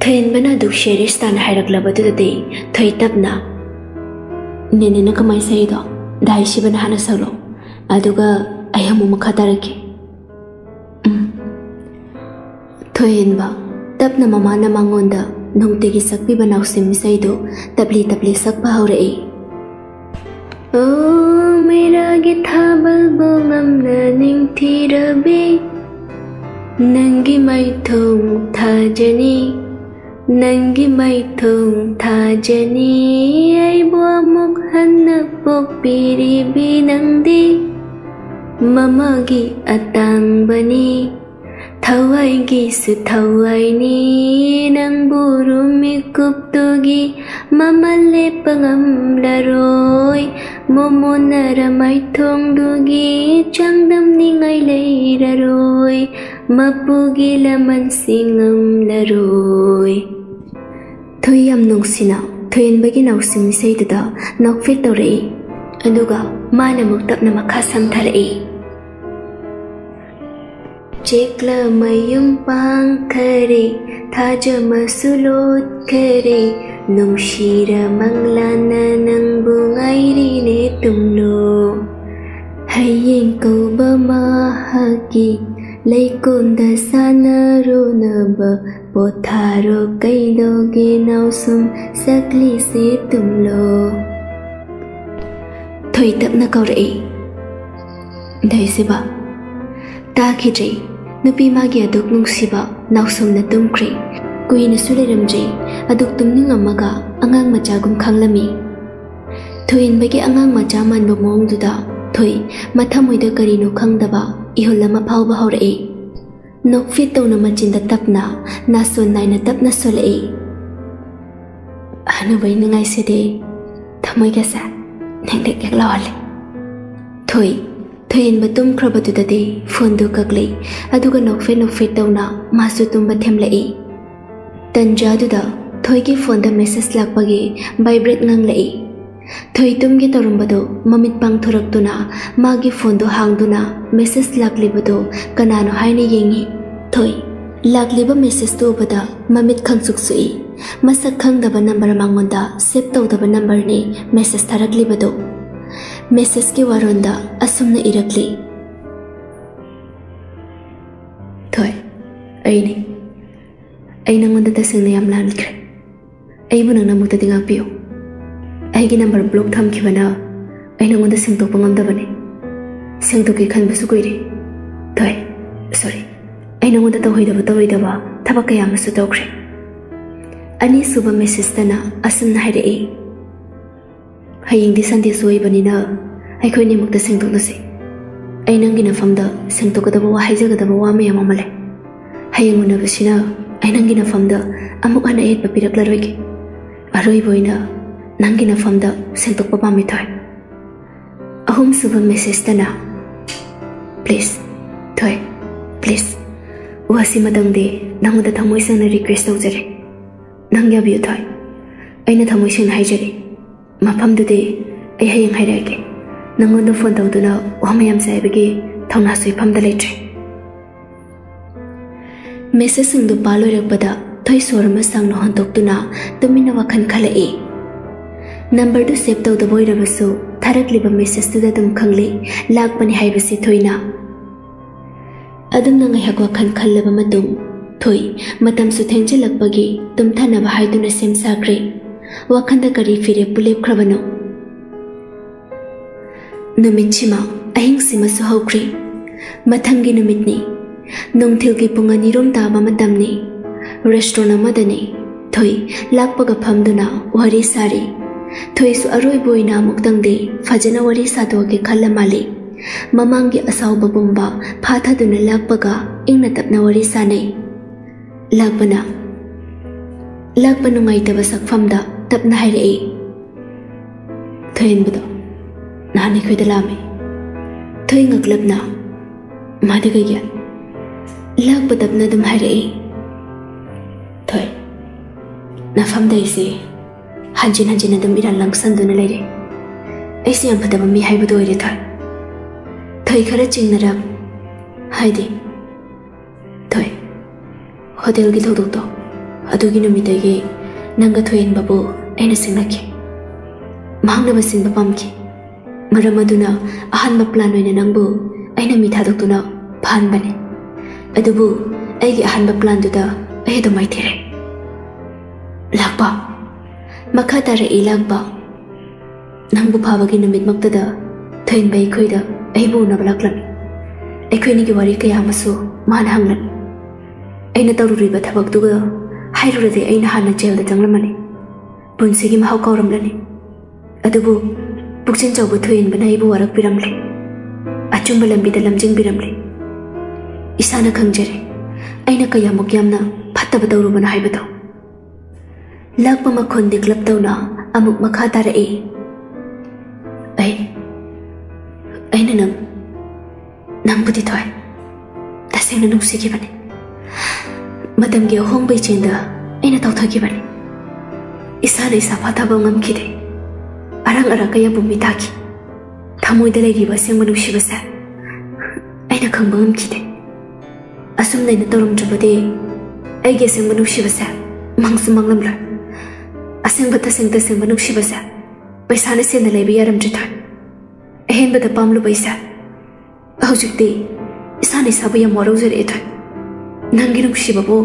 khen bana duk shere stan hairak laba tu thì thoi tap na. Nên ne ne na kamai sai do, dai shi bana hana salo aduga ayamu makha tarake. Mm. Thoin ba tap na mama na mangonda nongte gi sakpi banau sim sai do tapli tapli sak ba hore e ओ मेरा गिथा बलबुल नमना निंग थी रबी नंगी मैथों थाजनी ನಂಗೆ ಮೈ ಥಾ ಜನಿ ಐಬೋ ಮುಖ ಹನ್ನ ಪೋಪಿರಿ ಬಿ ನಂದಿ ಮಮಗೆ ಅತಾಂಬನಿ ಥವೈಗೆ ಸುಥವೈನಿ ನಂಬು ರೂಮಿ ಕುಪ್ತುಗಿ ಮಮಲ್ಲೆ ಪಂಗಮ್ಲರೋಯ್ ಮೊಮೊನರ ಮೈಥೋಂಗ್ದುಗಿ ಚಂದಂ ನಿಂಗೈ ಲೈರರೋಯ್ ಮಪ್ಪುಗಿಲ ಮನ್ಸಿಂಗಮ್ಲರೋಯ್ Thôi em nông xin nào Thuyền bagi nấu sinh xây từ đó. Nóc phết tàu đâu Aduga ờ, mai nằm một tập nằm khá xăm thả rỉ Chết là mây yung bang khá rỉ cho mà sư lốt khá rỉ. Nông xì ra mang là na nang bù ai đi nế tung nô hay yên cầu bơ mơ hạ kỳ Lấy con đà xa nà rô nà bờ ಪೊಥಾರೋ ಕೈದೋಗೆ ನಾವು ಸುಮ್ ಸಕ್ಲಿ ಸೇ ತುಂಬ್ಲೋ thôi tập nó câu rỉ. Đây sẽ bảo ta khi rỉ nó bị ma kia à đục nung sĩ bảo nào sum nó tung rỉ. Quỳ nó suy rầm rỉ à đục tung những ngầm mà cả anh à ngang mà cha cũng khăng làm gì thôi anh bây giờ anh à ngang mà cha mình bộ mong đó thôi, mà thăm mới được cái nó khăng đà bảo yêu là mà phao bao rỉ. Nagfito naman chinda tapna, nasunay na tapna sulay. Ano ba yung ngay si di? Tamoy ka sa, nangdik yak lawali. Thôi, thôi thuyen ba tum khra ba tu dadi, phone du kak lay, aduga nagfit nagfit tau na, masu tum ba thêm lay. Tanja du đó, thôi cái phone da message lak pagi, vibrate ngang lay. Thôi tum ki tarum ba do, mamit pang thurak tu na, mà cái phone du hang du na, message lak cái ba nó hay hai ni yengi. ꯊꯣꯏ ꯂꯥꯛꯂꯤꯕ ꯃꯦꯁꯦꯖꯇꯨ ꯎꯕꯗ ꯃꯃꯤꯠ ꯈꯪꯁꯨꯛ ꯁꯨꯏ ꯃꯁꯛ ꯈꯪꯗꯕ ꯅꯝꯕꯔ ꯃꯉꯣꯟꯗ ꯁꯦꯞ ꯇꯧꯗꯕ ꯅꯝꯕꯔꯅꯤ ꯃꯦꯁꯦꯖ ꯊꯥꯔꯛꯂꯤꯕꯗꯨ ꯃꯦꯁꯦꯖꯀꯤ ꯋꯥꯔꯣꯟꯗ ꯑꯁꯨꯝꯅ ꯏꯔꯛꯂꯤ ꯊꯣꯏ ꯑꯩꯅꯤ ꯑꯩ ꯅꯪꯉꯣꯟꯗ ꯇꯁꯦꯡꯅ ꯌꯥꯝ ꯂꯥꯟꯈ꯭ꯔꯦ ꯑꯩꯕꯨ ꯅꯪꯅ ꯑꯃꯨꯛꯇꯗꯤ ꯉꯥꯛꯄꯤꯌꯨ ꯑꯩꯒꯤ ꯅꯝꯕꯔ ꯕ꯭ꯂꯣꯛ ꯊꯝꯈꯤꯕꯅ ꯑꯩ ꯅꯪꯉꯣꯟꯗ ꯁꯦꯡꯗꯣꯛꯄ ꯉꯝꯗꯕꯅꯤ ꯁꯦꯡꯗꯣꯛꯀꯦ ꯈꯟꯕꯁꯨ ꯀꯨꯏꯔꯦ ꯊꯣꯏ ꯁꯣꯔꯤ ꯑꯩ ꯅꯪꯉꯣꯟꯗ ꯇꯧꯍꯩꯗꯕ ꯇꯧꯔꯣꯏꯗꯕ ꯊꯕꯛ ꯀꯌꯥ ꯑꯃꯁꯨ ꯇꯧꯈ꯭ꯔꯦ ꯑꯅꯤꯁꯨꯕ ꯃꯦꯁꯦꯖꯇꯅ ꯑꯁꯨꯝꯅ ꯍꯥꯏꯔꯛꯏ ꯍꯌꯦꯡꯗꯤ ꯁꯟꯗꯦꯁꯨ ꯑꯣꯏꯕꯅꯤꯅ ꯑꯩꯈꯣꯏꯅꯤꯃꯛꯇ ꯁꯦꯡꯗꯣꯛꯅꯁꯤ ꯑꯩ ꯅꯪꯒꯤ ꯅꯐꯝꯗ ꯁꯦꯡꯗꯣꯛꯀꯗꯕ ꯋꯥ ꯍꯥꯏꯖꯒꯗꯕ ꯋꯥ ꯃꯌꯥꯝ ꯑꯃ ꯂꯩ ꯍꯌꯦꯡ ꯎꯅꯕꯁꯤꯅ ꯑꯩ ꯅꯪꯒꯤ ꯅꯐꯝꯗ ꯑꯃꯨꯛ ꯍꯟꯅ ꯑꯌꯦꯠꯄ ꯄꯤꯔꯛꯂꯔꯣꯏꯒꯦ ꯑꯔꯣꯏꯕ ꯑꯣꯏꯅ ꯅꯪꯒꯤ ꯅꯐꯝꯗ ꯁꯦꯡꯗꯣꯛꯄ ꯄꯥꯝꯃꯤ ꯊꯣꯏ ꯑꯍꯨꯝꯁꯨꯕ ꯃꯦꯁꯦꯖꯇꯅ ꯄ꯭ꯂꯤꯖ ꯊꯣꯏ ꯄ꯭ꯂꯤꯖ ꯋꯥꯁꯤꯃꯇꯪꯗꯤ ꯅꯪꯉꯣꯟꯗ ꯊꯃꯣꯏ ꯁꯦꯡꯅ ꯔꯤꯀ꯭ꯋꯦꯁ ꯇꯧꯖꯔꯤ ꯅꯪ ꯌꯥꯕꯤꯌꯨ ꯊꯣꯏ ꯑꯩꯅ ꯊꯃꯣꯏ ꯁꯦꯡꯅ ꯍꯥꯏꯖꯔꯤ ꯃꯐꯝꯗꯨꯗꯤ ꯑꯩ ꯍꯌꯦꯡ ꯍꯥꯏꯔꯛꯑꯒꯦ ꯅꯪꯉꯣꯟꯗ ꯐꯣꯟ ꯇꯧꯗꯨꯅ ꯋꯥ ꯃꯌꯥꯝ ꯆꯥꯏꯕꯒꯤ ꯊꯧꯅꯥꯁꯨ ꯏꯐꯝꯗ ꯂꯩꯇ꯭ꯔꯦ ꯃꯦꯁꯦꯖꯁꯤꯡꯗꯨ ꯄꯥꯂꯣꯏꯔꯛꯄꯗ ꯊꯣꯏ ꯁꯣꯔ ꯑꯃ ꯁꯥꯡꯅ ꯍꯣꯟꯗꯣꯛꯇꯨꯅ ꯇꯨꯃꯤꯟꯅ ꯋꯥꯈꯜ ꯈꯜꯂꯛꯏ ꯅꯝꯕꯔꯗꯨ ꯁꯦꯞ ꯇꯧꯗꯕ ꯑꯣꯏꯔꯕꯁꯨ ꯊꯥꯔꯛꯂꯤꯕ ꯃꯦꯁꯦꯖꯇꯨꯗ ꯑꯗꯨꯝ ꯈꯪꯂꯤ ꯂꯥꯛꯄꯅꯤ ꯍꯥꯏꯕꯁꯤ ꯊꯣꯏꯅ ꯑꯗꯨꯝꯅ ꯉꯥꯏꯍꯥꯛ ꯋꯥꯈꯜ ꯈꯜꯂꯕ ꯃꯇꯨꯡ ꯊꯣꯏ ꯃꯇꯝꯁꯨ ꯊꯦꯡꯖꯤꯜꯂꯛꯄꯒꯤ ꯇꯨꯝꯊꯅꯕ ꯍꯥꯏꯗꯨꯅ ꯁꯦꯝ ꯁꯥꯈ꯭ꯔꯦ ꯋꯥꯈꯟꯗ ꯀꯔꯤ ꯐꯤꯔꯦꯞꯄꯨ ꯂꯦꯞꯈ꯭ꯔꯕꯅꯣ ꯅꯨꯃꯤꯠꯁꯤꯃ ꯑꯍꯤꯡꯁꯤꯃꯁꯨ ꯍꯧꯈ꯭ꯔꯦ ꯃꯊꯪꯒꯤ ꯅꯨꯃꯤꯠꯅꯤ ꯅꯨꯡꯊꯤꯜꯒꯤ ꯄꯨꯡ ꯑꯅꯤꯔꯣꯝ ꯇꯥꯕ ꯃꯇꯝꯅꯤ ꯔꯦꯁꯇꯨꯔꯦꯟ ꯑꯃꯗꯅꯤ ꯊꯣꯏ ꯂꯥꯛꯄꯒ ꯐꯝꯗꯨꯅ ꯋꯥꯔꯤ ꯁꯥꯔꯤ ꯊꯣꯏꯁꯨ ꯑꯔꯣꯏꯕ ꯑꯣꯏꯅ ꯑꯃꯨꯛꯇꯪꯗꯤ ꯐꯖꯅ ꯋꯥꯔꯤ ꯁꯥꯗꯣꯛꯑꯒꯦ ꯈꯜꯂ ꯃꯥꯜꯂꯤ ꯃꯃꯥꯡꯒꯤ ꯑꯁꯥꯎꯕ ꯄꯨꯝꯕ ꯐꯥꯊꯗꯨꯅ ꯂꯥꯛꯄꯒ ꯏꯪꯅ ꯇꯞꯅ ꯋꯥꯔꯤ ꯁꯥꯅꯩ ꯂꯥꯛꯄꯅ ꯂꯥꯛꯄ ꯅꯨꯡꯉꯥꯏꯇꯕ ꯁꯛꯐꯝꯗ ꯇꯞꯅ ꯍꯥꯏꯔꯛꯏ ꯊꯣꯏꯍꯟꯕꯗꯣ ꯅꯍꯥꯟ ꯑꯩꯈꯣꯏꯗ ꯂꯥꯛꯑꯝꯃꯤ ꯊꯣꯏ ꯉꯛꯂꯞꯅ ꯃꯥꯗꯤ ꯀꯩꯒꯤ ꯂꯥꯛꯄ ꯇꯞꯅ ꯑꯗꯨꯝ ꯍꯥꯏꯔꯛꯏ ꯊꯣꯏ ꯅꯐꯝꯗ ꯑꯩꯁꯦ ꯍꯟꯖꯤꯟ ꯍꯟꯖꯤꯟ ꯑꯗꯨꯝ ꯏꯔꯥꯟ ꯂꯪꯁꯟꯗꯨꯅ ꯂꯩꯔꯦ ꯑꯩꯁꯦ ꯌꯥꯝ ꯐꯠꯇꯕ ꯃꯤ ꯍꯥꯏꯕꯗꯨ ꯑꯣꯏꯔꯦ ꯊꯣꯏ 더 이카를 찍느라 하이디 더이 호텔기 도도도 아두기는 미대기 난가 토인 바보 에나 생각해 망나바 신바 밤기 마라마두나 아한바 플라노이나 낭부 에나 미타독도나 반바네 아두부 에기 아한바 플란두다 에도 마이테레 락바 마카다레 이 락바 낭부 바바기 누밋 먹다다 ꯊꯣꯏꯍꯟꯕ ꯑꯩꯈꯣꯏꯗ ꯑꯩꯕꯨ ꯎꯅꯕ ꯂꯥꯛꯂꯝꯃꯤ ꯑꯩꯈꯣꯏꯅꯤꯒꯤ ꯋꯥꯔꯤ ꯀꯌꯥ ꯑꯃꯁꯨ ꯃꯥꯅ ꯍꯪꯂꯝꯃꯤ ꯑꯩꯅ ꯇꯧꯔꯨꯔꯤꯕ ꯊꯕꯛꯇꯨꯒ ꯍꯥꯏꯔꯨꯔꯗꯤ ꯑꯩꯅ ꯍꯥꯟꯅ ꯖꯦꯜꯗ ꯆꯪꯂꯝꯃꯅꯤ ꯄꯨꯟꯁꯤꯒꯤ ꯃꯍꯥꯎ ꯀꯥꯎꯔꯝꯂꯅꯤ ꯑꯗꯨꯕꯨ ꯄꯨꯛꯆꯦꯜ ꯆꯥꯎꯕ ꯊꯣꯏꯍꯟꯕꯅ ꯑꯩꯕꯨ ꯋꯥꯔꯛꯄꯤꯔꯝꯂꯦ ꯑꯆꯨꯝꯕ ꯂꯝꯕꯤꯗ ꯂꯝꯖꯤꯡꯕꯤꯔꯝꯂꯦ ꯏꯁꯥꯅ ꯈꯪꯖꯔꯦ ꯑꯩꯅ ꯀꯌꯥꯃꯨꯛ ꯌꯥꯝꯅ ꯐꯠꯇꯕ ꯇꯧꯔꯨꯕꯅꯣ ꯍꯥꯏꯕꯗꯣ ꯂꯥꯛꯄ ꯃꯈꯣꯟ ꯅꯤꯛꯂꯞ ꯇꯧꯅ ꯑꯃꯨꯛ ꯃꯈꯥ ꯇꯥꯔꯛꯏ aina nam nam budi thoi. Ta sing na nung si ki bani. Ma tam ge hong bai chen da aina tau thoi ki bani. Isa le isa pa ta ba ngam ki de. Arang arang ka ya bu mi ta ki. Ta moi de le gi ba sing ma nung si ba sa. Aina khang ba ngam ki de. Asum na na torum chu ba de. Ai ge sing ma nung si ba sa. Mang su mang lam la. Asing ba ta sing ta sing ma nung si ba sa. Paisa na sen na le bi yaram chi thoi ꯑꯍꯦꯟꯕꯗ ꯄꯥꯝꯂꯨꯕ ꯏꯁꯦ ꯍꯧꯖꯤꯛꯇꯤ ꯏꯁꯥꯅ ꯏꯁꯥꯕꯨ ꯌꯥꯝ ꯋꯥꯔꯧꯖꯔꯛꯑꯦ ꯊꯣꯏ ꯅꯪꯒꯤ ꯅꯨꯡꯁꯤꯕꯕꯨ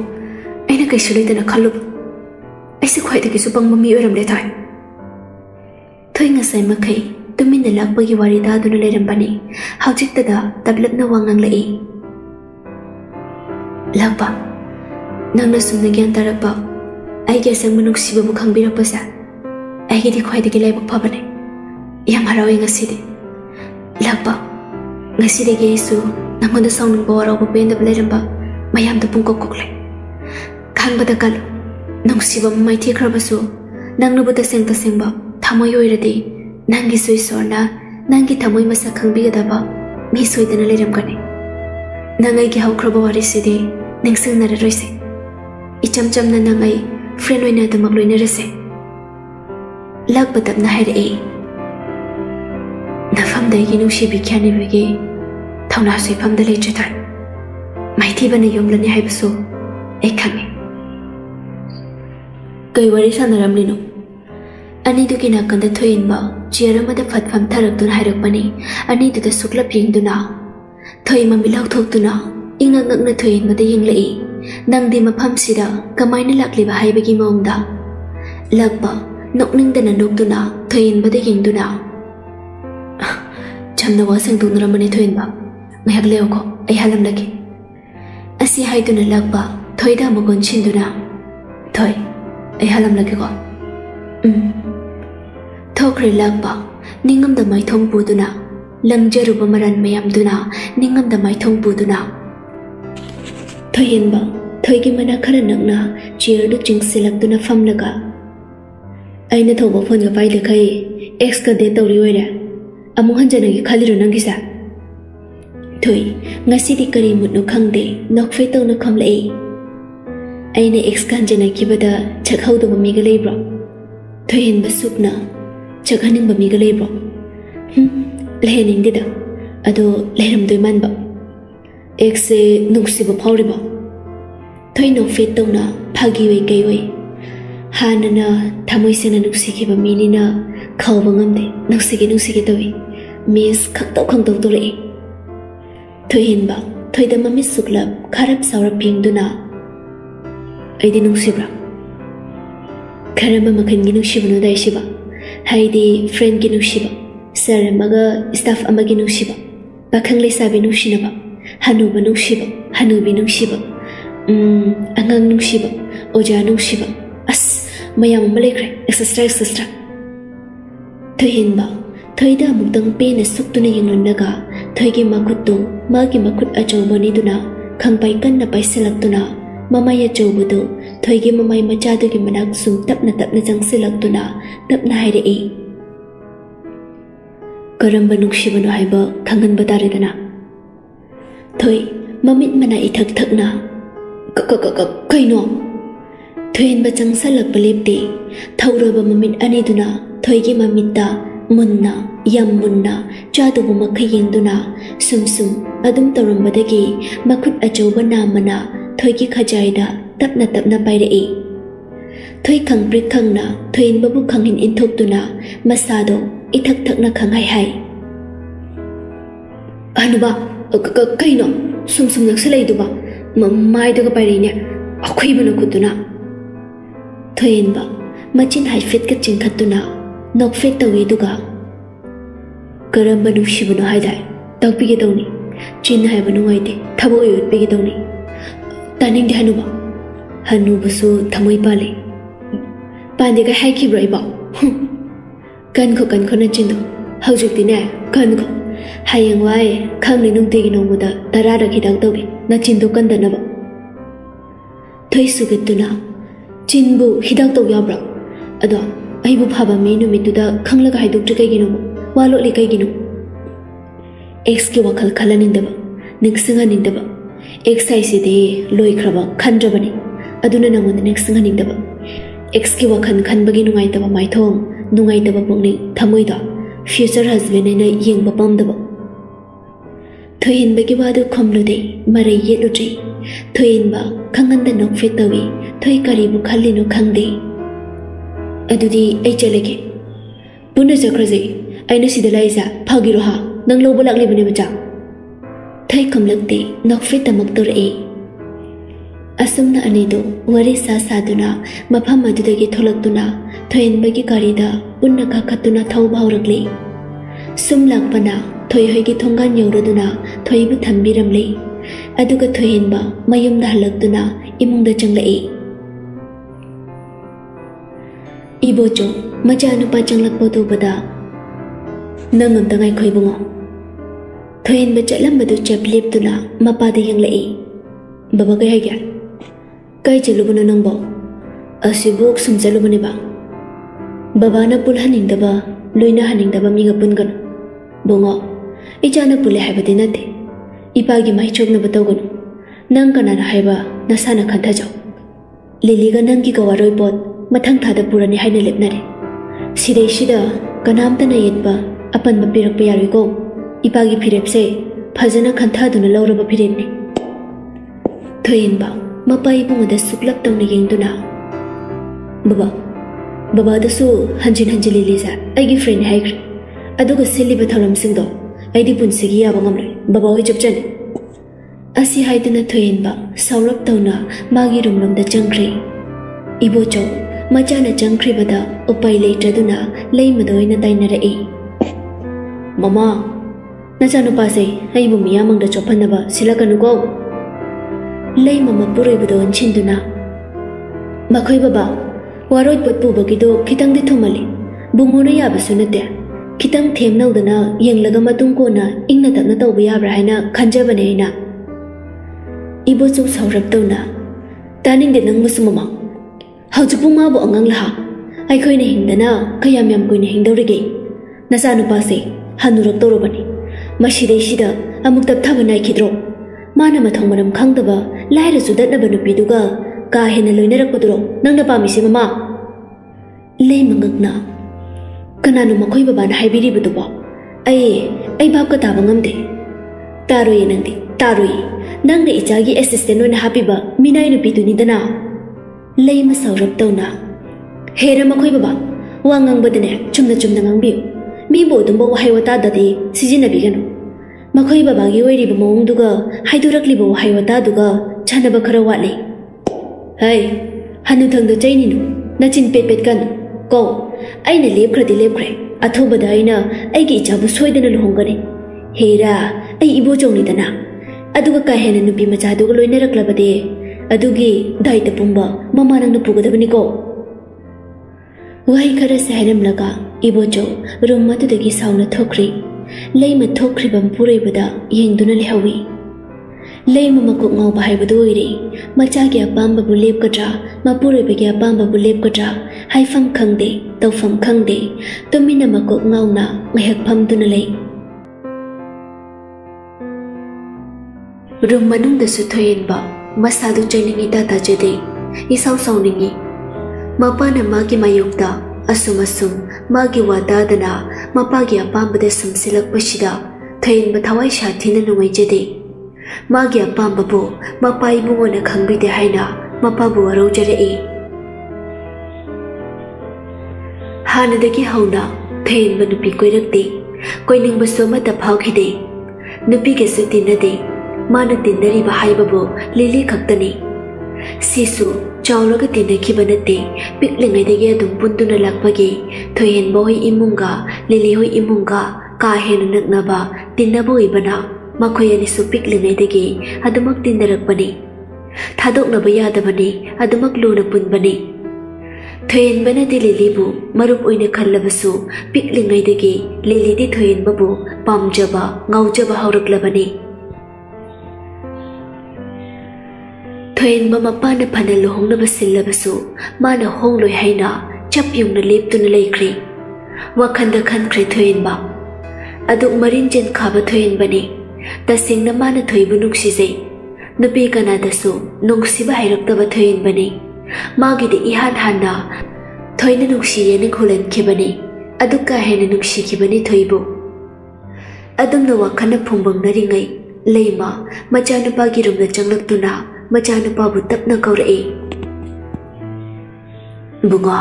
ꯑꯩꯅ ꯀꯩꯁꯨ ꯂꯩꯇꯅ ꯈꯜꯂꯨꯕ ꯑꯩꯁꯦ ꯈ꯭ꯋꯥꯏꯗꯒꯤꯁꯨ ꯄꯪꯕ ꯃꯤ ꯑꯣꯏꯔꯝꯂꯦ ꯊꯣꯏ ꯊꯣꯏ ꯉꯁꯥꯏ ꯃꯈꯩ ꯇꯨꯃꯤꯟꯅ ꯂꯥꯛꯄꯒꯤ ꯋꯥꯔꯤ ꯇꯥꯗꯨꯅ ꯂꯩꯔꯝꯕꯅꯤ ꯍꯧꯖꯤꯛꯇꯗ ꯇꯞꯂꯞꯅ ꯋꯥ ꯉꯥꯡꯂꯛꯏ ꯂꯥꯛꯄ ꯅꯪꯅ ꯁꯨꯝꯅ ꯒ꯭ꯌꯥꯟ ꯇꯥꯔꯛꯄ ꯑꯩꯒꯤ ꯑꯁꯦꯡꯕ ꯅꯨꯡꯁꯤꯕꯕꯨ ꯈꯪꯕꯤꯔꯛꯄꯁꯦ ꯑꯩꯒꯤꯗꯤ ꯈ꯭ꯋꯥꯏꯗꯒꯤ ꯂꯥꯏꯕꯛ ꯐꯕꯅꯦ ꯌꯥꯝ ꯍꯔꯥꯎꯏ ꯉꯁꯤꯗꯤ ꯂꯥꯛꯄ ꯉꯁꯤꯗꯒꯤ ꯑꯩꯁꯨ ꯅꯪꯉꯣꯟꯗ ꯁꯥꯎꯅꯤꯡꯕ ꯋꯥꯔꯧꯕ ꯄꯦꯟꯗꯕ ꯂꯩꯔꯝꯕ ꯃꯌꯥꯝꯗ ꯄꯨꯡꯀꯣꯛ ꯀꯣꯛꯂꯦ ꯈꯪꯕꯗ ꯀꯜꯂꯨ ꯅꯨꯡꯁꯤꯕ ꯑꯃ ꯃꯥꯏꯊꯤꯈ꯭ꯔꯕꯁꯨ ꯅꯪꯅꯕꯨ ꯇꯁꯦꯡ ꯇꯁꯦꯡꯕ ꯊꯃꯣꯏ ꯑꯣꯏꯔꯗꯤ ꯅꯪꯒꯤꯁꯨ ꯏꯁꯣꯔꯅ ꯅꯪꯒꯤ ꯊꯃꯣꯏ ꯃꯁꯛ ꯈꯪꯕꯤꯒꯗꯕ ꯃꯤ ꯁꯣꯏꯗꯅ ꯂꯩꯔꯝꯒꯅꯤ ꯅꯪ ꯑꯩꯒꯤ ꯍꯧꯈ꯭ꯔꯕ ꯋꯥꯔꯤꯁꯤꯗꯤ ꯅꯤꯡꯁꯤꯡꯅꯔꯔꯣꯏꯁꯦ ꯏꯆꯝ ꯆꯝꯅ ꯅꯪ ꯑꯩ ꯐ꯭ꯔꯦꯟ ꯑꯣꯏꯅ ꯑꯗꯨꯃꯛ ꯂꯣꯏꯅꯔꯁꯦ ꯂꯥꯛꯄ ꯇꯞꯅ ꯍꯥꯏꯔꯛꯏ ꯅꯐꯝꯗ ꯑꯩꯒꯤ ꯅꯨꯡꯁꯤꯕꯤ ꯈ꯭ꯌꯥꯅꯤꯕꯒꯤ ꯊꯧꯅꯥꯁꯨ ꯏꯐꯝꯗ ꯂꯩꯇ꯭ꯔꯦ ꯊꯣꯏ ꯃꯥꯏꯊꯤꯕꯅ ꯌꯣꯝꯂꯅꯤ ꯍꯥꯏꯕꯁꯨ ꯑꯩ ꯈꯪꯉꯤ ꯀꯩ ꯋꯥꯔꯤ ꯁꯥꯟꯅꯔꯝꯂꯤꯅꯣ ꯑꯅꯤꯗꯨꯒꯤ ꯅꯥꯀꯟꯗ ꯊꯣꯏꯍꯟꯕ ꯆꯤꯌꯔ ꯑꯃꯗ ꯐꯠ ꯐꯝꯊꯔꯛꯇꯨꯅ ꯍꯥꯏꯔꯛꯄꯅꯤ ꯑꯅꯤꯗꯨꯗ ꯁꯨꯛꯂꯞ ꯌꯦꯡꯗꯨꯅ ꯊꯣꯏ ꯃꯃꯤ ꯂꯥꯎꯊꯣꯛꯇꯨꯅ ꯏꯉꯛ ꯉꯛꯅ ꯊꯣꯏꯍꯟꯕꯗ ꯌꯦꯡꯂꯛꯏ ꯅꯪꯗꯤ ꯃꯐꯝꯁꯤꯗ ꯀꯃꯥꯏꯅ ꯂꯥꯛꯂꯤꯕ ꯍꯥꯏꯕꯒꯤ ꯃꯑꯣꯡꯗ ꯂꯥꯛꯄ ꯅꯣꯛꯅꯤꯡꯗꯅ ꯅꯣꯛꯇꯨꯅ ꯊꯣꯏꯍꯟꯕꯗ ꯌꯦꯡꯗꯨꯅ ꯆꯝꯅ ꯋꯥ ꯁꯦꯡꯗꯣꯛꯅꯔꯝꯕꯅꯤ ꯊꯣꯏꯍꯟꯕ ꯉꯥꯏꯍꯥꯛ ꯂꯩꯌꯣꯀꯣ ꯑꯩ ꯍꯜꯂꯝꯂꯒꯦ ꯑꯁꯤ ꯍꯥꯏꯗꯨꯅ ꯂꯥꯛꯄ ꯊꯣꯏꯗ ꯑꯃꯨꯛ ꯑꯣꯟꯁꯤꯟꯗꯨꯅ ꯊꯣꯏ ꯑꯩ ꯍꯜꯂꯝꯂꯒꯦꯀꯣ ꯎꯝ ꯊꯣꯛꯈ꯭ꯔꯦ ꯂꯥꯛꯄ ꯅꯤꯡꯉꯝꯗ ꯃꯥꯏꯊꯣꯡ ꯄꯨꯗꯨꯅ ꯂꯪꯖꯔꯨꯕ ꯃꯔꯟ ꯃꯌꯥꯝꯗꯨꯅ ꯅꯤꯡꯉꯝꯗ ꯃꯥꯏꯊꯣꯡ ꯄꯨꯗꯨꯅ ꯊꯣꯏꯍꯦꯟꯕ ꯊꯣꯏꯒꯤ ꯃꯅꯥꯛ ꯈꯔ ꯅꯛꯅ ꯆꯤꯌꯔꯗꯨ ꯆꯤꯡꯁꯤꯜꯂꯛꯇꯨꯅ ꯐꯝꯂꯒ ꯑꯩꯅ ꯊꯧꯕ ꯐꯣꯟꯒ ꯄꯥꯏꯗꯈꯩ ꯑꯦꯛꯁꯀ ꯗꯦꯠ ꯇꯧꯔꯤ ꯑꯣꯏꯔꯦ amuk hanjana gi khaliru nang gisa. Thui ngasi di kari mutnu khangde nok fe tong na kham Ai aine ex kanjana ki bada chakhau do mi ga lebro thui hin basuk na chakhaning ba mi ga lebro hm lehening de da. Ado leram doi man ba. Ex se nungsi ba phawri ba. Thui nok fe tong na phagi wei kai wei. Hanana thamoi se na nungsi ki ba mi ni na khawbangam de nungsi ki nungsi ki tawi 미스 각도 강동 돌이 토인박 토이다마 미스글랍 카랍 사우라 빙두나 아이디 농수브라 카라마 마칸기 농시브노 다이시바 하이디 프렌기 농시바 사람마가 스타프 아마기 농시바 바캉리 사비 농시나바 하누바 농시바 하누비 농시바 음 안강 농시바 오자 농시바 아스 마야마 말레크레 엑스스트라 엑스스트라 토인박 थैदा मुक्तंग pen सुक्तुने यंगनगा थैगे मखुत्तु मागे मखुत अचौबने दुना खंगपाई कन्न पैसलक्तुना ममाय अचौबदु थैगे ममाय मचादुगे मनाक सुम तपना तपना जंगसलक्तुना तपना हायरेई करम्ब नुक्षिबनु हायब खंगन बतारेदना थै ममित मना इथक थकना कैनो थैन बचंगसलक बलेपते थौरब ममित अनेदुना थैगे ममिता ꯃꯨꯟꯅ ꯌꯥꯝ ꯃꯨꯟꯅ ꯆꯥꯗꯧꯕ ꯃꯈꯩ ꯌꯦꯡꯗꯨꯅ ꯁꯨꯝ ꯁꯨꯝ ꯑꯗꯨꯝ ꯇꯧꯔꯝꯕꯗꯒꯤ ꯃꯈꯨꯠ ꯑꯆꯧꯕ ꯅꯥꯝꯃꯅ ꯊꯣꯏꯒꯤ ꯈꯖꯥꯏꯗ ꯇꯞꯅ ꯇꯞꯅ ꯄꯥꯏꯔꯛꯏ ꯊꯣꯏ ꯈꯪꯄ꯭ꯔꯤꯛ ꯈꯪꯅ ꯊꯣꯏꯍꯟꯕꯕꯨ ꯈꯪꯍꯤꯟ ꯏꯟꯊꯣꯛꯇꯨꯅ ꯃꯁꯥꯗꯣ ꯏꯊꯛ ꯊꯛꯅ ꯈꯪꯍꯥꯏ ꯍꯥꯏ ꯍꯅꯨꯕ ꯀꯩꯅꯣ ꯁꯨꯝ ꯁꯨꯝ ꯅꯛꯁꯤꯜꯂꯛꯏꯗꯨꯕ ꯃꯥꯏꯗꯒ ꯄꯥꯏꯔꯛꯏꯅꯦ ꯑꯈꯣꯏꯕꯅ ꯈꯨꯠꯇꯨꯅ ꯊꯣꯏꯍꯟꯕ ꯃꯆꯤꯟ ꯍꯥꯏꯐꯦꯠꯀ ꯆꯤꯡꯈꯠꯇꯨꯅ ꯅꯣꯛꯐꯦꯠ ꯇꯧꯏ ꯑꯗꯨꯒ ꯀꯔꯝꯕ ꯅꯨꯡꯁꯤꯕꯅꯣ ꯍꯥꯏꯗꯥꯏ ꯇꯥꯛꯄꯤꯒꯗꯧꯅꯤ ꯆꯤꯟ ꯍꯥꯏꯕ ꯅꯨꯡꯉꯥꯏꯇꯦ ꯊꯕꯛ ꯑꯣꯏ ꯎꯠꯄꯤꯒꯗꯧꯅꯤ ꯇꯥꯅꯤꯡꯗꯦ ꯍꯅꯨꯕ ꯍꯅꯨꯕꯁꯨ ꯊꯃꯣꯏ ꯄꯥꯜꯂꯤ ꯄꯥꯟꯗꯦꯒ ꯍꯥꯏꯈꯤꯕ꯭ꯔꯣ ꯑꯩꯕꯣ ꯀꯟꯈꯣ ꯀꯟꯈꯣ ꯅꯆꯤꯟꯗꯣ ꯍꯧꯖꯤꯛꯇꯤꯅꯦ ꯀꯟꯈꯣ ꯍꯌꯦꯡꯋꯥꯏ ꯈꯪꯅꯤ ꯅꯨꯡꯇꯤꯒꯤ ꯅꯣꯡꯃꯗ ꯇꯔꯥꯔꯛ ꯍꯤꯗꯥꯛ ꯇꯧꯒꯦ ꯅꯆꯤꯟꯗꯣ ꯀꯟꯗꯅꯕ ꯊꯣꯏ ꯁꯨꯒꯠꯇꯨꯅ ꯆꯤꯟꯕꯨ ꯍꯤꯗꯥꯛ ꯇꯧ ꯌꯥꯕ꯭ꯔꯥ ꯑꯗꯣ ꯑꯩꯕꯨ ꯐꯕ ꯃꯤ ꯅꯨꯃꯤꯠꯇꯨꯗ ꯈꯪꯂꯒ ꯍꯥꯏꯗꯣꯛꯇ꯭ꯔꯤ ꯀꯩꯒꯤꯅꯣ ꯋꯥ ꯂꯣꯠꯂꯤ ꯀꯩꯒꯤꯅꯣ ꯑꯦꯛꯁꯀꯤ ꯋꯥꯈꯜ ꯈꯜꯍꯟꯅꯤꯡꯗꯕ ꯅꯤꯡꯁꯤꯡꯍꯟꯅꯤꯡꯗꯕ ꯑꯦꯛꯁ ꯍꯥꯏꯁꯤꯗꯤ ꯂꯣꯏꯈ꯭ꯔꯕ ꯈꯟꯗ꯭ꯔꯕꯅꯤ ꯑꯗꯨꯅ ꯅꯪꯉꯣꯟꯗ ꯅꯤꯡꯁꯤꯡꯍꯟꯅꯤꯡꯗꯕ ꯑꯦꯛꯁꯀꯤ ꯋꯥꯈꯜ ꯈꯟꯕꯒꯤ ꯅꯨꯡꯉꯥꯏꯇꯕ ꯃꯥꯏꯊꯣꯡ ꯅꯨꯡꯉꯥꯏꯇꯕ ꯄꯨꯛꯅꯤꯡ ꯊꯃꯣꯏꯗꯣ ꯐ꯭ꯌꯨꯆꯔ ꯍꯁꯕꯦꯟ ꯍꯥꯏꯅ ꯌꯦꯡꯕ ꯄꯥꯝꯗꯕ ꯊꯣꯏꯍꯟꯕꯒꯤ ꯋꯥꯗꯨ ꯈꯨꯝꯂꯨꯗꯦ ꯃꯔꯩ ꯌꯦꯠꯂꯨꯗ꯭ꯔꯤ ꯊꯣꯏꯍꯟꯕ ꯈꯪꯍꯟꯗ ꯅꯣꯛꯐꯦꯠ ꯇꯧꯏ ꯊꯣꯏ ꯀꯔꯤꯕꯨ ꯈꯜꯂꯤꯅꯣ ꯈꯪꯗꯦ ꯑꯗꯨꯗꯤ ꯑꯩ ꯆꯠꯂꯒꯦ ꯄꯨꯟꯅ ꯆꯠꯈ꯭ꯔꯁꯦ ꯑꯩꯅ ꯁꯤꯗ ꯂꯥꯛꯏꯁꯦ ꯐꯥꯒꯤꯔꯣ ꯍꯥ ꯅꯪ ꯂꯧꯕ ꯂꯥꯛꯂꯤꯕꯅꯦ ꯃꯆꯥ ꯊꯩ ꯈꯨꯝꯂꯛꯇꯦ ꯅꯣꯛꯐꯦꯠ ꯇꯃꯛ ꯇꯧꯔꯛꯏ ꯑꯁꯨꯝꯅ ꯑꯅꯤꯗꯨ ꯋꯥꯔꯤ ꯁꯥ ꯁꯥꯗꯨꯅ ꯃꯐꯝ ꯑꯗꯨꯗꯒꯤ ꯊꯣꯛꯂꯛꯇꯨꯅ ꯊꯣꯏꯍꯟꯕꯒꯤ ꯒꯥꯔꯤꯗ ꯄꯨꯟꯅ ꯀꯥꯈꯠꯇꯨꯅ ꯊꯧꯕ ꯍꯧꯔꯛꯂꯤ ꯁꯨꯝ ꯂꯥꯛꯄꯅ ꯊꯣꯏꯍꯣꯏꯒꯤ ꯊꯣꯡꯒꯥꯟ ꯌꯧꯔꯗꯨꯅ ꯊꯣꯏꯕꯨ ꯊꯝꯕꯤꯔꯝꯂꯤ ꯑꯗꯨꯒ ꯊꯣꯏꯍꯟꯕ ꯃꯌꯨꯝꯗ ꯍꯜꯂꯛꯇꯨꯅ ꯏꯃꯨꯡꯗ ꯆꯪꯂꯛꯏ 이보죠 맞아 anu pachang lak bodu bada nang am tangai khoi bungo thoin ba chalam badu chap lip tula ma pa de yang lai baba kai gya kai chalu bana nang bo asibuk sum chalu bani ba baba na pul haning da ba loina haning da ba mi ga pun gan bungo cha na pul hai ba de na te ipa gi mai chok na batau gan nang kana na hai ba na sa na khan tha jao lily ga nang ki gawaroi pot. ꯃꯊꯪ ꯊꯥꯗ ꯄꯨꯔꯅꯤ ꯍꯥꯏꯅ ꯂꯦꯞꯅꯔꯦ ꯁꯤꯗꯩꯁꯤꯗ ꯀꯅꯥꯝꯇꯅ ꯌꯦꯠꯄ ꯑꯄꯟꯕ ꯄꯤꯔꯛꯄ ꯌꯥꯔꯣꯏꯀꯣ ꯏꯄꯥꯒꯤ ꯐꯤꯔꯦꯞꯁꯦ ꯐꯖꯅ ꯈꯟꯊꯗꯨꯅ ꯂꯧꯔꯕ ꯐꯤꯔꯦꯞꯅꯤ ꯊꯣꯏꯍꯟꯕ ꯃꯄꯥ ꯏꯕꯨꯡꯉꯣꯗ ꯁꯨꯛꯂꯞ ꯇꯧꯅ ꯌꯦꯡꯗꯨꯅ ꯕꯕꯥ ꯕꯕꯥꯗꯁꯨ ꯍꯟꯖꯤꯟ ꯍꯟꯖꯤꯟ ꯂꯤꯂꯤꯁꯦ ꯑꯩꯒꯤ ꯐ꯭ꯔꯦꯟꯅꯤ ꯍꯥꯏꯈ꯭ꯔꯦ ꯑꯗꯨꯒ ꯁꯤꯜꯂꯤꯕ ꯊꯧꯔꯝꯁꯤꯡꯗꯣ ꯑꯩꯗꯤ ꯄꯨꯟꯁꯤꯒꯤ ꯌꯥꯕ ꯉꯝꯂꯣꯏ ꯕꯕꯥ ꯍꯣꯏ ꯆꯞꯆꯅꯤ ꯑꯁꯤ ꯍꯥꯏꯗꯨꯅ ꯊꯣꯏꯍꯟꯕ ꯁꯥꯎꯔꯞ ꯇꯧꯅ ꯃꯥꯒꯤ ꯔꯨꯝꯂꯣꯝꯗ ꯆꯪꯈ꯭ꯔꯦ ꯏꯕꯣꯆꯧ ಮಚಾನ ಚಂಖ್ರಿಬದ ಉಪಾಯ ಲೈಟ್ರದುನ ಲೈಮದೊಯ್ನ ತೈನರಇ ಮಮಾ ನಚಾನುಪಾಸೆ ಐಬು ಮಿಯಾಮಂಗ್ದ ಚೊಪ್ಪನ್ನಬ ಸಿಲಕನುಗೋ ಲೈಮ ಮಪ್ಪುರೊಯ್ಬದು ಅಂಚಿಂದುನ ಮಖೊಯ್ಬಬ ವಾರೋಯ್ಪೊತ್ ಪೂಬಗಿದು ಖಿತಂಗ್ದಿ ಥುಮಲಿ ಬುಂಗೋನ ಯಾಬಸು ನತ್ತೆ ಖಿತಂಗ್ ಥೇಮ್ನೌದನ ಯಂಗ್ಲಗ ಮತುಂಗ್ ಕೋನ ಇಂಗ್ನ ತಗ್ನ ತೌಬ ಯಾಬ್ರಾ ಹೈನ ಖಂಜಬನೆ ಐನ ಇಬೋಚು ಸೌರಬ್ದೌನ ತಾನಿಂದೆ ನಂಗ್ಬಸು ಮಮಾ hầu chụp bung ma bộ ngang là ai khơi này hình đana khơi yam yam khơi này hình đâu rồi gì na sa nu pa se hanu rập toro bani mà xí đây xí đó amuk tập thà bên này khi đó mà nằm thong mà nằm khăng đó ba lai ra suy đất na bên nupi đó cả cả hình là lối nè rập bờ đó nang đã pa mi se mama lấy mà. Ngực na cái nào mà khơi bà bán hai bì đi bờ đó ai ai ba cái tao ngâm thế tao rồi nang đi tao rồi. Nang để ý cha gi assistant na happy ba mina nupi tu ni đó nào ꯂꯩꯃ ꯁꯥꯎꯔꯞ ꯇꯧꯅ ꯍꯦꯔ ꯃꯈꯣꯏ ꯕꯕꯥ ꯋꯥ ꯉꯥꯡꯕꯗꯅꯦ ꯆꯨꯝꯅ ꯆꯨꯝꯅ ꯉꯥꯡꯕꯤꯌꯨ ꯃꯤꯕꯨ ꯑꯗꯨꯝꯕ ꯋꯥꯍꯩ ꯋꯥꯇꯥꯗꯗꯤ ꯁꯤꯖꯤꯟꯅꯕꯤꯒꯅꯨ ꯃꯈꯣꯏ ꯕꯕꯥꯒꯤ ꯑꯣꯏꯔꯤꯕ ꯃꯑꯣꯡꯗꯨꯒ ꯍꯥꯏꯗꯣꯔꯛꯂꯤꯕ ꯋꯥꯍꯩ ꯋꯥꯇꯥꯗꯨꯒ ꯆꯥꯟꯅꯕ ꯈꯔ ꯋꯥꯠꯂꯤ ꯍꯩ ꯍꯟꯅꯨꯊꯪꯗ ꯆꯩꯅꯤꯅꯨ ꯅꯆꯤꯟ ꯄꯦꯠ ꯄꯦꯠ ꯀꯟ ꯀꯣ ꯑꯩꯅ ꯂꯦꯞꯈ꯭ꯔꯗꯤ ꯂꯦꯞꯈ꯭ꯔꯦ ꯑꯊꯨꯕꯗ ꯑꯩꯅ ꯑꯩꯒꯤ ꯏꯆꯥꯕꯨ ꯁꯣꯏꯗꯅ ꯂꯨꯍꯣꯡꯒꯅꯤ ꯍꯦꯔꯥ ꯑꯩ ꯏꯕꯣꯆꯧꯅꯤꯗꯅ ꯑꯗꯨꯒ ꯀꯥ ꯍꯦꯟꯅ ꯅꯨꯄꯤ ꯃꯆꯥꯗꯨꯒ ꯂꯣꯏꯅꯔꯛꯂꯕꯗꯤ ಅದುಗೆ ದಾಯಿತ ಪುಂಬ ಮಮ್ಮ ನಂಗ ಪುಗದವನಿಗೋ ವಹಿ ಖರ ಸಹರಮ್ಲಗ ಇಬೋಚೋ ರೂಮ್ ಮತುದಗಿ ಸಾವನ ಥೋಕ್ರಿ ಲೈ ಮ ಥೋಕ್ರಿಬಂ ಪೂರೈಬದ ಯೆಂಗ್ದುನ ಲೆಹವಿ ಲೈ ಮ ಮಕುಕ್ ngau ಬಹೈಬದು ಒಯ್ರಿ ಮಚಾಗಿ ಅಪಾಂಬಬು ಲೇಪ್ಕಟ್ರಾ ಮಪೂರೈಬಗೆ ಅಪಾಂಬಬು ಲೇಪ್ಕಟ್ರಾ ಹೈಫಂ ಖಂಗ್ದೆ ತೌಫಂ ಖಂಗ್ದೆ ತುಮಿನ ಮಕುಕ್ ngauna ಮಹಕ್ ಫಂದುನ ಲೈ ರೂಮ್ ಮನುಂಗದಸು ಥೊಯೆನ್ಬ ꯃꯁꯥꯗꯨ ꯆꯩꯅꯤꯡꯉꯤ ꯇꯥ ꯇꯥꯖꯗꯦ ꯏꯁꯥꯎ ꯁꯥꯎꯅꯤꯡꯉꯤ ꯃꯄꯥꯅ ꯃꯥꯒꯤ ꯃꯥꯌꯣꯛꯇ ꯑꯁꯨꯝ ꯑꯁꯨꯝ ꯃꯥꯒꯤ ꯋꯥ ꯇꯥꯗꯅ ꯃꯄꯥꯒꯤ ꯑꯄꯥꯝꯕꯗ ꯁꯨꯝꯁꯤꯜꯂꯛꯄꯁꯤꯗ ꯊꯣꯏꯍꯟꯕ ꯊꯋꯥꯏ ꯁꯥꯊꯤꯅ ꯅꯨꯡꯉꯥꯏꯖꯗꯦ ꯃꯥꯒꯤ ꯑꯄꯥꯝꯕꯕꯨ ꯃꯄꯥ ꯏꯕꯨꯡꯉꯣꯅ ꯈꯪꯕꯤꯗꯦ ꯍꯥꯏꯅ ꯃꯄꯥꯕꯨ ꯋꯥꯔꯧꯖꯔꯛꯏ ꯍꯥꯟꯅꯗꯒꯤ ꯍꯧꯅ ꯊꯣꯏꯍꯟꯕ ꯅꯨꯄꯤ ꯀꯣꯏꯔꯛꯇꯦ ꯀꯣꯏꯅꯤꯡꯕꯁꯨ ꯑꯃꯠꯇ ꯐꯥꯎꯈꯤꯗꯦ ꯅꯨꯄꯤꯒꯁꯨ ꯇꯤꯟꯅꯗꯦ ꯃꯥꯅ ꯇꯤꯟꯅꯔꯤꯕ ꯍꯥꯏꯕꯕꯨ ꯂꯤꯂꯤ ꯈꯛꯇꯅꯤ ꯁꯤꯁꯨ ꯆꯥꯎꯔꯒ ꯇꯤꯟꯅꯈꯤꯕ ꯅꯠꯇꯦ ꯄꯤꯛꯂꯤꯉꯩꯗꯒꯤ ꯑꯗꯨꯝ ꯄꯨꯟꯗꯨꯅ ꯂꯥꯛꯄꯒꯤ ꯊꯣꯏꯍꯦꯟꯕ ꯍꯣꯏ ꯏꯃꯨꯡꯒ ꯂꯤꯂꯤ ꯍꯣꯏ ꯏꯃꯨꯡꯒ ꯀꯥ ꯍꯦꯟꯅ ꯅꯛꯅꯕ ꯇꯤꯟꯅꯕ ꯑꯣꯏꯕꯅ ꯃꯈꯣꯏ ꯑꯅꯤꯁꯨ ꯄꯤꯛꯂꯤꯉꯩꯗꯒꯤ ꯑꯗꯨꯃꯛ ꯇꯤꯟꯅꯔꯛꯄꯅꯤ ꯊꯥꯗꯣꯛꯅꯕ ꯌꯥꯗꯕꯅꯤ ꯑꯗꯨꯃꯛ ꯂꯨꯅ ꯄꯨꯟꯕꯅꯤ ꯊꯣꯏꯍꯦꯟꯕꯅꯗꯤ ꯂꯤꯂꯤꯕꯨ ꯃꯔꯨꯞ ꯑꯣꯏꯅ ꯈꯜꯂꯕꯁꯨ ꯄꯤꯛꯂꯤꯉꯩꯗꯒꯤ ꯂꯤꯂꯤꯗꯤ ꯊꯣꯏꯍꯦꯟꯕꯕꯨ ꯄꯥꯝꯖꯕ ꯉꯥꯎꯖꯕ ꯍꯧꯔꯛꯂꯕꯅꯤ Thuyền mà mà ba na phana lu hong na là la basu mà nó hong loi hay na chap yung na lip tu na lay kri. Wakan da kan kri thuyền ba. Aduk à chân jen khaba thuyền ba ni. Ta sing na ma thuyền thoi bu nuk si zay. Nupi ka na da su nung si ba hay rập ta ba thuyền ba ni. Ma gi da ihan han na thoi na nuk si yan na khulan ki ba ni. Aduk ka hay na nuk si ki ba ni thoi bu. Adum na wakan na phung bang na ri ngay. Lay mà mà cha nó ba gi rum na chang lak tu na. ಮಜಾನು ಬಾಬು ತಪ್ನ ಕೌರೈ ಬುಂಗೋ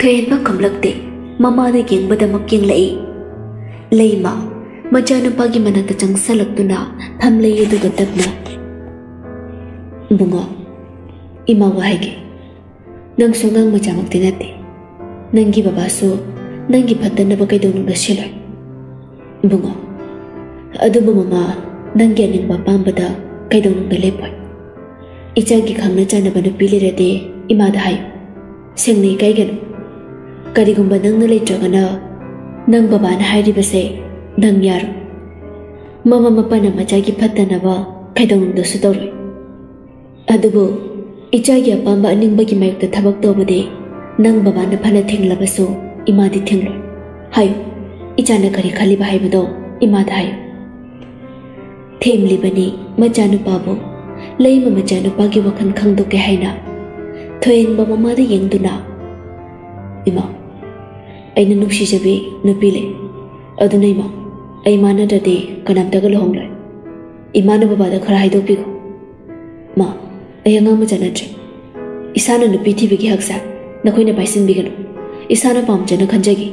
ಥೇನ್ಬ ಕಮ್ಲಕ್ತೆ ಮಮಾನ ಗೆಂಬದ ಮಕ್ಕಿಂಗ್ ಲೈ ಲೈಮ ಮಜಾನುಪಾಗಿ ಮನತ ಚಂಗ್ಸಲಕ್ತುನ ಫಮ್ಲೈಯದುಗ ತಪ್ನ ಬುಂಗೋ ಇಮ ವಹಗೆ ನಂಗ್ ಸೊಂಗಂಗ್ ಮಜಾ ಮಕ್ತಿ ನತ್ತೆ ನಂಗಿ ಬಬಾಸು ನಂಗಿ ಭತ್ತನವ ಕೈದವನು ಶಿಲೆ ಬುಂಗೋ ಅದುಬು ಮಮ ನಂಗೆ ನಿಂಬ ಪಾಂಬದ ಕೈದವನು ಲೇಪೋಯ್ ꯏꯆꯥꯒꯤ ꯈꯪꯅ ꯆꯥꯅꯕ ꯅꯨꯄꯤ ꯂꯩꯔꯗꯤ ꯏꯃꯥꯗ ꯍꯥꯏꯌꯨ ꯁꯦꯡꯅ ꯏꯀꯥꯏꯒꯅꯨ ꯀꯔꯤꯒꯨꯝꯕ ꯅꯪꯅ ꯂꯩꯇ꯭ꯔꯒꯅ ꯅꯪ ꯕꯕꯥꯅ ꯍꯥꯏꯔꯤꯕꯁꯦ ꯅꯪ ꯌꯥꯔꯣꯏ ꯃꯃꯥ ꯃꯄꯥꯅ ꯃꯆꯥꯒꯤ ꯐꯠꯇꯅꯕ ꯀꯩꯗꯧꯅꯨꯡꯗꯁꯨ ꯇꯧꯔꯣꯏ ꯑꯗꯨꯕꯨ ꯏꯆꯥꯒꯤ ꯑꯄꯥꯝꯕ ꯑꯅꯤꯡꯕꯒꯤ ꯃꯥꯌꯣꯛꯇ ꯊꯕꯛ ꯇꯧꯕꯗꯤ ꯅꯪ ꯕꯕꯥꯅ ꯐꯅ ꯊꯤꯡꯂꯕꯁꯨ ꯏꯃꯥꯗꯤ ꯊꯤꯡꯂꯣꯏ ꯍꯥꯏꯌꯨ ꯏꯆꯥꯅ ꯀꯔꯤ ꯈꯜꯂꯤꯕ ꯍꯥꯏꯕꯗꯣ ꯏꯃꯥꯗ ꯍꯥꯏꯌꯨ ꯊꯦꯝꯂꯤꯕꯅꯤ ꯃꯆꯥꯅꯨꯄꯥꯕꯨ ꯂꯩꯃ ꯃꯆꯥꯅꯨꯄꯥꯒꯤ ꯋꯥꯈꯜ ꯈꯪꯗꯣꯛꯀꯦ ꯍꯥꯏꯅ ꯊꯣꯏꯍꯦꯟꯕ ꯃꯃꯥꯗ ꯌꯦꯡꯗꯨꯅ ꯏꯃꯥ ꯑꯩꯅ ꯅꯨꯡꯁꯤꯖꯕꯤ ꯅꯨꯄꯤ ꯂꯩ ꯑꯗꯨꯅ ꯏꯃꯥ ꯑꯩ ꯃꯥꯟꯅꯗ꯭ꯔꯗꯤ ꯀꯅꯥꯝꯇꯒ ꯂꯨꯍꯣꯡꯂꯣꯏ ꯏꯃꯥꯅ ꯕꯕꯥꯗ ꯈꯔ ꯍꯥꯏꯗꯣꯛꯄꯤꯈꯣ ꯃꯥ ꯑꯩ ꯑꯉꯥꯡ ꯃꯆꯥ ꯅꯠꯇ꯭ꯔꯦ ꯏꯁꯥꯅ ꯅꯨꯄꯤ ꯊꯤꯕꯒꯤ ꯍꯛꯁꯦ ꯅꯈꯣꯏꯅ ꯄꯥꯏꯁꯤꯟꯕꯤꯒꯅꯨ ꯏꯁꯥꯅ ꯄꯥꯝꯖꯅ ꯈꯟꯖꯒꯦ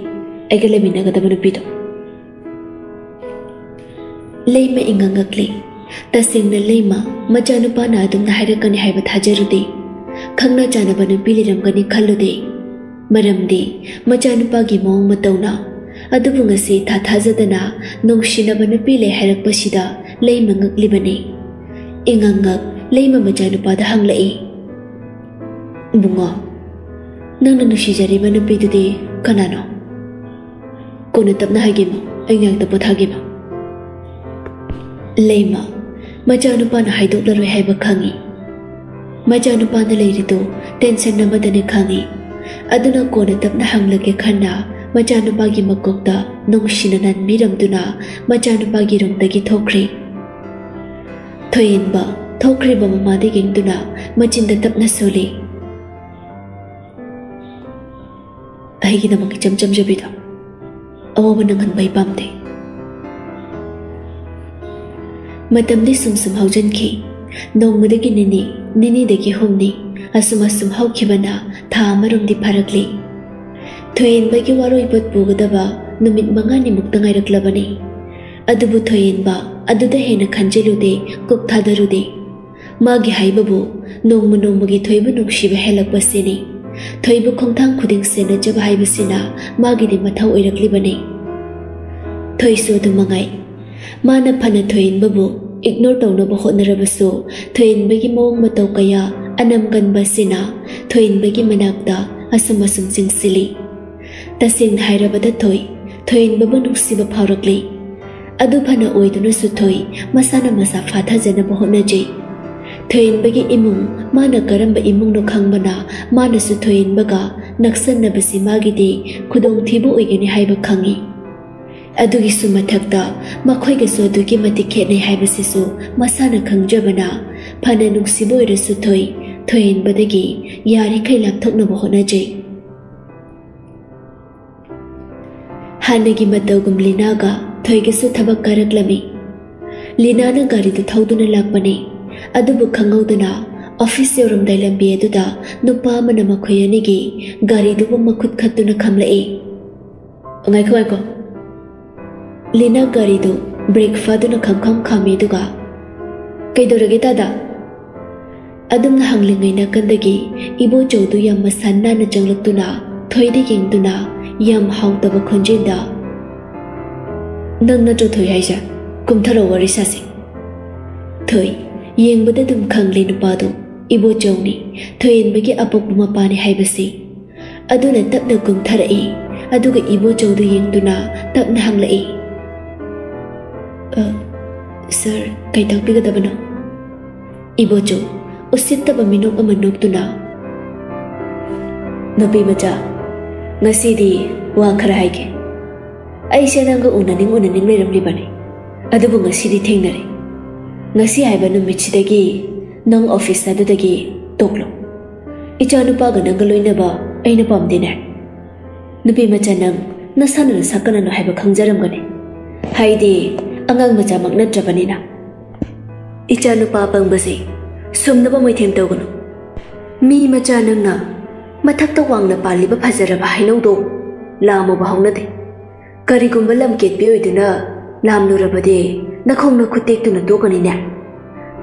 ꯑꯩꯒ ꯂꯩꯃꯤꯟꯅꯒꯗꯕ ꯅꯨꯄꯤꯗꯣ ꯂꯩꯃ तहसीलनल्लैमा म जानुपर्न आदुङ्दा हाइरकने हाइबत हाजरुदे खङ्न जानबन पिलिरम्गने खल्लुदे मरम्दे म जानुपागी मौङ मतौना अदुबु ngasi tha thajadana nongsinabana pile hairakpasida leimangak libane ingangak leima majanupa da hanglai bungo nang nushijari manupidudi kanano कोन तब ना हगे मा अयंग तब था गे मा लेमा ಮಜಾನುಪಾನ ಹೈದೋಕ್ಲರೊಯ್ ಹೈಬ ಖಾಂಗಿ ಮಜಾನುಪಾನ ಲೈರಿದು ಟೆನ್ಷನ್ ಅಮದನೆ ಖಾಂಗಿ ಅದನ್ನ ಕೋನ ತಪ್ನ ಹಂಗ್ಲಗೆ ಖನ್ನ ಮಜಾನುಪಾಗಿ ಮಕ್ಕೋಕ್ತ ನುಂಗ್ಶಿನ ನನ್ ಮೀರಮ್ದುನ ಮಜಾನುಪಾಗಿ ರೋಮ್ದಗಿ ಥೋಕ್ರಿ ಥೊಯೆನ್ಬ ಥೋಕ್ರಿಬ ಮಮಾದಿ ಗೆಂಗ್ದುನ ಮಚಿಂದ ತಪ್ನ ಸೋಲಿ ಅಹಿಗಿನ ಮಗಿ ಚಮಚಮಜಬಿದ ಅವವ ನಂಗನ್ ಬೈ ಪಾಮ್ದೆ ꯃꯇꯝꯗꯤ ꯁꯨꯝ ꯁꯨꯝ ꯍꯧꯖꯤꯟꯈꯤ ꯅꯣꯡꯃꯗꯒꯤ ꯅꯤꯅꯤ ꯅꯤꯅꯤꯗꯒꯤ ꯍꯨꯝꯅꯤ ꯑꯁꯨꯝ ꯑꯁꯨꯝ ꯍꯧꯈꯤꯕꯅ ꯊꯥ ꯑꯃꯔꯣꯝꯗꯤ ꯐꯥꯔꯛꯂꯤ ꯊꯣꯏꯍꯦꯟꯕꯒꯤ ꯋꯥꯔꯣꯏꯄꯣꯠ ꯄꯨꯒꯗꯕ ꯅꯨꯃꯤꯠ ꯃꯉꯥꯅꯤꯃꯨꯛꯇ ꯉꯥꯏꯔꯛꯂꯕꯅꯤ ꯑꯗꯨꯕꯨ ꯊꯣꯏꯍꯦꯟꯕ ꯑꯗꯨꯗ ꯍꯦꯟꯅ ꯈꯟꯖꯤꯜꯂꯨꯗꯦ ꯀꯣꯛ ꯊꯥꯗꯔꯨꯗꯦ ꯃꯥꯒꯤ ꯍꯥꯏꯕꯕꯨ ꯅꯣꯡꯃ ꯅꯣꯡꯃꯒꯤ ꯊꯣꯏꯕꯨ ꯅꯨꯡꯁꯤꯕ ꯍꯦꯜꯂꯛꯄꯁꯤꯅꯤ ꯊꯣꯏꯕꯨ ꯈꯣꯡꯊꯥꯡ ꯈꯨꯗꯤꯡ ꯁꯦꯟꯅꯖꯕ ꯍꯥꯏꯕꯁꯤꯅ ꯃꯥꯒꯤꯗꯤ ꯃꯊꯧ ꯑꯣꯏꯔꯛꯂꯤꯕꯅꯤ ꯊꯣꯏꯁꯨ ꯑꯗꯨꯃꯉꯥꯏ ꯃꯥꯅ ꯐꯅ ꯊꯣꯏꯍꯟꯕꯕꯨ ꯏꯒꯅꯣꯔ ꯇꯧꯅꯕ ꯍꯣꯠꯅꯔꯕꯁꯨ ꯊꯣꯏꯍꯟꯕꯒꯤ ꯃꯑꯣꯡ ꯃꯇꯧ ꯀꯌꯥ ꯑꯅꯝ ꯀꯟꯕ ꯑꯁꯤꯅ ꯊꯣꯏꯍꯟꯕꯒꯤ ꯃꯅꯥꯛꯇ ꯑꯁꯨꯝ ꯑꯁꯨꯝ ꯆꯤꯡꯁꯤꯜꯂꯤ ꯇꯁꯦꯡꯅ ꯍꯥꯏꯔꯕꯗ ꯊꯣꯏ ꯊꯣꯏꯍꯟꯕꯕꯨ ꯅꯨꯡꯁꯤꯕ ꯐꯥꯎꯔꯛꯂꯤ ꯑꯗꯨ ꯐꯅ ꯑꯣꯏꯗꯨꯅꯁꯨ ꯊꯣꯏ ꯃꯁꯥꯅ ꯃꯁꯥ ꯐꯥꯊꯖꯅꯕ ꯍꯣꯠꯅꯖꯩ ꯊꯣꯏꯍꯟꯕꯒꯤ ꯏꯃꯨꯡ ꯃꯥꯅ ꯀꯔꯝꯕ ꯏꯃꯨꯡꯅꯣ ꯈꯪꯕꯅ ꯃꯥꯅꯁꯨ ꯊꯣꯏꯍꯟꯕꯒ ꯅꯛꯁꯟꯅꯕꯁꯤ ꯃꯥꯒꯤꯗꯤ ꯈꯨꯗꯣꯡꯊꯤꯕ ꯑꯣꯏꯒꯅꯤ ꯍꯥꯏꯕ ꯈꯪꯏ ꯑꯗꯨꯒꯤꯁꯨ ꯃꯊꯛꯇ ꯃꯈꯣꯏꯒꯁꯨ ꯑꯗꯨꯛꯀꯤ ꯃꯇꯤꯛ ꯈꯦꯠꯅꯩ ꯍꯥꯏꯕꯁꯤꯁꯨ ꯃꯁꯥꯅ ꯈꯪꯖꯕꯅ ꯐꯅ ꯅꯨꯡꯁꯤꯕ ꯑꯣꯏꯔꯁꯨ ꯊꯣꯏ ꯊꯣꯏꯍꯟꯕꯗꯒꯤ ꯌꯥꯔꯤꯈꯩ ꯂꯥꯞꯊꯣꯛꯅꯕ ꯍꯣꯠꯅꯖꯩ ꯍꯥꯟꯅꯒꯤ ꯃꯇꯧꯒꯨꯝ ꯂꯤꯅꯥꯒ ꯊꯣꯏꯒꯁꯨ ꯊꯕꯛ ꯀꯥꯔꯛꯂꯝꯃꯤ ꯂꯤꯅꯥꯅ ꯒꯥꯔꯤꯗꯨ ꯊꯧꯗꯨꯅ ꯂꯥꯛꯄꯅꯤ ꯑꯗꯨꯕꯨ ꯈꯪꯍꯧꯗꯅ ꯑꯣꯐꯤꯁ ꯌꯧꯔꯝꯗꯥꯏ ꯂꯝꯕꯤ ꯑꯗꯨꯗ ꯅꯨꯄꯥ ꯑꯃꯅ ꯃꯈꯣꯏ ꯑꯅꯤꯒꯤ ꯒꯥꯔꯤꯗꯨꯕꯨ ꯃꯈꯨꯠ ꯈꯠꯇꯨꯅ ꯈꯝꯂꯛꯏ ꯉꯥꯏꯈꯣ ꯉꯥꯏꯈꯣ लीना करीदु ब्रेकफादुन खंखम खमीदुगा कैदोरगे दादा अदुम हंगलिंगै नकंदगी इबो चौदु यम सन्ना न चंगलक्तुना थोइदे यिंगदुना यम हाउतब खुंजिंदा नंग न चोथोय हाइजा कुमथरो वरिसासे थोइ यिंगबदे दुम खंगले नुपादु इबो चौनी थोइनबगे अपोक मपाने हाइबसी अदुन तपन कुमथरई अदुग इबो चौदु यिंगदुना तपन हंगलई ಸರ್ ಕೈ ತಾಕ್ಬಿಗದವನು ಇಬೋಜು ಉಸಿತ್ತವ ಮಿನೋಕ್ ಅಮ ನೋಕ್ತುನ ನೊಪಿ ಮಚ ngasiದಿ ವಾ ಖರ ಹೈಗೆ ಐಸೆ ನಂಗ ಉನನಿಂಗ್ ಉನನಿಂಗ್ ಲೇರಮ್ಲಿಬನಿ ಅದುಬು ngasiದಿ ಥೇಂಗ್ನರೆ ngasi haiba numitsidagi nang office adudagi toklo icha nupa ga nang loinaba aina pamdine nupi macha nang nasana na sakana no haiba khangjaram gane haide angang macha mak na trabani na. Icha nu pa pang basi. Sum na ba mai them to gnu mi macha nang na. Mathak ta wang na pali ba phajara ba hai nau do lamu ba hong na de kari gum ba lam ket bi oi na. Lam nu ra ba de. Na khong na khu tek tu na do gani na.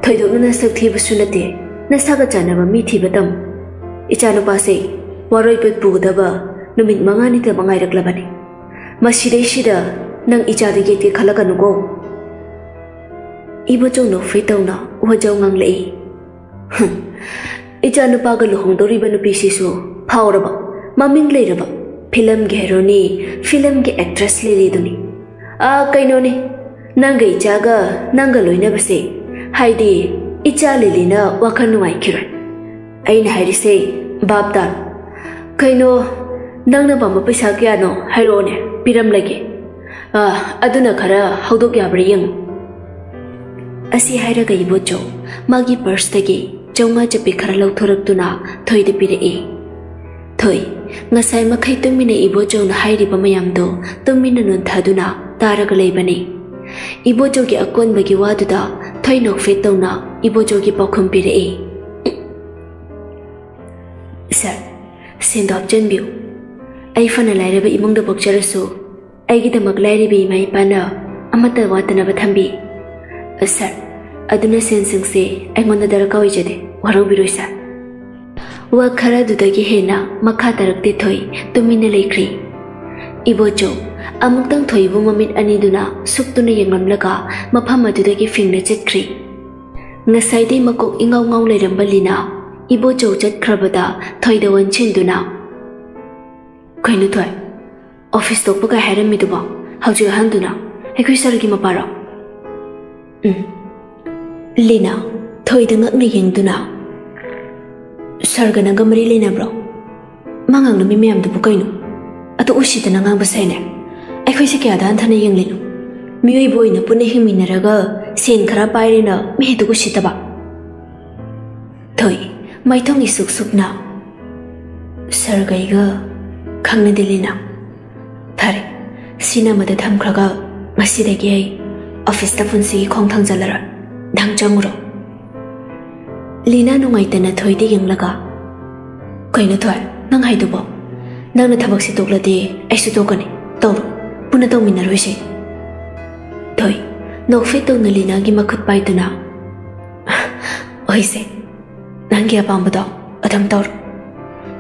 Thoi do na sak thi ba su na de na sa ga cha na ba mi thi ba tam. Icha nu pa se. Waroi pe pu da ba. Numit mangani te mangai rak la ba ni. Masirai sida nang icha de ge te khala ka nu go इबोचों नो फेतो ना वजों गंगले इ इचा नुपागल होंडोरी बनु पीसीसो फाओ रब मम्मिंगले रब फ़िल्म गेरोनी फ़िल्म के एक्ट्रेस ले ली दुनी आ कैनोने नंगे इचागा नंगलोई ना बसे हाय दे इचा ले लीना वाकनु आय किरण ऐन हरी से बाप दान कैनो नंग ना बाम पिसा क्या नो हेलोने पिरम लगे आ अदुना खरा हाउ दो क्या बढ़िया ꯑꯁꯤ ꯍꯥꯏꯔꯒ ꯏꯕꯣꯆꯧ ꯃꯥꯒꯤ ꯄꯔꯁꯇꯒꯤ ꯆꯧꯉꯥ ꯆꯞꯄꯤ ꯈꯔ ꯂꯧꯊꯣꯔꯛꯇꯨꯅ ꯊꯣꯏꯗ ꯄꯤꯔꯛꯏ ꯊꯣꯏ ꯉꯁꯥꯏ ꯃꯈꯩ ꯇꯨꯃꯤꯟꯅ ꯏꯕꯣꯆꯧꯅ ꯍꯥꯏꯔꯤꯕ ꯃꯌꯥꯝꯗꯣ ꯇꯨꯃꯤꯟꯅ ꯅꯣꯟꯊꯗꯨꯅ ꯇꯥꯔꯒ ꯂꯩꯕꯅꯤ ꯏꯕꯣꯆꯧꯒꯤ ꯑꯀꯣꯟꯕꯒꯤ ꯋꯥꯗꯨꯗ ꯊꯣꯏ ꯅꯣꯛꯐꯦꯠ ꯇꯧꯅ ꯏꯕꯣꯆꯧꯒꯤ ꯄꯥꯎꯈꯨꯝ ꯄꯤꯔꯛꯏ ꯁꯥꯔ ꯁꯦꯟꯗꯣ ꯍꯥꯞꯆꯤꯟꯕꯤꯌꯨ ꯑꯩ ꯐꯅ ꯂꯥꯏꯔꯕ ꯏꯃꯨꯡꯗ ꯄꯣꯛꯆꯔꯁꯨ ꯑꯩꯒꯤꯗꯃꯛ ꯂꯥꯏꯔꯕ ꯏꯃꯥ ꯏꯄꯥꯅ ꯑꯃꯠꯇ ꯋꯥꯠꯇꯅꯕ ꯊꯝꯕꯤ ꯁꯥꯔ ꯑꯗꯨꯅ ꯁꯦꯟꯁꯤꯡꯁꯦ ꯑꯩꯉꯣꯟꯗ ꯗꯔꯀꯥꯔ ꯑꯣꯏꯖꯗꯦ ꯋꯥꯔꯧꯕꯤꯔꯣꯏ ꯁꯥꯔ ꯋꯥ ꯈꯔꯗꯨꯗꯒꯤ ꯍꯦꯟꯅ ꯃꯈꯥ ꯇꯥꯔꯛꯇꯦ ꯊꯣꯏ ꯇꯨꯃꯤꯟꯅ ꯂꯩꯈ꯭ꯔꯤ ꯏꯕꯣꯆꯧ ꯑꯃꯨꯛꯇꯪ ꯊꯣꯏꯕꯨ ꯃꯃꯤꯠ ꯑꯅꯤꯗꯨꯅ ꯁꯨꯛꯇꯨꯅ ꯌꯦꯡꯂꯝꯂꯒ ꯃꯐꯝ ꯑꯗꯨꯗꯒꯤ ꯐꯤꯡꯅ ꯆꯠꯈ꯭ꯔꯤ ꯉꯁꯥꯏꯗꯩ ꯃꯀꯣꯛ ꯏꯉꯥꯎ ꯉꯥꯎ ꯂꯩꯔꯝꯕ ꯂꯤꯅꯥ ꯏꯕꯣꯆꯧ ꯆꯠꯈ꯭ꯔꯕꯗ ꯊꯣꯏꯗ ꯑꯣꯟꯁꯤꯟꯗꯨꯅ ꯀꯩꯅꯣ ꯊꯣꯏ ꯑꯣꯐꯤꯁ ꯇꯣꯛꯄꯒ ꯍꯥꯏꯔꯝꯃꯤꯗꯨꯕꯣ ꯍꯧꯖꯤꯛ ꯑꯍꯟꯗꯨꯅ ꯑꯩꯈꯣꯏ ꯁꯔꯒꯤ ꯃꯄꯥꯔꯣ Lina, thôi đừng ngỡ này hình tôi nào. Sao gần ngang mari Lena bro? mangang nó mi mi am tôi bukai nu. À tôi ushi tôi ngang bớt sai nè. Ai khơi sẽ kia đàn thằng này yang lenu. Mi ơi boy nó pune hình mình ra gờ, sen khara pai lên nó mi hết tôi ushi ta ba. Thôi, mai thông đi suk suk nào. Sao gai gờ, khăng nên đi Lina. Thare, sinama tôi tham khra gờ, masih dah kiai. ꯑꯣꯐꯤꯁꯇ ꯄꯨꯟꯁꯤꯒꯤ ꯈꯣꯡ ꯊꯥꯡꯖꯜꯂꯔꯣꯏ ꯅꯪ ꯆꯪꯉꯨꯔꯣ ꯂꯤꯅꯥ ꯅꯨꯡꯉꯥꯏꯇꯅ ꯊꯣꯏꯗ ꯌꯦꯡꯂꯒ ꯀꯩꯅꯣ ꯊꯣꯏ ꯅꯪ ꯍꯥꯏꯗꯨꯕꯣ ꯅꯪꯅ ꯊꯕꯛꯁꯤ ꯇꯣꯛꯂꯗꯤ ꯑꯩꯁꯨ ꯇꯣꯛꯀꯅꯤ ꯇꯧꯔꯣ ꯄꯨꯟꯅ ꯇꯧꯃꯤꯟꯅꯔꯣꯏꯁꯦ ꯊꯣꯏ ꯅꯣꯛꯐꯦꯠ ꯇꯧꯅ ꯂꯤꯅꯥꯒꯤ ꯃꯈꯨꯠ ꯄꯥꯏꯗꯨꯅ ꯑꯣꯏꯁꯦ ꯅꯪꯒꯤ ꯑꯄꯥꯝꯕꯗꯣ ꯑꯗꯨꯝ ꯇꯧꯔꯣ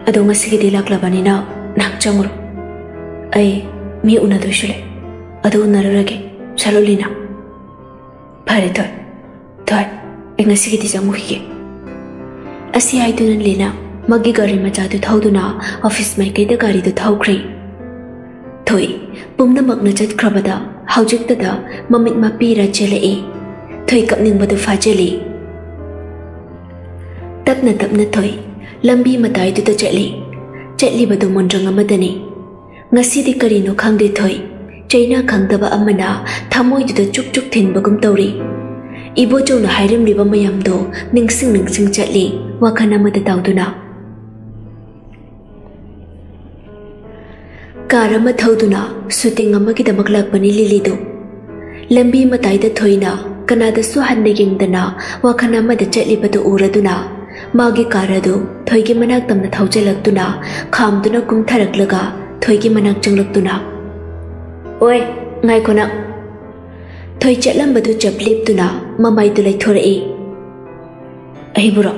ꯑꯗꯣ ꯉꯁꯤꯒꯤꯗꯤ ꯂꯥꯛꯂꯕꯅꯤꯅ ꯅꯪ ꯆꯪꯉꯨꯔꯣ ꯑꯩ ꯃꯤ ꯎꯅꯗꯣꯏꯁꯨ ꯂꯩ ꯑꯗꯨ ꯎꯅꯔꯨꯔꯒꯦ ꯆꯠꯂꯣ ꯂꯤꯅꯥ ꯐꯔꯦ ꯊꯣꯏ ꯊꯣꯏ ꯑꯩ ꯉꯁꯤꯒꯤꯗꯤ ꯆꯪꯉꯨꯈꯤꯒꯦ ꯑꯁꯤ ꯍꯥꯏꯗꯨꯅ ꯂꯤꯅ ꯃꯥꯒꯤ ꯒꯥꯔꯤ ꯃꯆꯥꯗꯨ ꯊꯧꯗꯨꯅ ꯑꯣꯐꯤꯁ ꯃꯥꯏꯀꯩꯗ ꯒꯥꯔꯤꯗꯨ ꯊꯧꯈ꯭ꯔꯦ ꯊꯣꯏ ꯄꯨꯝꯅꯃꯛꯅ ꯆꯠꯈ꯭ꯔꯕꯗ ꯍꯧꯖꯤꯛꯇꯗ ꯃꯃꯤꯠ ꯃꯄꯤꯔ ꯆꯦꯜꯂꯛꯏ ꯊꯣꯏ ꯀꯞꯅꯤꯡꯕꯗꯨ ꯐꯥꯖꯤꯜꯂꯤ ꯇꯞꯅ ꯇꯞꯅ ꯊꯣꯏ ꯂꯝꯕꯤ ꯃꯇꯥꯏꯗꯨꯗ ꯆꯠꯂꯤ ꯆꯠꯂꯤꯕꯗꯨ ꯃꯣꯟꯗ꯭ꯔꯪ ꯑꯃꯗꯅꯤ ꯉꯁꯤꯗꯤ ꯀꯔꯤꯅꯣ ꯈꯪꯗꯦ ꯊꯣꯏ ꯆꯩꯅꯥ ꯈꯪꯗꯕ ꯑꯃꯅ ꯊꯃꯣꯏꯗꯨꯗ ꯆꯨꯛ ꯆꯨꯛ ꯊꯤꯟꯕꯒꯨꯝ ꯇꯧꯔꯤ ꯏꯕꯣꯆꯧꯅ ꯍꯥꯏꯔꯝꯂꯤꯕ ꯃꯌꯥꯝꯗꯣ ꯅꯤꯡꯁꯤꯡ ꯅꯤꯡꯁꯤꯡ ꯆꯠꯂꯤ ꯋꯥꯈꯜ ꯑꯃꯗ ꯇꯧꯗꯨꯅ ꯀꯥꯔ ꯑꯃ ꯊꯧꯗꯨꯅ ꯁꯨꯇꯤꯡ ꯑꯃꯒꯤꯗꯃꯛ ꯂꯥꯛꯄꯅꯤ ꯂꯤꯂꯤꯗꯨ ꯂꯝꯕꯤ ꯃꯇꯥꯏꯗ ꯊꯣꯏꯅ ꯀꯅꯥꯗꯁꯨ ꯍꯟꯅ ꯌꯦꯡꯗꯅ ꯋꯥꯈꯜ ꯑꯃꯗ ꯆꯠꯂꯤꯕꯗꯨ ꯎꯔꯗꯨꯅ ꯃꯥꯒꯤ ꯀꯥꯔ ꯑꯗꯨ ꯊꯣꯏꯒꯤ ꯃꯅꯥꯛ ꯇꯝꯅ ꯊꯧꯖꯤꯜꯂꯛꯇꯨꯅ ꯈꯥꯝꯗꯨꯅ ꯀꯨꯝꯊꯔꯛꯂꯒ ꯊꯣꯏꯒꯤ ꯃꯅꯥꯛ ꯆꯪꯂꯛꯇꯨꯅ Ôi, ngay cô nặng Thôi chạy lắm mà tôi chập liếp tôi nó Mà mày tôi lấy thua lại ấy bù rõ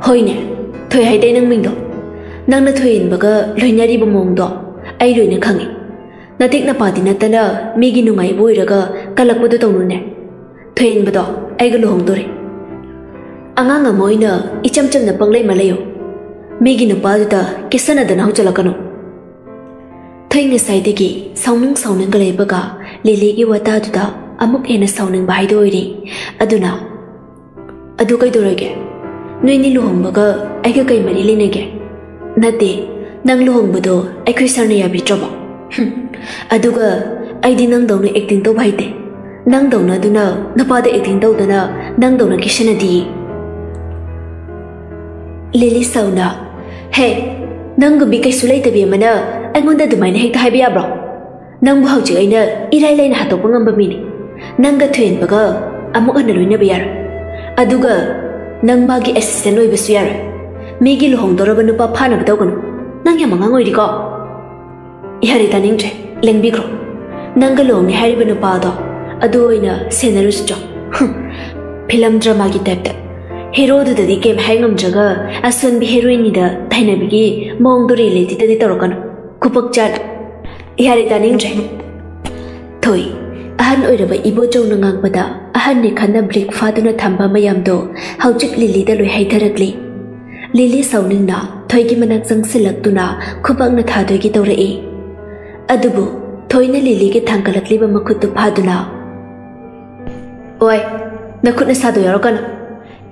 Hồi nè, thôi hãy đây nâng mình đó Nâng nó thuyền bà cơ lời nhà đi bà mộng đó. Ấy rồi nâng khẳng ấy. Nó thích nà bà thì nà tân ở Mì ghi nụ ngay vui rồi cơ Cả lạc bà tôi tổng luôn nè. Thuyền bà đó, ấy cơ lù hồng tôi rồi nà ang mo ina, icham-cham na panglay nụ May ginapal ta, kesa na danaw chalakano. 타이네 사이드기 성능 성능 그레이브가 릴리기 왔다두다 아무케는 성능 바이도이리 아두나 아두가이도르게 뇌니 루홍버가 아이가가이 마릴리네게 나데 낭 루홍버도 아이크리스타네야 비쩌버 아두가 아이디 낭도는 액팅도 바이데 낭도나 두나 나파데 액팅도드나 낭도나 기시나디 릴리 사우나 헤 ꯅꯪꯒꯨꯝꯕꯤ ꯀꯩꯁꯨ ꯂꯩꯇꯕꯤ ꯑꯃꯅ ꯑꯩꯉꯣꯟꯗ ꯑꯗꯨꯃꯥꯏꯅ ꯍꯦꯛꯇ ꯍꯥꯏꯕ ꯌꯥꯕ꯭ꯔꯣ ꯅꯪꯕꯨ ꯍꯧꯖꯤꯛ ꯑꯩꯅ ꯏꯔꯥꯏ ꯂꯥꯏꯅ ꯍꯥꯠꯇꯣꯛꯄ ꯉꯝꯕ ꯃꯤꯅꯤ ꯅꯪꯒ ꯊꯣꯏꯍꯟꯕꯒ ꯑꯃꯨꯛ ꯍꯟꯅ ꯂꯣꯏꯅꯕ ꯌꯥꯔꯣꯏ ꯑꯗꯨꯒ ꯅꯪ ꯃꯥꯒꯤ ꯑꯦꯁꯤꯁꯇꯦꯟ ꯑꯣꯏꯕꯁꯨ ꯌꯥꯔꯣꯏ ꯃꯤꯒꯤ ꯂꯨꯍꯣꯡꯗꯧꯔꯕ ꯅꯨꯄꯥ ꯐꯥꯅꯕ ꯇꯧꯒꯅꯨ ꯅꯪ ꯌꯥꯝ ꯑꯉꯥꯡ ꯑꯣꯏꯔꯤꯀꯣ ꯌꯥꯔꯦ ꯇꯥꯅꯤꯡꯗ꯭ꯔꯦ ꯂꯦꯡꯕꯤꯈ꯭ꯔꯣ ꯅꯪꯒ ꯂꯨꯍꯣꯡꯅꯤ ꯍꯥꯏꯔꯤꯕ ꯅꯨꯄꯥꯗꯣ ꯑꯗꯨ ꯑꯣꯏꯅ ꯁꯦꯟꯅꯔꯨꯁꯨ ꯆꯣ ꯐꯤꯂꯝ ꯗ꯭ꯔꯃꯥꯒꯤ ꯇꯥꯏꯞꯇ ꯍꯦꯔꯣꯗꯨꯗꯗꯤ ꯀꯩꯝ ꯍꯥꯏ ꯉꯝꯗ꯭ꯔꯒ ꯑꯁꯣꯟꯕꯤ ꯍꯦꯔꯣꯏꯅꯤꯗ ꯊꯩꯅꯕꯤꯒꯤ ꯃꯑꯣꯡꯗꯣ ꯔꯤꯌꯦꯂꯤꯇꯤꯗꯗꯤ ꯇꯧꯔꯛꯀꯅꯨ ꯈꯨꯄꯛ ꯆꯥꯅ ꯌꯥꯔꯦ ꯇꯥꯅꯤꯡꯗ꯭ꯔꯦ ꯊꯣꯏ ꯑꯍꯟ ꯑꯣꯏꯔꯕ ꯏꯕꯣꯆꯧꯅ ꯉꯥꯡꯕꯗ ꯑꯍꯟꯅꯤ ꯈꯟꯅ ꯕ꯭ꯔꯦꯛ ꯐꯥꯗꯨꯅ ꯊꯝꯕ ꯃꯌꯥꯝꯗꯣ ꯍꯧꯖꯤꯛ ꯂꯤꯂꯤꯗ ꯂꯣꯏ ꯍꯩꯊꯔꯛꯂꯤ ꯂꯤꯂꯤ ꯁꯥꯎꯅꯤꯡꯅ ꯊꯣꯏꯒꯤ ꯃꯅꯥꯛ ꯆꯪꯁꯤꯜꯂꯛꯇꯨꯅ ꯈꯨꯕꯛꯅ ꯊꯥꯗꯣꯏꯒꯤ ꯇꯧꯔꯛꯏ ꯑꯗꯨꯕꯨ ꯊꯣꯏꯅ ꯂꯤꯂꯤꯒꯤ ꯊꯥꯡꯒꯠꯂꯛꯂꯤꯕ ꯃꯈꯨꯠꯇꯨ ꯐꯥꯗꯨꯅ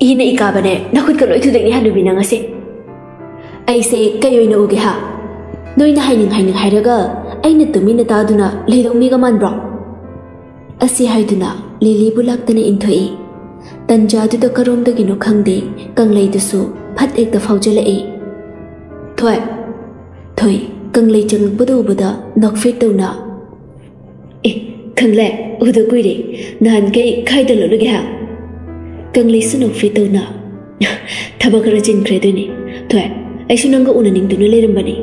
ina ikabane nakut ka loi tudek ni hanu mina ngase ai se kayo ina uge ha. Noi na haining haining hairaga, ai na tumi na taduna leidong mi ga man bro asi haiduna lili bulak tana inthoi e. tanja du da karom da ginu khangde kanglei du su, phat ek da faujala e. Thoi thoi kanglei chang budu buda nok fe tuna e khangle udu kuire nan kai khai da lo ge ha. ꯍꯥ ꯀꯪꯂꯩꯁꯨ ꯅꯣꯛꯐꯦꯠ ꯇꯧꯅ ꯊꯕꯛ ꯈꯔ ꯆꯤꯟꯈ꯭ꯔꯦꯗꯣꯏꯅꯤ ꯊꯣꯏ ꯑꯩꯁꯨ ꯅꯪꯒ ꯎꯅꯅꯤꯡꯗꯨꯅ ꯂꯩꯔꯝꯕꯅꯤ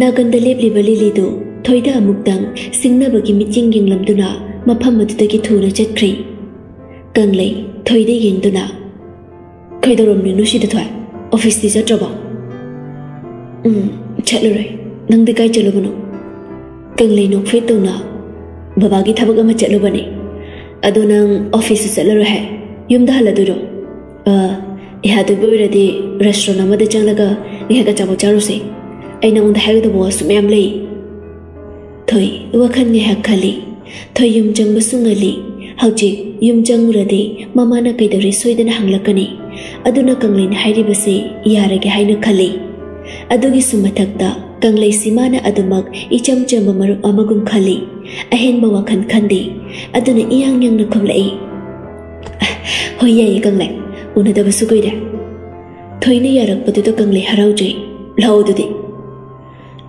ꯅꯥꯀꯟꯗ ꯂꯦꯞꯂꯤꯕ ꯂꯤꯂꯤꯗꯨ ꯊꯣꯏꯗ ꯑꯃꯨꯛꯇꯪ ꯁꯤꯡꯅꯕꯒꯤ ꯃꯤꯠꯌꯦꯡ ꯌꯦꯡꯂꯝꯗꯨꯅ ꯃꯐꯝ ꯑꯗꯨꯗꯒꯤ ꯊꯨꯅ ꯆꯠꯈ꯭ꯔꯦ ꯀꯪꯂꯩ ꯊꯣꯏꯗ ꯌꯦꯡꯗꯨꯅ ꯀꯩꯗꯧꯔꯝꯂꯤꯅꯣ ꯁꯤꯗ ꯊꯣꯏ ꯑꯣꯐꯤꯁꯇꯤ ꯆꯠꯇ꯭ꯔꯕꯣ ꯎꯝ ꯆꯠꯂꯨꯔꯣꯏ ꯅꯪꯗꯤ ꯀꯥꯏ ꯆꯠꯂꯨꯕꯅꯣ ꯀꯪꯂꯩ ꯅꯣꯛꯐꯦꯠ ꯇꯧꯅ ꯕꯕꯥꯒꯤ ꯊꯕꯛ ꯑꯃ ꯆꯠꯂꯨꯕꯅꯦ ꯑꯗꯣ ꯅꯪ ꯑꯣꯐꯤꯁꯇ ꯆꯠꯂꯔꯣꯏ ꯍꯥꯏ ꯌꯨꯝꯗ ꯍꯜꯂꯗꯣꯏꯔꯣ ꯏꯍꯥꯗꯣꯏꯕ ꯑꯣꯏꯔꯗꯤ ꯔꯦꯁꯇꯨꯔꯦꯟ ꯑꯃꯗ ꯆꯪꯂꯒ ꯉꯥꯏꯍꯥꯛ ꯑꯆꯥꯄꯣꯠ ꯆꯥꯔꯨꯁꯦ ꯑꯩ ꯅꯉꯣꯟꯗ ꯍꯥꯏꯒꯗꯕ ꯋꯥꯁꯨ ꯃꯌꯥꯝ ꯂꯩ ꯊꯣꯏ ꯋꯥꯈꯜ ꯉꯥꯏꯍꯥꯛ ꯈꯜꯂꯤ ꯊꯣꯏ ꯌꯨꯝ ꯆꯪꯕꯁꯨ ꯉꯜꯂꯤ ꯍꯧꯖꯤꯛ ꯌꯨꯝ ꯆꯪꯉꯨꯔꯗꯤ ꯃꯃꯥꯅ ꯀꯩꯗꯧꯔꯤ ꯁꯣꯏꯗꯅ ꯍꯪꯂꯛꯀꯅꯤ ꯑꯗꯨꯅ ꯀꯪꯂꯩꯅ ꯍꯥꯏꯔꯤꯕꯁꯤ ꯌꯥꯔꯒꯦ ꯍꯥꯏꯅ ꯈꯜꯂꯤ ꯑꯗꯨꯒꯤꯁꯨ ꯃꯊꯛꯇ ꯀꯪꯂꯩꯁꯤ ꯃꯥꯅ ꯑꯗꯨꯃꯛ ꯏꯆꯝ ꯆꯝꯕ ꯃꯔꯨꯞ ꯑꯃꯒꯨꯝ ꯈꯜꯂꯤ ꯑꯍꯦꯟꯕ ꯋꯥꯈꯜ ꯈꯟꯗꯦ ꯑꯗꯨꯅ ꯏꯌꯥꯡ ꯌꯥꯡꯅ ꯈꯨꯝꯂꯛꯏ hoiyai kangle una da basu kuida thoini yarak patu to kangle harau jai lao du di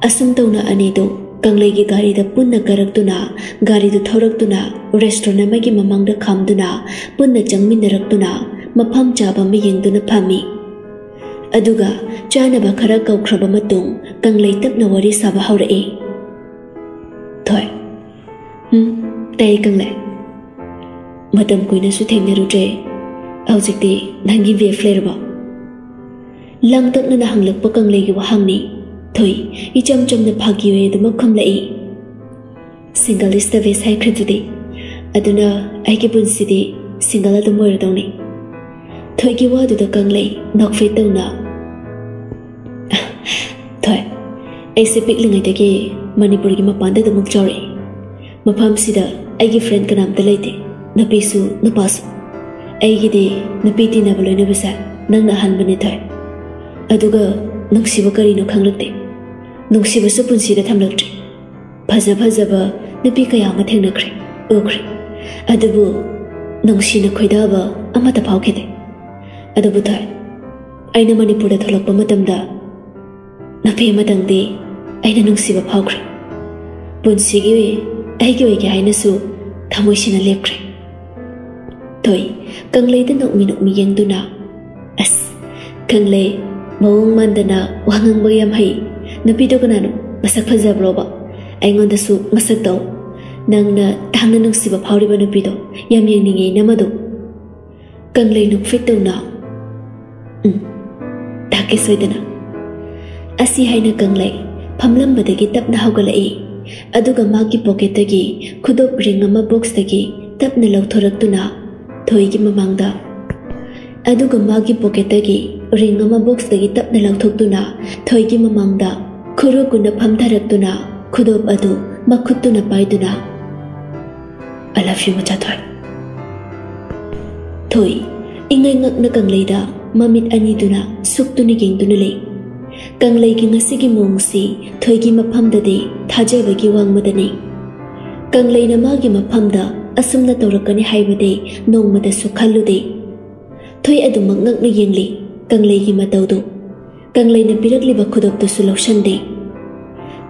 asum to na ani do kangle gi gari da punna karak tu na gari du thorak tu na restaurant ma gi mamang da kham du na punna changmin da rak tu na mafam cha ba me yeng du na phami aduga chana ba khara kau khraba matung kangle tap na wari sa ba haure e thôi. Hm tay kangle matam kuina su thengna ru jai ꯍꯧꯖꯤꯛꯇꯤ ꯅꯪꯒꯤ ꯕꯦꯐ ꯂꯩꯔꯕꯣ ꯂꯥꯡꯇꯛꯅꯅ ꯍꯪꯂꯛꯄ ꯀꯪꯂꯩꯒꯤ ꯋꯥꯍꯪꯅꯤ ꯊꯣꯏ ꯏꯆꯝ ꯆꯝꯅ ꯐꯥꯒꯤ ꯑꯣꯏ ꯑꯗꯨꯃꯛ ꯈꯨꯝꯂꯛꯏ ꯁꯤꯡꯒꯜ ꯏꯁꯇ ꯕꯦꯁ ꯍꯥꯏꯈ꯭ꯔꯗꯨꯗꯤ ꯑꯗꯨꯅ ꯑꯩꯒꯤ ꯄꯨꯟꯁꯤꯗꯤ ꯁꯤꯡꯒꯜ ꯑꯗꯨꯝ ꯑꯣꯏꯔꯗꯧꯅꯤ ꯊꯣꯏꯒꯤ ꯋꯥꯗꯨꯗ ꯀꯪꯂꯩ ꯅꯣꯛꯐꯦꯠ ꯇꯧꯅ ꯊꯣꯏ ꯑꯩꯁꯦ ꯄꯤꯛꯂꯤꯉꯩꯗꯒꯤ ꯃꯅꯤꯄꯨꯔꯒꯤ ꯃꯄꯥꯟꯗ ꯑꯗꯨꯃꯛ ꯆꯥꯎꯔꯛꯏ ꯃꯐꯝꯁꯤꯗ ꯑꯩꯒꯤ ꯐ꯭ꯔꯦꯟ ꯀꯅꯥꯝꯇ ꯂꯩꯇꯦ ꯅꯨꯄꯤꯁꯨ ꯅꯨꯄꯥꯁꯨ ꯑꯩꯒꯤꯗꯤ ꯅꯨꯄꯤ ꯇꯤꯟꯅꯕ ꯂꯣꯏꯅꯕꯁꯦ ꯅꯪꯅ ꯑꯍꯥꯟꯕꯅꯤ ꯊꯣꯏ ꯑꯗꯨꯒ ꯅꯨꯡꯁꯤꯕ ꯀꯔꯤꯅꯣ ꯈꯪꯂꯛꯇꯦ ꯅꯨꯡꯁꯤꯕꯁꯨ ꯄꯨꯟꯁꯤꯗ ꯊꯝꯂꯛꯇ꯭ꯔꯤ ꯐꯖ ꯐꯖꯕ ꯅꯨꯄꯤ ꯀꯌꯥ ꯑꯃ ꯊꯦꯡꯅꯈ꯭ꯔꯦ ꯎꯈ꯭ꯔꯦ ꯑꯗꯨꯕꯨ ꯅꯨꯡꯁꯤꯅ ꯈꯣꯏꯗꯥꯕ ꯑꯃꯠꯇ ꯐꯥꯎꯈꯤꯗꯦ ꯑꯗꯨꯕꯨ ꯊꯣꯏ ꯑꯩꯅ ꯃꯅꯤꯄꯨꯔꯗ ꯊꯣꯛꯂꯛꯄ ꯃꯇꯝꯗ ꯅꯨꯄꯤ ꯑꯃꯇꯪꯗꯤ ꯑꯩꯅ ꯅꯨꯡꯁꯤꯕ ꯐꯥꯎꯈ꯭ꯔꯦ ꯄꯨꯟꯁꯤꯒꯤ ꯑꯩꯒꯤ ꯑꯣꯏꯒꯦ ꯍꯥꯏꯅꯁꯨ ꯊꯃꯣꯏꯁꯤꯅ ꯂꯦꯞꯈ꯭ꯔꯦ Thôi, cần lấy đến kang mình din ang minukmiyan to na. As, kang lay, mawang man din na wangang bayam hay. Napido ka na no, masak pazabro ba? Ay ngon da su masak daw. Nang na tang na nung siba pauri ba napido, yam yang ningay na madu. Kang lay nung fit daw na. Ừ, ta kết xoay din na. Asi hay na kang lay, pamlam ba da gitap na hau galay. Aduga magi pocket tagi, kudok ring ama box tagi, tap na lautorak tu na. ꯊꯣꯏꯒꯤ ꯃꯃꯥꯡꯗ ꯑꯗꯨꯒ ꯃꯥꯒꯤ ꯄꯣꯀꯦꯠꯇꯒꯤ ꯔꯤꯡ ꯑꯃ ꯕꯣꯛꯁꯇꯒꯤ ꯇꯞꯅ ꯂꯧꯊꯣꯛꯇꯨꯅ ꯊꯣꯏꯒꯤ ꯃꯃꯥꯡꯗ ꯈꯨꯔꯨ ꯀꯨꯟꯅ ꯐꯝꯊꯔꯛꯇꯨꯅ ꯈꯨꯗꯣꯞ ꯑꯗꯨ ꯃꯈꯨꯠꯇꯨꯅ ꯄꯥꯏꯗꯨꯅ ꯑꯥꯏ ꯂꯚ ꯌꯨ ꯃꯆꯥ ꯊꯣꯏ ꯊꯣꯏ ꯏꯉꯩ ꯉꯛꯅ ꯀꯪꯂꯩꯗ ꯃꯃꯤꯠ ꯑꯅꯤꯗꯨꯅ ꯁꯨꯛꯇꯨꯅ ꯌꯦꯡꯗꯨꯅ ꯂꯩ ꯀꯪꯂꯩꯒꯤ ꯉꯁꯤꯒꯤ ꯃꯑꯣꯡꯁꯤ ꯊꯣꯏꯒꯤ ꯃꯐꯝꯗꯗꯤ ꯊꯥꯖꯕꯒꯤ ꯋꯥꯡꯃꯗꯅꯤ ꯀꯪꯂꯩꯅ ꯃꯥꯒꯤ ꯃꯐꯝꯗ ꯑꯁꯨꯝꯅ ꯇꯧꯔꯛꯀꯅꯤ ꯍꯥꯏꯕꯗꯤ ꯅꯣꯡꯃꯗꯁꯨ ꯈꯜꯂꯨꯗꯦ ꯊꯣꯏ ꯑꯗꯨꯃꯛ ꯉꯛꯅ ꯌꯦꯡꯂꯤ ꯀꯪꯂꯩꯒꯤ ꯃꯇꯧꯗꯨ ꯀꯪꯂꯩꯅ ꯄꯤꯔꯛꯂꯤꯕ ꯈꯨꯗꯣꯞꯇꯨꯁꯨ ꯂꯧꯁꯟꯗꯦ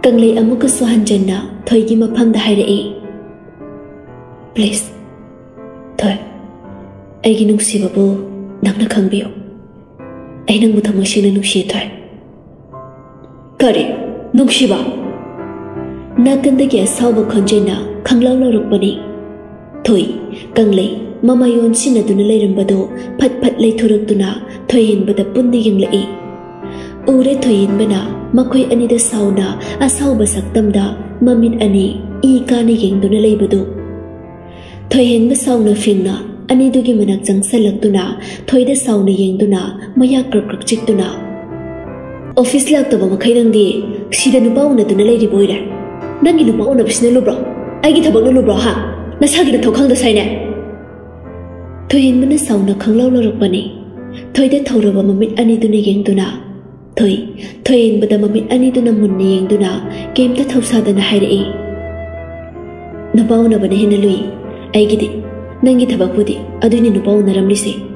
ꯀꯪꯂꯩ ꯑꯃꯨꯛꯀꯁꯨ ꯍꯟꯖꯟꯅ ꯊꯣꯏꯒꯤ ꯃꯐꯝꯗ ꯍꯥꯏꯔꯛꯏ ꯄ꯭ꯂꯤꯖ ꯊꯣꯏ ꯑꯩꯒꯤ ꯅꯨꯡꯁꯤꯕꯕꯨ ꯅꯪꯅ ꯈꯪꯕꯤꯌꯨ ꯑꯩ ꯅꯪꯕꯨ ꯊꯃꯣꯏ ꯁꯦꯡꯅ ꯅꯨꯡꯁꯤꯌꯦ ꯊꯣꯏ ꯀꯔꯤ ꯅꯨꯡꯁꯤꯕ ꯅꯥꯀꯟꯗꯒꯤ ꯑꯁꯥꯎꯕ ꯈꯣꯟꯖꯦꯜꯅ ꯈꯪꯂꯥꯎ thôi kanglei mamayon sinaduna leirambado phat phat leithoraktuna thoihinbada punna yanglei ure thoihinbana makhoi anida sauna asauba saktamda mamin ani i kana yengduna leibado thoihinba sauna fingna anidugi manak jangsalakduna thoida sauna yengduna maya krak krak chikduna office laktaba makhai nangdi sida nupa unaduna leiriboire nangi nupa unabisna lubro aigi thabakna lubro ha 나사기는 더 강도 사이네. 토인 문은 사우나 강라울러럭 바니. 토이데 타우러와 마밋 아니두네 갱두나. 토이, 토인 보다 마밋 아니두나 문네 갱두나. 게임다 타우사다나 하이레이. 누바우나 바네 헤나루이. 아이기디, 난기 타바부디, 아두니 누바우나 람리세.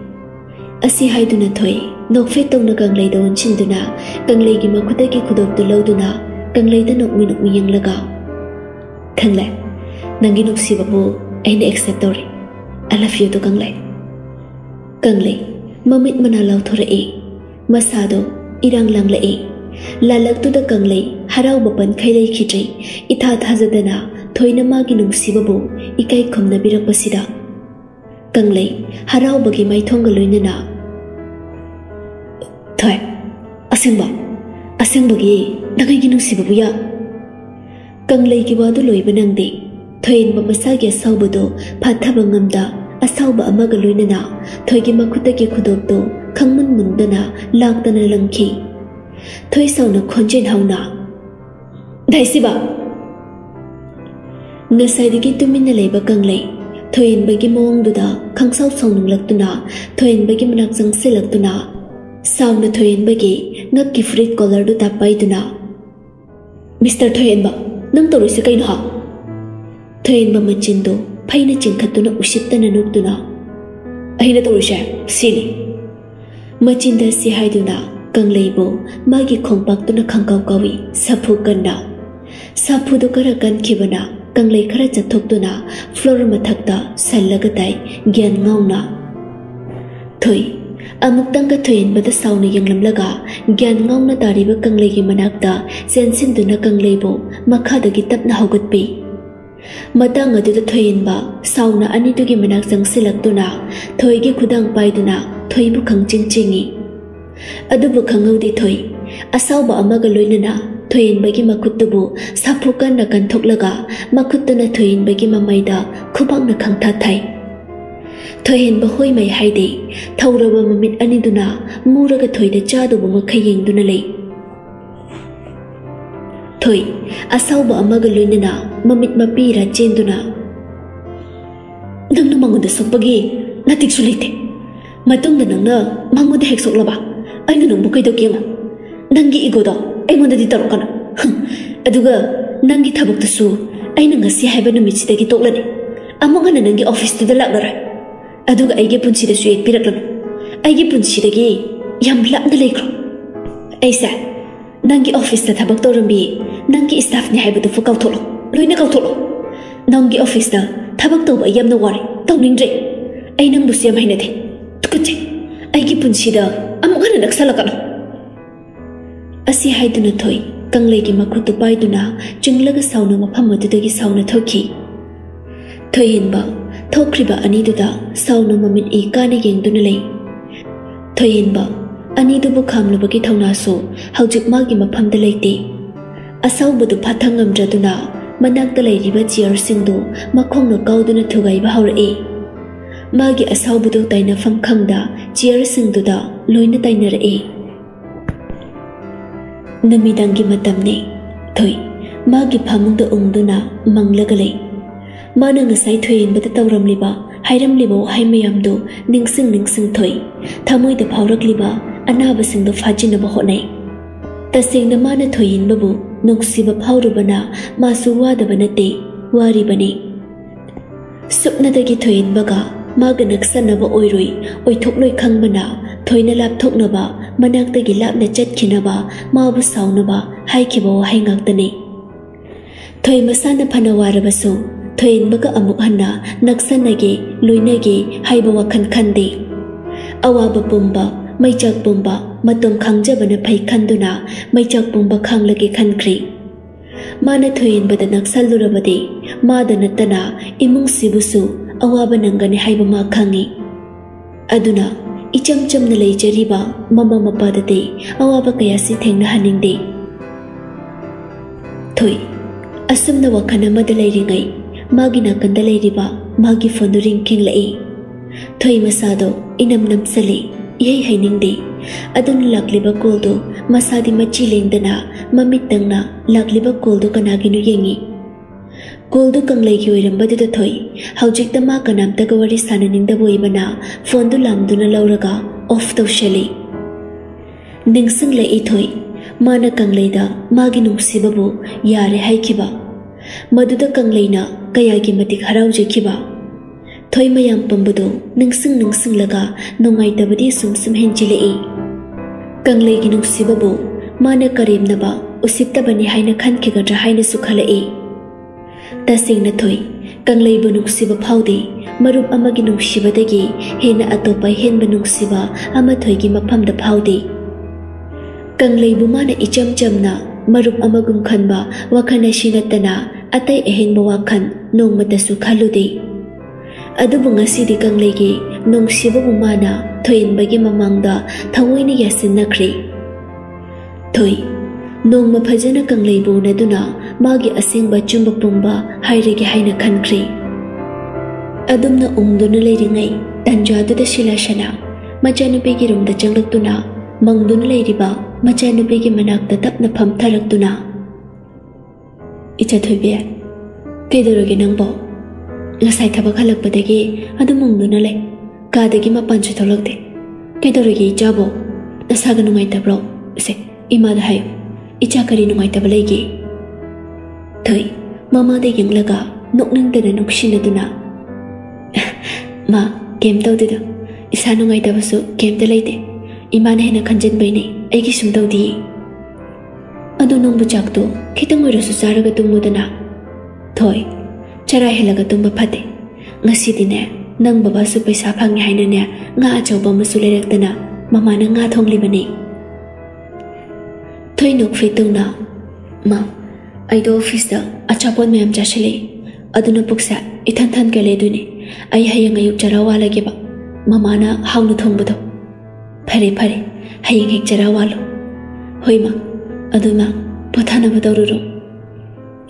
asi haiduna thoi nokfe tongna kanglei da unchinduna kanglei gi makhuta gi khudop tu loduna kanglei da nokmi nokmi yanglaga thangle nangi nuksi babu ai ne accept tori I love you to kang lai kang lai mamit manalau thora e. Masado, irang lang lai e. lalak tu da kang lai harau bapan khai lai khitai itha thajadana thoina ma gi nuksi babu ikai khomna birak pasida kang lai harau bagi mai thonga loina na. Thôi asingba asingba gi nangai gi nuksi babu ya? Kang lai gi ba du loi banang dei ꯊꯣꯏꯍꯦꯟꯕ ꯃꯁꯥꯒꯤ ꯑꯁꯥꯎꯕꯗꯣ ꯐꯥꯊꯕ ꯉꯝꯗ ꯑꯁꯥꯎꯕ ꯑꯃꯒ ꯂꯣꯏꯅꯅ ꯊꯣꯏꯒꯤ ꯃꯈꯨꯠꯇꯒꯤ ꯈꯨꯗꯣꯞꯇꯨ ꯈꯪꯃꯨꯟ ꯃꯨꯟꯗꯅ ꯂꯥꯛꯇꯅ ꯂꯪꯈꯤ ꯊꯣꯏ ꯁꯥꯎꯅ ꯈꯣꯟꯖꯦꯜ ꯍꯧꯅ ꯗꯥꯏꯁꯤꯕ ꯉꯁꯥꯏꯗꯒꯤ ꯇꯨꯃꯤꯟꯅ ꯂꯩꯕ ꯀꯪꯂꯩ ꯊꯣꯏꯍꯦꯟꯕꯒꯤ ꯃꯑꯣꯡꯗꯨꯗ ꯈꯪꯁꯥꯎ ꯁꯥꯎꯅꯤꯡꯂꯛꯇꯨꯅ ꯊꯣꯏꯍꯦꯟꯕꯒꯤ ꯃꯅꯥꯛ ꯆꯪꯁꯤꯜꯂꯛꯇꯨꯅ ꯁꯥꯎꯅ ꯊꯣꯏꯍꯦꯟꯕꯒꯤ ꯉꯛꯀꯤ ꯐꯨꯔꯤꯠ ꯀꯣꯂꯔꯗꯨ ꯇꯥꯞꯄꯥꯏꯗꯨꯅ ꯃꯤꯁꯇꯔ ꯊꯣꯏꯍꯦꯟꯕ ꯅꯪ ꯇꯧꯔꯤꯁꯤ ꯀꯩꯅꯣ ꯍꯥ ꯊꯣꯏꯍꯦꯟꯕ ꯃꯆꯤꯟꯗꯨ ꯐꯩꯅ ꯆꯤꯡꯈꯠꯇꯨꯅ ꯎꯁꯤꯠꯇꯅ ꯅꯣꯛꯇꯨꯅ ꯑꯩꯅ ꯇꯧꯔꯤꯁꯦ ꯁꯤꯅꯤ ꯃꯆꯤꯟꯗ ꯁꯤ ꯍꯥꯏꯗꯨꯅ ꯀꯪꯂꯩꯕꯨ ꯃꯥꯒꯤ ꯈꯣꯡꯄꯥꯛꯇꯨꯅ ꯈꯪꯀꯥꯎ ꯀꯥꯎꯏ ꯁꯥꯐꯨ ꯀꯟꯅ ꯁꯥꯐꯨꯗꯨ ꯈꯔ ꯀꯟꯈꯤꯕꯅ ꯀꯪꯂꯩ ꯈꯔ ꯆꯠꯊꯣꯛꯇꯨꯅ ꯐ꯭ꯂꯣꯔ ꯃꯊꯛꯇ ꯁꯜꯂꯒ ꯇꯥꯏ ꯒ꯭ꯌꯥꯟ ꯉꯥꯎꯅ ꯊꯣꯏ ꯑꯃꯨꯛꯇꯪꯒ ꯊꯣꯏꯍꯦꯟꯕꯗ ꯁꯥꯎꯅ ꯌꯦꯡꯂꯝꯂꯒ ꯒ꯭ꯌꯥꯟ ꯉꯥꯎꯅ ꯇꯥꯔꯤꯕ ꯀꯪꯂꯩꯒꯤ ꯃꯅꯥꯛꯇ ꯆꯦꯟꯁꯤꯟꯗꯨꯅ ꯀꯪꯂꯩꯕꯨ ꯃꯈꯥꯗꯒꯤ ꯇꯞꯅ ꯍꯧꯒꯠꯄꯤ mà ta matang ga tu thoin ba sauna ani tu gi manak jang silak tu na thoi gi khudang pai tu na thoi bu khang ching chingi adu bu khangau di thoi asaw ba ama ga loina na thoin ba gi makut tu bu saphukan na kan thok laga makut tu na thoin ba gi mamai da khubang na khang tha thai thoin ba hoi mai hai de thaura ba mamit ani tu na mura ga thoi da cha du mà ma yên du na lei Thôi, à asaw ba amagaluy na na mamit mapira chendo na. Nang namang da sokpagi, natig sulite. Matung da nang na mango da hek soklaba. Ay na nang bukay daw kiyang. Nanggi igo daw, ay mo na di taro ka na. Aduga, nanggi tabok da su, ay na nga siya heba numit si dagi toklani. Amo nga na nanggi office da dalak na ra. Aduga ay gipun si da suyet pirak lang. Ay gipun si dagi, yam lak na laikro. anh sa, ನಂಗೆ ಆಫೀಸ್ನ ಥಬಕ್ ತೋರಂಬಿ ನಂಗೆ ಸ್ಟಾಫ್ನೆ ಹಾಯ್ಬದು ಫು ಕೌಥೋಲೋ ಲೋಯ್ನ ಕೌಥೋಲೋ ನಂಗೆ ಆಫೀಸ್ನ ಥಬಕ್ ತೋಬ ಯಮ್ನ ವಾರೆ ತೌನಿಂಗ್ರೆ ಐ ನಂಬು ಸಿಯಂ ಹೈನದೆ ತುಕುಚೆ ಐಗೆ ಪುನ್ಸಿದ ಅಮುಗನ ನಕ್ಸಲಕನ ಅಸಿ ಹಾಯ್ದುನ ಥೋಯ್ ಕಂಗ್ಲೈಗೆ ಮಕ್ರುತು ಪಾಯ್ದುನ ಚಿಂಗ್ಲಗ ಸಾವ್ನ ಮಫಮ್ ಅದುದಗಿ ಸಾವ್ನ ಥೋಕಿ ಥೋಯೆನ್ಬ ಥೋಕ್ರಿಬ ಅನಿದುದ ಸಾವ್ನ ಮಮಿನ್ ಈ ಕಾನೆಗೆ ಎಂದುನಲೈ ಥೋಯೆನ್ಬ ꯑꯅꯤꯗꯨꯕꯨ ꯈꯥꯝꯂꯨꯕꯒꯤ ꯊꯧꯅꯥꯁꯨ ꯍꯧꯖꯤꯛ ꯃꯥꯒꯤ ꯃꯐꯝꯗ ꯂꯩꯇꯦ ꯑꯁꯥꯎꯕꯗꯨ ꯐꯥꯊ ꯉꯝꯗ꯭ꯔꯗꯨꯅ ꯃꯅꯥꯛꯇ ꯂꯩꯔꯤꯕ ꯆꯤꯌꯔꯁꯤꯡꯗꯨ ꯃꯈꯣꯡꯅ ꯀꯥꯎꯗꯨꯅ ꯊꯨꯒꯥꯏꯕ ꯍꯧꯔꯛꯏ ꯃꯥꯒꯤ ꯑꯁꯥꯎꯕꯗꯨ ꯇꯥꯏꯅꯐꯝ ꯈꯪꯗ ꯆꯤꯌꯔꯁꯤꯡꯗꯨꯗ ꯂꯣꯏꯅ ꯇꯥꯏꯅꯔꯛꯏ ꯅꯨꯃꯤꯗꯥꯡꯒꯤ ꯃꯇꯝꯅꯤ ꯊꯣꯏ ꯃꯥꯒꯤ ꯐꯃꯨꯡꯗ ꯎꯪꯗꯨꯅ ꯃꯪꯂꯒ ꯂꯩ ꯃꯥꯅ ꯉꯁꯥꯏ ꯊꯣꯏꯍꯦꯟꯕꯗ ꯇꯧꯔꯝꯂꯤꯕ ꯍꯥꯏꯔꯝꯂꯤꯕ ꯋꯥꯍꯩ ꯃꯌꯥꯝꯗꯨ ꯅꯤꯡꯁꯤꯡ ꯅꯤꯡꯁꯤꯡ ꯊꯣꯏ ꯊꯃꯣꯏꯗ ꯐꯥꯎꯔꯛꯂꯤꯕ ꯑꯅꯥꯕꯁꯤꯡꯗꯨ ꯐꯥꯖꯤꯟꯅꯕ ꯍꯣꯠꯅꯩ ꯇꯁꯦꯡꯅ ꯃꯥꯅ ꯊꯣꯏꯍꯦꯟꯕꯕꯨ ꯅꯨꯡꯁꯤꯕ ꯐꯥꯎꯔꯨꯕꯅ ꯃꯥꯁꯨ ꯋꯥꯗꯕ ꯅꯠꯇꯦ ꯋꯥꯔꯤꯕꯅꯤ ꯁꯨꯞꯅꯗꯒꯤ ꯊꯣꯏꯍꯦꯟꯕꯒ ꯃꯥꯒ ꯅꯛꯁꯟꯅꯕ ꯑꯣꯏꯔꯣꯏ ꯑꯣꯏꯊꯣꯛꯂꯣꯏ ꯈꯪꯕꯅ ꯊꯣꯏꯅ ꯂꯥꯞꯊꯣꯛꯅꯕ ꯃꯅꯥꯛꯇꯒꯤ ꯂꯥꯞꯅ ꯆꯠꯈꯤꯅꯕ ꯃꯥꯕꯨ ꯁꯥꯎꯅꯕ ꯍꯥꯏꯈꯤꯕ ꯋꯥꯍꯩ ꯉꯥꯛꯇꯅꯤ ꯊꯣꯏ ꯃꯁꯥꯅ ꯐꯅ ꯋꯥꯔꯕꯁꯨ ꯊꯣꯏꯍꯦꯟꯕꯒ ꯑꯃꯨꯛ ꯍꯟꯅ ꯅꯛꯁꯟꯅꯒꯦ ꯂꯣꯏꯅꯒꯦ ꯍꯥꯏꯕ ꯋꯥꯈꯜ ꯈꯟꯗꯦ ꯑꯋꯥꯕ ꯄꯨꯝꯕ ꯃꯩꯆꯥꯛ ꯄꯨꯝꯕ ꯃꯇꯝ ꯈꯪꯖꯕꯅ ꯐꯩ ꯈꯟꯗꯨꯅ ꯃꯩꯆꯥꯛ ꯄꯨꯝꯕ ꯈꯥꯡꯂꯒꯦ ꯈꯟꯈ꯭ꯔꯤ ꯃꯥꯅ ꯊꯣꯏꯍꯦꯟꯕꯗ ꯅꯛꯁꯜꯂꯨꯔꯕꯗꯤ ꯃꯥꯗ ꯅꯠꯇꯅ ꯏꯃꯨꯡꯁꯤꯕꯨꯁꯨ ꯑꯋꯥꯕ ꯅꯪꯒꯅꯤ ꯍꯥꯏꯕ ꯃꯥ ꯈꯪꯉꯤ ꯑꯗꯨꯅ ꯏꯆꯝ ꯆꯝꯅ ꯂꯩꯖꯔꯤꯕ ꯃꯃꯥ ꯃꯄꯥꯗꯗꯤ ꯑꯋꯥꯕ ꯀꯌꯥꯁꯤ ꯊꯦꯡꯅꯍꯟꯅꯤꯡꯗꯦ ꯊꯣꯏ ꯑꯁꯨꯝꯅ ꯋꯥꯈꯜ ꯑꯃꯗ ꯂꯩꯔꯤꯉꯩ ꯃꯥꯒꯤ ꯅꯥꯀꯟꯗ ꯂꯩꯔꯤꯕ ꯃꯥꯒꯤ ꯐꯣꯟꯗꯨ ꯔꯤꯡ ꯈꯤꯡꯂꯛꯏ ꯊꯣꯏ ꯃꯁꯥꯗꯣ ꯏꯅꯝ ꯅꯝꯁꯜꯂꯤ ꯏꯍꯩ ꯍꯩꯅꯤꯡꯗꯦ ꯑꯗꯨꯅ ꯂꯥꯛꯂꯤꯕ ꯀꯣꯜꯗꯨ ꯃꯁꯥꯗꯤ ꯃꯆꯤ ꯂꯦꯡꯗꯅ ꯃꯃꯤꯠꯇꯪꯅ ꯂꯥꯛꯂꯤꯕ ꯀꯣꯜꯗꯨ ꯀꯅꯥꯒꯤꯅꯣ ꯌꯦꯡꯉꯤ ꯀꯣꯜꯗꯨ ꯀꯪꯂꯩꯒꯤ ꯑꯣꯏꯔꯝꯕꯗꯨꯗ ꯊꯣꯏ ꯍꯧꯖꯤꯛꯇ ꯃꯥ ꯀꯅꯥꯝꯇꯒ ꯋꯥꯔꯤ ꯁꯥꯟꯅꯅꯤꯡꯗꯕ ꯑꯣꯏꯕꯅ ꯐꯣꯟꯗꯨ ꯂꯥꯝꯗꯨꯅ ꯂꯧꯔꯒ ꯑꯣꯐ ꯇꯧꯁꯜꯂꯤ ꯅꯤꯡꯁꯤꯡꯂꯛꯏ ꯊꯣꯏ ꯃꯥꯅ ꯀꯪꯂꯩꯗ ꯃꯥꯒꯤ ꯅꯨꯡꯁꯤꯕꯕꯨ ꯌꯥꯔꯦ ꯍꯥꯏꯈꯤꯕ ꯃꯗꯨꯗ ꯀꯪꯂꯩꯅ ꯀꯌꯥꯒꯤ ꯃꯇꯤꯛ ꯍꯔꯥꯎꯖꯈꯤꯕ Thoi mayam pambudo nang sing nang sing laga nongai tabadi sum sum henjilei. Kanglei gi nungsi babu mana karim na ba usip ta bani haina khan ke gadra haina sukhalei. Ta sing na thoi kanglei bu nungsi ba phaude marup amagi nungsi ba dagi hena atopai hen ba nungsi ba ama thoi gi mapham da phaude. Kanglei bu mana icham cham na, marup amagum khan ba, wakhana shinatana atai ehen ba wakhan nong lụ đi. ꯑꯗꯨꯕꯨ ꯉꯁꯤꯗꯤ ꯀꯪꯂꯩꯒꯤ ꯅꯨꯡꯁꯤꯕꯕꯨ ꯃꯥꯅ ꯊꯣꯏꯍꯟꯕꯒꯤ ꯃꯃꯥꯡꯗ ꯊꯑꯣꯏꯅ ꯌꯥꯁꯤꯟꯅꯈ꯭ꯔꯦ ꯊꯣꯏ ꯅꯣꯡꯃ ꯐꯖꯅ ꯀꯪꯂꯩꯕꯨ ꯎꯅꯗꯨꯅ ꯃꯥꯒꯤ ꯑꯁꯦꯡꯕ ꯑꯆꯨꯝꯕ ꯄꯨꯝꯕ ꯍꯥꯏꯔꯒꯦ ꯍꯥꯏꯅ ꯈꯟꯈ꯭ꯔꯦ ꯑꯗꯨꯝꯅ ꯎꯪꯗꯨꯅ ꯂꯩꯔꯤꯉꯩ ꯇꯟꯖꯥꯗꯨꯗ ꯁꯤꯂꯥꯁꯅꯥ ꯃꯆꯥꯅꯨꯄꯤꯒꯤ ꯔꯨꯝꯗ ꯆꯪꯂꯛꯇꯨꯅ ꯃꯪꯗꯨꯅ ꯂꯩꯔꯤꯕ ꯃꯆꯥꯅꯨꯄꯤꯒꯤ ꯃꯅꯥꯛꯇ ꯇꯞꯅ ꯐꯝꯊꯔꯛꯇꯨꯅ ꯏꯆꯥ ꯊꯣꯏꯕꯤ ꯀꯩꯗꯧꯔꯒꯦ ꯅꯪꯕꯣ ꯉꯁꯥꯏ ꯊꯕꯛ ꯍꯜꯂꯛꯄꯗꯒꯤ ꯑꯗꯨꯝ ꯎꯪꯗꯨꯅ ꯂꯩ ꯀꯥꯗꯒꯤ ꯃꯄꯥꯟꯁꯨ ꯊꯣꯛꯂꯛꯇꯦ ꯀꯩꯗꯧꯔꯒꯦ ꯏꯆꯥꯕꯣ ꯅꯁꯥꯒ ꯅꯨꯡꯉꯥꯏꯇꯕ꯭ꯔꯣ ꯁꯦ ꯏꯃꯥꯗ ꯍꯥꯏꯌꯨ ꯏꯆꯥ ꯀꯔꯤ ꯅꯨꯡꯉꯥꯏꯇꯕ ꯂꯩꯒꯦ ꯊꯣꯏ ꯃꯃꯥꯗ ꯌꯦꯡꯂꯒ ꯅꯣꯛꯅꯤꯡꯗꯅ ꯅꯨꯡꯁꯤꯅꯗꯨꯅ ꯃꯥ ꯀꯩꯝ ꯇꯧꯗꯦꯗ ꯏꯁꯥ ꯅꯨꯡꯉꯥꯏꯇꯕꯁꯨ ꯀꯩꯝꯇ ꯂꯩꯇꯦ ꯏꯃꯥꯅ ꯍꯦꯟꯅ ꯈꯟꯖꯤꯟꯕꯩꯅꯦ ꯑꯩꯒꯤ ꯁꯨꯝ ꯇꯧꯗꯤꯌꯦ ꯑꯗꯨ ꯅꯪꯕꯨ ꯆꯥꯛꯇꯣ ꯈꯤꯇꯪ ꯑꯣꯏꯔꯁꯨ ꯆꯥꯔꯒ ꯇꯨꯝꯃꯨꯗꯅ ꯊꯣꯏ ꯆꯔꯥ ꯍꯦꯜꯂꯒ ꯇꯨꯝꯕ ꯐꯠꯇꯦ ꯉꯁꯤꯗꯤꯅꯦ ꯅꯪ ꯕꯕꯥꯁꯨ ꯄꯩꯁꯥ ꯐꯪꯉꯦ ꯍꯥꯏꯅꯅꯦ ꯉꯥ ꯑꯆꯧꯕ ꯑꯃꯁꯨ ꯂꯩꯔꯛꯇꯅ ꯃꯃꯥꯅ ꯉꯥ ꯊꯣꯡꯂꯤꯕꯅꯤ ꯊꯣꯏ ꯅꯣꯛꯐꯦ ꯇꯧꯅ ꯃꯥ ꯑꯩꯗꯣ ꯑꯣꯐꯤꯁꯇ ꯑꯆꯥꯄꯣꯠ ꯃꯌꯥꯝ ꯆꯥꯁꯤꯜꯂꯛꯏ ꯑꯗꯨꯅ ꯄꯨꯛꯁꯦ ꯏꯊꯟ ꯊꯟꯒꯠꯂꯦꯗꯣꯏꯅꯤ ꯑꯩ ꯍꯌꯦꯡ ꯑꯌꯨꯛ ꯆꯔꯥ ꯋꯥꯜꯂꯒꯦꯕ ꯃꯃꯥꯅ ꯍꯥꯎꯅ ꯊꯣꯡꯕꯗꯣ ꯐꯔꯦ ꯐꯔꯦ ꯍꯌꯦꯡ ꯍꯦꯛ ꯆꯔꯥ ꯋꯥꯜꯂꯣ ꯍꯣꯏ ꯃꯥ ꯑꯗꯨ ꯃꯥ ꯄꯣꯊꯥꯅꯕ ꯇꯧꯔꯨꯔꯣ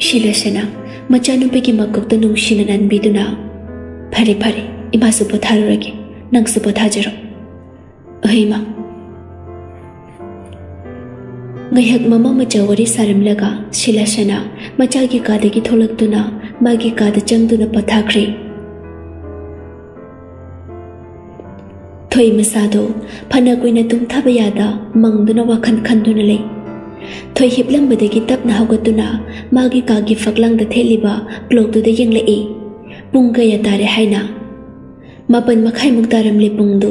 ꯁꯤꯂꯁꯅ ꯃꯆꯥꯅꯨꯄꯤꯒꯤ ꯃꯀꯣꯛꯇ ꯅꯨꯡꯁꯤꯅ ꯅꯟꯕꯤꯗꯨꯅ ꯐꯔꯦ ꯐꯔꯦ ꯏꯃꯥꯁꯨ ꯄꯣꯊꯥꯔꯨꯔꯒꯦ ꯅꯪꯁꯨ ꯄꯣꯊꯥꯖꯔꯣ ꯑꯍꯩꯃ ngayak mama macha wari saramlaga silashana machagi kadagi tholaktuna magi kada changduna pathakre thoi masado phana kuina tum thaba yada mangduna wakhan khanduna lei thoi gi badagi tapna phật magi kagi faklang da theliba clock tu da yengle e punga ya tare haina mapan makhai muktaram le pungdu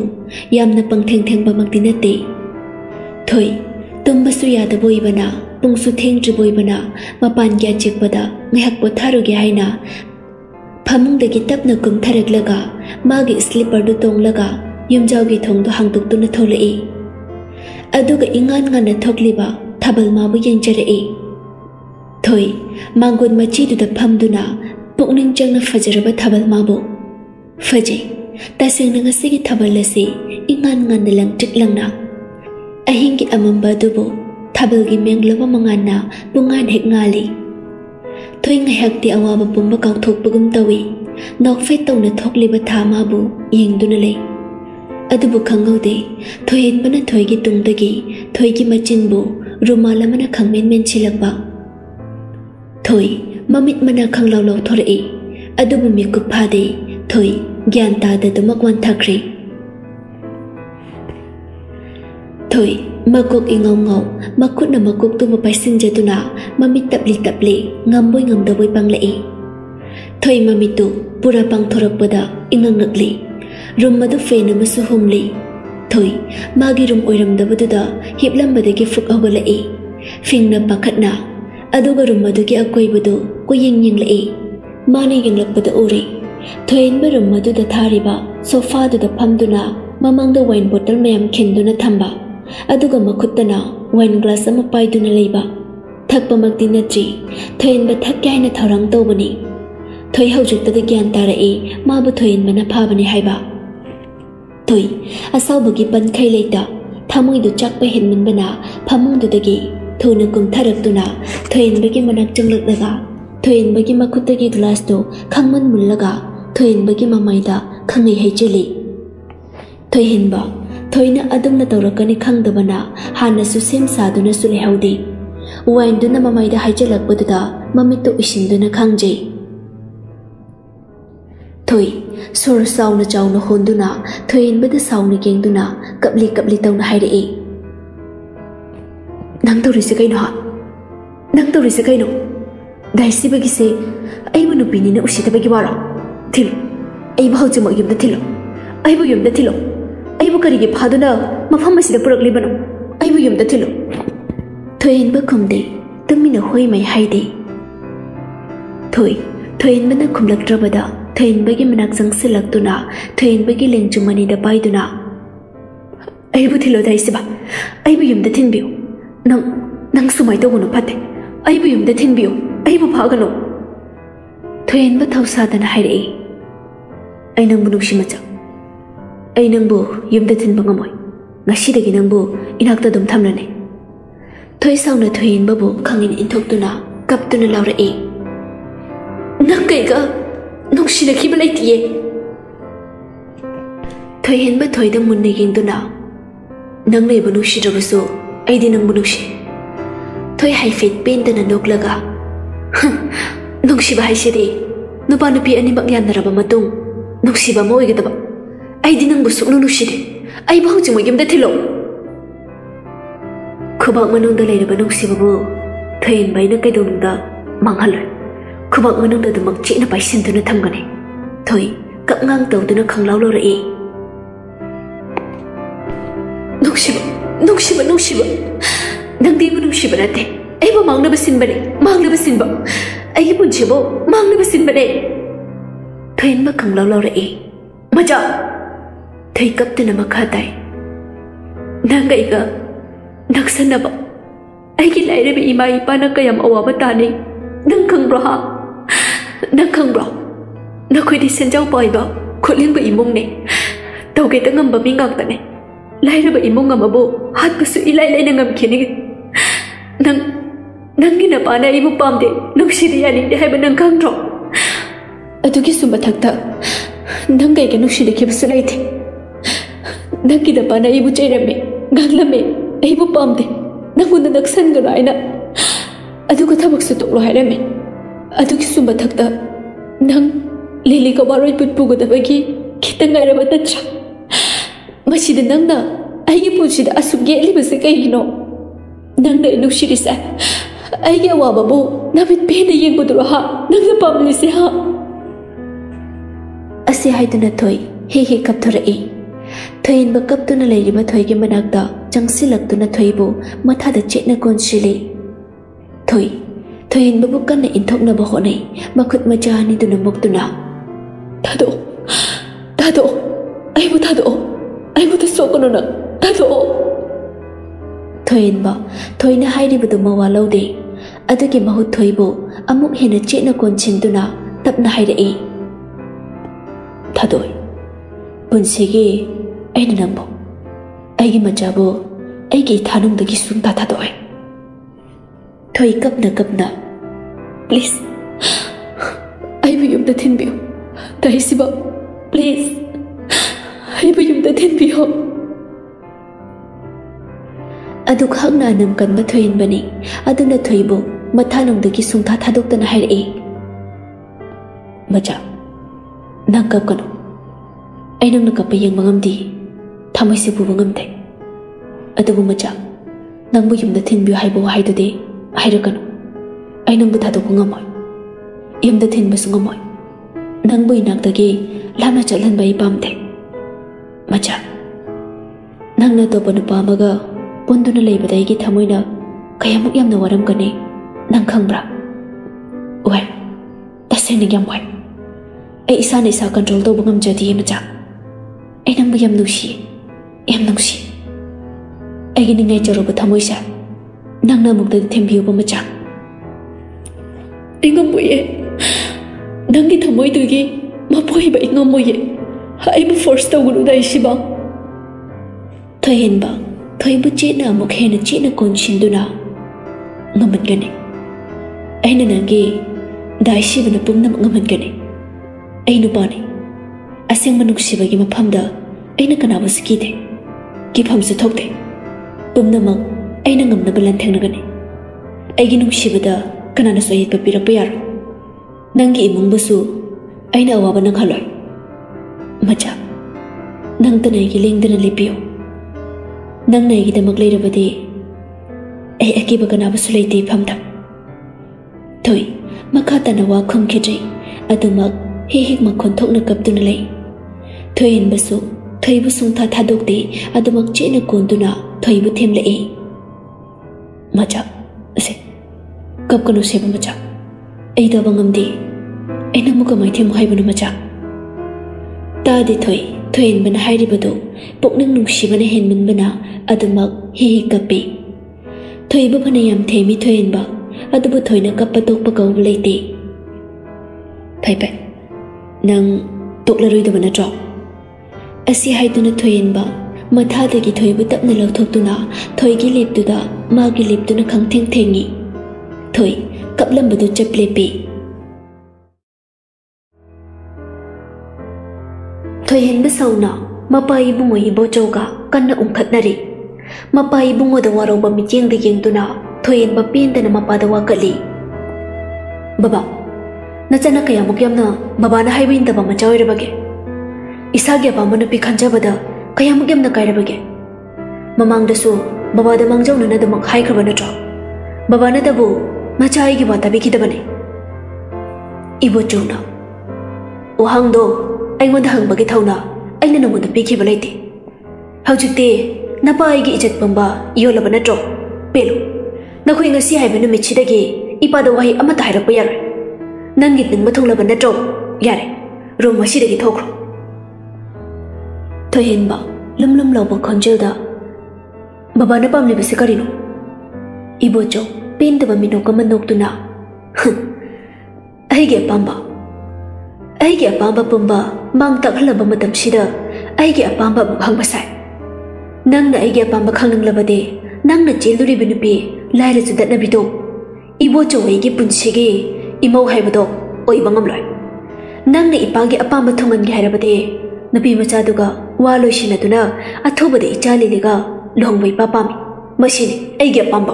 yamna pangtheng theng ba makti na te thoi tumbasu yada boibana pungsu thengdri boibana mapan gya chikpada ngahak potharuge haina phamungdagi tapna kumtharaglaga magi slipper du tonglaga yumjawgi thongdu hangduktuna tholai aduga ingan ngana thokliba thabal mabu yengjarae thoi mangun machi du da phamduna pukning changna fajaraba thabal mabu faje tasengna ngasigi thabal lasi ingan ngana lang tiklangna ꯑꯍꯤꯡꯒꯤ ꯑꯃꯝꯕ ꯑꯗꯨꯕꯨ ꯊꯥꯕꯜꯒꯤ ꯃꯦꯡꯂꯕ ꯃꯉꯥꯟꯅ ꯄꯨꯡꯉꯥꯟ ꯍꯦꯛ ꯉꯥꯜꯂꯤ ꯊꯣꯏ ꯉꯥꯏꯍꯥꯛꯇꯤ ꯑꯋꯥꯕ ꯄꯨꯝꯕ ꯀꯥꯎꯊꯣꯛꯄꯒꯨꯝ ꯇꯧꯏ ꯅꯣꯛꯐꯦꯠ ꯇꯧꯅ ꯊꯣꯛꯂꯤꯕ ꯊꯥ ꯃꯥꯕꯨ ꯌꯦꯡꯗꯨꯅ ꯂꯩ ꯑꯗꯨꯕꯨ ꯈꯪꯍꯧꯗꯦ ꯊꯣꯏꯍꯦꯟꯕꯅ ꯊꯣꯏꯒꯤ ꯇꯨꯡꯗꯒꯤ ꯊꯣꯏꯒꯤ ꯃꯆꯤꯟꯕꯨ rumala mana khang men men chilang ba thoi mamit mana khang lau lau thor e adu bu mi ku pha de thoi gian ta da du mak wan thakri thoi makuk ingau ngau makut na makuk tu ma paisin je tu na mamit tapli tapli ngamboi ngamdaboi pangla e thoi mamitu pura pang thorak pada ingang nakli rum madu fe na masu humli thoi magi rum oiram dabadu da hiplam badagi fuk awgalai fing na pakhat na aduga rum madu ki akoi badu ko ying ying lai mane ying lak pada uri thoin ba rum madu da thariba sofa du da phamduna mamang da wine bottle mayam khinduna thamba ꯑꯗꯨꯒ ꯃꯈꯨꯠꯇꯅ wine glass ꯑꯃ ꯄꯥꯏꯗꯨꯅ ꯂꯩꯕ ꯊꯛꯄꯃꯛꯇꯤ ꯅꯠꯇ꯭ꯔꯤ ꯊꯣꯏꯍꯟꯕ ꯊꯛꯀꯦ ꯍꯥꯏꯅ ꯊꯧꯔꯥꯡ ꯇꯧꯕꯅꯤ ꯊꯣꯏ ꯍꯧꯖꯤꯛꯇꯗ ꯒ꯭ꯌꯥꯟ ꯇꯥꯔꯛꯏ ꯃꯥꯕꯨ ꯊꯣꯏꯍꯟꯕꯅ ꯐꯥꯕꯅꯤ ꯍꯥꯏꯕ tui. Asau bagi ban khai lei ta thamung du chak pe hen min bana phamung du dagi thuna kum tharak tuna thoin bagi manak changlak daga thoin bagi makut dagi glass to khangman mullaga thoin bagi mamai da khangai là cheli thoin ba thoina adum na tawrakani khangdabana hana su sem saduna su hay wain duna mamai đó? Hai chalak budu da mamitu isin duna chơi Thôi, sau sau nó cháu nó hôn đuna, thôi in bớt sau nó kiêng đuna, cặp ly cặp ly tàu nó hay đấy. Nang tàu rồi sẽ cây nó, nang tàu rồi sẽ cây nó. Đại sĩ bây giờ, ai mà nó bị nên nó ushi thế bây giờ bảo, thil, ai bảo cho mọi biết đã thil, ai bao yếm đã thil, ai bảo cái gì phá đuna, mà phong mà sẽ được lấy bano, ai bao yếm đã thil. Thôi anh bớt không đi tôi mình nó hơi mày hay đấy. Thôi, thôi anh bớt nó không lật ra bờ đó thuyền bagi manak jang silak tu na thuyền bagi leng chumani da bay tu na ai bu thilo dai siba ai bu yum da thin biu nang nang sumai to gono phate ai bu yum da thin biu ai bu phagano thuyền ba thau sa da na hai rei ai nang bu nukshi macha ai nang bu yum da thin banga moi ngasi da gi nang bu inak ta dum tham na ne sau này thuyền ba bu khangin in thok tu na kap tu na laura e nang cái cơ nông xì là khi bên ấy thôi hẹn bất thôi đâm muốn này hình tôi nào nâng này bên nông xì rồi số ai đi nâng bên nông thôi hay phết bên tên là nông lơ gà. Nông xì bà hay xì đi nụ bà nụ bì anh bạc nhàn nà bà mà tung nông xì bà mỗi cái tập ai đi nâng bút xuống nông xì đi. Ai bao giờ mà kiếm được thế lộ. Khu bạc mà nông đó lấy là bà nông xì bà bố. Thôi hẹn bấy nó cái đồ nông đó mang hẳn Kubang nganang da dumak chị phải xin tôi nó thăm gần gane. Thôi, kap ngang tàu tôi nó không lâu tu na khang lao lo rei. Nukshiba, nukshiba, nukshiba. đi với ba nukshiba na te. Ai ba mang nó ba sin ba ne, mang nó ba sin ba. Ai ki pun chibo, mang nó ba sin ba ne. Thôi en ba khang lâu lo rei. Mà chào, thấy cấp tên mà khá tay. Nàng gây gỡ, nàng sân nà bọc. Ai cái này để bị ima ipa nàng kayam awa ba ta này. Nàng khăng bro ha. ꯅꯪ ꯈꯪꯕ꯭ꯔꯣ ꯅꯈꯣꯏꯗꯤ ꯁꯦꯟꯖꯥꯎ ꯄꯥꯏꯕ ꯈꯨꯠꯂꯤꯡꯕ ꯏꯃꯨꯡꯅꯦ ꯇꯧꯒꯦꯇ ꯉꯝꯕ ꯃꯤ ꯉꯥꯛꯇꯅꯦ ꯂꯥꯏꯔꯕ ꯏꯃꯨꯡ ꯑꯃꯕꯨ ꯍꯥꯠꯄꯁꯨ ꯏꯂꯥꯏ ꯂꯥꯏꯅ ꯉꯝꯈꯤꯅꯤ ꯅꯪ ꯅꯪꯒꯤ ꯅꯄꯥꯅ ꯑꯩꯕꯨ ꯄꯥꯝꯗꯦ ꯅꯨꯡꯁꯤꯗꯦ ꯌꯥꯅꯤꯡꯗꯦ ꯍꯥꯏꯕ ꯅꯪ ꯈꯪꯗ꯭ꯔꯣ ꯑꯗꯨꯒꯤꯁꯨ ꯃꯊꯛꯇ ꯅꯪ ꯀꯩꯒ ꯅꯨꯡꯁꯤꯗꯈꯤꯕꯁꯨ ꯂꯩꯇꯦ ꯅꯪꯒꯤ ꯅꯄꯥꯅ ꯑꯩꯕꯨ ꯆꯩꯔꯝꯃꯦ ꯉꯥꯡꯂꯝꯃꯦ ꯑꯩꯕꯨ ꯄꯥꯝꯗꯦ ꯅꯪꯉꯣꯟꯗ ꯅꯛꯁꯟꯒꯅꯨ ꯍꯥꯏꯅ ꯑꯗꯨꯒ ꯊꯕꯛꯁꯨ ꯇꯣꯛꯂꯣ ꯍꯥꯏꯔꯝꯃꯦ ꯑꯗꯨꯒꯤꯁꯨ ꯃꯊꯛꯇ ꯅꯪ ꯂꯤꯂꯤꯒ ꯋꯥꯔꯣꯏ ꯄꯨꯠ ꯄꯨꯒꯗꯕꯒꯤ ꯈꯤꯇꯪ ꯉꯥꯏꯔꯕ ꯅꯠꯇ꯭ꯔꯥ ꯃꯁꯤꯗ ꯅꯪꯅ ꯑꯩꯒꯤ ꯄꯨꯟꯁꯤꯗ ꯑꯁꯨꯛ ꯌꯦꯠꯂꯤꯕꯁꯦ ꯀꯩꯒꯤꯅꯣ ꯅꯪꯅ ꯅꯨꯡꯁꯤꯔꯤꯁꯦ ꯑꯩꯒꯤ ꯑꯋꯥꯕꯕꯨ ꯅꯃꯤꯠ ꯄꯦꯟꯅ ꯌꯦꯡꯕꯗꯨꯔꯣ ꯍꯥ ꯅꯪꯅ ꯄꯥꯝꯂꯤꯁꯦ ꯍꯥ ꯑꯁꯤ ꯍꯥꯏꯗꯨꯅ ꯊꯣꯏ ꯍꯤ ꯍꯤ ꯀꯞꯊꯣꯔꯛꯏ ꯊꯣꯏꯟꯕ ꯀꯞꯇꯨꯅ ꯂꯩꯔꯤꯕ ꯊꯣꯏꯒꯤ ꯃꯅꯥꯛꯇ ꯆꯪꯁꯤꯜꯂꯛꯇꯨꯅ ꯊꯣꯏꯕꯨ ꯃꯊꯥꯗ ꯆꯦꯠꯅ ꯀꯣꯟꯁꯤꯜꯂꯤ ꯊꯣꯏ Thuyin bubukan na intok na bako na makut macahan ito na mokto na. Tado! Tado! Ay mo tado! Ay mo taso ko na na! Tado! Thuyin ba? Thuyin na hayri ba dumawalaw de? Ado ki mahut thuy bo, amok hina chet na konchin to na tap na hayri ay. Tado! Punsige, ay na nambo. Ay gi macabo, ay gi tanong dagi ta tado ay thôi cắp nợ 되이겁나 nợ, please. 아이브 용다 텐비오 다이시바 please 아이브 용다 텐비오 aduk hakna nam kan ma thoin bani aduna thoibo mathalong dagi sungtha thadok tan hair e macha nang kap kanu ai nang kap yang mangam di thamai se bu mangam de adabu macha nang bu yum da thin bi hai bo hai de ꯍꯥꯏꯔꯛꯀꯅꯨ ꯑꯩ ꯅꯪꯕꯨ ꯊꯥꯗꯣꯛꯄ ꯉꯝꯃꯣꯏ ꯌꯨꯝꯗ ꯊꯤꯟꯕꯁꯨ ꯉꯝꯃꯣꯏ ꯅꯪꯕꯨ ꯏꯅꯥꯛꯇꯒꯤ ꯂꯥꯞꯅ ꯆꯠꯍꯟꯕ ꯑꯩ ꯄꯥꯝꯗꯦ ꯃꯆꯥ ꯅꯪꯅ ꯑꯇꯣꯞꯄ ꯅꯨꯄꯥ ꯑꯃꯒ ꯄꯨꯟꯗꯨꯅ ꯂꯩꯕꯗ ꯑꯩꯒꯤ ꯊꯃꯣꯏꯅ ꯀꯌꯥꯃꯨꯛ ꯌꯥꯝꯅ ꯋꯥꯔꯝꯒꯅꯤ ꯅꯪ ꯈꯪꯕ꯭ꯔꯥ ꯋꯥꯏ ꯇꯁꯦꯡꯅ ꯌꯥꯝ ꯋꯥꯏ ꯑꯩ ꯏꯁꯥꯅ ꯏꯁꯥ ꯀꯟꯇ꯭ꯔꯣꯜ ꯇꯧꯕ ꯉꯝꯖꯗꯤꯌꯦ ꯃꯆꯥ ꯑꯩ ꯅꯪꯕꯨ ꯌꯥꯝ ꯅꯨꯡꯁꯤ ꯌꯥꯝ ꯅꯨꯡꯁꯤ ꯑꯩꯒꯤ ꯅꯤꯡꯉꯥꯏꯖꯔꯨꯕ ꯊꯃꯣꯏꯁꯦ đang nợ một thứ thêm 낭나먹던 템비오범마자 이건 뭐예 낭기 담모이 들기 마포이바 이건 뭐예 하이브 포스 타고로 다이시바 더현바 더이브 찌나 먹해는 찌나 건신두나 ngầm gần này anh nên nghe đại sĩ và nộp năm ngầm gần này anh nộp này asing manuk sĩ và cái mà phầm đó anh nên cần áo skin thế cái phầm sẽ thốt thế bấm năm ꯑꯩꯅ ꯉꯝꯅꯕ ꯂꯟꯊꯦꯡꯅꯒꯅꯤ ꯑꯩꯒꯤ ꯅꯨꯡꯁꯤꯕꯗ ꯀꯅꯥꯅꯁꯨ ꯑꯌꯦꯠꯄ ꯄꯤꯔꯛꯄ ꯌꯥꯔꯣꯏ ꯅꯪꯒꯤ ꯏꯃꯨꯡꯕꯨꯁꯨ ꯑꯩꯅ ꯑꯋꯥꯕ ꯅꯪꯍꯜꯂꯣꯏ ꯃꯆꯥ ꯅꯪꯇꯅ ꯑꯩꯒꯤ ꯂꯦꯡꯗꯅ ꯂꯦꯞꯄꯤꯌꯨ ꯅꯪꯅ ꯑꯩꯒꯤꯗꯃꯛ ꯂꯩꯔꯕꯗꯤ ꯑꯩ ꯑꯀꯤꯕ ꯀꯅꯥꯕꯨꯁꯨ ꯂꯩꯇꯦ ꯏꯐꯝꯗ ꯊꯣꯏ ꯃꯈꯥ ꯇꯥꯅ ꯋꯥ ꯈꯨꯝꯈꯤꯗ꯭ꯔꯤ ꯑꯗꯨꯃꯛ ꯍꯦꯛ ꯍꯦꯛ ꯃꯈꯣꯟ ꯊꯣꯛꯅ ꯀꯞꯇꯨꯅ ꯂꯩ ꯊꯣꯏꯍꯟꯕꯁꯨ ꯊꯣꯏꯕꯨ ꯁꯨꯡꯊꯥ ꯊꯥꯗꯣꯛꯇꯦ ꯑꯗꯨꯃꯛ ꯆꯦꯠꯅ ꯀꯣꯟꯗꯨꯅ ꯊꯣꯏꯕꯨ ꯊꯦꯝꯂꯛꯏ ꯃꯆꯥ ꯑꯁꯦ ꯀꯞꯀꯅꯨ ꯁꯦꯕ ꯃꯆꯥ ꯑꯩ ꯇꯧꯕ ꯉꯝꯗꯦ ꯑꯩ ꯅꯪꯕꯨ ꯀꯃꯥꯏ ꯊꯦꯝꯃꯨ ꯍꯥꯏꯕꯅꯣ ꯃꯆꯥ ꯇꯥꯗꯦ ꯊꯣꯏ ꯊꯣꯏꯍꯟꯕꯅ ꯍꯥꯏꯔꯤꯕꯗꯨ ꯄꯨꯛꯅꯤꯡ ꯅꯨꯡꯁꯤꯕꯅ ꯍꯦꯟꯃꯟꯕꯅ ꯑꯗꯨꯃꯛ ꯍꯤ ꯍꯤ ꯀꯞꯄꯤ ꯊꯣꯏꯕ ꯐꯅ ꯌꯥꯝ ꯊꯦꯝꯃꯤ ꯊꯣꯏꯍꯟꯕ ꯑꯗꯨꯕꯨ ꯊꯣꯏꯅ ꯀꯞꯄ ꯇꯣꯛꯄ ꯀꯧꯕ ꯂꯩꯇꯦ ꯐꯩ ꯅꯪ ꯇꯣꯛꯂꯔꯣꯏꯗꯕ ꯅꯠꯇ꯭ꯔꯣ ꯑꯁꯤ ꯍꯥꯏꯗꯨꯅ ꯊꯣꯏꯍꯟꯕ ꯃꯊꯥꯗꯒꯤ ꯊꯣꯏꯕꯨ ꯇꯞꯅ ꯂꯧꯊꯣꯛꯇꯨꯅ ꯊꯣꯏꯒꯤ ꯂꯤꯞꯇꯨꯗ ꯃꯥꯒꯤ ꯂꯤꯞꯇꯨꯅ ꯈꯪꯊꯦꯡ ꯊꯦꯡꯉꯤ ꯊꯣꯏ ꯀꯞꯂꯝꯕꯗꯨ ꯆꯞ ꯂꯦꯞꯄꯤ ꯊꯣꯏꯍꯟꯕ ꯁꯧꯅ ꯃꯄꯥ ꯏꯕꯨꯡꯉꯣ ꯏꯕꯣꯆꯧꯒ ꯀꯟꯅ ꯎꯪꯈꯠꯅꯔꯤ ꯃꯄꯥ ꯏꯕꯨꯡꯉꯣꯗ ꯋꯥꯔꯧꯕ ꯃꯤꯠꯌꯦꯡꯗ ꯌꯦꯡꯗꯨꯅ ꯊꯣꯏꯍꯟꯕ ꯄꯦꯟꯗꯅ ꯃꯄꯥꯗ ꯋꯥꯀꯠꯂꯤ ꯕꯕꯥ ꯅꯆꯅ ꯀꯌꯥꯃꯨꯛ ꯌꯥꯝꯅ ꯕꯕꯥꯅ ꯍꯥꯏꯕ ꯏꯟꯗꯕ ꯃꯆꯥ ꯑꯣꯏꯔꯕꯒꯦ ꯏꯁꯥꯒꯤ ꯑꯄꯥꯝꯕ ꯅꯨꯄꯤ ꯈꯟꯖꯕꯗ kaya mo gyam na kaya ba ge mamang da su baba da mang jau na da mang hai khaba na cho baba na da bu ma chai gi bata bi ki da bane ibo chu na o hang do ai ngon da hang ba gi thau na ai na nong da bi ki ba lai ti hau chu te na pa ai gi ijat pam ba yo la ba na cho pelo na khoi nga si hai ba nu mi chi da ge ipa da wahi amata hai ra pa ya nang gi tin ma thong la ba na cho ya re ro ma si da gi thau ꯊꯣꯏꯍꯦꯟꯕ ꯂꯨꯝ ꯂꯨꯝ ꯂꯥꯎꯕ ꯈꯣꯟꯖꯦꯜꯗ ꯕꯕꯥꯅ ꯄꯥꯝꯂꯤꯕꯁꯤ ꯀꯔꯤꯅꯣ ꯏꯕꯣꯆꯧ ꯄꯦꯟꯗꯕ ꯃꯤꯅꯣꯛ ꯑꯃ ꯅꯣꯛꯇꯨꯅ ꯑꯩꯒꯤ ꯑꯄꯥꯝꯕ ꯑꯩꯒꯤ ꯑꯄꯥꯝꯕ ꯄꯨꯝꯕ ꯃꯥꯡ ꯇꯥꯛꯍꯜꯂꯕ ꯃꯇꯝꯁꯤꯗ ꯑꯩꯒꯤ ꯑꯄꯥꯝꯕ ꯑꯃꯨꯛ ꯍꯪꯕ ꯁꯥꯏ ꯅꯪꯅ ꯑꯩꯒꯤ ꯑꯄꯥꯝꯕ ꯈꯪꯅꯤꯡꯂꯕꯗꯤ ꯅꯪꯅ ꯆꯦꯜꯂꯨꯔꯤꯕ ꯅꯨꯄꯤ wa lo shi na tu na a tho ba de cha li le ga long wei pa pa mi ma shi ni ai ge pam ba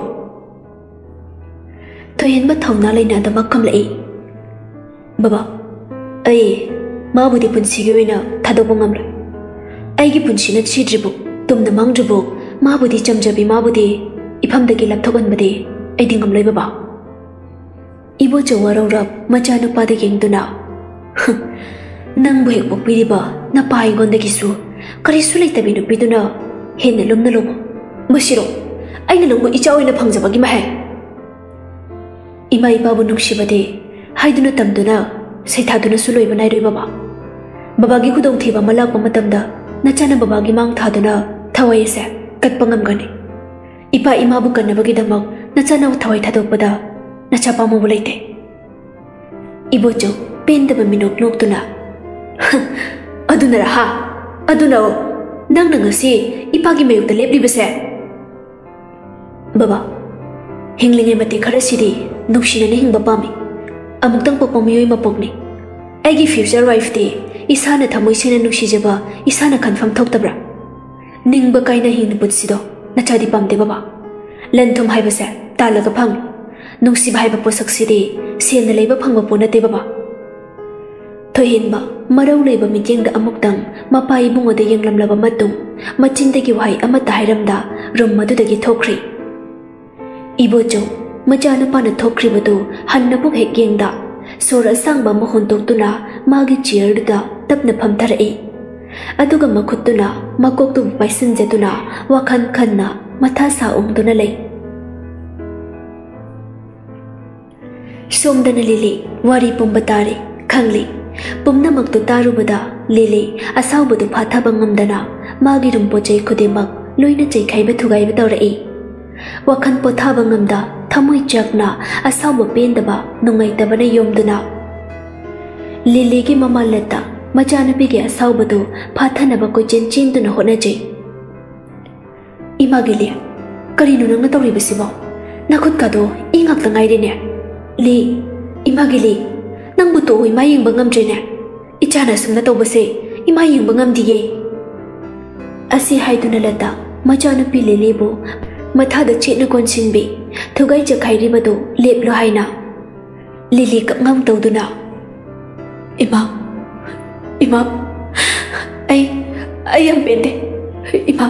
to yin ba thong na le na da ma kam lai baba ai ma bu di pun si ge na tha do ba ngam la ai gi pun si na chi dri bu tum na mang dri bu ma bu di cham ja bi ma bu di ipham da gi lap thok an ba de ai di ngam lai baba ibo chawa rong rap ma cha nu pa de geng tu na nang bu hek bok pi di na pa ai gon da gi su karisu leitabi nupiduna henna lumna lomo masiro aina longbu icha oina phangjabagi mahe ima ipabu nungsibade haiduna tamduna saithaduna su loiba nairoi baba babagi khudong thiba malak pamatamda nachana babagi mang thaduna thawai अदुना नंग नंग से इपा की मेयुक्त बाबा हिंगलिंग है मते खड़ा सीधी ने हिंग बाबा अमुतंग पक मम एगी फ्यूचर वाइफ दे इसा ने थमोई से इसा कन्फर्म थोक निंग हिंग नपुत सीधो नचा बाबा लंथुम हाई तालग फंग नुक्षी भाई लेब बाबा thohinba marau leiba mikyengda amuktang mapai bungoda yenglamlaba matung machindagi wahai amata hairamda rum madudagi thokri ibocho machanupana thokhribadu hannabuk hek yengda ꯁꯣꯔ ꯑꯁꯥꯡꯕ ꯑꯃ ꯍꯣꯟꯗꯣꯛꯇꯨꯅ ꯃꯥꯒꯤ ꯆꯤꯌꯔꯗꯨꯗ ꯇꯞꯅ ꯐꯝꯊꯔꯛꯏ ꯑꯗꯨꯒ ꯃꯈꯨꯠꯇꯨꯅ ꯃꯀꯣꯛꯇꯨꯕꯨ ꯄꯥꯏꯁꯤꯟꯖꯗꯨꯅ ꯋꯥꯈꯜ ꯈꯟꯅ ꯃꯊꯥ ꯁꯥ ꯎꯪꯗꯨꯅ ꯂꯩ ꯁꯣꯝꯗꯅ ꯂꯤꯂꯤ ꯋꯥꯔꯤ ꯄꯨꯝꯕ ꯇꯥꯔꯤ ꯈꯪꯂꯤ ꯄꯨꯝꯅꯃꯛꯇꯨ ꯇꯥꯔꯨꯕꯗ ꯂꯤꯂꯤ ꯑꯁꯥꯎꯕꯗꯨ ꯐꯥꯊꯕ ꯉꯝꯗꯅ ꯃꯥꯒꯤ ꯔꯨꯝ ꯄꯣꯠꯆꯩ ꯈꯨꯗꯤꯡꯃꯛ ꯂꯣꯏꯅ ꯆꯩꯈꯥꯏꯕ ꯊꯨꯒꯥꯏꯕ ꯇꯧꯔꯛꯏ ꯋꯥꯈꯜ ꯄꯣꯊꯥꯕ ꯉꯝꯗ ꯊꯃꯣꯏ ꯆꯥꯛꯅ ꯑꯁꯥꯎꯕ ꯄꯦꯟꯗꯕ ꯅꯨꯡꯉꯥꯏꯇꯕꯅ ꯌꯣꯝꯗꯨꯅ ꯂꯤꯂꯤꯒꯤ ꯃꯃꯥ ꯂꯇꯥ ꯃꯆꯥꯅꯨꯄꯤꯒꯤ ꯑꯁꯥꯎꯕꯗꯨ ꯐꯥꯊꯅꯕ ꯀꯣꯏꯆꯦꯟ ꯆꯦꯟꯗꯨꯅ ꯍꯣꯠꯅꯖꯩ ꯏꯃꯥꯒꯤ ꯂꯤ ꯀꯔꯤꯅꯣ ꯅꯪꯅ ꯇꯧꯔꯤꯕꯁꯤꯕꯣ ꯅꯈꯨꯠꯀꯥꯗꯣ ꯏ ꯉꯥꯛꯇ ꯉꯥꯏꯔꯦꯅꯦ ꯂꯤ ꯏꯃꯥꯒꯤ ꯂꯤ nang bu to ima yeng bangam jena icha na sum na to base ima yeng bangam diye asi hai tu na lata macha nu pi le lebo matha da che na kon sin be thugai cha khai ri madu lep lo hai na lily cập ngâm tàu tu na ima ima ai ai am pende ima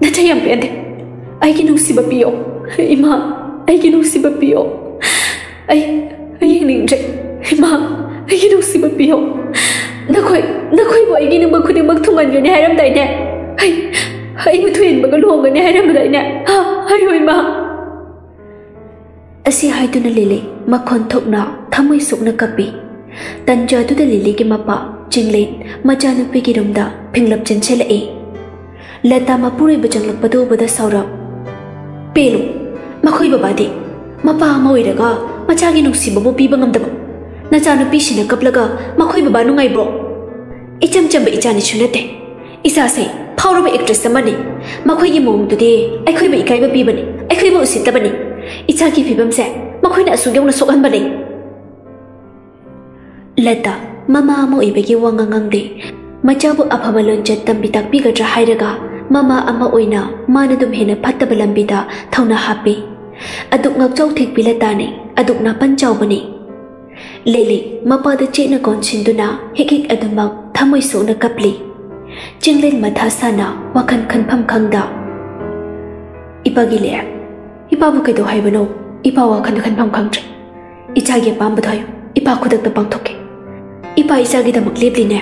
na cha am pende ai ki nu si ba piyo ima ai ki nu si ba piyo ai ꯌꯦꯡꯅꯤꯡꯗ꯭ꯔꯦ ꯏꯃꯥ ꯑꯩꯒꯤ ꯅꯨꯡꯁꯤꯕ ꯄꯤꯌꯣ ꯅꯈꯣꯏ ꯅꯈꯣꯏꯕꯨ ꯑꯩꯒꯤ ꯅꯨꯡꯕ ꯈꯨꯗꯤꯡꯃꯛ ꯊꯨꯡꯍꯟꯒꯅꯤ ꯍꯥꯏꯔꯝꯗꯥꯏꯅꯦ ꯑꯩ ꯑꯩꯕꯨ ꯊꯨꯍꯟꯕꯒ ꯂꯨꯍꯣꯡꯒꯅꯤ ꯍꯥꯏꯔꯝꯕꯗꯥꯏꯅꯦ ꯍꯥꯏꯌꯣ ꯏꯃꯥ ꯑꯁꯤ ꯍꯥꯏꯗꯨꯅ ꯂꯤꯂꯤ ꯃꯈꯣꯟ ꯊꯣꯛꯅ ꯊꯃꯣꯏ ꯁꯣꯛꯅ ꯀꯞꯄꯤ ꯇꯟꯖꯥꯗꯨꯗ ꯂꯤꯂꯤꯒꯤ ꯃꯄꯥ ꯆꯤꯡꯂꯦꯟ ꯃꯆꯥꯅꯨꯄꯤꯒꯤ ꯔꯨꯝꯗ ꯐꯤꯡꯂꯞ ꯆꯦꯟꯁꯤꯜꯂꯛꯏ ꯂꯇꯥ ꯃꯄꯨꯔꯣꯏꯕ ꯆꯪꯂꯛꯄꯗꯨ ꯎꯕꯗ ꯁꯥꯎꯔꯞ ꯄꯦꯂꯨ ꯃꯈꯣꯏ ꯕꯕꯥꯗꯤ ꯃꯄꯥ ꯑꯃ ꯑꯣꯏꯔꯒ ꯃꯆꯥꯒꯤ ꯅꯨꯡꯁꯤꯕꯕꯨ ꯄꯤꯕ ꯉꯝꯗꯕ ꯅꯆꯥꯅꯨꯄꯤꯁꯤꯅ ꯀꯞꯂꯒ ꯃꯈꯣꯏ ꯕꯕꯥ ꯅꯨꯡꯉꯥꯏꯕ꯭ꯔꯣ ꯏꯆꯝ ꯆꯝꯕ ꯏꯆꯥꯅꯤꯁꯨ ꯅꯠꯇꯦ ꯏꯆꯥꯁꯦ ꯐꯥꯎꯔꯕ ꯑꯦꯛꯇ꯭ꯔꯦꯁ ꯑꯃꯅꯤ ꯃꯈꯣꯏꯒꯤ ꯃꯑꯣꯡꯗꯨꯗꯤ ꯑꯩꯈꯣꯏꯕꯨ ꯏꯀꯥꯏꯕ ꯄꯤꯕꯅꯤ ꯑꯩꯈꯣꯏꯕꯨ ꯎꯁꯤꯠꯇꯕꯅꯤ ꯏꯆꯥꯒꯤ ꯐꯤꯕꯝꯁꯦ ꯃꯈꯣꯏꯅ ꯑꯁꯨꯛ ꯌꯧꯅ ꯁꯣꯛꯍꯟꯕꯅꯤ ꯂꯇꯥ ꯃꯃꯥ ꯑꯃ ꯑꯣꯏꯕꯒꯤ ꯋꯥ ꯉꯥꯡꯗꯦ ꯃꯆꯥꯕꯨ ꯑꯐꯕ ꯂꯣꯟꯆꯠ ꯇꯝꯕꯤ ꯇꯥꯛꯄꯤꯒꯗ꯭ꯔꯥ ꯍꯥꯏꯔꯒ ꯃꯃꯥ ꯑꯃ ꯑꯣꯏꯅ ꯃꯥꯅ ꯑꯗꯨꯝ ꯍꯦꯟꯅ ꯐꯠꯇꯕ ꯂꯝꯕꯤꯗ ꯊꯧꯅꯥ ꯍꯥꯞꯄꯤ ಅದಕ್ಕೆ ngakchau thik bilatane aduk na pan panchau bani lele mapa da che na kon chinduna hik hik adamak thamoi so na kapli chinglen matha sana wakan khanpham khangda ipagi le ipa bu kai do hai bano ipa wakan khanpham khangtre icha ge pam badhayo ipa khudak da pangthoke ipa icha ge da maklep line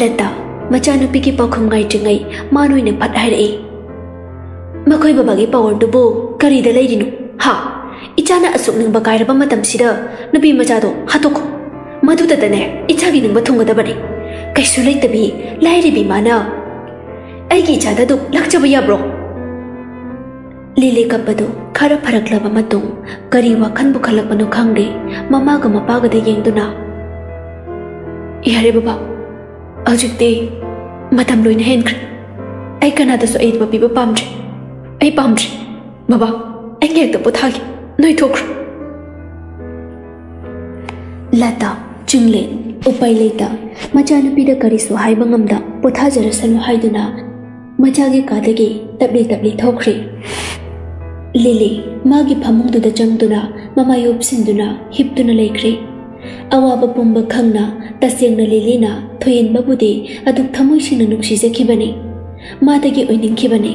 lata machanupi ki pakhum ngai tingai manoi ne phat hai rei Lata ꯃꯆꯥꯅꯨꯄꯤꯒꯤ ꯄꯥꯎꯈꯨꯝ ꯉꯥꯏꯗ꯭ꯔꯤꯉꯩ ꯃꯥꯅ ꯑꯣꯏꯅ ꯐꯠ ꯍꯥꯏꯔꯛꯏ ꯃꯈꯣꯏ ꯕꯕꯥꯒꯤ ꯄꯥꯋꯔꯗꯨꯕꯨ ꯀꯔꯤꯗ ꯂꯩꯔꯤꯅꯣ ꯍꯥ ꯏꯆꯥꯅ ꯑꯁꯨꯛ ꯅꯤꯡꯕ ꯀꯥꯏꯔꯕ ꯃꯇꯝꯁꯤꯗ ꯅꯨꯄꯤ ꯃꯆꯥꯗꯣ ꯍꯥꯠꯇꯣꯛꯈꯣ ꯃꯗꯨꯗꯇꯅꯦ ꯏꯆꯥꯒꯤ ꯅꯤꯡꯕ ꯊꯨꯡꯒꯗꯕꯅꯤ ꯀꯩꯁꯨ ꯂꯩꯇꯕꯤ ꯂꯥꯏꯔꯤꯕꯤ ꯃꯥꯅ ꯑꯩꯒꯤ ꯏꯆꯥꯗ ꯑꯗꯨ ꯂꯥꯛꯆꯕ ꯌꯥꯕ꯭ꯔꯣ ꯂꯤꯂꯤ ꯀꯞꯄꯗꯨ ꯈꯔ ꯐꯔꯛꯂꯕ ꯃꯇꯨꯡ ꯀꯔꯤ ꯋꯥꯈꯟꯕꯨ ꯈꯜꯂꯛꯄꯅꯣ ꯈꯪꯗꯦ ꯃꯃꯥꯒ ꯃꯄꯥꯒꯗ ꯌꯦꯡꯗꯨꯅ ꯌꯥꯔꯦ ꯕꯕꯥ ꯍꯧꯖꯤꯛꯇꯤ ꯃꯇꯝ ꯂꯣꯏꯅ ꯍꯦꯟꯈ꯭ꯔꯦ ꯑꯩ ꯀꯅꯥꯗꯁꯨ ꯑꯩꯕ ꯄꯤꯕ ꯄꯥꯝꯗ꯭ꯔꯦ ꯑꯩ ꯄꯥꯝꯗ꯭ꯔꯦ ꯕꯕꯥ ꯑꯩ ꯍꯦꯛꯇ ꯄꯣꯊꯥꯒꯦ ꯅꯣꯏꯊꯣꯛꯈ꯭ꯔꯣ ꯂꯇꯥ ꯆꯤꯡꯂꯦꯟ ꯎꯄꯥꯏ ꯂꯩꯇ ꯃꯆꯥꯅꯨꯄꯤꯗ ꯀꯔꯤꯁꯨ ꯍꯥꯏꯕ ꯉꯝꯗ ꯄꯣꯊꯥꯖꯔꯁꯅꯨ ꯍꯥꯏꯗꯨꯅ ꯃꯆꯥꯒꯤ ꯀꯥꯗꯒꯤ ꯇꯞꯂꯤ ꯇꯞꯂꯤ ꯊꯣꯛꯈ꯭ꯔꯦ ꯂꯤꯂꯤ ꯃꯥꯒꯤ ꯐꯃꯨꯡꯗꯨꯗ ꯆꯪꯗꯨꯅ ꯃꯃꯥꯏ ꯎꯞꯁꯤꯟꯗꯨꯅ ꯍꯤꯞꯇꯨꯅ ꯂꯩꯈ꯭ꯔꯦ ꯑꯋꯥꯕ ꯄꯨꯝꯕ ꯈꯪꯅ ꯇꯁꯦꯡꯅ ꯂꯤꯂꯤꯅ ꯊꯣꯏꯍꯟꯕꯕꯨꯗꯤ ꯑꯗꯨꯛ ꯊꯃꯣꯏ ꯁꯦꯡꯅ ꯅꯨꯡꯁꯤꯖꯈꯤꯕꯅꯤ ꯃꯥꯗꯒꯤ ꯑꯣꯏꯅꯤꯡꯈꯤꯕꯅꯤ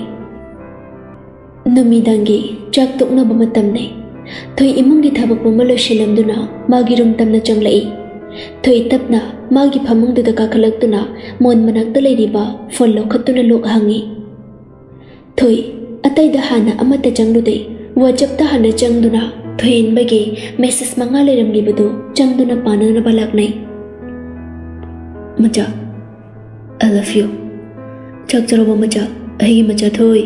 ꯅꯨꯃꯤꯗꯥꯡꯒꯤ ꯆꯥꯛ ꯇꯣꯛꯅꯕ ꯃꯇꯝꯅꯤ ꯊꯣꯏ ꯏꯃꯨꯡꯒꯤ ꯊꯕꯛ ꯄꯨꯝꯕ ꯂꯣꯏꯁꯤꯜꯂꯝꯗꯨꯅ ꯃꯥꯒꯤ ꯔꯨꯝ ꯇꯝꯅ ꯆꯪꯂꯛꯏ ꯊꯣꯏ ꯇꯞꯅ ꯃꯥꯒꯤ ꯐꯃꯨꯡꯗꯨꯗ ꯀꯥꯈꯠꯂꯛꯇꯨꯅ ꯃꯣꯟ ꯃꯅꯥꯛꯇ ꯂꯩꯔꯤꯕ ꯐꯣꯟ ꯂꯧꯈꯠꯇꯨꯅ ꯂꯣꯛ ꯍꯪꯉꯤ ꯊꯣꯏ ꯑꯇꯩꯗ ꯍꯥꯟꯅ ꯑꯃꯠꯇ ꯆꯪꯂꯨꯗꯦ ꯋꯥꯆꯞꯇ ꯍꯥꯟꯅ ꯆꯪꯗꯨꯅ ꯊꯣꯏꯍꯟꯕꯒꯤ ꯃꯦꯁꯦꯖ ꯃꯉꯥ ꯂꯩꯔꯝꯂꯤꯕꯗꯨ ꯆꯪꯗꯨꯅ ꯄꯥꯅꯅꯕ ꯂꯥꯛꯅꯩ ꯃꯆꯥ ꯑꯥꯏ ꯂꯚ ꯌꯨ ꯆꯥꯛ ꯆꯥꯔꯕ ꯃꯆꯥ ꯑꯩꯒꯤ ꯃꯆꯥ ꯊꯣꯏ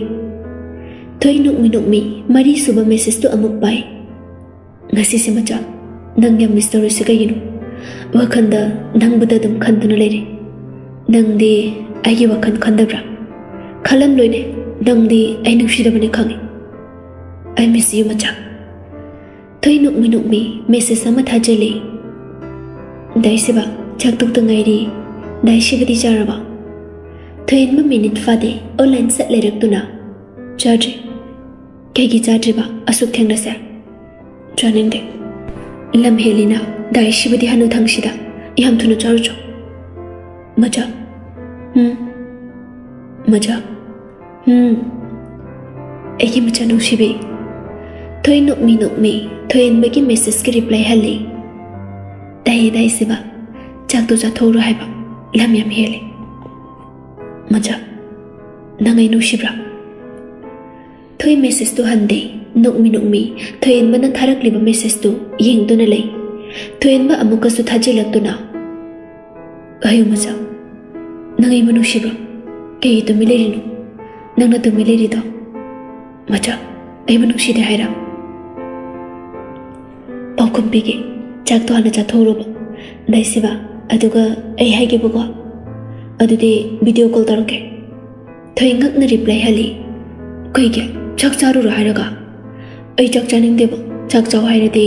Thoinok minugmi, mari suba message to amuk pai. Ngasi se macha, nang yang mystery se kayinu. Wakanda nang buda dum khanduna lere. Nang de ayi wakan khandabra. Khalam loine nang đi ai nushida bane khangi. I miss you macha. Thoinok minugmi message sama thajele. Dai đại ba chak tuk tu ngai ri. Dai se ba di jaraba. Thoin ma minin fade online set lerak tuna. Charge. kegi chadriba asuk thengna sa chaninde lam helina dai shibadi hanu thangshida yam thunu charu cho maja hm maja hm egi maja nu shibi thoi nok mi nok mi thoi en bagi message ki reply hali dai dai siba chak tu ja thoru hai ba lam yam hele maja nangai nu shibra थोई message तो हंदे नोमी नोमी थोएन मना थारक मेसेज तो येंग तो नले थोएन बा ना तुम्हें मज़ा नंगे मनुष्यब्रा के ये नंग मज़ा पीगे चाक तो हाँ चाथोरो नाइसिबा कॉल तौर के थे रिप्लाई हाली कई क्या ꯆꯥꯔꯨꯔꯣ ꯍꯥꯏꯔꯒ ꯑꯩ ꯆꯥꯛ ꯆꯥꯅꯤꯡꯗꯦꯕ ꯆꯥꯛ ꯆꯥꯎ ꯍꯥꯏꯔꯗꯤ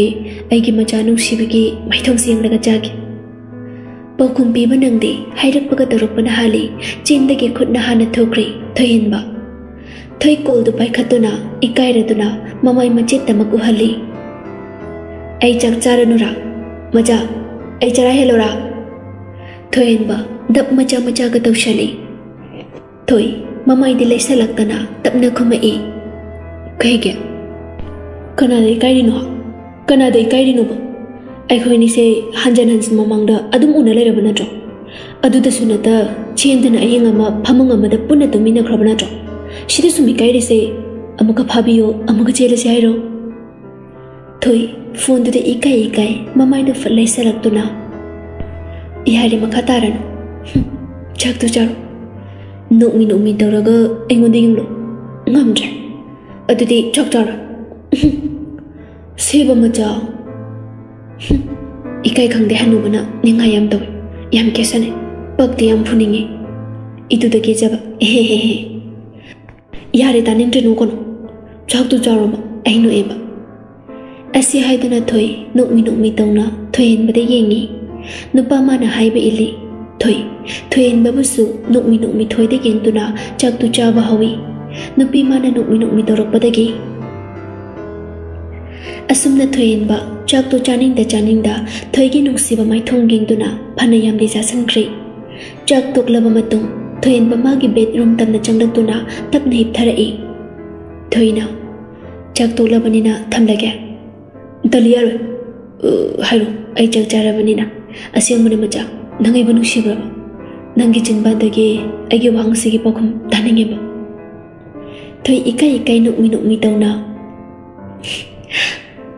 ꯑꯩꯒꯤ ꯃꯆꯥ ꯅꯨꯡꯁꯤꯕꯒꯤ ꯃꯥꯏꯊꯣꯡ ꯌꯦꯡꯂꯒ ꯆꯥꯒꯦ ꯄꯥꯎꯈꯨꯝ ꯄꯤꯕ ꯅꯪꯗꯦ ꯍꯥꯏꯔꯛꯄꯒ ꯇꯧꯔꯛꯄꯅ ꯍꯥꯜꯂꯤ ꯆꯤꯟꯗꯒꯤ ꯈꯨꯠꯅ ꯍꯥꯟꯅ ꯊꯣꯛꯈ꯭ꯔꯦ ꯊꯣꯏꯍꯟꯕ ꯊꯣꯏ ꯀꯣꯜꯗꯨ ꯄꯥꯏꯈꯠꯇꯨꯅ ꯏꯀꯥꯏꯔꯗꯨꯅ ꯃꯃꯥꯏ ꯃꯆꯦꯠ ꯇꯃꯛ ꯎꯍꯜꯂꯤ ꯑꯩ ꯆꯥꯛ ꯆꯥꯔꯅꯨꯔꯥ ꯃꯆꯥ ꯑꯩ ꯆꯔꯥ ꯍꯦꯜꯂꯣꯔꯥ ꯊꯣꯏꯍꯟꯕ ꯗꯞ ꯃꯆꯥ ꯃꯆꯥꯒ ꯇꯧꯁꯜꯂꯤ ꯊꯣꯏ ꯃꯃꯥꯏꯗꯤ ꯂꯩꯁꯜꯂꯛꯇꯅ ꯇꯞꯅ ꯈꯨꯝꯃꯛꯏ ꯀꯩꯒꯤ ꯀꯅꯥꯗ ꯏꯀꯥꯏꯔꯤꯅꯣ ꯀꯅꯥꯗ ꯏꯀꯥꯏꯔꯤꯅꯣꯕ ꯑꯩꯈꯣꯏꯅꯤꯁꯦ ꯍꯟꯖꯟ ꯍꯟꯖꯤꯟ ꯃꯃꯥꯡꯗ ꯑꯗꯨꯝ ꯎꯅ ꯂꯩꯔꯕ ꯅꯠꯇ꯭ꯔꯣ ꯑꯗꯨꯗꯁꯨ ꯅꯠꯇ ꯆꯦꯟꯗꯅ ꯑꯌꯦꯡ ꯑꯃ ꯐꯃꯨꯡ ꯑꯃꯗ ꯄꯨꯟꯅ ꯇꯨꯝꯃꯤꯟꯅꯈ꯭ꯔꯕ ꯅꯠꯇ꯭ꯔꯣ ꯁꯤꯗ ꯁꯨꯝ ꯏꯀꯥꯏꯔꯤꯁꯦ ꯑꯃꯨꯛꯀ ꯐꯥꯕꯤꯌꯣ ꯑꯃꯨꯛꯀ ꯆꯦꯜꯂꯁꯤ ꯍꯥꯏꯔꯣ ꯊꯣꯏ ꯐꯣꯟꯗꯨꯗ ꯏꯀꯥꯏ ꯏꯀꯥꯏ ꯃꯃꯥꯏꯗꯨ ꯐꯠ ꯂꯩꯁꯜꯂꯛꯇꯨꯅ ꯌꯥꯔꯦ ꯃꯈꯥ ꯇꯥꯔꯅꯨ ꯆꯥꯛꯇꯨ ꯆꯥꯔꯣ ꯅꯣꯛꯃꯤ ꯅꯣꯛꯃꯤ ꯇꯧꯔꯒ ꯑꯩꯉꯣꯟꯗ ꯌꯦꯡꯂꯣ ꯉꯝꯗ꯭ꯔꯦ ꯑꯗꯨꯗꯤ ꯗꯣꯛꯇꯔ ꯁꯤꯕ ꯃꯆꯥ ꯏꯀꯥꯏ ꯈꯪꯗꯦ ꯍꯅꯨꯕꯅ ꯅꯤꯡꯉꯥꯏ ꯌꯥꯝ ꯇꯧꯏ ꯌꯥꯝ ꯀꯦꯁꯅꯦ ꯄꯛꯇꯤ ꯌꯥꯝ ꯐꯨꯅꯤꯡꯉꯤ ꯏꯗꯨꯗ ꯀꯦꯖꯕ ꯑꯦꯍꯦ ꯍꯦ ꯍꯦ ꯌꯥꯔꯦ ꯇꯥꯅꯤꯡꯗ꯭ꯔꯅꯨ ꯀꯣꯅꯣ ꯆꯥꯛꯇꯨ ꯆꯥꯎꯔꯕ ꯑꯩ ꯅꯣꯛꯑꯦꯕ ꯑꯁꯤ ꯍꯥꯏꯗꯨꯅ ꯊꯣꯏ ꯅꯣꯛꯃꯤ ꯅꯣꯛꯃꯤ ꯇꯧꯅ ꯊꯣꯏꯍꯦꯟꯕꯗ ꯌꯦꯡꯉꯤ ꯅꯨꯄꯥ ꯃꯥꯅ ꯍꯥꯏꯕ ꯏꯜꯂꯤ ꯊꯣꯏ ꯊꯣꯏꯍꯦꯟꯕꯕꯨꯁꯨ ꯅꯣꯛꯃꯤ ꯅꯣꯛꯃꯤ ꯊꯣꯏꯗ ꯌꯦꯡꯗꯨꯅ ꯆꯥꯛꯇꯨ ꯆꯥꯕ ꯍꯧꯏ ꯅꯨꯄꯤ ꯃꯥꯅ ꯅꯣꯛꯃꯤ ꯅꯣꯛꯃꯤ ꯇꯧꯔꯛꯄꯗꯒꯤ ꯑꯁꯨꯝꯅ ꯊꯣꯏꯍꯟꯕ ꯆꯥꯛꯇꯨ ꯆꯥꯅꯤꯡꯗ ꯆꯥꯅꯤꯡꯗ ꯊꯣꯏꯒꯤ ꯅꯨꯡꯁꯤꯕ ꯃꯥꯏꯊꯣꯡ ꯌꯦꯡꯗꯨꯅ ꯐꯅ ꯌꯥꯝꯗꯤ ꯆꯥꯁꯤꯟꯈ꯭ꯔꯦ ꯆꯥꯛ ꯇꯣꯛꯂꯕ ꯃꯇꯨꯡ ꯊꯣꯏꯍꯟꯕ ꯃꯥꯒꯤ ꯕꯦꯠꯔꯨꯝ ꯇꯝꯅ ꯆꯪꯂꯛꯇꯨꯅ ꯇꯞꯅ ꯍꯤꯞꯊꯔꯛꯏ ꯊꯣꯏꯅ ꯆꯥꯛ ꯇꯣꯛꯂꯕꯅꯤꯅ ꯊꯝꯂꯒꯦ ꯇꯜꯂꯤ ꯌꯥꯔꯣꯏ ꯍꯥꯏꯔꯣ ꯑꯩ ꯆꯥꯛ ꯆꯥꯔꯕꯅꯤꯅ ꯑꯁꯦꯡꯕꯅ ꯃꯆꯥ ꯅꯪ ꯑꯩꯕꯨ ꯅꯨꯡꯁꯤꯕ꯭ꯔꯕ ꯅꯪꯒꯤ ꯆꯤꯟꯕꯥꯟꯗꯒꯤ ꯑꯩꯒꯤ ꯋꯥꯍꯪꯁꯤꯒꯤ ꯄꯥꯎꯈꯨꯝ ꯇꯥꯅꯤꯡꯉꯦꯕ 퇴이까이까이 녹미 녹미 떠나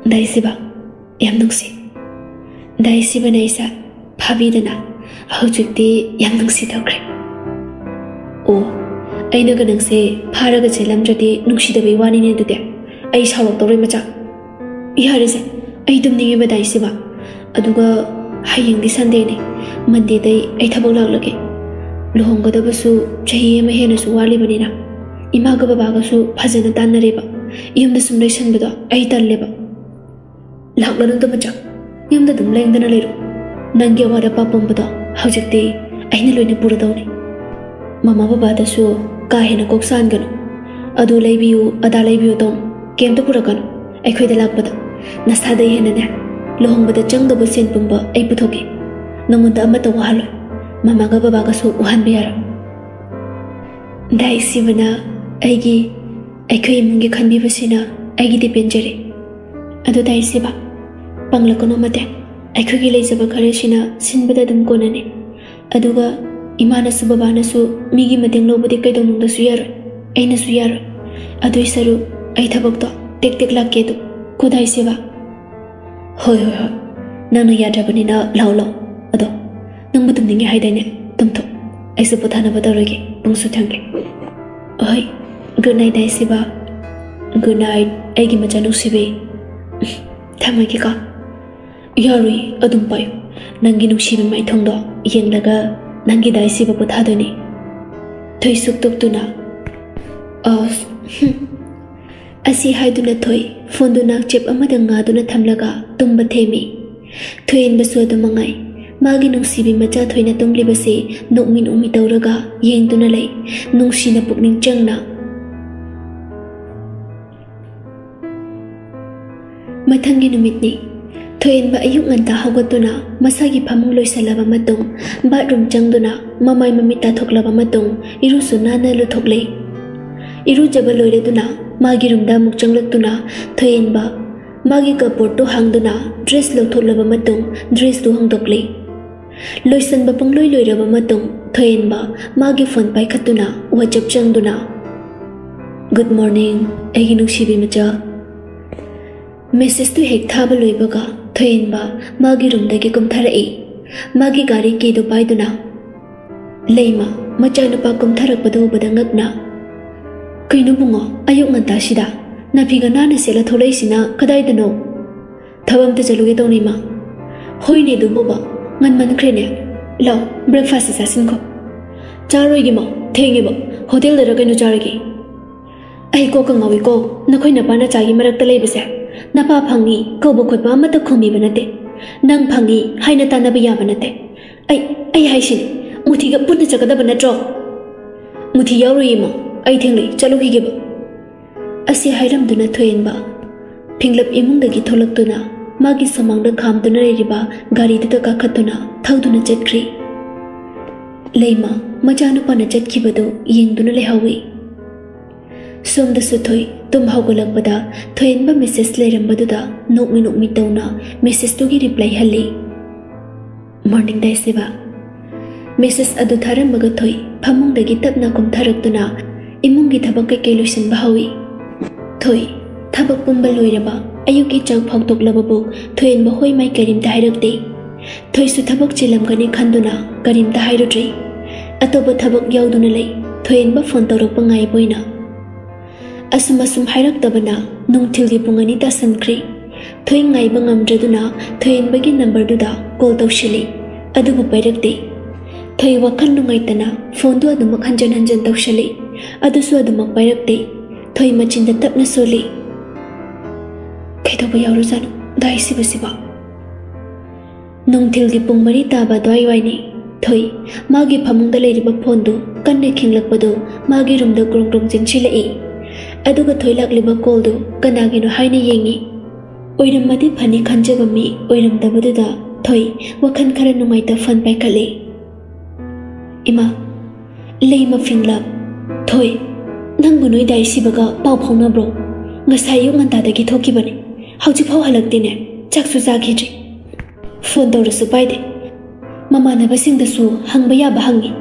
나이스바 얌농시 나이스바 나이사 밥이드나 hujikti yang nang si dokre o aina ga nang se phara ga chelam jati nungsi da bai wani ne du de ai sao lok tore macha yare se ai dum ninge ba dai se ba aduga hayeng di sande ne mande dai ai thabang lak lage lohong ga da bu su chahiye ma he na su wali bani na ꯏꯃꯥꯒ ꯕꯕꯥꯒꯁꯨ ꯐꯖꯅ ꯇꯥꯟꯅꯔꯦꯕ ꯌꯨꯝꯗ ꯁꯨꯝ ꯂꯩꯁꯟꯕꯗꯣ ꯑꯩ ꯇꯜꯂꯦꯕ ꯂꯥꯛꯂꯅꯨꯗ ꯃꯆꯥ ꯌꯨꯝꯗ ꯑꯗꯨꯝ ꯂꯦꯡꯗꯅ ꯂꯩꯔꯣ ꯅꯪꯒꯤ ꯑꯋꯥꯠ ꯑꯄꯥ ꯄꯨꯝꯕꯗꯣ ꯍꯧꯖꯤꯛꯇꯤ ꯑꯩꯅ ꯂꯣꯏꯅ ꯄꯨꯔꯗꯧꯅꯤ ꯃꯃꯥ ꯕꯕꯥꯗꯁꯨ ꯀꯥ ꯍꯦꯟꯅ ꯀꯣꯛ ꯁꯥꯍꯟꯒꯅꯨ ꯑꯗꯨ ꯂꯩꯕꯤꯌꯨ ꯑꯗꯥ ꯂꯩꯕꯤꯌꯨ ꯇꯧ ꯀꯩꯝꯇ ꯄꯨꯔꯛꯀꯅꯨ ꯑꯩꯈꯣꯏꯗ ꯂꯥꯛꯄꯗ ꯅꯁꯥꯗꯩ ꯍꯦꯟꯅꯅꯦ ꯂꯨꯍꯣꯡꯕꯗ ꯆꯪꯗꯧꯕ ꯁꯦꯟ ꯄꯨꯝꯕ ꯑꯩ ꯄꯨꯊꯣꯛꯀꯦ ꯅꯪꯉꯣꯟꯗ ꯑꯃꯠꯇ ꯋꯥꯍꯜꯂꯣꯏ ꯃꯃꯥꯒ ꯕꯕꯥꯒꯁꯨ ꯋꯥꯍꯟꯕ ꯌꯥꯔꯣꯏ ꯗꯥꯏ ꯁꯤꯕꯅ ꯑꯩꯒꯤ ꯑꯩꯈꯣꯏ ꯏꯃꯨꯡꯒꯤ ꯈꯟꯕꯤꯕꯁꯤꯅ ꯑꯩꯒꯤꯗꯤ ꯄꯦꯟꯖꯔꯦ ꯑꯗꯨ ꯗꯥꯏ ꯁꯤꯕ ꯄꯪꯂꯛꯀꯅꯨ ꯃꯇꯦꯡ ꯑꯩꯈꯣꯏꯒꯤ ꯂꯩꯖꯕ ꯈꯔꯁꯤꯅ ꯁꯤꯟꯕꯗ ꯑꯗꯨꯝ ꯀꯣꯟꯅꯅꯤ ꯑꯗꯨꯒ ꯏꯃꯥꯅꯁꯨ ꯕꯕꯥꯅꯁꯨ ꯃꯤꯒꯤ ꯃꯇꯦꯡ ꯂꯧꯕꯗꯤ ꯀꯩꯗꯧꯅꯨꯡꯗꯁꯨ ꯌꯥꯔꯣꯏ ꯑꯩꯅꯁꯨ ꯌꯥꯔꯣꯏ ꯑꯗꯨꯏ ꯁꯔꯨꯛ ꯑꯩ ꯊꯕꯛꯇꯣ ꯇꯦꯛ ꯇꯦꯛ ꯂꯥꯛꯀꯦ ꯑꯗꯨ ꯈꯨꯗꯥꯏ ꯁꯤꯕ ꯍꯣꯏ ꯍꯣꯏ ꯍꯣꯏ ꯅꯪꯅ ꯌꯥꯗ꯭ꯔꯕꯅꯤꯅ ꯂꯥꯎ ꯂꯥꯎ ꯑꯗꯣ ꯅꯪꯕꯨ ꯇꯨꯝꯅꯤꯡꯉꯦ ꯍꯥꯏꯗꯥꯏꯅꯦ ꯇꯨꯝꯊꯣꯛ ꯑꯩꯁꯨ ꯄꯣꯊꯥꯅꯕ ꯇꯧꯔꯒꯦ ꯄꯨꯡꯁꯨ ꯊꯪꯒꯦ ꯍꯣꯏ gunai dai siba gunai egi majanu sibi thamai ki ka yari adum pai nangi nuksi bi mai thong do. Yeng laga nangi dai siba tha do ni. Thôi suk tục tu na. Ờ, of si hai du na thôi. phone du na chep ama da nga du na tham laga tum ba themi thoin ba su du mangai magi nungsi bi macha thoina tumli ba se nokmin umi tawraga yeng tu na lấy, lai nungsi na pukning chang na. ꯃꯊꯪꯒꯤ ꯅꯨꯃꯤꯠꯅꯤ ꯊꯣꯏꯌꯦꯟꯕ ꯑꯌꯨꯛ ꯉꯟꯇꯥ ꯍꯧꯒꯠꯇꯨꯅ ꯃꯁꯥꯒꯤ ꯐꯃꯨꯡ ꯂꯣꯏꯁꯤꯜꯂꯕ ꯃꯇꯨꯡ ꯕꯥꯠꯔꯨꯝ ꯆꯪꯗꯨꯅ ꯃꯃꯥꯏ ꯃꯃꯤꯠ ꯇꯥꯊꯣꯛꯂꯕ ꯃꯇꯨꯡ ꯏꯔꯨꯁꯨ ꯅꯥꯟꯅ ꯂꯨꯊꯣꯛꯂꯦ ꯏꯔꯨꯖꯕ ꯂꯣꯏꯔꯗꯨꯅ ꯃꯥꯒꯤ ꯔꯨꯝꯗ ꯑꯃꯨꯛ ꯆꯪꯂꯛꯇꯨꯅ ꯊꯣꯏꯌꯦꯟꯕ ꯃꯥꯒꯤ ꯀꯄꯣꯔꯠꯇꯨ ꯍꯥꯡꯗꯨꯅ ꯗ꯭ꯔꯦꯁ ꯂꯧꯊꯣꯛꯂꯕ ꯃꯇꯨꯡ ꯗ꯭ꯔꯦꯁꯇꯨ ꯍꯣꯡꯗꯣꯛꯂꯦ ꯂꯣꯏꯁꯤꯟꯕ ꯄꯨꯡꯂꯣꯏ ꯂꯣꯏꯔꯕ ꯃꯇꯨꯡ ꯊꯣꯏꯌꯦꯟꯕ ꯃꯥꯒꯤ ꯐꯣꯟ ꯄꯥꯏꯈꯠꯇꯨꯅ ꯋꯥꯆꯞ ꯆꯪꯗꯨꯅ ꯒꯨꯗ ꯃꯣꯔꯅꯤꯡ ꯑꯩꯒꯤ ꯅꯨꯡꯁꯤꯕꯤ ꯃꯆꯥ ಮೆಸೇಜ್ ತು ಹೆಕ್ ಥಾಬ ಲುಯ್ಬಗ ಥೊಯೆನ್ಬ ಮಾಗಿ ರೂಮ್ದಗೆ ಕುಮ್ಥರಇ ಮಾಗಿ ಗಾಡಿ ಕೇದು ಪಾಯ್ದುನ ಲೈಮ ಮಚಾನುಪ ಕುಮ್ಥರಕ್ಪದ ಉಬದ ngakna ಕೈನು ಮುಂಗೋ ಅಯುಕ್ ngantasiದ ನಭಿಗ ನಾನ ಸೆಲ ಥೊಲೈಸಿನ ಕದಾಯ್ದನೋ ಥವಮ್ತ ಜಲುಗೆ ತೌನಿಮ ಹೊಯ್ನೆ ದುಬುಬ nganman khreне lau breakfast sa sin ko charoi gi ma thenge ba hotel de ra kainu charagi ai ko ka ngawi ko na khoi na pa na mà. Marak ta lei ba se ꯅꯄꯥ ꯐꯪꯉꯤ ꯀꯧꯕ ꯈꯣꯠꯄ ꯑꯃꯠꯇ ꯈꯨꯝꯕꯤꯕ ꯅꯠꯇꯦ ꯅꯪ ꯐꯪꯉꯤ ꯍꯥꯏꯅ ꯇꯥꯟꯅꯕ ꯌꯥꯕ ꯅꯠꯇꯦ ꯑꯩ ꯑꯩ ꯍꯥꯏꯁꯤꯅꯤ ꯃꯨꯊꯤꯒ ꯄꯨꯟꯅ ꯆꯠꯀꯗꯕ ꯅꯠꯇ꯭ꯔꯣ ꯃꯨꯊꯤ ꯌꯥꯎꯔꯨꯏꯃꯣ ꯑꯩ ꯊꯦꯡꯂꯩ ꯆꯠꯂꯨꯈꯤꯒꯦꯕ ꯑꯁꯤ ꯍꯥꯏꯔꯝꯗꯨꯅ ꯊꯣꯏꯌꯦꯟꯕ ꯐꯤꯡꯂꯞ ꯏꯃꯨꯡꯗꯒꯤ ꯊꯣꯛꯂꯛꯇꯨꯅ ꯃꯥꯒꯤ ꯁꯨꯃꯥꯡꯗ ꯈꯥꯝꯗꯨꯅ ꯂꯩꯔꯤꯕ ꯒꯥꯔꯤꯗꯨꯗ ꯀꯥꯈꯠꯇꯨꯅ ꯊꯧꯗꯨꯅ ꯆꯠꯈ꯭ꯔꯤ ꯂꯩꯃ ꯃꯆꯥꯅꯨꯄꯥꯅ ꯆꯠꯈꯤꯕꯗꯨ ꯌꯦꯡꯗꯨꯅ ꯂꯩꯍꯧꯏ ꯁꯣꯝꯗꯁꯨ ꯊꯣꯏ तुम हौगलपद थोब मेसेज लेरबद नोमी नोमी तौना मेसेज तो रिप्लाई हल मॉर्निंग सेब मेसेज अदु थारमग थोई फमुंगदगी तपना कुमथरक्तुना इमुंगी थबक कई कई लोसनब हौई थोई थबक पुंब लोइरब अयुकी चंग फाउंटोकलबबु थोयनब होय माई करिमता हाइरक्ते थोइसु थबक चिलमगने खंदुना करिमता हाइरुद्री अतोब थबक याउदुना लै थोयनब फोन तौरक्प गाइबोइना asum asum hairak tabana, nung thili pungani ta sankri thoi ngai bangam jaduna thoin bagi number du da, call taw shili. Adu bu pairak de thoi wakhan nu ngai tana phone du adu makhan jan hanjan taw shili. Adu su adu mak pairak de thoi machin da tapna soli kaido bu yawru janu dai siba siba nung thilgi pung mari ta ba doi wai ni. Thoi magi phamung da leiri ba phone du kanne khinglak padu magi rum da grong grong jin chilai ꯑꯗꯨꯒ ꯊꯣꯏ ꯂꯥꯛꯂꯤꯕ ꯀꯣꯜꯗꯨ ꯀꯅꯥꯒꯤꯅꯣ ꯍꯥꯏꯅ ꯌꯦꯡꯉꯤ ꯑꯣꯏꯔꯝꯃꯗꯤ ꯐꯅꯤ ꯈꯟꯖꯕ ꯃꯤ ꯑꯣꯏꯔꯝꯗꯕꯗꯨꯗ ꯊꯣꯏ ꯋꯥꯈꯜ ꯈꯔ ꯅꯨꯡꯉꯥꯏꯇ ꯐꯣꯟ ꯄꯥꯏꯈꯠꯂꯤ ꯏꯃꯥ ꯂꯩꯃ ꯐꯤꯡꯂꯞ ꯊꯣꯏ ꯅꯪꯕꯨ ꯅꯣꯏ ꯗꯥꯏ ꯁꯤꯕꯒ ꯄꯥꯎ ꯐꯥꯎꯅꯕ꯭ꯔꯣ ꯉꯁꯥꯏ ꯑꯌꯨꯛ ꯉꯟꯇꯥꯗꯒꯤ ꯊꯣꯛꯈꯤꯕꯅꯤ ꯍꯧꯖꯤꯛꯐꯥꯎ ꯍꯜꯂꯛꯇꯦꯅꯦ ꯆꯥꯛꯁꯨ ꯆꯥꯈꯤꯗ꯭ꯔꯤ ꯐꯣꯟ ꯇꯧꯔꯁꯨ ꯄꯥꯏꯗꯦ ꯃꯃꯥꯟꯅꯕꯁꯤꯡꯗꯁꯨ ꯍꯪꯕ ꯌꯥꯕ ꯍꯪꯉꯤ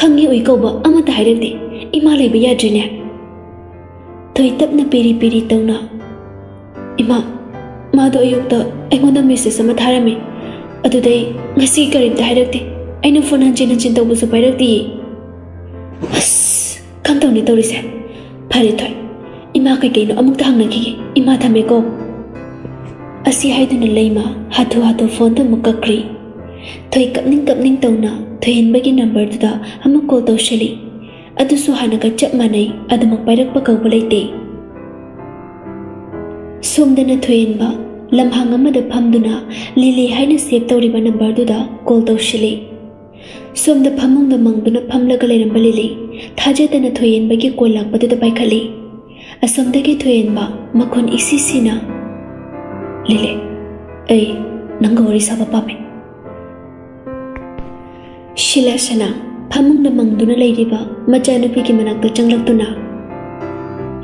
ꯈꯪꯉꯤ ꯑꯣꯏ ꯀꯧꯕ ꯑꯃꯠꯇ ꯍꯥꯏꯔꯛꯇꯦ ꯏꯃꯥ ꯂꯩꯕ ꯌꯥꯗ꯭ꯔꯤꯅꯦ thời tập na piri piri tông na ima ma do ayuk ta engon da message sama tharami adu dai ngasi karim ta hairakti aina phone han chen chen tawbu su pairakti as kam taw ni tawri se phari thoi ima kai kai no amuk ta hang na ki ima thame ko asi haiduna leima hathu hathu phone ta mukakri thoi kapning kapning tawna thoi hinbagi number tu da amak call taw shali ꯑꯗꯨꯁꯨ ꯍꯥꯟꯅꯒ ꯆꯞ ꯃꯥꯟꯅꯩ ꯑꯗꯨꯃꯛ ꯄꯥꯏꯔꯛꯄ ꯀꯧꯕ ꯂꯩꯇꯦ ꯁꯣꯝꯗꯅ ꯊꯣꯏꯍꯟꯕ lamhang amada phamduna lili haina save tawriba number duda call tawshili somda phamungda mangduna phamlaga leiramba lili thajadana thoyenbagi call lakpaduda paikhali asomdagi thoyenba makhon isi sina lili ai nanga wari saba phamuk na mangduna leiriba macha nupi ki manakta changlakduna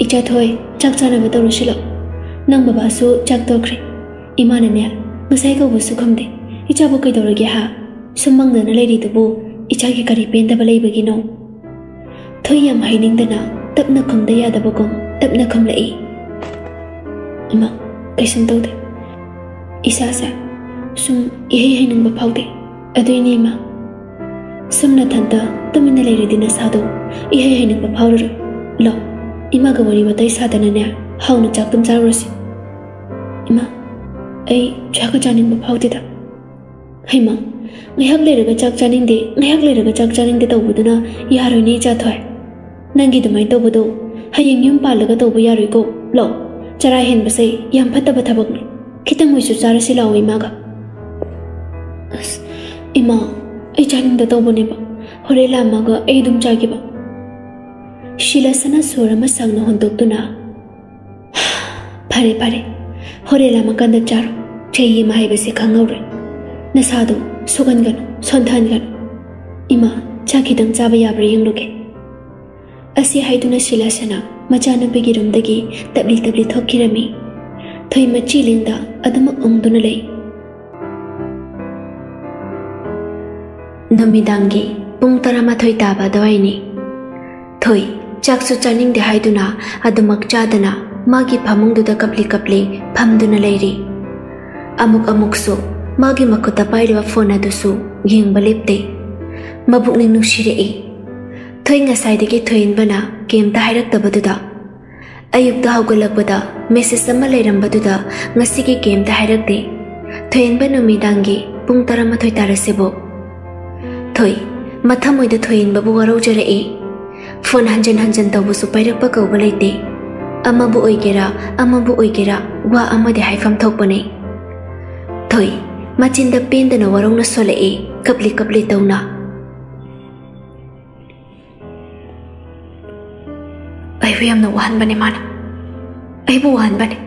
icha thoi chak chana ba toru shilo nang baba su chak tokre imane ne ngasai ko bu sukham de icha bu kai toru ge ha sumang na leiri tu bu icha ki kari pen da ba lei ba gi no thoi yam hai ning da na tap na kham da ya da ba gom tap na kham lai ima kai sun tau de isa sa sum ihe hai nang ba phau de adui ni ma ಸುಮ್ಮನೆ ತಂತ ತುಮ್ಮಿನ ಲೈರದಿನ ಸಾದು ಇಹೆ ಹೆಣ್ಣಪ್ಪ ಫೌರರು ಲೋ ಇಮಾಗ ವರಿ ವತೈ ಸಾಧನನೆ ಹೌನು ಚಾಕ್ ತುಮ್ ಜಾರುಸಿ ಇಮಾ ಐ ಚಾಕ ಚಾನಿಂಬ ಫೌದಿದ ಹೈಮ ngayhak lerega chak chaning de ngayhak lerega chak chaning de tawbuduna yaroi nei cha thoi nangi dumai tawbudu hayeng yum palaga tawbu yaroi ko lo chara hen base yam phataba thabak ni. Khitang moisu chara silawai maga ima ꯊꯕꯛꯅꯤ ꯈꯤꯇꯪ ꯑꯣꯏꯁꯨ ꯆꯥꯔꯁꯤ ꯂꯥꯛꯑꯣ ꯏꯃꯥꯒ ꯑꯁ ꯏꯃꯥ ꯑꯩ ꯆꯥꯅꯤꯡꯗ ꯇꯧꯕꯅꯦꯕ ꯍꯣꯔꯦꯟ ꯂꯥꯝꯃꯒ ꯑꯩ ꯑꯗꯨꯝ ꯆꯥꯒꯦꯕ ꯁꯤꯂꯥꯁꯅ ꯁꯣꯔ ꯑꯃ ꯁꯥꯡꯅ ꯍꯣꯟꯗꯣꯛꯇꯨꯅ ꯐꯔꯦ ꯐꯔꯦ ꯍꯣꯔꯦꯟ ꯂꯥꯝꯃꯀꯥꯟꯗ ꯆꯥꯔꯣ ꯆꯍꯤ ꯑꯃ ꯍꯥꯏꯕꯁꯦ ꯈꯪꯍꯧꯔꯣꯏ ꯅꯁꯥꯗꯣ ꯁꯣꯛꯍꯟꯒꯅꯨ ꯁꯣꯟꯊꯍꯟꯒꯅꯨ ꯏꯃꯥ ꯆꯥꯛ ꯈꯤꯇꯪ ꯆꯥꯕ ꯌꯥꯕ꯭ꯔꯥ ꯌꯦꯡꯂꯨꯒꯦ ꯑꯁꯤ ꯍꯥꯏꯗꯨꯅ ꯁꯤꯂꯥꯁꯅ ꯃꯆꯥꯅꯨꯄꯤꯒꯤ ꯔꯨꯝꯗꯒꯤ ꯇꯞꯂꯤ ꯇꯞꯂꯤ ꯊꯣꯛꯈꯤꯔꯝꯃꯤ ꯊꯣꯏ ꯃꯆꯤ ꯂꯦꯡꯗ ꯑꯗꯨꯃꯛ ꯎꯪꯗꯨꯅ ꯂꯩ ꯅꯨꯃꯤꯗꯥꯡꯒꯤ ꯄꯨꯡ ꯇꯔꯥꯃꯥꯊꯣꯏ ꯇꯥꯕ ꯑꯗꯨꯋꯥꯏꯅꯤ ꯊꯣꯏ ꯆꯥꯛꯁꯨ ꯆꯥꯅꯤꯡꯗꯦ ꯍꯥꯏꯗꯨꯅ ꯑꯗꯨꯃꯛ ꯆꯥꯗꯅ ꯃꯥꯒꯤ ꯐꯃꯨꯡꯗꯨꯗ ꯀꯞꯂꯤ ꯀꯞꯂꯤ ꯐꯝꯗꯨꯅ ꯂꯩꯔꯤ ꯑꯃꯨꯛ ꯑꯃꯨꯛꯁꯨ ꯃꯥꯒꯤ ꯃꯈꯨꯠꯇ ꯄꯥꯏꯔꯤꯕ ꯐꯣꯟ ꯑꯗꯨꯁꯨ ꯌꯦꯡꯕ ꯂꯦꯞꯇꯦ ꯃꯕꯨꯛꯅꯤꯡ ꯅꯨꯡꯁꯤꯔꯛꯏ ꯊꯣꯏ ꯉꯁꯥꯏꯗꯒꯤ ꯊꯣꯏꯍꯟꯕꯅ ꯀꯩꯝꯇ ꯍꯥꯏꯔꯛꯇꯕꯗꯨꯗ ꯑꯌꯨꯛꯇ ꯍꯧꯒꯠꯂꯛꯄꯗ ꯃꯦꯁꯦꯖ ꯑꯃ ꯂꯩꯔꯝꯕꯗꯨꯗ ꯉꯁꯤꯒꯤ ꯀꯩꯝꯇ ꯍꯥꯏꯔꯛꯇꯦ ꯊꯣꯏꯍꯟꯕ ꯅꯨꯃꯤꯗꯥꯡꯒꯤ ꯄꯨꯡ ꯇꯔꯥꯃꯥꯊꯣꯏ ꯇꯥꯔꯁꯤꯕꯨ thôi matha moi da thoin babu waro jare e phone hanjan hanjan tabu su pairak pa kau balai te ama bu oi gera ama bu oi gera wa ama de hai pham thok bane thôi machin da pen da na warong na sole e kapli kapli tàu na ai wi am na wahan bane mana ai bu wahan bane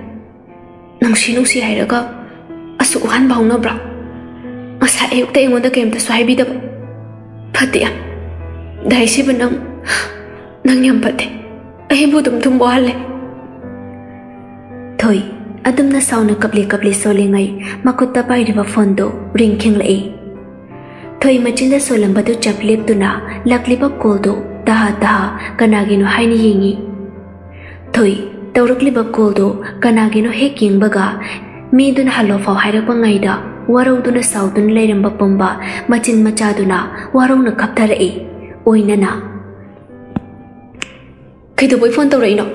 nang si nung si hai ra ga asu wahan bau na bra ngasa ayuk ta ingon da kem ta swai bi da ba ꯌꯥꯝ ꯗꯥꯏꯁꯤꯕꯨ ꯅꯪ ꯅꯪ ꯌꯥꯝ ꯐꯠꯇꯦ ꯑꯩꯕꯨ ꯑꯗꯨꯝ ꯊꯨꯝ ꯋꯥꯍꯜꯂꯦ ꯊꯣꯏ ꯑꯗꯨꯝꯅ ꯁꯥꯎꯅ ꯀꯞꯂꯤ ꯀꯞꯂꯤ ꯁꯣꯜꯂꯤꯉꯩ ꯃꯈꯨꯠꯇ ꯄꯥꯏꯔꯤꯕ ꯐꯣꯟꯗꯨ ꯔꯤꯡ ꯈꯤꯡꯂꯛꯏ ꯊꯣꯏ ꯃꯆꯤꯟꯗ ꯁꯣꯜꯂꯝꯕꯗꯨ ꯆꯞ ꯂꯦꯞꯇꯨꯅ ꯂꯥꯛꯂꯤꯕ ꯀꯣꯜꯗꯨ ꯇꯍꯥ ꯇꯍꯥ ꯀꯅꯥꯒꯤꯅꯣ ꯍꯥꯏꯅ ꯌꯦꯡꯉꯤ ꯊꯣꯏ ꯇꯧꯔꯛꯂꯤꯕ ꯀꯣꯜꯗꯨ ꯀꯅꯥꯒꯤꯅꯣ ꯍꯦꯛ ꯌꯦꯡꯕꯒ ꯃꯤꯗꯨꯅ ꯍꯜꯂꯣꯐꯥꯎ ꯍꯥꯏꯔꯛꯄ ꯉꯩꯗ warau sautun leiramba pomba machin machaduna warauna khaptharai oinana khaidoboi phone tawraino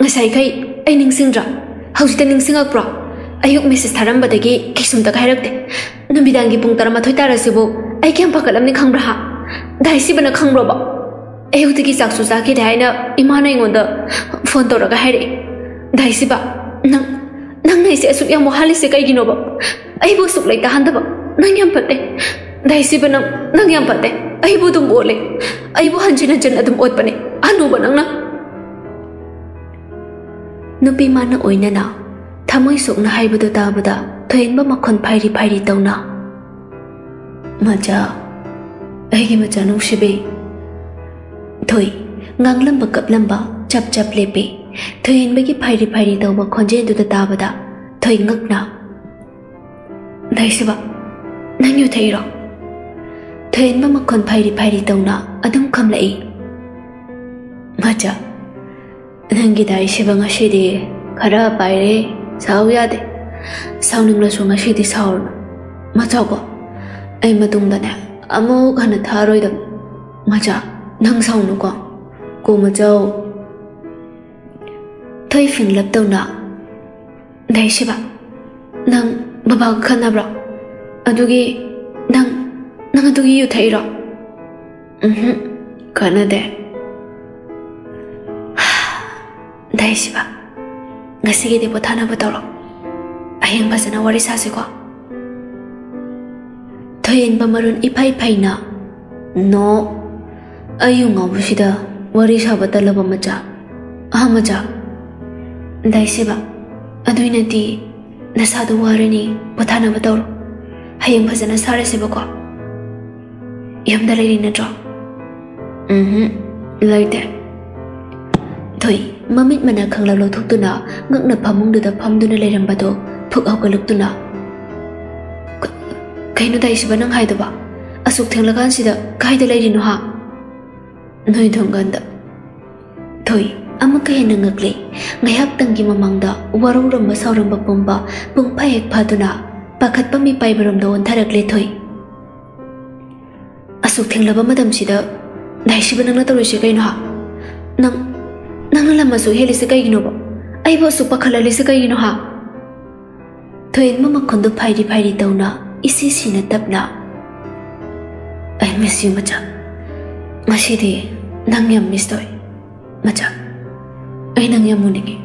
ngasai khai ai ningsingra haujita ningsingakpro ayuk message tharambadagi kisumta khairakte numidangi pung tarama thoi tarasibo ai kyam pakalamni khangbra ha daisi bana khangbro ba ayutigi saksu saki dhaina imana ingonda phone tawraga haire daisi ba nang ꯑꯩꯁꯦ ꯑꯁꯨꯛ ꯌꯥꯝ ꯋꯥꯍꯜꯂꯤꯁꯦ ꯀꯩꯒꯤꯅꯣꯕ ꯑꯩꯕꯨ ꯑꯁꯨꯛ ꯂꯩꯇꯥꯍꯟꯗꯕ ꯅꯪ ꯌꯥꯝ ꯐꯠꯇꯦ ꯗꯥꯏꯁꯤꯕ ꯅꯪ ꯅꯪ ꯌꯥꯝ ꯐꯠꯇꯦ ꯑꯩꯕꯨ ꯑꯗꯨꯝ ꯑꯣꯠꯂꯦ ꯑꯩꯕꯨ ꯍꯟꯖꯤꯟ ꯍꯟꯖꯤꯟ ꯑꯗꯨꯝ ꯑꯣꯠꯄꯅꯦ ꯑꯅꯨꯕ ꯅꯪꯅ ꯅꯨꯄꯤ ꯃꯥꯅ ꯑꯣꯏꯅꯅ ꯊꯃꯣꯏ ꯁꯣꯛꯅ ꯍꯥꯏꯕꯗꯨ ꯇꯥꯕꯗ ꯊꯣꯏꯍꯟꯕ ꯃꯈꯣꯟ ꯐꯥꯏꯔꯤ ꯐꯥꯏꯔꯤ ꯇꯧꯅ ꯃꯆꯥ ꯑꯩꯒꯤ ꯃꯆꯥ ꯅꯨꯡꯁꯤꯕꯤ ꯊꯣꯏ ꯉꯥꯡꯂꯝꯕ ꯀꯞꯂꯝꯕ ꯆꯞ ꯆꯞ ꯂꯦꯞꯄꯤ ꯊꯣꯏꯍꯟꯕꯒꯤ ꯐꯥꯏꯔꯤ ꯐꯥꯏꯔꯤ ꯇꯧꯕ ꯈꯣꯟꯖꯦꯜꯗꯨꯗ ꯇꯥꯕꯗ ꯊꯣꯏ ꯉꯛꯅ ꯗꯥꯏꯁꯤꯕ ꯅꯪ ꯌꯨ ꯊꯛꯏꯔꯣ ꯊꯣꯏꯍꯟꯕ ꯃꯈꯣꯟ ꯐꯥꯏꯔꯤ ꯐꯥꯏꯔꯤ ꯇꯧꯅ ꯑꯗꯨꯝ ꯈꯝꯂꯛꯏ ꯃꯆꯥ ꯅꯪꯒꯤ ꯗꯥꯏꯁꯤꯕ ꯉꯁꯤꯗꯤ ꯈꯔ ꯄꯥꯏꯔꯦ ꯁꯥꯎ ꯌꯥꯗꯦ ꯁꯥꯎꯅꯤꯡꯂꯁꯨ ꯉꯁꯤꯗꯤ ꯁꯥꯎꯔꯅꯨ ꯃꯆꯥꯀꯣ ꯑꯩ ꯃꯇꯨꯡꯗꯅꯦ ꯑꯃꯨꯛ ꯍꯟꯅ ꯊꯥꯔꯣꯏꯗꯕ ꯃꯆꯥ ꯅꯪ ꯁꯥꯎꯅꯨꯀꯣ ꯀꯣ ꯃꯆꯧ ꯊꯣꯏ ꯐꯤꯡꯂꯞ ꯇꯧꯅ ꯗꯥꯏꯁꯤꯕ ꯅꯪ ꯕꯕꯥꯒ ꯈꯟꯅꯕ꯭ꯔꯣ ꯑꯗꯨꯒꯤ ꯅꯪ ꯅꯪ ꯑꯗꯨꯒꯤ ꯌꯨ ꯊꯛꯏꯔꯣ ꯎꯝ ꯈꯟꯅꯗꯦ ꯗꯥꯏꯁꯤꯕ ꯉꯁꯤꯒꯤꯗꯤ ꯄꯣꯊꯥꯅꯕ ꯇꯧꯔꯣ hꯌꯦꯡ ꯐꯖꯅ ꯋꯥꯔꯤ ꯁꯥꯁꯤꯀꯣ ꯊꯣꯏꯌꯦꯟꯕ ꯃꯔꯣꯟ ꯏꯐꯩ ꯐꯩꯅ ꯅꯣ ꯑꯌꯨ ꯉꯥꯎꯕꯁꯤꯗ ꯋꯥꯔꯤ ꯁꯥꯕ ꯇꯜꯂꯕ ꯃꯆꯥ ꯑꯍ ꯃꯆꯥ ꯗꯥꯏꯁꯦꯕ ꯑꯗꯨꯏꯅꯗꯤ ꯅꯁꯥꯗꯣ ꯋꯥꯔꯅꯤ ꯄꯣꯊꯥꯅꯕ ꯇꯧꯔꯣ ꯍꯌꯦꯡ ꯐꯖꯅ ꯁꯥꯔꯁꯦꯕꯀꯣ ꯌꯨꯝꯗ ꯂꯩꯔꯤ ꯅꯠꯇ꯭ꯔꯣ ꯎꯝ ꯂꯩꯇꯦ ꯊꯣꯏ ꯃꯃꯤꯠ ꯃꯅꯥ ꯈꯪꯂꯛ ꯂꯧꯊꯣꯛꯇꯨꯅ ꯉꯛꯅ ꯐꯃꯨꯡꯗꯨꯗ ꯐꯝꯗꯨꯅ ꯂꯩꯔꯝꯕꯗꯣ ꯐꯨꯛ ꯍꯧꯒꯠꯂꯛꯇꯨꯅ ꯀꯩꯅꯣ ꯗꯥꯏꯁꯤꯕ ꯅꯪ ꯍꯥꯏꯗꯕ ꯑꯁꯨꯛ ꯊꯦꯡꯂꯀꯥꯟꯁꯤꯗ ꯀꯥꯏꯗ ꯂꯩꯔꯤꯅꯣ ꯍꯥ ꯅꯣꯏ ꯊꯣꯡꯒꯥꯟꯗ ꯊꯣꯏ ꯑꯃꯨꯛꯀ ꯍꯦꯟꯅ ꯉꯛꯂꯤ ꯉꯥꯏꯍꯥꯛꯇꯪꯒꯤ ꯃꯃꯥꯡꯗ ꯋꯥꯔꯧꯔꯝꯕ ꯁꯥꯎꯔꯝꯕ ꯄꯨꯝꯕ ꯄꯨꯡꯐꯥ ꯍꯦꯛ ꯐꯥꯗꯨꯅ ꯄꯥꯈꯠꯄ ꯃꯤꯄꯥꯏꯕꯔꯣꯝꯗ ꯑꯣꯟꯊꯔꯛꯂꯦ ꯊꯣꯏ ꯑꯁꯨꯛ ꯊꯦꯡꯂꯕ ꯃꯇꯝꯁꯤꯗ ꯗꯥꯏꯁꯤꯕ ꯅꯪꯅ ꯇꯧꯔꯤꯁꯦ ꯀꯩꯅꯣ ꯍꯥ ꯅꯪ ꯅꯪꯅ ꯂꯝ ꯑꯁꯨꯛ ꯍꯦꯜꯂꯤꯁꯦ ꯀꯩꯒꯤꯅꯣꯕ ꯑꯩꯕꯨ ꯑꯁꯨꯛ ꯄꯥꯈꯠꯍꯜꯂꯤꯁꯦ ꯀꯩꯒꯤꯅꯣ ꯍꯥ ꯊꯣꯏꯟꯕ ꯃꯈꯣꯟꯗꯨ ꯐꯥꯏꯔꯤ ꯐꯥꯏꯔꯤ ꯇꯧꯅ ꯏꯁꯤ ꯁꯤꯅ ꯇꯞꯅ ꯑꯩ ꯃꯤꯁ ꯌꯨ ꯃꯆꯥ ꯉꯁꯤꯗꯤ ꯅꯪ ꯌꯥꯝ ꯃꯤꯁ ꯇꯧꯏ ꯃꯆꯥ ay nangyamuningi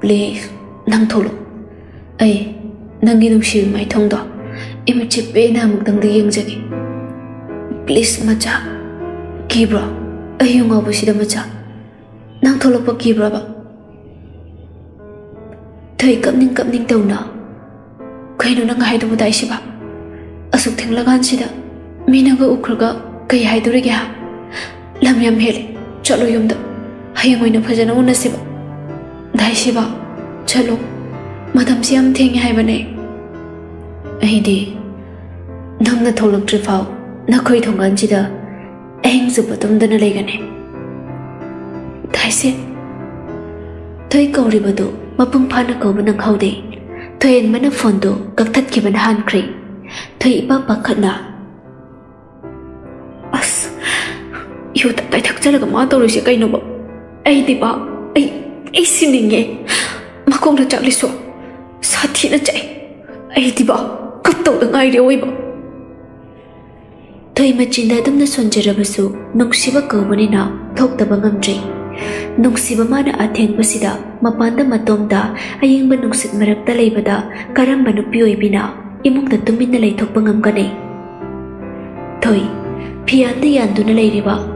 please nang tholo ay nangi nungshi mai thong do ima chipe na muk dang di yang jagi please macha kibra. Ay mà cha, sida macha nang tholo pa kibra ba thầy cấm nín cấm nín tàu nào, khay nó nang hai đầu đồng đại sĩ ba asuk thằng la gan sida mina ga ukhraga cái hai dure gya lam yam hele chalo yum da ꯍꯌꯦꯡ ꯑꯣꯏꯅ ꯐꯖꯅ ꯎꯅꯁꯤꯕ ꯗꯥꯏꯁꯤꯕ ꯆꯠꯂꯣ ꯃꯇꯝꯁꯤ ꯌꯥꯝ ꯊꯦꯡꯉꯦ ꯍꯥꯏꯕꯅꯦ ꯑꯩꯗꯤ ꯅꯪꯅ ꯊꯣꯛꯂꯛꯇ꯭ꯔꯤ ꯐꯥꯎ ꯅꯈꯣꯏ ꯊꯣꯡꯒꯥꯟꯁꯤꯗ ꯑꯍꯤꯡ ꯆꯨꯞꯄ ꯇꯨꯝꯗꯅ ꯂꯩꯒꯅꯤ ꯗꯥꯏꯁꯦ ꯊꯣꯏ ꯀꯧꯔꯤꯕꯗꯨ ꯃꯄꯨꯡ ꯐꯥꯅ ꯀꯧꯕ ꯅꯪꯍꯧꯗꯦ ꯊꯣꯏꯌꯦꯟꯕꯅ ꯐꯣꯟꯗꯨ ꯀꯛꯊꯠꯈꯤꯕꯅ ꯍꯥꯟꯈ꯭ꯔꯦ ꯊꯣꯏ ꯏꯄꯥ ꯄꯥꯈꯠꯅ ꯑꯁ ꯌꯨ ꯇꯞꯇꯥꯏ ꯊꯛꯆꯜꯂꯒ ꯃꯥ ꯇꯧꯔꯤꯁꯦ ꯀꯩꯅꯣꯕ Eydiba, ay, ay sininge. Makong na chak liso. Sa ti na chay. Eydiba, kaptaw na ngay riyo iba. Toy machinda dam na sonjarabasu, nungsiba kawani na, thok tabang amjay. Nungsiba mana atheng basida, mapanda matomda, ayang banungsit marakta laybada, karamba nupiyo ibina, imong na tumin na laythok pangam kanay. Toy, piyanda yanduna layriba,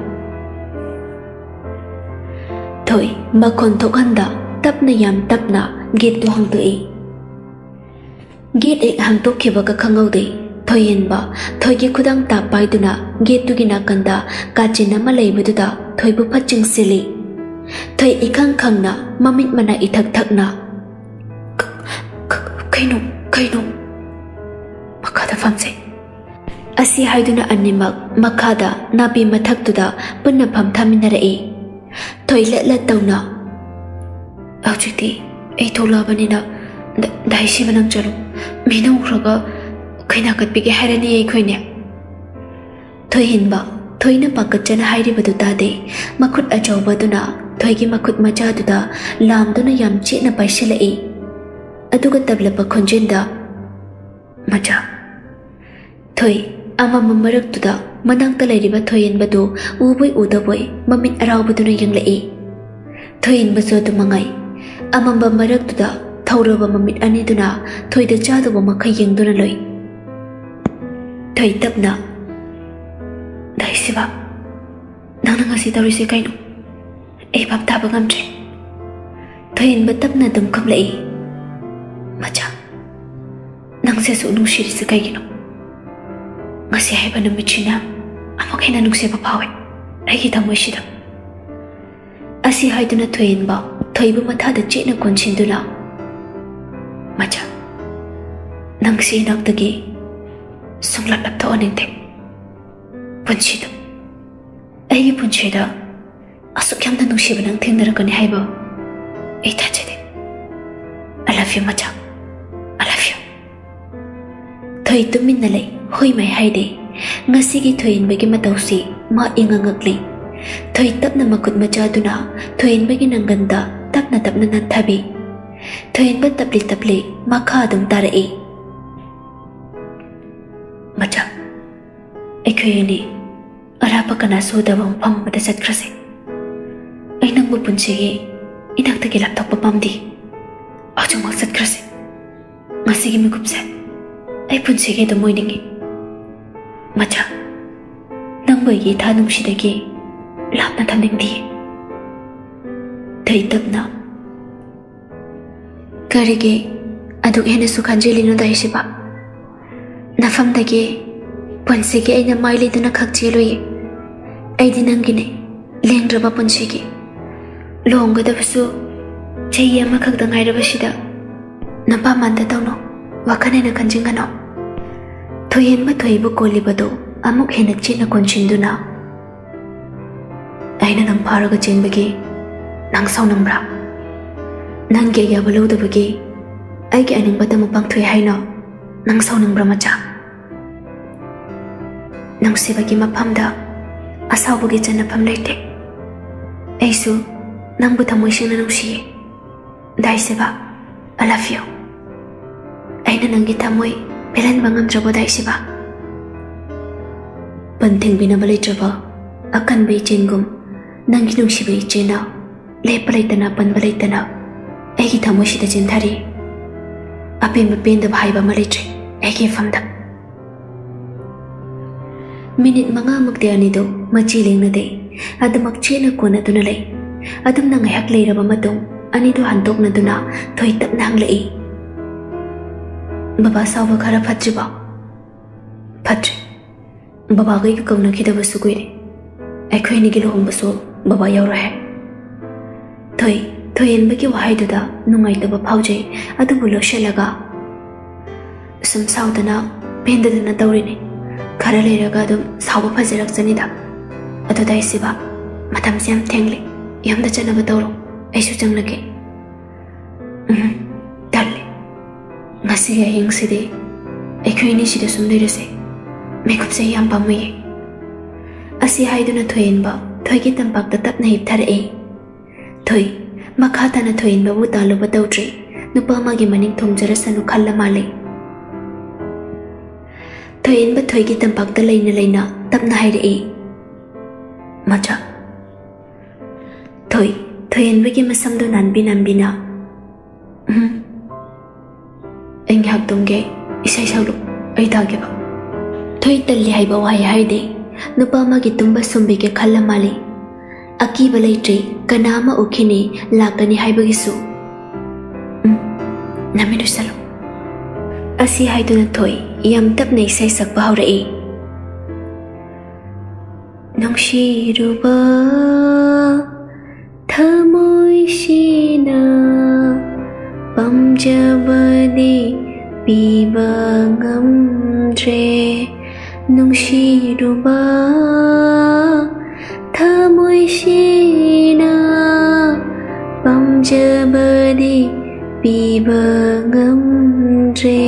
thôi mà còn thấu ăn đó tấp na yam tấp na ghi tu hăng tự ý, ghi định hàng tu khi bậc khăng ngâu đi thôi yên bỏ thôi ghi khu đăng tạp bài tu na ghi tu ghi na cần đó cả chỉ nắm mà lấy mới tu đó thôi bu phát chứng xử lì, thôi ý khăng khăng na mà mình mà na ý thật thật na cây nụ cây nụ. Mà cả ta phạm gì asi hai tu na anh mặc mà cả đó na bị mà thật tu đó bên na phạm tham ra ấy toiletla tawna awchiti ei thola banina dai si banam chalu mina ukraga khaina kat pige harani ei khoine thoin ba chân hai đi vào badu ta de makhut achoba duna thoigi makhut macha duda lam duna yam che na paisela e aduga tabla pa khonjin da macha thoi ama mamarak ta. ꯃꯅꯥꯛꯇ ꯂꯩꯔꯤꯕ ꯊꯣꯏꯌꯦꯟꯕꯗꯨ ꯎꯕꯣꯏ ꯎꯗꯕꯣꯏ ꯃꯃꯤꯠ ꯑꯔꯥꯎꯕꯗꯨꯅ ꯌꯦꯡꯂꯛꯏ ꯊꯣꯏꯌꯦꯟꯕꯁꯨ ꯑꯗꯨ ꯃꯉꯥꯏ ꯑꯃꯝꯕ ꯃꯔꯛꯇꯨꯗ ꯊꯧꯔꯕ ꯃꯃꯤꯠ ꯑꯅꯤꯗꯨꯅ ꯊꯣꯏꯗ ꯆꯥꯗꯕ ꯃꯈꯩ ꯌꯦꯡꯗꯨꯅ ꯂꯣꯏ ꯊꯣꯏ ꯇꯞꯅ ꯗꯥꯏꯁꯤꯕ ꯅꯪꯅ ꯉꯁꯤ ꯇꯧꯔꯤꯁꯦ ꯀꯩꯅꯣ ꯑꯩ ꯚꯥꯞ ꯇꯥꯕ ꯉꯝꯗ꯭ꯔꯦ ꯊꯣꯏꯌꯦꯟꯕ ꯇꯞꯅ ꯑꯗꯨꯝ ꯈꯨꯝꯂꯛꯏ ꯃꯆꯥ ꯅꯪꯁꯦ ꯑꯁꯨꯛ ꯅꯨꯡꯁꯤꯔꯤꯁꯦ ꯀꯩꯒꯤꯅꯣ ꯉꯁꯤ ꯍꯥꯏꯕ ꯅꯨꯃꯤꯠꯁꯤꯅ ꯑꯃꯨꯛ ꯍꯦꯟꯅ ꯅꯨꯡꯁꯤꯕ ꯐꯥꯎꯋꯦ ꯑꯩꯒꯤ ꯊꯃꯣꯏꯁꯤꯗ ꯑꯁꯤ ꯍꯥꯏꯗꯨꯅ ꯊꯣꯏꯌꯦꯟꯕ ꯊꯣꯏꯕꯨ ꯃꯊꯥꯗ ꯆꯦꯠꯅ ꯀꯣꯟꯁꯤꯟꯗꯨꯅ ꯃꯆꯥ ꯅꯪꯁꯤ ꯏꯅꯥꯛꯇꯒꯤ ꯁꯨꯡꯂꯞ ꯂꯞꯊꯣꯛꯍꯟꯅꯤꯡꯗꯦ ꯄꯨꯟꯁꯤꯗ ꯑꯩꯒꯤ ꯄꯨꯟꯁꯤꯗ ꯑꯁꯨꯛ ꯌꯥꯝꯅ ꯅꯨꯡꯁꯤꯕ ꯅꯪ ꯊꯦꯡꯅꯔꯛꯀꯅꯤ ꯍꯥꯏꯕ ꯑꯩ ꯊꯥꯖꯗꯦ Thoi tuminna lay hoi mai haide. Ngasigi thoin bagi matawsi ma ingangakli. Thoi tapna makut machaduna thoin bagi nangganda tapna tapna nanthabi. Thoin ba tapli tapli makha adum tarai. Macha. Ekhoyini arapa kana sodawang pham mata satkrase. Ai nang bu punchigi inak ta gilap tak papam di. Ajung mak cái Ngasigi mikup set. ꯑꯩ ꯄꯨꯟꯁꯤꯒꯤ ꯑꯗꯨꯝ ꯑꯣꯏꯅꯤꯡꯉꯤ ꯃꯆꯥ ꯅꯪꯕꯨ ꯑꯩꯒꯤ ꯏꯊꯥ ꯅꯨꯡꯁꯤꯗꯒꯤ ꯂꯥꯞꯅ ꯊꯝꯅꯤꯡꯗꯤꯌꯦ ꯊꯩ ꯇꯞꯅ ꯀꯔꯤꯒꯤ ꯑꯗꯨꯛ ꯍꯦꯟꯅꯁꯨ ꯈꯟꯖꯤꯜꯂꯤꯅꯣꯗ ꯑꯩꯁꯤꯕ ꯅꯐꯝꯗꯒꯤ ꯄꯨꯟꯁꯤꯒꯤ ꯑꯩꯅ ꯃꯥꯏ ꯂꯩꯗꯨꯅ ꯈꯛ ꯆꯦꯜꯂꯨꯏ ꯑꯩꯗꯤ ꯅꯪꯒꯤꯅꯦ ꯂꯦꯡꯗ꯭ꯔꯕ ꯄꯨꯟꯁꯤꯒꯤ ꯂꯨꯍꯣꯡꯒꯗꯕꯁꯨ ꯆꯍꯤ ꯑꯃꯈꯛꯇ ꯉꯥꯏꯔꯕꯁꯤꯗ ꯅꯄꯥꯃꯥꯟꯗ ꯇꯧꯅꯣ ꯋꯥꯈꯜ ꯍꯦꯟꯅ ꯈꯟꯖꯤꯟꯒꯅꯣ ꯊꯣꯏꯍꯦꯟꯕ ꯊꯣꯏꯕꯨ ꯀꯣꯜꯂꯤꯕꯗꯨ ꯑꯃꯨꯛ ꯍꯦꯟꯅ ꯆꯦꯠꯅ ꯀꯣꯟꯁꯤꯟꯗꯨꯅ ꯑꯩꯅ ꯅꯪ ꯐꯥꯔꯒ ꯆꯦꯟꯕꯒꯤ ꯅꯪ ꯁꯥꯎꯅꯤꯡꯕ꯭ꯔꯥ ꯅꯪꯒꯤ ꯑꯌꯥꯕ ꯂꯧꯗꯕꯒꯤ ꯑꯩꯒꯤ ꯑꯅꯤꯡꯕꯗ ꯑꯃꯨꯛ ꯄꯥꯡꯊꯣꯛꯏ ꯍꯥꯏꯅꯣ ꯅꯪ ꯁꯥꯎꯅꯤꯡꯕ꯭ꯔꯥ ꯃꯆꯥ ꯅꯨꯡꯁꯤꯕꯒꯤ ꯃꯐꯝꯗ ꯑꯁꯥꯎꯕꯒꯤ ꯆꯟꯅꯐꯝ ꯂꯩꯇꯦ ꯑꯩꯁꯨ ꯅꯪꯕꯨ ꯊꯃꯣꯏ ꯁꯦꯡꯅ ꯅꯨꯡꯁꯤꯌꯦ ꯗꯥꯏꯁꯤꯕ ꯑꯥꯏ ꯂꯚ ꯌꯨ ꯑꯩꯅ ꯅꯪꯒꯤ ꯊꯃꯣꯏ 베란 방암 저보 다이시바 번탱 비나발이 저보 아칸 베이 젠곰 난기농 시베이 제나 레플레이트나 번발레이트나 애기 다모시다 젠다리 앞에 무빈다 바이바 말이지 애기 팜다 minit mga magdiani do machiling na day at magchi na kuna do na lay at ang nangayak lay raba matong ani do hantok na do na toy tap na ang lay बाबा सावो खारा फाचु बा फाचु बाबा गई को कवना की दबसु कोई रे ऐखो इन्हीं के लोग हम बसो बाबा यार रहे थोई थोई इन बकी वहाई दुदा नुंगाई तब भाव जाए अतु बुलो शे लगा सम सावदना पेंद दना दौड़ी ने खारा ले रगा दम सावो फजरक जनी दा अतु दाई सिबा मथम से हम थेंगले यम द चना बताओ ऐसु चंग लगे ꯉꯁꯤꯒꯤ ꯑꯍꯤꯡꯁꯤꯗꯤ ꯑꯩꯈꯣꯏ ꯑꯅꯤꯁꯤꯗ ꯁꯨꯝ ꯂꯩꯔꯁꯦ ꯃꯦꯀꯞꯁꯦ ꯌꯥꯝ ꯄꯥꯝꯃꯨꯏꯌꯦ ꯑꯁꯤ ꯍꯥꯏꯗꯨꯅ ꯊꯣꯏꯍꯦꯟꯕ ꯊꯣꯏꯒꯤ ꯇꯝꯄꯥꯛꯇ ꯇꯞꯅ ꯍꯤꯞꯊꯔꯛꯏ ꯊꯣꯏ ꯃꯈꯥ ꯇꯥꯅ ꯊꯣꯏꯍꯦꯟꯕꯕꯨ ꯇꯥꯜꯂꯨꯕ ꯇꯧꯗ꯭ꯔꯤ ꯅꯨꯄꯥ ꯑꯃꯒꯤ ꯃꯅꯤꯡ ꯊꯣꯡꯖꯔꯁꯅꯨ ꯈꯜꯂ ꯃꯥꯜꯂꯤ ꯊꯣꯏꯍꯦꯟꯕ ꯊꯣꯏꯒꯤ ꯇꯝꯄꯥꯛꯇ ꯂꯩꯅ ꯂꯩꯅ ꯇꯞꯅ ꯍꯥꯏꯔꯛꯏ ꯃꯆꯥ ꯊꯣꯏ ꯊꯣꯏꯍꯦꯟꯕꯒꯤ ꯃꯁꯝꯗꯨ ꯅꯥꯟꯕꯤ ꯅꯥꯟꯕꯤꯅ ꯎꯝ ꯑꯩ ꯉꯥꯏꯍꯥꯛ ꯇꯨꯝꯒꯦ ꯏꯁꯩ ꯁꯛꯂꯨ ꯑꯩ ꯇꯥꯒꯦꯕ ꯊꯣꯏ ꯇꯜꯂꯤ ꯍꯥꯏꯕ ꯋꯥꯍꯩ ꯍꯥꯏꯗꯦ ꯅꯨꯄꯥ ꯑꯃꯒꯤ ꯇꯨꯝꯕ ꯁꯨꯝꯕꯤꯒꯦ ꯈꯜꯂ ꯃꯥꯜꯂꯤ ꯑꯀꯤꯕ ꯂꯩꯇ꯭ꯔꯤ ꯀꯅꯥ ꯑꯃ ꯎꯈꯤꯅꯤ ꯂꯥꯛꯀꯅꯤ ꯍꯥꯏꯕꯒꯤꯁꯨ ꯎꯝ ꯅꯃꯤꯠ ꯎꯁꯜꯂꯨ ꯑꯁꯤ ꯍꯥꯏꯗꯨꯅ ꯊꯣꯏ ꯌꯥꯝ ꯇꯞꯅ ꯏꯁꯩ ꯁꯛꯄ ꯍꯧꯔꯛꯏ ꯅꯨꯡꯁꯤꯔꯨꯕ ꯊꯃꯣꯏꯁꯤꯅ ꯄꯥꯝꯖꯕꯗꯤ ꯄꯤꯕ ꯉꯝꯗ꯭ꯔꯦ ꯅꯨꯡꯁꯤꯔꯨꯕ ꯊꯃꯣꯏꯁꯤꯅ ꯄꯥꯝꯖꯕꯗꯤ ꯄꯤꯕ ꯉꯝꯗ꯭ꯔꯦ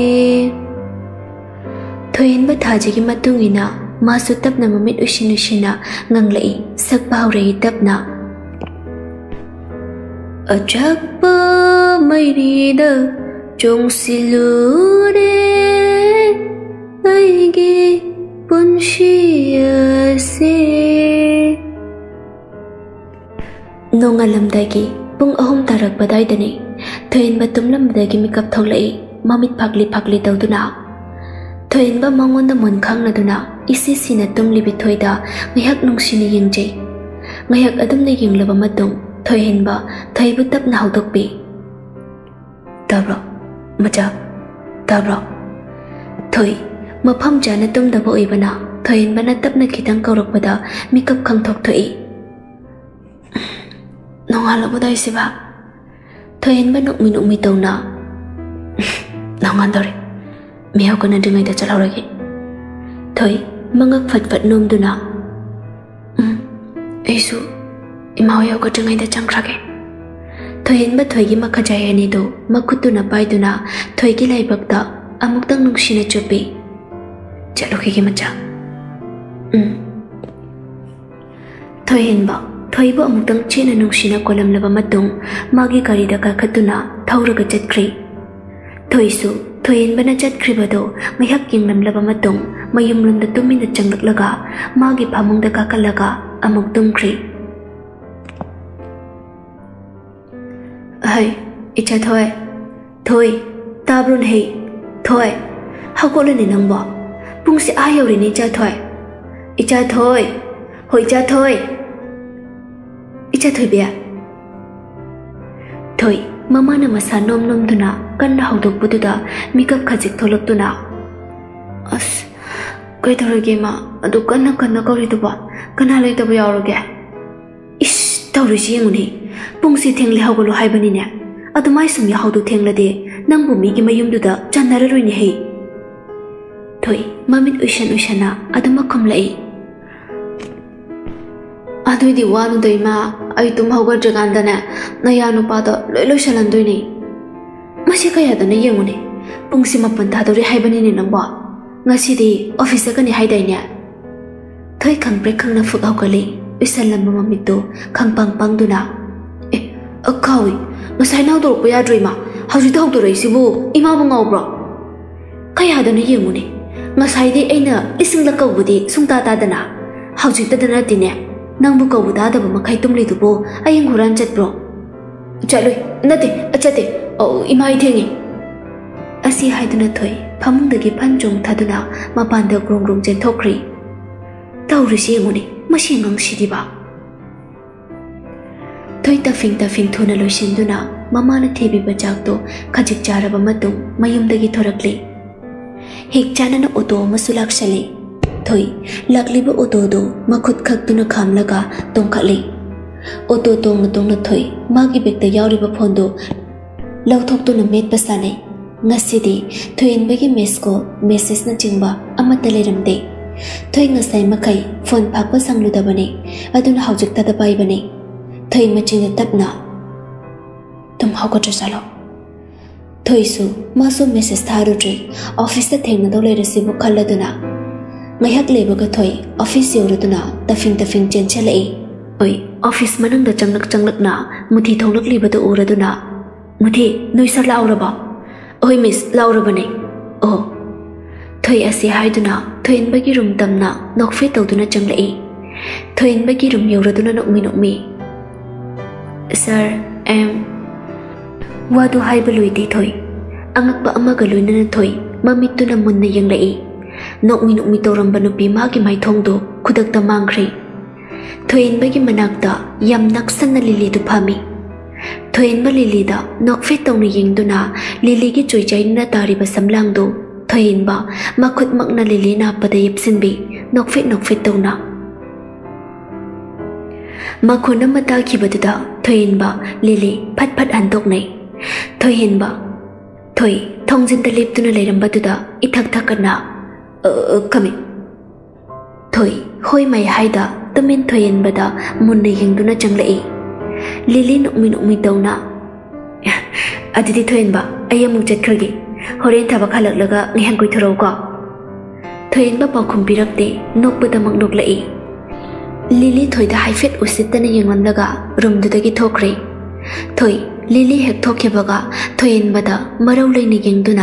ꯊꯣꯏꯍꯟꯕ ꯊꯥꯖꯒꯤ ꯃꯇꯨꯡ ꯏꯟꯅ ꯃꯥꯁꯨ ꯇꯞꯅ ꯃꯃꯤꯠ ꯎꯏꯁꯤꯟ ꯎꯏꯁꯤꯟꯅ ꯉꯪꯂꯛꯏ ꯁꯛꯄ ꯍꯧꯔꯛꯏ ꯇꯞꯅ ꯑꯆꯛꯄ ꯃꯩꯔꯤꯗ ꯆꯣꯡꯁꯤꯜꯂꯨꯔꯦ ꯑꯩꯒꯤ ꯄꯨꯟꯁꯤ ꯑꯁꯦ ꯅꯣꯡꯉꯥꯜꯂꯝꯗꯥꯏꯒꯤ ꯄꯨꯡ ꯑꯍꯨꯝ ꯇꯥꯔꯛꯄꯗꯥꯏꯗꯅꯤ ꯊꯣꯏꯍꯟꯕ ꯇꯨꯝꯂꯝꯕꯗꯒꯤ ꯃꯤꯀꯞ ꯊꯣꯛꯂꯛꯏ ꯃꯃꯤꯠ ꯐꯥꯛꯂꯤ ꯐꯥꯛꯂꯤ ꯇꯧꯗꯨꯅ ꯊꯣꯏꯍꯟꯕ ꯃꯉꯣꯟꯗ ꯃꯨꯟ ꯈꯪꯂꯗꯨꯅ ꯏꯁꯤ ꯁꯤꯅ ꯇꯨꯝꯂꯤꯕꯤ ꯊꯣꯏꯗ ꯉꯥꯏꯍꯥꯛ ꯅꯨꯡꯁꯤꯅ ꯌꯦꯡꯖꯩ ꯉꯥꯏꯍꯥꯛ ꯑꯗꯨꯝꯅ ꯌꯦꯡꯂꯕ ꯃꯇꯨꯡ ꯊꯣꯏꯍꯟꯕ ꯊꯣꯏꯕꯨ ꯇꯞꯅ ꯍꯧꯗꯣꯛꯄꯤ ꯇꯥꯕ꯭ꯔꯣ ꯃꯆꯥ ꯇꯥꯕ꯭ꯔꯣ ꯊꯣꯏ ꯃꯐꯝ ꯆꯥꯅ ꯇꯨꯝꯗꯕ ꯑꯣꯏꯕꯅ ꯊꯣꯏꯍꯟꯕꯅ ꯇꯞꯅ ꯈꯤꯇꯪ ꯀꯧꯔꯛꯄꯗ ꯃꯤꯀꯞ ꯈꯪꯊꯣꯛꯊꯣꯛꯏ ꯅꯣꯡꯉꯥꯜꯂꯛꯄꯗꯥꯏꯁꯤꯕ ꯊꯣꯏꯍꯟꯕ ꯅꯣꯛꯃꯤ ꯅꯣꯛꯃꯤ ꯇꯧꯅ ꯅꯣꯡꯉꯥꯟꯗꯧꯔꯦ ꯃꯤꯍꯧ ꯀꯟꯅꯗ꯭ꯔꯤꯉꯩꯗ ꯆꯠꯍꯧꯔꯒꯦ ꯊꯣꯏ ꯃꯉꯛ ꯐꯠ ꯐꯠ ꯅꯣꯝꯗꯨꯅ ꯎꯝ ꯑꯩꯁꯨ imaweo ko chungai da changkhrage thoin ba thoi gi makha jai ani do makutu na pai duna thoi gi lai bakta amuk tang nung shina chupi chalo ki gi macha um thoin ba thoi ba amuk tang chena nung shina kolam laba matung magi gari da ka khatuna thauraga chatkri thoi su thoin bana chatkri bado mayak kingnam laba matung mayum lunda tumina changlak laga magi phamung da ka kalaga amuk tumkri Hei, chơi thôi. Thôi, ta brun hei. Thôi, hao cô lên nâng bỏ. Bung sẽ ai hiểu để nên chơi thôi. Icha thôi. Hồi chơi thôi. Icha thôi bia. Thôi, mama na masa nom nom tu na, kan na hau dok bu tu da, makeup khajik tholok tu na. As, kai thoro ge ma, adu kan na kan na kauri tu ba, kan ha lai tu ba yaur ge. Ish, tau ri ji ngun hei. ꯄꯨꯡꯁꯤ ꯊꯦꯡꯂꯦ ꯍꯧꯒꯠꯂꯨ ꯍꯥꯏꯕꯅꯤꯅꯦ ꯑꯗꯨꯃꯥꯏ ꯁꯨꯝ ꯌꯥꯍꯧꯗꯨ ꯊꯦꯡꯂꯗꯤ ꯅꯪꯕꯨ ꯃꯤꯒꯤ ꯃꯌꯨꯝꯗꯨꯗ ꯆꯟꯅꯔꯔꯣꯏꯅꯦ ꯍꯩ ꯊꯣꯏ ꯃꯃꯤꯠ ꯎꯏꯁꯟ ꯎꯏꯁꯟꯅ ꯑꯗꯨꯃꯛ ꯈꯨꯝꯂꯛꯏ ꯑꯗꯨꯏꯗꯤ ꯋꯥꯅꯨꯗ ꯏꯃꯥ ꯑꯩ ꯇꯨꯝ ꯍꯧꯒꯠꯇ꯭ꯔꯤꯀꯥꯟꯗꯅꯦ ꯅꯌꯥ ꯅꯨꯄꯥꯗꯣ ꯂꯣꯏ ꯂꯣꯏꯁꯜꯍꯟꯗꯣꯏꯅꯤ ꯃꯁꯤ ꯀꯌꯥꯗꯅ ꯌꯦꯡꯉꯨꯅꯦ ꯄꯨꯡꯁꯤ ꯃꯥꯄꯟ ꯇꯥꯗꯧꯔꯦ ꯍꯥꯏꯕꯅꯤꯅꯦ ꯅꯪꯕꯣ ꯉꯁꯤꯗꯤ ꯑꯣꯐꯤꯁ ꯆꯠꯀꯅꯤ ꯍꯥꯏꯗꯥꯏꯅꯦ ꯊꯣꯏ ꯈꯪꯄ꯭ꯔꯦꯛ ꯈꯪꯅ ꯐꯨꯛ ꯍꯧꯒꯠꯂꯤ ꯎꯏꯁꯜꯂꯝꯕ ꯃꯃꯤꯠꯇꯨ ꯈꯪꯄꯪ ꯄꯪꯗꯨꯅ 어카위 마사이나우도록 보야드리마 하지다우도록 이시부 이마봉아오브라 카야다는 예문이 마사이디 에이나 이승락가우부디 송다다다나 하지다다나 디네 낭부가우다다바 마카이똥리두보 아잉구란 젯브로 짤로이 나데 아차데 어 이마이팅이 asi haiduna thoi phamung dagi panjong thaduna ma panda grong grong jen thokri tawri si muni ma shi ngang shi di ba Thôi ta phình ta phình thuna lôi xin đu na mama nó thi bị bật chào tổ khajik chara bấm mắt tung mai um đây thorak li. Hik chana nó ô tô mà sulak sali. Thôi lạc li ô tô đó mà khut khát tu na kham laga tung khát li. Ô tô tung nó tung nó thôi mà cái việc tự yau li bắp hồn đó lâu thok tu na mét basa này. Ngasidi, ba bagi mesko, meses na chingba, thôi taliramde. Thuy mà makay, phone phakpa sang luda bane, adun haujik bận bane thầy mà chỉ tập nọ tâm học có chơi salo thầy su mà su message thà rồi chứ office ta thèm đâu lấy được gì bốc khăn lên đó nọ. Ngay hắc lấy bốc cái thầy office yêu rồi đó nọ, ta phình ta phình trên xe lấy ôi, office mà nâng được chăng lực chăng lực nọ một thì thâu lực lấy bốc tôi rồi đó nọ. Một thì, nuôi sao lao rồi bỏ? Ôi, miss, lao rồi bên này. Ồ thầy asi hai đó nọ thầy anh bác cái rùm tầm nọ nọc phết tàu tôi nó chăng lấy thầy anh bác cái rùm nhiều rồi tôi nó nọc mi nọc mi Sir, em. Wadu hai ba lui ti thôi. Angak ba ama ga lui na na thôi. Mamit tu na mun na yang lai Nokmi nokmi tawram ba nupi ma ki mai thong do Kudak ta mang kri Thuyen ba ki manak da Yam nak san na lili du tu phami Thuyen ba lili da Nok fit taw na yeng du na Lili ki chui chay na tari ba samlang do Thuyen ba Makut mak na lili na pa da yip sin bi Nok fit nok fit taw na ꯃꯈꯣꯟ ꯑꯃ ꯇꯥꯈꯤꯕꯗꯨꯗ ꯊꯣꯏꯍꯟꯕ ꯂꯤꯂꯤ ꯐꯠ ꯐꯠ ꯍꯟꯗꯣꯛꯅꯩ ꯊꯣꯏꯍꯟꯕ ꯊꯣꯏ ꯊꯣꯡꯖꯤꯟꯗ ꯂꯦꯞꯇꯨꯅ ꯂꯩꯔꯝꯕꯗꯨꯗ ꯏꯊꯛ ꯊꯛꯀꯠꯅ ꯀꯃꯤ ꯊꯣꯏ ꯍꯣꯏ ꯃꯩ ꯍꯥꯏꯗ ꯇꯨꯃꯤꯟ ꯊꯣꯏꯍꯟꯕꯗ ꯃꯨꯟꯅ ꯌꯦꯡꯗꯨꯅ ꯆꯪꯂꯛꯏ ꯂꯤꯂꯤ ꯅꯣꯛꯃꯤ ꯅꯣꯛꯃꯤ ꯇꯧꯅ ꯑꯗꯨꯗꯤ ꯊꯣꯏꯍꯟꯕ ꯑꯩ ꯑꯃꯨꯛ ꯆꯠꯈ꯭ꯔꯒꯦ ꯍꯣꯔꯦꯟ ꯊꯕꯛ ꯍꯜꯂꯛꯂꯒ ꯉꯥꯏꯍꯥꯛ ꯀꯣꯏꯊꯣꯔꯛꯎꯀꯣ ꯊꯣꯏꯍꯟꯕ ꯄꯥꯎꯈꯨꯝ ꯄꯤꯔꯛꯇꯦ ꯅꯣꯛꯄꯗꯃꯛ ꯅꯣꯛꯂꯛꯏ ಲಿಲಿ ಥೊಯ್ದ ಹೈಫೆಟ್ ಉಸಿತ್ತನೆ ಯಂಗನ್ಲಗ ರೂಮ್ದುದಗಿ ಥೋಕ್ರಿ ಥೊಯ್ ಲಿಲಿ ಹೆಕ್ ಥೋಕೆಬಗ ಥೊಯೆನ್ಬದ ಮರೌಲೈನ ಯಂಗ್ದುನ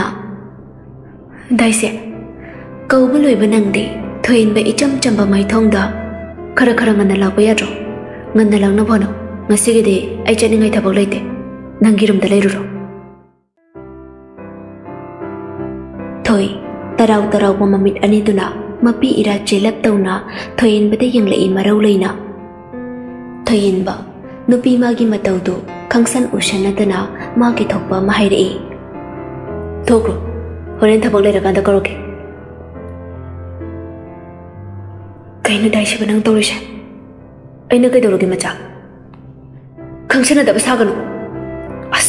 ದೈಸೆ ಕೌಬ ಲೊಯ್ಬ ನಂಗ್ದೆ ಥೊಯೆನ್ಬ ಇಚಂ ಚಂಬ ಮೈಥೋಂಗ್ದ ಖರ ಖರ ngân ಲಾಗ್ಬ ಯಾಡ್ರೋ ngân ಲಾಗ್ನ ಬೋನು ngasiಗಿದೆ ಐ ಚನಿಂಗೈ ಥಬಗ್ ಲೈತೆ ನಂಗಿರುಮ್ದ ಲೈರುರೋ ಥೊಯ್ tarau tarau ma mamit ani duna mapi ira chelap tauna thoin bate yanglei marau leina thoin ba nupi magi matau du khangsan usana dana magi thokpa ma hairei thokro horen thabak le rakanda karoke kaina dai shi banang tolisa aina kai doroge macha khangsan da ba saganu as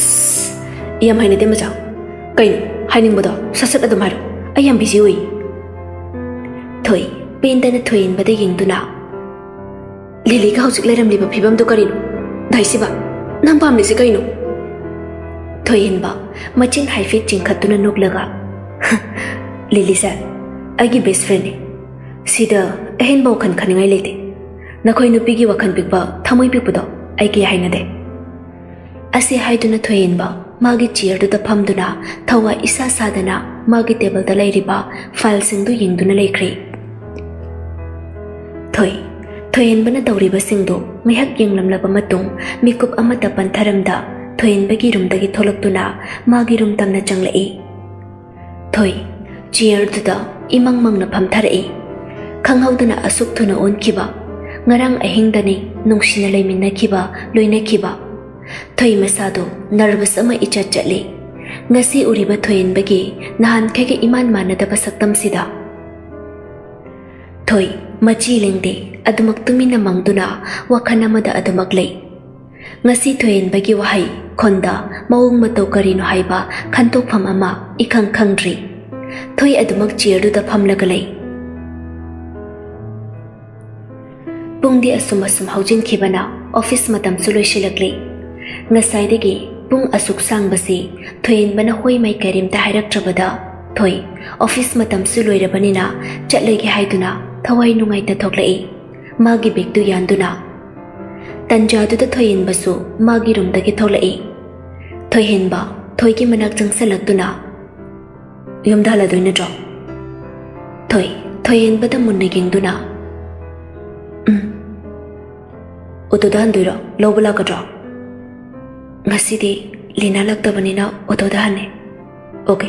yam haina de macha kaina haining bodo sasat adum haru ayam busy oi ꯊꯣꯏ ꯄꯦꯟꯗꯅ ꯊꯣꯏꯍꯟꯕꯗ ꯌꯦꯡꯗꯨꯅ ꯂꯤꯂꯤꯒ ꯍꯧꯖꯤꯛ ꯂꯩꯔꯝꯂꯤꯕ ꯐꯤꯕꯝꯗꯨ ꯀꯔꯤꯅꯣ ꯗꯥꯏꯁꯤꯕ ꯅꯪ ꯄꯥꯝꯂꯤꯁꯤ ꯀꯩꯅꯣ ꯊꯣꯏꯍꯟꯕ ꯃꯆꯤꯟ ꯍꯥꯏꯐꯦꯠ ꯆꯤꯡꯈꯠꯇꯨꯅ ꯅꯣꯛꯂꯒ ꯂꯤꯂꯤꯁꯦ ꯑꯩꯒꯤ ꯕꯦꯁ ꯐ꯭ꯔꯦꯟꯅꯤ ꯁꯤꯗ ꯑꯍꯦꯟꯕ ꯋꯥꯈꯜ ꯈꯟꯅꯤꯡꯉꯥꯏ ꯂꯩꯇꯦ ꯅꯈꯣꯏ ꯅꯨꯄꯤꯒꯤ ꯋꯥꯈꯜ ꯄꯤꯛꯄ ꯊꯃꯣꯏ ꯄꯤꯛꯄꯗꯣ ꯑꯩ ꯀꯌꯥ ꯍꯩꯅꯗꯦ ꯑꯁꯤ ꯍꯥꯏꯗꯨꯅ ꯊꯣꯏꯍꯦꯟꯕ ꯃꯥꯒꯤ ꯆꯤꯌꯔꯗꯨꯗ ꯐꯝꯗꯨꯅ ꯊꯋꯥꯏ ꯏꯁꯥ ꯁꯥꯗꯅ ꯃꯥꯒꯤ ꯇꯦꯕꯜꯗ ꯂꯩꯔꯤꯕ ꯐꯥꯏꯜꯁꯤꯡꯗꯨ ꯌꯦꯡꯗꯨꯅ ꯂꯩꯈ꯭ꯔꯦ Thôi, Thoyin ba na tawri ba singdo, may hagyang lamlaba matong, mikup amata pantaramda, thoyin ba girum dagi tholak tuna, magirum tam na changlai. Thôi, cheer tuda, imang mang na pamtarai. Kanghaw na asuk tuna on kiba, ngarang ahing dani, nung sinalay min na kiba, loy na kiba. Thôi mà sao đó nở bớt âm ít chặt chặt lại ngay masado, nervous ama ichachatli. Ngasi uriba thoyin bagi, nahan kaya iman manada pasaktam sida. Thôi, machi lengde adumak tumina mangduna wakanamada adumak lay. Ngasi thuyen bagi wahai khonda maung hay ba, haiba khantok pham ama ikang khangri. Thôi adumak chiru da pham lagalay. Pungdi asum asum haujin khibana office matam suloy shilagli. Ngasai degi pung asuk sang basi thuyen bana hoi mai karim ta hay hairak trabada. Thôi, office matam suloy rabanina chatlay gi haiduna ꯊꯋꯥꯏ ꯅꯨꯡꯉꯥꯏꯇ ꯊꯣꯛꯂꯛꯏ ꯃꯥꯒꯤ ꯕꯦꯒꯇꯨ ꯌꯥꯟꯗꯨꯅ ꯇꯟꯖꯥꯗꯨꯗ ꯊꯣꯏꯍꯦꯟꯕꯁꯨ ꯃꯥꯒꯤ ꯔꯨꯝꯗꯒꯤ ꯊꯣꯛꯂꯛꯏ ꯊꯣꯏꯍꯦꯟꯕ ꯊꯣꯏꯒꯤ ꯃꯅꯥꯛ ꯆꯪꯁꯜꯂꯛꯇꯨꯅ ꯌꯨꯝꯗ ꯍꯜꯂꯗꯣꯏ ꯅꯠꯇ꯭ꯔꯣ ꯊꯣꯏ ꯊꯣꯏꯍꯦꯟꯕꯗ ꯃꯨꯟꯅ ꯌꯦꯡꯗꯨꯅ ꯎꯝ ꯑꯣꯇꯣꯗ ꯍꯟꯗꯣꯏꯔꯣ ꯂꯧꯕ ꯂꯥꯛꯀꯗ꯭ꯔꯣ ꯉꯁꯤꯗꯤ ꯂꯤꯅꯥ ꯂꯛꯇꯕꯅꯤꯅ ꯑꯣꯇꯣꯗ ꯍꯟꯅꯤ ꯑꯣꯀꯦ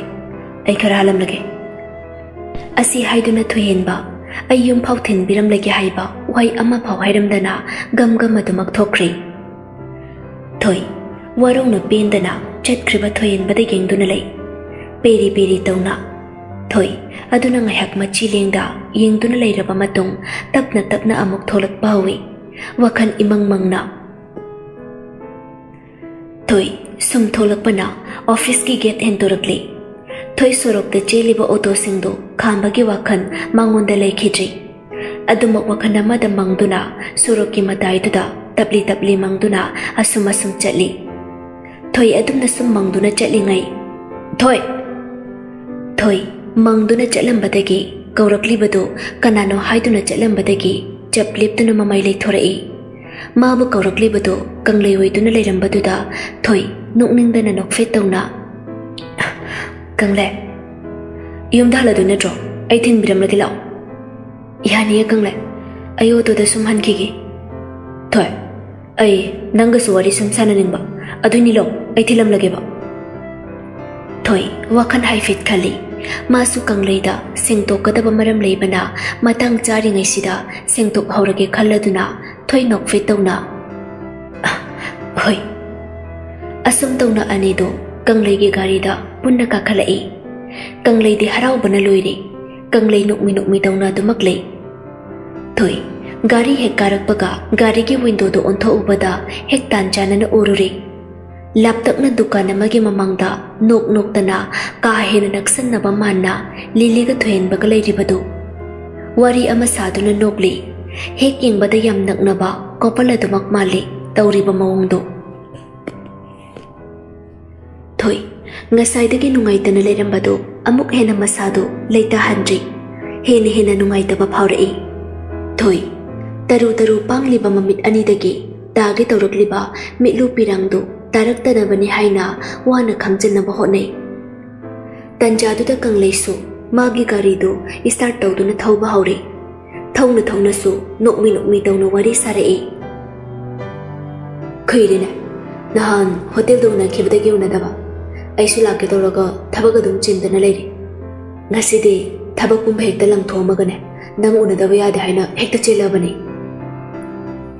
ꯑꯩ ꯈꯔ ꯍꯜꯂꯝꯂꯒꯦ ꯑꯁꯤ ꯍꯥꯏꯗꯨꯅ ꯊꯣꯏꯍꯦꯟꯕ ꯑꯩ ꯌꯨꯝꯐꯥꯎ ꯊꯤꯟꯕꯤꯔꯝꯂꯒꯦ ꯍꯥꯏꯕ ꯋꯥꯍꯩ ꯑꯃꯐꯥꯎ ꯍꯥꯏꯔꯝꯗꯅ ꯒꯝ ꯒꯝ ꯑꯗꯨꯃꯛ ꯊꯣꯛꯈ꯭ꯔꯤ ꯊꯣꯏ ꯋꯥꯔꯧꯅ ꯄꯦꯟꯗꯅ ꯆꯠꯈ꯭ꯔꯤꯕ ꯊꯣꯏꯍꯦꯟꯕꯗ ꯌꯦꯡꯗꯨꯅ ꯂꯩ ꯄꯦꯔꯤ ꯄꯦꯔꯤ ꯇꯧꯅ ꯊꯣꯏ ꯑꯗꯨꯅ ꯉꯥꯏꯍꯥꯛ ꯃꯆꯤ ꯂꯦꯡꯗ ꯌꯦꯡꯗꯨꯅ ꯂꯩꯔꯕ ꯃꯇꯨꯡ ꯇꯞꯅ ꯇꯞꯅ ꯑꯃꯨꯛ ꯊꯣꯛꯂꯛꯄ ꯍꯧꯏ ꯋꯥꯈꯜ ꯏꯃꯪ ꯃꯪꯅ ꯊꯣꯏ ꯁꯨꯝ ꯊꯣꯛꯂꯛꯄꯅ ꯑꯣꯐꯤꯁꯀꯤ ꯒꯦꯠ ꯍꯦꯟꯗꯣꯔꯛꯂꯤ ꯊꯣꯏ ꯁꯣꯔꯣꯛꯇ ꯆꯦꯜꯂꯤꯕ ꯑꯣꯇꯣꯁꯤꯡꯗꯨ ꯈꯥꯝꯕꯒꯤ ꯋꯥꯈꯜ ꯃꯉꯣꯟꯗ ꯂꯩꯈꯤꯗ꯭ꯔꯤ ꯑꯗꯨꯃꯛ ꯋꯥꯈꯜ ꯑꯃꯗ ꯃꯪꯗꯨꯅ ꯁꯣꯔꯣꯛꯀꯤ ꯃꯇꯥꯏꯗꯨꯗ ꯇꯞꯂꯤ ꯇꯞꯂꯤ ꯃꯪꯗꯨꯅ ꯑꯁꯨꯝ ꯑꯁꯨꯝ ꯆꯠꯂꯤ ꯊꯣꯏ ꯑꯗꯨꯝꯅ ꯁꯨꯝ ꯃꯪꯗꯨꯅ ꯆꯠꯂꯤꯉꯩ ꯊꯣꯏ ꯊꯣꯏ ꯃꯪꯗꯨꯅ ꯆꯠꯂꯝꯕꯗꯒꯤ ꯀꯧꯔꯛꯂꯤꯕꯗꯨ ꯀꯅꯥꯅꯣ ꯍꯥꯏꯗꯨꯅ ꯆꯠꯂꯝꯕꯗꯒꯤ ꯆꯞ ꯂꯦꯞꯇꯨꯅ ꯃꯃꯩ ꯂꯩꯊꯣꯔꯛꯏ ꯃꯥꯕꯨ ꯀꯧꯔꯛꯂꯤꯕꯗꯨ ꯀꯪꯂꯩ ꯑꯣꯏꯗꯨꯅ ꯂꯩꯔꯝꯕꯗꯨꯗ ꯊꯣꯏ ꯅꯣꯛꯅꯤꯡꯗꯅ ꯅꯣꯛꯐꯦꯠ ꯇꯧꯅ ꯀꯪꯂꯦ ꯌꯨꯝꯗ ꯍꯜꯂꯗꯣꯏ ꯅꯠꯇ꯭ꯔꯣ ꯑꯩ ꯊꯤꯟꯕꯤꯔꯝꯂꯒꯦ ꯂꯥꯛꯑꯣ ꯌꯥꯅꯤꯌꯦ ꯀꯪꯂꯦ ꯑꯩ ꯑꯣꯇꯣꯗ ꯁꯨꯝ ꯍꯟꯈꯤꯒꯦ ꯊꯣꯏ ꯑꯩ ꯅꯪꯒꯁꯨ ꯋꯥꯔꯤ ꯁꯨꯝ ꯁꯥꯟꯅꯅꯤꯡꯕ ꯑꯗꯨꯏꯅꯤ ꯂꯧ ꯑꯩ ꯊꯤꯜꯂꯝꯂꯒꯦꯕ ꯊꯣꯏ ꯋꯥꯈꯜ ꯍꯥꯏꯐꯦꯠ ꯈꯜꯂꯤ ꯃꯥꯁꯨ ꯀꯪꯂꯩꯗ ꯁꯦꯡꯗꯣꯛꯀꯗꯕ ꯃꯔꯝ ꯂꯩꯕꯅ ꯃꯇꯥꯡ ꯆꯥꯔꯤꯉꯩꯁꯤꯗ ꯁꯦꯡꯗꯣꯛꯍꯧꯔꯒꯦ ꯈꯜꯂꯗꯨꯅ ꯊꯣꯏ ꯅꯣꯛꯐꯦꯠ ꯇꯧꯅ ꯍꯣꯏ ꯑꯁꯨꯝ ꯇꯧꯅ ꯑꯅꯤꯗꯣ ಕಂಗ್ಲೈಗೆ ಗಾರಿದ ಪುನ್ನ ಕಾಖಲೈ ಕಂಗ್ಲೈದಿ ಹರಾವ್ ಬನಲೋಯ್ರೆ ಕಂಗ್ಲೈ ನುಕ್ಮಿ ನುಕ್ಮಿ ತೌನ ದುಮಕ್ಲೈ ಥೊಯ್ ಗಾರಿ ಹೆಕ್ ಕಾರಕ್ಪಗ ಗಾರಿಗೆ ವಿಂಡೋದು ಒಂಥ ಉಬದ ಹೆಕ್ ತಾಂಚಾನನ ಊರುರೆ ಲಾಪ್ತಕ್ನ ದುಕಾನ್ ಅಮಗೆ ಮಮಂಗ್ದ ನೋಕ್ ನೋಕ್ತನ ಕಾ ಹೇನ ನಕ್ಸನ್ನಬ ಮಾನ್ನ ಲಿಲಿಗ ಥೊಯನ್ಬಗ ಲೈರಿಬದು ವಾರಿ ಅಮ ಸಾಧುನ ನೋಗ್ಲಿ ಹೇಕ್ ಯಂಬದ ಯಂ ನಕ್ನಬ ಕೊಪಲದುಮಕ್ ಮಾಲಿ ತೌರಿಬ ಮವಂಗ್ದು Thôi, ngasaydagi nungayta na layrambado amok hena masado layta handri. Hena hena nungayta papawrai. Thôi, taru-taru pangliba mamit anidagi tagi taurakliba mitlu pirangdo taraktanabani haina wana khamjanaba honai. Tanjaduda kanglaisu magi garido start tawduna thawba hawrai. Thawna thawnasu nokmi nokmi tawna wari sarai. Khuirina, nahan hotel do na khibdagi unadaba. ꯑꯩꯁꯨ ꯂꯥꯛꯀꯦ ꯇꯧꯔꯒ ꯊꯕꯛ ꯑꯗꯨꯝ ꯆꯤꯟꯗꯅ ꯂꯩꯔꯤ ꯉꯁꯤꯗꯤ ꯊꯕꯛ ꯄꯨꯝꯕ ꯍꯦꯛꯇ ꯂꯪꯊꯣꯛꯑꯝꯃꯒꯅꯦ ꯅꯪ ꯎꯅꯗꯕ ꯌꯥꯗꯦ ꯍꯥꯏꯅ ꯍꯦꯛꯇ ꯆꯦꯜꯂꯕꯅꯤ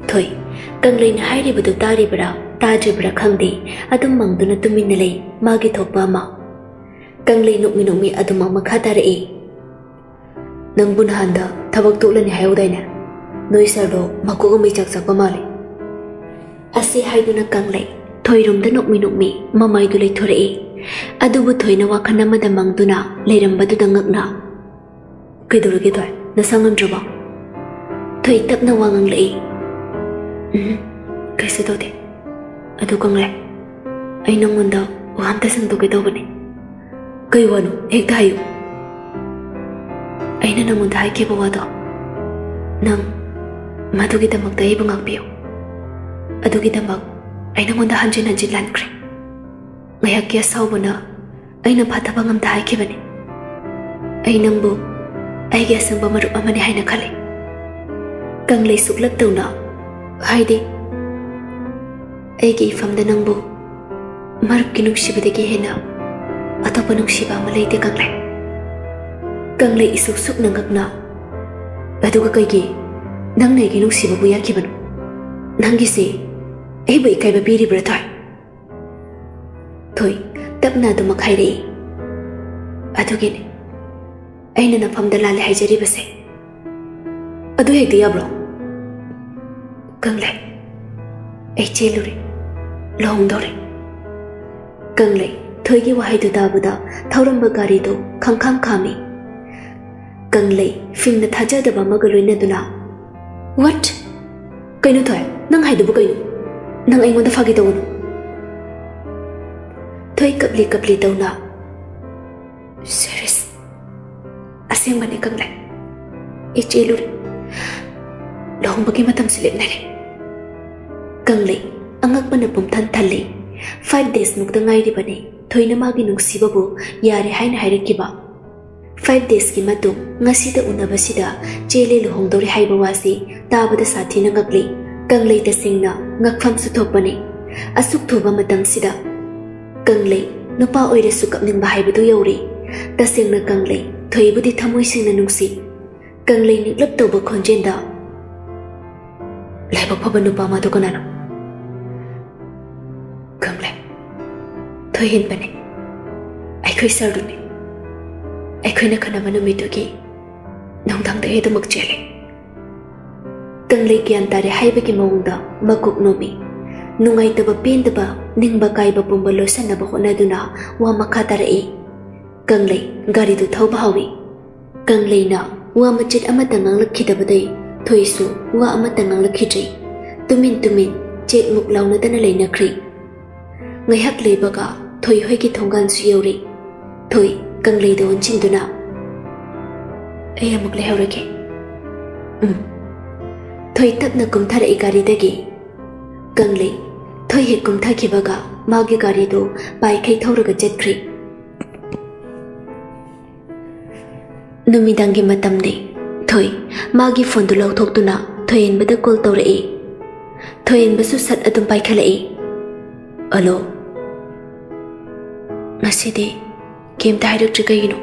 ꯊꯣꯏ ꯀꯪꯂꯩꯅ ꯍꯥꯏꯔꯤꯕꯗꯨ ꯇꯥꯔꯤꯕ꯭ꯔꯥ ꯇꯥꯗ꯭ꯔꯤꯕ꯭ꯔꯥ ꯈꯪꯗꯦ ꯑꯗꯨꯝ ꯃꯪꯗꯨꯅ ꯇꯨꯃꯤꯟꯅ ꯂꯩ ꯃꯥꯒꯤ ꯊꯣꯛꯄ ꯑꯃ ꯀꯪꯂꯩ ꯅꯣꯛꯃꯤ ꯅꯣꯛꯃꯤ ꯑꯗꯨꯃꯛ ꯃꯈꯥ ꯇꯥꯔꯛꯏ ꯅꯪꯕꯨ ꯅꯍꯥꯟꯗ ꯊꯕꯛ ꯇꯣꯛꯂꯅꯤ ꯍꯥꯏꯍꯧꯗꯥꯏꯅꯦ ꯅꯣꯏ ꯁꯥꯔꯗꯣ ꯃꯀꯣꯛ ꯑꯃ ꯆꯥꯛ ꯆꯥꯛꯄ ꯃꯥꯜꯂꯤ ꯑꯁꯤ ꯍꯥꯏꯗꯨꯅ ꯀꯪꯂꯩ ꯊꯣꯏꯔꯣꯝꯗ ꯅꯣꯛꯃꯤ ꯅꯣꯛꯃꯤ ꯃꯃꯥꯏꯗꯨ ꯂꯩꯊꯣꯔꯛꯏ ꯑꯗꯨꯕꯨ ꯊꯣꯏꯅ ꯋꯥꯈꯜ ꯑꯃꯗ ꯃꯪꯗꯨꯅ ꯂꯩꯔꯝꯕꯗꯨꯗ ꯉꯛꯅ ꯀꯩꯗꯧꯔꯒꯦ ꯊꯣꯏ ꯅꯁꯥ ꯉꯝꯗ꯭ꯔꯕꯣ ꯊꯣꯏ ꯇꯞꯅ ꯋꯥ ꯉꯥꯡꯂꯛꯏ ꯎꯝ ꯀꯩꯁꯨ ꯇꯧꯗꯦ ꯑꯗꯨ ꯀꯪꯂꯩ ꯑꯩ ꯅꯪꯉꯣꯟꯗ ꯋꯥ ꯑꯝꯇ ꯁꯪꯗꯣꯛꯀꯦ ꯇꯧꯕꯅꯤ ꯀꯩ ꯋꯥꯅꯣ ꯍꯦꯛꯇ ꯍꯥꯏꯌꯨ ꯑꯩꯅ ꯅꯪꯉꯣꯟꯗ ꯍꯥꯏꯈꯤꯕ ꯋꯥꯗꯣ ꯅꯪ ꯃꯗꯨꯒꯤꯗꯃꯛꯇ ꯑꯩꯕꯨ ꯉꯥꯛꯄꯤꯌꯨ ꯑꯗꯨꯒꯤꯗꯃꯛ ꯑꯩ ꯅꯉꯣꯟꯗ ꯍꯟꯖꯤꯟ ꯍꯟꯖꯤꯟ ꯂꯥꯟꯈ꯭ꯔꯦ ꯉꯥꯏꯍꯥꯛꯀꯤ ꯑꯁꯥꯎꯕꯅ ꯑꯩꯅ ꯐꯥꯊꯕ ꯉꯝꯗ ꯍꯥꯏꯈꯤꯕꯅꯤ ꯑꯩ ꯅꯪꯕꯨ ꯑꯩꯒꯤ ꯑꯁꯪꯕ ꯃꯔꯨꯞ ꯑꯃꯅꯤ ꯍꯥꯏꯅ ꯈꯜꯂꯤ ꯀꯪꯂꯩ ꯁꯨꯛꯂꯞ ꯇꯧꯅ ꯍꯥꯏꯗꯤ ꯑꯩꯒꯤ ꯏꯐꯝꯗ ꯅꯪꯕꯨ ꯃꯔꯨꯞꯀꯤ ꯅꯨꯡꯁꯤꯕꯗꯒꯤ ꯍꯦꯟꯅ ꯑꯇꯣꯞꯄ ꯅꯨꯡꯁꯤꯕ ꯑꯃ ꯂꯩꯇꯦ ꯀꯪꯂꯩ ꯀꯪꯂꯩ ꯏꯁꯨꯛ ꯁꯨꯛꯅ ꯉꯛꯅ ꯑꯗꯨꯒ ꯀꯩꯒꯤ ꯅꯪꯅ ꯑꯩꯒꯤ ꯅꯨꯡꯁꯤꯕꯕꯨ ꯌꯥꯈꯤꯕꯅꯣ ꯅꯪꯒꯤꯁꯦ ꯑꯩꯕꯨ ꯏꯀꯥꯏꯕ ꯄꯤꯔꯤꯕ꯭ꯔꯥ ꯊꯣꯏ ꯊꯣꯏ ꯇꯞꯅ ꯑꯗꯨꯃꯛ ꯍꯥꯏꯔꯛꯏ ꯑꯗꯨꯒꯤꯅꯤ ꯑꯩꯅ ꯅꯐꯝꯗ ꯂꯥꯜꯂꯦ ꯍꯥꯏꯖꯔꯤꯕꯁꯦ ꯑꯗꯨ ꯍꯦꯛꯇ ꯌꯥꯕ꯭ꯔꯣ ꯀꯪꯂꯩ ꯑꯩ ꯆꯦꯜꯂꯨꯔꯦ ꯂꯨꯍꯣꯡꯗꯧꯔꯦ ꯀꯪꯂꯩ ꯊꯣꯏꯒꯤ ꯋꯥꯍꯩꯗꯨ ꯇꯥꯕꯗ ꯊꯧꯔꯝꯕ ꯒꯥꯔꯤꯗꯨ ꯈꯪꯈꯥꯡ ꯈꯥꯝꯃꯤ ꯀꯪꯂꯩ ꯐꯤꯡꯅ ꯊꯥꯖꯗꯕ ꯑꯃꯒ ꯂꯣꯏꯅꯗꯨꯅ ꯋꯥꯠ ꯀꯩꯅꯣ ꯊꯣꯏ ꯅꯪ ꯍꯥꯏꯗꯨꯕꯨ ꯀꯩꯅꯣ ꯅꯪ ꯑꯩꯉꯣꯟꯗ ꯐꯥꯒꯤ ꯇꯧꯒꯅꯨ ꯊꯣꯏ ꯀꯞꯂꯤ ꯀꯞꯂꯤ ꯇꯧꯅ ꯁꯦꯔꯤꯁ ꯑꯁꯦꯡꯕꯅꯤ ꯀꯪꯂꯩ ꯑꯩ ꯆꯦꯜꯂꯨꯔꯦ ꯂꯨꯍꯣꯡꯕꯒꯤ ꯃꯇꯝꯁꯨ ꯂꯦꯞꯅꯔꯦ ꯀꯪꯂꯩ ꯑꯉꯛꯄꯅ ꯄꯨꯝꯊꯟ ꯊꯜꯂꯤ ꯐꯥꯏꯚ ꯗꯦꯖꯃꯨꯛꯇ ꯉꯥꯏꯔꯤꯕꯅꯤ ꯊꯣꯏꯅ ꯃꯥꯒꯤ ꯅꯨꯡꯁꯤꯕꯕꯨ ꯌꯥꯔꯦ ꯍꯥꯏꯅ ꯍꯥꯏꯔꯛꯈꯤꯕ ꯐꯥꯏꯚ ꯗꯦꯖꯀꯤ ꯃꯇꯨꯡ ꯉꯁꯤꯗ ꯎꯅꯕꯁꯤꯗ ꯆꯦꯜꯂꯦ ꯂꯨꯍꯣꯡꯗꯧꯔꯦ ꯍꯥꯏꯕ ꯋꯥꯁꯤ ꯇꯥꯕꯗ ꯁꯥꯊꯤꯅ ꯉꯛꯂꯤ ꯀꯪꯂꯩ ꯇꯁꯦꯡꯅ ꯉꯛꯐꯝꯁꯨ ꯊꯣꯛꯄꯅꯤ ꯑꯁꯨꯛ ꯊꯨꯕ ꯃꯇꯝꯁꯤꯗ ꯀꯪꯂꯩ ꯅꯨꯄꯥ ꯑꯣꯏꯔꯁꯨ ꯀꯞꯅꯤꯡꯕ ꯍꯥꯏꯕꯗꯨ ꯌꯧꯔꯤ ꯇꯁꯦꯡꯅ ꯀꯪꯂꯩ ꯊꯣꯏꯕꯨꯗꯤ ꯊꯃꯣꯏ ꯁꯦꯡꯅ ꯅꯨꯡꯁꯤ ꯀꯪꯂꯩ ꯅꯤꯛꯂꯞ ꯇꯧꯕ ꯈꯣꯟꯖꯦꯜꯗ ꯂꯥꯏꯕꯛ ꯐꯕ ꯅꯨꯄꯥ ꯃꯗꯨ ꯀꯅꯥꯅꯣ ꯀꯪꯂꯩ ꯊꯣꯏꯍꯦꯟꯕꯅꯤ ꯑꯩꯈꯣꯏ ꯁꯔꯗꯨꯅꯤ ꯑꯩꯈꯣꯏꯅ ꯈꯟꯅꯕ ꯅꯨꯃꯤꯠꯇꯨꯒꯤ ꯅꯨꯡꯗꯥꯡꯗ ꯑꯩꯗꯃꯛ ꯆꯦꯜꯂꯤ tang lay kyan tare hay ba ki mawungda makuk nomi. Nungay taba pin taba ning bakay ba pumbalo sa na bako na duna wa makatara e. Kang lay gari tu thau bahawi. Kang lay na wa machit amatang ang lakita ba day. Thôi su wa amatang ang lakita. Tumin tumin chết mục lâu nó tên lấy na rị. Ngày hắc lấy ba gà thôi hơi kỳ thong gan suy yêu rị. Thôi cần lấy đồ ấn chinh đồ nào. Ê à mục lấy hào rồi kì. Ừm. ꯊꯣꯏ ꯇꯞꯅ ꯀꯨꯝꯊꯔꯛꯏ ꯒꯥꯔꯤꯗꯒꯤ ꯀꯪꯂꯩ ꯊꯣꯏ ꯍꯦꯛ ꯀꯨꯝꯊꯈꯤꯕꯒ ꯃꯥꯒꯤ ꯒꯥꯔꯤꯗꯨ ꯄꯥꯏꯈꯩ ꯊꯧꯔꯒ ꯆꯠꯈ꯭ꯔꯤ ꯅꯨꯃꯤꯗꯥꯡꯒꯤ ꯃꯇꯝꯅꯤ ꯊꯣꯏ ꯃꯥꯒꯤ ꯐꯣꯟꯗꯨ ꯂꯧꯊꯣꯛꯇꯨꯅ ꯊꯣꯏꯍꯦꯟꯕꯗ ꯀꯣꯜ ꯇꯧꯔꯛꯏ ꯊꯣꯏꯍꯦꯟꯕꯁꯨ ꯁꯠ ꯑꯗꯨꯝ ꯄꯥꯏꯈꯠꯂꯛꯏ ꯑꯂꯣ ꯉꯁꯤꯗꯤ ꯀꯩꯝꯇ ꯍꯥꯏꯔꯛꯇ꯭ꯔꯤ ꯀꯩꯒꯤꯅꯣ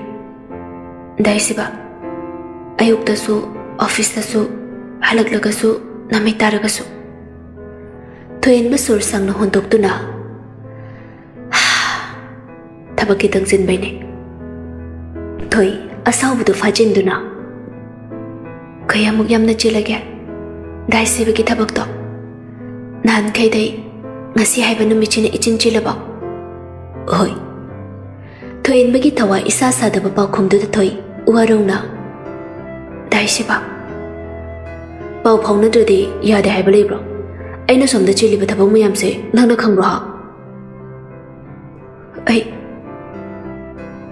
ꯗꯥꯏꯁꯤꯕ ꯑꯌꯨꯛꯇꯁꯨ ꯑꯣꯐꯤꯁꯇꯁꯨ ꯍꯜꯂꯛꯂꯒꯁꯨ ꯅꯨꯃꯤꯠ ꯇꯥꯔꯒꯁꯨ ꯊꯣꯏꯍꯦꯟꯕ ꯁꯣꯔ ꯁꯪꯅ ꯍꯣꯟꯗꯣꯛꯇꯨꯅ ꯊꯕꯛ ꯈꯤꯇꯪ ꯆꯤꯟꯕꯩꯅꯦ ꯊꯣꯏ ꯑꯁꯥꯎꯕꯗꯨ ꯐꯥꯖꯤꯟꯗꯨꯅ ꯀꯌꯥꯃꯨꯛ ꯌꯥꯝꯅ ꯆꯤꯜꯂꯒꯦ ꯗꯥꯏꯁꯤꯕꯒꯤ ꯊꯕꯛꯇꯣ ꯅꯍꯥꯟꯈꯩꯗꯩ ꯉꯁꯤ ꯍꯥꯏꯕ ꯅꯨꯃꯤꯠꯁꯤꯅ ꯏꯆꯤꯟ ꯆꯤꯜꯂꯕ ꯍꯣꯏ ꯊꯣꯏꯍꯦꯟꯕꯒꯤ ꯊꯋꯥꯏ ꯏꯁꯥ ꯁꯥꯗꯕ ꯄꯥꯎꯈꯨꯝꯗꯨꯗ ꯊꯣꯏ ꯋꯥꯔꯧꯅ ꯗꯥꯏꯁꯤꯕ ꯄꯥꯎ ꯐꯥꯎꯅꯗ꯭ꯔꯗꯤ ꯌꯥꯗꯦ ꯍꯥꯏꯕ ꯂꯩꯕ꯭ꯔꯣ ꯑꯩꯅ ꯁꯣꯝꯗ ꯆꯤꯜꯂꯤꯕ ꯊꯕꯛ ꯃꯌꯥꯝꯁꯦ ꯅꯪꯅ ꯈꯪꯕ꯭ꯔꯣ ꯍꯥ ꯑꯩ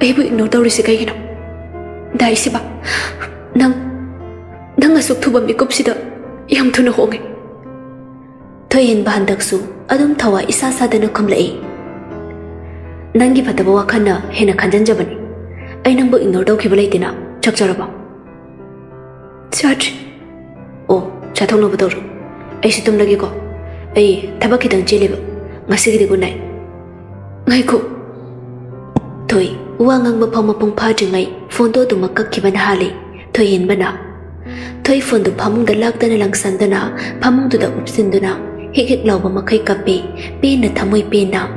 ꯑꯩꯕꯨ ꯏꯒꯅꯣꯔ ꯇꯧꯔꯤꯁꯤ ꯀꯩꯒꯤꯅꯣ ꯗꯥꯏꯁꯤꯕ ꯅꯪ ꯅꯪ ꯑꯁꯨꯛ ꯊꯨꯕ ꯃꯤꯀꯨꯞꯁꯤꯗ ꯌꯥꯝ ꯊꯨꯅ ꯍꯣꯡꯉꯦ ꯊꯣꯏꯍꯦꯟꯕ ꯍꯟꯗꯛꯁꯨ ꯑꯗꯨꯝ ꯊꯋꯥꯏ ꯏꯁꯥ ꯁꯥꯗꯅ ꯈꯨꯝꯂꯛꯏ ꯅꯪꯒꯤ ꯐꯠꯇꯕ ꯋꯥꯈꯜꯅ ꯍꯦꯟꯅ ꯈꯟꯖꯟꯖꯕꯅꯤ ꯑꯩ ꯅꯪꯕꯨ ꯏꯒꯅꯣꯔ ꯇꯧꯈꯤꯕ ꯂꯩꯇꯦꯅ ꯆꯥꯛꯆꯔꯕꯣ ꯆꯥꯗ꯭ꯔꯤ 오, 자통로 보도록. 에이시 좀 나기고. 에이, 타바키 던지리브. 마시기리고 ngay ngaiko thôi wa ngang ma phama pong pha jing ngai phone do dum ka ki ban ha le thôi hin bana thôi phone do phamung da lak da na lang san da na phamung do da up sin da na hik hik law ba ma khai ka pe pe na thamoi pe na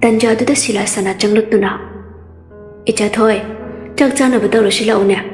tan ja du da sila sana chang luk nào? ít icha thôi chắc chak cha na ba da ro sila nè.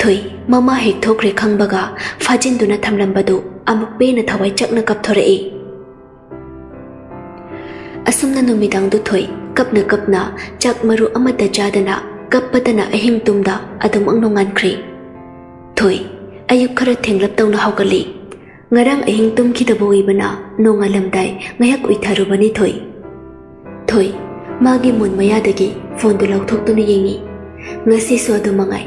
Thui, mama hek thok re khang baga, phajin duna thamlam badu, amuk pe na thawai chak na kap thore e. Asam na numidang du thui, kap na kap na, chak maru amata jadana, kap patana ahim tumda, adum ang nongan kri. Thui, ayuk khara thenglap tong na hawkali. Ngarang ahing tum khi dabo ibana, nongalam dai, ngayak uitharu bani thui. Thui, magi mun maya dagi, phone du lau thok tu ni yengi. Ngasi so du mangai,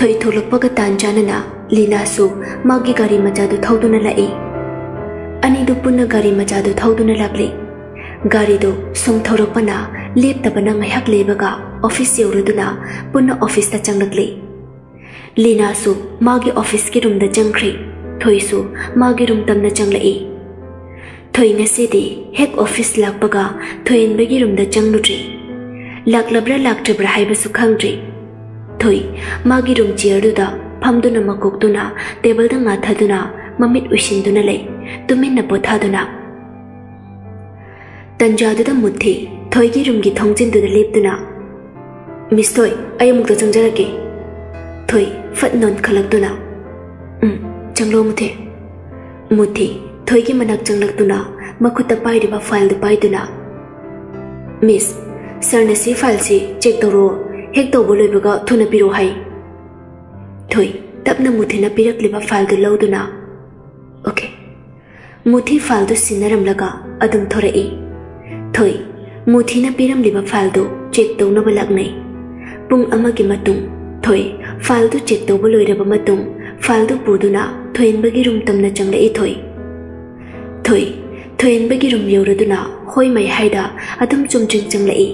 थै थोलोपग तांजानना लीनासु मागी गारी मजादु थौदुन लई अनिदु पुन्न गारी मजादु थौदुन लबले गारी दो सुमथौरोपना लेपतबना महक लेबगा ऑफ़िस यौरुदुना पुन्न ऑफ़िस ता चंगलगले लीनासु मागी ऑफ़िस के रूम द जंगखरी थैसु मागी रूम तमन चंगलई थैनसेदि हेक ऑफ़िस लबगा थैनबगी रूम द चंगलुत्री लकलब्रा लकटब्रा हाइबसु खंगत्री laklabra laktabra haiba su khangri thoi magi room chair du da phamduna makok duna table da nga thaduna mamit ushin duna le tumin na potha duna tanja du da muthi thoi gi room gi thongjin du da lep duna miss thoi ayamuk da changjara ke thoi phận non khalak na um changlo muthe muthi thoi ki manak changlak tuna makhuta pai riba file du pai na, miss sir na si file si check ꯍꯦꯛ ꯇꯧꯕ ꯂꯣꯏꯕꯒ ꯊꯨꯅ ꯄꯤꯔꯛꯑꯣ ꯍꯥꯏ ꯊꯣꯏ ꯇꯞꯅ ꯃꯨꯊꯤꯅ ꯄꯤꯔꯛꯂꯤꯕ ꯐꯥꯏꯜꯗꯨ ꯂꯧꯗꯨꯅ ꯑꯣꯀꯦ ꯃꯨꯊꯤ ꯐꯥꯏꯜꯗꯨ ꯁꯤꯟꯅꯔꯝꯂꯒ ꯑꯗꯨꯝ ꯊꯣꯔꯛꯏ ꯊꯣꯏ ꯃꯨꯊꯤꯅ ꯄꯤꯔꯝꯂꯤꯕ ꯐꯥꯏꯜꯗꯨ ꯆꯦꯛ ꯇꯧꯅꯕ ꯂꯥꯛꯅꯩ ꯄꯨꯡ ꯑꯃꯒꯤ ꯃꯇꯨꯡ ꯊꯣꯏ ꯐꯥꯏꯜꯗꯨ ꯆꯦꯛ ꯇꯧꯕ ꯂꯣꯏꯔꯕ ꯃꯇꯨꯡ ꯐꯥꯏꯜꯗꯨ ꯄꯨꯗꯨꯅ ꯊꯣꯏꯟꯕꯒꯤ ꯔꯨꯝ ꯇꯝꯅ ꯆꯪꯂꯛꯏ ꯊꯣꯏ ꯊꯣꯏ ꯊꯣꯏꯟꯕꯒꯤ ꯔꯨꯝ ꯌꯧꯔꯗꯨꯅ ꯍꯣꯏ ꯃꯩ ꯍꯥꯏꯗ ꯑꯗꯨꯝ ꯆꯨꯝꯗ꯭ꯔꯤꯡ ꯆꯪꯂꯛꯏ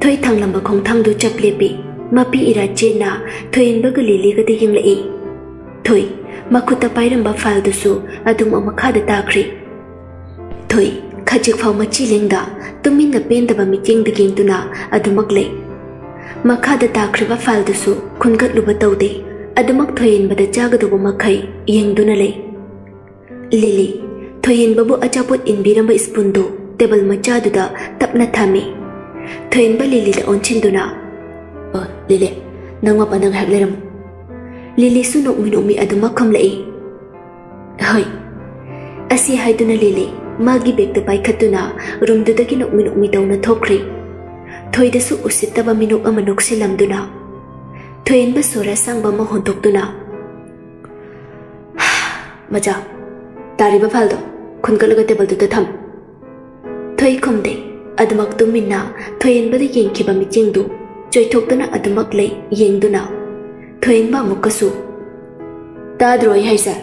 thôi thằng làm toro hek to boloi baga thuna piro hai thoi tapna muthi na pirak liba mà du lo tuna okay muthi file du sinaram laga adum thore e thoi muthi na piram liba file du check to na balak nei pung mà khai yên tu file lệ. Check to boloi raba matung file du puduna thoin bagi room tamna changle i thoi thoi thoin bagi room yoraduna tập nát haida 트인 빨리 릴리 온친 두나 어 릴리 nang mapa nang hak leram lili sunok min umi aduma kham lai hoi asi haiduna lili magi bag da bai khatuna room du dagi nok min umi dawna thokri thoi da su usita ba minok amanok silam duna bắt ba ra sang ba ma hontok duna maja tari ba phal do khun ka laga table du da tham thoi không đấy adamak tu minna thoyen bada yeng khiba mi ching du. Choi thok tu na adamak le yeng du na. Thoyen ba muk kasu. Ta droi hai sa.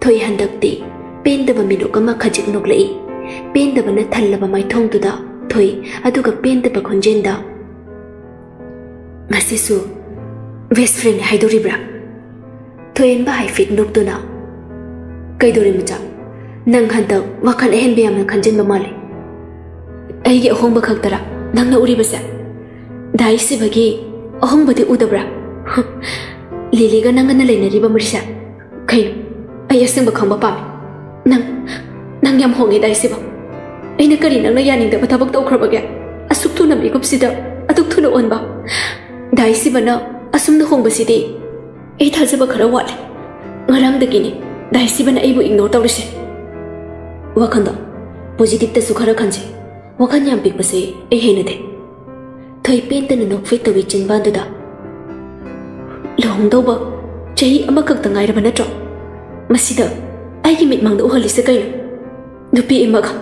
Thoi handak ti pen da ba mi dok ma khajik nok le pen da ba na thal ba mai thong tu da. Thoi adu ga pen da ba khonjen da. Ngasi su best friend hai dori bra. Thoyen ba hai fit nok tu na. Kai dori mu cha. Nang handak wa khan ehn be am khanjen ba ma le. ꯑꯩꯒꯤ ꯑꯍꯣꯡꯕ ꯈꯛꯇꯔꯥ ꯅꯪꯅ ꯎꯔꯤꯕꯁꯦ ꯗꯥꯏ ꯁꯤꯕꯒꯤ ꯑꯍꯣꯡꯕꯗꯤ ꯎꯗꯕ꯭ꯔꯥ ꯂꯤꯂꯤꯒ ꯅꯪꯒꯅ ꯂꯩꯅꯔꯤꯕ ꯃꯔꯤꯁꯦ ꯀꯩꯅꯣ ꯑꯩ ꯑꯁꯦꯡꯕ ꯈꯪꯕ ꯄꯥꯝꯃꯤ ꯅꯪ ꯅꯪ ꯌꯥꯝ ꯍꯣꯡꯉꯦ ꯗꯥꯏ ꯁꯤꯕ ꯑꯩꯅ ꯀꯔꯤ ꯅꯪꯅ ꯌꯥꯅꯤꯡꯗꯕ ꯊꯕꯛ ꯇꯧꯈ꯭ꯔꯕꯒꯦ ꯑꯁꯨꯛ ꯊꯨꯅ ꯃꯤꯀꯨꯞꯁꯤꯗ ꯑꯗꯨꯛ ꯊꯨꯅ ꯑꯣꯟꯕ ꯗꯥꯏ ꯁꯤꯕꯅ ꯑꯁꯨꯝꯅ ꯍꯣꯡꯕꯁꯤꯗꯤ ꯑꯩ ꯊꯥꯖꯕ ꯈꯔ ꯋꯥꯠꯂꯦ ꯉꯔꯥꯡꯗꯒꯤꯅꯤ ꯗꯥꯏ ꯁꯤꯕꯅ ꯑꯩꯕꯨ ꯏꯒꯅꯣꯔ ꯇꯧꯔꯤꯁꯦ ꯋꯥꯈꯜꯗꯣ ꯄꯣꯖꯤꯇꯤꯚꯇꯁꯨ ꯈꯔ ꯈꯟꯖꯩ wakhan yam pi pase e hene de thoi pen tan nok fe tawi chin ban da long do ba chei ama kak tangai ra bana tro masida ai gi mit mang do hali se kai dupi ima ga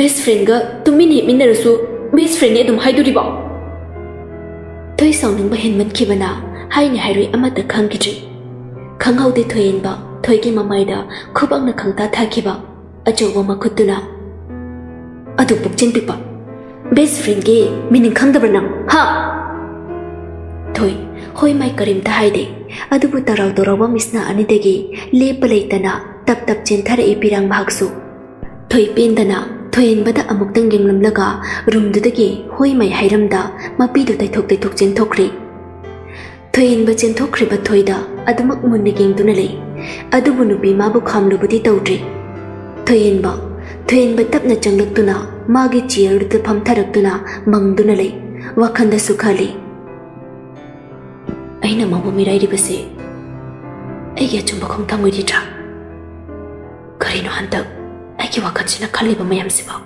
best friend ga tumi ne min na su best friend ne dum hai du ri ba thoi sang ning ba hen man ki bana hai ne hai ri ama ta khang ki ji khang hau de thoi en ba thoi ki mamai da khubang na khang ta tha ki ba acho wa ma khutuna ꯑꯗꯨ ꯄꯨꯛꯆꯦꯟ ꯄꯤꯛꯄ ꯕꯦꯁ ꯐ꯭ꯔꯦꯟꯒꯤ ꯃꯤꯅꯤꯡ ꯈꯪꯗꯕ꯭ꯔꯥ ꯅꯪ ꯍꯥ ꯊꯣꯏ ꯍꯣꯏ ꯃꯥꯏ ꯀꯔꯤꯝꯇ ꯍꯥꯏꯗꯦ ꯑꯗꯨꯕꯨ ꯇꯔꯥꯎ ꯇꯧꯔꯧꯕ ꯃꯤꯁꯅ ꯑꯅꯤꯗꯒꯤ ꯂꯦꯞꯄ ꯂꯩꯇꯅ ꯇꯞ ꯇꯞ ꯆꯦꯟꯊꯔꯛꯏ ꯄꯤꯔꯥꯡ ꯃꯍꯥꯛꯁꯨ ꯊꯣꯏ ꯄꯦꯟꯗꯅ ꯊꯣꯏꯍꯟꯕꯗ ꯑꯃꯨꯛꯇꯪ ꯌꯦꯡꯂꯝꯂꯒ ꯔꯨꯝꯗꯨꯗꯒꯤ ꯍꯣꯏ ꯃꯥꯏ ꯍꯩꯔꯝꯗ ꯃꯄꯤꯗꯨ ꯇꯩꯊꯣꯛ ꯇꯩꯊꯣꯛ ꯆꯦꯟꯊꯣꯛꯈ꯭ꯔꯤ ꯊꯣꯏꯍꯟꯕ ꯆꯦꯟꯊꯣꯛꯈ꯭ꯔꯤꯕ ꯊꯣꯏꯗ ꯑꯗꯨꯃꯛ ꯃꯨꯟꯅ ꯌꯦꯡꯗꯨꯅ ꯂꯩ ꯑꯗꯨꯕꯨ ꯅꯨꯄꯤ ꯃꯥꯕꯨ ꯈꯥꯝꯂꯨꯕꯗꯤ ꯇꯧꯗ꯭ꯔꯤ ꯊꯣꯏꯍꯟꯕ thuyền bất tấp na chẳng lực tu na magi chia rực tu pham tha rực tu na mang du na lấy và khăn đã sukha lấy ấy na mau mi rai đi bác sĩ ấy giờ chúng bác không tham người đi trả cái nó hắn tập ấy cái vạc chỉ là khăn lấy bằng mayam sĩ vào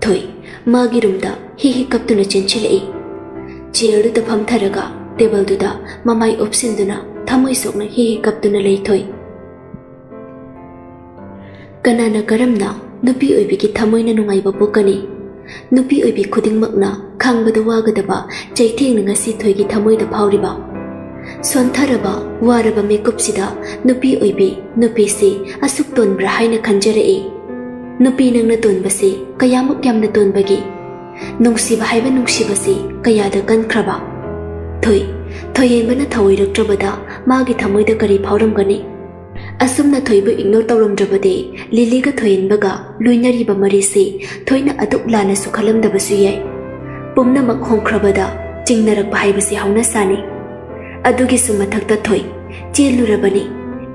thôi magi rum da hi hi cấp tu na chân chỉ lấy chia rực tu pham tha rực table du da ốp xin du na tham người sốc na hi hi cấp tu na lấy thôi ꯀꯅꯥꯅ ꯀꯔꯝꯅ ꯅꯨꯄꯤ ꯑꯣꯏꯕꯤꯒꯤ ꯊꯃꯣꯏꯅ ꯅꯨꯡꯉꯥꯏꯕ ꯄꯣꯛꯀꯅꯤ ꯅꯨꯄꯤ ꯑꯣꯏꯕꯤ ꯈꯨꯗꯤꯡꯃꯛꯅ ꯈꯪꯕꯗ ꯋꯥꯒꯗꯕ ꯆꯩꯊꯦꯡꯅ ꯉꯁꯤ ꯊꯣꯏꯒꯤ ꯊꯃꯣꯏꯗ ꯐꯥꯎꯔꯤꯕ ꯁꯣꯟꯊꯔꯕ ꯋꯥꯔꯕ ꯃꯤꯀꯨꯞꯁꯤꯗ ꯅꯨꯄꯤ ꯑꯣꯏꯕꯤ ꯅꯨꯄꯤꯁꯤ ꯑꯁꯨꯛ ꯇꯣꯟꯕ꯭ꯔꯥ ꯍꯥꯏꯅ ꯈꯟꯖꯔꯛꯏ ꯅꯨꯄꯤ ꯅꯪꯅ ꯇꯣꯟꯕꯁꯤ ꯀꯌꯥꯃꯨꯛ ꯌꯥꯝꯅ ꯇꯣꯟꯕꯒꯤ ꯅꯨꯡꯁꯤꯕ ꯍꯥꯏꯕ ꯅꯨꯡꯁꯤꯕꯁꯤ ꯀꯌꯥꯗ ꯀꯟꯈ꯭ꯔꯕ ꯊꯣꯏ ꯊꯣꯏꯍꯦꯟꯕꯅ ꯊꯑꯣꯏꯔꯛꯇ꯭ꯔꯕꯗ ꯃꯥꯒꯤ ꯊꯃꯣꯏꯗ ꯀꯔꯤ ꯐꯥꯎꯔꯝꯒꯅꯤ asumna thoibu igno tawrom drabade lili ga thoin baga luina riba mari si thoina atuk lana sukhalam da basu yai. Pumna mak hong khrabada chingnarak bhai basi hauna sani adugi sumathak ta thoi. Chelu rabani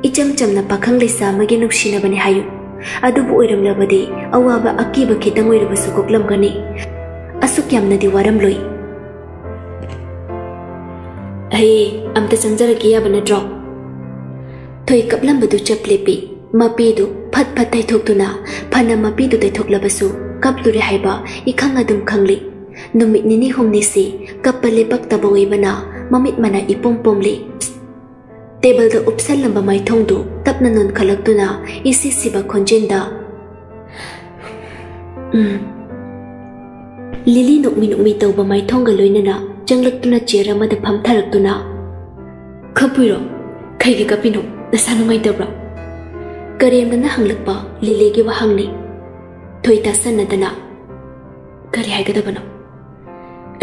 icham chamna pakhang leisa magi nukshina bani hayu. Adubu oiram labade awaba akiba khitang oirabu sukoklam gani asuk yamna diwaram loi. Hey amta chanjara kiya bana drop. थोई ಮಪಿದು ಫತ್ ಫತ್ ತೈಥೋಕ್ತುನ ಫನ ಮಪಿದು ತೈಥೋಕ್ಲಬಸು ಕಪ್ಲುರೆ ಹೈಬ ಇಖಂಗ್ ಅದುಂ ಖಂಗ್ಲಿ ನುಮಿತ್ ನಿನಿ ಹುಮ್ನಿಸಿ ಕಪ್ಪ ಲೇಪಕ್ತಬ ಒಯ್ಬನ ಮಮಿತ್ ಮನ ಇಪೊಂ ಪೊಮ್ಲಿ ಟೇಬಲ್ದ ಉಪ್ಸಲ್ಲಂಬ ಮೈಥೋಂದು ತಪ್ನ ನೊನ್ ಖಲಕ್ತುನ ಇಸಿ ಸಿಬ ಖೊಂಜೆಂದ ಲಿಲಿ ನುಕ್ಮಿ ನುಕ್ಮಿ ತೌಬ ಮೈಥೋಂಗ ಲೋಯ್ನನ ಚಂಗ್ಲಕ್ತುನ ಚೇರ್ ಅಮದ ಫಮ್ಥರಕ್ತುನ ಖಬುಯ್ರೋ ಖೈಗೆ ಕಪಿನೋ ta sang ngay tập ra kareem na hang lak pa lili gi wa hang ni thoi ta san na ta na kare hai ga da bana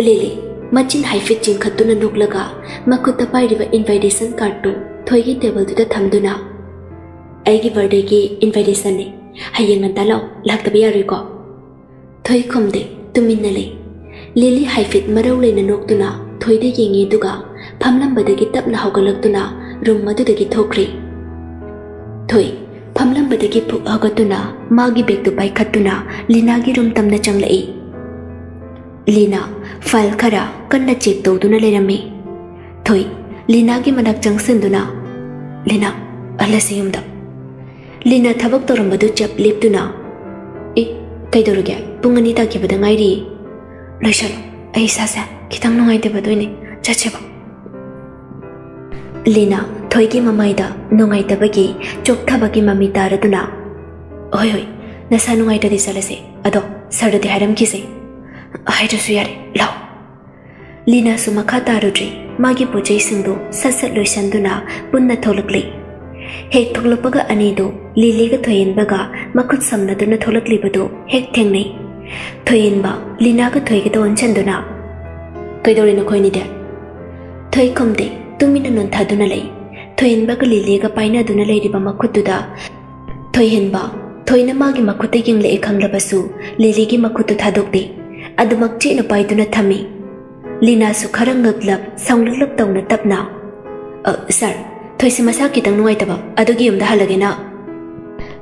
lili machin hai fit chin khattu na nok laga makut ta pai riva invitation card tu thoi gi table tu ta tham du na ai gi birthday gi invitation ni hayeng ngan ta lo lak ta bi ari ko thoi khom de tumin na le lili hai fit marau le na nok tu na thoi de yengi du ga phamlam badagi tap na haugalak tu na ꯑꯗꯨꯗꯒꯤ ꯊꯣꯛꯈ꯭ꯔꯤ ꯊꯣꯏ ꯐꯝꯂꯝꯕꯗꯒꯤ ꯄꯨꯛ ꯍꯧꯒꯠꯇꯨꯅ ꯃꯥꯒꯤ ꯕꯦꯒꯇꯨ ꯄꯥꯏꯈꯠꯇꯨꯅ ꯂꯤꯅꯥꯒꯤ ꯔꯨꯝ ꯇꯝꯅ ꯆꯪꯂꯛꯏ ꯂꯤꯅꯥ ꯐꯥꯏꯜ ꯈꯔ ꯀꯟꯅ ꯆꯦꯛ ꯇꯧꯗꯨꯅ ꯂꯩꯔꯝꯃꯤ ꯊꯣꯏ ꯂꯤꯅꯥꯒꯤ ꯃꯅꯥꯛ ꯆꯪꯁꯤꯟꯗꯨꯅ ꯂꯤꯅꯥ ꯍꯜꯂꯁꯤ ꯌꯨꯝꯗ ꯂꯤꯅꯥ ꯊꯕꯛ ꯇꯧꯔꯝꯕꯗꯨ ꯆꯞ ꯂꯦꯞꯇꯨꯅ ꯏ ꯀꯩꯗꯧꯔꯒꯦ ꯄꯨꯡ ꯑꯅꯤ ꯇꯥꯈꯤꯕꯗ ꯉꯥꯏꯔꯤ ꯂꯣꯏꯁꯜꯂꯣ ꯑꯩ ꯏꯁꯥꯁꯦ ꯈꯤꯇꯪ ꯅꯨꯡꯉꯥꯏꯇꯕꯗꯣꯏꯅꯤ ꯆꯠꯁꯦꯕ Lina thoigi mamai da nungai ta bagi chok tha bagi mami ta ra duna. Oi oi na sa nungai à đó, se ado sar de haram ki se. Ai ra su yare lao. Lina su makha ta ru dri magi pujai singdu sasat loi shan duna punna tholakli. Hek tholapaga ani do lili ga thoyin baga makut lì duna tholakli bado thèm theng Thôi yên ba Lina ga thoigi do onchan duna. Koi dori no koi ni de. Thôi kom de ꯇꯨꯃꯤꯟꯅ ꯅꯣꯟꯊꯗꯨꯅ ꯂꯩ ꯊꯣꯏꯍꯟꯕꯒ ꯂꯤꯂꯤꯒ ꯄꯥꯏꯅꯗꯨꯅ ꯂꯩꯔꯤꯕ ꯃꯈꯨꯠꯇꯨꯗ ꯊꯣꯏꯍꯟꯕ ꯊꯣꯏꯅ ꯃꯥꯒꯤ ꯃꯈꯨꯠꯇ ꯌꯦꯡꯂꯛꯑꯦ ꯈꯪꯂꯕꯁꯨ ꯂꯤꯂꯤꯒꯤ ꯃꯈꯨꯠꯇꯨ ꯊꯥꯗꯣꯛꯇꯦ ꯑꯗꯨꯃꯛ ꯆꯦꯠꯅ ꯄꯥꯏꯗꯨꯅ ꯊꯝꯃꯤ ꯂꯤꯅꯥꯁꯨ ꯈꯔ ꯉꯛꯂꯞ ꯁꯥꯎꯅꯛꯂꯞ ꯇꯧꯅ ꯇꯞꯅ ꯁꯥꯔ ꯊꯣꯏꯁꯤ ꯃꯁꯥ ꯈꯤꯇꯪ ꯅꯨꯡꯉꯥꯏꯇꯕ ꯑꯗꯨꯒꯤ ꯌꯨꯝꯗ ꯍꯜꯂꯒꯦꯅ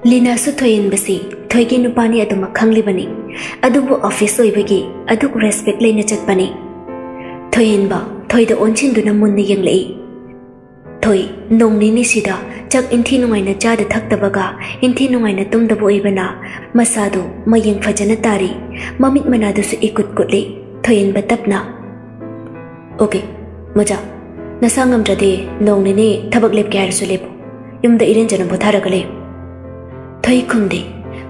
ꯂꯤꯅꯥꯁꯨ ꯊꯣꯏꯍꯟꯕꯁꯤ ꯊꯣꯏꯒꯤ ꯅꯨꯄꯥꯅꯤ ꯑꯗꯨꯃꯛ ꯈꯪꯂꯤꯕꯅꯤ ꯑꯗꯨꯕꯨ ꯑꯣꯐꯤꯁ ꯑꯣꯏꯕꯒꯤ ꯑꯗꯨꯛ ꯔꯦꯁꯄꯦꯛ ꯂꯩꯅ ꯆꯠꯄꯅꯤ 토인버 토이도 온친도 남문네 영레이 토이 농니니시다 chắc in thi nungai na cha da thak da baga in thi nungai na tum da bo ibana masado mayeng phajana tari mamit mana da su ikut kutle thoyin batapna okay maja na sangam ra de nong ne ne thabak lep kyar su lep yum da iren jana bothara gale thoi khum de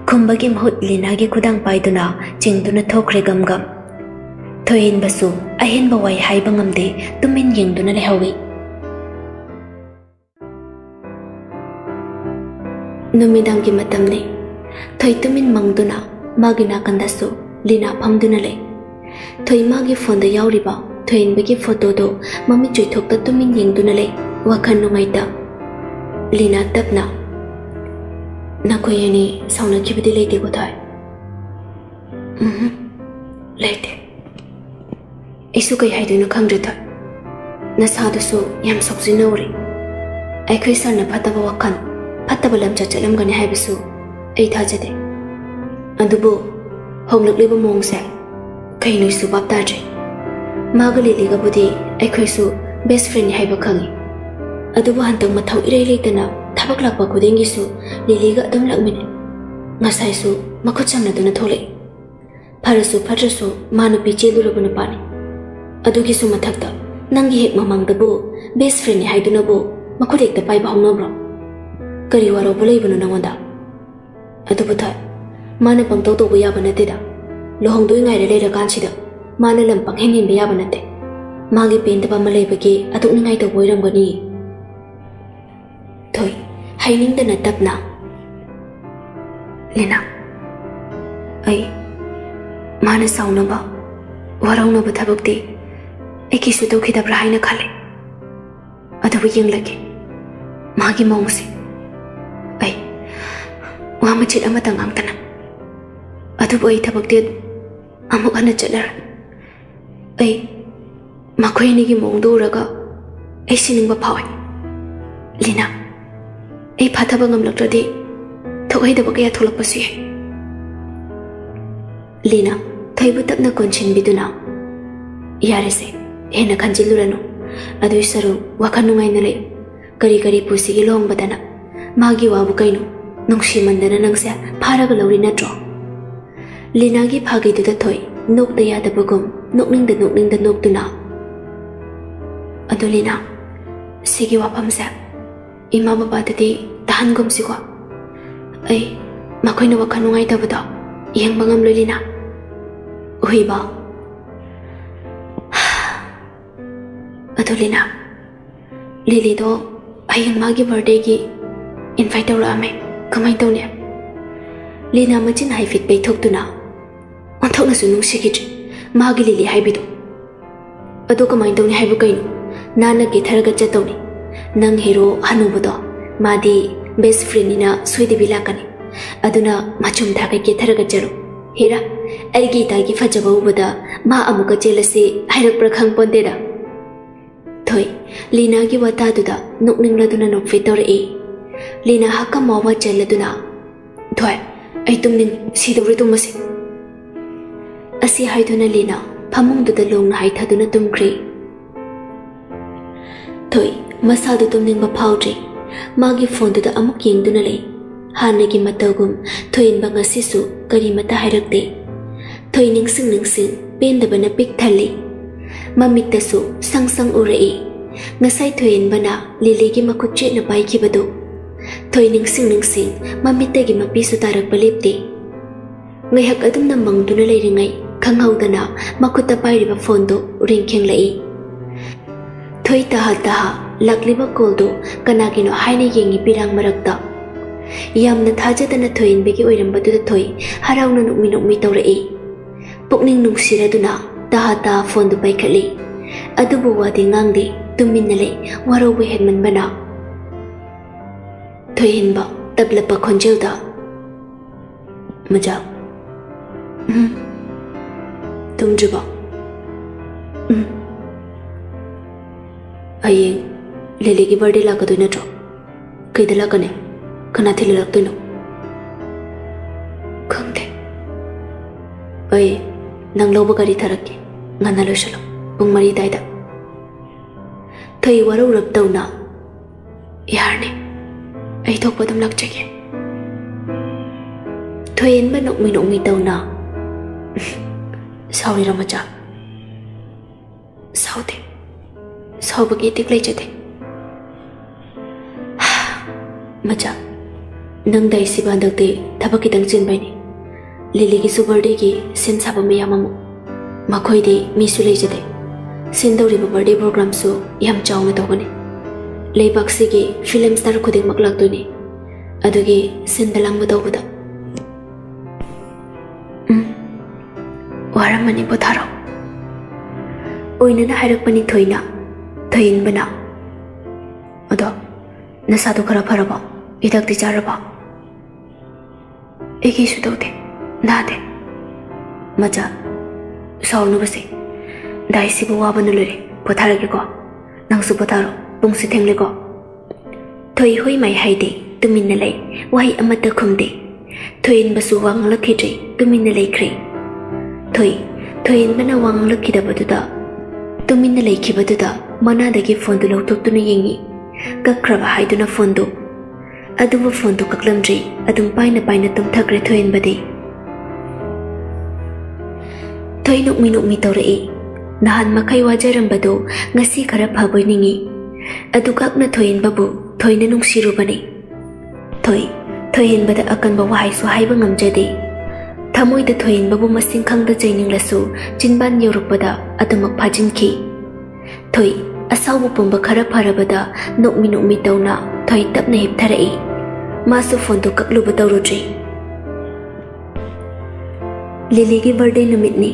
khum bagi mhut lina ge khudang pai duna ching duna thok re gam gam ꯊꯣꯏꯍꯟꯕꯁꯨ ꯑꯍꯦꯟꯕ ꯋꯥꯏ ꯍꯥꯏꯕ ꯉꯝꯗꯦ ꯇꯨꯃꯤꯟ ꯌꯦꯡꯗꯨꯅ ꯂꯩꯍꯧꯏ ꯅꯨꯃꯤꯗꯥꯡꯒꯤ ꯃꯇꯝꯅꯤ ꯊꯣꯏ ꯇꯨꯃꯤꯟ ꯃꯪꯗꯨꯅ ꯃꯥꯒꯤ ꯅꯥꯀꯟꯗꯁꯨ ꯂꯤꯅꯥ ꯐꯝꯗꯨꯅ ꯂꯩ ꯊꯣꯏ ꯃꯥꯒꯤ ꯐꯣꯟꯗ ꯌꯥꯎꯔꯤꯕ ꯊꯣꯏꯍꯟꯕꯒꯤ ꯐꯣꯇꯣꯗꯣ ꯃꯃꯤꯠ ꯆꯣꯏꯊꯣꯛꯇ ꯇꯨꯃꯤꯟ ꯌꯦꯡꯗꯨꯅ ꯂꯩ ꯋꯥꯈꯜ ꯅꯨꯡꯉꯥꯏꯇ ꯂꯤꯅꯥ ꯇꯞꯅ ꯅꯈꯣꯏ ꯑꯅꯤ ꯁꯥꯎꯅꯈꯤꯕꯗꯤ ꯂꯩꯇꯦꯀꯣ ꯊꯣꯏ ꯎꯝ ꯂꯩꯇꯦ ꯑꯩꯁꯨ ꯀꯩ ꯍꯥꯏꯗꯣꯏꯅꯣ ꯈꯪꯗ꯭ꯔꯦ ꯊꯣꯏ ꯅꯁꯥꯗꯨꯁꯨ ꯌꯥꯝ ꯁꯣꯛꯆꯤꯟꯅꯧꯔꯤ ꯑꯩꯈꯣꯏ ꯁꯥꯔꯅ ꯐꯠꯇꯕ ꯋꯥꯈꯜ ꯐꯠꯇꯕ ꯂꯝꯆꯠ ꯆꯠꯂꯝꯒꯅꯤ ꯍꯥꯏꯕꯁꯨ ꯑꯩ ꯊꯥꯖꯗꯦ ꯑꯗꯨꯕꯨ ꯍꯣꯡꯂꯛꯂꯤꯕ ꯃꯑꯣꯡꯁꯦ ꯀꯩꯅꯣꯁꯨ ꯚꯥꯞ ꯇꯥꯗ꯭ꯔꯦ ꯃꯥꯒ ꯂꯤꯂꯤꯒꯕꯨꯗꯤ ꯑꯩꯈꯣꯏꯁꯨ ꯕꯦꯁ ꯐ꯭ꯔꯦꯟꯅꯤ ꯍꯥꯏꯕ ꯈꯪꯉꯤ ꯑꯗꯨꯕꯨ ꯍꯟꯗꯛ ꯃꯊꯧ ꯏꯔꯩ ꯂꯩꯇꯅ ꯊꯕꯛ ꯂꯥꯛꯄ ꯈꯨꯗꯤꯡꯒꯤꯁꯨ ꯂꯤꯂꯤꯒ ꯑꯗꯨꯝ ꯂꯥꯛꯃꯤꯟꯅꯩ ꯉꯁꯥꯏꯁꯨ ꯃꯈꯨꯠ ꯁꯝꯅꯗꯨꯅ ꯊꯣꯛꯂꯛꯏ ꯐꯔꯁꯨ ꯐꯠꯇ꯭ꯔꯁꯨ ꯃꯥ ꯅꯨꯄꯤ ꯆꯦꯜꯂꯨꯔꯕ ꯅꯨꯄꯥꯅꯤ ꯑꯗꯨꯒꯤꯁꯨ ꯃꯊꯛꯇ ꯅꯪꯒꯤ ꯍꯦꯛ ꯃꯃꯥꯡꯗꯕꯨ ꯕꯦꯁ ꯐ꯭ꯔꯦꯟꯅꯤ ꯍꯥꯏꯗꯨꯅꯕꯨ ꯃꯈꯨꯠ ꯍꯦꯛꯇ ꯄꯥꯏꯕ ꯍꯧꯅꯕ꯭ꯔꯣ ꯀꯔꯤ ꯋꯥꯔꯧꯕ ꯂꯩꯕꯅꯣ ꯅꯪꯉꯣꯟꯗ ꯑꯗꯨꯕꯨ ꯊꯣꯏ ꯃꯥꯅ ꯄꯪꯇꯧ ꯇꯧꯕ ꯌꯥꯕ ꯅꯠꯇꯦꯗ ꯂꯨꯍꯣꯡꯗꯣꯏ ꯉꯥꯏꯔ ꯂꯩꯔꯀꯥꯟꯁꯤꯗ ꯃꯥꯅ ꯂꯝ ꯄꯪꯍꯦꯟ ꯍꯦꯟꯕ ꯌꯥꯕ ꯅꯠꯇꯦ ꯃꯥꯒꯤ ꯄꯦꯟꯗꯕ ꯑꯃ ꯂꯩꯕꯒꯤ ꯑꯗꯨꯛꯅꯤꯡꯉꯥꯏ ꯇꯧꯕ ꯑꯣꯏꯔꯝꯒꯅꯤ ꯊꯣꯏ ꯍꯩꯅꯤꯡꯗꯅ ꯇꯞꯅ ꯂꯤꯅꯥ ꯑꯩ ꯃꯥꯅ ꯁꯥꯎꯅꯕ ꯋꯥꯔꯧꯅꯕ ꯊꯕꯛꯇꯤ ꯑꯩ ꯀꯩꯁꯨ ꯇꯧꯈꯤꯗꯕ꯭ꯔꯥ ꯍꯥꯏꯅ ꯈꯜꯂꯤ ꯑꯗꯨꯕꯨ ꯌꯦꯡꯂꯒꯦ ꯃꯥꯒꯤ ꯃꯑꯣꯡꯁꯦ ꯑꯩ ꯋꯥ ꯃꯆꯦꯠ ꯑꯃꯇ ꯉꯥꯡꯇꯅ ꯑꯗꯨꯕꯨ ꯑꯩ ꯊꯕꯛꯇꯤ ꯑꯃꯨꯛ ꯍꯟꯅ ꯆꯠꯂꯔꯣꯏ ꯑꯩ ꯃꯈꯣꯏ ꯑꯅꯤꯒꯤ ꯃꯑꯣꯡꯗꯣ ꯎꯔꯒ ꯑꯩ ꯁꯤꯅꯤꯡꯕ ꯐꯥꯎꯏ ꯂꯤꯅꯥ ꯑꯩ ꯐꯥꯊꯕ ꯉꯝꯂꯛꯇ꯭ꯔꯗꯤ ꯊꯣꯛꯍꯩꯗꯕ ꯀꯌꯥ ꯊꯣꯛꯂꯛꯄꯁꯨ ꯌꯥꯏ ꯂꯤꯅꯥ ꯊꯣꯏꯕꯨ ꯇꯞꯅ ꯀꯣꯟꯁꯤꯟꯕꯤꯗꯨꯅ ꯌꯥꯔꯦꯁꯦ ꯍꯦꯟꯅ ꯈꯟꯖꯤꯜꯂꯨꯔꯅꯨ ꯑꯗꯨꯏ ꯁꯔꯨꯛ ꯋꯥꯈꯜ ꯅꯨꯡꯉꯥꯏꯅ ꯂꯩ ꯀꯔꯤ ꯀꯔꯤ ꯄꯨꯁꯤꯒꯤ ꯂꯨꯍꯣꯡꯕꯗꯅ ꯃꯥꯒꯤ ꯋꯥꯕꯨ ꯀꯩꯅꯣ ꯅꯨꯡꯁꯤꯃꯟꯗꯅ ꯅꯪꯁꯦ ꯐꯥꯔꯒ ꯂꯧꯔꯤ ꯅꯠꯇ꯭ꯔꯣ ꯂꯤꯅꯥꯒꯤ ꯐꯥꯒꯤꯗꯨꯗ ꯊꯣꯏ ꯅꯣꯛꯇ ꯌꯥꯗꯕꯒꯨꯝ ꯅꯣꯛꯅꯤꯡꯗ ꯅꯣꯛꯅꯤꯡꯗ ꯅꯣꯛꯇꯨꯅ ꯑꯗꯨ ꯂꯤꯅꯥ ꯁꯤꯒꯤ ꯋꯥꯐꯝꯁꯦ ꯏꯃꯥ ꯕꯕꯥꯗꯗꯤ ꯇꯥꯍꯟꯒꯨꯝꯁꯤꯀꯣ ꯑꯩ ꯃꯈꯣꯏꯅ ꯋꯥꯈꯜ ꯅꯨꯡꯉꯥꯏꯇꯕꯗꯣ ꯌꯦꯡꯕ ꯉꯝꯂꯣꯏ Leena Adolina. Lily do hayang magi birthday gi invite tawra ame kamai taw ne. Lina machin hai fit pay thok tuna. On thok na su nung sikit magi Lily hai bido. Ado kamai taw ne hai bu kaino. Nana ge tharaga cha taw ne. Nang hero hanu bodo madi best friend ina suide bilakani. Aduna machum thaga ge tharaga charo. Hira, ai gi ta gi fajabu boda ma amuka chelase hairak prakhang pondera. Thôi, Lina gi wata tu da nok ning la tu na nok fitor e. Lina ha ka ma wa chel la tu na. Thôi, ai tum ning si do ri tum si Asi hai tu na Lina phamung tu da long na hai tha tu na tum kri. Thôi, masa du tum ning ba phau tri. Ma gi phone tu da amuk yeng tu na le. Hana gi mata gum thôi thoin ba ngasi su kari mata hai rak de. Thôi ning sing ning sing pen da ba na pik thali mamitdasu sangsang urai ngasai thoin bana lili gi makuchi na bai ki badu thoi ning sing ning sing mamitte gi mapi su tarak palipte ngai hak adum na mang duna lei ringai khang hau dana makuta pai riba phone do ring kheng lai. Thoi ta ha ta lakliba call do kana gi no haine yengi pirang marakta yamna thajadana thoin begi oirambadu da thoi harauna nukmi nukmi tawrai pukning nungsira duna ꯇꯍꯥ ꯇꯍꯥ ꯐꯣꯟꯗꯨ ꯄꯥꯏꯈꯠꯂꯤ ꯑꯗꯨꯕꯨ ꯋꯥꯗꯤ ꯉꯥꯡꯗꯦ ꯇꯨꯃꯤꯟꯅ ꯂꯩ ꯋꯥꯔꯧꯕ ꯍꯦꯟꯃꯟꯕꯅ ꯊꯣꯏꯍꯟꯕ ꯇꯞꯂꯞꯄ ꯈꯣꯟꯖꯦꯜꯗ ꯃꯖꯥ ꯎꯝ ꯇꯨꯝꯗ꯭ꯔꯤꯕꯣ ꯎꯝ ꯍꯌꯦꯡ ꯂꯤꯂꯤꯒꯤ ꯕꯥꯔꯗꯦ ꯂꯥꯛꯀꯗꯣꯏ ꯅꯠꯇ꯭ꯔꯣ ꯀꯩꯗ ꯂꯥꯛꯀꯅꯤ ꯀꯅꯥ ꯊꯤꯜꯂꯛꯇꯣꯏꯅꯣ ꯈꯪꯗꯦ ꯑꯩ ꯅꯪ ꯂꯧꯕ ꯒꯥꯔꯤ ꯊꯥꯔꯛꯀꯦ ꯉꯟꯅ ꯂꯣꯏꯁꯤꯜꯂꯣ ꯄꯨꯡ ꯃꯔꯤ ꯑꯗꯥꯏꯗ ꯊꯣꯏ ꯋꯥꯔꯧꯔꯞ ꯇꯧꯅ ꯌꯥꯔꯅꯤ ꯑꯩ ꯊꯣꯛꯄ ꯑꯗꯨꯝ ꯂꯥꯛꯆꯒꯦ ꯊꯣꯏꯌꯦꯟꯕ ꯅꯣꯛꯃꯤ ꯅꯣꯛꯃꯤ ꯇꯧꯅ ꯁꯥꯎꯔꯤꯔꯣ ꯃꯆꯥ ꯁꯥꯎꯗꯦ ꯁꯥꯎꯕꯒꯤ ꯏꯇꯤꯛ ꯂꯩꯖꯗꯦ ꯃꯆꯥ ꯅꯪ ꯗꯥꯏꯁꯤꯕ ꯍꯟꯗꯛꯇꯤ ꯊꯕꯛ ꯈꯤꯇꯪ ꯆꯤꯟꯕꯩꯅꯤ ꯂꯤꯂꯤꯒꯤꯁꯨ ꯕꯔꯗꯦꯒꯤ ꯁꯤꯟ ꯁꯥꯕ ꯃꯌꯥꯝ ꯑꯃꯨꯛ ꯃꯈꯣꯏꯗꯤ ꯃꯤꯁꯨ ꯂꯩꯖꯗꯦ ꯁꯤꯟꯗꯧꯔꯤꯕ ꯕꯔꯗꯦ ꯄ꯭ꯔꯣꯒ꯭ꯔꯥꯝꯁꯨ ꯌꯥꯝ ꯆꯥꯎꯅ ꯇꯧꯒꯅꯤ ꯂꯩꯕꯥꯛꯁꯤꯒꯤ ꯐꯤꯂꯝ ꯁ꯭ꯇꯥꯔ ꯈꯨꯗꯤꯡꯃꯛ ꯂꯥꯛꯇꯣꯏꯅꯤ ꯑꯗꯨꯒꯤ ꯁꯤꯟꯕ ꯂꯥꯡꯕ ꯇꯧꯕꯗ ꯎꯝ ꯋꯥꯔꯝꯃꯅꯤ ꯄꯣꯊꯥꯔꯣ ꯑꯣꯏꯅꯅ ꯍꯥꯏꯔꯛꯄꯅꯤ ꯊꯣꯏꯅ ꯊꯣꯏꯏꯟꯕꯅ ꯑꯗꯣ ꯅꯁꯥꯗꯣ ꯈꯔ ꯐꯔꯕꯣ ꯍꯤꯗꯥꯛꯇꯤ ꯆꯥꯔꯕꯣ ꯑꯩ ꯀꯩꯁꯨ ꯇꯧꯗꯦ ꯅꯥꯗꯦ ꯃꯆꯥ ꯁꯥꯎꯅꯕꯁꯦ ꯗꯥꯏꯁꯤꯕꯨ ꯋꯥꯕꯅ ꯂꯣꯏꯔꯦ ꯄꯣꯊꯥꯔꯒꯦꯀꯣ ꯅꯪꯁꯨ ꯄꯣꯊꯥꯔꯣ ꯄꯨꯡꯁꯤ ꯊꯦꯡꯂꯦꯀꯣ ꯊꯣꯏ ꯍꯣꯏ ꯃꯥꯏ ꯍꯥꯏꯗꯦ ꯇꯨꯃꯤꯟꯅ ꯂꯩ ꯋꯥꯍꯩ ꯑꯃꯠꯇ ꯈꯨꯝꯗꯦ ꯊꯣꯏꯏꯟꯕꯁꯨ ꯋꯥ ꯉꯥꯡꯂꯛꯈꯤꯗ꯭ꯔꯦ ꯇꯨꯃꯤꯟꯅ ꯂꯩꯈ꯭ꯔꯦ ꯊꯣꯏ ꯊꯣꯏꯏꯟꯕꯅ ꯋꯥ ꯉꯥꯡꯂꯛꯈꯤꯗꯕꯗꯨꯗ ꯇꯨꯃꯤꯟꯅ ꯂꯩꯈꯤꯕꯗꯨꯗ ꯃꯅꯥꯗꯒꯤ ꯐꯣꯟꯗꯨ ꯂꯧꯊꯣꯛꯇꯨꯅ ꯌꯦꯡꯉꯤ ꯀꯛꯈ꯭ꯔꯕ ꯍꯥꯏꯗꯨꯅ ꯐꯣꯟꯗꯨ ꯑꯗꯨꯕꯨ ꯐꯣꯟꯗꯨ ꯀꯛꯂꯝꯗ꯭ꯔꯤ ꯑꯗꯨꯝ ꯄꯥꯏꯅ ꯄꯥꯏꯅ ꯇꯨꯝꯊꯈ꯭ꯔꯦ ꯊꯣꯏꯏꯟꯕꯗꯤ ꯊꯣꯏ ꯅꯣꯛꯃꯤ ꯅꯣꯛꯃꯤ ꯇꯧꯔꯛꯏ ꯅꯍꯥꯟ ꯃꯈꯩ ꯋꯥꯖꯔꯝꯕꯗꯨ ꯉꯁꯤ ꯈꯔ ꯐꯕꯣꯏ ꯅꯤꯡꯉꯤ ꯑꯗꯨꯒꯛꯅ ꯊꯣꯏꯏꯟꯕꯕꯨ ꯊꯣꯏꯅ ꯅꯨꯡꯁꯤꯔꯨꯕꯅꯤ ꯊꯣꯏ ꯊꯣꯏꯍꯦꯟꯕꯗ ꯑꯀꯟꯕ ꯋꯥꯍꯩꯁꯨ ꯍꯥꯏꯕ ꯉꯝꯖꯗꯦ ꯊꯃꯣꯏꯗ ꯊꯣꯏꯍꯦꯟꯕꯕꯨ ꯃꯁꯤꯡ ꯈꯪꯗ ꯆꯩꯅꯤꯡꯂꯁꯨ ꯆꯤꯟꯕꯥꯟ ꯌꯧꯔꯛꯄꯗ ꯑꯗꯨꯃꯛ ꯐꯥꯖꯤꯟꯈꯤ ꯊꯣꯏ ꯑꯁꯥꯎꯕ ꯄꯨꯝꯕ ꯈꯔ ꯐꯔꯕꯗ ꯅꯣꯛꯃꯤ ꯅꯣꯛꯃꯤ ꯇꯧꯅ ꯊꯣꯏ ꯇꯞꯅ ꯍꯤꯞꯊꯔꯛꯏ ꯃꯥꯁꯨ ꯐꯣꯟꯗꯨ ꯀꯛꯂꯨꯕ ꯇꯧꯔꯨꯗ꯭ꯔꯤ ꯂꯤꯂꯤꯒꯤ ꯕꯔꯗꯦ ꯅꯨꯃꯤꯠꯅꯤ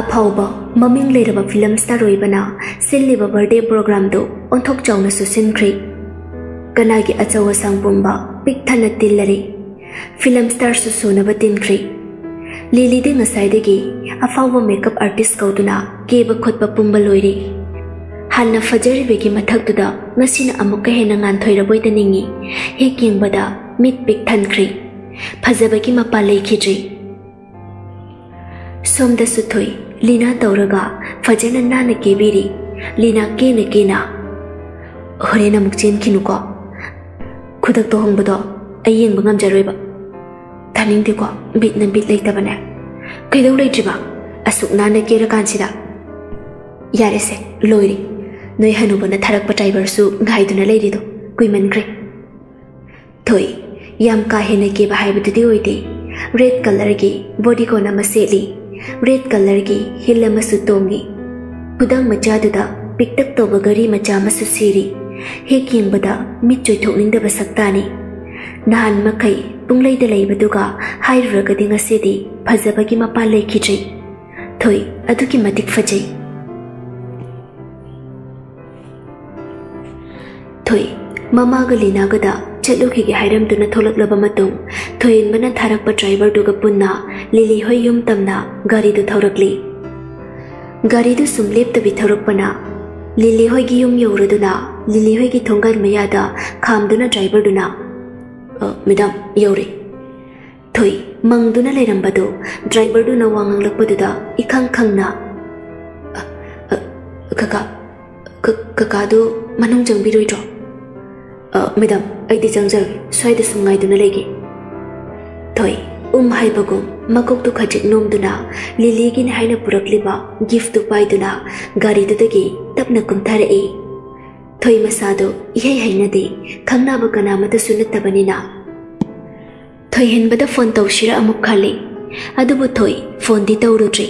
ꯑꯐꯥꯎꯕ ꯃꯃꯤꯡ ꯂꯩꯔꯕ ꯐꯤꯂꯝ ꯁ꯭ꯇꯥꯔ ꯑꯣꯏꯕꯅ ꯁꯤꯜꯂꯤꯕ ꯕꯔꯗꯦ ꯄ꯭ꯔꯣꯒ꯭ꯔꯥꯝꯗꯨ ꯑꯣꯟꯊꯣꯛ ꯆꯥꯎꯅꯁꯨ ꯁꯤꯟꯈ꯭ꯔꯤ ꯀꯅꯥꯒꯤ ꯑꯆꯧ ꯑꯁꯥꯡ ꯄꯨꯝꯕ ꯄꯤꯛ ꯊꯟꯅ ꯇꯤꯜꯂꯔꯤ ꯐꯤꯂꯝ ꯁ꯭ꯇꯥꯔꯁꯨ ꯁꯨꯅꯕ ꯇꯤꯟꯈ꯭ꯔꯤ ꯂꯤꯂꯤꯗꯤ ꯉꯁꯥꯏꯗꯒꯤ ꯑꯐꯥꯎꯕ ꯃꯦꯀꯞ ꯑꯥꯔꯇꯤꯁ ꯀꯧꯗꯨꯅ ꯀꯦꯕ ꯈꯣꯠꯄ ꯄꯨꯝꯕ ꯂꯣꯏꯔꯤ ꯍꯥꯟꯅ ꯐꯖꯔꯤꯕꯒꯤ ꯃꯊꯛꯇꯨꯗ ꯉꯁꯤꯅ ꯑꯃꯨꯛꯀ ꯍꯦꯟꯅ ꯉꯥꯟꯊꯣꯏꯔꯕꯣꯏꯗ ꯅꯤꯡꯉꯤ ꯍꯦꯛ ꯌꯦꯡꯕꯗ ꯃꯤꯠ ꯄꯤꯛ ꯊꯟꯈ꯭ꯔꯤ ꯐꯖꯕꯒꯤ ꯃꯄꯥ ꯂꯩꯈꯤꯗ꯭ꯔꯤ ꯁꯣꯝꯗꯁꯨ ꯊꯣꯏ ꯂꯤꯅꯥ ꯇꯧꯔꯒ ꯐꯖꯅ ꯅꯥꯟꯅ ꯀꯦꯕꯤꯔꯤ ꯂꯤꯅꯥ ꯀꯦꯅ ꯀꯦꯅ ꯍꯣꯔꯦꯟ ꯑꯃꯨꯛ ꯆꯦꯟꯈꯤꯅꯨꯀꯣ ꯈꯨꯗꯛꯇ ꯍꯣꯡꯕꯗꯣ ꯑꯩ ꯌꯦꯡꯕ ꯉꯝꯖꯔꯣꯏꯕ ꯊꯥꯅꯤꯡꯗꯦꯀꯣ ꯕꯤꯠꯅ ꯕꯤꯠ ꯂꯩꯇꯕꯅꯦ ꯀꯩꯗꯧ ꯂꯩꯇ꯭ꯔꯤꯕ ꯑꯁꯨꯛ ꯅꯥꯟꯅ ꯀꯦꯔꯀꯥꯟꯁꯤꯗ ꯌꯥꯔꯦꯁꯦ ꯂꯣꯏꯔꯦ ꯅꯣꯏ ꯍꯅꯨꯕꯅ ꯊꯥꯔꯛꯄ ꯗ꯭ꯔꯥꯏꯚꯔꯁꯨ ꯉꯥꯏꯗꯨꯅ ꯂꯩꯔꯤꯗꯣ ꯀꯨꯏꯃꯟꯈ꯭ꯔꯦ ꯊꯣꯏ ꯌꯥꯝ ꯀꯥ ꯍꯦꯟꯅ ꯀꯦꯕ ꯍꯥꯏꯕꯗꯨꯗꯤ ꯑꯣꯏꯗꯦ ꯔꯦꯗ ꯀꯂꯔꯒꯤ ꯕꯣꯗꯤꯀꯣꯟ ꯑꯃ ꯁꯦꯠꯂꯤ ꯔꯦꯗ ꯀꯂꯔꯒꯤ ꯍꯤꯜ ꯑꯃꯁꯨ ꯇꯣꯡꯉꯤ ꯈꯨꯗꯥꯡ ꯃꯆꯥꯗꯨꯗ ꯄꯤꯛꯇꯛ ꯇꯧꯕ ꯒꯥꯔꯤ ꯃꯆꯥ ꯑꯃꯁꯨ ꯁꯤꯔꯤ ꯍꯦꯛ ꯌꯦꯡꯕꯗ ꯃꯤꯠ ꯆꯣꯏꯊꯣꯛꯅꯤꯡꯗꯕ ꯁꯛꯇꯥꯅꯤ ꯅꯍꯥꯟ ꯃꯈꯩ ꯄꯨꯡꯂꯩꯗ ꯂꯩꯕꯗꯨꯒ ꯍꯥꯏꯔꯨꯔꯒꯗꯤ ꯉꯁꯤꯗꯤ ꯐꯖꯕꯒꯤ ꯃꯄꯥꯟ ꯂꯩꯈꯤꯗ꯭ꯔꯤ ꯊꯣꯏ ꯑꯗꯨꯛꯀꯤ ꯃꯇꯤꯛ ꯐꯖꯩ ꯊꯣꯏ ꯃꯃꯥꯒ ꯂꯤꯅꯥꯒꯗ ꯆꯠꯂꯨꯈꯤꯒꯦ ꯍꯥꯏꯔꯝꯗꯨꯅ ꯊꯣꯛꯂꯛꯂꯕ ꯃꯇꯨꯡ ꯊꯣꯏꯍꯦꯟꯕꯅ ꯊꯥꯔꯛꯄ ꯗ꯭ꯔꯥꯏꯚꯔꯗꯨꯒ ꯄꯨꯟꯅ ꯂꯤꯂꯤ ꯍꯣꯏ ꯌꯨꯝ ꯇꯝꯅ ꯒꯥꯔꯤꯗꯨ ꯊꯧꯔꯛꯂꯤ ꯒꯥꯔꯤꯗꯨ ꯁꯨꯝ ꯂꯦꯞꯇꯕꯤ ꯊꯧꯔꯛꯄꯅ ꯂꯤꯂꯤ ꯍꯣꯏꯒꯤ ꯌꯨꯝ ꯌꯧꯔꯗꯨꯅ ꯂꯤꯂꯤ ꯍꯣꯏꯒꯤ ꯊꯣꯡꯒꯥꯜ ꯃꯌꯥꯗ ꯈꯥꯝꯗꯨꯅ ꯗ꯭ꯔꯥꯏꯚꯔꯗꯨꯅ ꯃꯦꯗꯥꯝ ꯌꯧꯔꯦ ꯊꯣꯏ ꯃꯪꯗꯨꯅ ꯂꯩꯔꯝꯕꯗꯨ ꯗ꯭ꯔꯥꯏꯚꯔꯗꯨꯅ ꯋꯥ ꯉꯥꯡꯂꯛꯄꯗꯨꯗ ꯏꯈꯪ ꯈꯪꯅ ꯀꯀꯥ ꯀꯀꯥꯗꯨ ꯃꯅꯨꯡ ꯆꯪꯕꯤꯔꯣꯏꯗ꯭ꯔꯣ ꯃꯦꯗꯥꯝ ꯑꯩꯗꯤ ꯆꯪꯖꯔꯒꯦ ꯁ꯭ꯋꯥꯏꯗ ꯁꯨꯝ ꯉꯥꯏꯗꯨꯅ ꯂꯩꯒꯦ ꯊꯣꯏ ꯎꯝ ꯍꯥꯏꯕꯒꯨꯝ ꯃꯀꯣꯛꯇꯨ ꯈꯖꯤꯛ ꯅꯣꯝꯗꯨꯅ ꯂꯤꯂꯤꯒꯤꯅꯤ ꯍꯥꯏꯅ ꯄꯨꯔꯛꯂꯤꯕ ꯒꯤꯐꯇꯨ パꯏꯗꯨꯅ ꯒꯥꯔꯤꯗꯨꯗꯒꯤ ꯇꯞꯅ ꯀꯨꯝꯊꯔꯛꯏ ꯊꯣꯏ ꯃꯁꯥꯗꯣ ꯏꯍꯩ ꯍꯩꯅꯗꯦ ꯈꯪꯅꯕ ꯀꯅꯥꯃꯇꯁꯨ ꯅꯠꯇꯕꯅꯤꯅ ꯊꯣꯏꯍꯦꯟꯕꯗ ꯐꯣꯟ ꯇꯧꯁꯤꯔ ꯑꯃꯨꯛ ꯈꯜꯂꯤ ꯑꯗꯨꯕꯨ ꯊꯣꯏ ꯐꯣꯟꯗꯤ ꯇꯧꯔꯨꯗ꯭ꯔꯤ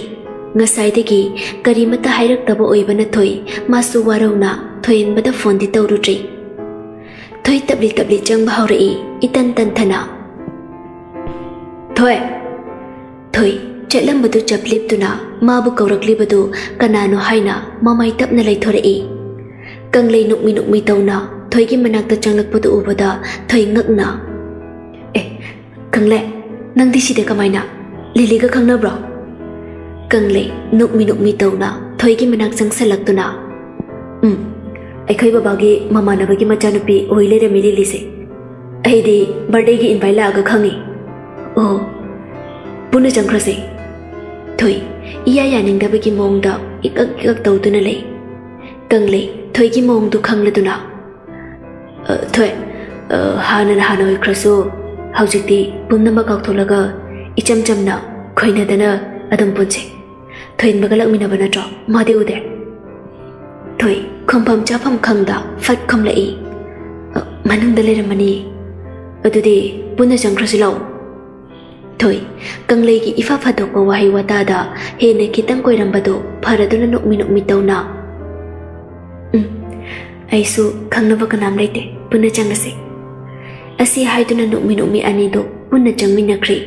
ꯉꯁꯥꯏꯗꯒꯤ ꯀꯔꯤꯃꯠꯇ ꯍꯥꯏꯔꯛꯇꯕ ꯑꯣꯏꯕꯅ ꯊꯣꯏ ꯃꯥꯁꯨ ꯋꯥꯔꯧꯅ ꯊꯣꯏꯍꯦꯟꯕꯗ ꯐꯣꯟꯗꯤ ꯇꯧꯔꯨꯗ꯭ꯔꯤ Thôi tập đi tập đi jeng bahari itan tan thana. Thôi. Thôi, ಚೆಲ್ಲಂಬದು ಜಪ್ಲಿಪ್ತುನ ಮಾಬು ಕೌರಕ್ಲಿಬದು ಕನಾನು ಹೈನ ಮಮೈ ತಪ್ನ ಲೈಥೊರಇ ಕಂಗ್ಲೈ ನುಕ್ಮಿ ನುಕ್ಮಿ ತೌನ ಥೊಯ್ಗಿ ಮನಾಕ್ತ ಚಂಗ್ಲಕ್ಪದು ಉಬದ ಥೊಯ್ ngꯛನ ಎ ಕಂಗ್ಲೆ ನಂಗ್ದಿ ಸಿದೆ ಕಮೈನ ಲಿಲಿಗ ಖಂಗ್ನಬ್ರ ಕಂಗ್ಲೆ ನುಕ್ಮಿ ನುಕ್ಮಿ ತೌನ ಥೊಯ್ಗಿ ಮನಾಕ್ ಚಂಗ್ಸಲಕ್ತುನ ಹ್ಮ್ ꯑꯩꯈꯣꯏ ꯕꯕꯥꯒꯤ ꯃꯃꯥꯟꯅꯕꯒꯤ ꯃꯆꯥꯅꯨꯄꯤ ꯑꯣꯏ ꯂꯩꯔꯝꯃꯤ ꯂꯤꯂꯤꯁꯦ ꯑꯩꯗꯤ ꯕꯔꯗꯦꯒꯤ ꯏꯟꯚꯥꯏꯠ ꯂꯥꯛꯑꯒ ꯈꯪꯉꯤ ꯑꯣ ꯄꯨꯟꯅ ꯆꯪꯈ꯭ꯔꯁꯦ ꯊꯣꯏ ꯏꯌꯥ ꯌꯥꯅꯤꯡꯗꯕꯒꯤ ꯃꯑꯣꯡꯗ ꯏꯀꯛ ꯏꯀꯛ ꯇꯧꯗꯨꯅ ꯂꯩ ꯀꯪꯂꯩ ꯊꯣꯏꯒꯤ ꯃꯑꯣꯡꯗꯨ ꯈꯪꯂꯗꯨꯅ ꯊꯣꯏ ꯍꯥꯟꯅꯅ ꯍꯥꯟꯅ ꯑꯣꯏꯈ꯭ꯔꯁꯨ ꯍꯧꯖꯤꯛꯇꯤ ꯄꯨꯝꯅꯃꯛ ꯀꯥꯎꯊꯣꯛꯂꯒ ꯏꯆꯝ ꯆꯝꯅ ꯈꯣꯏꯅꯗꯅ ꯑꯗꯨꯝ ꯄꯨꯟꯁꯦ ꯊꯣꯏꯟꯕꯒ ꯂꯥꯛꯃꯤꯟꯅꯕ ꯅꯠꯇ꯭ꯔꯣ ꯃꯥꯗꯤ ꯎꯗꯦ ꯊꯣꯏ ꯈꯨꯝꯐꯝ ꯆꯥꯐꯝ ꯈꯪꯗ ꯐꯠ ꯈꯨꯝꯂꯛꯏ ꯃꯅꯨꯡꯗ ꯂꯩꯔꯝꯃꯅꯤ ꯑꯗꯨꯗꯤ ꯄꯨꯟꯅ ꯆꯪꯈ꯭ꯔꯁꯤ ꯂꯥꯛꯑꯣ ꯊꯣꯏ ꯀꯪꯂꯩꯒꯤ ꯏꯐ ꯐꯗꯣꯛꯄ ꯋꯥꯍꯩ ꯋꯥꯇꯥꯗ ꯍꯦꯟꯅ ꯈꯤꯇꯪ ꯀꯣꯏꯔꯝꯕꯗꯨ ꯐꯔꯗꯨꯅ ꯅꯣꯛꯃꯤ ꯅꯣꯛꯃꯤ ꯇꯧꯅ ꯎꯝ ꯑꯩꯁꯨ ꯈꯪꯅꯕ ꯀꯅꯥꯝ ꯂꯩꯇꯦ ꯄꯨꯟꯅ ꯆꯪꯉꯁꯤ ꯑꯁꯤ ꯍꯥꯏꯗꯨꯅ ꯅꯣꯛꯃꯤ ꯅꯣꯛꯃꯤ ꯑꯅꯤꯗꯨ ꯄꯨꯟꯅ ꯆꯪꯃꯤꯟꯅꯈ꯭ꯔꯤ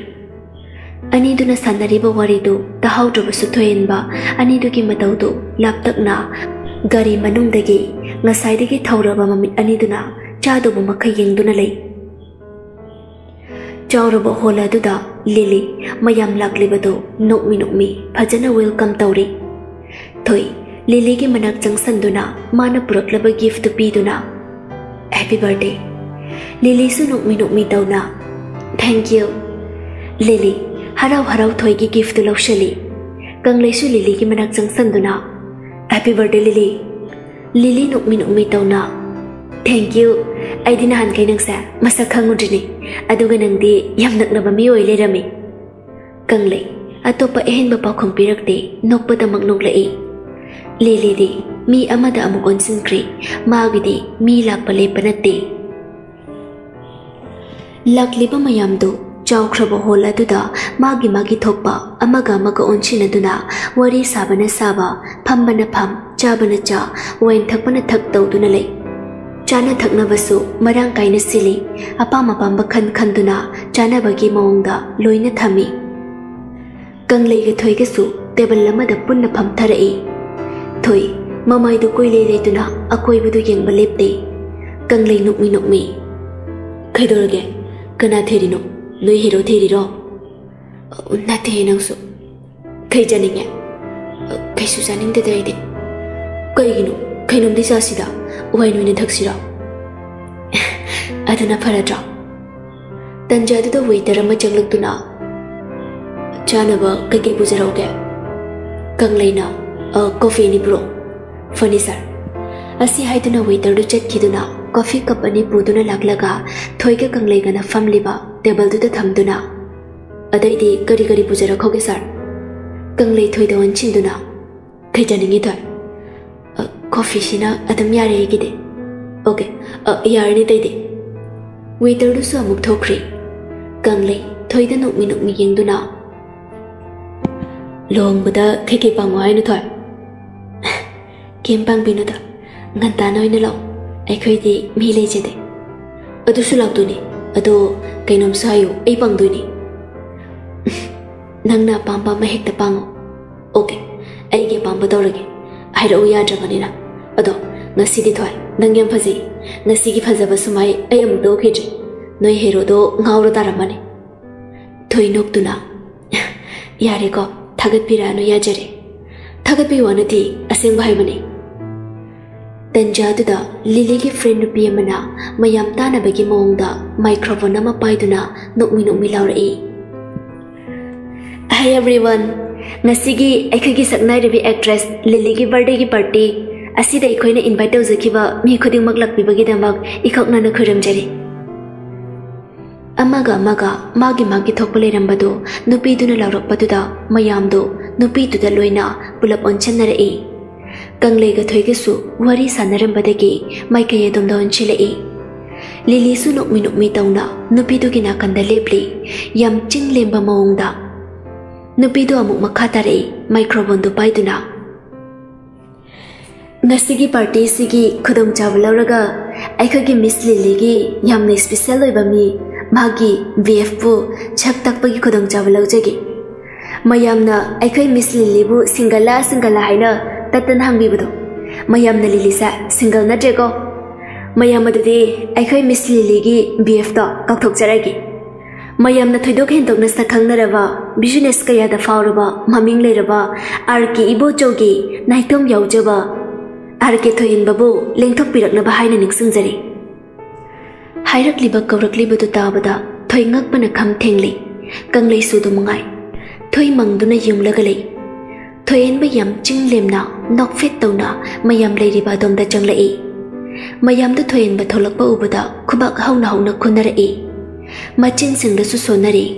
ꯑꯅꯤꯗꯨꯅ ꯁꯥꯟꯅꯔꯤꯕ ꯋꯥꯔꯤꯗꯨ ꯇꯥꯍꯧꯗ꯭ꯔꯕꯁꯨ ꯊꯣꯏꯍꯟꯕ ꯑꯅꯤꯗꯨꯒꯤ ꯃꯇꯧꯗꯨ ꯂꯥꯞꯇꯛꯅ ꯒꯥꯔꯤ ꯃꯅꯨꯡꯗꯒꯤ ꯉꯁꯥꯏꯗꯒꯤ ꯊꯧꯔꯕ ꯃꯃꯤꯠ ꯑꯅꯤꯗꯨꯅ ꯆꯥꯗꯧꯕ ꯃꯈꯩ ꯌꯦꯡꯗꯨꯅ ꯂꯩ ꯆꯥꯎꯔꯕ ꯍꯣꯜ ꯑꯗꯨꯗ ꯂꯤꯂꯤ ꯃꯌꯥꯝ ꯂꯥꯛꯂꯤꯕꯗꯨ ꯅꯣꯛꯃꯤ ꯅꯣꯛꯃꯤ ꯐꯖꯅ ꯋꯦꯜꯀꯝ ꯇꯧꯔꯤ ꯊꯣꯏ ꯂꯤꯂꯤꯒꯤ ꯃꯅꯥꯛ ꯆꯪꯁꯟꯗꯨꯅ ꯃꯥꯅ ꯄꯨꯔꯛꯂꯕ ꯒꯤꯐꯇꯨ ꯄꯤꯗꯨꯅ ꯍꯦꯄꯤ ꯕꯔꯊꯗꯦ ꯂꯤꯂꯤꯁꯨ ꯅꯣꯛꯃꯤ ꯅꯣꯛꯃꯤ ꯇꯧꯅ ꯊꯦꯡꯛ ꯌꯨ ꯂꯤꯂꯤ ꯍꯔꯥꯎ ꯍꯔꯥꯎ ꯊꯣꯏꯒꯤ ꯒꯤꯐꯇꯨ ꯂꯧꯁꯤꯜꯂꯤ ꯀꯪꯂꯩꯁꯨ ꯂꯤꯂꯤꯒꯤ ꯃꯅꯥꯛ ꯆꯪꯁꯟꯗꯨꯅ Happy birthday, Lily. Lily nuk minuk mi tau na. Thank you. Ai di nahan kay nang sa masak hangu dini. Adu nga nang di yam nak na mami oi le rami. Kang lay. Ato pa ehin ba pa kong pirak di nok pa tamang nok lai. Lily di mi amada amuk onsin kri. Maagi di mi lak pa le panat di. Laklibang mayamdo ꯆꯥꯎꯈ꯭ꯔꯕ hall ꯑꯗꯨꯗ ꯃꯥꯒꯤ ꯃꯥꯒꯤ ꯊꯣꯛꯄ ꯑꯃꯒ ꯑꯃꯒ ꯑꯣꯟꯁꯤꯟꯅꯗꯨꯅ ꯋꯥꯔꯤ ꯁꯥꯕꯅ ꯁꯥꯕ ꯐꯝꯕꯅ ꯐꯝ ꯆꯥꯕꯅ ꯆꯥ ꯋꯥꯏꯟ ꯊꯛꯄꯅ ꯊꯛ ꯇꯧꯗꯨꯅ ꯂꯩ ꯆꯥꯅ ꯊꯛꯅꯕꯁꯨ ꯃꯔꯥꯡ ꯀꯥꯏꯅ ꯁꯤꯜꯂꯤ ꯑꯄꯥꯝ ꯑꯄꯥꯝꯕ ꯈꯟ ꯈꯟꯗꯨꯅ ꯆꯥꯅꯕꯒꯤ ꯃꯑꯣꯡꯗ ꯂꯣꯏꯅ ꯊꯝꯃꯤ ꯀꯪꯂꯩꯒ ꯊꯣꯏꯒꯁꯨ ꯇꯦꯕꯜ ꯑꯃꯗ ꯄꯨꯟꯅ ꯐꯝꯊꯔꯛꯏ ꯊꯣꯏ ꯃꯃꯥꯏꯗꯨ ꯀꯣꯏꯂꯩ ꯂꯩꯗꯨꯅ ꯑꯀꯣꯏꯕꯗꯨ ꯌꯦꯡꯕ ꯂꯦꯞꯇꯦ ꯀꯪꯂꯩ ꯅꯣꯛꯃꯤ ꯅꯣꯛꯃꯤ ꯀꯩꯗꯧꯔꯒꯦ ꯀꯅꯥ ꯊꯤꯔꯤꯅꯣ ꯅꯣꯏ ꯍꯤꯔꯣ ꯊꯤꯔꯤꯔꯣ ꯅꯠꯇꯦ ꯅꯪꯁꯨ ꯀꯩ ꯆꯥꯅꯤꯡꯉꯦ ꯀꯩꯁꯨ ꯆꯥꯅꯤꯡꯗꯦꯗ ꯑꯩꯗꯤ ꯀꯩꯒꯤꯅꯣ ꯀꯩꯅꯣꯝꯗꯤ ꯆꯥꯁꯤꯗ ꯋꯥꯏꯟ ꯑꯣꯏꯅ ꯊꯛꯁꯤꯔꯣ ꯑꯗꯨꯅ ꯐꯔꯗ꯭ꯔꯣ ꯇꯟꯖꯥꯗꯨꯗ ꯋꯦꯇꯔ ꯑꯃ ꯆꯪꯂꯛꯇꯨꯅ ꯆꯥꯅꯕ ꯀꯩꯀꯩ ꯄꯨꯖꯔꯛꯎꯒꯦ ꯀꯪꯂꯩꯅ ꯀꯣꯐꯤ ꯑꯅꯤ ꯄꯨꯔꯛꯑꯣ ꯐꯅꯤ ꯁꯥꯔ ꯑꯁꯤ ꯍꯥꯏꯗꯨꯅ ꯋꯦꯇꯔꯗꯨ ꯆꯠꯈꯤꯗꯨꯅ ꯀꯣꯐꯤ ꯀꯞ ꯑꯅꯤ ꯄꯨꯗꯨꯅ ꯂꯥꯛꯂꯒ ꯊꯣꯏꯒ ꯀꯪꯂꯩꯒꯅ ꯐꯝꯂꯤꯕ ꯇꯦꯕꯜꯗꯨꯗ ꯊꯝꯗꯨꯅ ꯑꯗꯩꯗꯤ ꯀꯔꯤ ꯀꯔꯤ ꯄꯨꯖꯔꯛꯈꯧꯒꯦ ꯁꯥꯔ ꯀꯪꯂꯩ ꯊꯣꯏꯗ ꯑꯣꯟꯁꯤꯟꯗꯨꯅ ꯀꯩ ꯆꯥꯅꯤꯡꯉꯤ ꯊꯣꯏ ꯀꯣꯐꯤꯁꯤꯅ ꯑꯗꯨꯝ ꯌꯥꯔꯦ ꯑꯩꯒꯤꯗꯤ ꯑꯣꯀꯦ ꯌꯥꯔꯅꯤ ꯑꯇꯩꯗꯤ ꯋꯦꯇꯔꯗꯨꯁꯨ ꯑꯃꯨꯛ ꯊꯣꯛꯈ꯭ꯔꯦ ꯀꯪꯂꯩ ꯊꯣꯏꯗ ꯅꯣꯛꯃꯤ ꯅꯣꯛꯃꯤ ꯌꯦꯡꯗꯨꯅ ꯂꯨꯍꯣꯡꯕꯗ ꯀꯩꯀꯩ ꯄꯥꯡꯉꯣ ꯍꯥꯏꯅꯣ ꯊꯣꯏ ꯀꯦꯝ ꯄꯥꯡꯕꯤꯅꯨꯗ ꯉꯟꯇꯥꯅ ꯑꯣꯏꯅ ꯂꯥꯛꯑꯣ ꯑꯩꯈꯣꯏꯗꯤ ꯃꯤ ꯂꯩꯖꯗꯦ ꯑꯗꯨꯁꯨ ꯂꯥꯛꯇꯣꯏꯅꯤ Ado, kay namsayo ay pang duni. Nang na pampa mahekta pango. Okay, ay ge pampa dolagi. Ay rao ya jabani na. Ado, ngasi di thoy, nang yam phazi. Ngasi gi phaza basumai ay amuk do khiji. Noi hero do ngau ro taramani. Thoi nok tu na. Yare ko thagat pirano ya jare. Thagat pi wanati aseng bhai bani. ꯇꯟꯖꯥꯗꯨꯗ ꯂꯤꯂꯤꯒꯤ friend ꯅꯨꯄꯤ ꯑꯃꯅ ꯃꯌꯥꯝ ꯇꯥꯅꯕꯒꯤ ꯃꯑꯣꯡꯗ ꯃꯥꯏꯀ꯭ꯔꯣꯐꯣꯟ ꯑꯃ ꯄꯥꯏꯗꯨꯅ ꯅꯣꯛꯃꯤ ꯅꯣꯛꯃꯤ ꯂꯥꯎꯔꯛꯏ ꯍꯥꯏ ꯑꯦꯚ꯭ꯔꯤꯋꯟ ꯉꯁꯤꯒꯤ ꯑꯩꯈꯣꯏꯒꯤ ꯁꯛꯅꯥꯏꯔꯤꯕꯤ ꯑꯦꯛꯇ꯭ꯔꯦꯁ ꯂꯤꯂꯤꯒꯤ ꯕꯥꯔꯗꯦꯒꯤ ꯄꯥꯔꯇꯤ ꯑꯁꯤꯗ ꯑꯩꯈꯣꯏꯅ ꯏꯟꯚꯥꯏꯠ ꯇꯧꯖꯈꯤꯕ ꯃꯤ ꯈꯨꯗꯤꯡꯃꯛ ꯂꯥꯛꯄꯤꯕꯒꯤꯗꯃꯛ ꯏꯈꯛꯅꯅ ꯈꯨꯔꯨꯝꯖꯔꯤ ꯑꯃꯒ ꯑꯃꯒ ꯃꯥꯒꯤ ꯃꯥꯒꯤ ꯊꯣꯛꯄ ꯂꯩꯔꯝꯕꯗꯨ ꯅꯨꯄꯤꯗꯨꯅ ꯂꯥꯎꯔꯛꯄꯗꯨꯗ ꯃꯌꯥꯝꯗꯨ ꯅꯨꯄꯤꯗꯨꯗ ꯂꯣꯏꯅ ꯄꯨꯂꯞ ꯑꯣꯟꯁꯤꯟꯅꯔꯛꯏ ꯀꯪꯂꯩꯒ ꯊꯣꯏꯒꯁꯨ ꯋꯥꯔꯤ ꯁꯥꯟꯅꯔꯝꯕꯗꯒꯤ ꯃꯥꯏꯀꯩ ꯑꯗꯣꯝꯗ ꯑꯣꯟꯁꯤꯜꯂꯛꯏ ꯂꯤꯂꯤꯁꯨ ꯅꯣꯛꯃꯤ ꯅꯣꯛꯃꯤ ꯇꯧꯅ ꯅꯨꯄꯤꯗꯨꯒꯤ ꯅꯥꯀꯟꯗ ꯂꯦꯞꯂꯤ ꯌꯥꯝ ꯆꯤꯡ ꯂꯦꯝꯕ ꯃꯑꯣꯡꯗ ꯅꯨꯄꯤꯗꯨ ꯑꯃꯨꯛ ꯃꯈꯥ ꯇꯥꯔꯛꯏ ꯃꯥꯏꯀ꯭ꯔꯣꯐꯣꯟꯗꯨ ꯄꯥꯏꯗꯨꯅ ꯉꯁꯤꯒꯤ ꯄꯥꯔꯇꯤꯁꯤꯒꯤ ꯈꯨꯗꯣꯡꯆꯥꯕ ꯂꯧꯔꯒ ꯑꯩꯈꯣꯏꯒꯤ ꯃꯤꯁ ꯂꯤꯂꯤꯒꯤ ꯌꯥꯝꯅ ꯏꯁꯄꯤꯁꯦꯜ ꯑꯣꯏꯕ ꯃꯤ ꯃꯥꯒꯤ ꯕꯤ ꯑꯦꯐꯄꯨ ꯁꯛ ꯇꯥꯛꯄꯒꯤ ꯈꯨꯗꯣꯡꯆꯥꯕ ꯂꯧꯖꯒꯦ ꯃꯌꯥꯝꯅ ꯑꯩꯈꯣꯏ ꯃꯤꯁ ꯂꯤꯂꯤꯕꯨ ꯁꯤꯡꯒꯜꯂꯥ ꯁꯤꯡꯒꯜꯂꯥ ꯍꯥꯏꯅ ꯇꯠꯇꯅ ꯍꯪꯕꯤꯕꯗꯣ ꯃꯌꯥꯝꯅ ꯂꯤꯂꯤꯁꯦ ꯁꯤꯡꯒꯜ ꯅꯠꯇ꯭ꯔꯦꯀꯣ ꯃꯌꯥꯝ ꯑꯗꯨꯗꯤ ꯑꯩꯈꯣꯏ ꯃꯤꯁ ꯂꯤꯂꯤꯒꯤ ꯕꯤ ꯑꯦꯐꯇꯣ ꯀꯥꯎꯊꯣꯛꯆꯔꯒꯦ ꯃꯌꯥꯝꯅ ꯊꯣꯏꯗꯣꯛ ꯍꯦꯟꯗꯣꯛꯅ ꯁꯛꯈꯪꯅꯔꯕ ꯕꯤꯖꯤꯅꯦꯁ ꯀꯌꯥꯗ ꯐꯥꯎꯔꯕ ꯃꯃꯤꯡ ꯂꯩꯔꯕ ꯑꯥꯔ ꯀꯦ ꯏꯕꯣꯆꯧꯒꯤ ꯅꯥꯏꯇꯣꯝ ꯌꯥꯎꯖꯕ ꯑꯥꯔ ꯀꯦ ꯊꯣꯏꯍꯟꯕꯕꯨ ꯂꯦꯡꯊꯣꯛꯄꯤꯔꯛꯅꯕ ꯍꯥꯏꯅ ꯅꯤꯡꯁꯤꯡꯖꯔꯤ ꯍꯥꯏꯔꯛꯂꯤꯕ ꯀꯧꯔꯛꯂꯤꯕꯗꯨ ꯇꯥꯕꯗ ꯊꯣꯏ ꯉꯛꯄꯅ ꯈꯝ ꯊꯦꯡꯂꯤ ꯀꯪꯂꯩꯁꯨꯗꯨ ꯃꯉꯥꯏ ꯊꯣꯏ ꯃꯪꯗꯨꯅ ꯌꯨꯡꯂꯒ ꯂꯩ thuên bây giờ chưng liềm nọ, nọc phết tàu nọ, mà yam lady bà đồng đã chẳng lệ mà yam đã thuên và thầu lộc u bờ đó khu bạc hông nào hông nọ khu nà lệ mà trên sừng đã su số nà lệ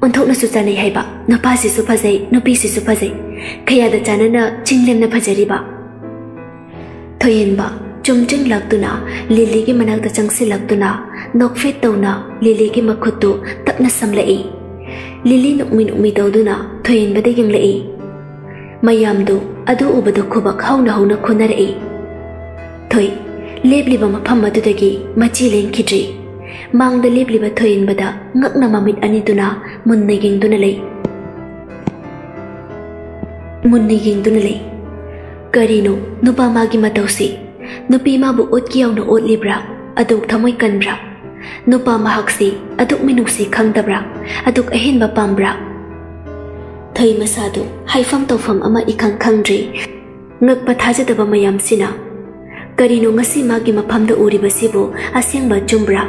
ôn thấu nó su cha này hay bà nó ba gì su pha dậy, nó bi gì su pha dậy. Khi ada cha nó chưng liềm nó pha dậy bà thuên bà chung chung lạc tu nọ lily cái manak đã chẳng xì lạc tu nọ, nọc phết tàu nọ lily cái mà khu tu tập nà xăm lệ lily nụ mi nụ mi tàu tu nọ thuên bà đã dừng lệ ꯃꯌꯥꯝꯗꯨ ꯑꯗꯨ ꯎꯕꯗ ꯈꯨꯕꯛ ꯍꯧꯅ ꯍꯧꯅ ꯈꯨꯟꯅꯔꯛꯏ ꯊꯣꯏ ꯂꯦꯞꯂꯤꯕ ꯃꯐꯝ ꯑꯗꯨꯗꯒꯤ ꯃꯆꯤ ꯂꯦꯡꯈꯤꯗ꯭ꯔꯤ ꯃꯥꯡꯗ ꯂꯦꯞꯂꯤꯕ ꯊꯣꯏꯍꯟꯕꯗ ꯉꯛꯅ ꯃꯃꯤꯠ ꯑꯅꯤꯗꯨꯅ ꯃꯨꯟꯅ ꯌꯦꯡꯗꯨꯅ ꯂꯩ ꯃꯨꯟꯅ ꯌꯦꯡꯗꯨꯅ ꯂꯩ ꯀꯔꯤꯅꯣ ꯅꯨꯄꯥ ꯃꯥꯒꯤ ꯃꯇꯧꯁꯤ ꯅꯨꯄꯤ ꯃꯥꯕꯨ ꯑꯣꯠꯀꯤ ꯌꯥꯎꯅ ꯑꯣꯠꯂꯤꯕ꯭ꯔꯥ ꯑꯗꯨꯛ ꯊꯃꯣꯏ ꯀꯟꯕ꯭ꯔꯥ ꯅꯨꯄꯥ ꯃꯍꯥꯛꯁꯤ ꯑꯗꯨꯛ ꯃꯤꯅꯨꯡꯁꯤ ꯈꯪꯗꯕ꯭ꯔꯥ ꯑꯗꯨꯛ ꯑꯍꯦꯟꯕ ꯄꯥꯝꯕ꯭ꯔꯥ ꯊꯩ ꯃꯁꯥꯗꯨ ꯍꯥꯏꯐꯝ ꯇꯧꯐꯝ ꯑꯃ ꯏꯈꯪ ꯈꯪꯗ꯭ꯔꯤ ꯉꯛꯄ ꯊꯥꯖꯗꯕ ꯃꯌꯥꯝꯁꯤꯅ ꯀꯔꯤꯅꯣ ꯉꯁꯤ ꯃꯥꯒꯤ ꯃꯐꯝꯗ ꯎꯔꯤꯕꯁꯤꯕꯨ ꯑꯁꯦꯡꯕ ꯆꯨꯝꯕ꯭ꯔꯥ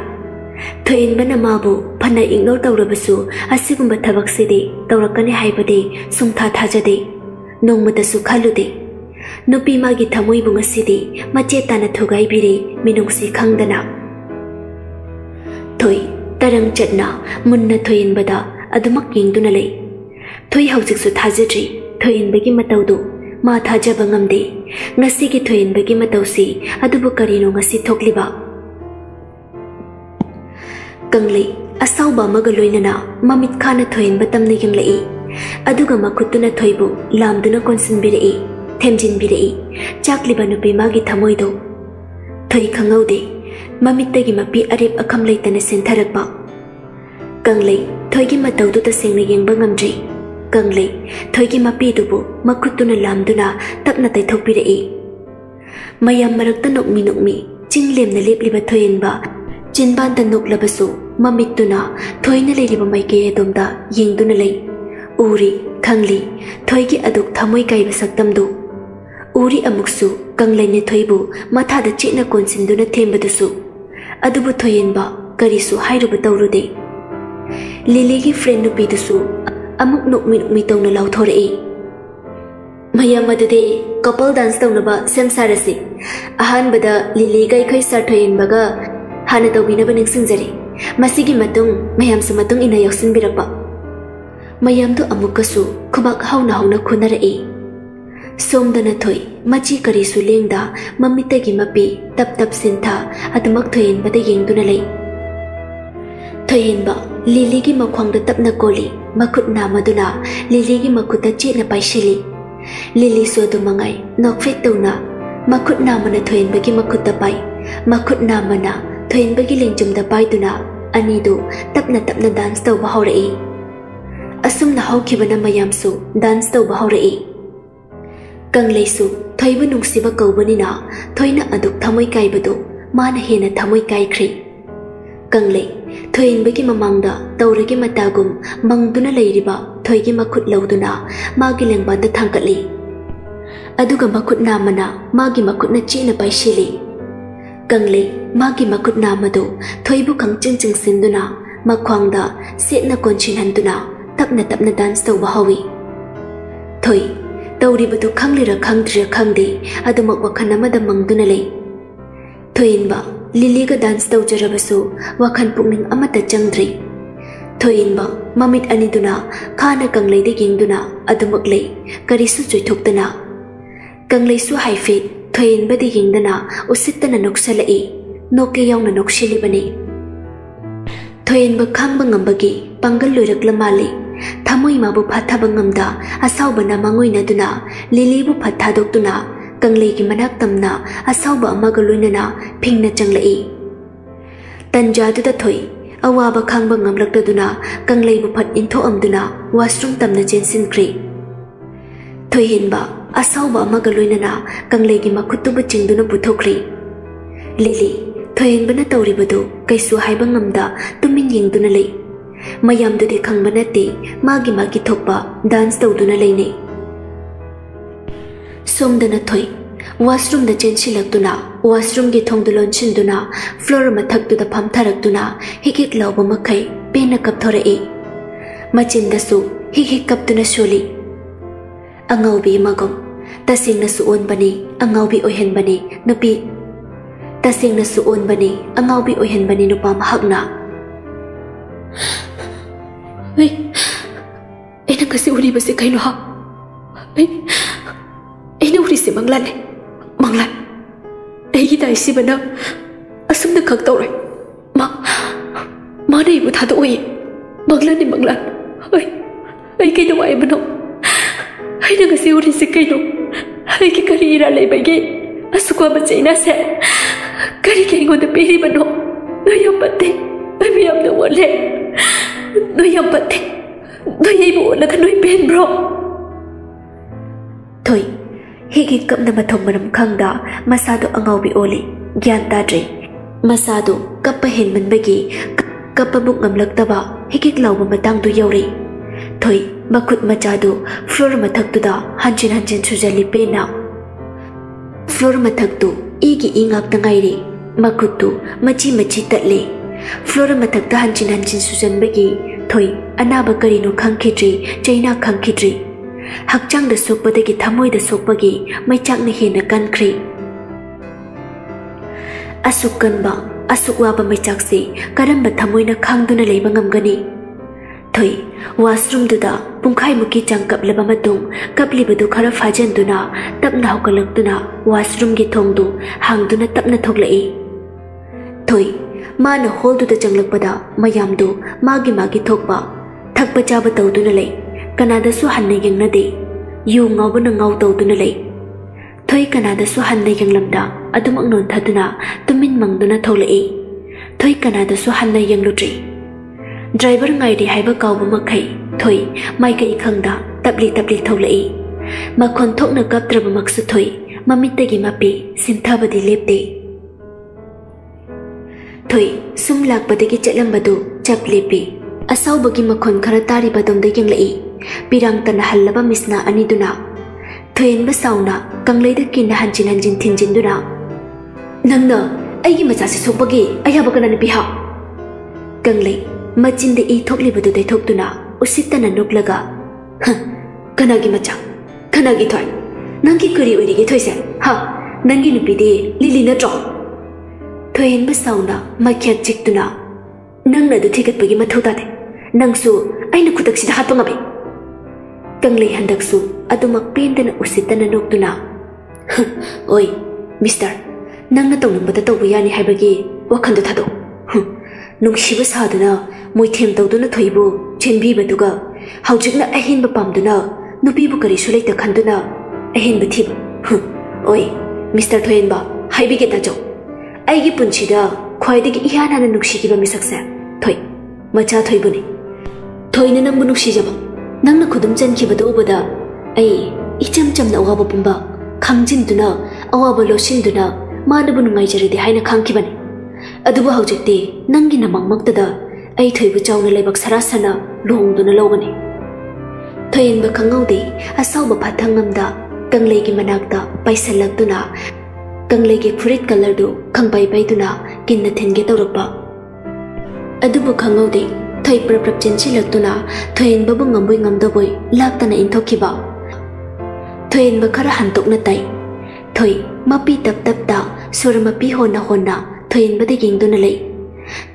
ꯊꯣꯏꯏꯟꯕꯅ ꯃꯥꯕꯨ ꯐꯅ ꯏꯒꯅꯣꯔ ꯇꯧꯔꯕꯁꯨ ꯑꯁꯤꯒꯨꯝꯕ ꯊꯕꯛꯁꯤꯗꯤ ꯇꯧꯔꯛꯀꯅꯤ ꯍꯥꯏꯕꯗꯤ ꯁꯨꯡꯊꯥ ꯊꯥꯖꯗꯦ ꯅꯣꯡꯃꯇꯁꯨ ꯈꯜꯂꯨꯗꯦ ꯅꯨꯄꯤ ꯃꯥꯒꯤ ꯊꯃꯣꯏꯕꯨ ꯉꯁꯤꯗꯤ ꯃꯆꯦꯠ ꯇꯥꯅ ꯊꯨꯒꯥꯏꯕꯤꯔꯤ ꯃꯤꯅꯨꯡꯁꯤ ꯈꯪꯗꯅ ꯊꯣꯏ ꯇꯔꯪ ꯆꯠꯅ ꯃꯨꯟꯅ ꯊꯣꯏꯏꯟꯕꯗ ꯑꯗꯨꯃꯛ ꯌꯦꯡꯗꯨꯅ ꯂꯩ Thuy hậu dịch sự thà dự trị, thuy in bởi cái mặt đầu đủ, mà thà cho bằng ngầm đi. Ngã sĩ cái thuy in bởi cái mặt đầu sĩ, à đủ bộ nô ngã sĩ thốc lì ba. Cần lấy, à sau ba mà gà lùi nào, mà mít khá nà thuy in bởi tâm nơi gầm lị. À đủ gà mà tu nà thuy bụ, làm đủ nà con sinh bì lấy, thêm chân bì lấy, chắc lì ba nụ bi ma ghi tham môi đủ. Thuy khăng ngâu đi, mà mít tay ghi mà bì arip à khăm lây tà sinh xin thà rạc bọ. Cần lấy, thuy ghi mà tàu tu ta sinh nà yên bà ngầm rị. ꯀꯪꯂꯩ ꯊꯣꯏꯒꯤ ꯃꯄꯤꯗꯨꯕꯨ ꯃꯈꯨꯠꯇꯨꯅ ꯂꯥꯝꯗꯨꯅ ꯇꯞꯅ ꯇꯩꯊꯣꯛꯄꯤꯔꯛꯏ ꯃꯌꯥꯝ ꯃꯔꯛꯇ ꯅꯣꯛꯃꯤ ꯅꯣꯛꯃꯤ ꯆꯤꯡ ꯂꯦꯝꯅ ꯂꯦꯞꯂꯤꯕ ꯊꯣꯏꯌꯦꯟꯕ ꯆꯤꯟꯕꯥꯟꯗ ꯅꯣꯛꯂꯕꯁꯨ ꯃꯃꯤꯠꯇꯨꯅ ꯊꯣꯏꯅ ꯂꯩꯔꯤꯕ ꯃꯥꯏꯀꯩ ꯑꯗꯣꯝꯗ ꯌꯦꯡꯗꯨꯅ ꯂꯩ ꯎꯔꯤ ꯈꯪꯂꯤ ꯊꯣꯏꯒꯤ ꯑꯗꯨꯛ ꯊꯃꯣꯏ ꯀꯥꯏꯕ ꯁꯛꯇꯝꯗꯨ ꯎꯔꯤ ꯑꯃꯨꯛꯁꯨ ꯀꯪꯂꯩꯅ ꯊꯣꯏꯕꯨ ꯃꯊꯥꯗ ꯆꯦꯠꯅ ꯀꯣꯟꯁꯤꯟꯗꯨꯅ ꯊꯦꯝꯕꯗꯨꯁꯨ ꯑꯗꯨꯕꯨ ꯊꯣꯏꯌꯦꯟꯕ ꯀꯔꯤꯁꯨ ꯍꯥꯏꯔꯨꯕ ꯇꯧꯔꯨꯗꯦ ꯂꯤꯂꯤꯒꯤ ꯐ꯭ꯔꯦꯟ ꯅꯨꯄꯤꯗꯨꯁꯨ amuk nuk minuk mitong na lau thori mayam madudi couple dance tong na ba sem sarasi ahan bada lili gai khai sar thoin baga hana to bina baning singjari masigi matung mayam sa matung ina yoksin birapa mayam tu amuk kasu khumak hau na hau khubak hauna Som da na thoi machi kari su lengda mamita gi mapi tap tap sintha atmak thoin bada yengduna lei thoin ba ಲಿಲಿಗೆ ಮಖಂಗ ತಪ್ನ ಕೋಲಿ ಮಖುತ್ ನಾಮದುನ ಲಿಲಿಗೆ ಮಖುತ ಚೇನ ಪೈಶಲಿ ಲಿಲಿ ಸೋದು ಮಂಗೈ ನಕ್ಫೆ ತೌನ ಮಖುತ್ ನಾಮನ ಥೊಯನ್ಬಗೆ ಮಖುತ ಪೈ ಮಖುತ್ ನಾಮನ ಥೊಯನ್ಬಗೆ ಲಿಂಜುಮ್ದ ಪೈದುನ ಅನಿದು ತಪ್ನ ತಪ್ನ ಡಾನ್ಸ್ ತೌಬ ಹೌರೈ ಅಸುಮ್ನ ಹೌಕಿಬನ ಮಯಾಮ್ಸು ಡಾನ್ಸ್ ತೌಬ ಹೌರೈ ಕಂಗ್ಲೈಸು ಥೊಯ್ಬ ನುಂಗ್ಸಿಬ ಕೌಬನಿನ ಥೊಯ್ನ ಅದುಕ್ ಥಮೊಯ್ ಕಾಯ್ಬದು ಮಾನ ಹೇನ ಥಮೊಯ್ ಕಾಯ್ಖ್ರಿ ಕಂಗ್ಲೈ ꯊꯣꯏꯏꯟꯕꯒꯤ ꯃꯃꯥꯡꯗ ꯇꯧꯔꯒꯤ ꯃꯇꯥꯒꯨꯝ ꯃꯪꯗꯨꯅ ꯂꯩꯔꯤꯕ ꯊꯣꯏꯒꯤ ꯃꯈꯨꯠ ꯂꯧꯗꯨꯅ ꯃꯥꯒꯤ ꯂꯦꯡꯕꯥꯟꯗ ꯊꯥꯡꯒꯠꯂꯤ ꯑꯗꯨꯒ ꯃꯈꯨꯠ ꯅꯥꯝꯃꯅ ꯃꯥꯒꯤ ꯃꯈꯨꯠꯅ ꯆꯦꯠꯅ ꯄꯥꯏꯁꯤꯜꯂꯤ ꯀꯪꯂꯩ ꯃꯥꯒꯤ ꯃꯈꯨꯠ ꯅꯥꯝꯃꯗꯨ ꯊꯣꯏꯕꯨ ꯈꯪꯆꯤꯡ ꯆꯤꯡꯁꯤꯟꯗꯨꯅ ꯃꯈ꯭ꯋꯥꯡꯗ ꯁꯦꯠꯅ ꯀꯣꯟꯁꯤꯟꯍꯟꯗꯨꯅ ꯇꯞꯅ ꯇꯞꯅ ꯗꯥꯟꯁ ꯇꯧꯕ ꯍꯧꯏ ꯊꯣꯏ ꯇꯧꯔꯤꯕꯗꯨ ꯈꯪꯂꯤꯔ ꯈꯪꯗ꯭ꯔꯤꯔ ꯈꯪꯗꯦ ꯑꯗꯨꯃꯛ ꯋꯥꯈꯜ ꯑꯃꯗ ꯃꯪꯗꯨꯅ ꯂꯩ ꯊꯣꯏꯏꯟꯕ ꯂꯤꯂꯤꯒ ꯗꯥꯟꯁ ꯇꯧꯖꯔꯕꯁꯨ ꯋꯥꯈꯜ ꯄꯨꯛꯅꯤꯡ ꯑꯃꯠꯇ ꯆꯪꯗ꯭ꯔꯤ ꯊꯣꯏꯏꯟꯕ ꯃꯃꯤꯠ ꯑꯅꯤꯗꯨꯅ ꯈꯥꯅ ꯀꯪꯂꯩꯗ ꯌꯦꯡꯗꯨꯅ ꯑꯗꯨꯃꯛ ꯂꯩ ꯀꯔꯤꯁꯨ ꯆꯣꯏꯊꯣꯛꯇꯅ ꯀꯪꯂꯩꯁꯨ ꯍꯥꯏꯐꯦꯠ ꯊꯣꯏꯏꯟꯕꯗ ꯌꯦꯡꯗꯅ ꯎꯁꯤꯠꯇꯅ ꯅꯣꯛꯁꯜꯂꯛꯏ ꯅꯣꯛꯀꯦ ꯌꯥꯎꯅ ꯅꯣꯛꯁꯤꯜꯂꯤꯕꯅꯤ ꯊꯣꯏꯏꯟꯕ ꯈꯥꯡꯕ ꯉꯝꯕꯒꯤ ꯄꯥꯡꯒꯜ ꯂꯣꯏꯔꯛꯂ ꯃꯥꯜꯂꯤ ꯊꯃꯣꯏ ꯃꯥꯕꯨ ꯐꯥꯊꯕ ꯉꯝꯗ ꯑꯁꯥꯎꯕꯅ ꯃꯥꯡꯑꯣꯏꯅꯗꯨꯅ ꯂꯤꯂꯤꯕꯨ ꯐꯠ ꯊꯥꯗꯣꯛꯇꯨꯅ tăng lì kì manak tâm nọ à sau bờ mà gulu nè nọ pin nè chẳng lì. Tần gió tôi ta thổi awa à ba khang ba ngam lắc tu tu nọ tăng lì bộ phật in thô âm tu nọ trung tâm nè chen sin kri thổi hình bờ à sau bờ mà gulu nè nọ tăng lì kì mà khut tu bu chừng tu nọ bu thô kri lì lì thổi hiền bữa nè tàu rì bờ tu cây số hai bằng ngầm đó tu minh nhìn tu nè lì. Mayam tôi để khang bữa nè tì ma gì ma gì thô bờ dance tàu tu nè lì nè ꯁꯣꯝꯗꯅ ꯊꯣꯏ ꯋꯥꯁꯔꯨꯝꯗ ꯆꯦꯟꯁꯤꯜꯂꯛꯇꯨꯅ ꯋꯥꯁꯔꯨꯝꯒꯤ ꯊꯣꯡꯗꯨ ꯂꯣꯟꯁꯤꯟꯗꯨꯅ ꯐ꯭ꯂꯣꯔ ꯃꯊꯛꯇꯨꯗ ꯐꯝꯊꯔꯛꯇꯨꯅ ꯍꯤꯛ ꯍꯤꯛ ꯂꯥꯎꯕ ꯃꯈꯩ ꯄꯦꯟꯅ ꯀꯞꯊꯣꯔꯛꯏ ꯃꯆꯤꯟꯗꯁꯨ ꯍꯤꯛ ꯍꯤꯛ ꯀꯞꯇꯨꯅ ꯁꯣꯜꯂꯤ ꯑꯉꯥꯎꯕꯤ ꯑꯃꯒꯨꯝ ꯇꯁꯦꯡꯅꯁꯨ ꯑꯣꯟꯕꯅꯤ ꯑꯉꯥꯎꯕꯤ ꯑꯣꯏꯍꯟꯕꯅꯤ ꯅꯨꯄꯤ ꯇꯁꯦꯡꯅꯁꯨ ꯑꯣꯟꯕꯅꯤ ꯑꯉꯥꯎꯕꯤ ꯑꯣꯏꯍꯟꯕꯅꯤ ꯅꯨꯄꯥ ꯃꯍꯥꯛꯅ ꯑꯩ ꯑꯩꯅ ꯉꯁꯤ ꯎꯔꯤꯕꯁꯤ ꯀꯩꯅꯣ 에누리스 망란네 망란 애기다 있으면은 숨는 각도래 마 마네 이거 다도 오이 망란네 망란 어이 애기 너와 이분어 hay đang siêu đi sẽ cây nụ hay cái cái gì ra lấy bài ghê? À su qua bên chạy na sẽ cái cái ngồi tập đi bên nụ nó yam bận thế ai bị yam đâu quên lệ nó yam bận thế nó yam buồn là cái nó bên bro thôi ngam lak taba hikik law ba matang du yori thoi makut do, floor mathak tu da hanjin hanjin sujali pe na floor mathak tu igi ingak ta ngai ri makut tu machi machi tatle floor mathak ta hanjin hanjin sujan bagi thoi anaba karino khangkhidri chaina khangkhidri ꯍꯛꯆꯥꯡꯗ ꯁꯣꯛꯄꯗꯒꯤ ꯊꯃꯣꯏꯗ ꯁꯣꯛꯄꯒꯤ ꯃꯩꯆꯥꯛꯅ ꯍꯦꯟꯅ ꯀꯟꯈ꯭ꯔꯦ ꯑꯁꯨꯛ ꯀꯟꯕ ꯑꯁꯨꯛ ꯋꯥꯕ ꯃꯩꯆꯥꯛꯁꯤ ꯀꯔꯝꯕ ꯊꯃꯣꯏꯅ ꯈꯥꯡꯗꯨꯅ ꯂꯩꯕ ꯉꯝꯒꯅꯤ ꯊꯣꯏ ꯋꯥꯁꯔꯨꯝꯗꯨꯗ ꯄꯨꯡꯈꯥꯏꯃꯨꯛꯀꯤ ꯆꯥꯡ ꯀꯞꯂꯕ ꯃꯇꯨꯡ ꯀꯞꯂꯤꯕꯗꯨ ꯈꯔ ꯐꯥꯖꯤꯟꯗꯨꯅ ꯇꯞꯅ ꯍꯧꯒꯠꯂꯛꯇꯨꯅ ꯋꯥꯁꯔꯨꯝꯒꯤ ꯊꯣꯡꯗꯨ ꯍꯥꯡꯗꯨꯅ ꯇꯞꯅ ꯊꯣꯛꯂꯛꯏ ꯊꯣꯏ ꯃꯥꯅ ꯍꯣꯜꯗꯨꯗ ꯆꯪꯂꯛꯄꯗ ꯃꯌꯥꯝꯗꯨ ꯃꯥꯒꯤ ꯃꯥꯒꯤ ꯊꯣꯛꯄ ꯊꯛꯄ ꯆꯥꯕ ꯇꯧꯗꯨꯅ ꯂꯩ ꯀꯅꯥꯗꯁꯨ ꯍꯟꯅ ꯌꯦꯡꯅꯗꯦ ꯌꯨ ꯉꯥꯎꯕꯅ ꯉꯥꯎ ꯇꯧꯗꯨꯅ ꯂꯩ ꯊꯣꯏ ꯀꯅꯥꯗꯁꯨ ꯍꯟꯅ ꯌꯦꯡꯂꯝꯗ ꯑꯗꯨꯃꯛ ꯅꯣꯟꯊꯗꯨꯅ ꯇꯨꯃꯤꯟ ꯃꯪꯗꯨꯅ ꯊꯣꯛꯂꯛꯏ ꯊꯣꯏ ꯀꯅꯥꯗꯁꯨ ꯍꯟꯅ ꯌꯦꯡꯂꯨꯗ꯭ꯔꯤ ꯗ꯭ꯔꯥꯏꯚꯔ ꯉꯥꯏꯔꯤ ꯍꯥꯏꯕ ꯀꯥꯎꯕ ꯃꯈꯩ ꯊꯣꯏ ꯃꯥꯏꯀꯩ ꯈꯪꯗ ꯇꯞꯂꯤ ꯇꯞꯂꯤ ꯊꯣꯛꯂꯛꯏ ꯃꯈꯣꯟ ꯊꯣꯛꯅ ꯀꯞꯇ꯭ꯔꯕꯃꯛꯁꯨ ꯊꯣꯏ ꯃꯃꯤꯠꯇꯒꯤ ꯃꯄꯤ ꯁꯤꯟꯊꯕꯗꯤ ꯂꯦꯞꯇꯦ ꯊꯣꯏ ꯁꯨꯝ ꯂꯥꯛꯄꯗꯒꯤ ꯆꯠꯂꯝꯕꯗꯨ ꯆꯞ ꯂꯦꯞꯄꯤ ꯑꯁꯥꯎꯕꯒꯤ ꯃꯈꯣꯟ ꯈꯔ ꯇꯥꯔꯤꯕꯗꯣꯝꯗ ꯌꯦꯡꯂꯛꯏ ꯄꯤꯔꯥꯡꯇꯅ ꯍꯜꯂꯕ ꯃꯤꯁꯅꯥ ꯑꯅꯤꯗꯨꯅ ꯊꯣꯏꯍꯟꯕ ꯁꯥꯎꯅ ꯀꯪꯂꯩꯗ ꯀꯤꯟꯅ ꯍꯟꯖꯤꯟ ꯍꯟꯖꯤꯟ ꯊꯤꯟꯖꯤꯟꯗꯨꯅ ꯅꯪꯅ ꯑꯩꯒꯤ ꯃꯆꯥꯁꯤ ꯁꯣꯛꯄꯒꯤ ꯑꯌꯥꯕ ꯀꯅꯥꯅ ꯄꯤꯍꯥ ꯀꯪꯂꯩ ꯃꯆꯤꯟꯗ ꯏ ꯊꯣꯛꯂꯤꯕꯗꯨ ꯇꯩꯊꯣꯛꯇꯨꯅ ꯎꯁꯤꯠꯇꯅ ꯅꯣꯛꯂꯒ ꯀꯅꯥꯒꯤ ꯃꯆꯥ ꯀꯅꯥꯒꯤ ꯊꯣꯏ ꯅꯪꯒꯤ ꯀꯔꯤ ꯑꯣꯏꯔꯤꯒꯦ ꯊꯣꯏꯁꯦ ꯍꯥ ꯅꯪꯒꯤ ꯅꯨꯄꯤꯗꯤ ꯂꯤꯂꯤ ꯅꯠꯇ꯭ꯔꯣ ꯊꯣꯏꯍꯟꯕ ꯁꯥꯎꯅ ꯃꯈ꯭ꯌꯥꯠ ꯆꯤꯛꯇꯨꯅ ꯅꯪꯅ ꯑꯗꯨ ꯊꯤꯒꯠꯄꯒꯤ ꯃꯊꯧ ꯇꯥꯗꯦ ꯅꯪꯁꯨ ꯑꯩꯅ ꯈꯨꯗꯛꯁꯤꯗ ꯍꯥꯠꯄ ꯉꯝꯃꯤ ꯀꯪꯂꯩ ꯍꯟꯗꯛꯁꯨ ꯑꯗꯨꯃꯛ ꯄꯦꯟꯗꯅ ꯎꯁꯤꯠꯇꯅ ꯅꯣꯛꯇꯨꯅ ꯑꯣꯏ ꯃꯤꯁꯇꯔ ꯅꯪꯅ ꯇꯧꯅꯤꯡꯕꯗ ꯇꯧꯕ ꯌꯥꯅꯤ ꯍꯥꯏꯕꯒꯤ ꯋꯥꯈꯜꯗꯨ ꯊꯥꯗꯣꯛ ꯅꯨꯡꯁꯤꯕ ꯁꯥꯗꯨꯅ ꯃꯣꯏꯊꯦꯝ ꯇꯧꯗꯨꯅ ꯊꯣꯏꯕꯨ ꯆꯦꯟꯕꯤꯕꯗꯨꯒ ꯍꯧꯖꯤꯛꯅ ꯑꯍꯦꯟꯕ ꯄꯥꯝꯗꯨꯅ ꯅꯨꯄꯤꯕꯨ ꯀꯔꯤꯁꯨ ꯂꯩꯇ ꯈꯟꯗꯨꯅ ꯑꯍꯦꯟꯕ ꯊꯤꯕ ꯑꯣꯏ ꯃꯤꯁꯇꯔ ꯊꯣꯏꯍꯟꯕ ꯍꯥꯏꯕꯤꯒꯦ ꯇꯥꯖꯧ ꯑꯩꯒꯤ ꯄꯨꯟꯁꯤꯗ ꯈ꯭ꯋꯥꯏꯗꯒꯤ ꯏꯍꯥꯟ ꯍꯥꯟꯅ ꯅꯨꯡꯁꯤꯈꯤꯕ ꯃꯤꯁꯛꯁꯦ ꯊꯣꯏ ꯃꯆꯥ ꯊꯣꯏꯕꯨꯅꯤ ꯊꯣꯏꯅ ꯅꯪꯕꯨ ꯅꯨꯡꯁꯤꯖꯕ ꯅꯪꯅ ꯈꯨꯗꯨꯝ ꯆꯟꯈꯤꯕꯗꯨ ꯎꯕꯗ ꯑꯩ ꯏꯆꯝ ꯆꯝꯅ ꯑꯋꯥꯕ ꯄꯨꯝꯕ ꯈꯪꯖꯤꯟꯗꯨꯅ ꯑꯋꯥꯕ ꯂꯣꯠꯁꯤꯟꯗꯨꯅ ꯃꯥꯅꯕꯨ ꯅꯨꯡꯉꯥꯏꯖꯔꯗꯤ ꯍꯥꯏꯅ ꯈꯪꯈꯤꯕꯅꯤ ꯑꯗꯨꯕꯨ ꯍꯧꯖꯤꯛꯇꯤ ꯅꯪꯒꯤ ꯅꯃꯛꯃꯛꯇꯗ ꯑꯩ ꯊꯣꯏꯕꯨ ꯆꯥꯎꯅ ꯂꯩꯕꯛ ꯁꯔꯥꯁꯅ ꯂꯨꯍꯣꯡꯗꯨꯅ ꯂꯧꯒꯅꯤ ꯊꯣꯏꯍꯟꯕ ꯈꯪꯍꯧꯗꯦ ꯑꯁꯥꯎꯕ ꯐꯥꯊꯪ ꯑꯃꯗ ꯀꯪꯂꯩꯒꯤ ꯃꯅꯥꯛꯇ ꯄꯥꯏꯁꯜꯂꯛꯇꯨꯅ ꯀꯪꯂꯩꯒꯤ ꯐꯨꯔꯤꯠ ꯀꯂꯔꯗꯨ ꯈꯪꯄꯩ ꯄꯩꯗꯨꯅ ꯀꯤꯟꯅ ꯊꯤꯟꯒꯦ ꯇꯧꯔꯛꯄ ꯑꯗꯨꯕꯨ ꯈꯪꯍꯧꯗꯦ thay prep prep chen chi lek tuna thain babu ngambui ngamda boi lakta na intho ki tập thain ba khara hantok na tai thoi mapi tap tap ta sur mapi hona hona thain ba de ging duna lei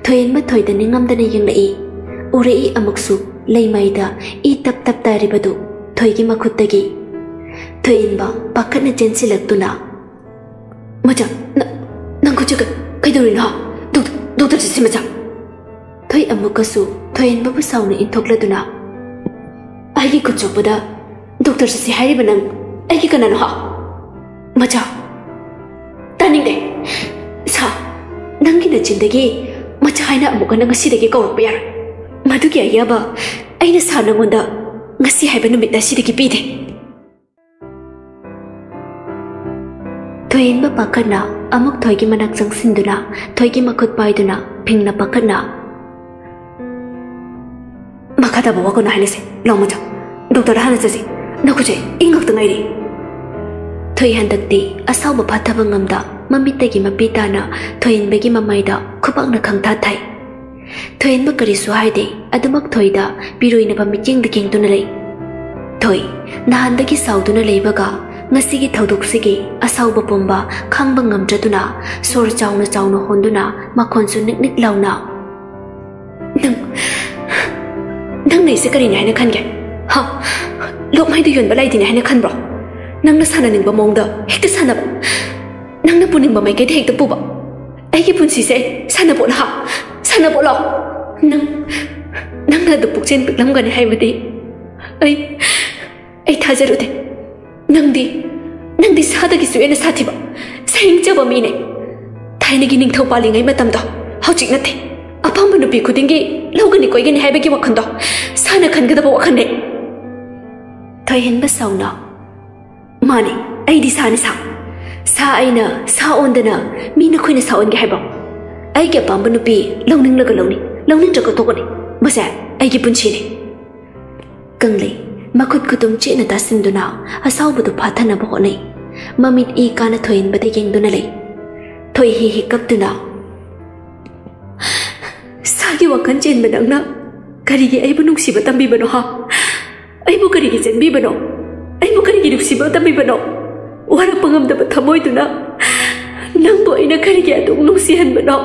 thain ba thoi da ni ngamda na yang lei ure i amak su lei mai da i tap tap ta ri badu thoi gi makhut ta gi thain ba pakhat na chen chi lek tuna macha na nang ko chuka kai do rin ha do do ta chi macha Thôi amukkasu thoin mabu sauna in thokla tuna. Aigi kuchopada doctor sisi hari benang aigi kanan ha. Macha. Taning de. Sa nangi na chindagi macha haina amuka nang si dagi kawak bayar. Madugi nó aina sa nangonda ngasi hai bên benu mitna si dagi pide. Thoin ba pakana thôi thoi gi manak sang sinduna thoi gi makut paiduna phingna pakana ꯏꯟꯊꯣꯛꯂꯗꯨꯅ ꯑꯩꯒꯤ ꯈꯨꯠ ꯁꯣꯛꯄꯗ ꯗꯣꯛꯇꯔ ꯆꯠꯁꯤ ꯍꯥꯏꯔꯤꯕ ꯅꯪ ꯑꯩꯒꯤ ꯀꯅꯥꯅꯣ ꯍꯥ ꯃꯆꯥ ꯇꯥꯅꯤꯡꯗꯦ ꯁꯥ ꯅꯪꯒꯤ ꯅꯆꯤꯟꯗꯒꯤ ꯃꯆꯥ ꯍꯥꯏꯅ ꯑꯃꯨꯛꯀ ꯅꯪ ꯉꯁꯤꯗꯒꯤ ꯀꯧꯔꯛꯄ ꯌꯥꯔꯣꯏ ꯃꯗꯨꯒꯤ ꯑꯌꯥꯕ ꯑꯩꯅ ꯁꯥ ꯅꯪꯉꯣꯟꯗ ꯉꯁꯤ ꯍꯥꯏꯕ ꯅꯨꯃꯤꯠ ꯑꯁꯤꯗꯒꯤ ꯄꯤꯗꯦ ꯊꯣꯏꯍꯟꯕ ꯄꯥꯈꯠꯅ ꯑꯃꯨꯛ ꯊꯣꯏꯒꯤ ꯃꯅꯥꯛ ꯆꯪꯁꯤꯟꯗꯨꯅ ꯊꯣꯏꯒꯤ ꯃꯈꯨꯠ ꯄꯥꯏꯗꯨꯅ ꯐꯤꯡꯅ ꯄꯥꯈꯠꯅ ꯃꯈꯥ ꯇꯥꯕ ꯋꯥꯈꯜꯅ ꯍꯥꯏꯅꯁꯦ ꯂꯥꯎ ꯃꯆꯥ ꯗꯣꯛꯇꯔꯗ ꯍꯥꯟꯅ ꯆꯠꯁꯤ ꯅꯈꯨꯠꯁꯦ ꯏꯪ ꯉꯛꯇ ꯉꯥꯏꯔꯤ ꯊꯣꯏ ꯍꯟꯗꯛꯇꯤ ꯑꯁꯥꯎꯕ ꯐꯥꯊꯕ ꯉꯝꯗ ꯃꯃꯤꯠꯇꯒꯤ ꯃꯄꯤ ꯇꯥꯅ ꯊꯣꯏꯍꯟꯕꯒꯤ ꯃꯃꯥꯏꯗ ꯈꯨꯄꯥꯛꯅ ꯈꯪꯊꯥ ꯊꯥꯏ ꯊꯣꯏꯍꯟꯕ ꯀꯔꯤꯁꯨ ꯍꯥꯏꯗꯦ ꯑꯗꯨꯃꯛ ꯊꯣꯏꯗ ꯄꯤꯔꯣꯏꯅꯕ ꯃꯤꯠꯌꯦꯡꯗ ꯌꯦꯡꯗꯨꯅ ꯂꯩ ꯊꯣꯏ ꯅꯍꯥꯟꯗꯒꯤ ꯁꯥꯎꯗꯨꯅ ꯂꯩꯕꯒ ꯉꯁꯤꯒꯤ ꯊꯧꯗꯣꯛꯁꯤꯒꯤ ꯑꯁꯥꯎꯕ ꯄꯨꯝꯕ ꯈꯪꯕ ꯉꯝꯗ꯭ꯔꯗꯨꯅ ꯁꯣꯔ ꯆꯥꯎꯅ ꯆꯥꯎꯅ ꯍꯣꯟꯗꯨꯅ ꯃꯈꯣꯟꯁꯨ ꯅꯤꯛ ꯅꯤꯛ ꯂꯥꯎꯅ ꯅꯪꯅ ꯑꯩꯁꯦ ꯀꯔꯤꯅꯤ ꯍꯥꯏꯅ ꯈꯟꯒꯦ ꯍ ꯂꯣꯛꯃꯩꯗ ꯌꯣꯟꯕ ꯂꯩꯇꯦꯅꯤ ꯍꯥꯏꯅ ꯈꯟꯕ꯭ꯔꯣ ꯅꯪꯅ ꯁꯥꯟꯅꯅꯤꯡꯕ ꯃꯑꯣꯡꯗ ꯍꯦꯛꯇ ꯁꯥꯟꯅꯕ ꯅꯪꯅ ꯄꯨꯅꯤꯡꯕ ꯃꯥꯏꯀꯩꯗ ꯍꯦꯛꯇ ꯄꯨꯕ ꯑꯩꯒꯤ ꯄꯨꯟꯁꯤꯁꯦ ꯁꯥꯟꯅꯄꯣꯠ ꯍꯥ ꯁꯥꯟꯅꯄꯣꯠ ꯂꯥꯎ ꯅꯪ ꯅꯪꯅ ꯑꯗꯨ ꯄꯨꯛꯆꯦꯟ ꯄꯤꯛꯂꯝꯒꯅꯤ ꯍꯥꯏꯕꯗꯤ ꯑꯩ ꯑꯩ ꯊꯥꯖꯔꯨꯗꯦ ꯅꯪꯗꯤ ꯅꯪꯗꯤ ꯁꯥꯗꯒꯤꯁꯨ ꯍꯦꯟꯅ ꯁꯥꯊꯤꯕ ꯁꯍꯤꯡꯖꯕ ꯃꯤꯅꯦ ꯊꯥꯏꯅꯒꯤ ꯅꯤꯡꯊꯧ ꯄꯥꯜꯂꯤꯉꯩ ꯃꯇꯝꯗꯣ ꯍꯧꯖꯤꯛ ꯅꯠꯇꯦ ꯑꯄꯥꯝꯕ ꯅꯨꯄꯤ ꯈꯨꯗꯤꯡꯒꯤ ꯂꯧꯒꯅꯤ ꯀꯣꯏꯒꯅꯤ ꯍꯥꯏꯕꯒꯤ ꯋꯥꯈꯜꯗꯣ ꯏꯁꯥꯅ ꯈꯟꯒꯗꯕ ꯋꯥꯈꯜꯅꯦ ꯊꯣꯏꯍꯦꯟꯕ ꯁꯥꯎꯅ ꯃꯥꯅꯤ ꯑꯩꯗꯤ ꯁꯥꯅꯤ ꯁꯥ ꯁꯥ ꯑꯩꯅ ꯁꯥ ꯑꯣꯟꯗꯅ ꯃꯤꯅ ꯑꯩꯈꯣꯏꯅ ꯁꯥ ꯑꯣꯟꯒꯦ ꯍꯥꯏꯕ꯭ꯔꯣ ꯑꯩꯒꯤ ꯑꯄꯥꯝꯕ ꯅꯨꯄꯤ ꯂꯧꯅꯤꯡꯂꯒ ꯂꯧꯅꯤ ꯂꯧꯅꯤꯡꯗ꯭ꯔꯒ ꯇꯣꯛꯀꯅꯤ ꯃꯁꯦ ꯑꯩꯒꯤ ꯄꯨꯟꯁꯤꯅꯤ ꯀꯪꯂꯩ ꯃꯈꯨꯠ ꯈꯨꯇꯨꯝ ꯆꯦꯠꯅ ꯇꯥꯁꯤꯟꯗꯨꯅ ꯑꯁꯥꯎꯕꯗꯨ ꯐꯥꯊꯅꯕ ꯍꯣꯠꯅꯩ ꯃꯃꯤꯠ ꯏ ꯀꯥꯅ ꯊꯣꯏꯍꯟꯕꯗ ꯌꯦꯡꯗꯨꯅ ꯂꯩ ꯊꯣꯏ ꯍꯤ ꯍꯤ ꯀꯞꯇꯨꯅ ꯁꯥꯒꯤ ꯋꯥꯈꯜ ꯆꯦꯟꯕ ꯅꯪꯅ ꯀꯔꯤꯒꯤ ꯑꯩꯕꯨ ꯅꯨꯡꯁꯤꯕ ꯇꯝꯕꯤꯕꯅꯣ ꯍꯥ ꯑꯩꯕꯨ ꯀꯔꯤꯒꯤ ꯆꯦꯟꯕꯤꯕꯅꯣ ꯑꯩꯕꯨ ꯀꯔꯤꯒꯤ ꯅꯨꯡꯁꯤꯕ ꯇꯝꯕꯤꯕꯅꯣ ꯋꯥꯔꯛꯄ ꯉꯝꯗꯕ ꯊꯃꯣꯏꯗꯨꯅ ꯅꯪꯕꯨ ꯑꯩꯅ ꯀꯔꯤꯒꯤ ꯑꯗꯨꯛ ꯅꯨꯡꯁꯤꯍꯟꯕꯅꯣ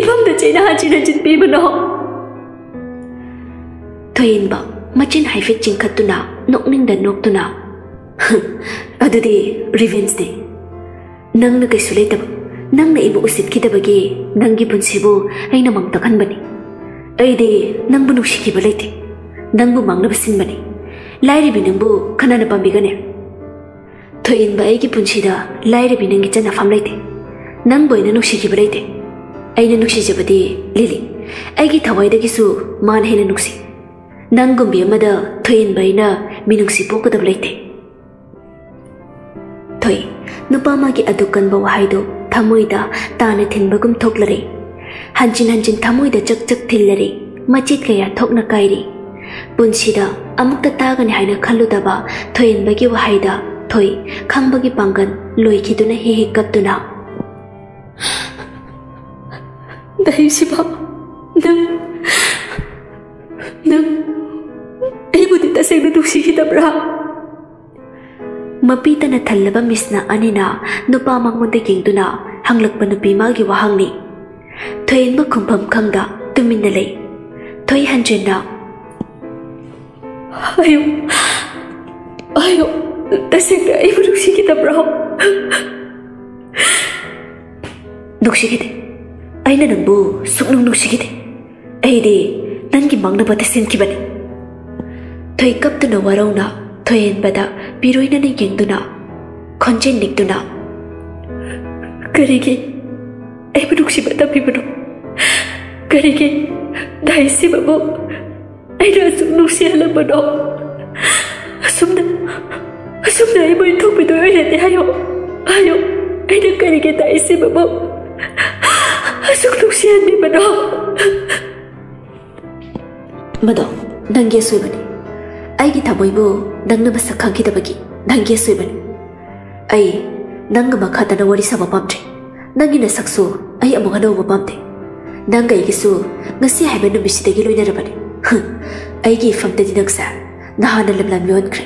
ꯏꯐꯝꯗ ꯆꯩꯅ ꯍꯟꯖꯤꯟ ꯍꯟꯖꯤꯟ ꯄꯤꯕꯅꯣ ꯊꯣꯏꯏꯟꯕ ꯃꯆꯤꯟ ꯍꯥꯏꯐꯦꯠ ꯆꯤꯡꯈꯠꯇꯨꯅ ꯅꯣꯛꯅꯤꯡꯗ ꯅꯣꯛꯇꯨꯅ ꯑꯗꯨꯗꯤ ꯔꯤꯚꯦꯟꯁꯅꯤ ꯅꯪꯅ ꯀꯩꯁꯨ ꯂꯩꯇꯕ ꯅꯪꯅ ꯑꯩꯕꯨ ꯎꯁꯤꯠꯈꯤꯗꯕꯒꯤ ꯅꯪꯒꯤ ꯄꯨꯟꯁꯤꯕꯨ ꯑꯩꯅ ꯃꯥꯡꯇꯛꯍꯟꯕꯅꯤ ꯑꯩꯗꯤ ꯅꯪꯕꯨ ꯅꯨꯡꯁꯤꯈꯤꯕ ꯂꯩꯇꯦ ꯅꯪꯕꯨ ꯃꯥꯡꯅꯕ ꯁꯤꯟꯕꯅꯤ ꯂꯥꯏꯔꯕꯤ ꯅꯪꯕು ꯀꯅꯥꯅ ꯄꯥꯝꯕꯤꯒꯅꯤ ꯊꯣꯏꯏꯟꯕ ꯑꯩꯒꯤ ꯄꯨꯟꯁꯤꯗ ꯂꯥꯏꯔꯕꯤ ꯅꯪꯒꯤ ꯆꯟꯅꯐꯝ ꯂꯩꯇꯦ ꯅꯪꯕꯨ ꯑꯩꯅ ꯅꯨꯡꯁꯤꯈꯤꯕ ꯂꯩꯇꯦ ꯑꯩꯅ ꯅꯨꯡꯁꯤꯖꯕꯗꯤ ꯂꯤꯂꯤ ꯑꯩꯒꯤ ꯊꯋꯥꯏꯗꯒꯤꯁꯨ ꯃꯥꯅ ꯍꯦꯟꯅ ꯅꯨꯡꯁꯤ ꯅꯪꯒꯨꯝꯕꯤ ꯑꯃꯗ ꯊꯣꯏꯏꯟꯕ ꯑꯩꯅ ꯃꯤꯅꯨꯡꯁꯤ ꯄꯣꯛꯀꯗꯕ ꯂꯩꯇꯦ ꯊꯣꯏ ꯅꯨꯄꯥ ꯑꯃꯒꯤ ꯑꯗꯨ ꯀꯟꯕ ꯋꯥꯍꯩꯗꯨ ꯊꯃꯣꯏꯗ ꯇꯥꯅ ꯊꯤꯟꯕꯒꯨꯝ ꯊꯣꯛꯂꯔꯦ ꯍꯟꯖꯤꯟ ꯍꯟꯖꯤꯟ ꯊꯃꯣꯏꯗ ꯆꯛ ꯆꯛ ꯊꯤꯜꯂꯔꯦ ꯃꯆꯦꯠ ꯀꯌꯥ ꯊꯣꯛꯅ ꯀꯥꯏꯔꯤ ꯄꯨꯟꯁꯤꯗ ꯑꯃꯨꯛꯇ ꯇꯥꯒꯅꯤ ꯍꯥꯏꯅ ꯈꯜꯂꯨꯗꯕ ꯊꯣꯏꯍꯟꯕꯒꯤ ꯋꯥꯍꯩꯗ ꯊꯣꯏ ꯈꯪꯕꯒꯤ ꯄꯥꯡꯒꯜ ꯂꯣꯏꯈꯤꯗꯨꯅ ꯍꯦꯛ ꯍꯦꯛ ꯀꯞꯇꯨꯅ ꯗꯍꯤꯁꯤꯕ ꯅꯪ ꯅꯪ ꯑꯩꯕꯨꯗꯤ ꯇꯁꯦꯡꯅ ꯅꯨꯡꯁꯤꯈꯤꯗꯕ꯭ꯔꯥ ꯃꯄꯤꯇꯅ ꯊꯜꯂꯕ ꯃꯤꯁꯅ ꯑꯅꯤꯅ ꯅꯨꯄꯥ ꯃꯉꯣꯟꯗ ꯌꯦꯡꯗꯨꯅ ꯍꯪꯂꯛꯄ ꯅꯨꯄꯤ ꯃꯥꯒꯤ ꯋꯥꯍꯪꯅꯤ ꯊꯣꯏꯍꯟꯕ ꯈꯨꯝꯐꯝ ꯈꯪꯗ ꯇꯨꯃꯤꯟꯅ ꯂꯩ ꯊꯣꯏ ꯍꯟꯖꯤꯟꯅ 아유, 아유, 나생각 아이고 룩시기다브라. 룩시기대. 아이나 능부 쑥 Thuê mất khủng phẩm không đó Tôi mình lấy Thuê hành truyền đó. Ayo Ayo Tersiksa ibu duduk sikit bro Duduk sikit Ayo na nang bu Suk nung duduk đấy Ayo đi Nan ki mang na bata sin ki bani Thuê cấp tu na warong na Thuê rồi bada Biroi na na nào tu trên Konjen nik nào cái gì Eh, ebe duksi bata pi bedu. Kari ke, dai si babo, ai eh, da lah asum duksi ala bedo. Asum da, eh, asum da ebe itu bedo ai lete ayo, ayo, ai da kari ke dai si babo, asum duksi ala bedo. Bedo, dangge sui bani. Ai kita boi bo, dangge basa kangkita bagi, dangge sui bani. Ai, dangge makata na wari sama pamtri. ꯅꯪꯒꯤ ꯅꯁꯛꯁꯨ ꯑꯩ ꯑꯃꯨꯛ ꯑꯅꯧꯕ ꯄꯥꯝꯗꯦ ꯅꯪꯒ ꯑꯩꯒꯤꯁꯨ ꯉꯁꯤ ꯍꯥꯏꯕ ꯅꯨꯃꯤꯠꯁꯤꯗꯒꯤ ꯂꯣꯏꯅꯔꯕꯅꯤ ꯑꯩꯒꯤ ꯏꯐꯝꯗꯗꯤ ꯅꯪꯁꯦ ꯅꯍꯥꯟꯅ ꯂꯝꯂꯝ ꯌꯣꯟꯈ꯭ꯔꯦ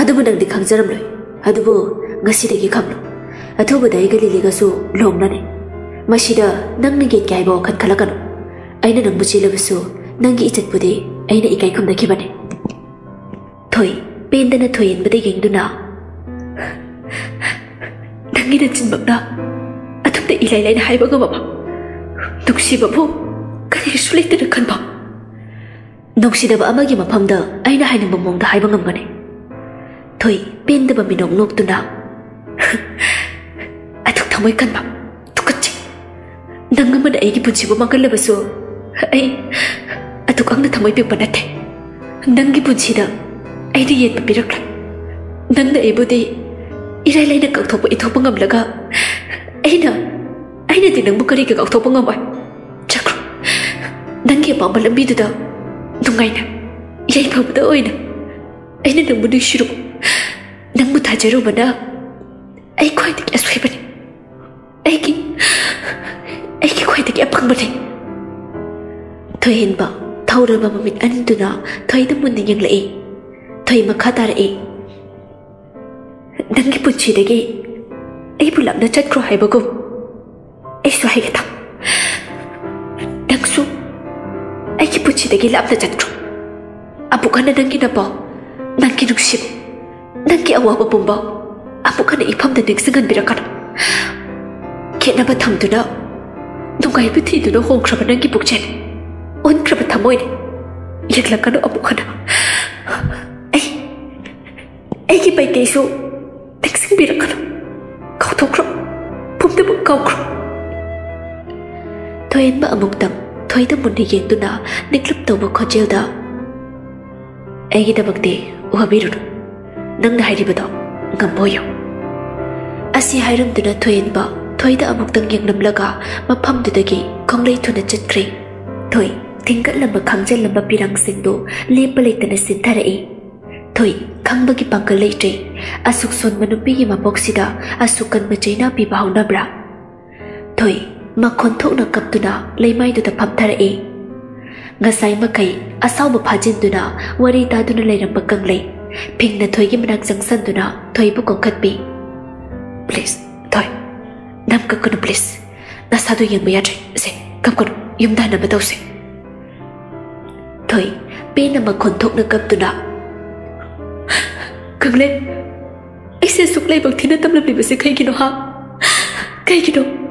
ꯑꯗꯨꯕꯨ ꯅꯪꯗꯤ ꯈꯪꯖꯔꯝꯂꯣꯏ ꯑꯗꯨꯕꯨ ꯉꯁꯤꯗꯒꯤ ꯈꯪꯂꯣ ꯑꯊꯨꯕꯗ ꯑꯩꯒ ꯂꯤꯂꯤꯒꯁꯨ ꯂꯣꯡꯅꯅꯤ ꯃꯁꯤꯗ ꯅꯪꯅ ꯌꯦꯠꯀꯦ ꯍꯥꯏꯕ ꯋꯥꯈꯜ ꯈꯜꯂꯛꯀꯅꯨ ꯑꯩꯅ ꯅꯪꯕꯨ ꯆꯦꯜꯂꯕꯁꯨ ꯅꯪꯒꯤ ꯏꯖꯠꯄꯨꯗꯤ ꯑꯩꯅ ꯏꯀꯥꯏ ꯈꯨꯝꯅꯈꯤꯕꯅꯤ ꯊꯣꯏ ꯄꯦꯟꯗꯅ ꯊꯣꯏꯌꯦꯟꯕꯗ ꯌꯦꯡꯗꯨꯅ ꯅꯪꯒꯤ ꯅꯆꯤꯟꯃꯛꯅ ꯃꯊꯛꯇ ꯏꯂꯥꯏ ꯂꯥꯏꯅ ꯍꯥꯏꯕ ꯉꯝꯃꯕ ꯅꯨꯡꯁꯤꯕꯕꯨ ꯀꯔꯤꯁꯨ ꯂꯩꯇꯅ ꯈꯟꯕ ꯅꯨꯡꯁꯤꯗꯕ ꯑꯃꯒꯤ ꯃꯐꯝꯗ ꯑꯩꯅ ꯍꯥꯏꯅꯤꯡꯕ ꯃꯑꯣꯡꯗ ꯍꯥꯏꯕ ꯉꯝꯒꯅꯤ thôi bên đập mình động nộp tụi nào ai thuộc thằng mấy cân mà thuộc cái chết đang ngắm đại cái bún chì bún mang cái là bà số ai ai thuộc ăn được thằng mấy việc bận thế đang cái bún chì đó ai đi yết bà bị rắc lại đang đại bố đi ít ai lấy được cậu thuộc bằng ngầm là cả nào ꯑꯩꯅꯗꯤ ꯅꯪꯕꯨ ꯀꯔꯤꯒꯤ ꯀꯥꯎꯊꯣꯛꯄ ꯉꯝꯃꯣꯏ ꯆꯠꯈ꯭ꯔꯣ ꯅꯪꯒꯤ ꯑꯄꯥꯝꯕ ꯂꯝꯕꯤꯗꯨꯗ ꯅꯨꯡꯉꯥꯏꯅ ꯌꯥꯏꯐꯕꯗ ꯑꯣꯏꯅ ꯑꯩꯅ ꯅꯪꯕꯨ ꯅꯨꯡꯁꯤꯔꯨꯕ ꯅꯪꯕꯨ ꯊꯥꯖꯔꯨꯕꯅ ꯑꯩ ꯈ꯭ꯋꯥꯏꯗꯒꯤ ꯑꯁꯣꯏꯕꯅꯤ ꯑꯩꯒꯤ ꯑꯩꯒꯤ ꯈ꯭ꯋꯥꯏꯗꯒꯤ ꯑꯄꯪꯕꯅꯤ ꯊꯣꯏꯍꯦꯟꯕ ꯊꯧꯔꯕ ꯃꯃꯤꯠ ꯑꯅꯤꯗꯨꯅ ꯊꯣꯏꯗ ꯃꯨꯟꯅ ꯌꯦꯡꯂꯛꯏ ꯊꯣꯏ ꯃꯈꯥ ꯇꯥꯔꯛꯏ ꯅꯪꯒꯤ ꯄꯨꯟꯁꯤꯗꯒꯤ ꯑꯩꯕꯨ ꯂꯥꯞꯅ ꯆꯠꯈ꯭ꯔꯣ ꯍꯥꯏꯕꯒꯨꯝ 있어야겠다. 낭수, 아기 부치대기 랍나자트로. 아부카나 난기나버, 난기룩시고, 난기아와버 본버, 아부카나 입함나 능승한 미라카라. 걔나바 탐두나, 누가이 부티두나 홍크라바 난기 복제네. 온크라바 타모이네. 예글라카나 아부카나. 에이, 아기 바이게이소, 능승 미라카라. 가오토크라, 봄대본 가오크라. ꯀꯥꯎꯊꯣꯛꯈ꯭ꯔꯣ ꯄꯨꯝꯅꯃꯛ ꯀꯥꯎꯈ꯭ꯔꯣ ꯊꯣꯏꯍꯟꯕ ꯑꯃꯨꯛꯇꯪ ꯊꯣꯏꯗ ꯃꯨꯟꯅ ꯌꯦꯡꯗꯨꯅ ꯅꯤꯛꯂꯞ ꯇꯧꯕ ꯈꯣꯟꯖꯦꯜꯗ ꯑꯩꯒꯤꯗꯃꯛꯇꯤ ꯋꯥꯕꯤꯔꯨꯅꯨ ꯅꯪꯅ ꯍꯥꯏꯔꯤꯕꯗꯣ ꯉꯝꯕ ꯑꯣꯏꯌꯨ ꯑꯁꯤ ꯍꯥꯏꯔꯝꯗꯨꯅ ꯊꯣꯏꯍꯟꯕ ꯊꯣꯏꯗ ꯑꯃꯨꯛꯇꯪ ꯌꯦꯡꯂꯝꯂꯒ ꯃꯐꯝꯗꯨꯗꯒꯤ ꯈꯣꯡꯂꯩ ꯊꯨꯅ ꯆꯠꯈ꯭ꯔꯦ ꯊꯣꯏ ꯊꯤꯡꯒꯠꯂꯝꯕ ꯈꯥꯡꯖꯜꯂꯝꯕ ꯄꯤꯔꯥꯡꯁꯤꯡꯗꯨ ꯂꯦꯞꯄ ꯂꯩꯇꯅ ꯁꯤꯟꯊꯔꯛꯏ ꯊꯣꯏ ꯈꯪꯕꯒꯤ ꯄꯥꯡꯒꯜ ꯂꯩꯇ꯭ꯔꯦ ꯑꯁꯨꯛ ꯁꯣꯟꯕ ꯅꯨꯄꯤꯒꯤ ꯃꯕꯣꯛꯁꯤꯗ ꯑꯁꯨꯛ ꯀꯟꯕ ꯆꯩꯅꯥ ꯄꯤꯕ ꯍꯧꯅꯕ꯭ꯔꯥ ꯊꯣꯏ ꯃꯈꯣꯟ ꯊꯣꯛꯅ ꯀꯞꯇꯨꯅ ꯂꯩꯃꯥꯏꯗꯨꯗ ꯐꯝꯊꯔꯛꯏ ꯉꯁꯥꯏ ꯃꯈꯩ ꯑꯁꯥꯎꯕ ꯐꯥꯖꯤꯟꯗꯨꯅ ꯋꯥꯔꯤ ꯇꯥꯗꯨꯅ ꯂꯩꯔꯝꯕ ꯀꯪꯂꯩ ꯐꯤꯡꯅ ꯊꯣꯏꯒꯤ ꯃꯅꯥꯛ ꯆꯪꯁꯟꯗꯨꯅ ꯊꯣꯏꯕꯨ ꯀꯣꯡꯈꯠꯄꯤ ꯄ꯭ꯂꯤꯁ ꯊꯣꯏ ꯅꯝ ꯀꯛꯀꯅꯨ ꯄ꯭ꯂꯤꯁ ꯅꯁꯥꯗꯣ ꯌꯦꯡꯕ ꯌꯥꯗ꯭ꯔꯦ ꯁꯦ ꯀꯞꯀꯅꯨ ꯌꯨꯝꯗ ꯍꯟꯅꯕ ꯇꯧꯁꯦ ꯊꯣꯏ ꯄꯦꯟꯅ ꯃꯈꯣꯟ ꯊꯣꯛꯅ ꯀꯞꯇꯨꯅ ꯀꯪꯂꯩ ꯑꯩꯁꯦ ꯑꯁꯨꯛ ꯂꯥꯏꯕꯛ ꯊꯤꯅ ꯇꯝꯂꯝꯂꯤꯕꯁꯦ ꯀꯩꯒꯤꯅꯣ ꯍꯥ ꯀꯩꯒꯤꯅꯣ ꯑꯩꯒꯤ ꯄꯨꯟꯁꯤꯗ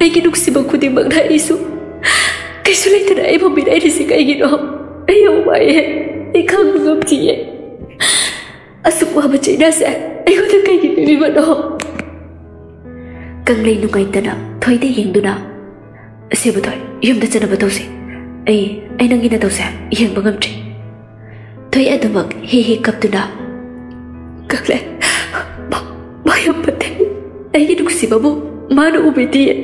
ꯑꯩꯒꯤ ꯅꯨꯡꯁꯤꯕ ꯈꯨꯗꯤꯡꯃꯛꯅ ꯑꯩꯁꯨ ꯀꯩꯁꯨ ꯂꯩꯇꯅ ꯑꯩꯕꯨ ꯃꯤꯔꯥꯏꯔꯤꯁꯤ ꯀꯩꯒꯤꯅꯣ ꯑꯩ ꯌꯥꯝ ꯋꯥꯏꯑꯦ ꯑꯩ ꯈꯪꯕ ꯉꯝꯗꯤꯌꯦ ꯑꯁꯨꯛ ꯋꯥꯕ ꯆꯩꯅꯥꯁꯦ ꯑꯩꯉꯣꯟꯗ ꯀꯩꯒꯤ ꯄꯤꯕꯤꯕꯅꯣ ꯀꯪꯂꯩ ꯅꯨꯡꯉꯥꯏꯇꯅ ꯊꯣꯏꯗ ꯌꯦꯡꯗꯨꯅ ꯑꯁꯦꯕ ꯊꯣꯏ ꯌꯨꯝꯗ ꯆꯠꯅꯕ ꯇꯧꯁꯦ ꯑꯩ ꯑꯩ ꯅꯪꯒꯤꯅ ꯇꯧꯁꯦ ꯌꯦꯡꯕ ꯉꯝꯗ꯭ꯔꯦ ꯊꯣꯏ ꯑꯗꯨꯃꯛ ꯍꯤ ꯍꯤ ꯀꯞꯇꯨꯅ ꯀꯪꯂꯩ ꯃꯥ ꯌꯥꯝ ꯐꯠꯇꯦ ꯑꯩꯒꯤ ꯅꯨꯡꯁꯤꯕꯕꯨ ꯃꯥꯅ ꯎꯕꯤꯗꯤꯌꯦ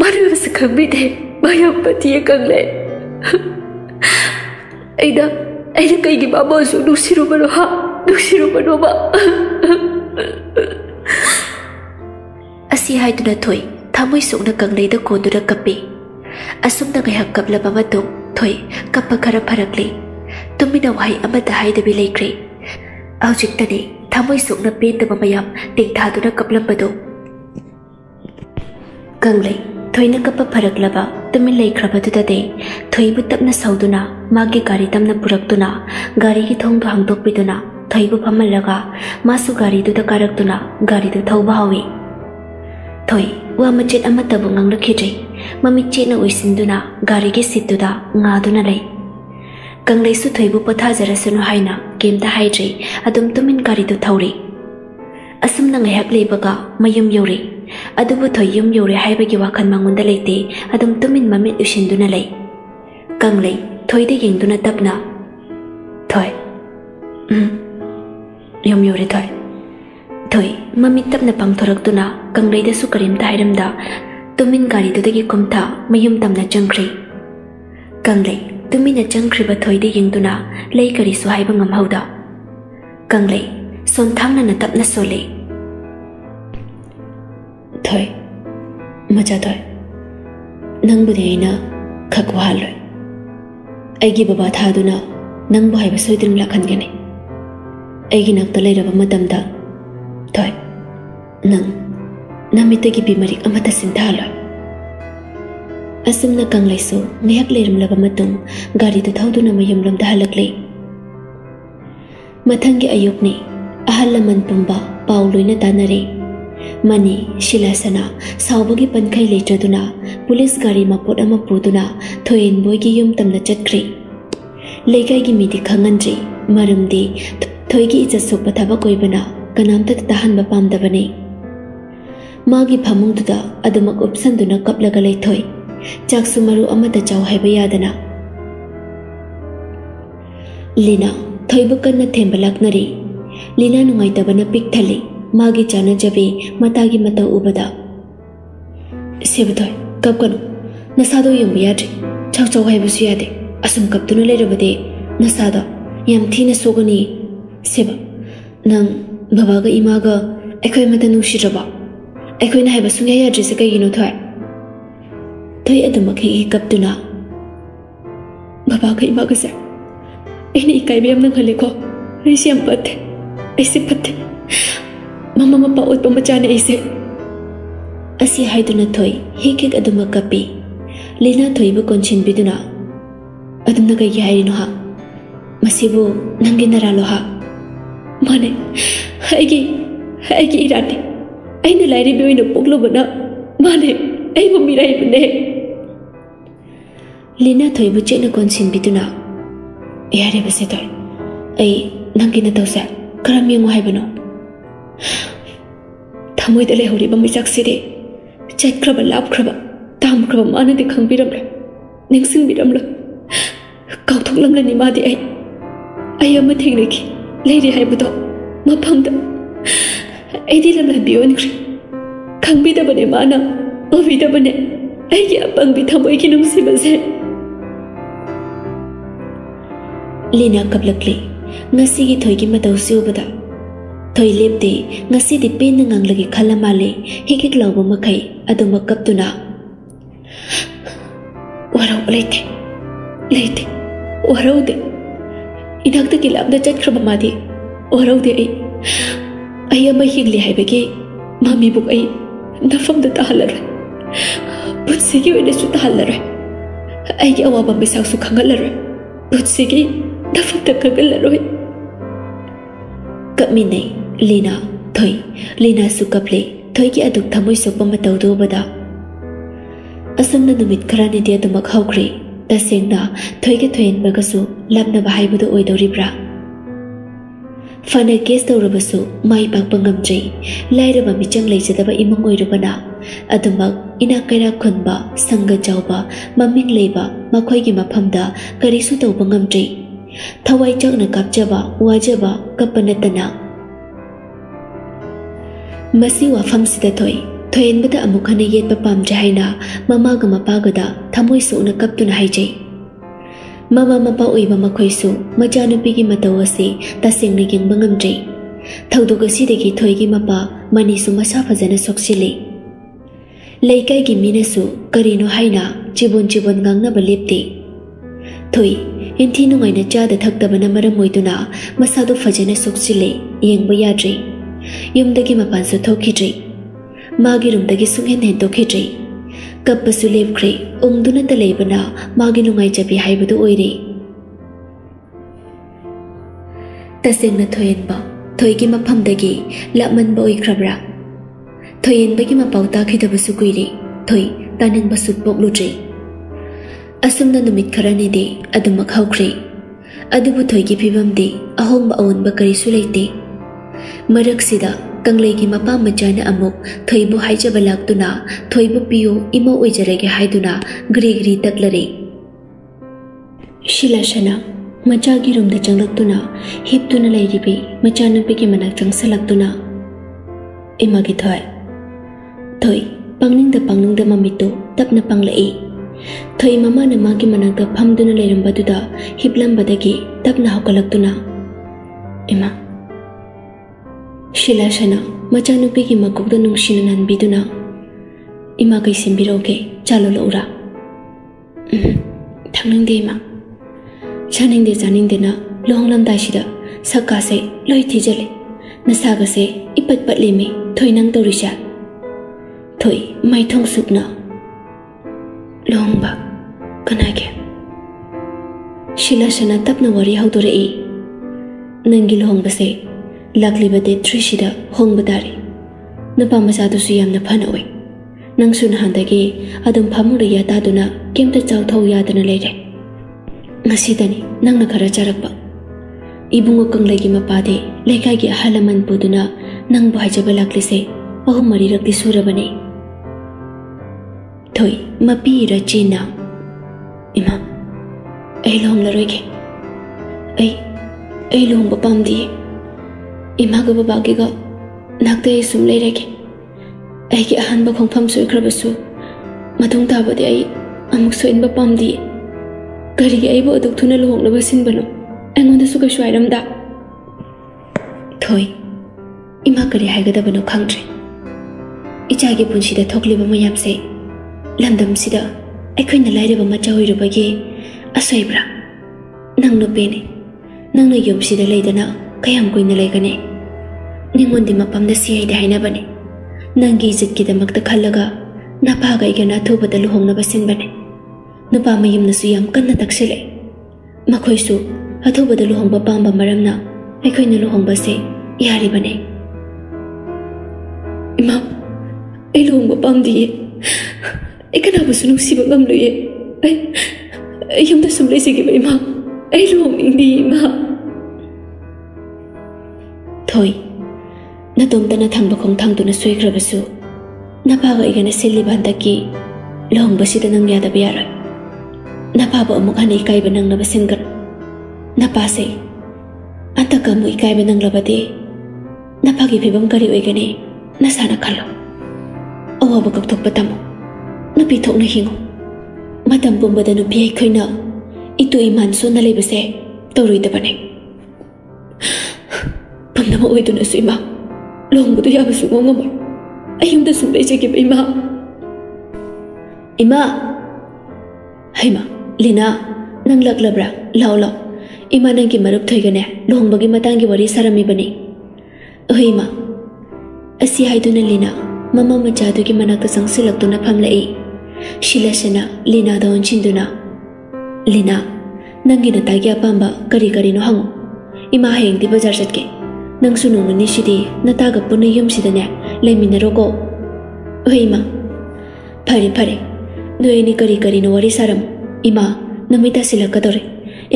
ꯃꯥꯅ ꯃꯁꯛ ꯈꯪꯕꯤꯗꯦ ꯃꯥ ꯌꯥꯝ ꯐꯠꯇꯤꯌꯦ ꯀꯪꯂꯩ ꯑꯩꯅ ꯑꯩꯅ ꯀꯩꯒꯤ ꯃꯥꯕꯨꯁꯨ ꯅꯨꯡꯁꯤꯔꯨꯕꯅꯣ ꯍꯥ ꯅꯨꯡꯁꯤꯔꯨꯕꯅꯣꯕ ꯑꯁꯤ ꯍꯥꯏꯗꯨꯅ ꯊꯣꯏ ꯊꯃꯣꯏ ꯁꯣꯛꯅ ꯀꯪꯂꯩꯗ ꯀꯣꯟꯗꯨꯅ ꯀꯞꯄꯤ ꯑꯁꯨꯝꯅ ꯉꯥꯏꯍꯥꯛ ꯀꯞꯂꯕ ꯃꯇꯨꯡ ꯊꯣꯏ ꯀꯞꯄ ꯈꯔ ꯐꯔꯛꯂꯤ ꯇꯨꯃꯤꯟꯅ ꯋꯥꯍꯩ ꯑꯃꯠꯇ ꯍꯥꯏꯗꯕꯤ ꯂꯩꯈ꯭ꯔꯦ ꯍꯧꯖꯤꯛꯇꯅꯤ ꯊꯃꯣꯏ ꯁꯣꯛꯅ ꯄꯦꯟꯗꯕ ꯃꯌꯥꯝ ꯇꯦꯡꯊꯥꯗꯨꯅ ꯀꯞꯂꯝꯕꯗꯨ ಕಂಗ್ಲೈ ಥೊಯ್ನ ಕಪ್ಪ ಫರಕ್ಲಬ ತುಮಿನ್ ಲೈಖ್ರಬದುದದೆ ಥೊಯ್ಬು ತಪ್ನ ಸೌದುನ ಮಾಗೆ ಗಾರಿ ತಮ್ನ ಪುರಕ್ತುನ ಗಾರಿಗೆ ಥೋಂದು ಹಾಂಗ್ದೋಕ್ಪಿದುನ ಥೊಯ್ಬು ಫಮ್ಮಲ್ಲಗ ಮಾಸು ಗಾರಿದುದ ಕಾರಕ್ತುನ ಗಾರಿದು ಥೌಬ ಹಾವೆ ಥೊಯ್ ವಾ ಮಚೆಟ್ ಅಮತಬು ngangrakhirai mamichena uisinduna garige situda ngaduna lai ಕಂಗ್ಲೈಸು ಥೊಯ್ಬು ಪೊಥಾಜರಸನು ಹಾಯ್ನ ಕೇಮ್ತ ಹಾಯ್ರಿ ಅದುಮ್ ತುಮಿನ್ ಗಾರಿದು ಥೌರಿ ꯑꯁꯨꯝꯅ ꯉꯥꯏꯍꯥꯛ ꯂꯩꯕꯒ ꯃꯌꯨꯝ ꯌꯧꯔꯦ ꯑꯗꯨꯕꯨ ꯊꯣꯏ ꯌꯨꯝ ꯌꯧꯔꯦ ꯍꯥꯏꯕꯒꯤ ꯋꯥꯈꯜ ꯃꯉꯣꯟꯗ ꯂꯩꯇꯦ ꯑꯗꯨꯝ ꯇꯨꯃꯤꯟ ꯃꯃꯤꯠ ꯎꯏꯁꯤꯟꯗꯨꯅ ꯂꯩ ꯀꯪꯂꯩ ꯊꯣꯏꯗ ꯌꯦꯡꯗꯨꯅ ꯇꯞꯅ ꯊꯣꯏ ꯎꯝ ꯌꯨꯝ ꯌꯧꯔꯦ ꯊꯣꯏ ꯊꯣꯏ ꯃꯃꯤꯠ ꯇꯞꯅ ꯄꯥꯡꯊꯣꯔꯛꯇꯨꯅ ꯀꯪꯂꯩꯗꯁꯨ ꯀꯔꯤꯝꯇ ꯍꯥꯏꯔꯝꯗ ꯇꯨꯃꯤꯟ ꯒꯥꯔꯤꯗꯨꯗꯒꯤ ꯀꯨꯝꯊ ꯃꯌꯨꯝ ꯇꯝꯅ ꯆꯪꯈ꯭ꯔꯦ ꯀꯪꯂꯩ ꯇꯨꯃꯤꯟꯅ ꯆꯪꯈ꯭ꯔꯤꯕ ꯊꯣꯏꯗ ꯌꯦꯡꯗꯨꯅ ꯂꯩ ꯀꯔꯤꯁꯨ ꯍꯥꯏꯕ ꯉꯝꯍꯧꯗ ꯀꯪꯂꯩ son thang na tap na soli thôi, mà cha thôi. Nang bu de na khắc wa lo ai gi baba tha du na nang bu hai ba soi tin la khan ge ne ai gi nak ta le ra ba ma tam da thôi nang na mi te gi bi mari ama ta sin tha lo asim na kang lai so ngayak le ram la ba ma tung gari ta thau du na ma yum ram da halak le mathang gi ayok ne ꯑꯍꯜ ꯂꯃꯟ ꯄꯨꯝꯕ ꯄꯥꯎ ꯂꯣꯏꯅ ꯇꯥꯟꯅꯔꯦ ꯃꯅꯤ ꯁꯤꯂꯥꯁꯅꯥ ꯁꯥꯎꯕꯒꯤ ꯄꯟꯈꯩ ꯂꯩꯇ꯭ꯔꯗꯨꯅ ꯄꯨꯂꯤꯁ ꯒꯥꯔꯤ ꯃꯄꯣꯠ ꯑꯃ ꯄꯨꯗꯨꯅ ꯊꯣꯏꯟꯕꯣꯏꯒꯤ ꯌꯨꯝ ꯇꯝꯅ ꯆꯠꯈ꯭ꯔꯦ ꯂꯩꯀꯥꯏꯒꯤ ꯃꯤꯗꯤ ꯈꯪꯍꯟꯗ꯭ꯔꯤ ꯃꯔꯝꯗꯤ ꯊꯣꯏꯒꯤ ꯏꯖꯠ ꯁꯣꯛꯄ ꯊꯕꯛ ꯑꯣꯏꯕꯅ ꯀꯅꯥꯝꯇꯗ ꯇꯥꯍꯟꯕ ꯄꯥꯝꯗꯕꯅꯤ ꯃꯥꯒꯤ ꯐꯃꯨꯡꯗꯨꯗ ꯑꯗꯨꯃꯛ ꯎꯞꯁꯟꯗꯨꯅ ꯀꯞꯂꯒ ꯂꯩꯊꯣꯏ ꯆꯥꯛꯁꯨ ꯃꯔꯨ ꯑꯃꯠꯇ ꯆꯥꯎ ꯍꯥꯏꯕ ꯌꯥꯗꯅ ꯂꯤꯅꯥ ꯊꯣꯏꯕꯨ ꯀꯟꯅ ꯊꯦꯝꯕ ꯂꯥꯛꯅꯔꯤ ಲೀಲಾ ನುಂಗಾಯ್ತವನ ಪಿಕ್ಥಲ್ಲಿ ಮಾಗಿ ಚಾನ ಜವಿ ಮತಾಗಿ ಮತ ಉಬದ ಸೇಬದೋಯ್ ಕಪ್ಕನು ನಸಾದೋ ಎಂಬ ಯಾಡ್ರಿ ಚಾವ್ ಚಾವ್ ಹಾಯ್ಬಸು ಯಾದೆ ಅಸುಮ್ ಕಪ್ತುನ ಲೇರಬದೆ ನಸಾದ ಯಾಮ್ ಥೀನ ಸೋಗನಿ ಸೇಬ ನಂಗ್ ಬಬಾಗ ಇಮಾಗ ಅಖೋಯ್ ಮತ ನುಶಿರಬ ಅಖೋಯ್ನ ಹಾಯ್ಬಸು ಯಾ ಯಾಡ್ರಿ ಸೆ ಕೈಗಿನೋ ಥೋಯ್ ಥೋಯ್ ಅದುಮಕ್ಕೆ ಈ ಕಪ್ತುನ ಬಬಾಗ ಇಮಾಗ ಸೆ ಅಯ್ನ ಇಕಾಯ್ಬಿ ಯಾಮ್ ನಂಗ್ ಹಲ್ಲೆಕೋ ರೈಸಿ ಎಂಬತ್ತೆ 아이스한테 맘마마 빠 옷 뻔마자네 아이스 아시 하이드나 토이 히킥 아드마 카피 리나 토이부 건친 비드나 아드나 가이 하이리노하 마시부 난게나라로하 마네 하이기 하이기 이라네 아이나 라이리 비오이노 뽕로보나 마네 아이부 미라이부네 लीना थोइबु चेन कोन सिन बिदुना यारे बसे तोर ए नंगिना तोसा ꯀꯔꯝ ꯌꯦꯡꯉꯨ ꯍꯥꯏꯕꯅꯣ ꯊꯃꯣꯏꯗ ꯂꯩꯍꯧꯔꯤꯕ ꯃꯩꯆꯥꯛꯁꯤꯗꯤ ꯆꯠꯈ꯭ꯔꯕ ꯂꯥꯞꯈ꯭ꯔꯕ ꯇꯥꯝꯈ꯭ꯔꯕ ꯃꯥꯅꯗꯤ ꯈꯪꯕꯤꯔꯝꯂꯣꯏ ꯅꯤꯡꯁꯤꯡꯕꯤꯔꯝꯂꯣꯏ ꯀꯥꯎꯊꯣꯛꯂꯝꯂꯅꯤ ꯃꯥꯗꯤ ꯑꯩ ꯑꯩ ꯑꯃ ꯊꯦꯡꯅꯈꯤ ꯂꯩꯔꯤ ꯍꯥꯏꯕꯗꯣ ꯃꯐꯝꯗ ꯑꯩꯗꯤ ꯂꯝꯂꯥꯟꯕꯤ ꯑꯣꯟꯈ꯭ꯔꯦ ꯈꯪꯕꯤꯗꯕꯅꯦ ꯃꯥꯅ ꯎꯕꯤꯗꯕꯅꯦ ꯑꯩꯒꯤ ꯑꯄꯪꯕꯤ ꯊꯃꯣꯏꯒꯤ ꯅꯨꯡꯁꯤꯕꯁꯦ ꯂꯤꯅꯥ ꯀꯞꯂꯛꯂꯤ ngasi gi thoi gi ma tau siu ba da thoi lem te ngasi di pe na ngang lagi khala ma le hi gi law mà khay khai đâu mà cấp tu na warau le te le te warau de idak ta kilab da chat khra ba ma de warau de ai ai ma hi li hai ba ge ma mi bu ai na fam da ta hala ra bút sĩ gi we ne su ta hala ra ai cái ông bà mi sa su khăng hala rồi. Bút sĩ cái Dapat kagala roi. Kami nai, Lina, Thoi, Lina sukaple, Thoi ki aduk thamoi sokpa matau do bada. Asam na numit karani dia dumak haukri, ta seng na Thoi ke Thoin bagasu lab na bahai budu oi dori bra. Fana kes tau rabasu mai pak pangam jai, lai raba michang lai jadaba imang oi rabana. Adumak ina kaira khunba, sanga jauba, maming leiba, makhoi ki mafamda, karisu tau pangam jai thawai chakna kapchaba wajaba kapanatana masi wafam sida thoi thoin bada amuk hana yet pa pam jai na mama ga mapa đã, tham thamoi số na kap tuna hai jai mama mapa oi ba makhoi su macha nu pi gi mataw ase ta sing ni ging bangam jai thawdu ga si de gi thoi gi mapa mani su masa phajana soksile leikai gi minasu karino haina chibon chibon gangna ba lepte thoi hinthi nu ngai na cha da thak ta bana mara mồi tu na masa do phajana sok chile yeng ba ya dre yum da gi ma pan so thok khidre ma gi rum da gi sung hen hen to khidre kap pa su lev khre um du na ta le bana ma gi nu ngai cha bi hai bu du oi re ta seng na thoyen ba mà gi ma pham da gi la man ba oi khrabra thoyen ba gi ma pau ta đi, kuire ta nên ba su bok lu trời. ꯑꯁꯨꯝꯅ ꯅꯨꯃꯤꯠ ꯈꯔꯅꯤꯗꯤ ꯑꯗꯨꯃꯛ ꯍꯧꯈ꯭ꯔꯦ ꯑꯗꯨꯕꯨ ꯊꯣꯏꯒꯤ ꯐꯤꯕꯝꯗꯤ ꯑꯍꯣꯡꯕ ꯑꯑꯣꯟꯕ ꯀꯔꯤꯁꯨ ꯂꯩꯇꯦ ꯃꯔꯛꯁꯤꯗ ꯀꯪꯂꯩꯒꯤ ꯃꯄꯥ ꯃꯆꯥꯅ ꯑꯃꯨꯛ ꯊꯣꯏꯕꯨ ꯍꯥꯏꯖꯕ ꯂꯥꯛꯇꯨꯅ ꯊꯣꯏꯕꯨ ꯄꯤꯌꯨ ꯏꯃꯧ ꯑꯣꯏꯖꯔꯒꯦ ꯍꯥꯏꯗꯨꯅ ꯒ꯭ꯔꯤ ꯒ꯭ꯔꯤ ꯇꯛꯂꯔꯦ ꯁꯤꯂꯥꯁꯅ ꯃꯆꯥꯒꯤ ꯔꯨꯝꯗ ꯆꯪꯂꯛꯇꯨꯅ ꯍꯤꯞꯇꯨꯅ ꯂꯩꯔꯤꯕꯤ ꯃꯆꯥꯅꯨꯄꯤꯒꯤ ꯃꯅꯥꯛ ꯆꯪꯁꯜꯂꯛꯇꯨꯅ ꯏꯃꯥꯒꯤ ꯊꯣꯏ ꯊꯣꯏ ꯄꯪꯅꯤꯡꯗ ꯄꯪꯅꯤꯡꯗ ꯃꯃꯤꯠꯇꯨ ꯇꯞꯅ ꯄꯪꯂꯛꯏ ꯊꯣꯏ ꯃꯃꯥꯅ ꯃꯥꯒꯤ ꯃꯅꯥꯛꯇ ꯐꯝꯗꯨꯅ ꯂꯩꯔꯝꯕꯗꯨꯗ ꯍꯤꯞꯂꯝꯕꯗꯒꯤ ꯇꯞꯅ ꯍꯧꯒꯠꯂꯛꯇꯨꯅ ꯏꯃꯥ ꯁꯤꯂꯥꯁꯅ ꯃꯆꯥꯅꯨꯄꯤꯒꯤ ꯃꯀꯣꯛꯇ ꯅꯨꯡꯁꯤꯅ ꯅꯟꯕꯤꯗꯨꯅ ꯏꯃꯥ ꯀꯩ ꯁꯤꯟꯕꯤꯔꯧꯒꯦ ꯆꯥ ꯂꯣꯜꯂꯛꯎꯔꯥ ꯊꯛꯅꯤꯡꯗꯦ ꯏꯃꯥ ꯆꯥꯅꯤꯡꯗꯦ ꯆꯥꯅꯤꯡꯗꯦꯅ ꯂꯨꯍꯣꯡꯂꯝꯗꯥꯏꯁꯤꯗ ꯁꯛꯀꯥꯁꯦ ꯂꯣꯏ ꯊꯤꯖꯜꯂꯦ ꯅꯁꯥꯒꯁꯦ ꯏꯄꯠ ꯄꯠꯂꯦꯃꯤ ꯊꯣꯏ ꯅꯪ ꯇꯧꯔꯤꯁꯦ ꯊꯣꯏ ꯃꯥꯏꯊꯣꯡ ꯁꯨꯞꯅ ꯂꯨꯍꯣꯡꯕ ꯀꯅꯥꯒꯤ ꯁꯤꯂꯥꯁꯅ ꯇꯞꯅ ꯋꯥꯔꯤ ꯍꯧꯗꯣꯔꯛꯏ ꯅꯪꯒꯤ ꯂꯨꯍꯣꯡꯕꯁꯦ ꯂꯥꯛꯂꯤꯕ ꯗꯦꯠ ꯊ꯭ꯔꯤꯁꯤꯗ ꯍꯣꯡꯕ ꯇꯥꯔꯦ ꯅꯨꯄꯥ ꯃꯆꯥꯗꯨꯁꯨ ꯌꯥꯝꯅ ꯐꯅ ꯑꯣꯏ ꯅꯪꯁꯨ ꯅꯍꯥꯟꯗꯒꯤ ꯑꯗꯨꯝ ꯐꯃꯨꯡꯗ ꯌꯥꯇꯥꯗꯨꯅ ꯀꯩꯝꯇ ꯆꯥꯎꯊꯧ ꯌꯥꯗꯅ ꯂꯩꯔꯦ ꯉꯁꯤꯗꯅꯤ ꯅꯪꯅ ꯈꯔ ꯆꯥꯔꯛꯄ ꯏꯕꯨꯡꯉꯣ ꯀꯪꯂꯩꯒꯤ ꯃꯄꯥꯗꯤ ꯂꯩꯀꯥꯏꯒꯤ ꯑꯍꯜ ꯂꯃꯟ ꯄꯨꯗꯨꯅ ꯅꯪꯕꯨ ꯍꯥꯏꯖꯕ ꯂꯥꯛꯂꯤꯁꯦ ꯑꯍꯨꯝ ꯃꯔꯤꯔꯛꯇꯤ ꯁꯨꯔꯕꯅꯤ thôi, mà bi ra chi nào? Ima ai lòng là rồi kì ai ai lòng bà bàm đi. Em ima cái bà kì gọi. Nạc tây sum lấy ra kì ấy cái anh bà không pham suy khờ bà su mà thông ta bà đi ai amuk suy bà bàm đi. Cái gì ấy bà đục thu nè lòng là bà xin bà nó anh ngon ta su cái suy đâm đã thôi ima cái gì hai cái đó bà nó khăng trì. 이자기 분실에 덕리범을 얌세 ꯂꯝꯗꯝꯁꯤꯗ ꯑꯩꯈꯣꯏꯅ ꯂꯥꯏꯔꯕ ꯃꯆꯥ ꯑꯣꯏꯔꯨꯕꯒꯤ ꯑꯁꯣꯏꯕ꯭ꯔꯥ ꯅꯪ ꯅꯨꯄꯤꯅꯤ ꯅꯪꯅ ꯌꯨꯝꯁꯤꯗ ꯂꯩꯗꯅ ꯀꯌꯥꯝ ꯀꯨꯏꯅ ꯂꯩꯒꯅꯤ ꯅꯤꯉꯣꯟꯗꯤ ꯃꯐꯝꯗ ꯁꯤꯍꯩꯗꯦ ꯍꯥꯏꯅꯕꯅꯤ ꯅꯪꯒꯤ ꯏꯖꯠꯀꯤꯗꯃꯛꯇ ꯈꯜꯂꯒ ꯅꯄꯥꯒ ꯑꯩꯒꯅ ꯑꯊꯨꯕꯗ ꯂꯨꯍꯣꯡꯅꯕ ꯁꯤꯟꯕꯅꯤ ꯅꯨꯄꯥ ꯃꯌꯨꯝꯅꯁꯨ ꯌꯥꯝ ꯀꯟꯅ ꯇꯛꯁꯤꯜꯂꯦ ꯃꯈꯣꯏꯁꯨ ꯑꯊꯨꯕꯗ ꯂꯨꯍꯣꯡꯕ ꯄꯥꯝꯕ ꯃꯔꯝꯅ ꯑꯩꯈꯣꯏꯅ ꯂꯨꯍꯣꯡꯕꯁꯦ ꯌꯥꯔꯤꯕꯅꯤ ꯏꯃꯥ ꯑꯩ ꯂꯨꯍꯣꯡꯕ ꯄꯥꯝꯗꯤꯌꯦ ꯑꯩ ꯀꯅꯥꯕꯨꯁꯨ ꯅꯨꯡꯁꯤꯕ ꯉꯝꯂꯣꯏꯌꯦ ꯑꯩ ꯑꯩ ꯌꯨꯝꯗ ꯁꯨꯝ ꯂꯩꯖꯈꯤꯕ ꯏꯃꯥ ꯑꯩ ꯂꯨꯍꯣꯡꯅꯤꯡꯗꯤꯌꯦ ꯏꯃꯥ ꯊꯣꯏ ꯅꯇꯣꯝꯇꯅ ꯊꯪꯕ ꯈꯣꯡꯊꯥꯡꯗꯨꯅ ꯁꯣꯏꯈ꯭ꯔꯕꯁꯨ ꯅꯄꯥꯒ ꯑꯩꯒꯅ ꯁꯤꯜꯂꯤꯕ ꯍꯟꯗꯛꯀꯤ ꯂꯨꯍꯣꯡꯕꯁꯤꯗ ꯅꯪ ꯌꯥꯗꯕ ꯌꯥꯔꯣꯏ ꯅꯄꯥꯕꯨ ꯑꯃꯨꯛ ꯍꯟꯅ ꯏꯀꯥꯏꯕ ꯅꯪꯅꯕ ꯁꯤꯟꯒꯅꯨ ꯅꯄꯥꯁꯦ ꯍꯟꯗꯛꯀ ꯑꯃꯨꯛ ꯏꯀꯥꯏꯕ ꯅꯪꯂꯕꯗꯤ ꯅꯄꯥꯒꯤ ꯐꯤꯕꯝ ꯀꯔꯤ ꯑꯣꯏꯒꯅꯤ ꯅꯁꯥꯅ ꯈꯜꯂꯣ ꯑꯋꯥꯕ ꯀꯛꯊꯣꯛꯄ ꯇꯝꯃꯨ nó bị na pi thok na hingo. Matam pom bada bị ai khơi nợ khoina itu iman so na leba se, torui da bane pamna ma oiduna su ima long bu tu ya basu ngonga ma ayum da sum leje ke ima ima. Hai ma, lina. Năng nang lak labra lao lao. Ima nang ki marup thoi gane long bagi matang ki wari sarami bane oi ma. Asi hai tu na lina. Mama mà cha macha tu ki manak ta sang silak tôi na pham lại ꯁꯤꯂꯥꯁꯅ ꯂꯤꯅꯥꯗ ꯑꯣꯟꯁꯤꯟꯗꯨꯅ ꯂꯤꯅꯥ ꯅꯪꯒꯤ ꯅꯇꯥꯒꯤ ꯑꯄꯥꯝꯕ ꯀꯔꯤ ꯀꯔꯤꯅꯣ ꯍꯪꯉꯨ ꯏꯃꯥ ꯍꯌꯦꯡꯗꯤ ꯕꯖꯥꯔ ꯆꯠꯀꯦ ꯅꯪꯁꯨ ꯅꯣꯡ ꯅꯤꯅꯤꯁꯤꯗꯤ ꯅꯇꯥꯒ ꯄꯨꯟꯅ ꯌꯨꯝꯁꯤꯗꯅꯦ ꯂꯩꯃꯤꯟꯅꯔꯣꯀꯣ ꯍꯣꯏ ꯏꯃꯥ ꯐꯔꯦ ꯐꯔꯦ ꯅꯣꯏ ꯑꯅꯤ ꯀꯔꯤ ꯀꯔꯤꯅꯣ ꯋꯥꯔꯤ ꯁꯥꯔꯝꯃꯨ ꯏꯃꯥ ꯅꯨꯃꯤꯠ ꯇꯥꯁꯤꯜꯂꯛꯀꯗꯧꯔꯦ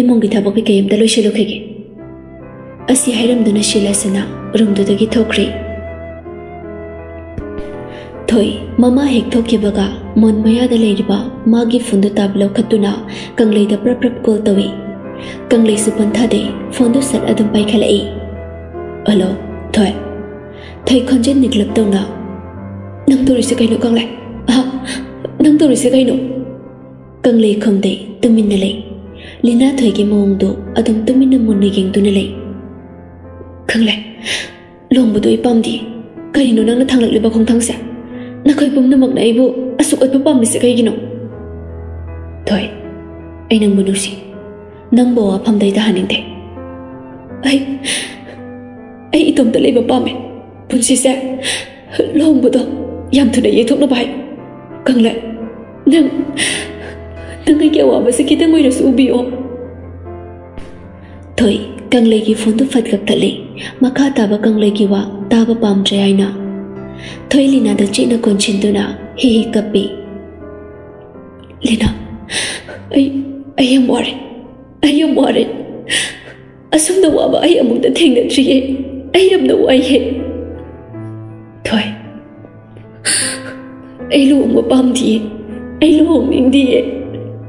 ꯏꯃꯨꯡꯒꯤ ꯊꯕꯛ ꯀꯩꯀꯩ ꯑꯝꯇ ꯂꯣꯏꯁꯤꯜꯂꯨꯈꯤꯒꯦ ꯑꯁꯤ ꯍꯥꯏꯔꯝꯗꯨꯅ ꯁꯤꯂꯥꯁꯅ ꯔꯨꯝꯗꯨꯗꯒꯤ ꯊꯣꯛꯈ꯭ꯔꯦ Thôi, mama hek thok kibaga mon maya da leiriba magi fundu tablo khatuna kanglei da prap prap call tawi. Kanglei su pantha de fundu sat adam pai khalai. Alo, thôi. Thầy con chết nịch lập tàu nào Nâng tôi sẽ cái nụ con lại ha nâng tôi sẽ cái nụ Cần lì không để tôi mình lại Lina thầy cái mong đồ Ở thầm tôi mình một nơi ghen tôi lại Cần lại Lòng bộ tôi bom đi Cái gì nó nâng nó thằng lực lưu không thằng sạc ꯅꯈꯣꯏ ꯄꯨꯝꯅꯃꯛꯅ ꯑꯩꯕꯨ ꯑꯁꯨꯛ ꯑꯣꯠꯄ ꯄꯥꯝꯂꯤꯁꯦ ꯀꯩꯒꯤꯅꯣ ꯊꯣꯏ ꯑꯩ ꯅꯪꯕꯨ ꯅꯨꯡꯁꯤ ꯅꯪꯕꯨ ꯋꯥꯐꯝꯗ ꯑꯩ ꯇꯥꯍꯟꯅꯤꯡꯗꯦ ꯑꯩ ꯑꯩ ꯏꯇꯣꯝꯇ ꯂꯩꯕ ꯄꯥꯝꯃꯦ ꯄꯨꯟꯁꯤꯁꯦ ꯂꯨꯍꯣꯡꯕꯗꯣ ꯌꯥꯝ ꯊꯨꯅ ꯌꯩꯊꯣꯛꯅꯕ ꯍꯥꯏ ꯀꯪꯂꯦ ꯅꯪ ꯅꯪ ꯑꯩꯒꯤ ꯑꯋꯥꯕꯁꯦ ꯈꯤꯇꯪ ꯑꯣꯏꯔꯁꯨ ꯎꯕꯤꯌꯣ ꯊꯣꯏ ꯀꯪꯂꯩꯒꯤ ꯐꯣꯟꯗꯨ ꯐꯠ ꯀꯛꯊꯠꯂꯤ ꯃꯈꯥ ꯇꯥꯕ ꯀꯪꯂꯩꯒꯤ ꯋꯥ ꯇꯥꯕ ꯄꯥꯝꯗ꯭ꯔꯦ ꯍꯥꯏꯅ Thôi Lina dacchina concintuna hihi kapi. Lina, ay, ay ang warin. Ay ang warin. Asum em muốn ay among dating na ai em am ai waye. Thôi. Ay luong mapam bây em luong gì ai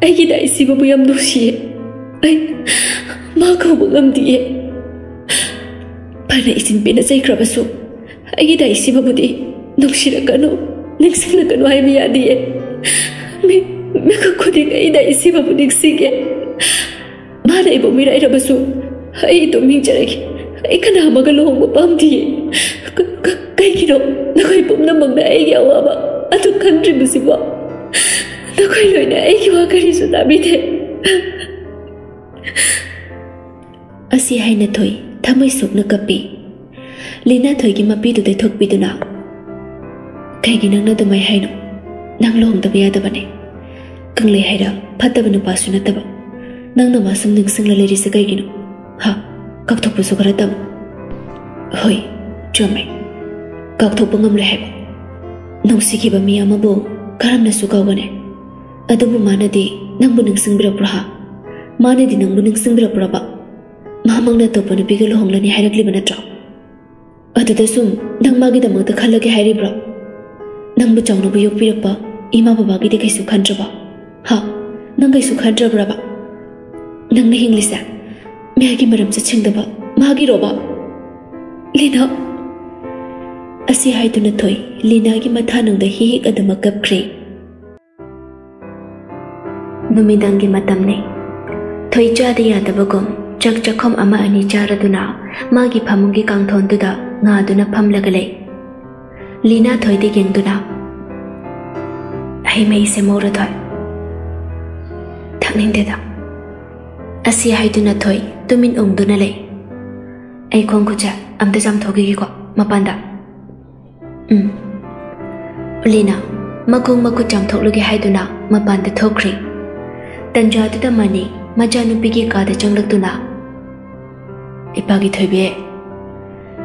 Ay kita isi babayam dosiye. Ay, makaw magam diye. Para isin pinasay krabasok. ayida isibabudi Nung sinagano, nagsinagano ay miyadiye May, may kakuning ay daisi mabuting sige. Mana ibo mirai rabasu. Ay ito mingcharay. Ay kana magalohong mapamdi eh. Kay kino, nakaipom na magna ay yawa ba. Ato country busiba Nakailoy na ay kiwakari sa damit eh. Asi hay na toy, tamay sok na kapi. Leena ꯊꯣꯏꯒꯤ ꯃꯄꯤꯗꯨꯗꯩ ꯊꯣꯛꯄꯤꯗꯨꯅ ꯀꯩꯒꯤ ꯅꯪꯅ ꯑꯗꯨꯃꯥꯏ ꯍꯥꯏꯅꯣ ꯅꯪ ꯂꯨꯍꯣꯡꯗꯕ ꯌꯥꯗꯕꯅꯦ ꯀꯪꯂꯩ ꯍꯥꯏꯔ ꯐꯠꯇꯕ ꯅꯨꯄꯥꯁꯨ ꯅꯠꯇꯕ ꯅꯪꯅ ꯃꯥ ꯁꯨꯝ ꯅꯤꯡꯁꯤꯡꯂ ꯂꯩꯔꯤꯁꯦ ꯀꯩꯒꯤꯅꯣ ꯍꯥ ꯀꯥꯎꯊꯣꯛꯄꯁꯨ ꯈꯔ ꯇꯝꯃꯨ ꯍꯣꯏ ꯆꯨꯝꯃꯦ ꯀꯥꯎꯊꯣꯛꯄ ꯉꯝꯂꯣꯏ ꯍꯥꯏꯕ ꯅꯨꯡꯁꯤꯈꯤꯕ ꯃꯤ ꯑꯃꯕꯨ ꯀꯔꯝꯅꯁꯨ ꯀꯥꯎꯒꯅꯤ ꯑꯗꯨꯕꯨ ꯃꯥꯅꯗꯤ ꯅꯪꯕꯨ ꯅꯤꯡꯁꯤꯡꯕꯤꯔꯛꯄ꯭ꯔꯣ ꯍꯥ ꯃꯥꯅꯗꯤ ꯅꯪꯕꯨ ꯅꯤꯡꯁꯤꯡꯕꯤꯔꯛꯄ꯭ꯔꯕ ꯃꯥꯃꯛꯅ ꯑꯇꯣꯞꯄ ꯅꯨꯄꯤꯒ ꯂꯨꯍꯣꯡꯂꯅꯤ ꯍꯥꯏꯔꯛꯂꯤꯕ ꯅꯠꯇ꯭ꯔꯣ ꯑꯗꯨꯗ ꯁꯨꯝ ꯅꯪ ꯃꯥꯒꯤꯗꯃꯛꯇ ꯈꯜꯂꯒꯦ ꯍꯥꯏꯔꯤꯕ꯭ꯔꯣ ꯅꯪꯕꯨ ꯆꯥꯎꯅꯕ ꯌꯣꯛꯄꯤꯔꯛꯄ ꯏꯃꯥ ꯕꯕꯥꯒꯤꯗꯤ ꯀꯩꯁꯨ ꯈꯟꯗ꯭ꯔꯕ ꯍꯥ ꯅꯪ ꯀꯩꯁꯨ ꯈꯟꯗ꯭ꯔꯕ꯭ꯔꯕ ꯅꯪꯅ ꯍꯤꯡꯂꯤꯁꯦ ꯃꯤꯒꯤ ꯃꯔꯝ ꯆꯠꯁꯤꯡꯗꯕ ꯃꯥꯒꯤꯔꯣꯕ ꯂꯤꯅꯥ ꯑꯁꯤ ꯍꯥꯏꯗꯨꯅ ꯊꯣꯏ ꯂꯤꯅꯥꯒꯤ ꯃꯊꯥꯅꯨꯡꯗ ꯍꯤ ꯍꯤꯛ ꯑꯗꯨꯃꯛ ꯀꯞꯈ꯭ꯔꯦ ꯅꯨꯃꯤꯗꯥꯡꯒꯤ ꯃꯇꯝꯅꯤ ꯊꯣꯏ ꯆꯥꯗ ꯌꯥꯗꯕꯒꯨꯝ ꯆꯥꯛ ꯆꯥꯛꯈꯣꯝ ꯑꯃ ꯑꯅꯤ ꯆꯥꯔꯗꯨꯅ ꯃꯥꯒꯤ ꯐꯃꯨꯡꯒꯤ ꯀꯥꯡꯊꯣꯟꯗꯨꯗ nga tu na pham la gale lina thoi ti gen tu na ai mai se mo ra thoi thak ning de da asi hai tu na thoi tu min ong du na le ai khong ko cha am ta jam thogi gi ko ma pan da um lina makung makut jam thok lu gi hai tu na ma pan da thokri tanja tu da mani macha nupi gi ka da chang lak tu na ipagi thoi be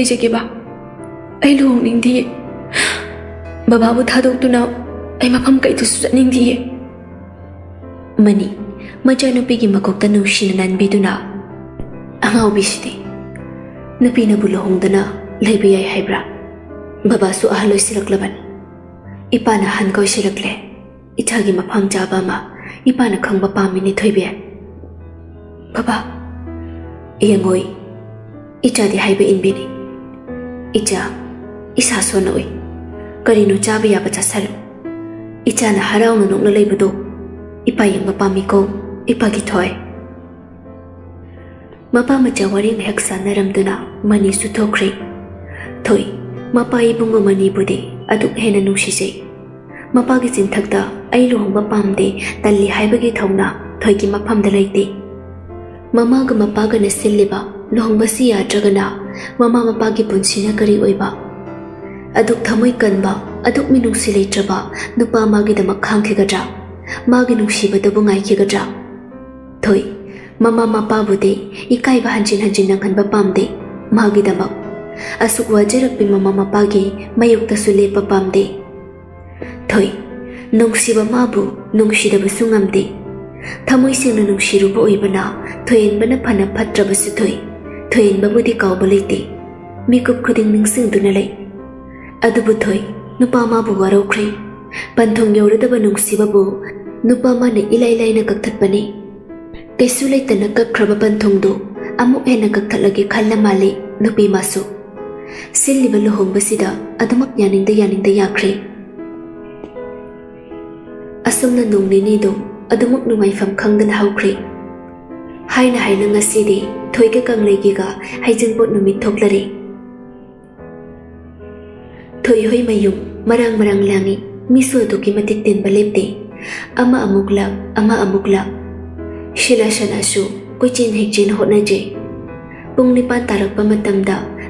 lei je ke ba ai lu ning di baba bu tha dok tu na ai ma pham kai tu su ning di mani ꯃꯆꯥꯅꯨꯄꯤꯒꯤ ꯃꯀꯣꯛꯇ ꯅꯨꯡꯁꯤꯅ ꯅꯥꯟꯕꯤꯗꯨꯅ ꯑꯉꯥꯎꯕꯤꯁꯤꯗꯤ ꯅꯨꯄꯤꯅꯕꯨ ꯂꯨꯍꯣꯡꯗꯅ ꯂꯩꯕ ꯌꯥꯏ ꯍꯥꯏꯕ꯭ꯔꯥ ꯕꯕꯥꯁꯨ ꯑꯍꯜ ꯑꯣꯏꯁꯤꯜꯂꯛꯂꯕꯅꯤ ꯏꯄꯥꯅ ꯑꯍꯟ ꯑꯣꯏꯁꯤꯜꯂꯛꯂꯦ ꯏꯆꯥꯒꯤ ꯃꯐꯝ ꯆꯥꯕ ꯑꯃ ꯏꯄꯥꯅ ꯈꯪꯕ ꯄꯥꯝꯃꯤꯅꯤ ꯊꯣꯏꯕꯤ ꯕꯕꯥ ꯌꯦꯡꯉꯣꯏ ꯏꯆꯥꯗꯤ ꯍꯥꯏꯕ ꯏꯟꯕꯤꯅꯤ ꯏꯆꯥ ꯏꯁꯥ ꯁꯣꯟꯅ ꯎꯏ ꯀꯔꯤꯅꯣ ꯆꯥꯕ ꯌꯥꯕ ꯆꯥꯁꯜꯂꯨ ꯏꯆꯥꯅ ꯍꯔꯥꯎꯅ ꯅꯣꯛꯅ ꯂꯩꯕꯗꯣ ꯏꯄꯥ ꯌꯦꯡꯕ ꯄꯥꯝꯃꯤꯀꯣ ꯏꯄꯥꯒꯤ ꯊꯣꯏ ꯃꯄꯥ ꯃꯆꯥ ꯋꯥꯔꯤ ꯉꯥꯏꯍꯥꯛ ꯁꯥꯟꯅꯔꯝꯗꯨꯅ ꯃꯅꯤꯁꯨ ꯊꯣꯛꯈ꯭ꯔꯦ ꯊꯣꯏ ꯃꯄꯥ ꯏꯕꯨꯡꯉꯣ ꯃꯅꯤꯕꯨꯗꯤ ꯑꯗꯨꯛ ꯍꯦꯟꯅ ꯅꯨꯡꯁꯤꯖꯩ ꯃꯄꯥꯒꯤ ꯆꯤꯟꯊꯛꯇ ꯑꯩ ꯂꯨꯍꯣꯡꯕ ꯄꯥꯝꯗꯦ ꯇꯜꯂꯤ ꯍꯥꯏꯕꯒꯤ ꯊꯧꯅꯥ ꯊꯣꯏꯒꯤ ꯃꯐꯝꯗ ꯂꯩꯇꯦ ꯃꯃꯥꯒ ꯃꯄꯥꯒꯅ ꯁꯤꯜꯂꯤꯕ ꯂꯨꯍꯣꯡꯕꯁꯤ ꯌꯥꯗ꯭ꯔꯒꯅ ꯃꯃꯥ ꯃꯄꯥꯒꯤ ꯄꯨꯟꯁꯤꯅ ꯀꯔꯤ ꯑꯣꯏꯕ ꯑꯗꯨꯛ ꯊꯃꯣꯏ ꯀꯟꯕ ꯑꯗꯨꯛ ꯃꯤꯅꯨꯡꯁꯤ ꯂꯩꯇ꯭ꯔꯕ ꯅꯨꯄꯥ ꯃꯥꯒꯤꯗꯃꯛ ꯈꯥꯡꯈꯤꯒꯗ꯭ꯔꯥ ꯃꯥꯒꯤ ꯅꯨꯡꯁꯤꯕꯗꯕꯨ ꯉꯥꯏꯈꯤꯒꯗ꯭ꯔꯥ ꯊꯣꯏ ꯃꯃꯥ ꯃꯄꯥꯕꯨꯗꯤ ꯏꯀꯥꯏꯕ ꯍꯟꯖꯤꯟ ꯍꯟꯖꯤꯟ ꯅꯪꯍꯟꯕ ꯄꯥꯝꯗꯦ ꯃꯥꯒꯤꯗꯃꯛ ꯑꯁꯨꯛ ꯋꯥꯖꯔꯛꯄꯤ ꯃꯃꯥ ꯃꯄꯥꯒꯤ ꯃꯥꯌꯣꯛꯇꯁꯨ ꯂꯦꯞꯄ ꯄꯥꯝꯗꯦ ꯊꯣꯏ ꯅꯨꯡꯁꯤꯕ ꯃꯥꯕꯨ ꯅꯨꯡꯁꯤꯗꯕꯁꯨ ꯉꯝꯗꯦ ꯊꯃꯣꯏ ꯁꯦꯡꯅ ꯅꯨꯡꯁꯤꯔꯨꯕ ꯑꯣꯏꯕꯅ ꯊꯣꯏꯍꯟꯕꯅ ꯐꯅ ꯐꯠꯇ꯭ꯔꯕꯁꯨ ꯊꯣꯏ ꯊꯣꯏꯍꯟꯕꯕꯨꯗꯤ ꯀꯥꯎꯕ ꯂꯩꯇꯦ ꯃꯤꯀꯨꯞ ꯈꯨꯗꯤꯡ ꯅꯤꯡꯁꯤꯡꯗꯨꯅ ꯂꯩ ꯑꯗꯨꯕꯨ ꯊꯣꯏ ꯅꯨꯄꯥ ꯃꯥꯕꯨ ꯋꯥꯔꯧꯈ꯭ꯔꯦ ꯄꯟꯊꯨꯡ ꯌꯧꯔꯗꯕ ꯅꯨꯡꯁꯤꯕꯕꯨ ꯅꯨꯄꯥ ꯃꯥꯅ ꯏꯂꯥꯏ ꯂꯥꯏꯅ ꯀꯛꯊꯠꯄꯅꯤ ꯀꯩꯁꯨ ꯂꯩꯇꯅ ꯀꯛꯈ꯭ꯔꯕ ꯄꯟꯊꯨꯡꯗꯨ ꯑꯃꯨꯛ ꯍꯦꯟꯅ ꯀꯛꯊꯠꯂꯒꯦ ꯈꯜꯂ ꯃꯥꯜꯂꯤ ꯅꯨꯄꯤ ꯃꯥꯁꯨ ꯁꯤꯜꯂꯤꯕ ꯂꯨꯍꯣꯡꯕꯁꯤꯗ ꯑꯗꯨꯃꯛ ꯌꯥꯅꯤꯡꯗ ꯌꯥꯅꯤꯡꯗ ꯌꯥꯈ꯭ꯔꯦ ꯑꯁꯨꯝꯅ ꯅꯣꯡ ꯅꯤꯅꯤꯗꯨ ꯑꯗꯨꯃꯛ ꯅꯨꯡꯉꯥꯏꯐꯝ ꯈꯪꯗꯅ ꯍꯧꯈ꯭ꯔꯦ ꯍꯥꯏꯅ ꯍꯥꯏꯅ ꯉꯁꯤꯗꯤ ꯊꯣꯏꯒ ꯀꯪꯂꯩꯒꯤꯒ ꯍꯩꯖꯤꯡꯄꯣꯠ ꯅꯨꯃꯤꯠ ꯊꯣꯛꯂꯔꯦ ꯊꯣꯏꯍꯣꯏ ꯃꯌꯨꯝ marang marang langi miso to ki matik tin balepte ama amuk lak ama amuk lak shila shana su ko chin hek chin hot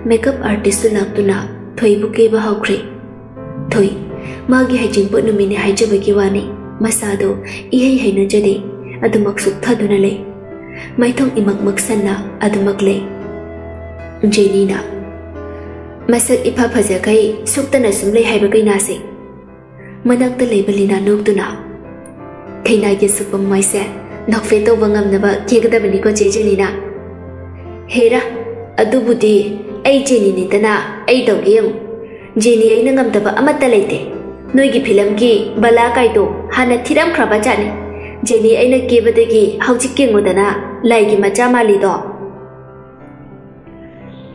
makeup artist na tuna thoi bu ke ba haukre thoi magi hai jing po nu mini hai jabe ki wani masado i hai hai na jade adu mak suk tha du na le mai thong imak mak san na adu mak le jeni na masak ipa phaja kai sukta na sum le hai ba kai na manakta leiba lina noktuna theina ge supam maise nokfe to bangam naba kegada bani ko cheje lina hera adubudi ai jeni ni tana ai dogi yang jeni ai nangam daba amata leite noigi film gi bala kai do hana thiram khraba jani jeni ai na kebadagi haujik ke ngodana lai gi macha mali do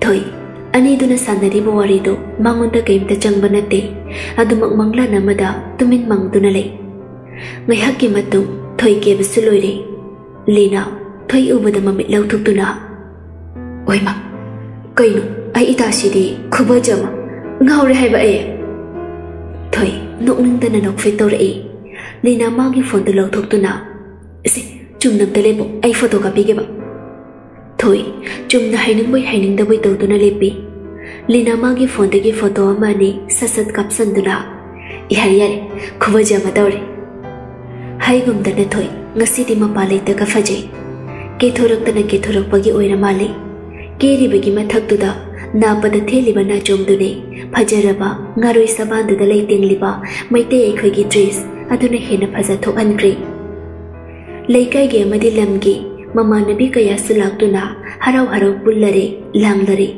thoi ꯑꯅꯤꯗꯨꯅ ꯁꯥꯟꯅꯔꯤꯕ ꯋꯥꯔꯤꯗꯨ ꯃꯉꯣꯟꯗ ꯀꯩꯝꯇ ꯆꯪꯕ ꯅꯠꯇꯦ ꯑꯗꯨꯃꯛ ꯃꯪꯂꯥꯟ ꯑꯃꯗ ꯇꯨꯃꯤꯟ ꯃꯪꯗꯨꯅ ꯂꯩ ꯉꯥꯏꯍꯥꯛꯀꯤ ꯃꯇꯨꯡ ꯊꯣꯏ ꯀꯦꯕꯁꯨ ꯂꯣꯏꯔꯦ ꯂꯤꯅꯥ ꯊꯣꯏ ꯎꯕꯗ ꯃꯃꯤꯠ ꯂꯧꯊꯣꯛꯇꯨꯅ ꯑꯣꯏꯃ ꯀꯩꯅꯣ ai ta si đi khu bơ chấm ngao rồi hay vậy thôi nụ nâng tên là nọc phê tô rồi nên nào mang cái phone từ lâu thuộc tôi nào xin chùm nằm tay lên bộ ai photo cà phê kia bằng thôi chùm là hay nâng bơi hay nâng đâu bơi tàu tôi nói lên bị Lina magi phone tegi photo amani sasat kapsanduna. Ihar yare, khuba jama dawre. Hai gum dana thoi, ngasi di mapale ta ka phajai. Ke thorak ta na ke thorak pagi oira male. Ke ri bagi ma thak tu da नापद थेलिबा नाचोंदुने फजरबा ngaroi sabandu da leiting liba maite ekhoi gi dress aduna hena phaja thokankre leikai ge amadi lamgi mamanabi kaya sulaktuna harau harau pullare lamlare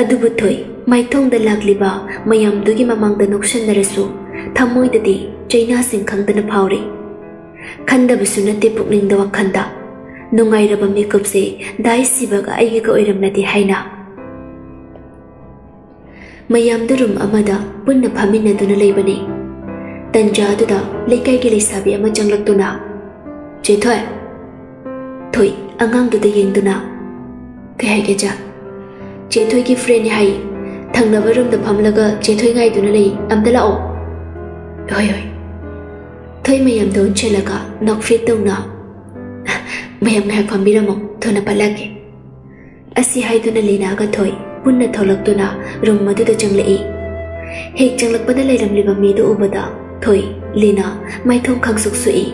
adubu thoi maithong da lagliba mayam dugi mamang da nokshan narasu thamoi da de chaina sing khangdana phawre khanda busuna te pukning da wakhanda nungai raba makeup se dai sibaga aigi ko oiram na di haina ꯃꯌꯥꯝꯗꯨ room ꯑꯃꯗ ꯄꯨꯟꯅ ꯐꯝꯃꯤꯟꯅꯗꯨꯅ ꯂꯩꯕꯅꯤ ꯇꯟꯖꯥ ꯑꯗꯨꯗ ꯂꯩꯀꯥꯏꯒꯤ ꯂꯩꯁꯥꯕꯤ ꯑꯃ ꯆꯪꯂꯛꯇꯨꯅ ꯆꯦꯊꯣꯏ ꯊꯣꯏ ꯑꯉꯥꯡꯗꯨꯗ ꯌꯦꯡꯗꯨꯅ ꯀꯩ ꯍꯥꯏꯒꯦ ꯆꯥ ꯆꯦꯊꯣꯏꯒꯤ ꯐ꯭ꯔꯦꯟꯅꯤ ꯍꯥꯏ ꯊꯪꯅꯕ ꯔꯨꯝꯗ ꯐꯝꯂꯒ ꯆꯦꯊꯣꯏ ꯉꯥꯏꯗꯨꯅ ꯂꯩ ꯑꯝꯇ ꯂꯥꯛꯑꯣ ꯍꯣꯏ ꯍꯣꯏ ꯊꯣꯏ ꯃꯌꯥꯝꯗꯣ ꯑꯣꯟꯁꯤꯜꯂꯒ ꯅꯣꯛꯐꯦꯠ ꯇꯧꯅ ꯃꯌꯥꯝ ꯉꯥꯏꯍꯥꯛ ꯐꯝꯕꯤꯔꯝꯃꯣ ꯊꯨꯅ ꯄꯜꯂꯛꯀꯦ ꯑꯁꯤ ꯍꯥꯏꯗꯨꯅ ꯂꯤꯅꯥꯒ ꯊꯣꯏ ꯄꯨꯟꯅ ꯊꯣꯛꯂꯛꯇꯨꯅ ꯔꯨꯝ ꯑꯗꯨꯗ ꯆꯪꯂꯛꯏ ꯍꯦꯛ ꯆꯪꯂꯛꯄꯗ ꯂꯩꯔꯝꯂꯤꯕ ꯃꯤꯗꯨ ꯎꯕꯗ ꯊꯣꯏ ꯂꯤꯅꯥ ꯃꯥꯏꯊꯣꯡ ꯈꯪꯁꯨꯛ ꯁꯨꯛꯏ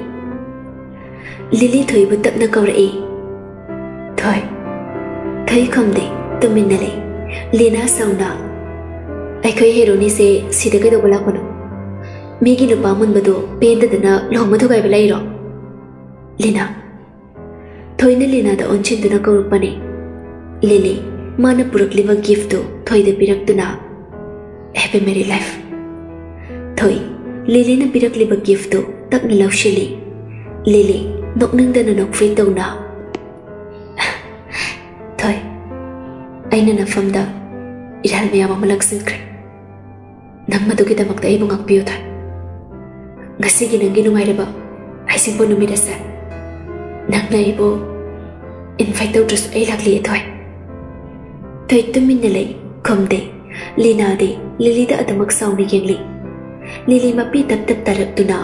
ꯂꯤꯂꯤ ꯊꯣꯏꯕꯨ ꯇꯞꯅ ꯀꯧꯔꯛꯏ ꯊꯣꯏ ꯊꯣꯏ ꯈꯨꯝꯗꯦ ꯇꯨꯃꯤꯟꯅ ꯂꯩ ꯂꯤꯅꯥ ꯁꯥꯎꯅ ꯑꯩꯈꯣꯏ ꯍꯦꯔꯣꯅꯤꯁꯦ ꯁꯤꯗ ꯀꯩꯗꯧꯕ ꯂꯥꯛꯄꯅꯣ ꯃꯤꯒꯤ ꯅꯨꯄꯥ ꯃꯨꯟꯕꯗꯣ ꯄꯦꯟꯗꯗꯅ ꯂꯨꯍꯣꯡꯕ ꯊꯨꯒꯥꯏꯕ ꯂꯩꯔꯣ ꯂꯤꯅꯥ ꯊꯣꯏꯅ ꯂꯤꯅꯥꯗ ꯑꯣꯟꯁꯤꯟꯗꯨꯅ ꯀꯧꯔꯛꯄꯅꯤ ꯂꯤꯂꯤ ꯃꯥꯅ ꯄꯨꯔꯛꯂꯤꯕ ꯒꯤꯐꯇꯨ ꯊꯣꯏꯗ ꯄꯤꯔꯛꯇꯨꯅ ꯍꯦꯄꯤ ꯃꯦꯔꯤ ꯂꯥꯏꯐ ꯊꯣꯏ ꯂꯤꯂꯤꯅ ꯄꯤꯔꯛꯂꯤꯕ ꯒꯤꯐꯇꯨ ꯇꯞꯅ ꯂꯧꯁꯤꯜꯂꯤ ꯂꯤꯂꯤ ꯅꯣꯛꯅꯤꯡꯗꯅ ꯅꯣꯛꯐꯦ ꯇꯧꯅ ꯊꯣꯏ ꯑꯩꯅ ꯅꯐꯝꯗ ꯏꯔꯥꯜ ꯃꯌꯥꯝ ꯑꯃ ꯂꯪꯁꯤꯟꯈ꯭ꯔꯦ ꯅꯪ ꯃꯗꯨꯒꯤꯗꯃꯛꯇ ꯑꯩꯕꯨ ꯉꯥꯛꯄꯤꯌꯨ ꯊꯣꯏ ꯉꯁꯤꯒꯤ ꯅꯪꯒꯤ ꯅꯨꯡꯉꯥꯏꯔꯕ ꯍꯩꯁꯤꯡꯄꯣ ꯅꯨꯃꯤꯠ ꯑꯁꯦ ꯅꯪꯅ ꯑꯩꯕꯨ ꯏꯟꯚꯥꯏꯠ ꯇꯧꯗ꯭ꯔꯁꯨ ꯑꯩ ꯂꯥꯛꯂꯤꯌꯦ ꯊꯣꯏ ꯊꯣꯏ ꯇꯨꯃꯤꯟꯅ ꯂꯩ ꯈꯨꯝꯗꯦ ꯂꯤꯅꯥꯗꯤ ꯂꯤꯂꯤꯗ ꯑꯗꯨꯃꯛ ꯁꯥꯎꯅ ꯌꯦꯡꯂꯤ ꯂꯤꯂꯤ ꯃꯄꯤ ꯇꯞ ꯇꯞ ꯇꯥꯔꯛꯇꯨꯅ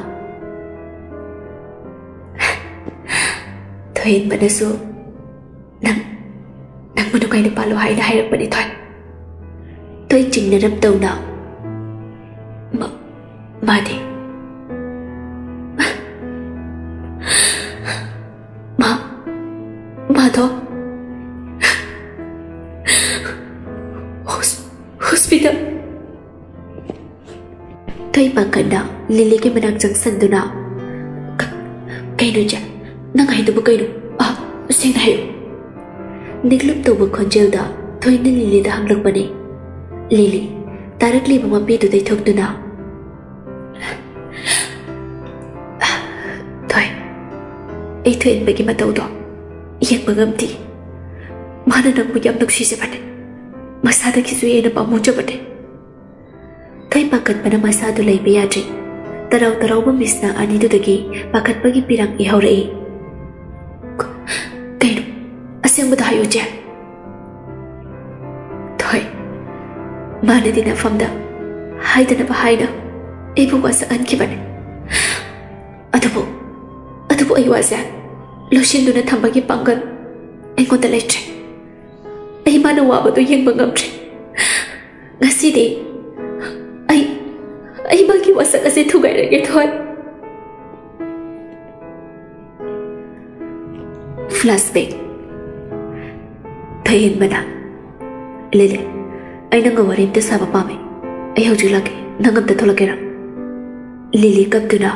ꯊꯣꯏꯍꯟꯕꯅꯁꯨ ꯅꯪ ꯅꯪꯕꯨ ꯅꯨꯡꯉꯥꯏꯅ ꯄꯥꯜꯂꯣ ꯍꯥꯏꯅ ꯍꯥꯏꯔꯛꯄꯅꯤ ꯊꯣꯏ ꯊꯣꯏ ꯆꯤꯡꯅꯔꯞ ꯇꯧꯅ ꯃꯥꯗꯤ Nik lúc tôi bơ con trêu đó Thôi nên Lily đã hăng lực bà nè Lily Ta rất li bà mà bi tôi thấy thuộc tôi nào Thôi ꯑꯩ ꯊꯣꯏꯍꯟꯕꯒꯤ ꯃꯇꯧꯗꯣ ꯌꯦꯡꯕ ꯉꯝꯗꯦ ꯃꯥꯅ ꯅꯪꯕꯨ ꯌꯥꯝ ꯅꯨꯡꯁꯤꯖꯕꯅꯦ ꯃꯁꯥꯗꯒꯤꯁꯨ ꯍꯦꯟꯅ ꯄꯥꯝꯃꯨꯖꯕꯅꯦ ꯊꯣꯏ ꯄꯥꯈꯠꯄꯅ ꯃꯁꯥꯗꯨ ꯂꯩꯕ ꯌꯥꯗ꯭ꯔꯤ ꯇꯔꯥꯎ ꯇꯔꯥꯎꯕ ꯃꯤꯁꯅ ꯑꯅꯤꯗꯨꯗꯒꯤ ꯄꯥꯈꯠꯄꯒꯤ ꯄꯤꯔꯥꯡ ꯏꯍꯧꯔꯛꯏ ꯀꯩꯅꯣ ꯑꯁꯦꯡꯕꯗ ꯍꯥꯏꯌꯨ ꯆꯦ ꯊꯣꯏ ꯃꯥꯅꯗꯤ ꯅꯐꯝꯗ ꯍꯥꯏꯗꯅꯕ ꯍꯥꯏꯅ ꯑꯩꯕꯨ ꯋꯥꯁꯛꯍꯟꯈꯤꯕꯅꯦ ꯑꯗꯨꯕꯨ ꯑꯗꯨꯕꯨ ꯑꯩ ꯋꯥꯁꯦ ꯂꯣꯠꯁꯤꯟꯗꯨꯅ ꯊꯝꯕꯒꯤ ꯄꯥꯡꯒꯜ ꯑꯩꯉꯣꯟꯗ ꯂꯩꯇ꯭ꯔꯦ ꯑꯩ ꯃꯥꯅ ꯋꯥꯕꯗꯣ ꯌꯦꯡꯕ ꯉꯝꯗ꯭ꯔꯦ ꯉꯁꯤꯗꯤ ꯑꯩ ꯑꯩ ꯃꯥꯒꯤ ꯋꯥꯁꯛ ꯑꯁꯤ ꯊꯨꯒꯥꯏꯔꯒꯦ ꯊꯣꯏ ꯐ꯭ꯂꯥꯁꯕꯦꯛ ꯊꯩꯍꯦꯟꯕꯅ ꯂꯤꯂꯤ ꯑꯩ ꯅꯪꯒ ꯋꯥꯔꯤ ꯑꯝꯇ ꯁꯥꯕ ꯄꯥꯝꯃꯦ ꯑꯩ ꯍꯧꯖꯤꯛ ꯂꯥꯛꯀꯦ ꯅꯪ ꯑꯝꯇ ꯊꯣꯛꯂꯛꯀꯦꯔꯥ ꯂꯤꯂꯤ ꯀꯞꯇꯨꯅ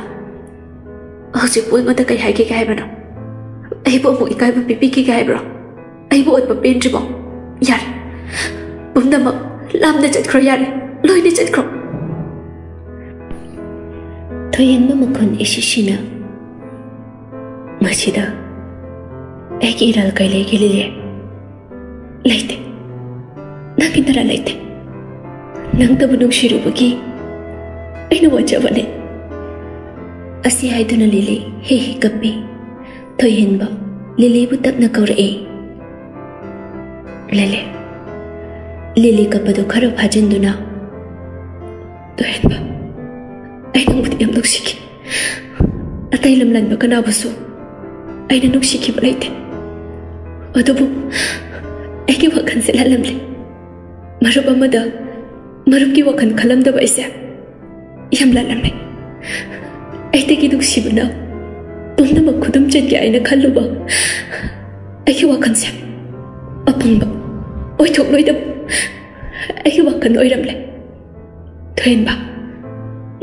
ꯍꯧꯖꯤꯛꯄꯨ ꯑꯩꯉꯣꯟꯗ ꯀꯩ ꯍꯥꯏꯒꯦ ꯍꯥꯏꯕꯅꯣ ꯑꯩꯕꯨ ꯑꯃꯨꯛ ꯏꯀꯥꯏꯕ ꯄꯤꯕꯤꯈꯤꯒꯦ ꯍꯥꯏꯕ꯭ꯔꯣ ꯑꯩꯕꯨ ꯑꯣꯠꯄ ꯄꯦꯟꯗ꯭ꯔꯤꯕꯣ ꯌꯥꯔꯦ ꯄꯨꯝꯅꯃꯛ ꯂꯥꯞꯅ ꯆꯠꯈ꯭ꯔꯣ ꯌꯥꯔꯦ ꯂꯣꯏꯅ ꯆꯠꯈ꯭ꯔꯣ ꯊꯣꯏꯍꯟꯕ ꯃꯈꯣꯟ ꯏꯁꯤꯁꯤꯅ ꯃꯁꯤꯗ ꯑꯩꯒꯤ ꯏꯔꯥꯜ ꯀꯩ ꯂꯩꯒꯦ ꯂꯤꯂꯤ ꯂꯩꯇꯦ ꯅꯪꯒꯤ ꯅꯔꯥ ꯂꯩꯇꯦ ꯅꯪꯇꯕꯨ ꯅꯨꯡꯁꯤꯔꯨꯕꯒꯤ ꯑꯩꯅ ꯋꯥꯖꯕꯅꯦ ꯑꯁꯤ ꯍꯥꯏꯗꯨꯅ ꯂꯤꯂꯤ ꯍꯦ ꯍꯦ ꯀꯞꯄꯤ ꯊꯣꯏꯍꯟꯕ ꯂꯤꯂꯤꯕꯨ ꯇꯞꯅ ꯀꯧꯔꯛꯏ ꯂꯤꯂꯤ ꯂꯤꯂꯤ ꯀꯞꯄꯗꯨ ꯈꯔ ꯐꯥꯖꯤꯟꯗꯨꯅ ꯊꯣꯏꯍꯟꯕ ꯑꯩ ꯅꯪꯕꯨꯗꯤ ꯌꯥꯝ ꯅꯨꯡꯁꯤꯈꯤ ꯑꯇꯩ ꯂꯝꯂꯟꯕ ꯀꯅꯥꯕꯨꯁꯨ ꯑꯩꯅ ꯅꯨꯡꯁꯤꯈꯤꯕ ꯂꯩꯇꯦ ꯑꯗꯨꯕꯨ ꯑꯩꯒꯤ ꯋꯥꯈꯜꯁꯦ ꯂꯥꯜꯂꯝꯂꯦ ꯃꯔꯨꯞ ꯑꯃꯗ ꯃꯔꯨꯞꯀꯤ ꯋꯥꯈꯜ ꯈꯜꯂꯝꯗꯕ ꯑꯩꯁꯦ ꯌꯥꯝ ꯂꯥꯜꯂꯝꯃꯦ ꯑꯩꯗꯒꯤ ꯅꯨꯡꯁꯤꯕꯅ ꯄꯨꯝꯅꯃꯛ ꯈꯨꯗꯨꯝ ꯆꯟꯒꯦ ꯑꯩꯅ ꯈꯜꯂꯨꯕ ꯑꯩꯒꯤ ꯋꯥꯈꯜꯁꯦ ꯑꯄꯪꯕ ꯑꯣꯏꯊꯣꯛꯂꯣꯏꯗꯕ ꯑꯩꯒꯤ ꯋꯥꯈꯜ ꯑꯣꯏꯔꯝꯂꯦ ꯊꯣꯏꯍꯟꯕ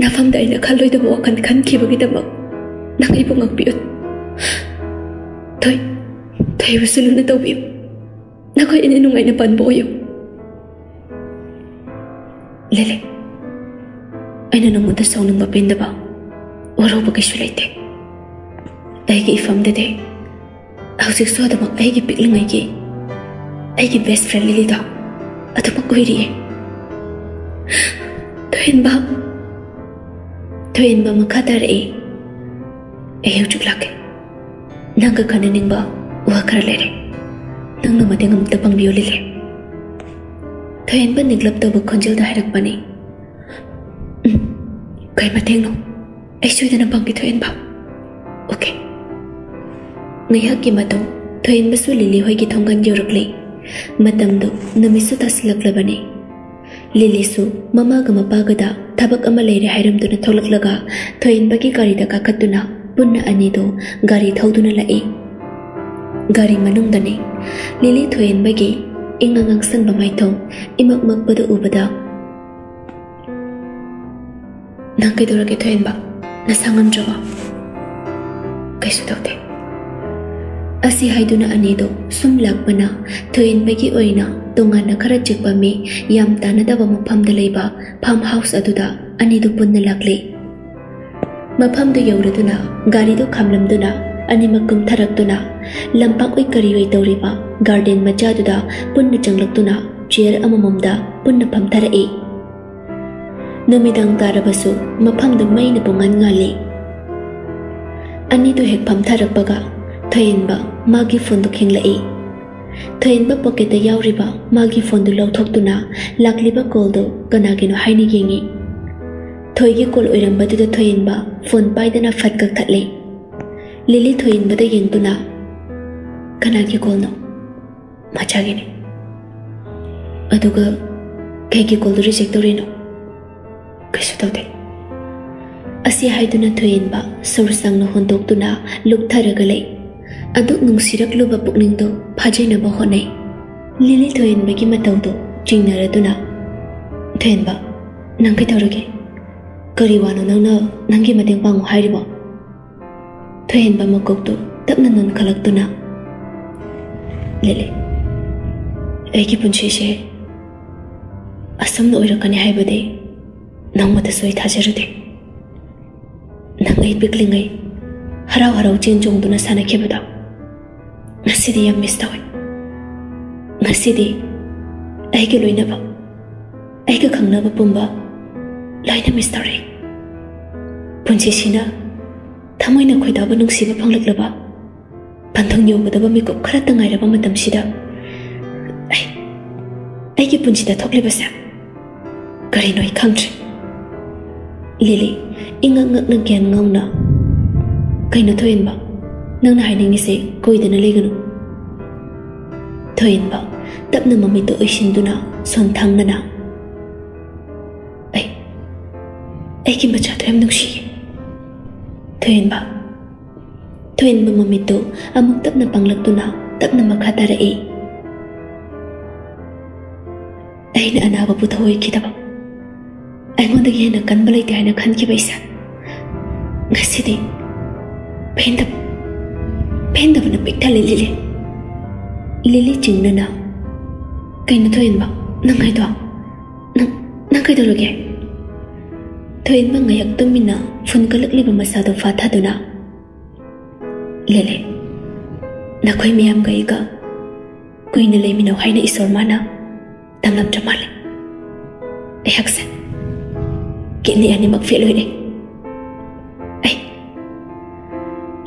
ꯅꯐꯝꯗ ꯑꯩꯅ ꯈꯜꯂꯣꯏꯗꯕ ꯋꯥꯈꯜ ꯈꯟꯈꯤꯕꯒꯤꯗꯃꯛ ꯅꯪ ꯑꯩꯕꯨ ꯉꯥꯛꯄꯤꯌꯨ ꯊꯣꯏ ꯊꯣꯏꯕꯨꯁꯨ ꯂꯨꯅ ꯇꯧꯕꯤꯌꯨ ꯅꯈꯣꯏ ꯑꯅꯤ ꯅꯨꯡꯉꯥꯏꯅ ꯄꯥꯟꯕ ꯑꯣꯏꯌꯨ ꯂꯤꯂꯤ ꯑꯩꯅ ꯅꯉꯣꯟꯗ ꯁꯥꯎꯅꯤꯡꯕ ꯄꯦꯟꯗꯕ ꯋꯥꯔꯧꯕ ꯀꯩꯁꯨ ꯂꯩꯇꯦ ꯑꯩꯒꯤ ꯏꯐꯝꯗꯗꯤ ꯍꯧꯖꯤꯛꯁꯨ ꯑꯗꯨꯃꯛ ꯑꯩꯒꯤ ꯄꯤꯛꯂꯤꯉꯩꯒꯤ ꯑꯩꯒꯤ ꯕꯦꯁ ꯐ꯭ꯔꯦꯟ ꯂꯤꯂꯤꯗꯣ ꯑꯗꯨꯃꯛ ꯑꯣꯏꯔꯤꯌꯦ ꯊꯣꯏꯍꯟꯕ ꯊꯣꯏꯍꯟꯕ ꯃꯈꯥ ꯇꯥꯔꯛꯏ ꯑꯩ ꯍꯧꯖꯤꯛ ꯂꯥꯛꯀꯦ ꯅꯪꯒ ꯈꯟꯅꯅꯤꯡꯕ ꯋꯥ ꯈꯔ ꯂꯩꯔꯦ ꯅꯪꯅ ꯃꯇꯦꯡ ꯑꯃꯇ ꯄꯥꯡꯕꯤꯌꯨ ꯂꯤꯂꯤ ꯊꯣꯏꯍꯟꯕ ꯅꯤꯛꯂꯞ ꯇꯧꯕ ꯈꯣꯟꯖꯦꯜꯗ ꯍꯥꯏꯔꯛꯄꯅꯤ ꯀꯩ ꯃꯇꯦꯡꯅꯣ ꯑꯩ ꯁꯣꯏꯗꯅ ꯄꯥꯡꯒꯦ ꯊꯣꯏꯍꯟꯕ ꯑꯣꯀꯦ ꯉꯥꯏꯍꯥꯛꯀꯤ ꯃꯇꯨꯡ ꯊꯣꯏꯍꯟꯕꯁꯨ ꯂꯤꯂꯤ ꯍꯣꯏꯒꯤ ꯊꯣꯡꯒꯥꯟ ꯌꯧꯔꯛꯂꯤ ꯃꯇꯝꯗꯨ ꯅꯨꯃꯤꯠꯁꯨ ꯇꯥꯁꯤꯜꯂꯛꯂꯕꯅꯤ ꯂꯤꯂꯤꯁꯨ ꯃꯃꯥꯒ ꯃꯄꯥꯒꯗ ꯊꯕꯛ ꯑꯃ ꯂꯩꯔꯦ ꯍꯥꯏꯔꯝꯗꯨꯅ ꯊꯣꯛꯂꯛꯂꯒ ꯊꯣꯏꯟꯕꯒꯤ ꯒꯥꯔꯤꯗ ꯀꯥꯈꯠꯇꯨꯅ ꯄꯨꯟꯅ ꯑꯅꯤꯗꯨ ꯒꯥꯔꯤ ꯊꯧꯗꯨꯅ ꯂꯥꯛꯏ ꯒꯥꯔꯤ ꯃꯅꯨꯡꯗꯅꯤ ꯂꯤꯂꯤ ꯊꯣꯏꯟꯕꯒꯤ ꯏꯪꯉ ꯉꯥꯡꯁꯪꯕ ꯃꯥꯏꯊꯣꯡ ꯏꯃꯛ ꯃꯛꯄꯗ ꯎꯕꯗ ꯅꯪ ꯀꯩꯗꯧꯔꯒꯦ ꯊꯣꯏꯟꯕ ꯅꯁꯥ ꯉꯝꯗ꯭ꯔꯕꯣ ꯀꯩꯁꯨ ꯇꯧꯗꯦ ꯑꯁꯤ ꯍꯥꯏꯗꯨꯅ ꯑꯅꯤꯗꯣ ꯁꯨꯝ ꯂꯥꯛꯄꯅ ꯊꯣꯏꯟꯕꯒꯤ ꯑꯣꯏꯅ ꯇꯣꯉꯥꯟꯅ ꯈꯔ ꯆꯤꯛꯄ ꯃꯤ ꯌꯥꯝ ꯇꯥꯟꯅꯗꯕ ꯃꯐꯝꯗ ꯂꯩꯕ ꯐꯥꯝ ꯍꯥꯎꯁ ꯑꯗꯨꯗ ꯑꯅꯤꯗꯨ ꯄꯨꯟꯅ ꯂꯥꯛꯂꯤ ꯃꯐꯝꯗꯨ ꯌꯧꯔꯗꯨꯅ ꯒꯥꯔꯤꯗꯨ ꯈꯥꯝꯂꯝꯗꯨꯅ ꯑꯅꯤꯃꯛ ꯀꯨꯝꯊꯔꯛꯇꯨꯅ ꯂꯝꯄꯥꯛ ꯑꯣꯏ ꯀꯔꯤ ꯑꯣꯏ ꯇꯧꯔꯤꯕ ꯒꯥꯔꯗꯦꯟ ꯃꯆꯥꯗꯨꯗ ꯄꯨꯟꯅ ꯆꯪꯂꯛꯇꯨꯅ ꯆꯤꯌꯔ ꯑꯃꯃꯝꯗ ꯄꯨꯟꯅ ꯐꯝꯊꯔꯛꯏ ꯅꯨꯃꯤꯗꯥꯡ ꯇꯥꯔꯕꯁꯨ ꯃꯐꯝꯗꯨ ꯃꯩꯅ ꯄꯨꯡꯉꯥꯟ ꯉꯥꯜꯂꯤ ꯑꯅꯤꯗꯨ ꯍꯦꯛ ꯐꯝꯊꯔꯛꯄꯒ ꯊꯣꯏꯟꯕ ꯃꯥꯒꯤ ꯐꯣꯟꯗꯨ ꯈꯤꯡꯂꯛꯏ ꯊꯣꯏꯟꯕ ꯄꯣꯀꯦꯠꯇ ꯌꯥꯎꯔꯤꯕ ꯃꯥꯒꯤ ꯐꯣꯟꯗꯨ ꯂꯧꯊꯣꯛꯇꯨꯅ ꯂꯥꯛꯂꯤꯕ ꯀꯣꯜꯗꯨ ꯀꯅꯥꯒꯤꯅꯣ ꯍꯥꯏꯅ ꯌꯦꯡꯉꯤ ꯊꯣꯏꯒꯤ ꯀꯣꯜ ꯑꯣꯏꯔꯝꯕꯗꯨꯗ ꯊꯣꯏꯟꯕ ꯐꯣꯟ ꯄꯥꯏꯗꯅ ꯐꯠ ꯀꯛꯊꯠꯂꯤ ꯂꯤꯂꯤ ꯊꯣꯏꯟꯕꯗ ꯌꯦꯡꯗꯨꯅ ꯀꯅꯥꯒꯤ ꯀꯣꯜꯅꯣ ꯃꯆꯥꯒꯤꯅꯤ ꯑꯗꯨꯒ ꯀꯩꯒꯤ ꯀꯣꯜꯗꯨ ꯔꯤꯖꯦꯛ ꯇꯧꯔꯤꯅꯣ ꯀꯩꯁꯨ ꯇꯧꯗꯦ ꯑꯁꯤ ꯍꯥꯏꯗꯨꯅ ꯊꯣꯏꯟꯕ ꯁꯣꯔ ꯁꯥꯡꯅ ꯍꯣꯟꯗꯣꯛꯇꯨꯅ ꯂꯨꯞꯊꯔꯒ ꯂꯩ aduk ngung sirak lu bapuk ning do phajai na ba khonai lili thoin ba ki matau do ching na ra tu na. Thoin ba, nang kai thoro ge kari wa no nang na, nang gi mateng pang hai ri ba thoin ba makok do, tap na non khalak tu na. Lili ai ki punche she. Asam no ira kani hai ba de. Nang ma ta soi thajaru de. Nang ai biklingai harau harau chen chong du na sana khebada ꯉꯁꯤꯗꯤ ꯌꯥꯝ ꯃꯤꯁ ꯇꯧꯋꯤ ꯉꯁꯤꯗꯤ ꯑꯩꯒ ꯂꯣꯏꯅꯕ ꯑꯩꯒ ꯈꯪꯅꯕ ꯄꯨꯝꯕ ꯂꯣꯏꯅ ꯃꯤꯁ ꯇꯧꯔꯛꯏ ꯄꯨꯟꯁꯤꯁꯤꯅ ꯊꯃꯣꯏꯅ ꯈꯣꯏꯗꯥꯕ ꯅꯨꯡꯁꯤꯕ ꯐꯪꯂꯛꯂꯕ ꯄꯟꯊꯨꯡ ꯌꯧꯒꯗꯕ ꯃꯤꯀꯨꯞ ꯈꯔꯇ ꯉꯥꯏꯔꯕ ꯃꯇꯝꯁꯤꯗ ꯑꯩ ꯑꯩꯒꯤ ꯄꯨꯟꯁꯤꯗ ꯊꯣꯛꯂꯤꯕꯁꯦ ꯀꯔꯤꯅꯣ ꯑꯩ ꯈꯪꯗ꯭ꯔꯦ ꯂꯤꯂꯤ ꯏꯉꯛ ꯉꯛꯅ ꯒ꯭ꯌꯥꯟ ꯉꯥꯎꯅ ꯀꯩꯅꯣ ꯊꯣꯏꯟꯕ ꯅꯪꯅ ꯍꯥꯏꯅꯤꯡꯉꯤꯁꯦ ꯀꯣꯏꯗꯅ ꯂꯩꯒꯅꯨ ꯊꯣꯏꯟꯕ ꯇꯞꯅ ꯃꯃꯤꯠꯇꯨ ꯑꯣꯏꯁꯤꯟꯗꯨꯅ ꯁꯣꯟꯊꯥꯡꯅꯅ ꯑꯩ ꯑꯩꯒꯤ ꯃꯆꯥꯗꯣ ꯌꯥꯝ ꯅꯨꯡꯁꯤꯌꯦ ꯊꯣꯏꯟꯕ ꯊꯣꯏꯟꯕ ꯃꯃꯤꯠꯇꯨ ꯑꯃꯨꯛ ꯇꯞꯅ ꯄꯥꯡꯂꯛꯇꯨꯅ ꯇꯞꯅ ꯃꯈꯥ ꯇꯥꯔꯛꯏ ꯑꯩꯅ ꯑꯅꯥꯕ ꯄꯨꯊꯣꯛꯈꯤꯗꯕ ꯑꯩꯉꯣꯟꯗꯒꯤ ꯍꯦꯟꯅ ꯀꯟꯕ ꯂꯩꯇꯦ ꯍꯥꯏꯅ ꯈꯟꯈꯤꯕ ꯏꯁꯥ ꯉꯁꯤꯗꯤ ꯄꯦꯟꯗꯕ ಪೆಂದವನ ಬಿಟ್ಟಲಿಲ್ಲ ಲಿಲಿ ಚಿನ್ನನ ಕೈನ ಥೊಯನ್ಬ ನಂಗೈದು ನಂಗೈದೊಳಗೆ ಥೊಯನ್ಬ ngayಕ್ ತುಮಿನ ಫುನ್ ಕಲಕ್ಲಿಬ ಮಸಾದ ಫಾಥಾದುನ ಲಿಲಿ ನಖೊಯ್ ಮಿಯಾಮ್ ಗೈಗ ಕುಯ್ನ ಲೈಮಿನವು ಹೈನ ಇಸೋರ್ ಮಾನ ತಮ್ಲಂ ಜಮಾಲೆ ಎಹಕ್ಸೆ ಕಿನ್ನಿ ಅನಿಮಕ್ ಫೇಲ್ ಹೋಯ್ರೆ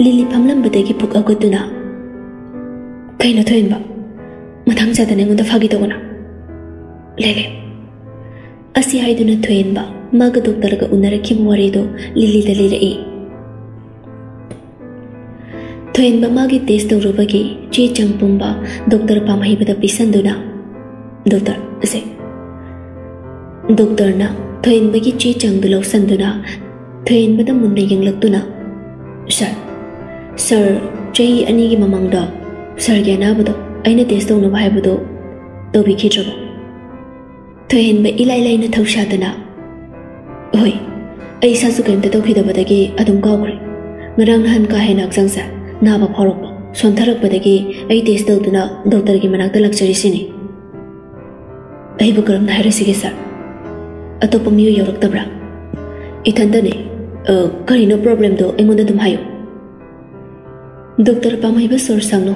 ꯂꯤꯂꯤ ꯐꯝꯂꯝꯕꯗꯒꯤ ꯄꯨꯛ ꯍꯧꯒꯠꯇꯨꯅ ꯀꯩꯅꯣ ꯊꯣꯏꯟꯕ ꯃꯊꯪ ꯆꯥꯗꯅ ꯑꯩꯉꯣꯟꯗ ꯐꯥꯒꯤ ꯇꯧꯒꯅ ꯂꯤꯂꯤ ꯑꯁꯤ ꯍꯥꯏꯗꯨꯅ ꯊꯣꯏꯟꯕ ꯃꯥꯒ ꯗꯣꯛꯇꯔꯒ ꯎꯅꯔꯛꯈꯤꯕ ꯋꯥꯔꯤꯗꯣ ꯂꯤꯂꯤꯗ ꯂꯤꯔꯛꯏ ꯊꯣꯏꯟꯕ ꯃꯥꯒꯤ ꯇꯦꯁ ꯇꯧꯔꯨꯕꯒꯤ ꯆꯦ ꯆꯥꯡ ꯄꯨꯝꯕ ꯗꯣꯛꯇꯔ ꯄꯥꯝꯍꯩꯕꯗ ꯄꯤꯁꯟꯗꯨꯅ ꯗꯣꯛꯇꯔ ꯑꯁꯦ ꯗꯣꯛꯇꯔꯅ ꯊꯣꯏꯟꯕꯒꯤ ꯆꯦ ꯆꯥꯡꯗꯨ ꯂꯧꯁꯟꯗꯨꯅ ꯊꯣꯏꯟꯕꯗ ꯃꯨꯟꯅ ꯌꯦꯡꯂꯛꯇꯨꯅ sir sir chai ani gi mamang da sir ge na bodo. Aina test tong na bhai bodo. To bi khi trabo to hen ba ilai lai na thau sha da na. Oi ai sa su kaim ta to khi da bodo ge adum ga gre ngarang han ka hen ak sang sa. Na ba phorok ba son tharak bodo ge ai test tau da na doctor gi manak ta lakchari sini ai bu karam na ra si ge sir atop miu yorak tabra ithan da ne karino problem đâu, anh muốn đến da dum hayo doctor pi sir संग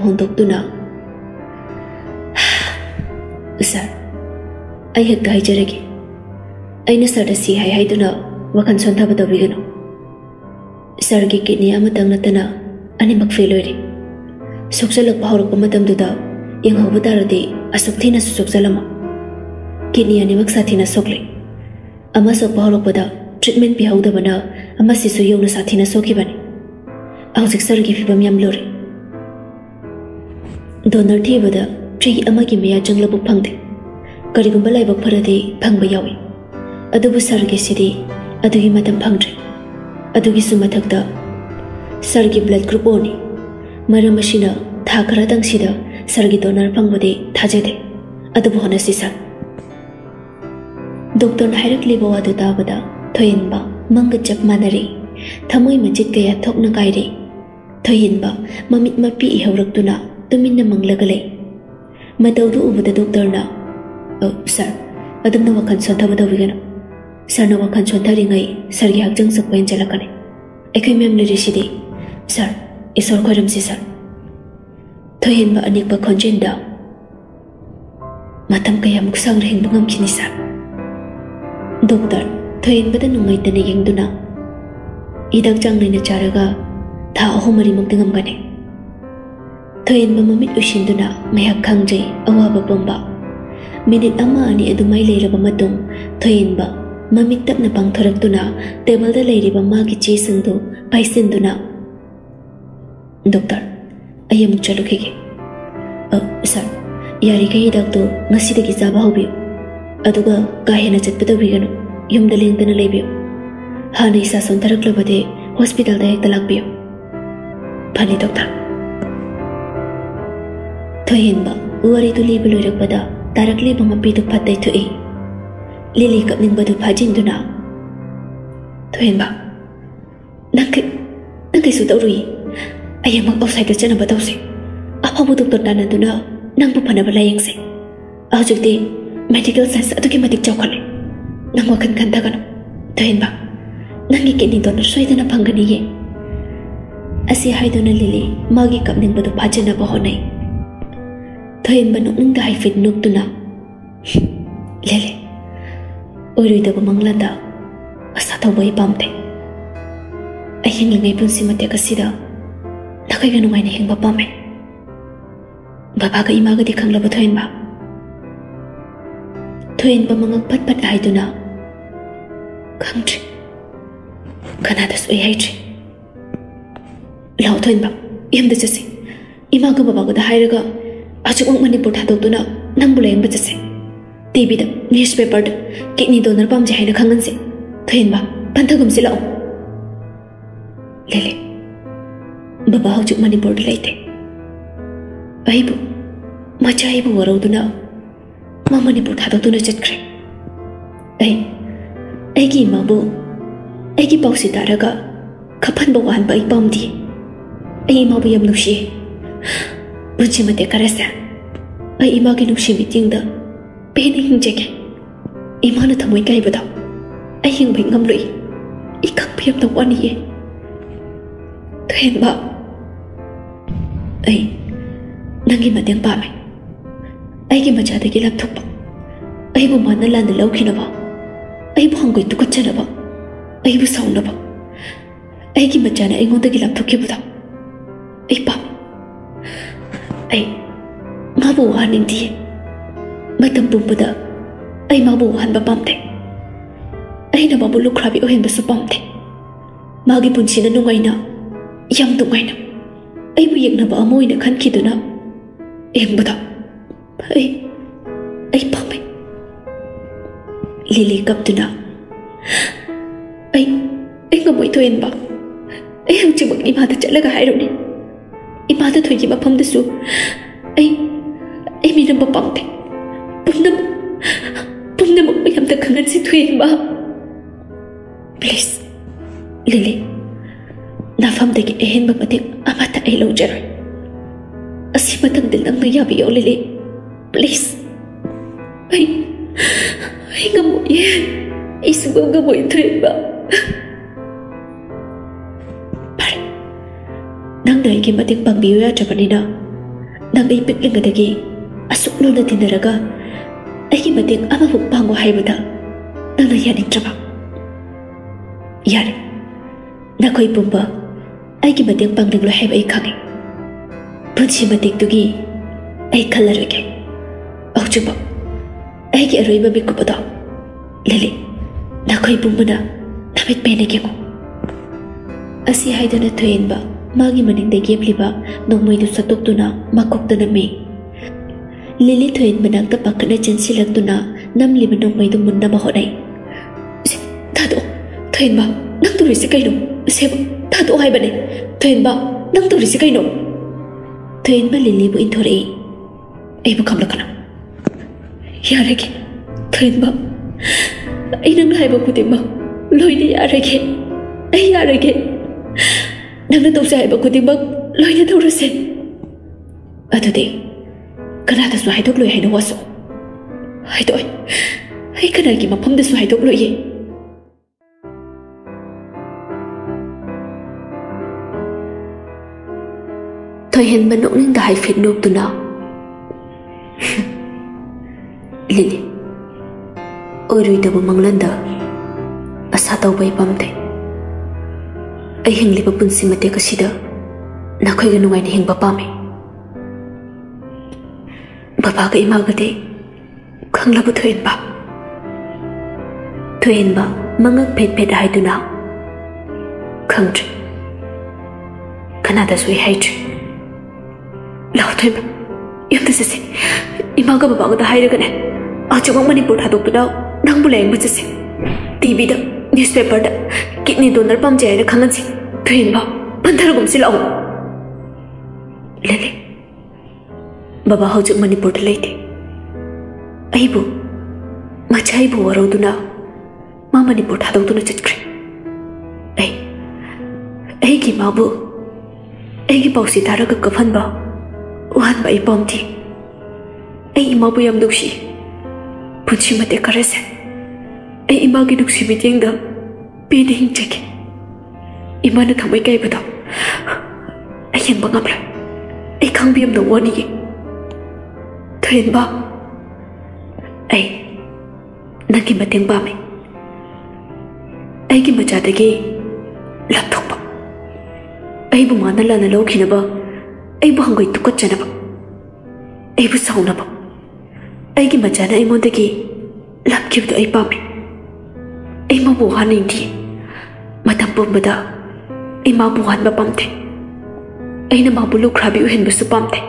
sir अहत हाजरगे sir से है वखन सौंधा तौगनो sir की kidney नतना अनेम फेल सोचलपरबारे असुक्न सोचलम किडनी अनेम साथी सोले सोप ट्रीटमेंट पीहदना साथी सोखीबनी ꯍꯧꯖꯤꯛ ꯁꯥꯔꯒꯤ ꯐꯤꯕꯝ ꯌꯥꯝ ꯂꯨꯔꯦ ꯗꯣꯅꯔ ꯊꯤꯕꯗ ꯆꯍꯤ ꯑꯃꯒꯤ ꯃꯌꯥ ꯆꯪꯂꯕ ꯐꯪꯗꯦ ꯀꯔꯤꯒꯨꯝꯕ ꯂꯥꯏꯕꯛ ꯐꯔꯗꯤ ꯐꯪꯕ ꯌꯥꯎꯏ ꯑꯗꯨꯕꯨ ꯁꯥꯔꯒꯤꯁꯤꯗꯤ ꯑꯗꯨꯒꯤ ꯃꯇꯝ ꯐꯪꯗ꯭ꯔꯦ ꯑꯗꯨꯒꯤꯁꯨ ꯃꯊꯛꯇ ꯁꯥꯔꯒꯤ ꯕ꯭ꯂꯗ ꯒ꯭ꯔꯨꯞ ꯑꯣꯅꯤ ꯃꯔꯝ ꯑꯁꯤꯅ ꯊꯥ ꯈꯔꯗꯪꯁꯤꯗ ꯁꯥꯔꯒꯤ ꯗꯣꯅꯔ ꯐꯪꯕꯗꯤ ꯊꯥꯖꯗꯦ ꯑꯗꯨꯕꯨ ꯍꯣꯠꯅꯁꯤ ꯁꯥꯔ ꯗꯣꯛꯇꯔꯅ ꯍꯥꯏꯔꯛꯂꯤꯕ ꯋꯥꯗꯨ ꯇꯥꯕꯗ ꯊꯣꯏꯍꯟꯕ ꯃꯪꯒ ꯆꯞ ꯃꯥꯟꯅꯔꯤ ꯊꯃꯣꯏ ꯃꯆꯤꯠ ꯀꯌꯥ ꯊꯣꯛꯅ ꯀꯥꯏꯔꯤ ꯊꯣꯏꯍꯟꯕ ꯃꯃꯤꯠ ꯃꯄꯤ ꯏꯍꯧꯔꯛꯇꯨꯅ ꯇꯨꯃꯤꯟꯅ ꯃꯪꯂꯒ ꯂꯩ ꯃꯇꯧꯗꯨ ꯎꯕꯗ ꯗꯣꯛꯇꯔꯅ ꯁꯥꯔ ꯑꯗꯨꯝꯅ ꯋꯥꯈꯜ ꯁꯣꯟꯊꯕ ꯇꯧꯕꯤꯒꯅꯨ ꯁꯥꯔꯅ ꯋꯥꯈꯜ ꯁꯣꯟꯊꯔꯤꯉꯩ ꯁꯥꯔꯒꯤ ꯍꯛꯆꯥꯡ ꯁꯣꯛꯄ ꯍꯦꯟꯖꯜꯂꯛꯀꯅꯤ ꯑꯩꯈꯣꯏ ꯃꯌꯥꯝ ꯂꯩꯔꯤꯁꯤꯗꯤ ꯁꯥꯔ ꯏꯁꯣꯔ ꯈꯣꯏꯔꯝꯁꯤ ꯁꯥꯔ ꯊꯣꯏꯍꯟꯕ ꯑꯅꯤꯛꯄ ꯈꯣꯟꯖꯦꯜꯗ ꯃꯇꯝ ꯀꯌꯥꯃꯨꯛ ꯁꯥꯡꯅ ꯍꯤꯡꯕ ꯉꯝꯈꯤꯅꯤ ꯁꯥꯔ ꯗꯣꯛꯇꯔ ꯊꯣꯏꯍꯟꯕꯗ ꯅꯨꯡꯉꯥꯏꯇꯅ ꯌꯦꯡꯗꯨꯅ ꯍꯤꯗꯥꯛ ꯆꯥꯡ ꯅꯥꯏꯅ ꯆꯥꯔꯒ ꯊꯥ ꯑꯍꯨꯝ ꯃꯔꯤꯃꯨꯛꯇꯤ ꯉꯝꯒꯅꯤ ꯊꯣꯏꯍꯟꯕ ꯃꯃꯤꯠ ꯎꯏꯁꯤꯟꯗꯨꯅ ꯃꯌꯥꯛ ꯈꯪꯖꯩ ꯑꯋꯥꯕ ꯄꯨꯝꯕ ꯃꯤꯅꯤꯠ ꯑꯃ ꯑꯅꯤ ꯑꯗꯨꯃꯥꯏ ꯂꯩꯔꯕ ꯃꯇꯨꯡ ꯊꯣꯏꯍꯟꯕ ꯃꯃꯤꯠ ꯇꯞꯅ ꯄꯥꯡꯊꯣꯔꯛꯇꯨꯅ ꯇꯦꯕꯜꯗ ꯂꯩꯔꯤꯕ ꯃꯥꯒꯤ ꯆꯦꯁꯤꯡꯗꯨ ꯄꯥꯏꯁꯤꯟꯗꯨꯅ ꯗꯣꯛꯇꯔ ꯑꯩ ꯑꯃꯨꯛ ꯆꯠꯂꯨꯈꯤꯒꯦ ꯁꯥꯔ ꯌꯥꯔꯤꯈꯩ ꯍꯤꯗꯥꯛꯇꯨ ꯉꯁꯤꯗꯒꯤ ꯆꯥꯕ ꯍꯧꯕꯤꯌꯨ ꯑꯗꯨꯒ ꯀꯥ ꯍꯦꯟꯅ ꯆꯠꯄ ꯇꯧꯕꯤꯒꯅꯨ ꯌꯨꯝꯗ ꯂꯦꯡꯗꯅ ꯂꯩꯕꯤꯌꯨ ꯍꯥꯟꯅ ꯏꯁꯥ ꯁꯣꯟꯊꯔꯛꯂꯕꯗꯤ ꯍꯣꯁꯄꯤꯇꯥꯜꯗ ꯍꯦꯛꯇ ꯂꯥꯛꯄꯤꯌꯨ ꯐꯅꯤ ꯗꯣꯛꯇꯔ ꯊꯣꯏꯍꯦꯟꯕ ꯋꯥꯔꯤꯗꯨ ꯂꯤꯕ ꯂꯣꯏꯔꯛꯄꯗ ꯇꯥꯔꯛꯂꯤꯕ ꯃꯄꯤꯗꯨ ꯐꯠ ꯇꯩꯊꯣꯛꯏ ꯂꯤꯂꯤ ꯀꯞꯅꯤꯡꯕꯗꯨ ꯐꯥꯖꯤꯟꯗꯨꯅ ꯊꯣꯏꯍꯦꯟꯕ ꯅꯪ ꯅꯪ ꯀꯩꯁꯨ ꯇꯧꯔꯨꯏ ꯑꯩ ꯑꯃꯨꯛ ꯑꯥꯎꯠꯁꯥꯏꯗ ꯆꯠꯅꯕ ꯇꯧꯁꯤ ꯑꯐꯕ ꯗꯣꯛꯇꯔ ꯇꯥꯟꯅꯗꯨꯅ ꯅꯪꯕꯨ ꯐꯅꯕ ꯂꯥꯌꯦꯡꯁꯤ ꯍꯧꯖꯤꯛꯇꯤ ꯃꯦꯗꯤꯀꯦꯜ ꯁꯥꯏꯟꯁ ꯑꯗꯨꯛꯀꯤ ꯃꯇꯤꯛ ꯆꯥꯎꯈꯠꯂꯦ ꯅꯪ ꯋꯥꯈꯜ ꯈꯟꯊꯒꯅꯨ ꯊꯣꯏꯍꯦꯟꯕ ನಂಗೆ ಕೆನ್ನಿದೊಂದು ಸೊಯ್ದನ ಪಂಗನಿಯೇ ಅಸಿ ಹಾಯ್ದನ ಲಿಲಿ ಮಾಗಿ ಕಪ್ನಿಂಬದು ಭಾಜನಬ ಹೊನೈ ಥಯೆಂಬ ನುಕ್ನಿಂದ ಹೈಫಿದ್ ನುಕ್ತುನ ಲೇಲೆ ಒಯ್ರುಯ್ದವ ಮಂಗ್ಲದ ಅಸ ತೌಬೈ ಪಾಮ್ತೆ ಅಯ್ಯಂಗ್ಲಿಂಗೈ ಪುನ್ಸಿ ಮತ್ತೆ ಕಸಿದ ನಕೈಗ ನುಂಗೈನ ಹೆಂಗ ಪಾಮೆ ಬಾಬಾಗ ಇಮಾಗದಿ ಖಂಗ್ಲಬ ಥಯೆಂಬ ಥಯೆಂಬ ಮಂಗಕ್ ಪಟ್ ಪಟ್ ಹಾಯ್ದುನ ಖಂಗ್ರಿ ꯐꯠ ꯍꯥꯏꯗꯨꯅ ꯈꯪꯗ꯭ꯔꯤ ꯀꯅꯥꯗꯁꯨ ꯑꯩ ꯍꯥꯏꯗ꯭ꯔꯤ ꯂꯥꯛꯑꯣ ꯊꯣꯏꯍꯟꯕ ꯌꯨꯝꯗ ꯆꯠꯁꯤ ꯏꯃꯥꯒ ꯕꯕꯥꯒꯗ ꯍꯥꯏꯔꯒ ꯍꯧꯖꯤꯛꯃꯛ ꯃꯅꯤꯄꯨꯔ ꯊꯥꯗꯣꯛꯇꯨꯅ ꯅꯪꯕꯨ ꯂꯥꯌꯦꯡꯕ ꯆꯠꯁꯤ ꯇꯤꯚꯤꯗ ꯅ꯭ꯌꯨꯁꯄꯦꯄꯔꯗ ꯀꯤꯠꯅꯤ ꯗꯣꯅꯔ ꯄꯥꯝꯖꯩ ꯍꯥꯏꯅ ꯈꯪꯍꯟꯁꯤ ꯊꯣꯏꯍꯟꯕ ꯄꯟꯊꯒꯨꯝꯁꯤ ꯂꯥꯛꯑꯣ ꯂꯤꯂꯤ ꯕꯕꯥ ꯍꯧꯖꯤꯛ ꯃꯅꯤꯄꯨꯔꯗ ꯂꯩꯇꯦ ꯑꯩꯕꯨ ꯃꯆꯥ ꯑꯩꯕꯨ ꯋꯥꯔꯧꯗꯨꯅ ꯃꯥ ꯃꯅꯤꯄꯨꯔ ꯊꯥꯗꯣꯛꯇꯨꯅ ꯆꯠꯈ꯭ꯔꯦ ꯑꯩ ꯑꯩꯒꯤ ꯏꯃꯥꯕꯨ ꯑꯩꯒꯤ ꯄꯥꯎꯁꯤ ꯇꯥꯔꯒ ꯀꯞꯍꯟꯕ ꯋꯥꯍꯟꯕ ꯑꯩ ꯄꯥꯝꯗꯦ ꯑꯩ ꯏꯃꯥꯕꯨ ꯌꯥꯝ ꯅꯨꯡꯁꯤꯌꯦ ꯄꯨꯟꯁꯤ ꯃꯇꯦꯛ ꯈꯔꯁꯦ ꯑꯩ ꯏꯃꯥꯒꯤ ꯅꯨꯡꯁꯤ ꯃꯤꯠꯌꯦꯡꯗ ꯄꯦꯟꯅ ꯍꯤꯡꯖꯒꯦ ꯏꯃꯥꯅ ꯊꯃꯣꯏ ꯀꯥꯏꯕꯗꯣ ꯑꯩ ꯍꯤꯡꯕ ꯉꯝꯂꯣꯏ ꯑꯩ ꯈꯪꯕ ꯌꯥꯝꯅ ꯋꯥꯅꯤꯌꯦ ꯊꯣꯏꯍꯟꯕ ꯑꯩ ꯅꯪꯒꯤ ꯃꯇꯦꯡ ꯄꯥꯝꯃꯦ ꯑꯩꯒꯤ ꯃꯆꯥꯗꯒꯤ ꯂꯥꯞꯊꯣꯛꯄ ꯑꯩꯕꯨ ꯃꯥꯅ ꯂꯥꯟꯅ ꯂꯧꯈꯤꯅꯕ ꯑꯩꯕꯨ ꯍꯪꯒꯣꯏ ꯇꯨꯀꯠꯆꯅꯕ ꯑꯩꯕꯨ ꯁꯥꯎꯅꯕ ꯑꯩꯒꯤ ꯃꯆꯥꯅ ꯑꯩꯉꯣꯟꯗꯒꯤ ꯂꯥꯞꯊꯣꯛꯈꯤꯕꯗꯣ ꯑꯩ ꯄꯥꯝꯃꯤ ꯑꯩ ꯃꯥꯕꯨ ꯋꯥꯍꯟꯅꯤꯡꯗꯤꯌꯦ ꯃꯇꯝ ꯄꯨꯝꯕꯗ ꯑꯩ ꯃꯥꯕꯨ ꯋꯥꯍꯟꯕ ꯄꯥꯝꯗꯦ ꯑꯩꯅ ꯃꯥꯕꯨ ꯂꯨꯈ꯭ꯔꯥꯕꯤ ꯑꯣꯏꯍꯟꯕꯁꯨ ꯄꯥꯝꯗꯦ ꯃꯥꯒꯤ ꯄꯨꯟꯁꯤꯅ ꯅꯨꯡꯉꯥꯏꯅ ꯌꯥꯝ ꯅꯨꯡꯉꯥꯏꯅ ꯑꯩꯕꯨ ꯌꯦꯛꯅꯕ ꯑꯃ ꯑꯣꯏꯅ ꯈꯟꯈꯤꯗꯨꯅ ꯌꯦꯡꯕꯗꯣ ꯑꯩ ꯑꯩ ꯄꯥꯝꯃꯦ ꯂꯤꯂꯤ ꯀꯞꯇꯨꯅ ಈಗ ಮೊಯ್ ಥೋಯನ್ ಬಾ ಐ ಹಂಚಿಮಕ್ ಇಮಾದ ಚಲಗ ಹಾಯ್ರೋನಿ ಇಮಾದ ಥೋಯಿ ಮಫಮ್ದಸು ಐ ಐ ಮೀನಂಬ ಪಂಪೆ ಪುಮ್ನಮ ಪುಮ್ನಮಕ್ ಮಯಮ್ದ ಖಂಗನ್ಸಿ ಥೋಯನ್ ಬಾ ಪ್ಲೀಸ್ ಲಿಲಿ ನಾಫಮ್ದಗೆ ಎಹೆನ್ಬ ಮತೆ ಅಮಾತ ಐ ಲೌಜರೋಯ್ ಅಸಿ ಮತಂಗದಲ್ಲಿ ನಮ್ನ ಯಾವಿಯೋ ಲಿಲಿ ಪ್ಲೀಸ್ ಐ ಐ ಗಮ್ಮೋಯೇ 이승범과 모인트에만 빨리 난 나에게 마등방 미워야 저번이나 난 이 빅링 가득이 아속 로나 디나라가 아기 마등 아마 못 방고 할보다 나는 야닝 잡아 야래 나 거의 본바 아기 마등 방등로 해봐 이 강해 분치 마등 두기 아이 칼라르게 어주범 아기 아로이 마비꾸보다 릴리 ನಕೈ ಬುಂಬನ ನಮಿತ್ ಮೇನೆಗೆ ಅಸಿ ಹೈದನ ಥೊಯೆನ್ಬ ಮಾಗಿ ಮನಿಂದ ಗೆಬ್ಲಿಬ ನೋಮೈದು ಸತೋಕ್ತುನ ಮಕೊಕ್ತನ ಮೇ ಲಿಲಿ ಥೊಯೆನ್ ಮನಂತ ಪಕ್ಕನ ಜನ್ಸಿಲಕ್ತುನ ನಮ್ಲಿಬ ನೋಮೈದು ಮುನ್ನಬ ಹೊನೈ ದಾದೋ ಥೊಯೆನ್ಬ ನಂಗ್ ತುರಿಸಿ ಕೈನು ಸೇಬ ದಾದೋ ಹೈಬನೆ ಥೊಯೆನ್ಬ ನಂಗ್ ತುರಿಸಿ ಕೈನು ಥೊಯೆನ್ಬ ಲಿಲಿಬು ಇಂಥೊರೆ ಐಬು ಕಮಲಕನ ಯಾರಿಗೆ ಥೊಯೆನ್ಬ 이름 해보고도 뭐 로이디 아르게 에이 아르게 나는 동사 해보고도 뭐 로이디 도르세 아두디 그나다수 해독 로이 해놓 왔어 해독 hay cái này kì mà phong được xoay động lợi gì. Thời hình bên động linh đã hay nộp từ nào Linh ꯑꯣꯏꯔꯣꯏꯗꯕ ꯃꯪꯂꯟꯗ ꯑꯁꯥ ꯇꯧꯕ ꯑꯩ ꯄꯥꯝꯗꯦ ꯑꯩ ꯍꯤꯡꯂꯤꯕ ꯄꯨꯟꯁꯤ ꯃꯇꯦꯛ ꯑꯁꯤꯗ ꯅꯈꯣꯏꯒ ꯅꯨꯡꯉꯥꯏꯅ ꯍꯤꯡꯕ ꯄꯥꯝꯃꯤ ꯕꯕꯥꯒ ꯏꯃꯥꯒꯗꯤ ꯈꯪꯂꯕ ꯊꯣꯏꯍꯟꯕ ꯊꯣꯏꯍꯟꯕ ꯃꯉꯛ ꯐꯦꯠ ꯐꯦꯠ ꯍꯥꯏꯗꯨꯅ ꯈꯪꯗ꯭ꯔꯤ ꯀꯅꯥꯗꯁꯨ ꯑꯩ ꯍꯥꯏꯗ꯭ꯔꯤ ꯂꯥꯎ ꯊꯣꯏꯕ ꯌꯨꯝꯗ ꯆꯠꯁꯦ ꯏꯃꯥꯒ ꯕꯕꯥꯒꯗ ꯍꯥꯏꯔꯒꯅꯦ ꯍꯧꯖꯤꯛꯃꯛ ꯃꯅꯤꯄꯨꯔ ꯊꯥꯗꯣꯛꯇꯨꯅ ꯅꯪꯕꯨ ꯂꯥꯌꯦꯡꯕ ꯆꯠꯁꯦ ꯇꯤꯚꯤꯗ ꯅ꯭ꯌꯨꯁꯄꯦꯄꯔꯗ ꯀꯤꯠꯅꯤ ꯗꯣꯅꯔ ꯄꯥꯝꯖꯩ ꯍꯥꯏꯅ ꯈꯪꯍꯟꯁꯤ ꯊꯣꯏꯍꯟꯕ ꯄꯟꯊꯔꯒꯨꯝꯁꯤ ꯂꯥꯛꯑꯣ ꯂꯂꯦ ꯕꯕꯥ ꯍꯧꯖꯤꯛ ꯃꯅꯤꯄꯨꯔꯗ ꯂꯩꯇꯦ ꯑꯩꯕꯨ ꯃꯆꯥꯏꯕꯨ ꯋꯥꯔꯧꯗꯨꯅ ꯃꯥ ꯃꯅꯤꯄꯨꯔ ꯊꯥꯗꯣꯛꯇꯨꯅ ꯆꯠꯈ꯭ꯔꯦ ꯑꯩ ꯑꯩꯒꯤ ꯃꯥꯕꯨ ꯑꯩꯒꯤ ꯄꯥꯎꯁꯤ ꯇꯥꯔꯒ ꯀꯞꯍꯟꯕ ꯋꯥꯍꯟꯕ ꯑꯩ ꯄꯥꯝꯗꯦ ꯑꯩ ꯏꯃꯥꯕꯨ ꯌꯥꯝ ꯅꯨꯡꯁꯤ ꯄꯨꯟꯁꯤ ꯃꯇꯦꯛ ꯈꯔꯁꯦ ai ima cái đục xì bị tiếng đó bị đinh chắc ima nó thầm ấy cái bữa đó ai hiện bằng ngập rồi ai không biết đâu quan gì thuyền bao ai nang kim tiếng ba mày ai kim mà trả tới cái lập thục bao ai bu mà nó là nó lâu khi nó bao ai bu hàng người tụ cất chân nó bao ai bu sau nó bao ai kim mà trả nó ai muốn tới cái lập kiếm được ai ba mày ima buhan hindi. Matampong ba da? Ima thế, ba pamte? Ay chín mabulog grabe uhin ba pamte?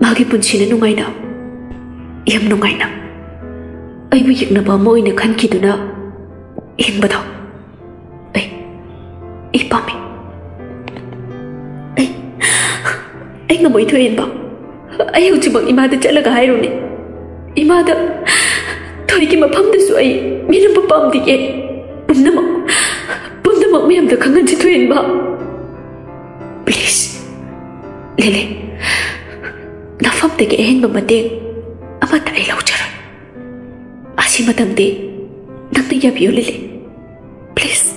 Magi punsi na nungay na. Iyam nungay na. Ay buyik na ba mo ina kan kido na. em, ba daw? Ay, ay pami. Ay, ay nga em ito ba? Ay, uchi bang ima da chalaga hayro ni. này, em Ima da... ꯊꯣꯏꯒꯤ ꯃꯐꯝꯗꯁꯨ ꯑꯩ ꯃꯤꯅꯝꯕ ꯄꯥꯝꯗꯤꯌꯦ ꯄꯨꯝꯅꯃꯛ ꯄꯨꯝꯅꯃꯛ ꯃꯌꯥꯝꯗ ꯈꯪꯍꯟꯁꯤ ꯊꯣꯏꯍꯟꯕ ꯄ꯭ꯂꯤꯖ ꯂꯤꯂꯤ ꯅꯐꯝꯗꯒꯤ ꯑꯍꯦꯟꯕ ꯃꯇꯦꯡ ꯑꯃꯠꯇ ꯑꯩ ꯂꯧꯖꯔꯣꯏ ꯑꯁꯤ ꯃꯇꯝꯗꯤ ꯅꯪꯅ ꯌꯥꯕꯤꯌꯨ ꯂꯤꯂꯤ ꯄ꯭ꯂꯤꯖ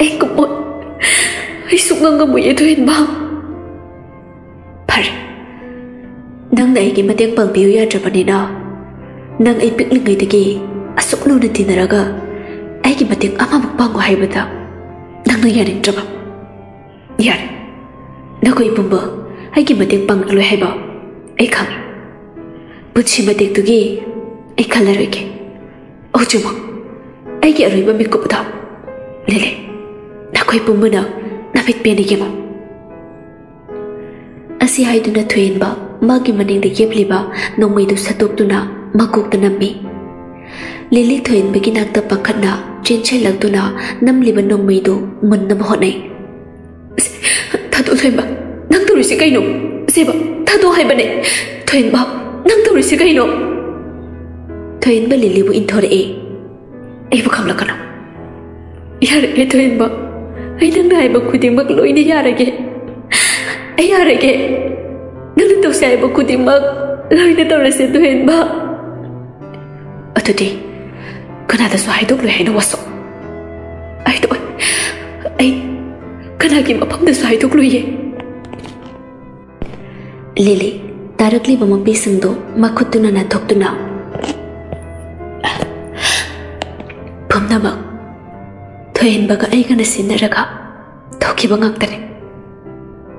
ꯑꯩ ꯉꯝꯃꯣꯏ ꯑꯩ ꯁꯨꯡꯉꯝ ꯉꯝꯃꯣꯏꯌꯦ ꯊꯣꯏꯍꯟꯕ ꯐꯔꯦ ꯅꯪꯅ ꯑꯩꯒꯤ ꯃꯇꯦꯡ ꯄꯥꯡꯕꯤꯌꯨ ꯌꯥꯗ꯭ꯔꯕꯅꯤꯅ ꯅꯪ ꯑꯩ ꯄꯤꯛꯂꯤꯉꯩꯗꯒꯤ ꯑꯁꯨꯛ ꯂꯨꯅ ꯇꯤꯟꯅꯔꯒ ꯑꯩꯒꯤ ꯃꯇꯦꯡ ꯑꯃꯃꯨꯛ ꯄꯥꯡꯉꯨ ꯍꯥꯏꯕꯗ ꯅꯪꯅ ꯌꯥꯅꯤꯡꯗ꯭ꯔꯕ ꯌꯥꯔꯦ ꯅꯈꯣꯏ ꯄꯨꯝꯕ ꯑꯩꯒꯤ ꯃꯇꯦꯡ ꯄꯥꯡꯂꯣꯏ ꯍꯥꯏꯕ ꯑꯩ ꯈꯪꯉꯤ ꯄꯨꯟꯁꯤ ꯃꯇꯦꯛꯇꯨꯒꯤ ꯑꯩ ꯈꯜꯂꯔꯣꯏꯒꯦ ꯍꯧꯖꯤꯛꯃꯛ ꯑꯩꯒꯤ ꯑꯔꯣꯏꯕ ꯃꯤꯀꯨꯞꯇ ꯂꯤꯂꯤ ꯅꯈꯣꯏ ꯄꯨꯝꯕꯅ ꯅꯃꯤꯠ ꯄꯦꯟꯅ ꯌꯦꯡꯉꯨ ꯑꯁꯤ ꯍꯥꯏꯗꯨꯅ ꯊꯣꯏꯍꯟꯕ ꯃꯥꯒꯤ ꯃꯅꯤꯡꯗ ꯌꯦꯞꯂꯤꯕ ꯅꯣꯡꯃꯩꯗꯨ ꯁꯠꯇꯣꯛꯇꯨꯅ ꯃꯀꯣꯛꯇ ꯅꯝꯃꯤ ꯂꯤꯂꯤ ꯊꯣꯏꯍꯟꯕꯒꯤ ꯅꯥꯛꯇ ꯄꯥꯈꯠꯅ ꯆꯦꯟꯁꯤꯜꯂꯛꯇꯨꯅ ꯅꯝꯂꯤꯕ ꯅꯣꯡꯃꯩꯗꯨ ꯃꯨꯟꯅꯕ ꯍꯣꯠꯅꯩ ꯊꯥꯗꯣꯛ ꯊꯣꯏꯍꯟꯕ ꯅꯪ ꯇꯧꯔꯤꯁꯤ ꯀꯩꯅꯣ ꯁꯦꯕ ꯊꯥꯗꯣꯛ ꯍꯥꯏꯕꯅꯦ ꯊꯣꯏꯍꯟꯕ ꯅꯪ ꯇꯧꯔꯤꯁꯤ ꯀꯩꯅꯣ ꯊꯣꯏꯍꯟꯕ ꯂꯤꯂꯤꯕꯨ ꯏꯟꯊꯣꯔꯛꯏ ꯑꯩꯕꯨ ꯈꯪꯂꯛꯀꯅꯣ ꯌꯥꯔꯒꯦ ꯊꯣꯏꯍꯟꯕ ꯑꯩ ꯅꯪꯅ ꯍꯥꯏꯕ ꯈꯨꯗꯤꯡꯃꯛ ꯂꯣꯏꯅ ꯌꯥꯔꯒꯦ ꯑꯩ ꯌꯥꯔꯒꯦ Ganito sa iba ko timak. Lahi na tawra sa tuhin ba? Ato di, kanada sa haidog luhay na waso. Ay doon, ay, kanagi mapam na sa haidog luhay. Lily, tarakli ba mabisang do, makuto na natok do na. Pumna mag. tuhin baga ay ka nasinaraga. Toki bangak tarik.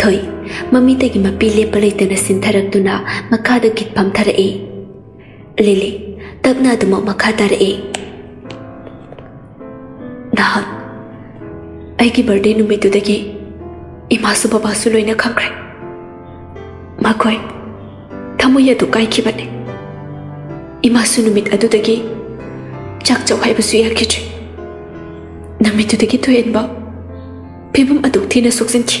ꯊꯣꯏ ꯃꯃꯤꯇꯒꯤ ꯃꯄꯤ ꯂꯦꯞꯄ ꯂꯩꯇꯅ ꯁꯤꯟꯊꯔꯛꯇꯨꯅ ꯃꯈꯥꯗ ꯒꯤꯠ ꯐꯝꯊꯔꯛꯏ ꯂꯤꯂꯤ ꯇꯞꯅ ꯑꯗꯨꯃꯛ ꯃꯈꯥ ꯇꯥꯔꯛꯏ ꯅꯍꯥꯟ ꯑꯩꯒꯤ ꯕꯔꯗꯦ ꯅꯨꯃꯤꯠꯇꯨꯗꯒꯤ ꯏꯃꯥꯁꯨ ꯕꯕꯥꯁꯨ ꯂꯣꯏꯅ ꯈꯪꯈ꯭ꯔꯦ ꯃꯈꯣꯏ ꯊꯃꯣꯏ ꯑꯗꯨ ꯀꯥꯏꯈꯤꯕꯅꯤ ꯏꯃꯥꯁꯨ ꯅꯨꯃꯤꯠ ꯑꯗꯨꯗꯒꯤ ꯆꯥꯛ ꯆꯧ ꯍꯥꯏꯕꯁꯨ ꯌꯥꯈꯤꯗ꯭ꯔꯦ ꯅꯨꯃꯤꯠꯇꯨꯗꯒꯤ ꯊꯣꯏꯍꯟꯕ ꯐꯤꯕꯝ ꯑꯗꯨꯛ ꯊꯤꯅ ꯁꯣꯛꯆꯤꯟꯈꯤ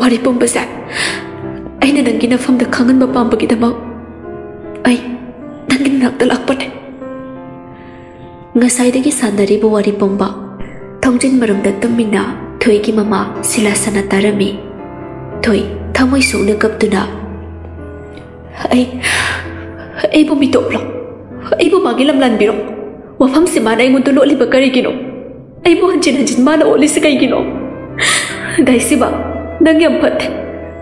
ꯋꯥꯔꯤ ꯄꯨꯝꯕꯁꯦ ꯑꯩꯅ ꯅꯪꯒꯤ ꯅꯐꯝꯗ ꯈꯪꯍꯟꯕ ꯄꯥꯝꯕꯒꯤꯗꯃꯛ ꯑꯩ ꯅꯪꯒꯤ ꯅꯥꯛꯇ ꯂꯥꯛꯄꯅꯦ ꯉꯁꯥꯏꯗꯒꯤ ꯁꯥꯟꯅꯔꯤꯕ ꯋꯥꯔꯤ ꯄꯨꯝꯕ ꯊꯣꯡꯖꯤꯟ ꯃꯔꯨꯝꯗ ꯇꯨꯝꯃꯤꯟꯅ ꯊꯣꯏꯒꯤ ꯃꯃꯥ ꯁꯤꯂꯥꯁꯅ ꯇꯥꯔꯝꯃꯤ ꯊꯣꯏ ꯊꯃꯣꯏ ꯁꯣꯛꯅ ꯀꯞꯇꯨꯅ ꯑꯩ ꯑꯩꯕꯨ ꯃꯤꯇꯣꯞꯂꯣ ꯑꯩꯕꯨ ꯃꯥꯒꯤ ꯂꯝꯂꯥꯟꯕꯤꯔꯣ ꯋꯥꯐꯝꯁꯤ ꯃꯥꯅ ꯑꯩꯉꯣꯟꯗ ꯂꯣꯠꯂꯤꯕ ꯀꯔꯤꯒꯤꯅꯣ ꯑꯩꯕꯨ ꯍꯟꯖꯤꯟ ꯍꯟꯖꯤꯟ ꯃꯥꯅ ꯑꯣꯠꯂꯤꯁꯤ ꯀꯩꯒꯤꯅꯣ ꯗꯥꯏꯁꯤꯕ ನಂಗೆ ಮತ್ತೆ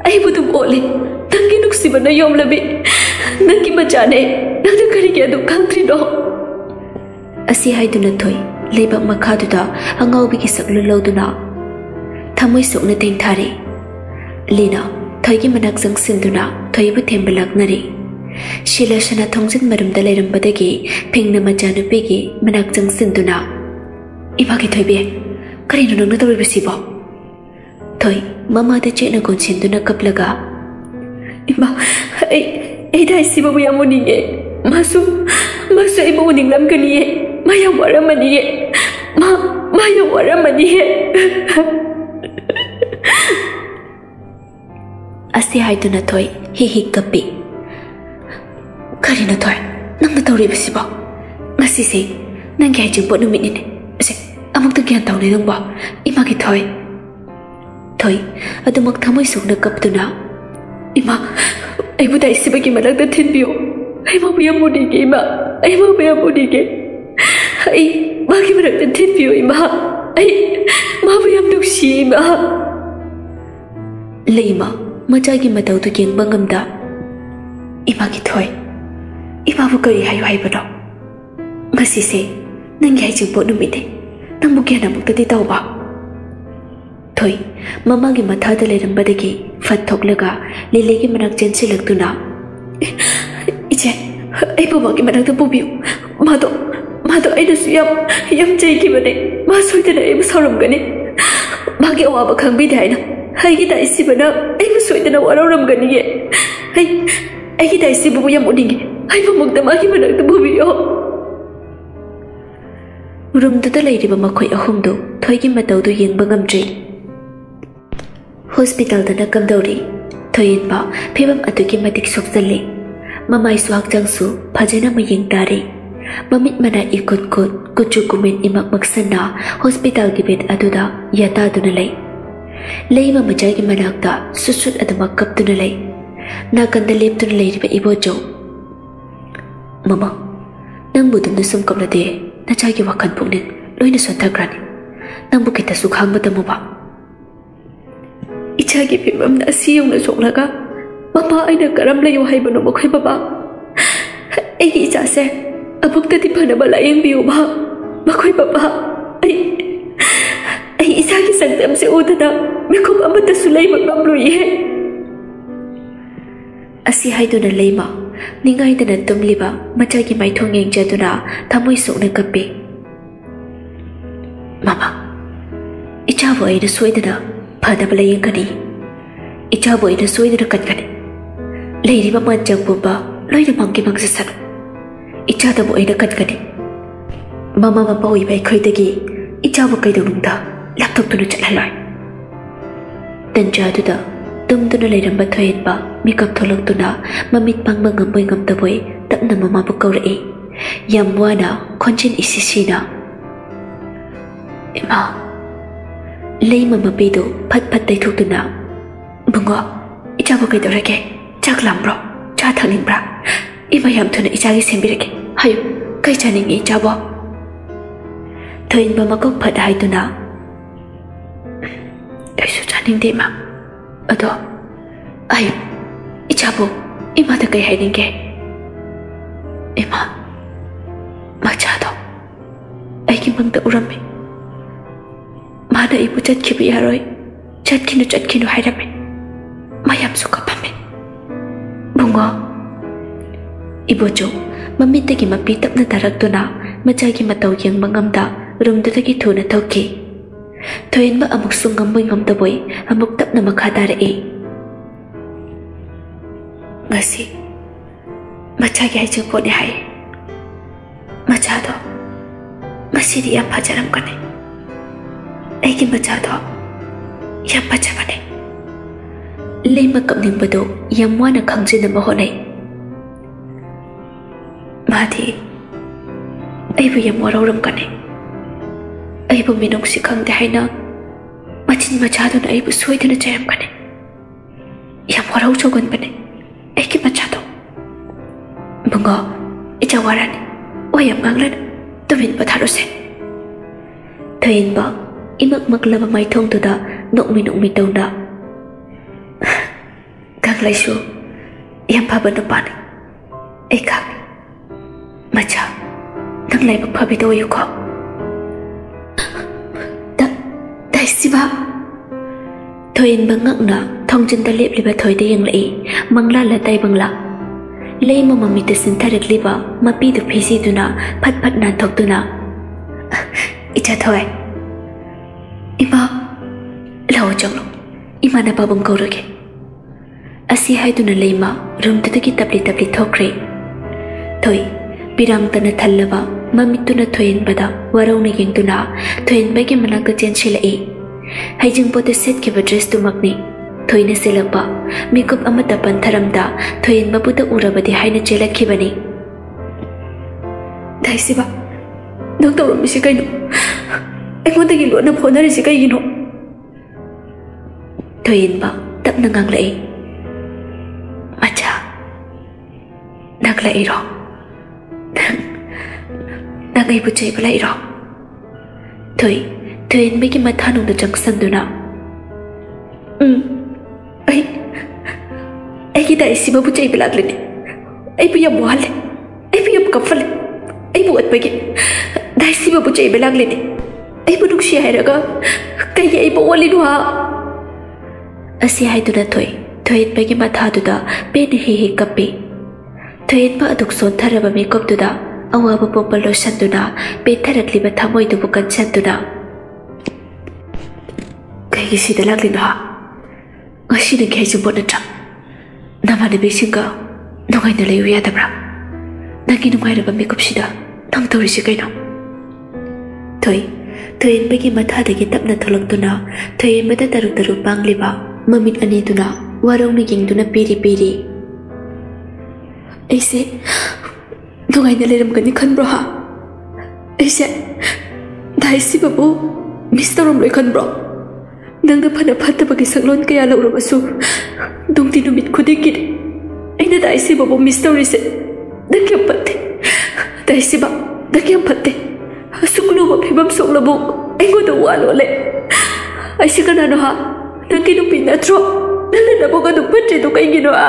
ಐವತ್ತು ಓಲಿ ನಂಗೆ ನುಗ್ಸಿಬನ್ನ ಯೋಮ್ಲಬಿ ನಂಗೆ ಮಜಾನೆ ನಾನು ಕರಿಗೆ ಅದು ಕಂತ್ರಿನೋ ಅಸಿ ಹಾಯ್ದುನ ಥೊಯ್ ಲೇಬ ಮಖಾದುದ ಅಂಗಾವಿಗೆ ಸಗ್ಲು ಲೌದುನ ಥಮೊಯ್ ಸೊಗ್ನ ತೆಂಥಾರೆ ಲೀನಾ ಥೊಯ್ಗೆ ಮನಕ್ ಜಂಗ್ಸಿಂದುನ ಥೊಯ್ಬು ಥೆಂಬಲಾಗ್ನರೆ ಶಿಲಾಶನ ಥೊಂಗ್ಸಿನ ಮರುಮ್ದ ಲೈರಂಬದಗೆ ಫೆಂಗ್ನ ಮಜಾನುಪಿಗೆ ಮನಕ್ ಜಂಗ್ಸಿಂದುನ ಇವಾಗೆ ಥೊಯ್ಬೆ ಕರೇನು ನಂಗ್ನ ತೋರಿಬಿಸಿಬೋ ಥೊಯ್ ꯊꯣꯏ ꯂꯩꯕꯥꯛ ꯃꯈꯥꯗꯨꯗ ꯑꯉꯥꯎꯕꯤꯒꯤ ꯁꯛꯂꯨ ꯂꯧꯗꯨꯅ ꯊꯃꯣꯏ ꯁꯣꯛꯅ ꯇꯦꯡꯊꯥꯔꯦ ꯂꯤꯅ ꯊꯣꯏꯒꯤ ꯃꯅꯥꯛ ꯆꯪꯁꯤꯟꯗꯨꯅ ꯊꯣꯏꯕꯨ ꯊꯦꯝꯕ ꯂꯥꯛꯅꯔꯤ ꯁꯤꯂꯥꯁꯅ ꯊꯣꯡꯖꯤꯟ ꯃꯔꯨꯝꯗ ꯂꯩꯔꯝꯕꯗꯒꯤ ꯐꯤꯡꯅ ꯃꯆꯥꯅꯨꯄꯤꯒꯤ ꯃꯅꯥꯛ ꯆꯪꯁꯤꯟꯗꯨꯅ ꯏꯃꯥꯒꯤ ꯊꯣꯏꯕꯤ ꯀꯔꯤꯅꯣ ꯅꯪꯅ ꯇꯧꯔꯤꯕꯁꯤꯕꯣ ꯊꯣꯏ ꯃꯃꯥꯗ ꯆꯦꯠꯅ ꯀꯣꯟꯁꯤꯟꯗꯨꯅ ꯀꯞꯂꯒ ꯏꯃꯥ ꯑꯩ ꯑꯩ ꯗꯥꯏꯁꯤꯕꯕꯨ ꯌꯥꯝ ꯎꯅꯤꯡꯉꯦ ꯃꯥꯁꯨ ꯃꯥꯁꯨ ꯑꯩꯕꯨ ꯎꯅꯤꯡꯂꯝꯒꯅꯤꯌꯦ ꯃꯥ ꯌꯥꯝ ꯋꯥꯔꯝꯃꯅꯤꯌꯦ ꯃꯥ ꯃꯥ ꯌꯥꯝ ꯋꯥꯔꯝꯃꯅꯤꯌꯦ ꯑꯁꯤ ꯍꯥꯏꯗꯨꯅ ꯊꯣꯏ ꯍꯤ ꯍꯤ ꯀꯞꯄꯤ ꯀꯔꯤꯅꯣ ꯊꯣꯏ ꯅꯪꯅ ꯇꯧꯔꯤꯕꯁꯤꯕꯣ ꯉꯁꯤꯁꯦ ꯅꯪꯒꯤ ꯍꯩꯖꯤꯡꯄꯣꯠ ꯅꯨꯃꯤꯠꯅꯤꯅꯦ ꯑꯁꯦ ꯑꯃꯨꯛꯇ ꯒ꯭ꯌꯥꯟ ꯇꯧꯅꯦ ꯅꯪꯕꯣ ꯏꯃꯥꯒꯤ ꯊꯣꯏ Thôi, atau mak thamoi sok na kap tuna. Ima, ai bu dai siba ki malak da thin biu. Ai ma biya mu dige ima. Ai ma muốn đi dige. Ai, ma mà đang da thin biu ima. Ai, ma biya mu si ima. Leima, mà cha ki matau tu keng bangam da. Ima ki thôi. Ima bu kari hayu hayu bro. Masih sih, nang yai jumpa numi deh. Nang bu kian amuk tadi tàu bah ꯊꯣꯏ ꯃꯃꯥꯒꯤ ꯃꯊꯥꯗ ꯂꯩꯔꯝꯕꯗꯒꯤ ꯐꯠ ꯊꯣꯛꯂꯒ ꯂꯤꯂꯤꯒꯤ ꯃꯅꯥꯛ ꯆꯦꯟꯁꯤꯜꯂꯛꯇꯨꯅ 이제 ꯑꯩꯕꯨ ꯃꯥꯒꯤ ꯃꯅꯥꯛꯇ ꯄꯨꯕꯤꯌꯨ ꯃꯥꯗꯣ ꯃꯥꯗꯣ ꯑꯩꯅꯁꯨ ꯌꯥꯝ ꯌꯥꯝ ꯆꯩꯈꯤꯕꯅꯦ ꯃꯥ ꯁꯣꯏꯗꯅ ꯑꯩꯕꯨ ꯁꯥꯎꯔꯝꯒꯅꯤ ꯃꯥꯒꯤ ꯑꯋꯥꯕ ꯈꯪꯕꯤꯗꯦ ꯍꯥꯏꯅ ꯑꯩꯒꯤ ꯗꯥꯏꯁꯤꯕꯅ ꯑꯩꯕꯨ ꯁꯣꯏꯗꯅ ꯋꯥꯔꯧꯔꯝꯒꯅꯤꯌꯦ ꯑꯩ ꯑꯩꯒꯤ ꯗꯥꯏꯁꯤꯕꯨ ꯌꯥꯝ ꯎꯅꯤꯡꯉꯦ ꯑꯩꯕꯨꯃꯛꯇ ꯃꯥꯒꯤ ꯃꯅꯥꯛꯇ ꯄꯨꯕꯤꯌꯣ ꯔꯨꯝꯗꯨꯗ ꯂꯩꯔꯤꯕ ꯃꯈꯣꯏ ꯑꯍꯨꯝꯗꯨ ꯊꯣꯏꯒꯤ ꯃꯇꯧꯗꯨ ꯌꯦꯡꯕ ꯉꯝꯗ꯭ꯔꯤ ꯍꯣꯁꯄꯤꯇꯥꯜꯗꯅ ꯀꯝꯗꯧꯔꯤ ꯊꯣꯏꯌꯤꯟꯕ ꯐꯤꯕꯝ ꯑꯗꯨꯛꯀꯤ ꯃꯇꯤꯛ ꯁꯣꯛꯆꯜꯂꯤ ꯃꯃꯥꯏꯁꯨ ꯍꯛꯆꯥꯡꯁꯨ ꯐꯖꯅ ꯃꯌꯦꯡ ꯇꯥꯔꯤ ꯃꯃꯤꯠ ꯃꯅꯥ ꯏꯀꯨꯠ ꯀꯨꯠ ꯀꯨꯆꯨ ꯀꯨꯃꯦꯟ ꯏꯃꯛ ꯃꯛꯁꯟꯅ ꯍꯣꯁꯄꯤꯇꯥꯜꯒꯤ ꯕꯦꯠ ꯑꯗꯨꯗ ꯌꯥꯇꯥꯗꯨꯅ ꯂꯩ ꯂꯩꯕ ꯃꯆꯥꯒꯤ ꯃꯅꯥꯛꯇ ꯁꯨꯠ ꯁꯨꯠ ꯑꯗꯨꯃꯛ ꯀꯞꯇꯨꯅ ꯂꯩ ꯅꯥꯀꯟꯗ ꯂꯦꯞꯇꯨꯅ ꯂꯩꯔꯤꯕ ꯏꯕꯣꯆꯧ ꯃꯃꯥ ꯅꯪꯕꯨ ꯑꯗꯨꯝꯅ ꯁꯨꯝ ꯀꯞꯂꯗꯤ ꯅꯆꯥꯒꯤ ꯋꯥꯈꯜ ꯄꯨꯛꯅꯤꯡ ꯂꯣꯏꯅ ꯁꯣꯟꯊꯈ꯭ꯔꯅꯤ ꯅꯪꯕꯨ ꯈꯤꯇꯁꯨ ꯈꯥꯡꯕ ꯇꯝꯃꯨꯕ ꯏꯆꯥꯒꯤ ꯐꯤꯕꯝꯅ ꯑꯁꯤ ꯌꯧꯅ ꯁꯣꯛꯂꯒ ꯃꯃꯥ ꯑꯩꯅ ꯀꯔꯝ ꯂꯩꯌꯨ ꯍꯥꯏꯕꯅꯣ ꯃꯈꯣꯏ ꯕꯕꯥ ꯑꯩꯒꯤ ꯏꯆꯥꯁꯦ ꯑꯃꯨꯛꯇꯗꯤ ꯐꯅꯕ ꯂꯥꯌꯦꯡꯕꯤꯌꯨꯕ ꯃꯈꯣꯏ ꯕꯕꯥ ꯑꯩ ꯑꯩ ꯏꯆꯥꯒꯤ ꯁꯛꯇꯝꯁꯦ ꯎꯗꯅ ꯃꯤꯀꯨꯞ ꯑꯃꯠꯇꯁꯨ ꯂꯩꯕ ꯉꯝꯂꯣꯏꯌꯦ ꯑꯁꯤ ꯍꯥꯏꯗꯨꯅ ꯂꯩꯃ ꯅꯤꯡꯉꯥꯏꯗꯅ ꯇꯨꯝꯂꯤꯕ ꯃꯆꯥꯒꯤ ꯃꯥꯏꯊꯣꯡ ꯌꯦꯡꯖꯗꯨꯅ ꯊꯃꯣꯏ ꯁꯣꯛꯅ ꯀꯞꯄꯤ ꯃꯃꯥ ꯏꯆꯥꯕꯨ ꯑꯩꯅ ꯁꯣꯏꯗꯅ ꯐꯅꯕ ꯂꯥꯌꯦꯡꯒꯅꯤ ꯏꯆꯥꯕꯨ ꯑꯩꯅ ꯁꯣꯏꯗꯅ ꯀꯟꯒꯅꯤ ꯂꯩꯔꯤꯕ ꯃꯥꯟꯖꯪ ꯄꯨꯝꯕ ꯂꯣꯏꯅ ꯃꯥꯡꯒꯤ ꯃꯥꯡꯖꯁꯅꯨ ꯏꯆꯥꯗꯕꯨ ꯑꯩꯅ ꯀꯟꯒꯅꯤ ꯃꯃꯥ ꯃꯄꯥ ꯑꯣꯏꯕ ꯑꯩꯈꯣꯏꯗꯒꯤ ꯏꯆꯥꯕꯨ ꯀꯩꯗꯧꯅꯨꯡꯗ ꯂꯥꯞꯊꯣꯛꯇꯨꯅ ꯆꯠꯍꯜꯂꯣꯏ ꯇꯟꯖꯥꯗꯨꯗ tumduna leiramba thoyenba mikap tholok mamit pangba ngamboi ngamtaboi tapna mama bu kaurei yam wana 마다이보 자키비 야로이 자키누 자키누 하이라멘 마얌수가 밤에 붕어 이보조 맘밑대기 맘비 땀나 다락도나 마자기 마다우 양망암다 룸드다기 도나 더기 더인 마 아목 숭감 모잉 암다 보이 아목 땀나 마카다레이 ngasi macha gi hai chữ bone hai macha do ngasi di apa jaram kane ꯑꯩꯒꯤ ꯃꯆꯥꯗꯣ ꯌꯥꯝ ꯐꯖꯕꯅꯦ ꯂꯩꯃ ꯀꯞꯅꯤꯡꯕꯗꯣ ꯌꯥꯝ ꯋꯥꯅ ꯈꯪꯖꯤꯟꯅꯕ ꯍꯣꯠꯅꯩ ꯃꯥꯗꯤ ꯑꯩꯕꯨ ꯌꯥꯝ ꯋꯥꯔꯧꯔꯝꯒꯅꯤ ꯑꯩꯕꯨ ꯃꯤꯅꯨꯡꯁꯤ ꯈꯪꯗꯦ ꯍꯥꯏꯅ ꯃꯆꯤꯟ ꯃꯆꯥꯗꯨꯅ ꯑꯩꯕꯨ ꯁꯣꯏꯗꯅ ꯆꯩꯔꯝꯒꯅꯤ ꯌꯥꯝ ꯋꯥꯔꯧ ꯆꯧꯒꯟꯕꯅꯦ ꯑꯩꯒꯤ ꯃꯆꯥꯗꯣ bungo icha warani oyam nganglan tumin patharose thain ba imak maklaba mai thong tu da nok mi nok mi tau da kak lai su yam pa ban pa ni ai kak ma cha nang lai ba pha bi do yu ko da dai si ba thoin bang ngak na thong chin ta lep li ba thoi de yang lai mang la la tai bang la lei ma mami te sin li ba ma pi du phisi du na phat phat na thok tu na icha thoi इमा लाओ चलो इमा ने पाबंग कर रखे असि है तो नले इमा रूम तो तकी तबली तबली थोक रे थोई पिराम तन थल्लवा मम्मी तो न थोयन बदा वरों ने किंतु ना थोयन बाई के मना कच्चे चले ए है जिंग पोते सेट के बजरस तुम अपने थोयन से लगा मिकुप अमत अपन धर्म दा थोयन बबुत उरबदी है न चला की बने दाई सिवा नंग तो रोमिशिकाई ꯑꯩꯉꯣꯟꯗꯒꯤ ꯂꯣꯠꯅ ꯍꯣꯠꯅꯔꯤꯁꯤ ꯀꯩꯒꯤꯅꯣ ꯊꯣꯏꯟꯕ ꯇꯞꯅ ꯉꯥꯡꯂꯛꯏ ꯃꯆꯥ ꯅꯛꯂꯛꯏꯔꯣ ꯅꯪ ꯅꯪ ꯑꯩꯕꯨ ꯆꯩꯕ ꯂꯩꯔꯣ ꯊꯣꯏ ꯊꯣꯏꯟꯕꯒꯤ ꯃꯊꯥꯅꯨꯡꯗ ꯆꯪꯁꯟꯗꯨꯅ ꯎꯝ ꯑꯩ ꯑꯩꯒꯤ ꯗꯥꯏꯁꯤꯕꯕꯨ ꯆꯩꯕ ꯂꯥꯛꯂꯤꯅꯤ ꯑꯩꯕꯨ ꯌꯥꯝ ꯋꯥꯍꯜꯂꯦ ꯑꯩꯕꯨ ꯌꯥꯝ ꯀꯞꯍꯜꯂꯦ ꯑꯩꯕꯨ ꯑꯠꯄꯒꯤ ꯗꯥꯏꯁꯤꯕꯕꯨ ꯆꯩꯕ ꯂꯥꯛꯂꯤꯅꯤ ꯑꯩꯕꯨ ꯅꯨꯡꯁꯤ ꯍꯥꯏꯔꯒ ꯀꯩꯒꯤ ꯑꯩꯕꯨ ꯑꯣꯜꯂꯤꯅꯣ ꯍꯥ ꯑꯁꯤ ꯍꯥꯏꯗꯨꯅ ꯊꯣꯏ ꯊꯣꯏꯠꯄꯒꯤ ꯃꯊꯥꯗꯨꯗ ꯄꯦꯟꯅ ꯍꯦꯛ ꯍꯦꯛ ꯀꯞꯄꯤ ꯊꯣꯏꯠꯄ ꯑꯗꯨꯛ ꯁꯣꯟꯊꯔꯕ ꯃꯤꯀꯨꯞꯇꯨꯗ ꯑꯋꯥꯕ ꯄꯣꯛꯄ ꯂꯣꯏꯁꯟꯗꯨꯅ ꯄꯦꯟꯊꯔꯛꯂꯤꯕ ꯊꯃꯣꯏꯗꯨꯕꯨ ꯀꯟꯁꯟꯗꯨꯅ ꯀꯩꯒꯤ ꯁꯤꯗ ꯂꯥꯛꯂꯤꯅꯣ ꯍꯥ ꯉꯁꯤ ꯅꯪꯒꯤ ꯍꯩꯖꯤꯡꯄꯣꯠ ꯅꯠꯇ꯭ꯔꯥ ꯅꯃꯥꯟꯅꯕꯤꯁꯤꯡꯒ ꯅꯨꯡꯉꯥꯏꯅ ꯂꯩꯌꯨ ꯌꯥꯗꯕ꯭ꯔꯥ ꯅꯪꯒꯤ ꯅꯨꯡꯉꯥꯏꯔꯕ ꯃꯤꯀꯨꯞꯁꯤꯗ ꯅꯪ ꯇꯧꯔꯤꯁꯤ ꯀꯩꯅꯣ ꯊꯣꯏ ꯊꯣꯏꯌꯦꯟꯕꯒꯤ ꯃꯊꯥꯗꯒꯤ ꯇꯞꯅ ꯊꯣꯛꯂꯛꯇꯨꯅ ꯊꯣꯏꯌꯦꯟꯕꯗ ꯇꯔꯨ ꯇꯔꯨ ꯄꯥꯡꯂꯤꯕ ꯃꯃꯤꯠ ꯑꯅꯤꯗꯨꯅ ꯋꯥꯔꯧꯅ ꯌꯦꯡꯗꯨꯅ ꯄꯤꯔꯤ ꯄꯤꯔꯤ ꯑꯩꯁꯦ ꯅꯨꯡꯉꯥꯏꯅ ꯂꯩꯔꯝꯒꯅꯤ ꯈꯟꯕ꯭ꯔꯣ ꯍꯥ ꯑꯩꯁꯦ ꯗꯥꯏꯁꯤꯕꯕꯨ ꯃꯤꯁ ꯇꯧꯔꯝꯂꯣꯏ ꯈꯟꯕ꯭ꯔꯣ ꯅꯪꯅ ꯐꯅ ꯐꯠꯇꯕꯒꯤ ꯁꯛꯂꯣꯟ ꯀꯌꯥ ꯂꯧꯔꯕꯁꯨ ꯅꯨꯡꯇꯤ ꯅꯨꯃꯤꯠ ꯈꯨꯗꯤꯡꯒꯤꯅꯤ ꯑꯩꯅ ꯗꯥꯏꯁꯤꯕꯕꯨ ꯃꯤꯁ ꯇꯧꯔꯤꯁꯦ ꯅꯪ ꯌꯥꯝ ꯐꯠꯇꯦ ꯗꯥꯏꯁꯤꯕ ꯅꯪ ꯌꯥꯝ ꯐꯠꯇꯦ ꯑꯁꯨꯛꯂꯨꯕ ꯐꯤꯕꯝ ꯁꯣꯛꯂꯕꯨ ꯑꯩꯉꯣꯟꯗ ꯋꯥ ꯂꯣꯠꯂꯦ ꯑꯩꯁꯦ ꯀꯅꯥꯅꯣ ꯍꯥ ꯅꯪꯒꯤ ꯅꯨꯄꯤ ꯅꯠꯇ꯭ꯔꯣ ꯅꯪꯅ ꯅꯕꯨꯛ ꯑꯗꯨꯛ ꯐꯠꯇ꯭ꯔꯤꯗꯣ ꯀꯩꯒꯤꯅꯣ ꯍꯥ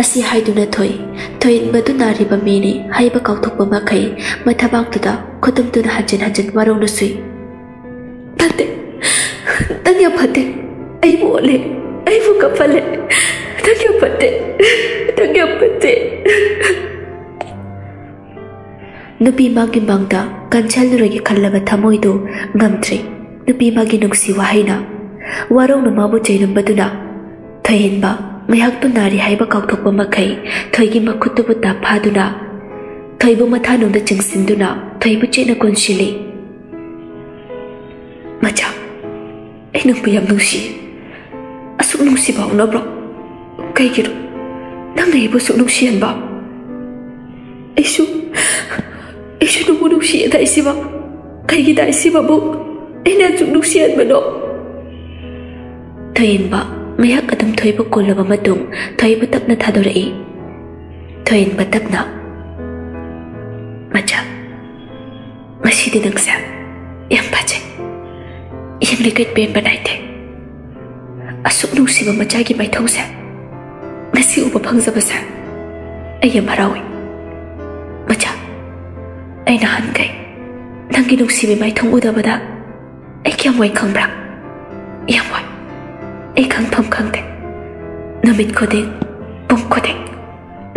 ꯑꯁꯤ ꯍꯥꯏꯗꯨꯅ ꯊꯣꯏ ꯊꯣꯏꯟꯕꯗꯨ ꯅꯥꯔꯤꯕ ꯃꯤꯅꯤ ꯍꯥꯏꯕ ꯀꯥꯎꯊꯣꯛꯄ ꯃꯈꯩ ꯃꯊꯕꯥꯛꯇꯨꯗ ꯈꯨꯇꯨꯝꯗꯨꯅ ꯍꯟꯖꯤꯟ ꯍꯟꯖꯤꯟ ꯋꯥꯔꯧꯅ ꯁꯨꯏ ꯐꯠꯇꯦ ꯅꯪ ꯌꯥꯝ ꯐꯠꯇꯦ ꯑꯩꯕꯨ ꯑꯣꯠꯂꯦ ꯑꯩꯕꯨ ꯀꯞꯍꯜꯂꯦ nupi magi mangda kanchal ragi khallaba thamoi do ngamtre nupi magi nungsi wahaina warong na mabu chainam baduna thayin ba ngayhak tu nari haiba kauthok ba makai thagi makhut tu ta phaduna thaibu matha nung da chingsinduna thaibu chena konshili macha ai nung piyam nungsi asuk nungsi ba unabro kai giru nang nai bu suk nungsi han ba ai suk Isu dugu duk siya ta isi bang. Kay kita isi ba bu. Ina tuk duk siya ba do. Thoyin ba, mayak adam thoy ba kulo ba matung, thoy bu tap na thadorai. Thoyin ba tap na. Macha, masidi nang sa, yang pache. Yang likit ben ba naite. Asuk nung si ba macha gi may thong sa. Ngasi upa phang sa ba sa. Ayam harawi. Macha, ꯑꯩ ꯅꯍꯥꯟꯈꯩ ꯅꯪꯒꯤ ꯅꯨꯡꯁꯤꯕ ꯃꯥꯏꯊꯣꯡ ꯎꯗꯕꯗ ꯑꯩ ꯀꯌꯥꯝ ꯋꯥꯏ ꯈꯪꯕ꯭ꯔꯥ ꯌꯥꯝ ꯋꯥꯏ ꯑꯩ ꯈꯪꯐꯝ ꯈꯪꯗꯦ ꯅꯨꯃꯤꯠ ꯈꯨꯗꯤꯡ ꯄꯨꯡ ꯈꯨꯗꯤꯡ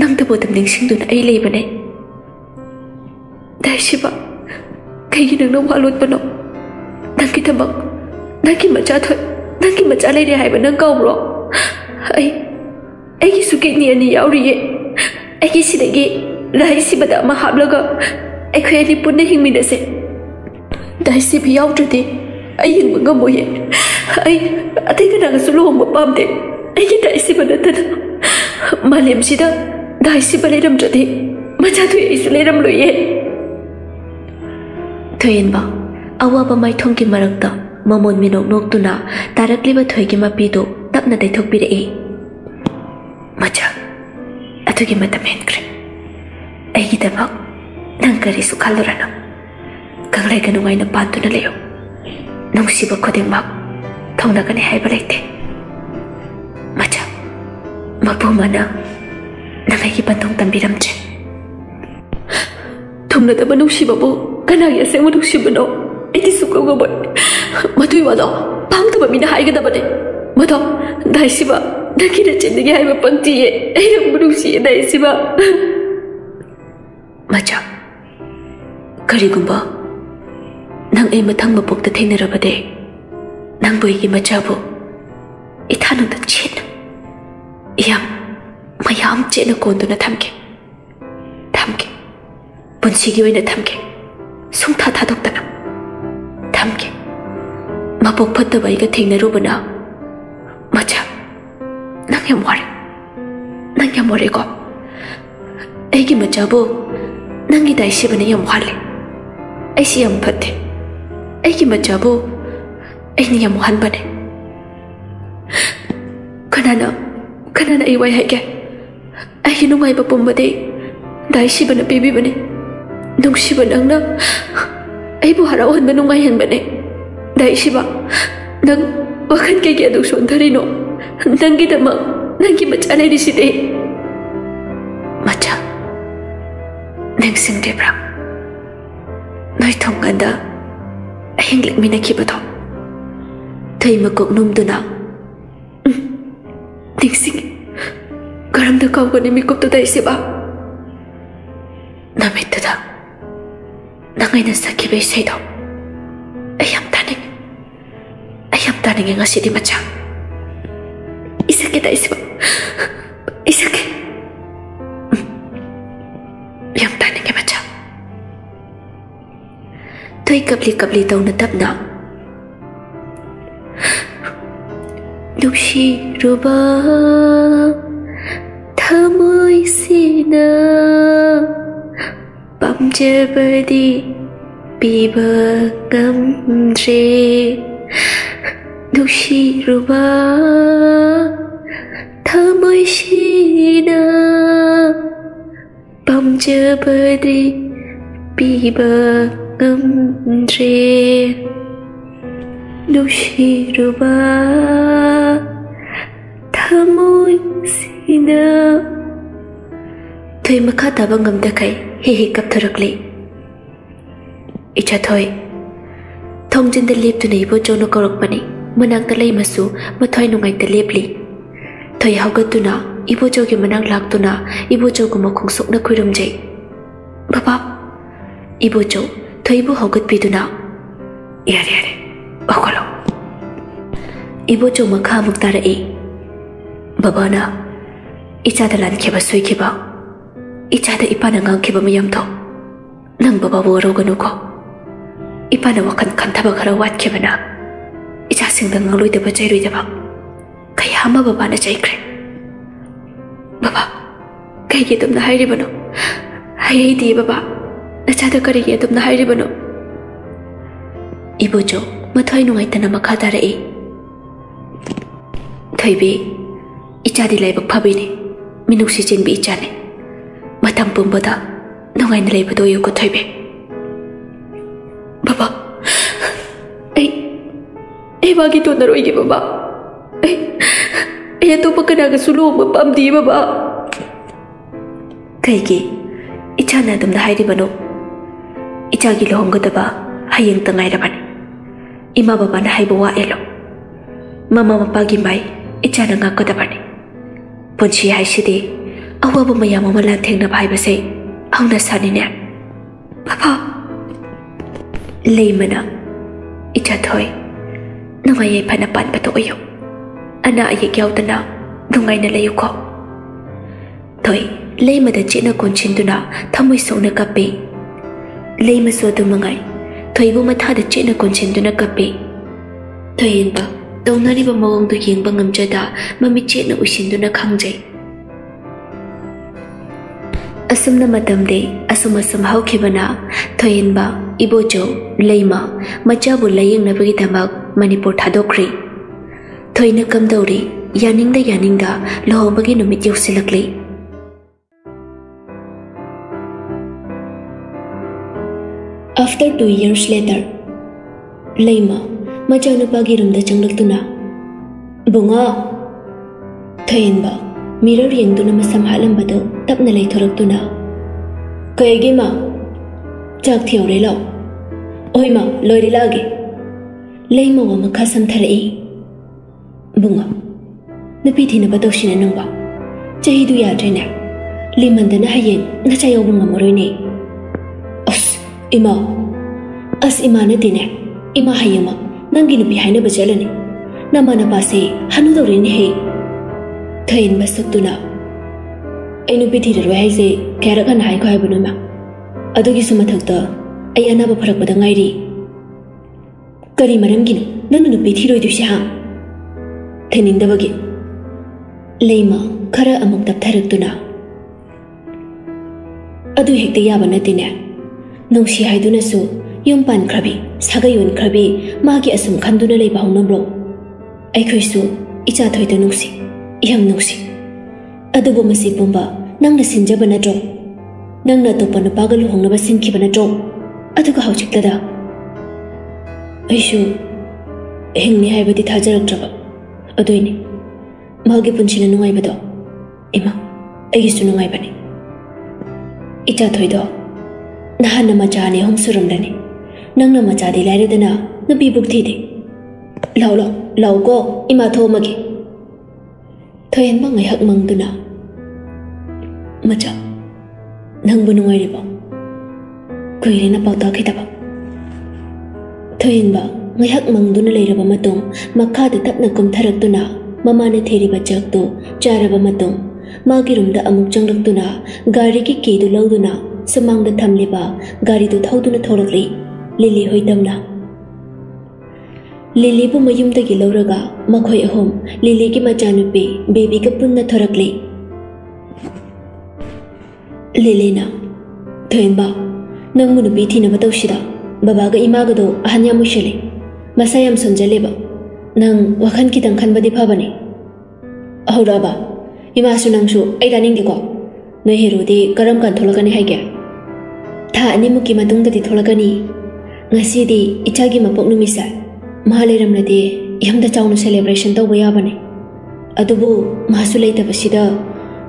ꯅꯪꯗꯕꯨ ꯑꯗꯨꯝ ꯅꯤꯡꯁꯤꯡꯗꯨꯅ ꯑꯩ ꯂꯩꯕꯅꯦ ꯗꯥꯏꯁꯤꯕ ꯀꯩꯒꯤ ꯅꯪꯅ ꯋꯥꯂꯣꯠꯄꯅꯣ ꯅꯪꯒꯤꯗꯃꯛ ꯅꯪꯒꯤ ꯃꯆꯥ ꯊꯣꯏ ꯅꯪꯒꯤ ꯃꯆꯥ ꯂꯩꯔꯦ ꯍꯥꯏꯕ ꯅꯪ ꯀꯥꯎꯕ꯭ꯔꯣ ꯑꯩ ꯑꯩꯒꯤꯁꯨ ꯀꯤꯠꯅꯤ ꯑꯅꯤ ꯌꯥꯎꯔꯤꯌꯦ ꯑꯩꯒꯤ ꯁꯤꯗꯒꯤ ꯗꯥꯏꯁꯤꯕꯗ ꯑꯃ ꯍꯥꯞꯂꯒ ꯑꯩꯈꯣꯏ ꯑꯅꯤ ꯄꯨꯟꯅ ꯍꯤꯡꯃꯤꯟꯅꯁꯦ ꯗꯥꯏꯁꯤꯕꯤ ꯌꯥꯎꯗ꯭ꯔꯗꯤ ꯑꯩ ꯍꯤꯡꯕ ꯉꯝꯃꯣꯏꯌꯦ ꯑꯩ ꯑꯇꯩ ꯀꯅꯥꯒꯁꯨ ꯂꯨꯍꯣꯡꯕ ꯄꯥꯝꯗꯦ ꯑꯩꯒꯤ ꯗꯥꯏꯁꯤꯕ ꯅꯠꯇꯅ ꯃꯥꯂꯦꯝꯁꯤꯗ ꯗꯥꯏꯁꯤꯕ ꯂꯩꯔꯝꯗ꯭ꯔꯗꯤ ꯃꯆꯥ ꯊꯣꯏ ꯑꯩꯁꯨ ꯂꯩꯔꯝꯂꯣꯏꯌꯦ ꯊꯣꯏꯌꯦꯟꯕ ꯑꯋꯥꯕ ꯃꯥꯏꯊꯣꯡꯒꯤ ꯃꯔꯛꯇ ꯃꯃꯣꯟ ꯃꯤꯅꯣꯛ ꯅꯣꯛꯇꯨꯅ ꯇꯥꯔꯛꯂꯤꯕ ꯊꯣꯏꯒꯤ ꯃꯄꯤꯗꯨ ꯇꯞꯅ ꯇꯩꯊꯣꯛꯄꯤꯔꯛꯏ ꯃꯆꯥ ꯑꯗꯨꯒꯤ ꯃꯇꯝ ꯍꯦꯟꯈ꯭ꯔꯦ ꯑꯩꯒꯤꯗꯃꯛ ꯅꯪ ꯀꯔꯤꯁꯨ ꯈꯜꯂꯨꯔꯅꯨ ꯀꯪꯂꯩꯒ ꯅꯨꯡꯉꯥꯏꯅ ꯄꯥꯟꯗꯨꯅ ꯂꯩꯌꯨ ꯅꯨꯡꯁꯤꯕ ꯈꯨꯗꯤꯡꯃꯛ ꯊꯧꯅꯒꯅꯤ ꯍꯥꯏꯕ ꯂꯩꯇꯦ ꯃꯆꯥ ꯃꯄꯨꯃꯅ ꯅꯪ ꯑꯩꯒꯤ ꯄꯟꯊꯨꯡ ꯇꯝꯕꯤꯔꯝꯗ꯭ꯔꯦ ꯊꯨꯡꯅꯗꯕ ꯅꯨꯡꯁꯤꯕꯕꯨ ꯀꯅꯥꯒꯤ ꯑꯁꯦꯡꯕ ꯅꯨꯡꯁꯤꯕꯅꯣ ꯑꯩꯗꯤ ꯁꯨꯛꯉꯝ ꯉꯝꯃꯣꯏ ꯃꯗꯨꯏ ꯋꯥꯗꯣ ꯄꯥꯡꯗꯕ ꯃꯤꯅ ꯍꯥꯏꯒꯗꯕꯅꯦ ꯃꯗꯣ ꯗꯥꯏꯁꯤꯕ ꯅꯪꯒꯤ ꯅꯆꯤꯟꯗꯒꯤ ꯍꯥꯏꯕ ꯄꯪꯇꯤꯌꯦ ꯑꯩ ꯅꯪꯕꯨ ꯅꯨꯡꯁꯤꯌꯦ ꯗꯥꯏꯁꯤꯕ Karigumba, nang ay matang mabog ta tayo narabade, nang buhay ki machabo, itanong ta chin. Iyam, mayam chin na kondo na tamke. Tamke, bunsigiway na tamke, sungta tadok ta na. Tamke, mabog pat na ba iga tayo narubana, machab, nang yung wari, nang yung wari ko. 애기 문자부 난기 다시 보내염 활래 ꯑꯩꯁꯤ ꯌꯥꯝ ꯐꯠꯇꯦ ꯑꯩꯒꯤ ꯃꯆꯥꯕꯨ ꯑꯩꯅ ꯌꯥꯝ ꯋꯥꯍꯟꯕꯅꯦ ꯀꯅꯥꯅ ꯀꯅꯥꯅ ꯑꯩ ꯋꯥꯏ ꯍꯥꯏꯒꯦ ꯑꯩꯒꯤ ꯅꯨꯡꯉꯥꯏꯕ ꯄꯨꯝꯕꯗꯤ ꯗꯥꯏꯁꯤꯕꯅ ꯄꯤꯕꯤꯕꯅꯦ ꯅꯨꯡꯁꯤꯕ ꯅꯪꯅ ꯑꯩꯕꯨ ꯍꯔꯥꯎꯍꯟꯕ ꯅꯨꯡꯉꯥꯏꯍꯟꯕꯅꯦ ꯗꯥꯏꯁꯤꯕ ꯅꯪ ꯋꯥꯈꯜ ꯀꯩꯒꯤ ꯑꯗꯨ ꯁꯣꯟꯊꯔꯤꯅꯣ ꯅꯪꯒꯤꯗꯃꯛ ꯅꯪꯒꯤ ꯃꯆꯥ ꯂꯩꯔꯤꯁꯤꯗꯤ ꯃꯆꯥ ꯅꯤꯡꯁꯤꯡꯗ꯭ꯔꯤꯕ꯭ꯔꯥ Nói thông anda Hinglik minakibato Thay mà cũng nôm tôi nào Ninh sinh garam da kawgani mikupto dai siba Namit da Nangay na sakibay say do Ayam taning Ayam taning ang asidi macha Isake da isiba Isake Ayam taning ang macha 맞아 tôi cập lì cập lì tàu nó tập nọ 누시 루바 타모이 시나 밤제버디 비버 감제 누시 루바 타모이 시나 밤제버디 비버 amre môi thamoi sina thôi mà khá taba ngầm ta khai hi hi cặp thơ rực lị. Icha thôi, thông chân ta liếp tu này vô cho nó có rực bà này manang ta lấy mà su mà thôi nó ngay ta liếp lì. thôi hào gật tu nó ibo cho cái manang lạc tu nó ibo cho cái mà không sốc nó khuy rầm dậy bà bắp ibo cho ꯊꯣꯏꯕꯨ ꯍꯧꯒꯠꯄꯤꯗꯨꯅ ꯌꯥꯔꯦ ꯌꯥꯔꯦ ꯍꯧꯒꯠꯂꯣ ꯏꯕꯣꯆꯧ ꯃꯈꯥ ꯑꯃꯨꯛ ꯇꯥꯔꯛꯏ ꯕꯕꯥꯅ ꯏꯆꯥꯗ ꯂꯥꯟꯈꯤꯕ ꯁꯣꯏꯈꯤꯕ ꯏꯆꯥꯗ ꯏꯄꯥꯅ ꯉꯥꯡꯈꯤꯕ ꯃꯌꯥꯝꯗꯣ ꯅꯪ ꯕꯕꯥꯕꯨ ꯋꯥꯔꯧꯒꯅꯨꯀꯣ ꯏꯄꯥꯅ ꯋꯥꯈꯜ ꯈꯟꯊꯕ ꯈꯔ ꯋꯥꯠꯈꯤꯕꯅ ꯏꯆꯥꯁꯤꯡꯗ ꯉꯥꯡꯂꯣꯏꯗꯕ ꯆꯩꯔꯣꯏꯗꯕ ꯀꯌꯥ ꯑꯃ ꯕꯕꯥꯅ ꯆꯩꯈ꯭ꯔꯦ ꯕꯕꯥ ꯀꯩꯒꯤ ꯑꯗꯨꯝꯅ ꯍꯥꯏꯔꯤꯕꯅꯣ ꯍꯩꯍꯩꯗꯦ ꯕꯕꯥ ꯅꯆꯥꯗ ꯀꯔꯤꯒꯤ ꯑꯗꯨꯝꯅ ꯍꯥꯏꯔꯤꯕꯅꯣ ꯏꯕꯣꯆꯧ ꯃꯊ꯭ꯋꯥꯏ ꯅꯨꯡꯉꯥꯏꯇꯅ ꯃꯈꯥ ꯇꯥꯔꯛꯏ ꯊꯣꯏꯕꯤ ꯏꯆꯥꯗꯤ ꯂꯥꯏꯕꯛ ꯐꯕꯤꯅꯤ ꯃꯤꯅꯨꯡꯁꯤ ꯆꯦꯟꯕꯤ ꯏꯆꯥꯅꯤ ꯃꯇꯝ ꯄꯨꯝꯕꯗ ꯅꯨꯡꯉꯥꯏꯅ ꯂꯩꯕꯗꯣ ꯑꯣꯏꯌꯨꯀꯣ ꯊꯣꯏꯕꯤ ꯕꯕꯥ ꯑꯩ ꯑꯩ ꯃꯥꯒꯤ ꯇꯣꯟꯅꯔꯣꯏꯒꯦ ꯕꯕꯥ ꯑꯩ ꯑꯩ ꯑꯇꯣꯞꯄ ꯀꯅꯥꯒꯁꯨ ꯂꯨꯍꯣꯡꯕ ꯄꯥꯝꯗꯦ ꯕꯕꯥ ꯀꯩꯒꯤ ꯏꯆꯥꯅ ꯑꯗꯨꯝꯅ ꯍꯥꯏꯔꯤꯕꯅꯣ ichagi lohong go daba hayeng tengai raban ima baba na hai bawa elo mama mapa gi mai ichana nga go daban ponchi hai shidi awa ba maya mama lan theng na bhai base au na sani ne papa leimana icha thoi nungai yai phana pan pato ayo ana ayek yau tana nungai na layu ko thoi leimada chena konchin tuna thamoi song na kape ꯑꯋꯥꯕ ꯃꯌꯥꯝ ꯑꯃ ꯂꯥꯟꯊꯦꯡꯅꯕ ꯍꯥꯏꯕꯁꯦ ꯍꯧꯅ ꯁꯥꯅꯤꯅꯦ ꯕꯕꯥ ꯂꯩꯃꯅ ꯏꯆꯥꯊꯣꯏ ꯅꯨꯡꯉꯥꯏ ꯌꯥꯏꯐꯅ ꯄꯥꯟꯕꯗꯣ ꯑꯣꯏꯌꯨ ꯑꯅꯥ ꯑꯌꯦꯛ ꯌꯥꯎꯗꯅ ꯅꯨꯡꯉꯥꯏꯅ ꯂꯩꯌꯨꯀꯣ ꯊꯣꯏ ꯂꯩꯃꯗ ꯆꯦꯠꯅ ꯀꯣꯟꯁꯤꯟꯗꯨꯅ ꯊꯃꯣꯏ ꯁꯣꯛꯅ ꯀꯞꯄꯤ ꯂꯩꯃꯁꯨ ꯑꯗꯨꯝ ꯃꯉꯥꯏ ꯊꯣꯏꯕꯨ ꯃꯊꯥꯗ ꯆꯦꯠꯅ ꯀꯣꯟꯁꯤꯟꯗꯨꯅ ꯀꯞꯄꯤ ꯊꯣꯏꯌꯦꯟꯕ ꯇꯧꯅꯔꯤꯕ ꯃꯑꯣꯡꯗꯨ ꯌꯦꯡꯕ ꯉꯝꯖꯗ ꯃꯃꯤꯠ ꯆꯦꯠꯅ ꯎꯏꯁꯤꯟꯗꯨꯅ ꯈꯪꯖꯩ ꯑꯁꯨꯝꯅ ꯃꯇꯝꯗꯤ ꯑꯁꯨꯝ ꯑꯁꯨꯝ ꯍꯧꯈꯤꯕꯅ ꯊꯣꯏꯌꯦꯟꯕ ꯏꯕꯣꯆꯧ ꯂꯩꯃ ꯃꯆꯥꯕꯨ ꯂꯥꯌꯦꯡꯅꯕꯒꯤꯗꯃꯛ ꯃꯅꯤꯄꯨꯔ ꯊꯥꯗꯣꯛꯈ꯭ꯔꯤ ꯊꯣꯏꯅ ꯀꯝꯗꯧꯔꯤ ꯌꯥꯅꯤꯡꯗ ꯌꯥꯅꯤꯡꯗ ꯂꯨꯍꯣꯡꯕꯒꯤ ꯅꯨꯃꯤꯠ ꯌꯧꯁꯤꯜꯂꯛꯂꯤ after two years later. Layma, machanupagi room da changlagtuna. Bunga! Thayinba, mirror yengduna masam halambado tapna lay thoraktuna. Kayagi ma, chak thiyaw re lao. Oi ma, loy re lagi. Layma wa makhasam tharai. Bunga, napi thina ba tawshina nangba. nó yadre na, limandana hayin na chayaw bunga moroi ne ima, as ima na tine. Ima hayama nangi nupi haina bajalani nama na pase, hanu do rin he thain masatuna ai nupi thira ro hai se kara kan hai ko hai bunu ma. Adugi sumathak ta ai ana ba pharak badang ai ri kari maram gin nanu thi thiroi du sha. Thenin da bagi leima khara amuk tap tharak tuna adu hekte ya banatine ꯅꯨꯡꯁꯤ ꯍꯥꯏꯗꯨꯅꯁꯨ ꯌꯨꯝ ꯄꯥꯟꯈ꯭ꯔꯕꯤ ꯁꯥꯒꯩ ꯑꯣꯟꯈ꯭ꯔꯕꯤ ꯃꯥꯒꯤ ꯑꯁꯨꯝ ꯈꯟꯗꯨꯅ ꯂꯩꯕ ꯍꯧꯅꯕ꯭ꯔꯣ ꯑꯩꯈꯣꯏꯁꯨ ꯏꯆꯥ ꯊꯣꯏꯗ ꯅꯨꯡꯁꯤ ꯌꯥꯝ ꯅꯨꯡꯁꯤ ꯑꯗꯨꯕꯨ ꯃꯁꯤ ꯄꯨꯝꯕ ꯅꯪꯅ ꯁꯤꯟꯖꯕ ꯅꯠꯇ꯭ꯔꯣ ꯅꯪꯅ ꯑꯇꯣꯞꯄ ꯅꯨꯄꯥꯒ ꯂꯨꯍꯣꯡꯅꯕ ꯁꯤꯟꯈꯤꯕ ꯅꯠꯇ꯭ꯔꯣ ꯑꯗꯨꯒ ꯍꯧꯖꯤꯛꯇꯗ ꯑꯩꯁꯨ ꯍꯤꯡꯅꯤ ꯍꯥꯏꯕꯗꯤ ꯊꯥꯖꯔꯛꯇ꯭ꯔꯕ ꯑꯗꯨꯏꯅꯤ ꯃꯥꯒꯤ ꯄꯨꯟꯁꯤꯅ ꯅꯨꯡꯉꯥꯏꯕꯗꯣ ꯏꯃꯥ ꯑꯩꯒꯤꯁꯨ ꯅꯨꯡꯉꯥꯏꯕꯅꯤ ꯏꯆꯥ ꯊꯣꯏꯗꯣ ꯅꯍꯥꯟꯅ ꯃꯆꯥ ꯑꯅꯤ ꯑꯍꯨꯝ ꯁꯨꯔꯝꯂꯅꯤ ꯅꯪꯅ ꯃꯆꯥꯗꯤ ꯂꯥꯏꯔꯗꯅ ꯅꯨꯄꯤꯕꯨꯛ ꯊꯤꯗꯦ ꯂꯥꯎ ꯂꯥꯎ ꯂꯥꯎꯀꯣ ꯏꯃꯥ ꯊꯣꯛꯑꯝꯃꯒꯦ ꯊꯣꯏꯍꯟꯕ ꯉꯥꯏꯍꯥꯛ ꯃꯪꯗꯨꯅ ꯃꯆꯥ ꯅꯪꯕꯨ ꯅꯨꯡꯉꯥꯏꯔꯤꯕꯣ ꯀꯨꯏꯔꯦꯅ ꯄꯥꯎꯇꯥꯈꯤꯗꯕ ꯊꯣꯏꯍꯟꯕ ꯉꯥꯏꯍꯥꯛ ꯃꯪꯗꯨꯅ ꯂꯩꯔꯕ ꯃꯇꯨꯡ ꯃꯈꯥꯗ ꯇꯞꯅ ꯀꯨꯝꯊꯔꯛꯇꯨꯅ ꯃꯃꯥꯅ ꯊꯤꯔꯤꯕ ꯆꯥꯛꯇꯨ ꯆꯥꯔꯕ ꯃꯇꯨꯡ ꯃꯥꯒꯤ ꯔꯨꯝꯗ ꯑꯃꯨꯛ ꯆꯪꯂꯛꯇꯨꯅ ꯒꯥꯔꯤꯒꯤ ꯀꯤꯗꯨ ꯂꯧꯗꯨꯅ ꯁꯨꯃꯥꯡꯗ ꯊꯝꯂꯤꯕ ꯒꯥꯔꯤꯗꯨ ꯊꯧꯗꯨꯅ ꯊꯣꯔꯛꯂꯤ ꯂꯤꯂꯤ ꯍꯣꯏꯗꯝꯅ ꯂꯤꯂꯤꯕꯨ ꯃꯌꯨꯝꯗꯒꯤ ꯂꯧꯔꯒ ꯃꯈꯣꯏ ꯑꯍꯨꯝ ꯂꯤꯂꯤꯒꯤ ꯃꯆꯥꯅꯨꯄꯤ ꯕꯦꯕꯤꯒ ꯄꯨꯟꯅ ꯊꯣꯔꯛꯂꯤ ꯂꯤꯂꯤꯅ ꯊꯣꯏꯟꯕ ꯅꯪꯕꯨ ꯅꯨꯄꯤ ꯊꯤꯅꯕ ꯇꯧꯁꯤꯗ ꯕꯕꯥꯒ ꯏꯃꯥꯒꯗꯣ ꯑꯍꯟ ꯌꯥꯝ ꯑꯣꯏꯁꯤꯜꯂꯤ ꯃꯁꯥ ꯌꯥꯝ ꯁꯣꯟꯖꯜꯂꯦꯕ ꯅꯪ ꯋꯥꯈꯜ ꯈꯤꯇꯪ ꯈꯟꯕꯗꯤ ꯐꯕꯅꯤ ꯍꯧꯔꯛꯑꯕ ꯏꯃꯥꯁꯨ ꯅꯪꯁꯨ ꯑꯩ ꯇꯥꯅꯤꯡꯗꯦꯀꯣ ꯅꯣꯏ ꯍꯦꯔꯣꯗꯤ ꯀꯔꯝ ꯀꯥꯟ ꯊꯣꯛꯂꯛꯀꯅꯤ ꯍꯥꯏꯒꯦ ꯊꯥ ꯑꯅꯤꯃꯨꯛꯀꯤ ꯃꯇꯨꯡꯗꯗꯤ ꯊꯣꯛꯂꯛꯀꯅꯤ ꯉꯁꯤꯗꯤ ꯏꯆꯥꯒꯤ ꯃꯄꯣꯛ ꯅꯨꯃꯤꯠꯁꯦ ꯃꯥ ꯂꯩꯔꯝꯂꯗꯤ ꯌꯥꯝꯅ ꯆꯥꯎꯅ ꯁꯦꯂꯦꯕ꯭ꯔꯦꯁꯟ ꯇꯧꯕ ꯌꯥꯕꯅꯤ ꯑꯗꯨꯕꯨ ꯃꯥꯁꯨ ꯂꯩꯇꯕꯁꯤꯗ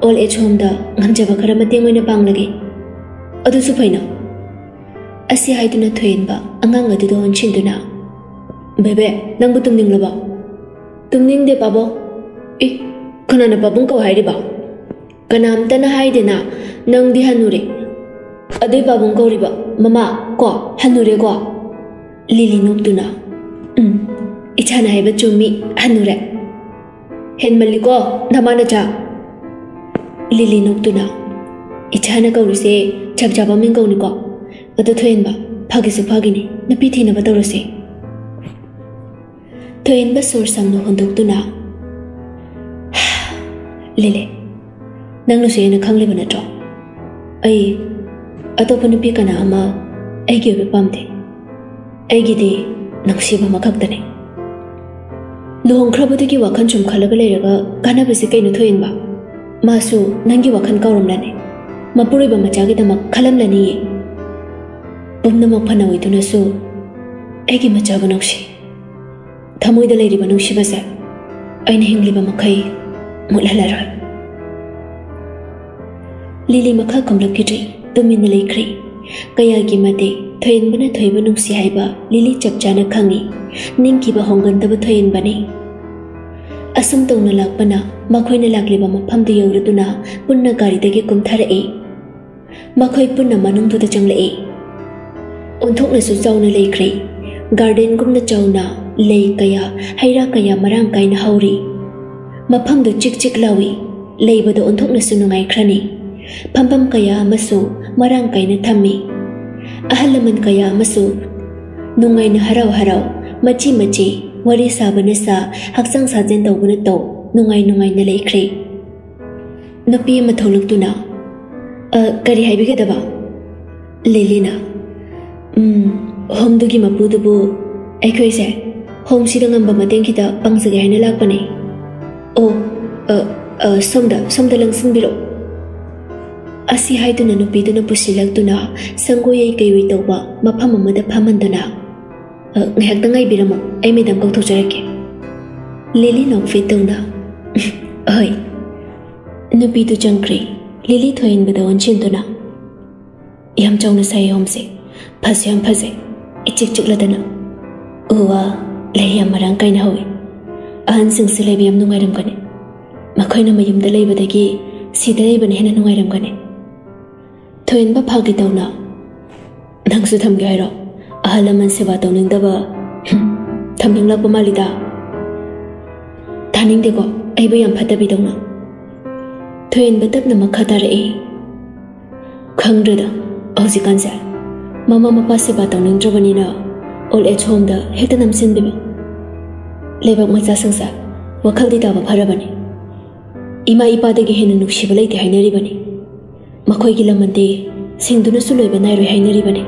ꯑꯣꯜ ꯑꯦꯖ ꯍꯣꯝꯗ ꯉꯝꯖꯕ ꯈꯔ ꯃꯇꯦꯡ ꯑꯣꯏꯅ ꯄꯥꯡꯂꯒꯦ ꯑꯗꯨꯁꯨ ꯐꯩꯅ ꯑꯁꯤ ꯍꯥꯏꯗꯨꯅ ꯊꯣꯏꯍꯟꯕ ꯑꯉꯥꯡ ꯑꯗꯨꯗ ꯑꯣꯟꯁꯤꯟꯗꯨꯅ ꯕꯦꯕꯦ ꯅꯪꯕꯨ ꯇꯨꯝꯅꯤꯡꯂꯕꯣ ꯇꯨꯝꯅꯤꯡꯗꯦ ꯄꯥꯕꯣ ꯏ ꯀꯅꯥꯅ ꯄꯥꯕꯨꯡ ꯀꯧ ꯍꯥꯏꯔꯤꯕ ꯀꯅꯥꯝꯇꯅ ꯍꯥꯏꯗꯦꯅ ꯅꯪꯗꯤ ꯍꯟꯅꯨꯔꯦ Adai babung kau ba, Mama, kwa, hanure kwa. Lily nuk tu na. Um, ichana hai bachu mi hanure. Hen maliko, dhamana cha. Lily nuk tu na. Ichana kau ruse, chap chapa min kau ni kwa. Ado thoyen ba, phagi su phagi ni, na pi thi na ba tau ruse. Thoyen ba sor sang nu hondok tu na. Lily, nang nu se na khang le ba na cho. Ai, ꯑꯇꯣꯞꯄ ꯅꯨꯄꯤ ꯀꯅꯥ ꯑꯃ ꯑꯩꯒꯤ ꯑꯣꯏꯕ ꯄꯥꯝꯗꯦ ꯑꯩꯒꯤꯗꯤ ꯅꯨꯡꯁꯤꯕ ꯑꯃꯈꯛꯇꯅꯤ ꯂꯨꯍꯣꯡꯈ꯭ꯔꯕꯗꯨꯒꯤ ꯋꯥꯈꯜ ꯁꯨꯝ ꯈꯜꯂꯒ ꯂꯩꯔꯒ ꯀꯥꯟꯅꯕꯁꯤ ꯀꯩꯅꯣ ꯊꯣꯏꯍꯟꯕ ꯃꯥꯁꯨ ꯅꯪꯒꯤ ꯋꯥꯈꯜ ꯀꯥꯎꯔꯝꯂꯅꯤ ꯃꯄꯨꯔꯣꯏꯕ ꯃꯆꯥꯒꯤꯗꯃꯛ ꯈꯜꯂꯝꯂꯅꯤꯌꯦ ꯄꯨꯝꯅꯃꯛ ꯐꯅ ꯑꯣꯏꯗꯨꯅꯁꯨ ꯑꯩꯒꯤ ꯃꯆꯥꯕꯨ ꯅꯨꯡꯁꯤ ꯊꯃꯣꯏꯗ ꯂꯩꯔꯤꯕ ꯅꯨꯡꯁꯤꯕꯁꯦ ꯑꯩꯅ ꯍꯤꯡꯂꯤꯕ ꯃꯈꯩ ꯃꯨꯠꯍꯜꯂꯔꯣꯏ ꯂꯤꯂꯤ ꯃꯈꯥ ꯀꯨꯝꯂꯛꯈꯤꯗ꯭ꯔꯤ tumina lekhri kaya gi mate thoin bana thoi ba nungsi haiba lili chapcha na khangi. Ning ki ba hongan da ba thoin bane asum tongna lakpana makhoi na lakli ba mapham du yawruduna punna gari da gi kum tharai e. makhoi punna manung du da changlai unthok e. na su chauna lekhri garden gum na chauna lei kaya haira kaya marang kai na hauri. Mapham du chik chik lawi leiba da unthok na su nungai khrani phambam kaya amasu marang kayna thami. Ahalaman kaya masu. Nungay na haraw-haraw, machi-machi, wari saba na sa haksang sazen tawag na to, nungay-nungay na laikre. Napi mathulag to na. Uh, kari haibig ba? Lili na. Hmm, homdu ki mapudu bu. Ekoy sa, hom si dangan ba mateng kita pang sagay na lakpa na. Oh, uh, uh, somda, somda lang sangbiro ꯑꯁꯤ ꯍꯥꯏꯗꯨꯅ ꯅꯨꯄꯤꯗꯨꯅ ꯄꯨꯁꯤꯜꯂꯛꯇꯨꯅ ꯁꯪꯒꯣꯏꯌꯩ ꯀꯩꯋꯩ ꯇꯧꯕ ꯃꯐꯝ ꯑꯃꯗ ꯐꯝꯍꯟꯗꯨꯅ ꯉꯥꯏꯍꯥꯛꯇꯪ ꯉꯥꯏꯕꯤꯔꯝꯃꯣ ꯑꯩ ꯃꯦꯗꯥꯝ ꯀꯧꯊꯣꯛꯆꯔꯛꯀꯦ ꯂꯤꯂꯤ ꯅꯣꯛꯐꯦꯠ ꯇꯧꯅ ꯍꯣꯏ ꯅꯨꯄꯤꯗꯨ ꯆꯪꯈ꯭ꯔꯦ ꯂꯤꯂꯤ ꯊꯣꯏꯍꯟꯕꯗ ꯑꯣꯟꯁꯤꯟꯗꯨꯅ ꯌꯥꯝ ꯆꯥꯎꯅ ꯁꯥꯏ ꯍꯣꯝꯁꯦ ꯐꯁꯨ ꯌꯥꯝ ꯐꯖꯩ ꯏꯆꯤꯛ ꯆꯤꯛꯂꯗꯅ ꯎ ꯋꯥ ꯂꯩ ꯌꯥꯝ ꯃꯔꯥꯡ ꯀꯥꯏꯅ ꯍꯧꯋꯤ ꯑꯍꯟꯁꯤꯡꯁꯦ ꯂꯩꯕ ꯌꯥꯝ ꯅꯨꯡꯉꯥꯏꯔꯝꯒꯅꯤ ꯃꯈꯣꯏꯅ ꯃꯌꯨꯝꯗ ꯂꯩꯕꯗꯒꯤ ꯁꯤꯗ ꯂꯩꯕꯅ ꯍꯦꯟꯅ ꯅꯨꯡꯉꯥꯏꯔꯝꯒꯅꯤ ꯊꯣꯏꯍꯟꯕ ꯐꯥꯒꯤ ꯇꯧꯅ ꯅꯪꯁꯨ ꯊꯝꯒꯦ ꯍꯥꯏꯔꯣ ꯑꯍꯜ ꯂꯃꯟ ꯁꯦꯕꯥ ꯇꯧꯅꯤꯡꯗꯕ ꯊꯝꯅꯤꯡꯂꯛꯄ ꯃꯥꯜꯂꯤꯗ ꯇꯥꯅꯤꯡꯗꯦꯀꯣ ꯑꯩꯕꯨ ꯌꯥꯝ ꯐꯠꯇꯕꯤꯗꯧꯅ ꯊꯣꯏꯍꯟꯕ ꯇꯞꯅ ꯃꯈꯥ ꯇꯥꯔꯛꯏ ꯈꯪꯗ꯭ꯔꯦꯗ ꯍꯧꯖꯤꯛꯀꯥꯟꯁꯦ ꯃꯃꯥ ꯃꯄꯥ ꯁꯦꯕꯥ ꯇꯧꯅꯤꯡꯗ꯭ꯔꯕꯅꯤꯅ ꯑꯣꯜ ꯑꯦꯖ ꯍꯣꯝꯗ ꯍꯦꯛꯇ ꯅꯝꯁꯤꯟꯕꯤꯕ ꯂꯩꯕꯥꯛ ꯃꯆꯥꯁꯤꯡꯁꯦ ꯋꯥꯈꯜꯗꯤ ꯇꯥꯕ ꯐꯔꯕꯅꯤ ꯏꯃꯥ ꯏꯄꯥꯗꯒꯤ ꯍꯦꯟꯅ ꯅꯨꯡꯁꯤꯕ ꯂꯩꯇꯦ ꯍꯥꯏꯅꯔꯤꯕꯅꯤ ꯃꯈꯣꯏꯒꯤ ꯂꯃꯟꯗꯤ ꯁꯤꯡꯗꯨꯅꯁꯨ ꯂꯣꯏꯕ ꯅꯥꯏꯔꯣꯏ ꯍꯥꯏꯅꯔꯤꯕꯅꯤ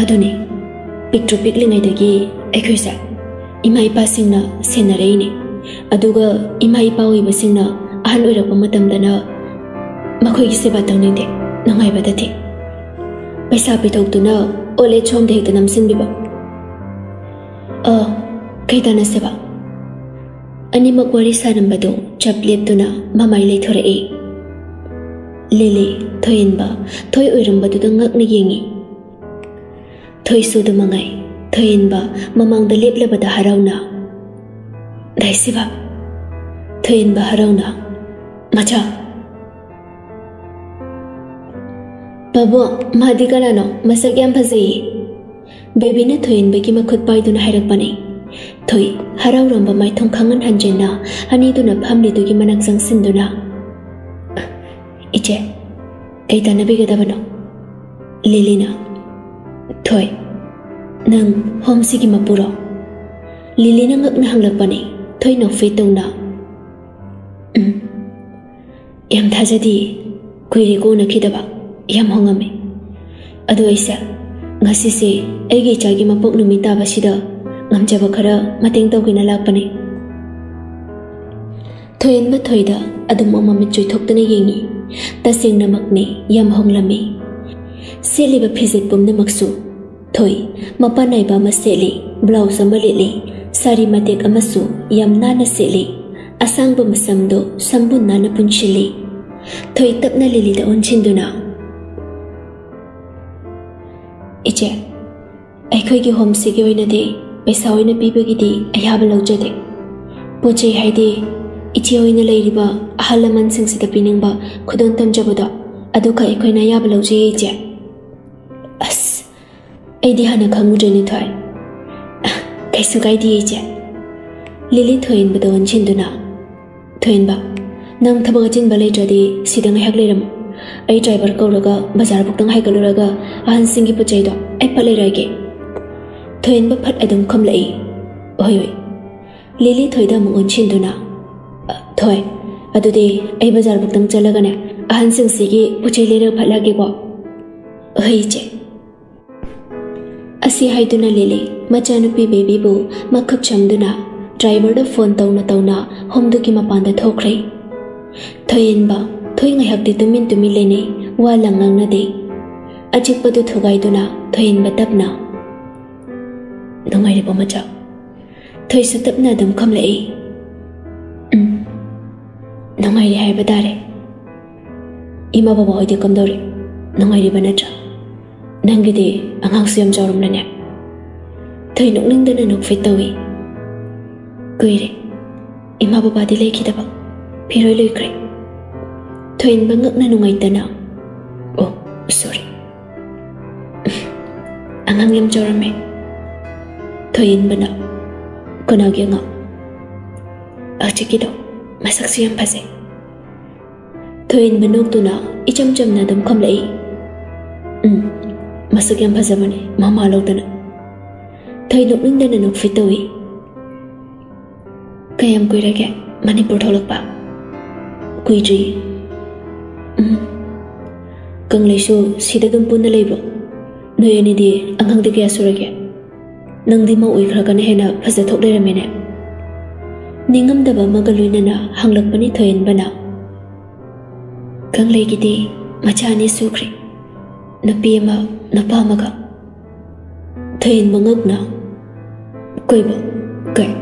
ꯑꯗꯨꯅꯤ ꯄꯤꯛꯇ꯭ꯔꯨ ꯄꯤꯛꯂꯤꯉꯩꯗꯒꯤ ꯑꯩꯈꯣꯏꯁꯦ ꯏꯃꯥ ꯏꯄꯥꯁꯤꯡꯅ ꯁꯦꯟꯅꯔꯛꯏꯅꯤ ꯑꯗꯨꯒ ꯏꯃꯥ ꯏꯄꯥ ꯑꯣꯏꯕꯁꯤꯡꯅ ꯑꯍꯜ ꯑꯣꯏꯔꯛꯄ ꯃꯇꯝꯗꯅ ꯃꯈꯣꯏꯒꯤ ꯁꯦꯕꯥ ꯇꯧꯅꯤꯡꯗꯦ ꯅꯨꯡꯉꯥꯏꯕꯗꯗꯤ ꯄꯩꯁꯥ ꯄꯤꯊꯣꯛꯇꯨꯅ ꯑꯣꯜ ꯑꯦꯖ ꯍꯣꯝꯗ ꯍꯦꯛꯇ ꯅꯝꯁꯤꯟꯕꯤꯕ ꯑꯥ ꯀꯩ ꯇꯥꯟꯅꯁꯦꯕ ꯑꯅꯤꯃꯛ ꯋꯥꯔꯤ ꯁꯥꯔꯝꯕꯗꯨ ꯆꯞ ꯂꯦꯞꯇꯨꯅ ꯃꯃꯥꯏ ꯂꯩꯊꯣꯔꯛꯏ lele thoyen ba thoi oiram ba da ngak na yengi thoi su da mangai thoyen ba mamang da lep ba da harauna dai si ba thoyen ba harauna macha babu mahadi kana no masak yam phazai baby na thoyen ba ki ma khut pai Thôi, hairak pani thoi harauramba mai thong khangan hanjena ani duna mà du gi manak sang sinduna ꯆꯪꯁꯤꯟꯗꯨꯅ ꯏꯆꯦ ꯀꯩ ꯇꯥꯟꯅꯕꯤꯒꯗꯕꯅꯣ ꯂꯤꯂꯤꯅ ꯊꯣꯏ ꯅꯪ ꯍꯣꯝꯁꯤꯒꯤ ꯃꯄꯨꯔꯣ ꯂꯤꯂꯤꯅ ꯉꯛꯅ ꯍꯪꯂꯛꯄꯅꯤ ꯊꯣꯏ ꯅꯣꯛꯐꯦꯠ ꯇꯧꯅ ꯎꯝ ꯌꯥꯝ ꯊꯥꯖꯗꯤꯌꯦ ꯀꯨꯏꯔꯦꯀꯣ ꯎꯅꯈꯤꯗꯕ ꯌꯥꯝ ꯍꯣꯡꯉꯝꯃꯦ ꯑꯗꯣ ꯑꯩꯁꯦ ꯉꯁꯤꯁꯦ ꯑꯩꯒꯤ ꯏꯆꯥꯒꯤ ꯃꯄꯣꯛ ꯅꯨꯃꯤꯠ ꯇꯥꯕꯁꯤꯗ ꯉꯝꯖꯕ ꯈꯔ ꯃꯇꯦꯡ ꯇꯧꯒꯦꯅ ꯂꯥꯛꯄꯅꯦ ꯊꯣꯏꯍꯟꯕ ꯊꯣꯏꯗ ꯑꯗꯨꯝ ꯃꯃꯤꯠ ꯆꯣꯏꯊꯣꯛꯇꯨꯅ ꯌꯦꯡꯉꯤ ꯇꯁꯦꯡꯅꯃꯛꯅꯦ ꯌꯥꯝ ꯍꯣꯡꯂꯝꯃꯤ ꯁꯦꯠꯂꯤꯕ ꯐꯤꯖꯦꯠ ꯄꯨꯝꯅꯃꯛꯁꯨ ꯊꯣꯏ ꯃꯄꯥꯟ ꯅꯥꯏꯕ ꯑꯃ ꯁꯦꯠꯂꯤ ꯕ꯭ꯂꯥꯎꯁ ꯑꯃ ꯂꯤꯠꯂꯤ ꯁꯥꯔꯤ ꯃꯇꯦꯛ ꯑꯃꯁꯨ ꯌꯥꯝ ꯅꯥꯟꯅ ꯁꯦꯠꯂꯤ ꯑꯁꯥꯡꯕ ꯃꯁꯝꯗꯣ ꯁꯝꯕꯨꯟ ꯅꯥꯟꯅ ꯄꯨꯟꯁꯤꯜꯂꯤ ꯊꯣꯏ ꯇꯞꯅ ꯂꯤꯂꯤꯗ ꯑꯣꯟꯁꯤꯟꯗꯨꯅ ꯏꯆꯦ ꯑꯩꯈꯣꯏꯒꯤ ꯍꯣꯝꯁꯤꯒꯤ ꯑꯣꯏꯅꯗꯤ ꯄꯩꯁꯥ ꯑꯣꯏꯅ ꯄꯤꯕꯒꯤꯗꯤ ꯑꯌꯥꯕ ꯂꯧꯖꯗꯦ ꯄꯣꯠ ꯆꯩ ꯍꯥꯏꯗꯤ ꯏꯆꯦ ꯑꯣꯏꯅ ꯂꯩꯔꯤꯕ ꯑꯍꯜ ꯂꯃꯟꯁꯤꯡꯁꯤꯗ ꯄꯤꯅꯤꯡꯕ ꯈꯨꯗꯣꯟ ꯇꯝꯖꯕꯗꯣ ꯑꯗꯨꯈꯛ ꯑꯩꯈꯣꯏꯅ ꯑꯌꯥꯕ ꯂꯧꯖꯩ ꯏꯆꯦ ꯑꯁ ꯑꯩꯗꯤ ꯍꯥꯟꯅ ꯈꯪꯉꯨꯗ꯭ꯔꯦꯅꯦ ꯊꯣꯏ ꯀꯩꯁꯨ ꯀꯥꯏꯗꯦ ꯏꯆꯦ ꯂꯤꯂꯤ ꯊꯣꯏꯍꯟꯕꯗ ꯑꯣꯟꯁꯤꯟꯗꯨꯅ ꯊꯣꯏꯍꯟꯕ ꯅꯪ ꯊꯕꯛ ꯑꯆꯤꯟꯕ ꯂꯩꯇ꯭ꯔꯗꯤ ꯁꯤꯗ ꯉꯥꯏꯍꯥꯛ ꯂꯩꯔꯝꯃꯨ ꯑꯩ ꯗ꯭ꯔꯥꯏꯚꯔ ꯀꯧꯔꯒ ꯕꯖꯥꯔ ꯐꯥꯎꯇꯪ ꯍꯥꯏꯒꯠꯂꯨꯔꯒ ꯑꯍꯟꯁꯤꯡꯒꯤ ꯄꯣꯠ ꯆꯩꯗꯣ ꯑꯩ ꯐꯠ ꯂꯩꯔꯛꯑꯒꯦ ꯊꯣꯏꯍꯟꯕ ꯐꯠ ꯑꯗꯨꯝ ꯈꯨꯝꯂꯛꯏ ꯍꯣꯏ ꯍꯣꯏ ꯂꯤꯂꯤ ꯊꯣꯏꯗ ꯑꯃꯨꯛ ꯑꯣꯟꯁꯤꯟꯗꯨꯅ ꯊꯣꯏ ꯑꯗꯨꯗꯤ ꯑꯩ ꯕꯖꯥꯔꯐꯥꯎꯇꯪ ꯆꯠꯂꯒꯅꯦ ꯑꯍꯟꯁꯤꯡꯁꯤꯒꯤ ꯄꯣꯠꯆꯩ ꯂꯩꯔꯒ ꯐꯠꯂꯒꯦꯀꯣ ꯍꯣꯏ ꯏꯆꯦ ꯑꯁꯤ ꯍꯥꯏꯗꯨꯅ ꯂꯤꯂꯤ ꯃꯆꯥꯅꯨꯄꯤ ꯕꯦꯕꯤꯕꯨ ꯃꯈꯛ ꯆꯪꯗꯨꯅ ꯗ꯭ꯔꯥꯏꯚꯔꯗ ꯐꯣꯟ ꯇꯧꯅ ꯇꯧꯅ ꯍꯣꯝꯗꯨꯒꯤ ꯃꯄꯥꯟꯗ ꯊꯣꯛꯈ꯭ꯔꯦ ꯊꯣꯏꯌꯦꯟꯕ ꯊꯣꯏ ꯉꯥꯏꯍꯥꯛꯇꯤ ꯇꯨꯃꯤꯟ ꯇꯨꯃꯤꯟ ꯂꯩꯅꯩ ꯋꯥ ꯂꯪ ꯉꯥꯡꯅꯗꯦ ꯑꯆꯤꯛꯄꯗꯨ ꯊꯨꯒꯥꯏꯗꯨꯅ ꯊꯣꯏꯌꯦꯟꯕ ꯇꯞꯅ ꯅꯨꯡꯉꯥꯏꯔꯤꯕꯣ ꯃꯆꯥ ꯊꯣꯏꯁꯨ ꯇꯞꯅ ꯑꯗꯨꯝ ꯈꯝꯂꯛꯏ ꯎꯝ ꯅꯨꯡꯉꯥꯏꯔꯤ ꯍꯥꯏꯕ ꯇꯥꯔꯦ ꯏꯃꯥ ꯕꯕꯥ ꯍꯣꯏꯗꯤ ꯀꯝꯗꯧꯔꯤ ꯅꯨꯡꯉꯥꯏꯔꯤꯕ ꯅꯠꯇ꯭ꯔꯥ ꯅꯪꯒꯤꯗꯤ ꯑꯉꯥꯡꯁꯨ ꯌꯥꯝ ꯆꯥꯎꯔꯝꯂꯅꯦ ꯊꯣꯏ ꯅꯣꯛꯅꯤꯡꯗꯅ ꯅꯣꯛꯐꯦꯠ ꯇꯧꯏ ꯀꯨꯏꯔꯦ ꯏꯃꯥ ꯕꯕꯥꯗꯤ ꯂꯩꯈꯤꯗꯕ ꯐꯤꯔꯣꯏ ꯂꯣꯏꯈ꯭ꯔꯦ ꯊꯣꯏꯟꯕ ꯉꯛꯅ ꯅꯨꯡꯉꯥꯏꯇꯅ ꯑꯣ ꯁꯣꯔꯤ ꯑꯉꯥꯡ ꯌꯥꯝ ꯆꯥꯎꯔꯝꯃꯦ ꯊꯣꯏꯟꯕꯅ ꯀꯅꯥꯒꯤ ꯑꯉꯥꯡ ꯍꯧꯖꯤꯛꯀꯤꯗꯣ masaksuyan paseng. Toyin benok tu na icham cham na dam kam lai. Um, masakyan pasabane mama lo dana. Toyin nok ning dana nok fitoi. Kayam kui rage manipur tholok pa. Kui ji. Um, kang lai su sidagam pun na lai bo. Noyani di angang de kya surage. Nang di mau ikra kan hena phasa thok lai ramene. ꯅꯤꯡꯉꯝꯗꯕ ꯑꯃꯒ ꯂꯣꯏꯅꯅ ꯍꯪꯂꯛꯄꯅꯤ ꯊꯣꯏꯍꯟꯕꯅ ꯀꯪꯂꯩꯒꯤꯗꯤ ꯃꯆꯥ ꯑꯅꯤ ꯁꯨꯈ꯭ꯔꯦ ꯅꯨꯄꯤ ꯑꯃ ꯅꯨꯄꯥ ꯑꯃꯒ ꯊꯣꯏꯍꯟꯕ ꯉꯛꯅ ꯀꯣꯏꯕ ꯀꯩ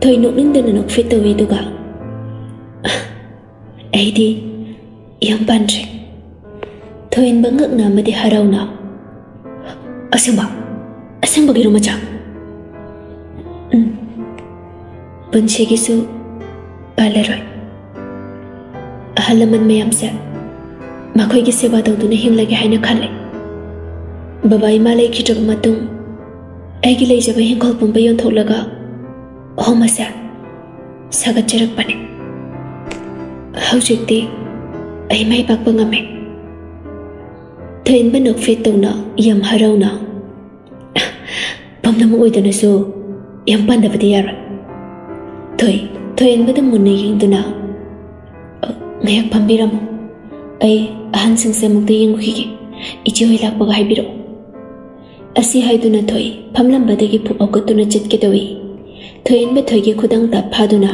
ꯊꯣꯏ ꯅꯣꯛꯅꯤꯡꯗꯅ ꯅꯣꯛꯐꯦꯠ ꯇꯧꯏ ꯑꯗꯨꯒ ꯑꯩꯗꯤ ꯌꯨꯝ ꯄꯥꯟꯗ꯭ꯔꯤ ꯊꯣꯏꯍꯟꯕ ꯉꯛꯅ ꯑꯃꯗꯤ ꯍꯔꯥꯎꯅ ꯑꯁꯦꯡꯕ ꯑꯁꯦꯡꯕꯒꯤꯔꯣ ꯃꯆꯥ ꯄꯨꯟꯁꯤꯒꯤꯁꯨ ꯄꯥꯜꯂꯔꯣꯏ ꯑꯍꯜ ꯂꯃꯟ ꯃꯌꯥꯝꯁꯦ ꯃꯈꯣꯏꯒꯤ ꯁꯦꯕꯥ ꯇꯧꯗꯨꯅ ꯍꯤꯡꯂꯒꯦ ꯍꯥꯏꯅ ꯈꯜꯂꯦ ꯕꯕꯥ ꯏꯃꯥ ꯂꯩꯈꯤꯗ꯭ꯔꯕ ꯃꯇꯨꯡ ꯑꯩꯒꯤ ꯂꯩꯖꯕ ꯍꯤꯡꯈꯣꯜ ꯄꯨꯝꯕ ꯌꯣꯟꯊꯣꯛꯂꯒ ꯍꯣꯝ ꯑꯁꯦ ꯁꯥꯒꯠꯆꯔꯛꯄꯅꯤ ꯍꯧꯖꯤꯛꯇꯤ ꯑꯩ ꯃꯥꯏ ꯄꯥꯛꯄ ꯉꯝꯃꯦ ꯊꯣꯏꯟꯕ ꯅꯣꯛꯐꯦꯠ ꯇꯧꯅ ꯌꯥꯝ ꯍꯔꯥꯎꯅ ꯄꯨꯝꯅꯃꯛ ꯑꯣꯏꯗꯅꯁꯨ ꯌꯥꯝ ꯄꯥꯟꯗꯕꯗꯤ ꯌꯥꯔꯣꯏ ꯊꯣꯏ ꯊꯣꯏꯟꯕꯗ ꯃꯨꯟꯅ ꯌꯦꯡꯗꯨꯅ ꯉꯥꯏꯍꯥꯛ ꯐꯝꯕꯤꯔꯝꯃꯨ ꯑꯩ ꯑꯍꯟꯁꯤꯡꯁꯦ ꯑꯃꯨꯛꯇ ꯌꯦꯡꯉꯨꯈꯤꯒꯦ ꯏꯆꯦ ꯍꯣꯏ ꯂꯥꯛꯄꯒ ꯍꯥꯏꯕꯤꯔꯛꯑꯣ ꯑꯁꯤ ꯍꯥꯏꯗꯨꯅ ꯊꯣꯏ ꯐꯝꯂꯝꯕꯗꯒꯤ ꯐꯨꯛ ꯍꯧꯒꯠꯇꯨꯅ ꯆꯠꯀꯦ ꯇꯧꯏ ꯊꯣꯏꯟꯕ ꯊꯣꯏꯒꯤ ꯈꯨꯗꯥꯡ ꯇꯥꯞ ꯐꯥꯗꯨꯅ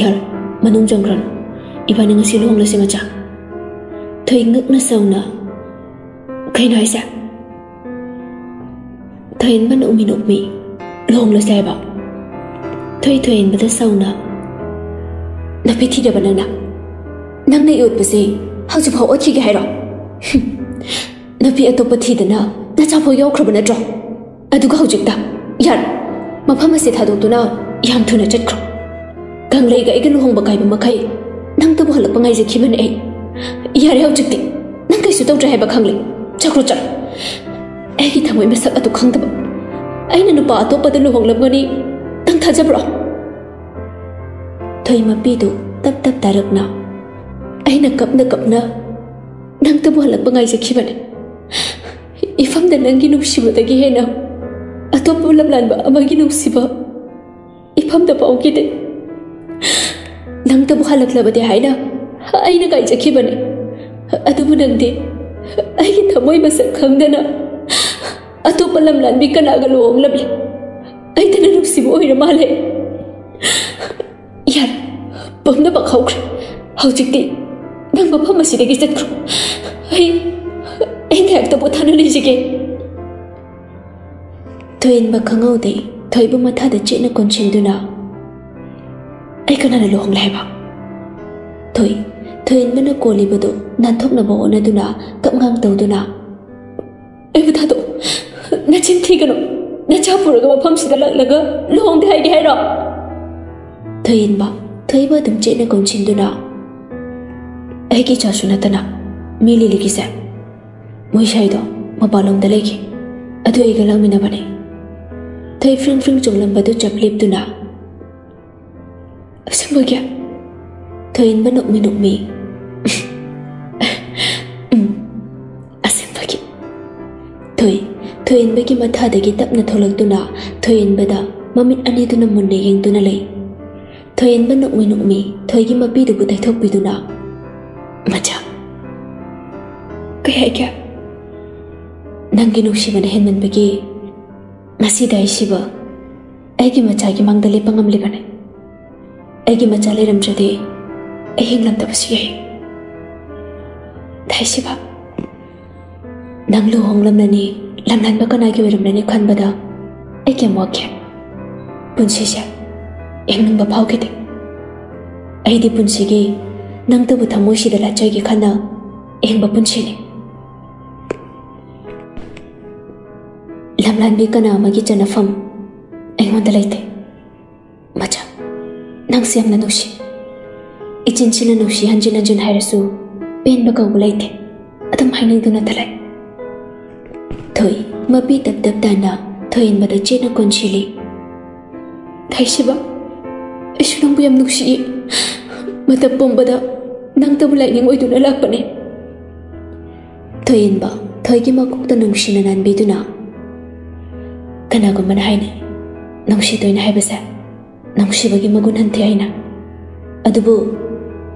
ꯌꯥꯔꯣꯏ ꯃꯅꯨꯡ ꯆꯪꯈ꯭ꯔꯅꯨ ꯏꯕꯥꯅꯤ ꯉꯁꯤ ꯂꯨꯍꯣꯡꯂꯁꯤ ꯃꯆꯥ ꯊꯣꯏ ꯉꯛꯅ ꯁꯧꯅ ꯀꯩꯅꯣ ꯍꯥꯏꯁꯦ ꯊꯣꯏꯟꯕꯅ ꯎꯃꯤ ꯅꯣꯛꯃꯤ ꯂꯨꯍꯣꯡꯂꯁꯤ ꯍꯥꯏꯕ thuê thuyền bà ta sâu nữa. Nà bê thi được bà nâng nà Nâng này ụt bà gì? Hào dịp hậu ớt chi cái hay rồi. Nà bê atoп bà thi đà nà Nà chào bó yêu khra bà nà rõ À đù gà hào dịp đà Yàn Mà phá mà xì thà đồ tù nà Yàm thù nà chất khra Càng lấy cái ấy gà lưu hông bà cài mà khay năng tà bó hà lạc bà ngay dì khi mà này. ấy Yà rè hào dịp tì Nâng cây sù tâu trẻ hay bà khang lì Chắc rồi chắc. Ai khi thằng mùi mà sắc à tù khang tà bà nên nà nụ bà atoп bà tà lưu hông lập ngờ ꯊꯥꯖꯕ꯭ꯔꯣ ꯊꯣꯏ ꯃꯄꯤꯗꯨ ꯇꯞ ꯇꯞ ꯇꯥꯔꯛꯅ ꯑꯩꯅ ꯀꯞꯅ ꯀꯞꯅ ꯅꯪꯇꯕꯨ ꯍꯜꯂꯛꯄ ꯉꯥꯏꯖꯈꯤꯕꯅꯦ ꯏꯐꯝꯗ ꯅꯪꯒꯤ ꯅꯨꯡꯁꯤꯕꯗꯒꯤ ꯍꯦꯟꯅ ꯑꯇꯣꯞꯄ ꯂꯝꯂꯥꯟꯕ ꯑꯃꯒꯤ ꯅꯨꯡꯁꯤꯕ ꯏꯐꯝꯗ ꯐꯥꯎꯈꯤꯗꯦ ꯅꯪꯇꯕꯨ ꯍꯜꯂꯛꯂꯕꯗꯤ ꯍꯥꯏꯅ ꯑꯩꯅ ꯀꯥꯏꯖꯈꯤꯕꯅꯦ ꯑꯗꯨꯕꯨ ꯅꯪꯗꯤ ꯑꯩꯒꯤ ꯊꯃꯣꯏ ꯃꯁꯛ ꯈꯪꯗꯅ ꯑꯇꯣꯞꯄ ꯂꯝꯂꯥꯟꯕꯤ ꯀꯅꯥꯒ ꯂꯨꯍꯣꯡꯂꯕꯤ ಐತನ ನುಗ್ಸಿವು ಒಯ್ರ ಮಾಲೆ ಯಾರ ಪುಮ್ನಮಕ್ ಹೌಕ್ರ ಹೌಜಿಕ್ತಿ ನಂಗ್ ಮಫಮ್ ಅಸಿದಗಿ ಚತ್ಕ್ರು ಐ ಐನ ಯಾಕ್ತಬು ತಾನು ನಿಜಿಗೆ Thuên mà khăng ngâu đấy, thấy bông mà tha để chuyện nó còn chuyện đôi nào. Ai cái này là luồng lại bằng. Thôi, thuên mà nó cố lý vào đó, nan thúc nó bỏ nó đôi nào, cậm ngang tàu đôi nào. Ai mà tha đó, nó chính thi cái nó. 내차부르가 펌시다 락라가 루홍대 하이게 해라 트인바 트이바 듬제는 건친두나 애기 자수나타나 밀리리기세 모이샤이도 마발롱다 레기 아두 애가 랑미나바네 트이 프링프링 종람바도 잡립두나 아슴바기야 트인바 녹미 녹미 thuyền bây giờ mà thở để cái tập nát thô lực tu nọ. Thuyền bây đó mà mình anh đi tu nằm muốn để yên tu nà lấy. Thuyền bên nụng mi nụng mi thời kia mà bi được của tay thốc bi tu nọ. Mà chả. Cái hệ kia đang cái kia nục shiva hen mình bây giờ mà si đại shiva ai cái mà chả cái mang dalip bangam li bane ai cái mà chả lấy làm cho đi ai hiền làm tập sự ai đại shiva nang lu hong lam là ni 람란바 꺼나기 외름라니 관바다 에게 먹게 분시샤 앵는바 파오게 돼 아이디 분시기 낭떠부터 모시를 라저기 가나 앵바 분시네 람란비 꺼나 아마기 전화 펌 앵원다 라이테 맞아 낭스얌나 노시 이진치는 노시 한진한진 하이라수 뺀바가 오고 라이테 아담 하이능도 나타라이 Thôi, mapi tập tập tàn dana, thôi in mada chena konchili. Thay siya ba? Isu nang buyam nuksi. Matapong bada, nang tabulay ni mo ito nalakpan eh. Thôi in ba, thôi ki makukta nungsi na nanbi ito na. Kanaguman hay na, nungsi to in hay basa. Nungsi bagi magunhanti hay na. Adubo,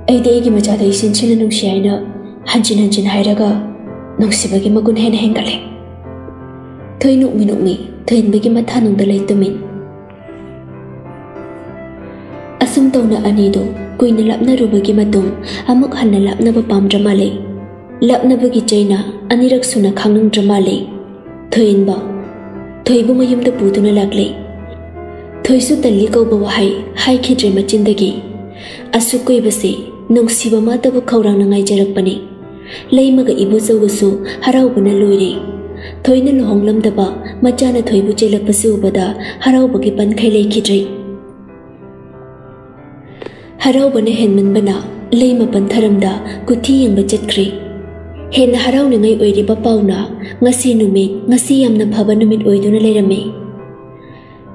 ay di igi machada isin chena nungsi hay na. Hanjin hanjin hay raga, nungsi bagi magun hen hen galing. ꯅꯨꯡꯁꯤꯕꯒꯤ ꯃꯒꯨꯟ ꯍꯦꯟꯅ ꯍꯦꯟꯒꯠꯂꯦ ꯊꯣꯏ ꯅꯣꯛꯃꯤ ꯅꯣꯛꯃꯤ ꯊꯣꯏꯍꯟꯕꯒꯤ ꯃꯊꯥꯅꯨꯡꯗ ꯂꯩ ꯇꯨꯃꯤꯟ ꯑꯁꯨꯝ ꯇꯧꯅ ꯑꯅꯤꯗꯨ ꯀꯨꯏꯅ ꯂꯥꯞꯅꯔꯨꯕꯒꯤ ꯃꯇꯨꯡ ꯑꯃꯨꯛ ꯍꯟꯅ ꯂꯥꯞꯅꯕ ꯄꯥꯝꯗ꯭ꯔ ꯃꯥꯜꯂꯦ ꯂꯥꯞꯅꯕꯒꯤ ꯆꯩꯅ ꯑꯅꯤꯔꯛ ꯁꯨꯅ ꯈꯥꯡꯅꯤꯡꯗ꯭ꯔ ꯃꯥꯜꯂꯦ ꯊꯣꯏꯍꯟꯕ ꯊꯣꯏꯕꯨ ꯃꯌꯨꯝꯗ ꯄꯨꯗꯨꯅ ꯂꯥꯛꯂꯦ ꯊꯣꯏꯁꯨ ꯇꯜꯂꯤ ꯀꯧꯕ ꯋꯥꯍꯩ ꯍꯥꯏꯈꯤꯗ꯭ꯔꯦ ꯃꯆꯤꯟꯗꯒꯤ ꯑꯁꯨꯛ ꯀꯨꯏꯕꯁꯤ ꯅꯨꯡꯁꯤꯕ ꯃꯥꯇꯕꯨ ꯈꯧꯔꯥꯡꯅ ꯉꯥꯏꯖꯔꯛꯄꯅꯤ ꯂꯩꯃꯒ ꯏꯕꯨꯆꯧꯒꯁꯨ ꯍꯔꯥꯎꯕꯅ ꯂꯣꯏꯔꯦ ꯊꯣꯏꯅ ꯂꯨꯍꯣꯡꯂꯝꯗꯕ ꯃꯆꯥꯅ ꯊꯣꯏꯕꯨ ꯆꯦꯜꯂꯛꯄꯁꯤ ꯎꯕꯗ ꯍꯔꯥꯎꯕꯒꯤ ꯄꯟꯈꯩ ꯂꯩꯈꯤꯗ꯭ꯔꯦ ꯍꯔꯥꯎꯕꯅ ꯍꯦꯟꯃꯟꯕꯅ ꯂꯩꯃ ꯄꯟꯊꯔꯝꯗ ꯀꯨꯊꯤ ꯌꯦꯡꯕ ꯆꯠꯈ꯭ꯔꯦ ꯍꯦꯟꯅ ꯍꯔꯥꯎꯅꯤꯡꯉꯥꯏ ꯑꯣꯏꯔꯤꯕ ꯄꯥꯎꯅ ꯉꯁꯤ ꯅꯨꯃꯤꯠ ꯉꯁꯤ ꯌꯥꯝꯅ ꯐꯕ ꯅꯨꯃꯤꯠ ꯑꯣꯏꯗꯨꯅ ꯂꯩꯔꯝꯃꯤ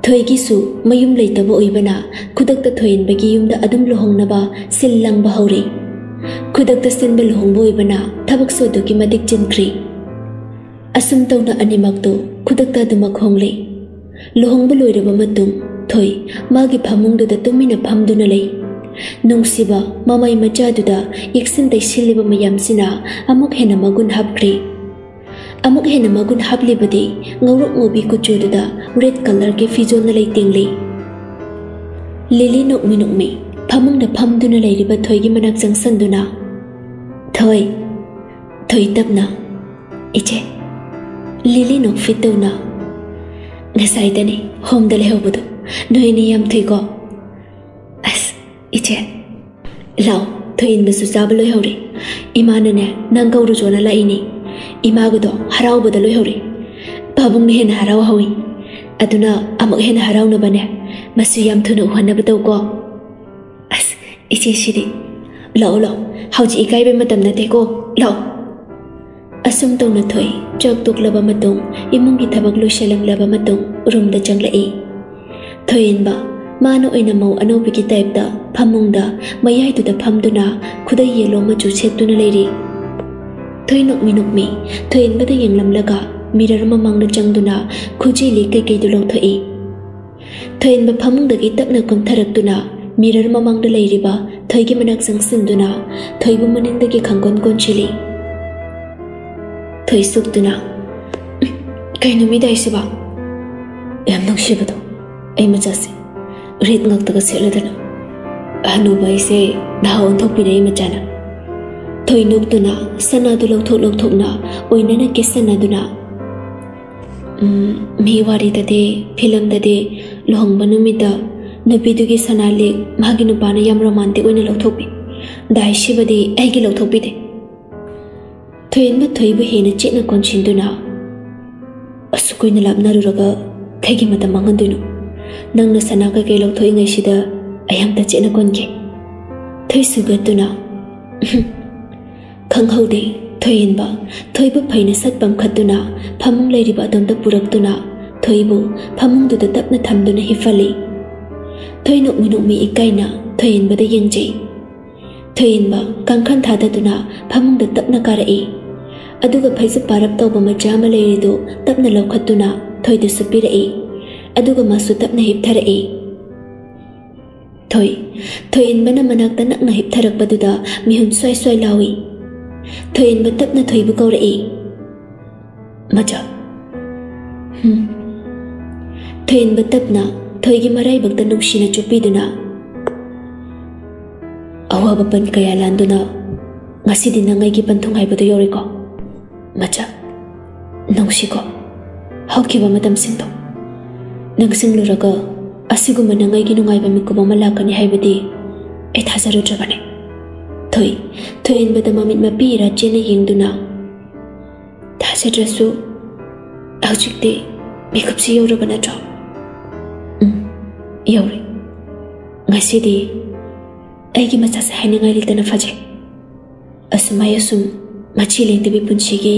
ꯊꯣꯏꯒꯤꯁꯨ ꯃꯌꯨꯝ ꯂꯩꯇꯕ ꯑꯣꯏꯕꯅ ꯈꯨꯗꯛꯇ ꯊꯣꯏꯍꯟꯕꯒꯤ ꯌꯨꯝꯗ ꯑꯗꯨꯝ ꯂꯨꯍꯣꯡꯅꯕ ꯁꯤꯜ ꯂꯥꯡꯕ ꯍꯧꯔꯤ ꯈꯨꯗꯛꯇ ꯁꯤꯟꯕ ꯂꯨꯍꯣꯡꯕ ꯑꯣꯏꯕꯅ ꯊꯕꯛꯁꯨ ꯑꯗꯨꯛꯀꯤ ꯃꯇꯤꯛ ꯆꯤꯟꯈ꯭ꯔꯤ ꯑꯁꯨꯝ ꯇꯧꯅ ꯑꯅꯤꯃꯛꯇꯨ ꯈꯨꯗꯛꯇ ꯑꯗꯨꯃꯛ ꯍꯣꯡꯂꯤ ꯂꯨꯍꯣꯡꯕ ꯂꯣꯏꯔꯕ ꯃꯇꯨꯡ ꯊꯣꯏ ꯃꯥꯒꯤ ꯐꯃꯨꯡꯗꯨꯗ ꯇꯨꯃꯤꯟꯅ ꯐꯝꯗꯨꯅ ꯂꯩ ꯅꯨꯡꯁꯤꯕ ꯃꯃꯩ ꯃꯆꯥꯗꯨꯗ ꯌꯦꯛꯁꯤꯟ ꯇꯩꯁꯤꯜꯂꯤꯕ ꯃꯌꯥꯝꯁꯤꯅ ꯑꯃꯨꯛ ꯍꯦꯟꯅ ꯃꯒꯨꯟ ꯍꯥꯞꯈ꯭ꯔꯦ ꯑꯃꯨꯛ ꯍꯦꯟꯅ ꯃꯒꯨꯟ ꯍꯥꯞꯂꯤꯕꯗꯤ ꯉꯧꯔꯣꯛ ꯉꯧꯕꯤ ꯀꯨꯆꯨꯗꯨꯗ ꯔꯦꯗ ꯀꯂꯔꯒꯤ ꯐꯤꯖꯣꯜꯅ ꯂꯩꯇꯦꯡꯂꯤ ꯂꯤꯂꯤ ꯅꯣꯛꯃꯤ ꯅꯣꯛꯃꯤ ꯐꯃꯨꯡꯗ ꯐꯝꯗꯨꯅ ꯂꯩꯔꯤꯕ ꯊꯣꯏꯒꯤ ꯃꯅꯥꯛ ꯆꯪꯁꯟꯗꯨꯅ ꯊꯣꯏ ꯊꯣꯏ ꯇꯞꯅ ಲಿಲಿನು ಫಿತ್ತುನ ಗೆಸಾಯ್ತೇನೆ ಹೋಮ್ದಲ್ಲೇ ಹೋಗ್ಬೋದು ನೊಯ್ನಿಯಂ ಥುಯ್ಗೋ ಅಸ್ ಇಚೆ ಲಾವ್ ಥುಯಿನ್ಬಸು ಚಾಬ ಲೋಯ್ಹೌರಿ ಇಮಾನನೆ ನಂಗೌರು ಜೋನ ಲೈನಿ ಇಮಾಗುದೋ ಹರಾವುಬದ ಲೋಯ್ಹೌರಿ ಪಬುಂಗ್ನ ಹೆನ ಹರಾವ ಹೌಯಿ ಅದನ್ನ ಅಮುಕ್ ಹೆನ ಹರಾವ್ನಬನೆ ಮಸು ಯಂ ಥುನ ಉಹನ್ನಬತೌಗೋ ಅಸ್ ಇಚೆ ಶಿರಿ ಲಾವ್ ಲಾವ್ ಹೌಜಿ ಇಕಾಯ್ಬೆ ಮತಂ ನತೆಗೋ ಲಾವ್ asung tong na thoi chok tuk laba matung imong gi thabak lu shelam laba matung room da chang lai e. thoin ba mano oina mo ano bi ki type da, phamung da mayai tu da pham du na, khudai yelo ma chu che tu na lai ri thoi nok mi nok mi thoin ba da yang lam laga mirror ma mang na chang du na khuji li kai kai du lo thoi e. thoin ba phamung da gi tap na kom tharak tu na, mirror ma mang da lai ri ba, thoi gi manak sang sin du na, thoi bu manin da gi khangon kon chili ꯊꯣꯏ ꯁꯨꯛꯇꯨꯅ ꯀꯩꯅꯣ ꯃꯤꯗꯥꯏꯁꯤꯕ ꯌꯥꯝ ꯅꯨꯡꯁꯤꯕꯗꯣ ꯑꯩ ꯃꯆꯥꯁꯦ ꯔꯦꯠ ꯉꯛꯇꯒ ꯁꯦꯠꯂꯗꯅ ꯍꯅꯨꯕ ꯑꯩꯁꯦ ꯅꯍꯥ ꯑꯣꯟꯊꯣꯛꯄꯤꯔꯛꯏ ꯃꯆꯥꯅ ꯊꯣꯏ ꯅꯣꯛꯇꯨꯅ ꯁꯅꯥꯗꯨ ꯂꯧꯊꯣꯛ ꯂꯧꯊꯣꯛꯅ ꯑꯣꯏꯅꯅ ꯀꯦꯁꯟꯅꯗꯨꯅ ꯃꯤ ꯋꯥꯔꯤꯗꯗꯤ ꯐꯤꯂꯝꯗꯗꯤ ꯂꯨꯍꯣꯡꯕ ꯅꯨꯃꯤꯠꯇ ꯅꯨꯄꯤꯗꯨꯒꯤ ꯁꯅꯥ ꯂꯤꯛ ꯃꯥꯒꯤ ꯅꯨꯄꯥꯅ ꯌꯥꯝ ꯔꯣꯃꯥꯟꯇꯤꯛ ꯑꯣꯏꯅ ꯂꯧꯊꯣꯛꯄꯤ ꯗꯥꯏꯁꯤꯕꯗꯤ ꯑꯩꯒꯤ ꯂꯧꯊꯣꯛꯄꯤꯗꯦ thuyền bắt thấy với hena chết na còn chín đôi nào asukoi na lạp na ru raga khai gi mata mangan đôi nào nang na sana ka kai lâu thôi ngay sida ayam ta chết na còn kì thấy su gật đôi nào khăng hậu đi thôi yên ba thôi bất phải na sát bầm khát đôi nào phàm pham lấy đi ba đom ta burak đôi nào thôi bu phàm đôi ta tấp na thầm đôi nó hi phali thôi nụ mi nụ mi ikai na thôi yên ba đây yên chơi thôi yên ba càng khăn thà ta nào, phàm pham đôi tấp na cả đấy. ꯑꯗꯨꯒ ꯐꯩꯖꯨꯞ ꯄꯥꯔꯞ ꯇꯧꯕ ꯃꯆꯥ ꯑꯃ ꯂꯩꯔꯤꯗꯨ ꯇꯞꯅ ꯂꯧꯈꯠꯇꯨꯅ ꯊꯣꯏꯗꯁꯨ ꯄꯤꯔꯛꯏ ꯑꯗꯨꯒ ꯃꯥꯁꯨ ꯇꯞꯅ ꯍꯤꯞꯊꯔꯛꯏ ꯊꯣꯏ ꯊꯣꯏꯏꯟꯕꯅ ꯃꯅꯥꯛꯇ ꯅꯛꯅ ꯍꯤꯞꯊꯔꯛꯄꯗꯨꯗ ꯃꯤꯍꯨꯟ ꯁ꯭ꯋꯥꯏ ꯁ꯭ꯋꯥꯏ ꯂꯥꯎꯏ ꯊꯣꯏꯏꯟꯕ ꯇꯞꯅ ꯊꯣꯏꯕꯨ ꯀꯧꯔꯛꯏ ꯃꯆꯥ ꯍꯝ ꯊꯣꯏꯏꯟꯕ ꯇꯞꯅ ꯊꯣꯏꯒꯤ ꯃꯔꯥꯏꯕꯛꯇ ꯅꯨꯡꯁꯤꯅ ꯆꯨꯞꯄꯤꯗꯨꯅ ꯑꯋꯥꯕ ꯄꯟ ꯀꯌꯥ ꯂꯥꯟꯗꯨꯅ ꯉꯁꯤꯗꯤ ꯅꯪ ꯑꯩꯒꯤ ꯄꯟꯊꯨꯡ ꯍꯥꯏꯕꯗꯨ ꯌꯧꯔꯦꯀꯣ macha nongshiko haukiba madam singto nang singluraga asiguma nangai gi nungai ba mikuba malakani haibadi ethazaru jabane thoi thoi en bada mamit ma pi ra chene yingduna thasadrasu aujikte mikupsi yorubana jo um yori ngasidi aigi masa sa haningai litana faje asumaya sum ꯃꯆꯤ ꯂꯦꯡꯗꯕꯤ ꯄꯨꯟꯁꯤꯒꯤ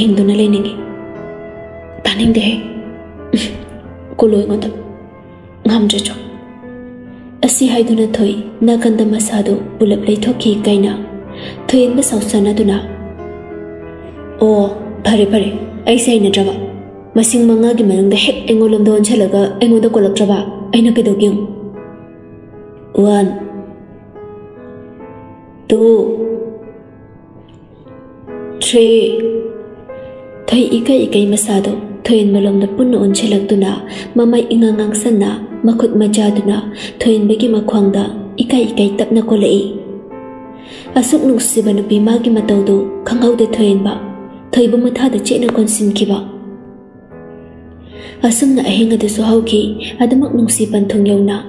ꯌꯦꯡꯗꯨꯅ ꯂꯩꯅꯤꯡꯉꯤ ꯇꯥꯅꯤꯡꯗꯦꯍꯦ ꯀꯨꯜꯂꯣ ꯑꯩꯉꯣꯟꯗ ꯉꯝꯗ꯭ꯔꯁꯨ ꯑꯁꯤ ꯍꯥꯏꯗꯨꯅ ꯊꯣꯏ ꯅꯥꯀꯟꯗ ꯃꯁꯥꯗꯨ ꯄꯨꯂꯞ ꯂꯩꯊꯣꯛꯈꯤ ꯀꯩꯅ ꯊꯣꯏꯌꯦꯟꯕ ꯁꯥꯎꯁꯟꯅꯗꯨꯅ ꯑꯣ ꯐꯔꯦ ꯐꯔꯦ ꯑꯩꯁꯦ ꯍꯩꯅꯗ꯭ꯔꯕ ꯃꯁꯤꯡ ꯃꯉꯥꯒꯤ ꯃꯅꯨꯡꯗ ꯍꯦꯛ ꯑꯩꯉꯣꯟꯂꯣꯝꯗ ꯑꯣꯟꯁꯤꯜꯂꯒ ꯑꯩꯉꯣꯟꯗ ꯀꯣꯜꯂꯛꯇ꯭ꯔꯕ ꯑꯩꯅ ꯀꯩꯗꯧꯒꯦ one two 3 Thay ikay ikay masado, thayin malam na puno on chelak tuna, mamay ingangang sana, makut majado mà thayin bagi makwang da, ikay ikay tap na kulay. Asuk nung siba na bimagi mataw do, kangaw da thayin ba, thay bumatha da chay na konsin kiba. Asum na ahinga da suhaw ki, adamak nung sipan thong yaw na,